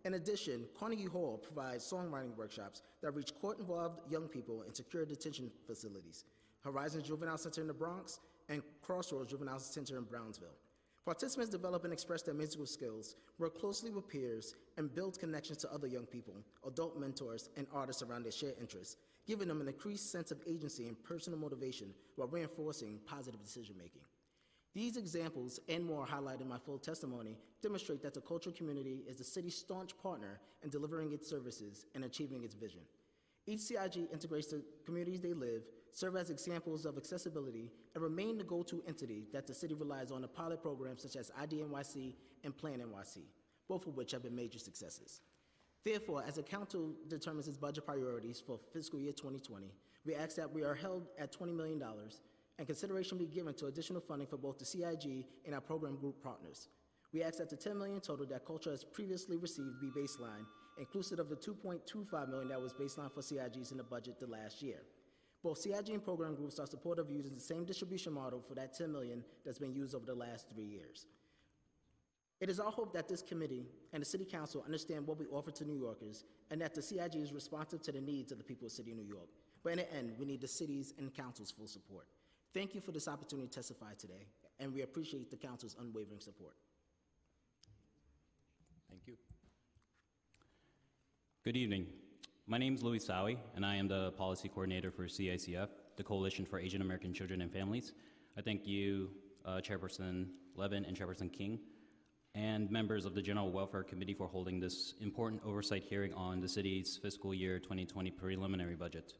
In addition, Carnegie Hall provides songwriting workshops that reach court-involved young people in secure detention facilities, Horizon Juvenile Center in the Bronx, and Crossroads Juvenile Center in Brownsville. Participants develop and express their musical skills, work closely with peers, and build connections to other young people, adult mentors, and artists around their shared interests, giving them an increased sense of agency and personal motivation while reinforcing positive decision-making. These examples and more highlighted in my full testimony demonstrate that the cultural community is the city's staunch partner in delivering its services and achieving its vision. Each CIG integrates the communities they live, serve as examples of accessibility, and remain the go-to entity that the city relies on in pilot programs such as IDNYC and Plan NYC, both of which have been major successes. Therefore, as the council determines its budget priorities for fiscal year 2020, we ask that we are held at $20 million and consideration be given to additional funding for both the CIG and our program group partners. We ask that the 10 million total that culture has previously received be baseline, inclusive of the 2.25 million that was baseline for CIGs in the budget the last year. Both CIG and program groups are supportive of using the same distribution model for that 10 million that's been used over the last three years. It is our hope that this committee and the City Council understand what we offer to New Yorkers and that the CIG is responsive to the needs of the people of City of New York. But in the end, we need the city's and council's full support. Thank you for this opportunity to testify today, and we appreciate the council's unwavering support. Thank you. Good evening. My name is Louis Sowie, and I am the policy coordinator for CACF, the Coalition for Asian American Children and Families. I thank you, uh, Chairperson Levin and Chairperson King, and members of the General Welfare Committee for holding this important oversight hearing on the city's fiscal year 2020 preliminary budget.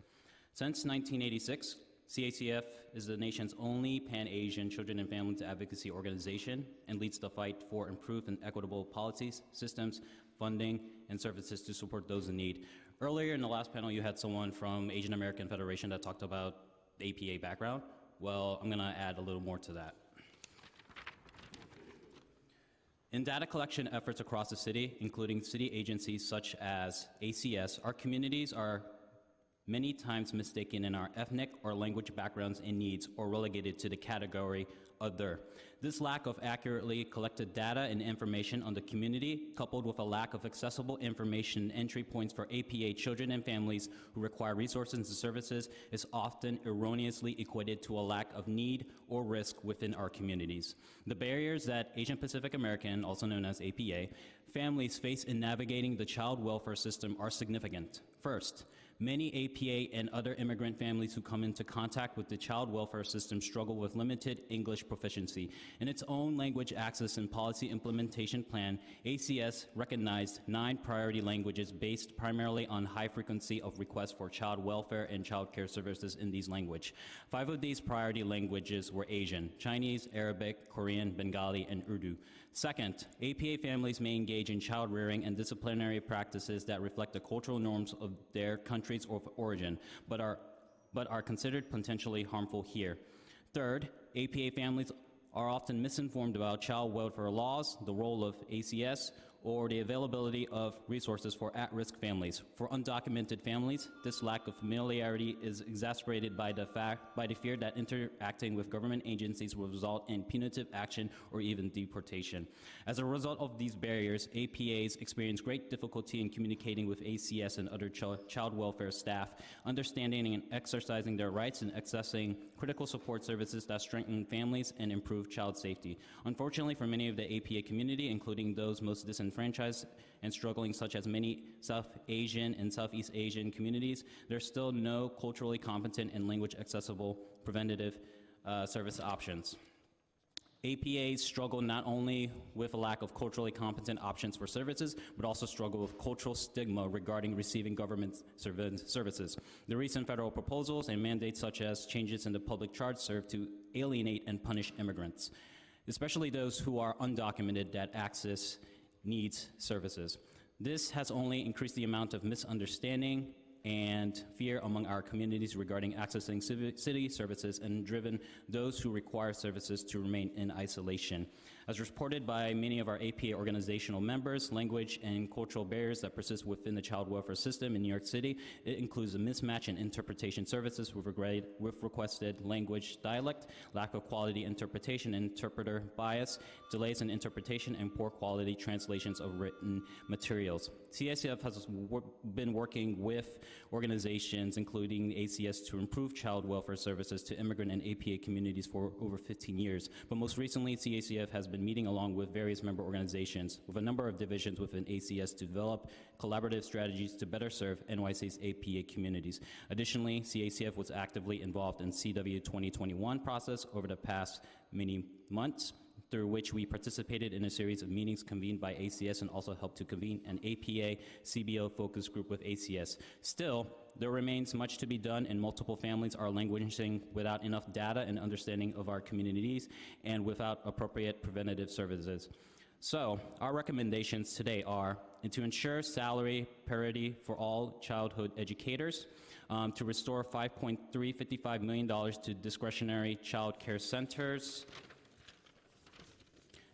Since 1986, CACF is the nation's only pan-Asian children and families advocacy organization and leads the fight for improved and equitable policies, systems, funding, and services to support those in need. Earlier in the last panel, you had someone from Asian American Federation that talked about APA background. Well, I'm gonna add a little more to that. In data collection efforts across the city, including city agencies such as ACS, our communities are many times mistaken in our ethnic or language backgrounds and needs, or relegated to the category other. This lack of accurately collected data and information on the community, coupled with a lack of accessible information entry points for APA children and families who require resources and services, is often erroneously equated to a lack of need or risk within our communities. The barriers that Asian Pacific American, also known as APA, families face in navigating the child welfare system are significant. First, Many APA and other immigrant families who come into contact with the child welfare system struggle with limited English proficiency. In its own language access and policy implementation plan, ACS recognized nine priority languages based primarily on high frequency of requests for child welfare and child care services in these languages. Five of these priority languages were Asian, Chinese, Arabic, Korean, Bengali, and Urdu. Second, APA families may engage in child rearing and disciplinary practices that reflect the cultural norms of their countries of origin, but are, but are considered potentially harmful here. Third, APA families are often misinformed about child welfare laws, the role of ACS, or the availability of resources for at-risk families. For undocumented families, this lack of familiarity is exacerbated by the fact by the fear that interacting with government agencies will result in punitive action or even deportation. As a result of these barriers, APAs experience great difficulty in communicating with ACS and other ch child welfare staff, understanding and exercising their rights and accessing critical support services that strengthen families and improve child safety. Unfortunately, for many of the APA community, including those most disenfranchised and struggling, such as many South Asian and Southeast Asian communities, there's still no culturally competent and language accessible preventative uh, service options. APAs struggle not only with a lack of culturally competent options for services, but also struggle with cultural stigma regarding receiving government services. The recent federal proposals and mandates such as changes in the public charge serve to alienate and punish immigrants, especially those who are undocumented that access needs services. This has only increased the amount of misunderstanding and fear among our communities regarding accessing city services and driven those who require services to remain in isolation. As reported by many of our APA organizational members, language and cultural barriers that persist within the child welfare system in New York City, it includes a mismatch in interpretation services with, with requested language dialect, lack of quality interpretation, interpreter bias, delays in interpretation, and poor quality translations of written materials. CACF has been working with organizations, including ACS, to improve child welfare services to immigrant and APA communities for over 15 years. But most recently, CACF has been meeting along with various member organizations with a number of divisions within ACS to develop collaborative strategies to better serve NYC's APA communities. Additionally, CACF was actively involved in CW 2021 process over the past many months through which we participated in a series of meetings convened by ACS and also helped to convene an APA CBO focus group with ACS. Still, there remains much to be done and multiple families are languishing without enough data and understanding of our communities and without appropriate preventative services. So, our recommendations today are to ensure salary parity for all childhood educators, um, to restore $5.355 million to discretionary child care centers,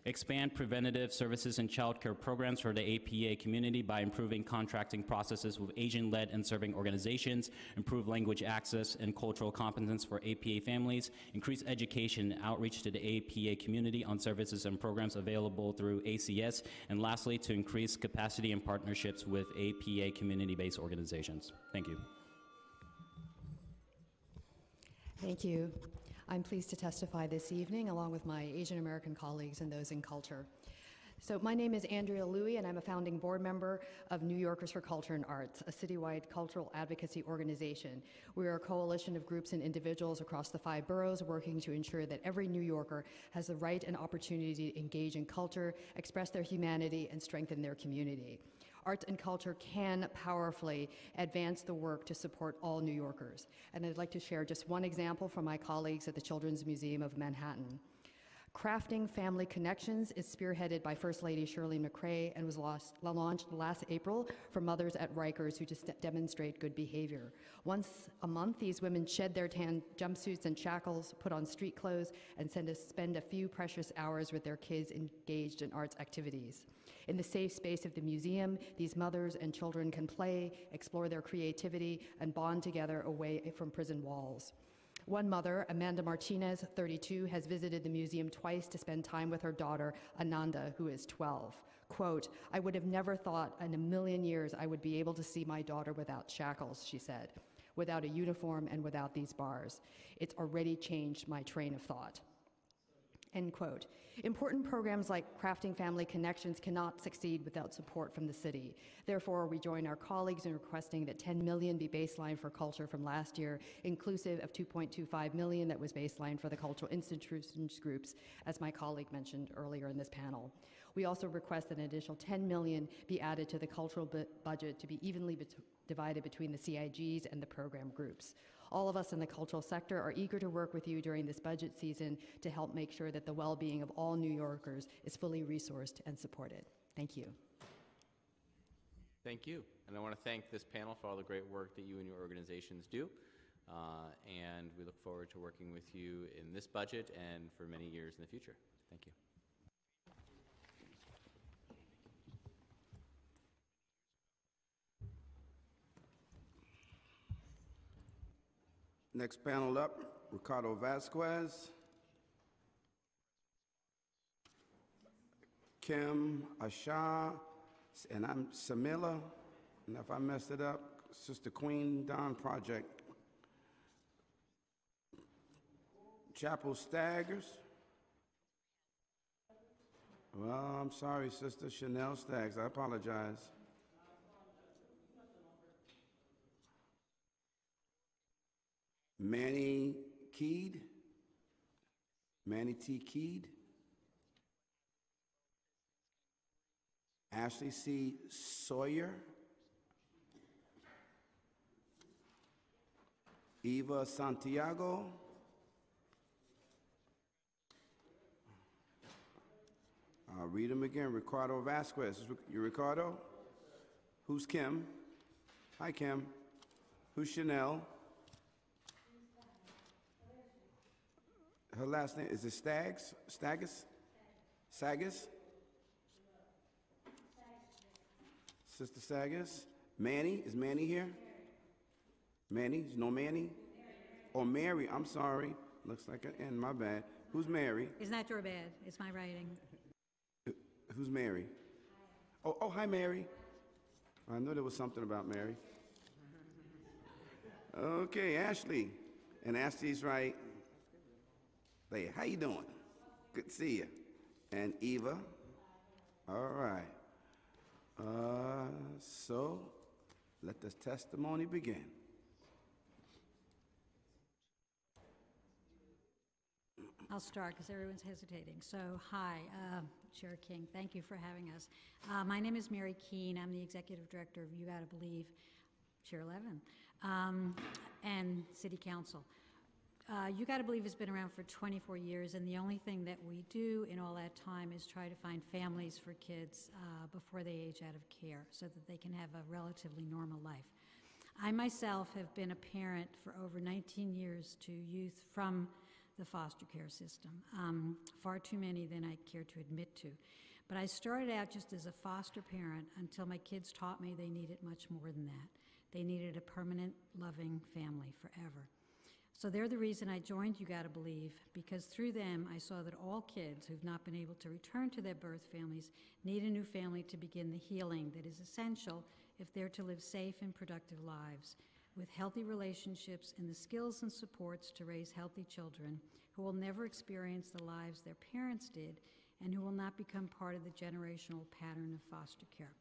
expand preventative services and child care programs for the APA community by improving contracting processes with Asian-led and serving organizations, improve language access and cultural competence for APA families, increase education and outreach to the APA community on services and programs available through ACS, and lastly, to increase capacity and partnerships with APA community-based organizations. Thank you. Thank you. I'm pleased to testify this evening along with my Asian American colleagues and those in culture. So my name is Andrea Louie, and I'm a founding board member of New Yorkers for Culture and Arts, a citywide cultural advocacy organization. We are a coalition of groups and individuals across the five boroughs working to ensure that every New Yorker has the right and opportunity to engage in culture, express their humanity, and strengthen their community arts and culture can powerfully advance the work to support all New Yorkers. And I'd like to share just one example from my colleagues at the Children's Museum of Manhattan. Crafting Family Connections is spearheaded by First Lady Chirlane McCray and was lost, launched last April for mothers at Rikers who just demonstrate good behavior. Once a month, these women shed their tan jumpsuits and shackles, put on street clothes, and send a, spend a few precious hours with their kids engaged in arts activities. In the safe space of the museum, these mothers and children can play, explore their creativity, and bond together away from prison walls. One mother, Amanda Martinez, 32, has visited the museum twice to spend time with her daughter, Ananda, who is 12. Quote, I would have never thought in a million years I would be able to see my daughter without shackles, she said, without a uniform and without these bars. It's already changed my train of thought. End quote. Important programs like Crafting Family Connections cannot succeed without support from the city. Therefore, we join our colleagues in requesting that 10 million be baseline for culture from last year, inclusive of 2.25 million that was baseline for the cultural institutions groups, as my colleague mentioned earlier in this panel. We also request that an additional 10 million be added to the cultural bu budget to be evenly divided between the CIGs and the program groups. All of us in the cultural sector are eager to work with you during this budget season to help make sure that the well being of all New Yorkers is fully resourced and supported. Thank you. Thank you. And I want to thank this panel for all the great work that you and your organizations do. Uh, and we look forward to working with you in this budget and for many years in the future. Thank you. Next panel up, Ricardo Vasquez, Kim Asha, and I'm Samila, and if I messed it up, Sister Queen Don Project. Chapel Staggers. Well, I'm sorry, Sister Chanel Staggs, I apologize. Manny Keed, Manny T. Keed, Ashley C. Sawyer, Eva Santiago, I'll read them again. Ricardo Vasquez. You Ricardo? Who's Kim? Hi, Kim. Who's Chanel? Her last name, is it Staggs? Staggus? Sagas? Sister Sagas? Manny? Is Manny here? Manny? You know Manny? Or Mary, I'm sorry. Looks like an N, my bad. Who's Mary? It's not your bad, it's my writing. Who's Mary? Oh, oh, hi, Mary. I knew there was something about Mary. Okay, Ashley. And Ashley's right. Hey, how you doing? Good to see you. And Eva. All right. Uh, so let the testimony begin. I'll start because everyone's hesitating. So, hi, uh, Chair King. Thank you for having us. Uh, my name is Mary Keene. I'm the executive director of You Gotta Believe, Chair Levin, um, and City Council. Uh, you Gotta Believe has been around for 24 years, and the only thing that we do in all that time is try to find families for kids uh, before they age out of care so that they can have a relatively normal life. I myself have been a parent for over 19 years to youth from the foster care system, um, far too many than I care to admit to. But I started out just as a foster parent until my kids taught me they needed much more than that. They needed a permanent, loving family forever. So they're the reason I joined You Gotta Believe, because through them I saw that all kids who've not been able to return to their birth families need a new family to begin the healing that is essential if they're to live safe and productive lives with healthy relationships and the skills and supports to raise healthy children who will never experience the lives their parents did and who will not become part of the generational pattern of foster care.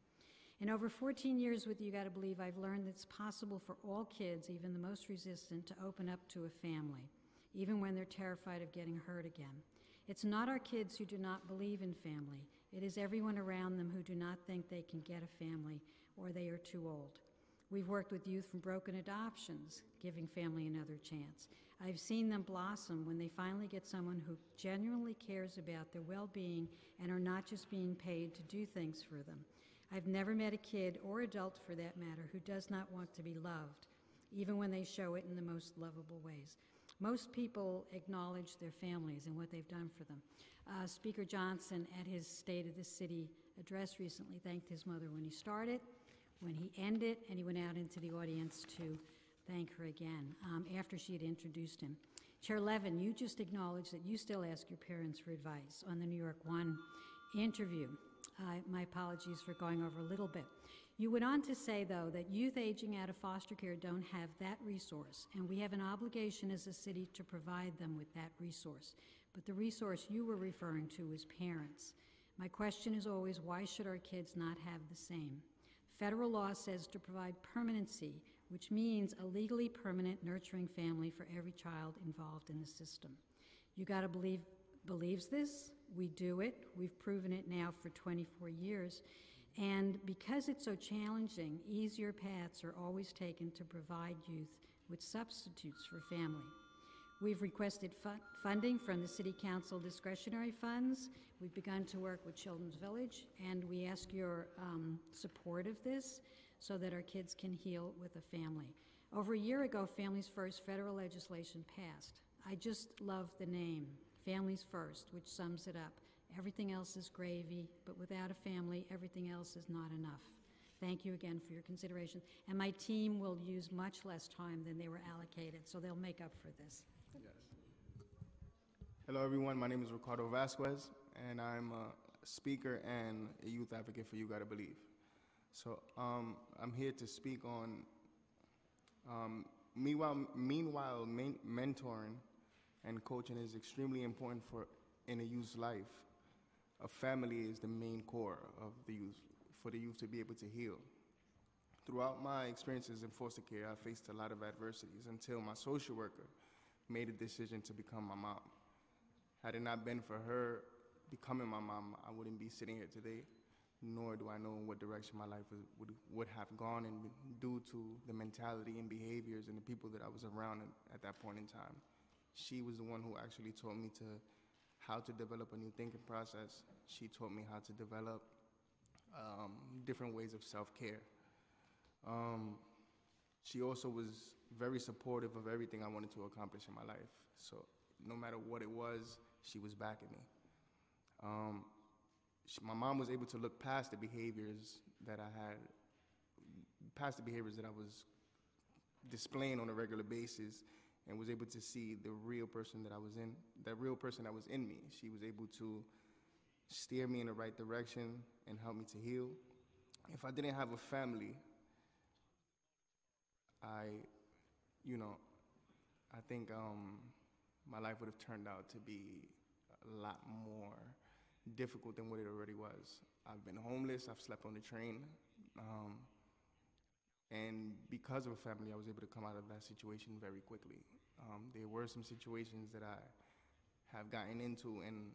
In over 14 years with You Gotta Believe, I've learned that it's possible for all kids, even the most resistant, to open up to a family, even when they're terrified of getting hurt again. It's not our kids who do not believe in family. It is everyone around them who do not think they can get a family or they are too old. We've worked with youth from broken adoptions, giving family another chance. I've seen them blossom when they finally get someone who genuinely cares about their well being and are not just being paid to do things for them. I've never met a kid, or adult for that matter, who does not want to be loved, even when they show it in the most lovable ways. Most people acknowledge their families and what they've done for them. Uh, Speaker Johnson, at his State of the City address recently, thanked his mother when he started, when he ended, and he went out into the audience to thank her again um, after she had introduced him. Chair Levin, you just acknowledged that you still ask your parents for advice on the New York One interview. Uh, my apologies for going over a little bit. You went on to say, though, that youth aging out of foster care don't have that resource, and we have an obligation as a city to provide them with that resource. But the resource you were referring to is parents. My question is always why should our kids not have the same? Federal law says to provide permanency, which means a legally permanent nurturing family for every child involved in the system. You got to believe believes this. We do it. We've proven it now for 24 years. And because it's so challenging, easier paths are always taken to provide youth with substitutes for family. We've requested fu- funding from the City Council discretionary funds. We've begun to work with Children's Village, and we ask your um, support of this so that our kids can heal with a family. Over a year ago, Families First federal legislation passed. I just love the name, Families First, which sums it up. Everything else is gravy, but without a family, everything else is not enough. Thank you again for your consideration. And my team will use much less time than they were allocated, so they'll make up for this. Yes. Hello, everyone. My name is Ricardo Vasquez, and I'm a speaker and a youth advocate for You Gotta Believe. So um, I'm here to speak on. Um, meanwhile, meanwhile, men- mentoring and coaching is extremely important for in a youth's life. A family is the main core of the youth for the youth to be able to heal. Throughout my experiences in foster care, I faced a lot of adversities until my social worker made a decision to become my mom. Had it not been for her becoming my mom, I wouldn't be sitting here today, nor do I know what direction my life would, would, have gone in due to the mentality and behaviors and the people that I was around at that point in time. She was the one who actually taught me to how to develop a new thinking process. She taught me how to develop um, different ways of self-care. Um, she also was very supportive of everything I wanted to accomplish in my life. So no matter what it was, she was backing me. Um, she, my mom was able to look past the behaviors that I had, past the behaviors that I was displaying on a regular basis, and was able to see the real person that I was in, that real person that was in me. She was able to steer me in the right direction and help me to heal. If I didn't have a family, I, you know, I think um, my life would have turned out to be a lot more difficult than what it already was. I've been homeless, I've slept on the train. Um, and because of a family, I was able to come out of that situation very quickly. Um, there were some situations that I have gotten into, and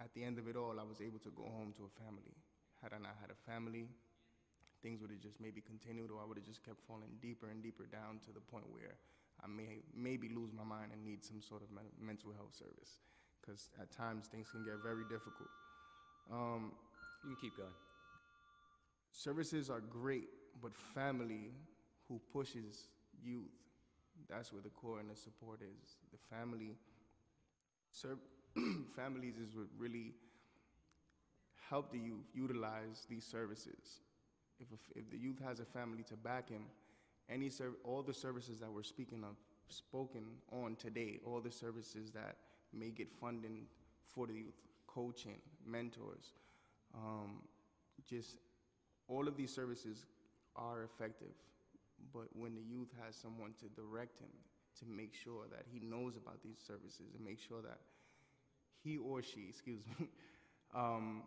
at the end of it all, I was able to go home to a family. Had I not had a family, things would have just maybe continued, or I would have just kept falling deeper and deeper down to the point where I may maybe lose my mind and need some sort of men- mental health service. Because at times things can get very difficult. Um, You can keep going. services are great, but family who pushes youth, that's where the core and the support is. The family, [clears throat] families is what really help the youth utilize these services. If, a, if the youth has a family to back him, any serv- all the services that we're speaking of, spoken on today, all the services that may get funding for the youth, coaching, mentors, um, just all of these services are effective, but when the youth has someone to direct him, to make sure that he knows about these services and make sure that he or she, [laughs] excuse me, um,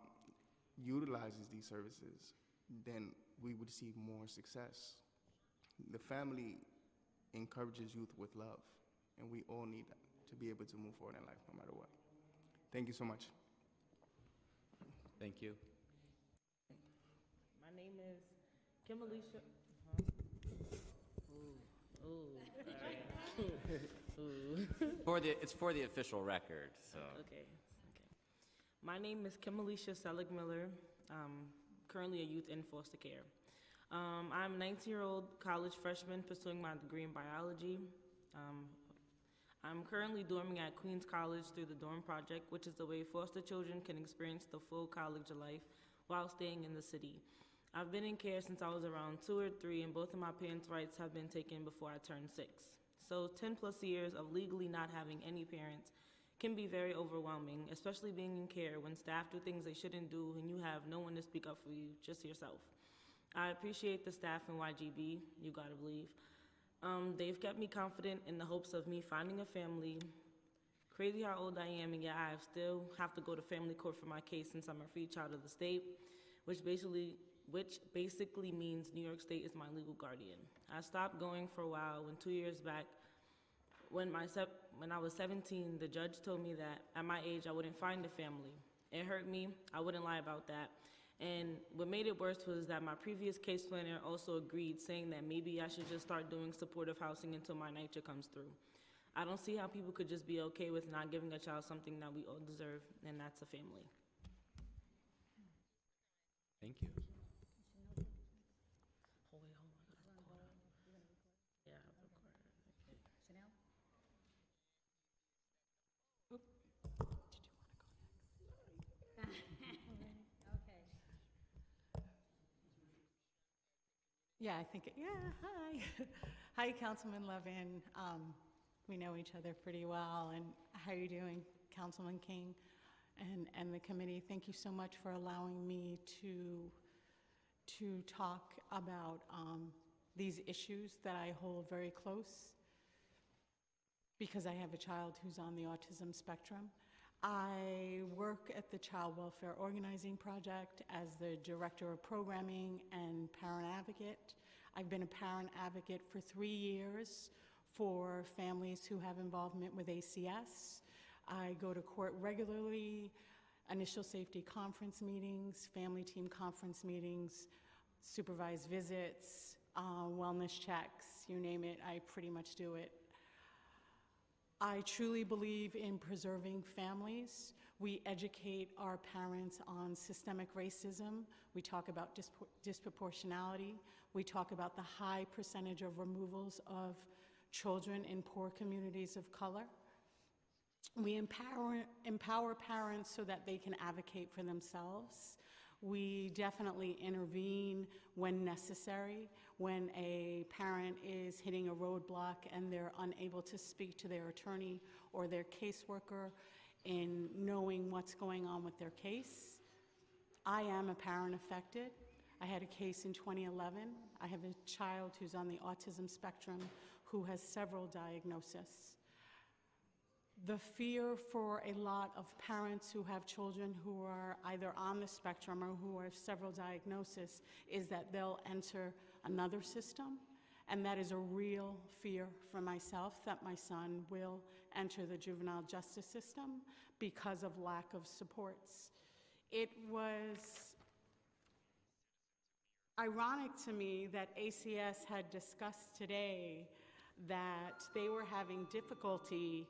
utilizes these services, then we would see more success. The family encourages youth with love, and we all need that to be able to move forward in life no matter what. Thank you so much. Thank you. My name is Kim Alicia. Ooh, ooh, all right. Ooh. For the, it's for the official record, so. Okay, okay. My name is Kim Alicia Selig Miller, um, currently a youth in foster care. Um, I'm a 19-year-old college freshman pursuing my degree in biology. Um, I'm currently dorming at Queens College through the Dorm Project, which is the way foster children can experience the full college life while staying in the city. I've been in care since I was around two or three, and both of my parents' rights have been taken before I turned six. So 10 plus years of legally not having any parents can be very overwhelming, especially being in care when staff do things they shouldn't do and you have no one to speak up for you, just yourself. I appreciate the staff in YGB, you gotta believe. Um, they've kept me confident in the hopes of me finding a family. Crazy how old I am, and yet I still have to go to family court for my case since I'm a free child of the state, which basically which basically means New York State is my legal guardian. I stopped going for a while when two years back, when, my sep- when I was 17, the judge told me that at my age I wouldn't find a family. It hurt me, I wouldn't lie about that. And what made it worse was that my previous case planner also agreed, saying that maybe I should just start doing supportive housing until my NYCHA comes through. I don't see how people could just be okay with not giving a child something that we all deserve, and that's a family. Thank you. Oh, wait, hold on, I got caught up. Yeah, I've recorded, okay. Chanel? Okay. Yeah, I think, yeah, hi. [laughs] Hi, Councilman Levin. Um, We know each other pretty well, and how are you doing, Councilman King? And, and the committee, thank you so much for allowing me to, to talk about um, these issues that I hold very close, because I have a child who's on the autism spectrum. I work at the Child Welfare Organizing Project as the Director of Programming and Parent Advocate. I've been a parent advocate for three years for families who have involvement with ACS. I go to court regularly, initial safety conference meetings, family team conference meetings, supervised visits, uh, wellness checks, you name it, I pretty much do it. I truly believe in preserving families. We educate our parents on systemic racism. We talk about disproportionality. We talk about the high percentage of removals of children in poor communities of color. We empower, empower parents so that they can advocate for themselves. We definitely intervene when necessary, when a parent is hitting a roadblock and they're unable to speak to their attorney or their caseworker in knowing what's going on with their case. I am a parent affected. I had a case in 2011. I have a child who's on the autism spectrum who has several diagnoses. The fear for a lot of parents who have children who are either on the spectrum or who have several diagnoses is that they'll enter another system. And that is a real fear for myself that my son will enter the juvenile justice system because of lack of supports. It was ironic to me that ACS had discussed today that they were having difficulty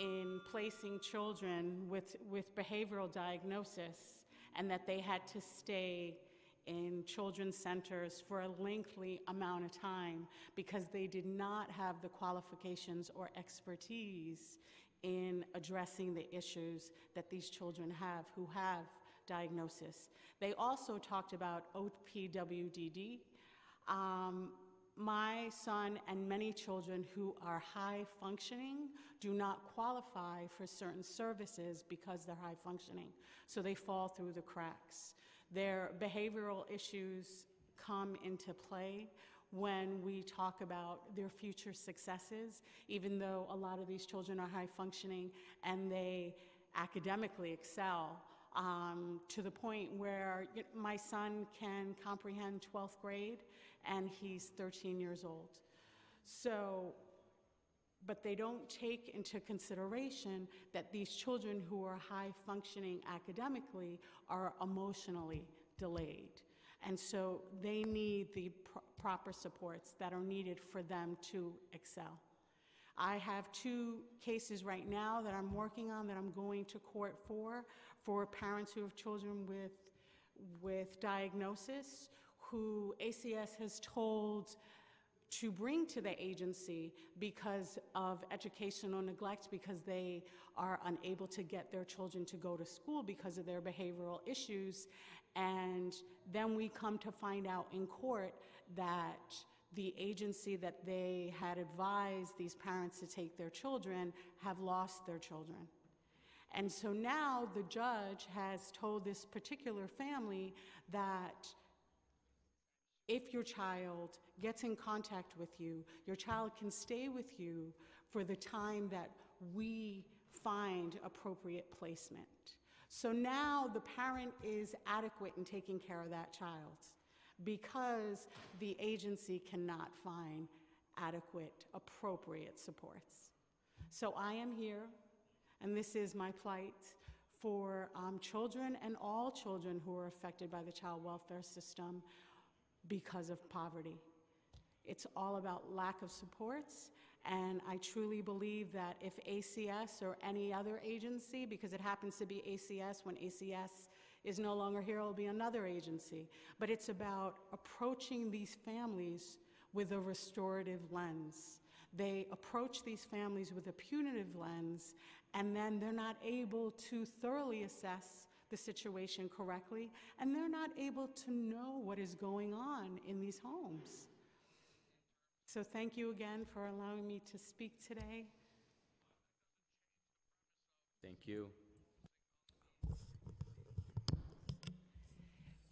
in placing children with, with behavioral diagnosis and that they had to stay in children's centers for a lengthy amount of time because they did not have the qualifications or expertise in addressing the issues that these children have who have diagnosis. They also talked about OPWDD. Um, my son and many children who are high functioning do not qualify for certain services because they're high functioning, so they fall through the cracks. Their behavioral issues come into play when we talk about their future successes, even though a lot of these children are high functioning and they academically excel um, to the point where my son can comprehend 12th grade and he's 13 years old. So, but they don't take into consideration that these children who are high functioning academically are emotionally delayed. And so they need the pr- proper supports that are needed for them to excel. I have two cases right now that I'm working on that I'm going to court for, for parents who have children with, with diagnosis who ACS has told to bring to the agency because of educational neglect, because they are unable to get their children to go to school because of their behavioral issues. And then we come to find out in court that the agency that they had advised these parents to take their children have lost their children. And so now the judge has told this particular family that if your child gets in contact with you, your child can stay with you for the time that we find appropriate placement. So now the parent is adequate in taking care of that child because the agency cannot find adequate, appropriate supports. So I am here, and this is my plight for um, children and all children who are affected by the child welfare system because of poverty. It's all about lack of supports, and I truly believe that if ACS or any other agency, because it happens to be ACS, when ACS is no longer here, it'll be another agency. But it's about approaching these families with a restorative lens. They approach these families with a punitive lens, and then they're not able to thoroughly assess the situation correctly, and they're not able to know what is going on in these homes. So, thank you again for allowing me to speak today. Thank you.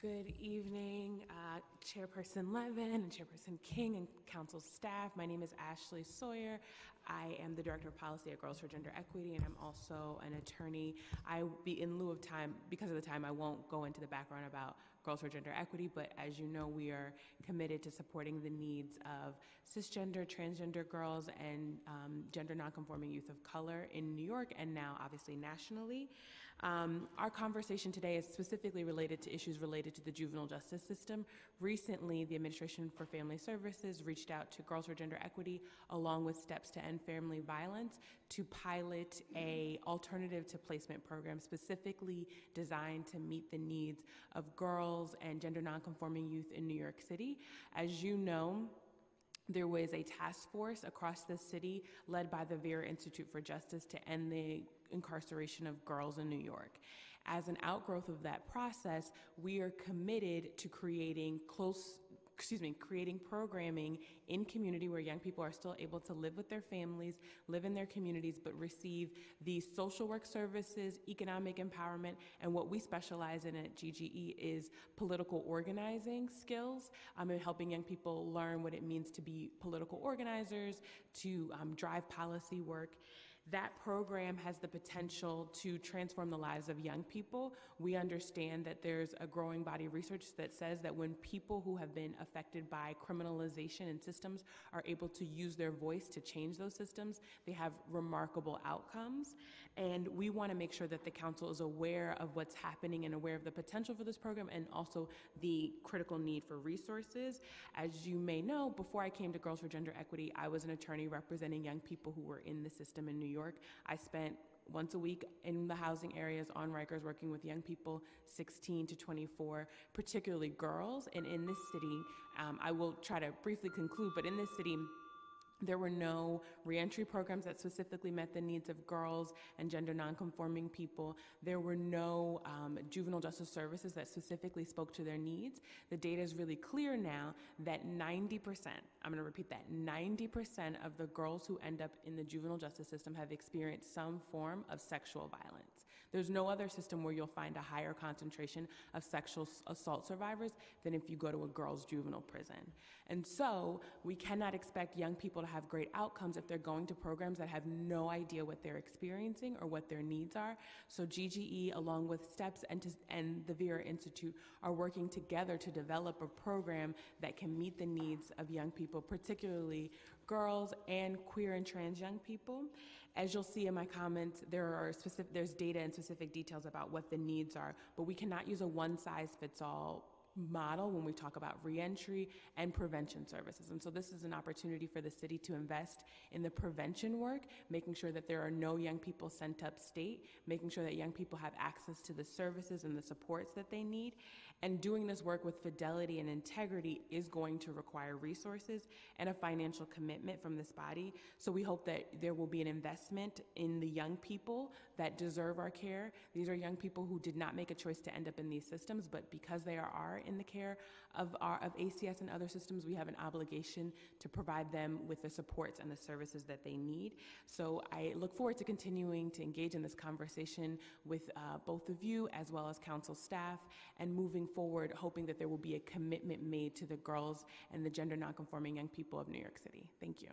Good evening, uh, Chairperson Levin and Chairperson King and council staff. My name is Ashley Sawyer. I am the Director of Policy at Girls for Gender Equity, and I'm also an attorney. I be in lieu of time, because of the time, I won't go into the background about Girls for Gender Equity, but as you know, we are committed to supporting the needs of cisgender, transgender girls, and um, gender nonconforming youth of color in New York and now obviously nationally. Um, our conversation today is specifically related to issues related to the juvenile justice system. Recently, the Administration for Family Services reached out to Girls for Gender Equity along with Steps to End Family Violence to pilot a alternative to placement program specifically designed to meet the needs of girls and gender nonconforming youth in New York City. As you know, there was a task force across the city led by the Vera Institute for Justice to end the incarceration of girls in New York. As an outgrowth of that process, we are committed to creating close excuse me, creating programming in community where young people are still able to live with their families, live in their communities, but receive the social work services, economic empowerment, and what we specialize in at GGE is political organizing skills, um, and helping young people learn what it means to be political organizers, to um, drive policy work. That program has the potential to transform the lives of young people. We understand that there's a growing body of research that says that when people who have been affected by criminalization and systems are able to use their voice to change those systems, they have remarkable outcomes. And we want to make sure that the council is aware of what's happening and aware of the potential for this program and also the critical need for resources. As you may know, before I came to Girls for Gender Equity, I was an attorney representing young people who were in the system in New York. I spent once a week in the housing areas on Rikers working with young people 16 to 24, particularly girls. And in this city, um, I will try to briefly conclude, but in this city, there were no reentry programs that specifically met the needs of girls and gender nonconforming people. There were no um, juvenile justice services that specifically spoke to their needs. The data is really clear now that 90%, I'm going to repeat that, 90% of the girls who end up in the juvenile justice system have experienced some form of sexual violence. There's no other system where you'll find a higher concentration of sexual assault survivors than if you go to a girls' juvenile prison. And so we cannot expect young people to have great outcomes if they're going to programs that have no idea what they're experiencing or what their needs are. So GGE, along with STEPS and, to, and the Vera Institute, are working together to develop a program that can meet the needs of young people, particularly girls and queer and trans young people. As you'll see in my comments, there are specific, there's data and specific details about what the needs are, but we cannot use a one-size-fits-all model when we talk about reentry and prevention services. And so this is an opportunity for the city to invest in the prevention work, making sure that there are no young people sent upstate, making sure that young people have access to the services and the supports that they need. And doing this work with fidelity and integrity is going to require resources and a financial commitment from this body. So we hope that there will be an investment in the young people that deserve our care. These are young people who did not make a choice to end up in these systems, but because they are, in the care of, our, of ACS and other systems, we have an obligation to provide them with the supports and the services that they need. So I look forward to continuing to engage in this conversation with uh, both of you as well as council staff and moving forward, hoping that there will be a commitment made to the girls and the gender nonconforming young people of New York City. Thank you.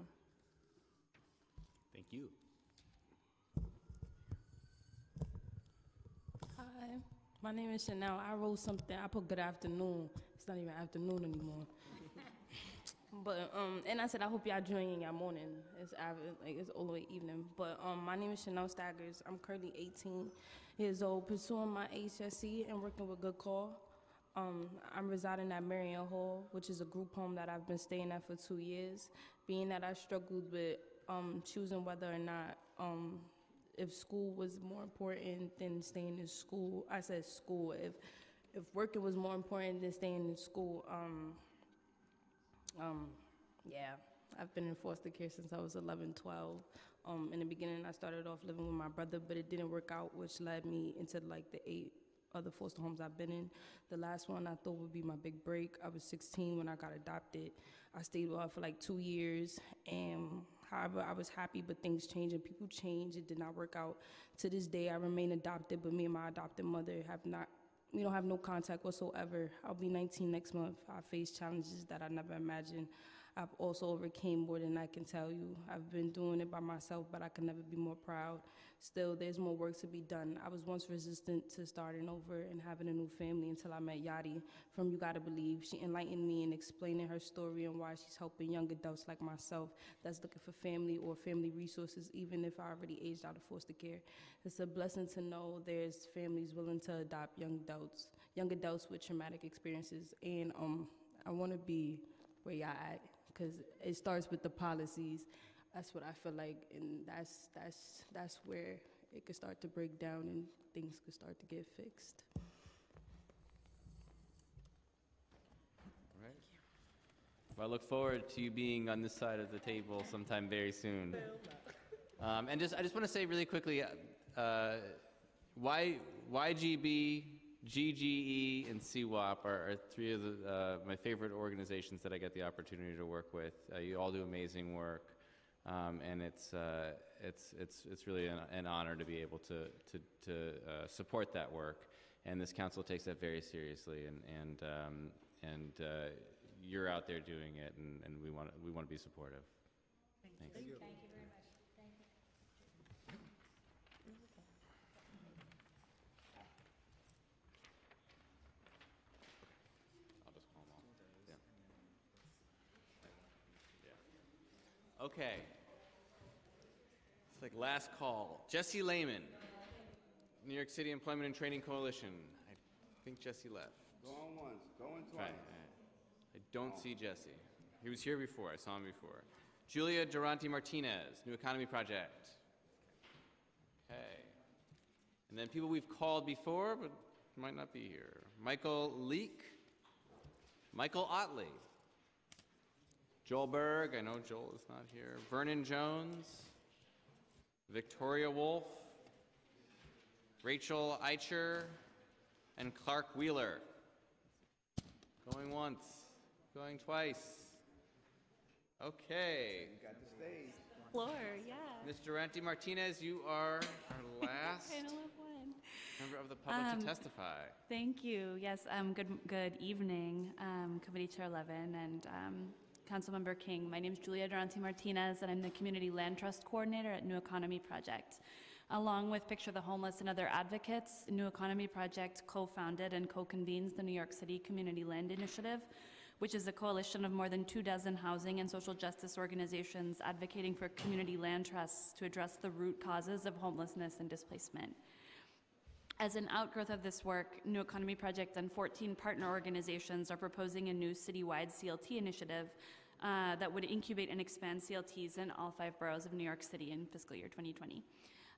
Thank you. Hi, my name is Chanel. I wrote something. I put good afternoon. It's not even afternoon anymore. [laughs] but um, and I said I hope y'all enjoying your morning. It's like it's all the way evening. But um, my name is Chanel Staggers. I'm currently 18 years old, pursuing my HSC and working with Good Call. Um, I'm residing at Marion Hall, which is a group home that I've been staying at for two years. Being that I struggled with um, choosing whether or not um, if school was more important than staying in school. I said school. If if working was more important than staying in school, um, um, yeah, I've been in foster care since I was 11, 12. Um, in the beginning, I started off living with my brother, but it didn't work out, which led me into like the eight other foster homes I've been in. The last one I thought would be my big break. I was 16 when I got adopted. I stayed with her for like two years, and however, I was happy, but things change and people change. It did not work out. To this day, I remain adopted, but me and my adopted mother have not. We don't have no contact whatsoever. I'll be 19 next month. I face challenges that I never imagined. I've also overcame more than I can tell you. I've been doing it by myself, but I can never be more proud. Still, there's more work to be done. I was once resistant to starting over and having a new family until I met Yadi from You Gotta Believe. She enlightened me in explaining her story and why she's helping young adults like myself that's looking for family or family resources, even if I already aged out of foster care. It's a blessing to know there's families willing to adopt young adults, young adults with traumatic experiences, and um, I want to be where y'all at because it starts with the policies. That's what I feel like, and that's that's that's where it could start to break down and things could start to get fixed. Right. Well, I look forward to you being on this side of the table sometime very soon. Um, and just, I just want to say really quickly, uh, uh, Y, YGB, GGE, and CWOP are, are three of the, uh, my favorite organizations that I get the opportunity to work with. Uh, you all do amazing work, um, and it's, uh, it's, it's, it's really an, an honor to be able to, to, to uh, support that work. And this council takes that very seriously, and, and, um, and uh, you're out there doing it, and, and we want we want to be supportive. Thanks. Thank you very much. Thank you. I'll just call them all. Yeah. Okay. It's like last call. Jesse Laymon, New York City Employment and Training Coalition. I think Jesse left. Going once, going twice. right. I don't see Jesse. He was here before. I saw him before. Julia Duranti Martinez, New Economy Project. Okay. And then people we've called before, but might not be here. Michael Leek, Michael Otley, Joel Berg. I know Joel is not here. Vernon Jones, Victoria Wolf, Rachel Eicher, and Clark Wheeler. Going once, going twice. Okay. You Got the stage. Floor, yeah. Ms. Duranti Martinez, you are our [laughs] last Panel of one. member of the public Um, to testify. Thank you. Yes, um, good, good evening, um, Committee Chair Levin and um, Councilmember King. My name is Julia Duranti Martinez, and I'm the Community Land Trust Coordinator at New Economy Project. Along with Picture the Homeless and other advocates, New Economy Project co-founded and co-convenes the New York City Community Land Initiative, which is a coalition of more than two dozen housing and social justice organizations advocating for community land trusts to address the root causes of homelessness and displacement. As an outgrowth of this work, New Economy Project and 14 partner organizations are proposing a new citywide CLT initiative uh, that would incubate and expand CLTs in all five boroughs of New York City in fiscal year 2020.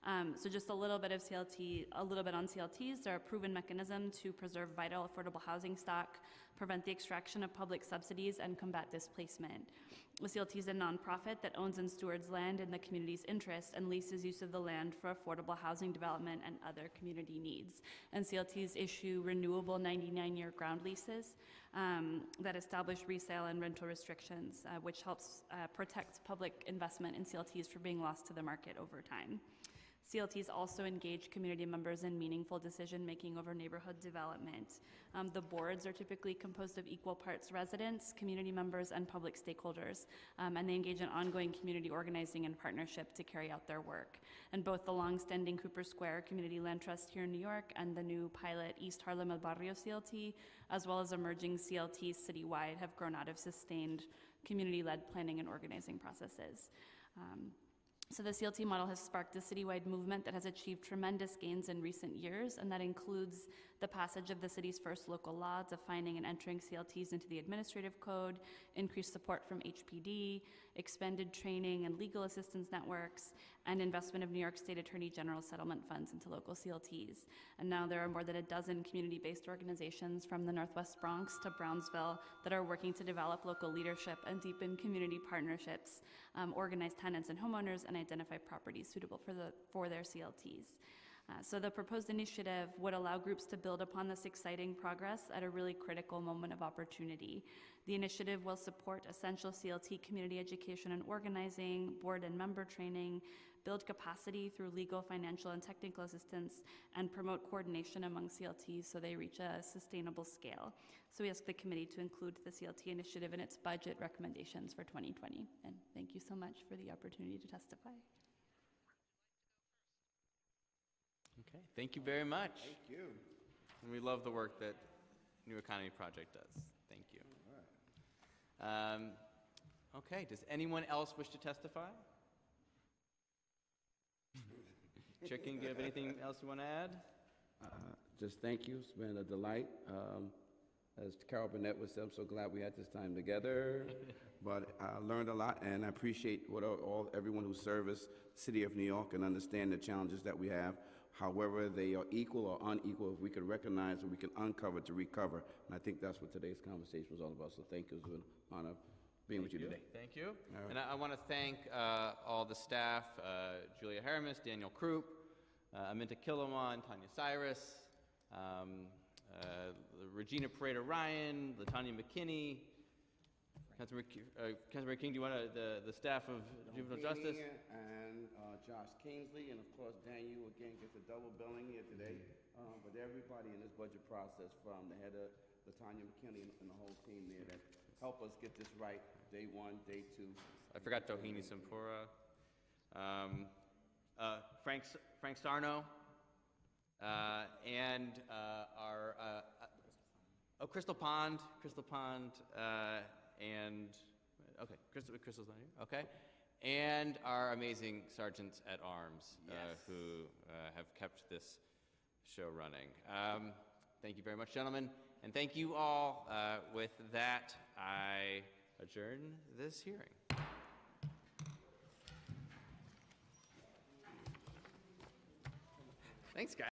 Um, so just a little bit of CLT, a little bit on CLTs. They're a proven mechanism to preserve vital affordable housing stock, prevent the extraction of public subsidies, and combat displacement. The CLT is a nonprofit that owns and stewards land in the community's interest and leases use of the land for affordable housing development and other community needs. And CLTs issue renewable 99-year ground leases um, that establish resale and rental restrictions, uh, which helps uh, protect public investment in CLTs from being lost to the market over time. CLTs also engage community members in meaningful decision-making over neighborhood development. Um, the boards are typically composed of equal parts residents, community members, and public stakeholders, um, and they engage in ongoing community organizing and partnership to carry out their work. And both the long-standing Cooper Square Community Land Trust here in New York and the new pilot East Harlem El Barrio CLT, as well as emerging CLTs citywide, have grown out of sustained community-led planning and organizing processes. Um, so the CLT model has sparked a citywide movement that has achieved tremendous gains in recent years, and that includes the passage of the city's first local law defining and entering CLTs into the administrative code, increased support from HPD, expanded training and legal assistance networks, and investment of New York State Attorney General settlement funds into local CLTs. And now there are more than a dozen community-based organizations from the Northwest Bronx to Brownsville that are working to develop local leadership and deepen community partnerships, um, organize tenants and homeowners, and identify properties suitable for, the, for their CLTs. Uh, so the proposed initiative would allow groups to build upon this exciting progress at a really critical moment of opportunity. The initiative will support essential CLT community education and organizing, board and member training, build capacity through legal, financial, and technical assistance, and promote coordination among CLTs so they reach a sustainable scale. So we ask the committee to include the CLT initiative in its budget recommendations for 2020. And thank you so much for the opportunity to testify. Okay, thank you very much. Thank you. And we love the work that New Economy Project does. Thank you. Um, okay, does anyone else wish to testify? [laughs] Chicken, do you have anything else you want to add? Uh, Just thank you. It's been a delight. Um, As Carol Burnett would say, I'm so glad we had this time together. [laughs] But I learned a lot, and I appreciate what all- all, everyone who serves the city of New York and understand the challenges that we have. However, they are equal or unequal, if we can recognize and we can uncover to recover. And I think that's what today's conversation was all about. So thank you. It's been an honor being with you today. Thank you. All right. And I, I want to thank uh, all the staff, uh, Julia Haramis, Daniel Kroop, uh, Aminta Kilawan, Tanya Cyrus, um, uh, Regina Poreda Ryan, Latanya McKinney, Councilmember, Ki- uh, Councilmember King, do you want to, the, the staff of juvenile justice? Josh Kingsley, and of course, Daniel, again, gets a double billing here today. Uh, But everybody in this budget process, from the head of Latanya McKinney and and the whole team there that help us get this right, day one, day two. I forgot Dohini Sompura. Um, uh, Frank, Frank Sarno. Uh, and uh, our, uh, uh, oh, Crystal Pond, Crystal Pond, uh, and, okay, Crystal, Crystal's not here, okay. And our amazing sergeants at arms uh, who uh, have kept this show running. Um, thank you very much, gentlemen. And thank you all. Uh, with that, I adjourn this hearing. Thanks, guys.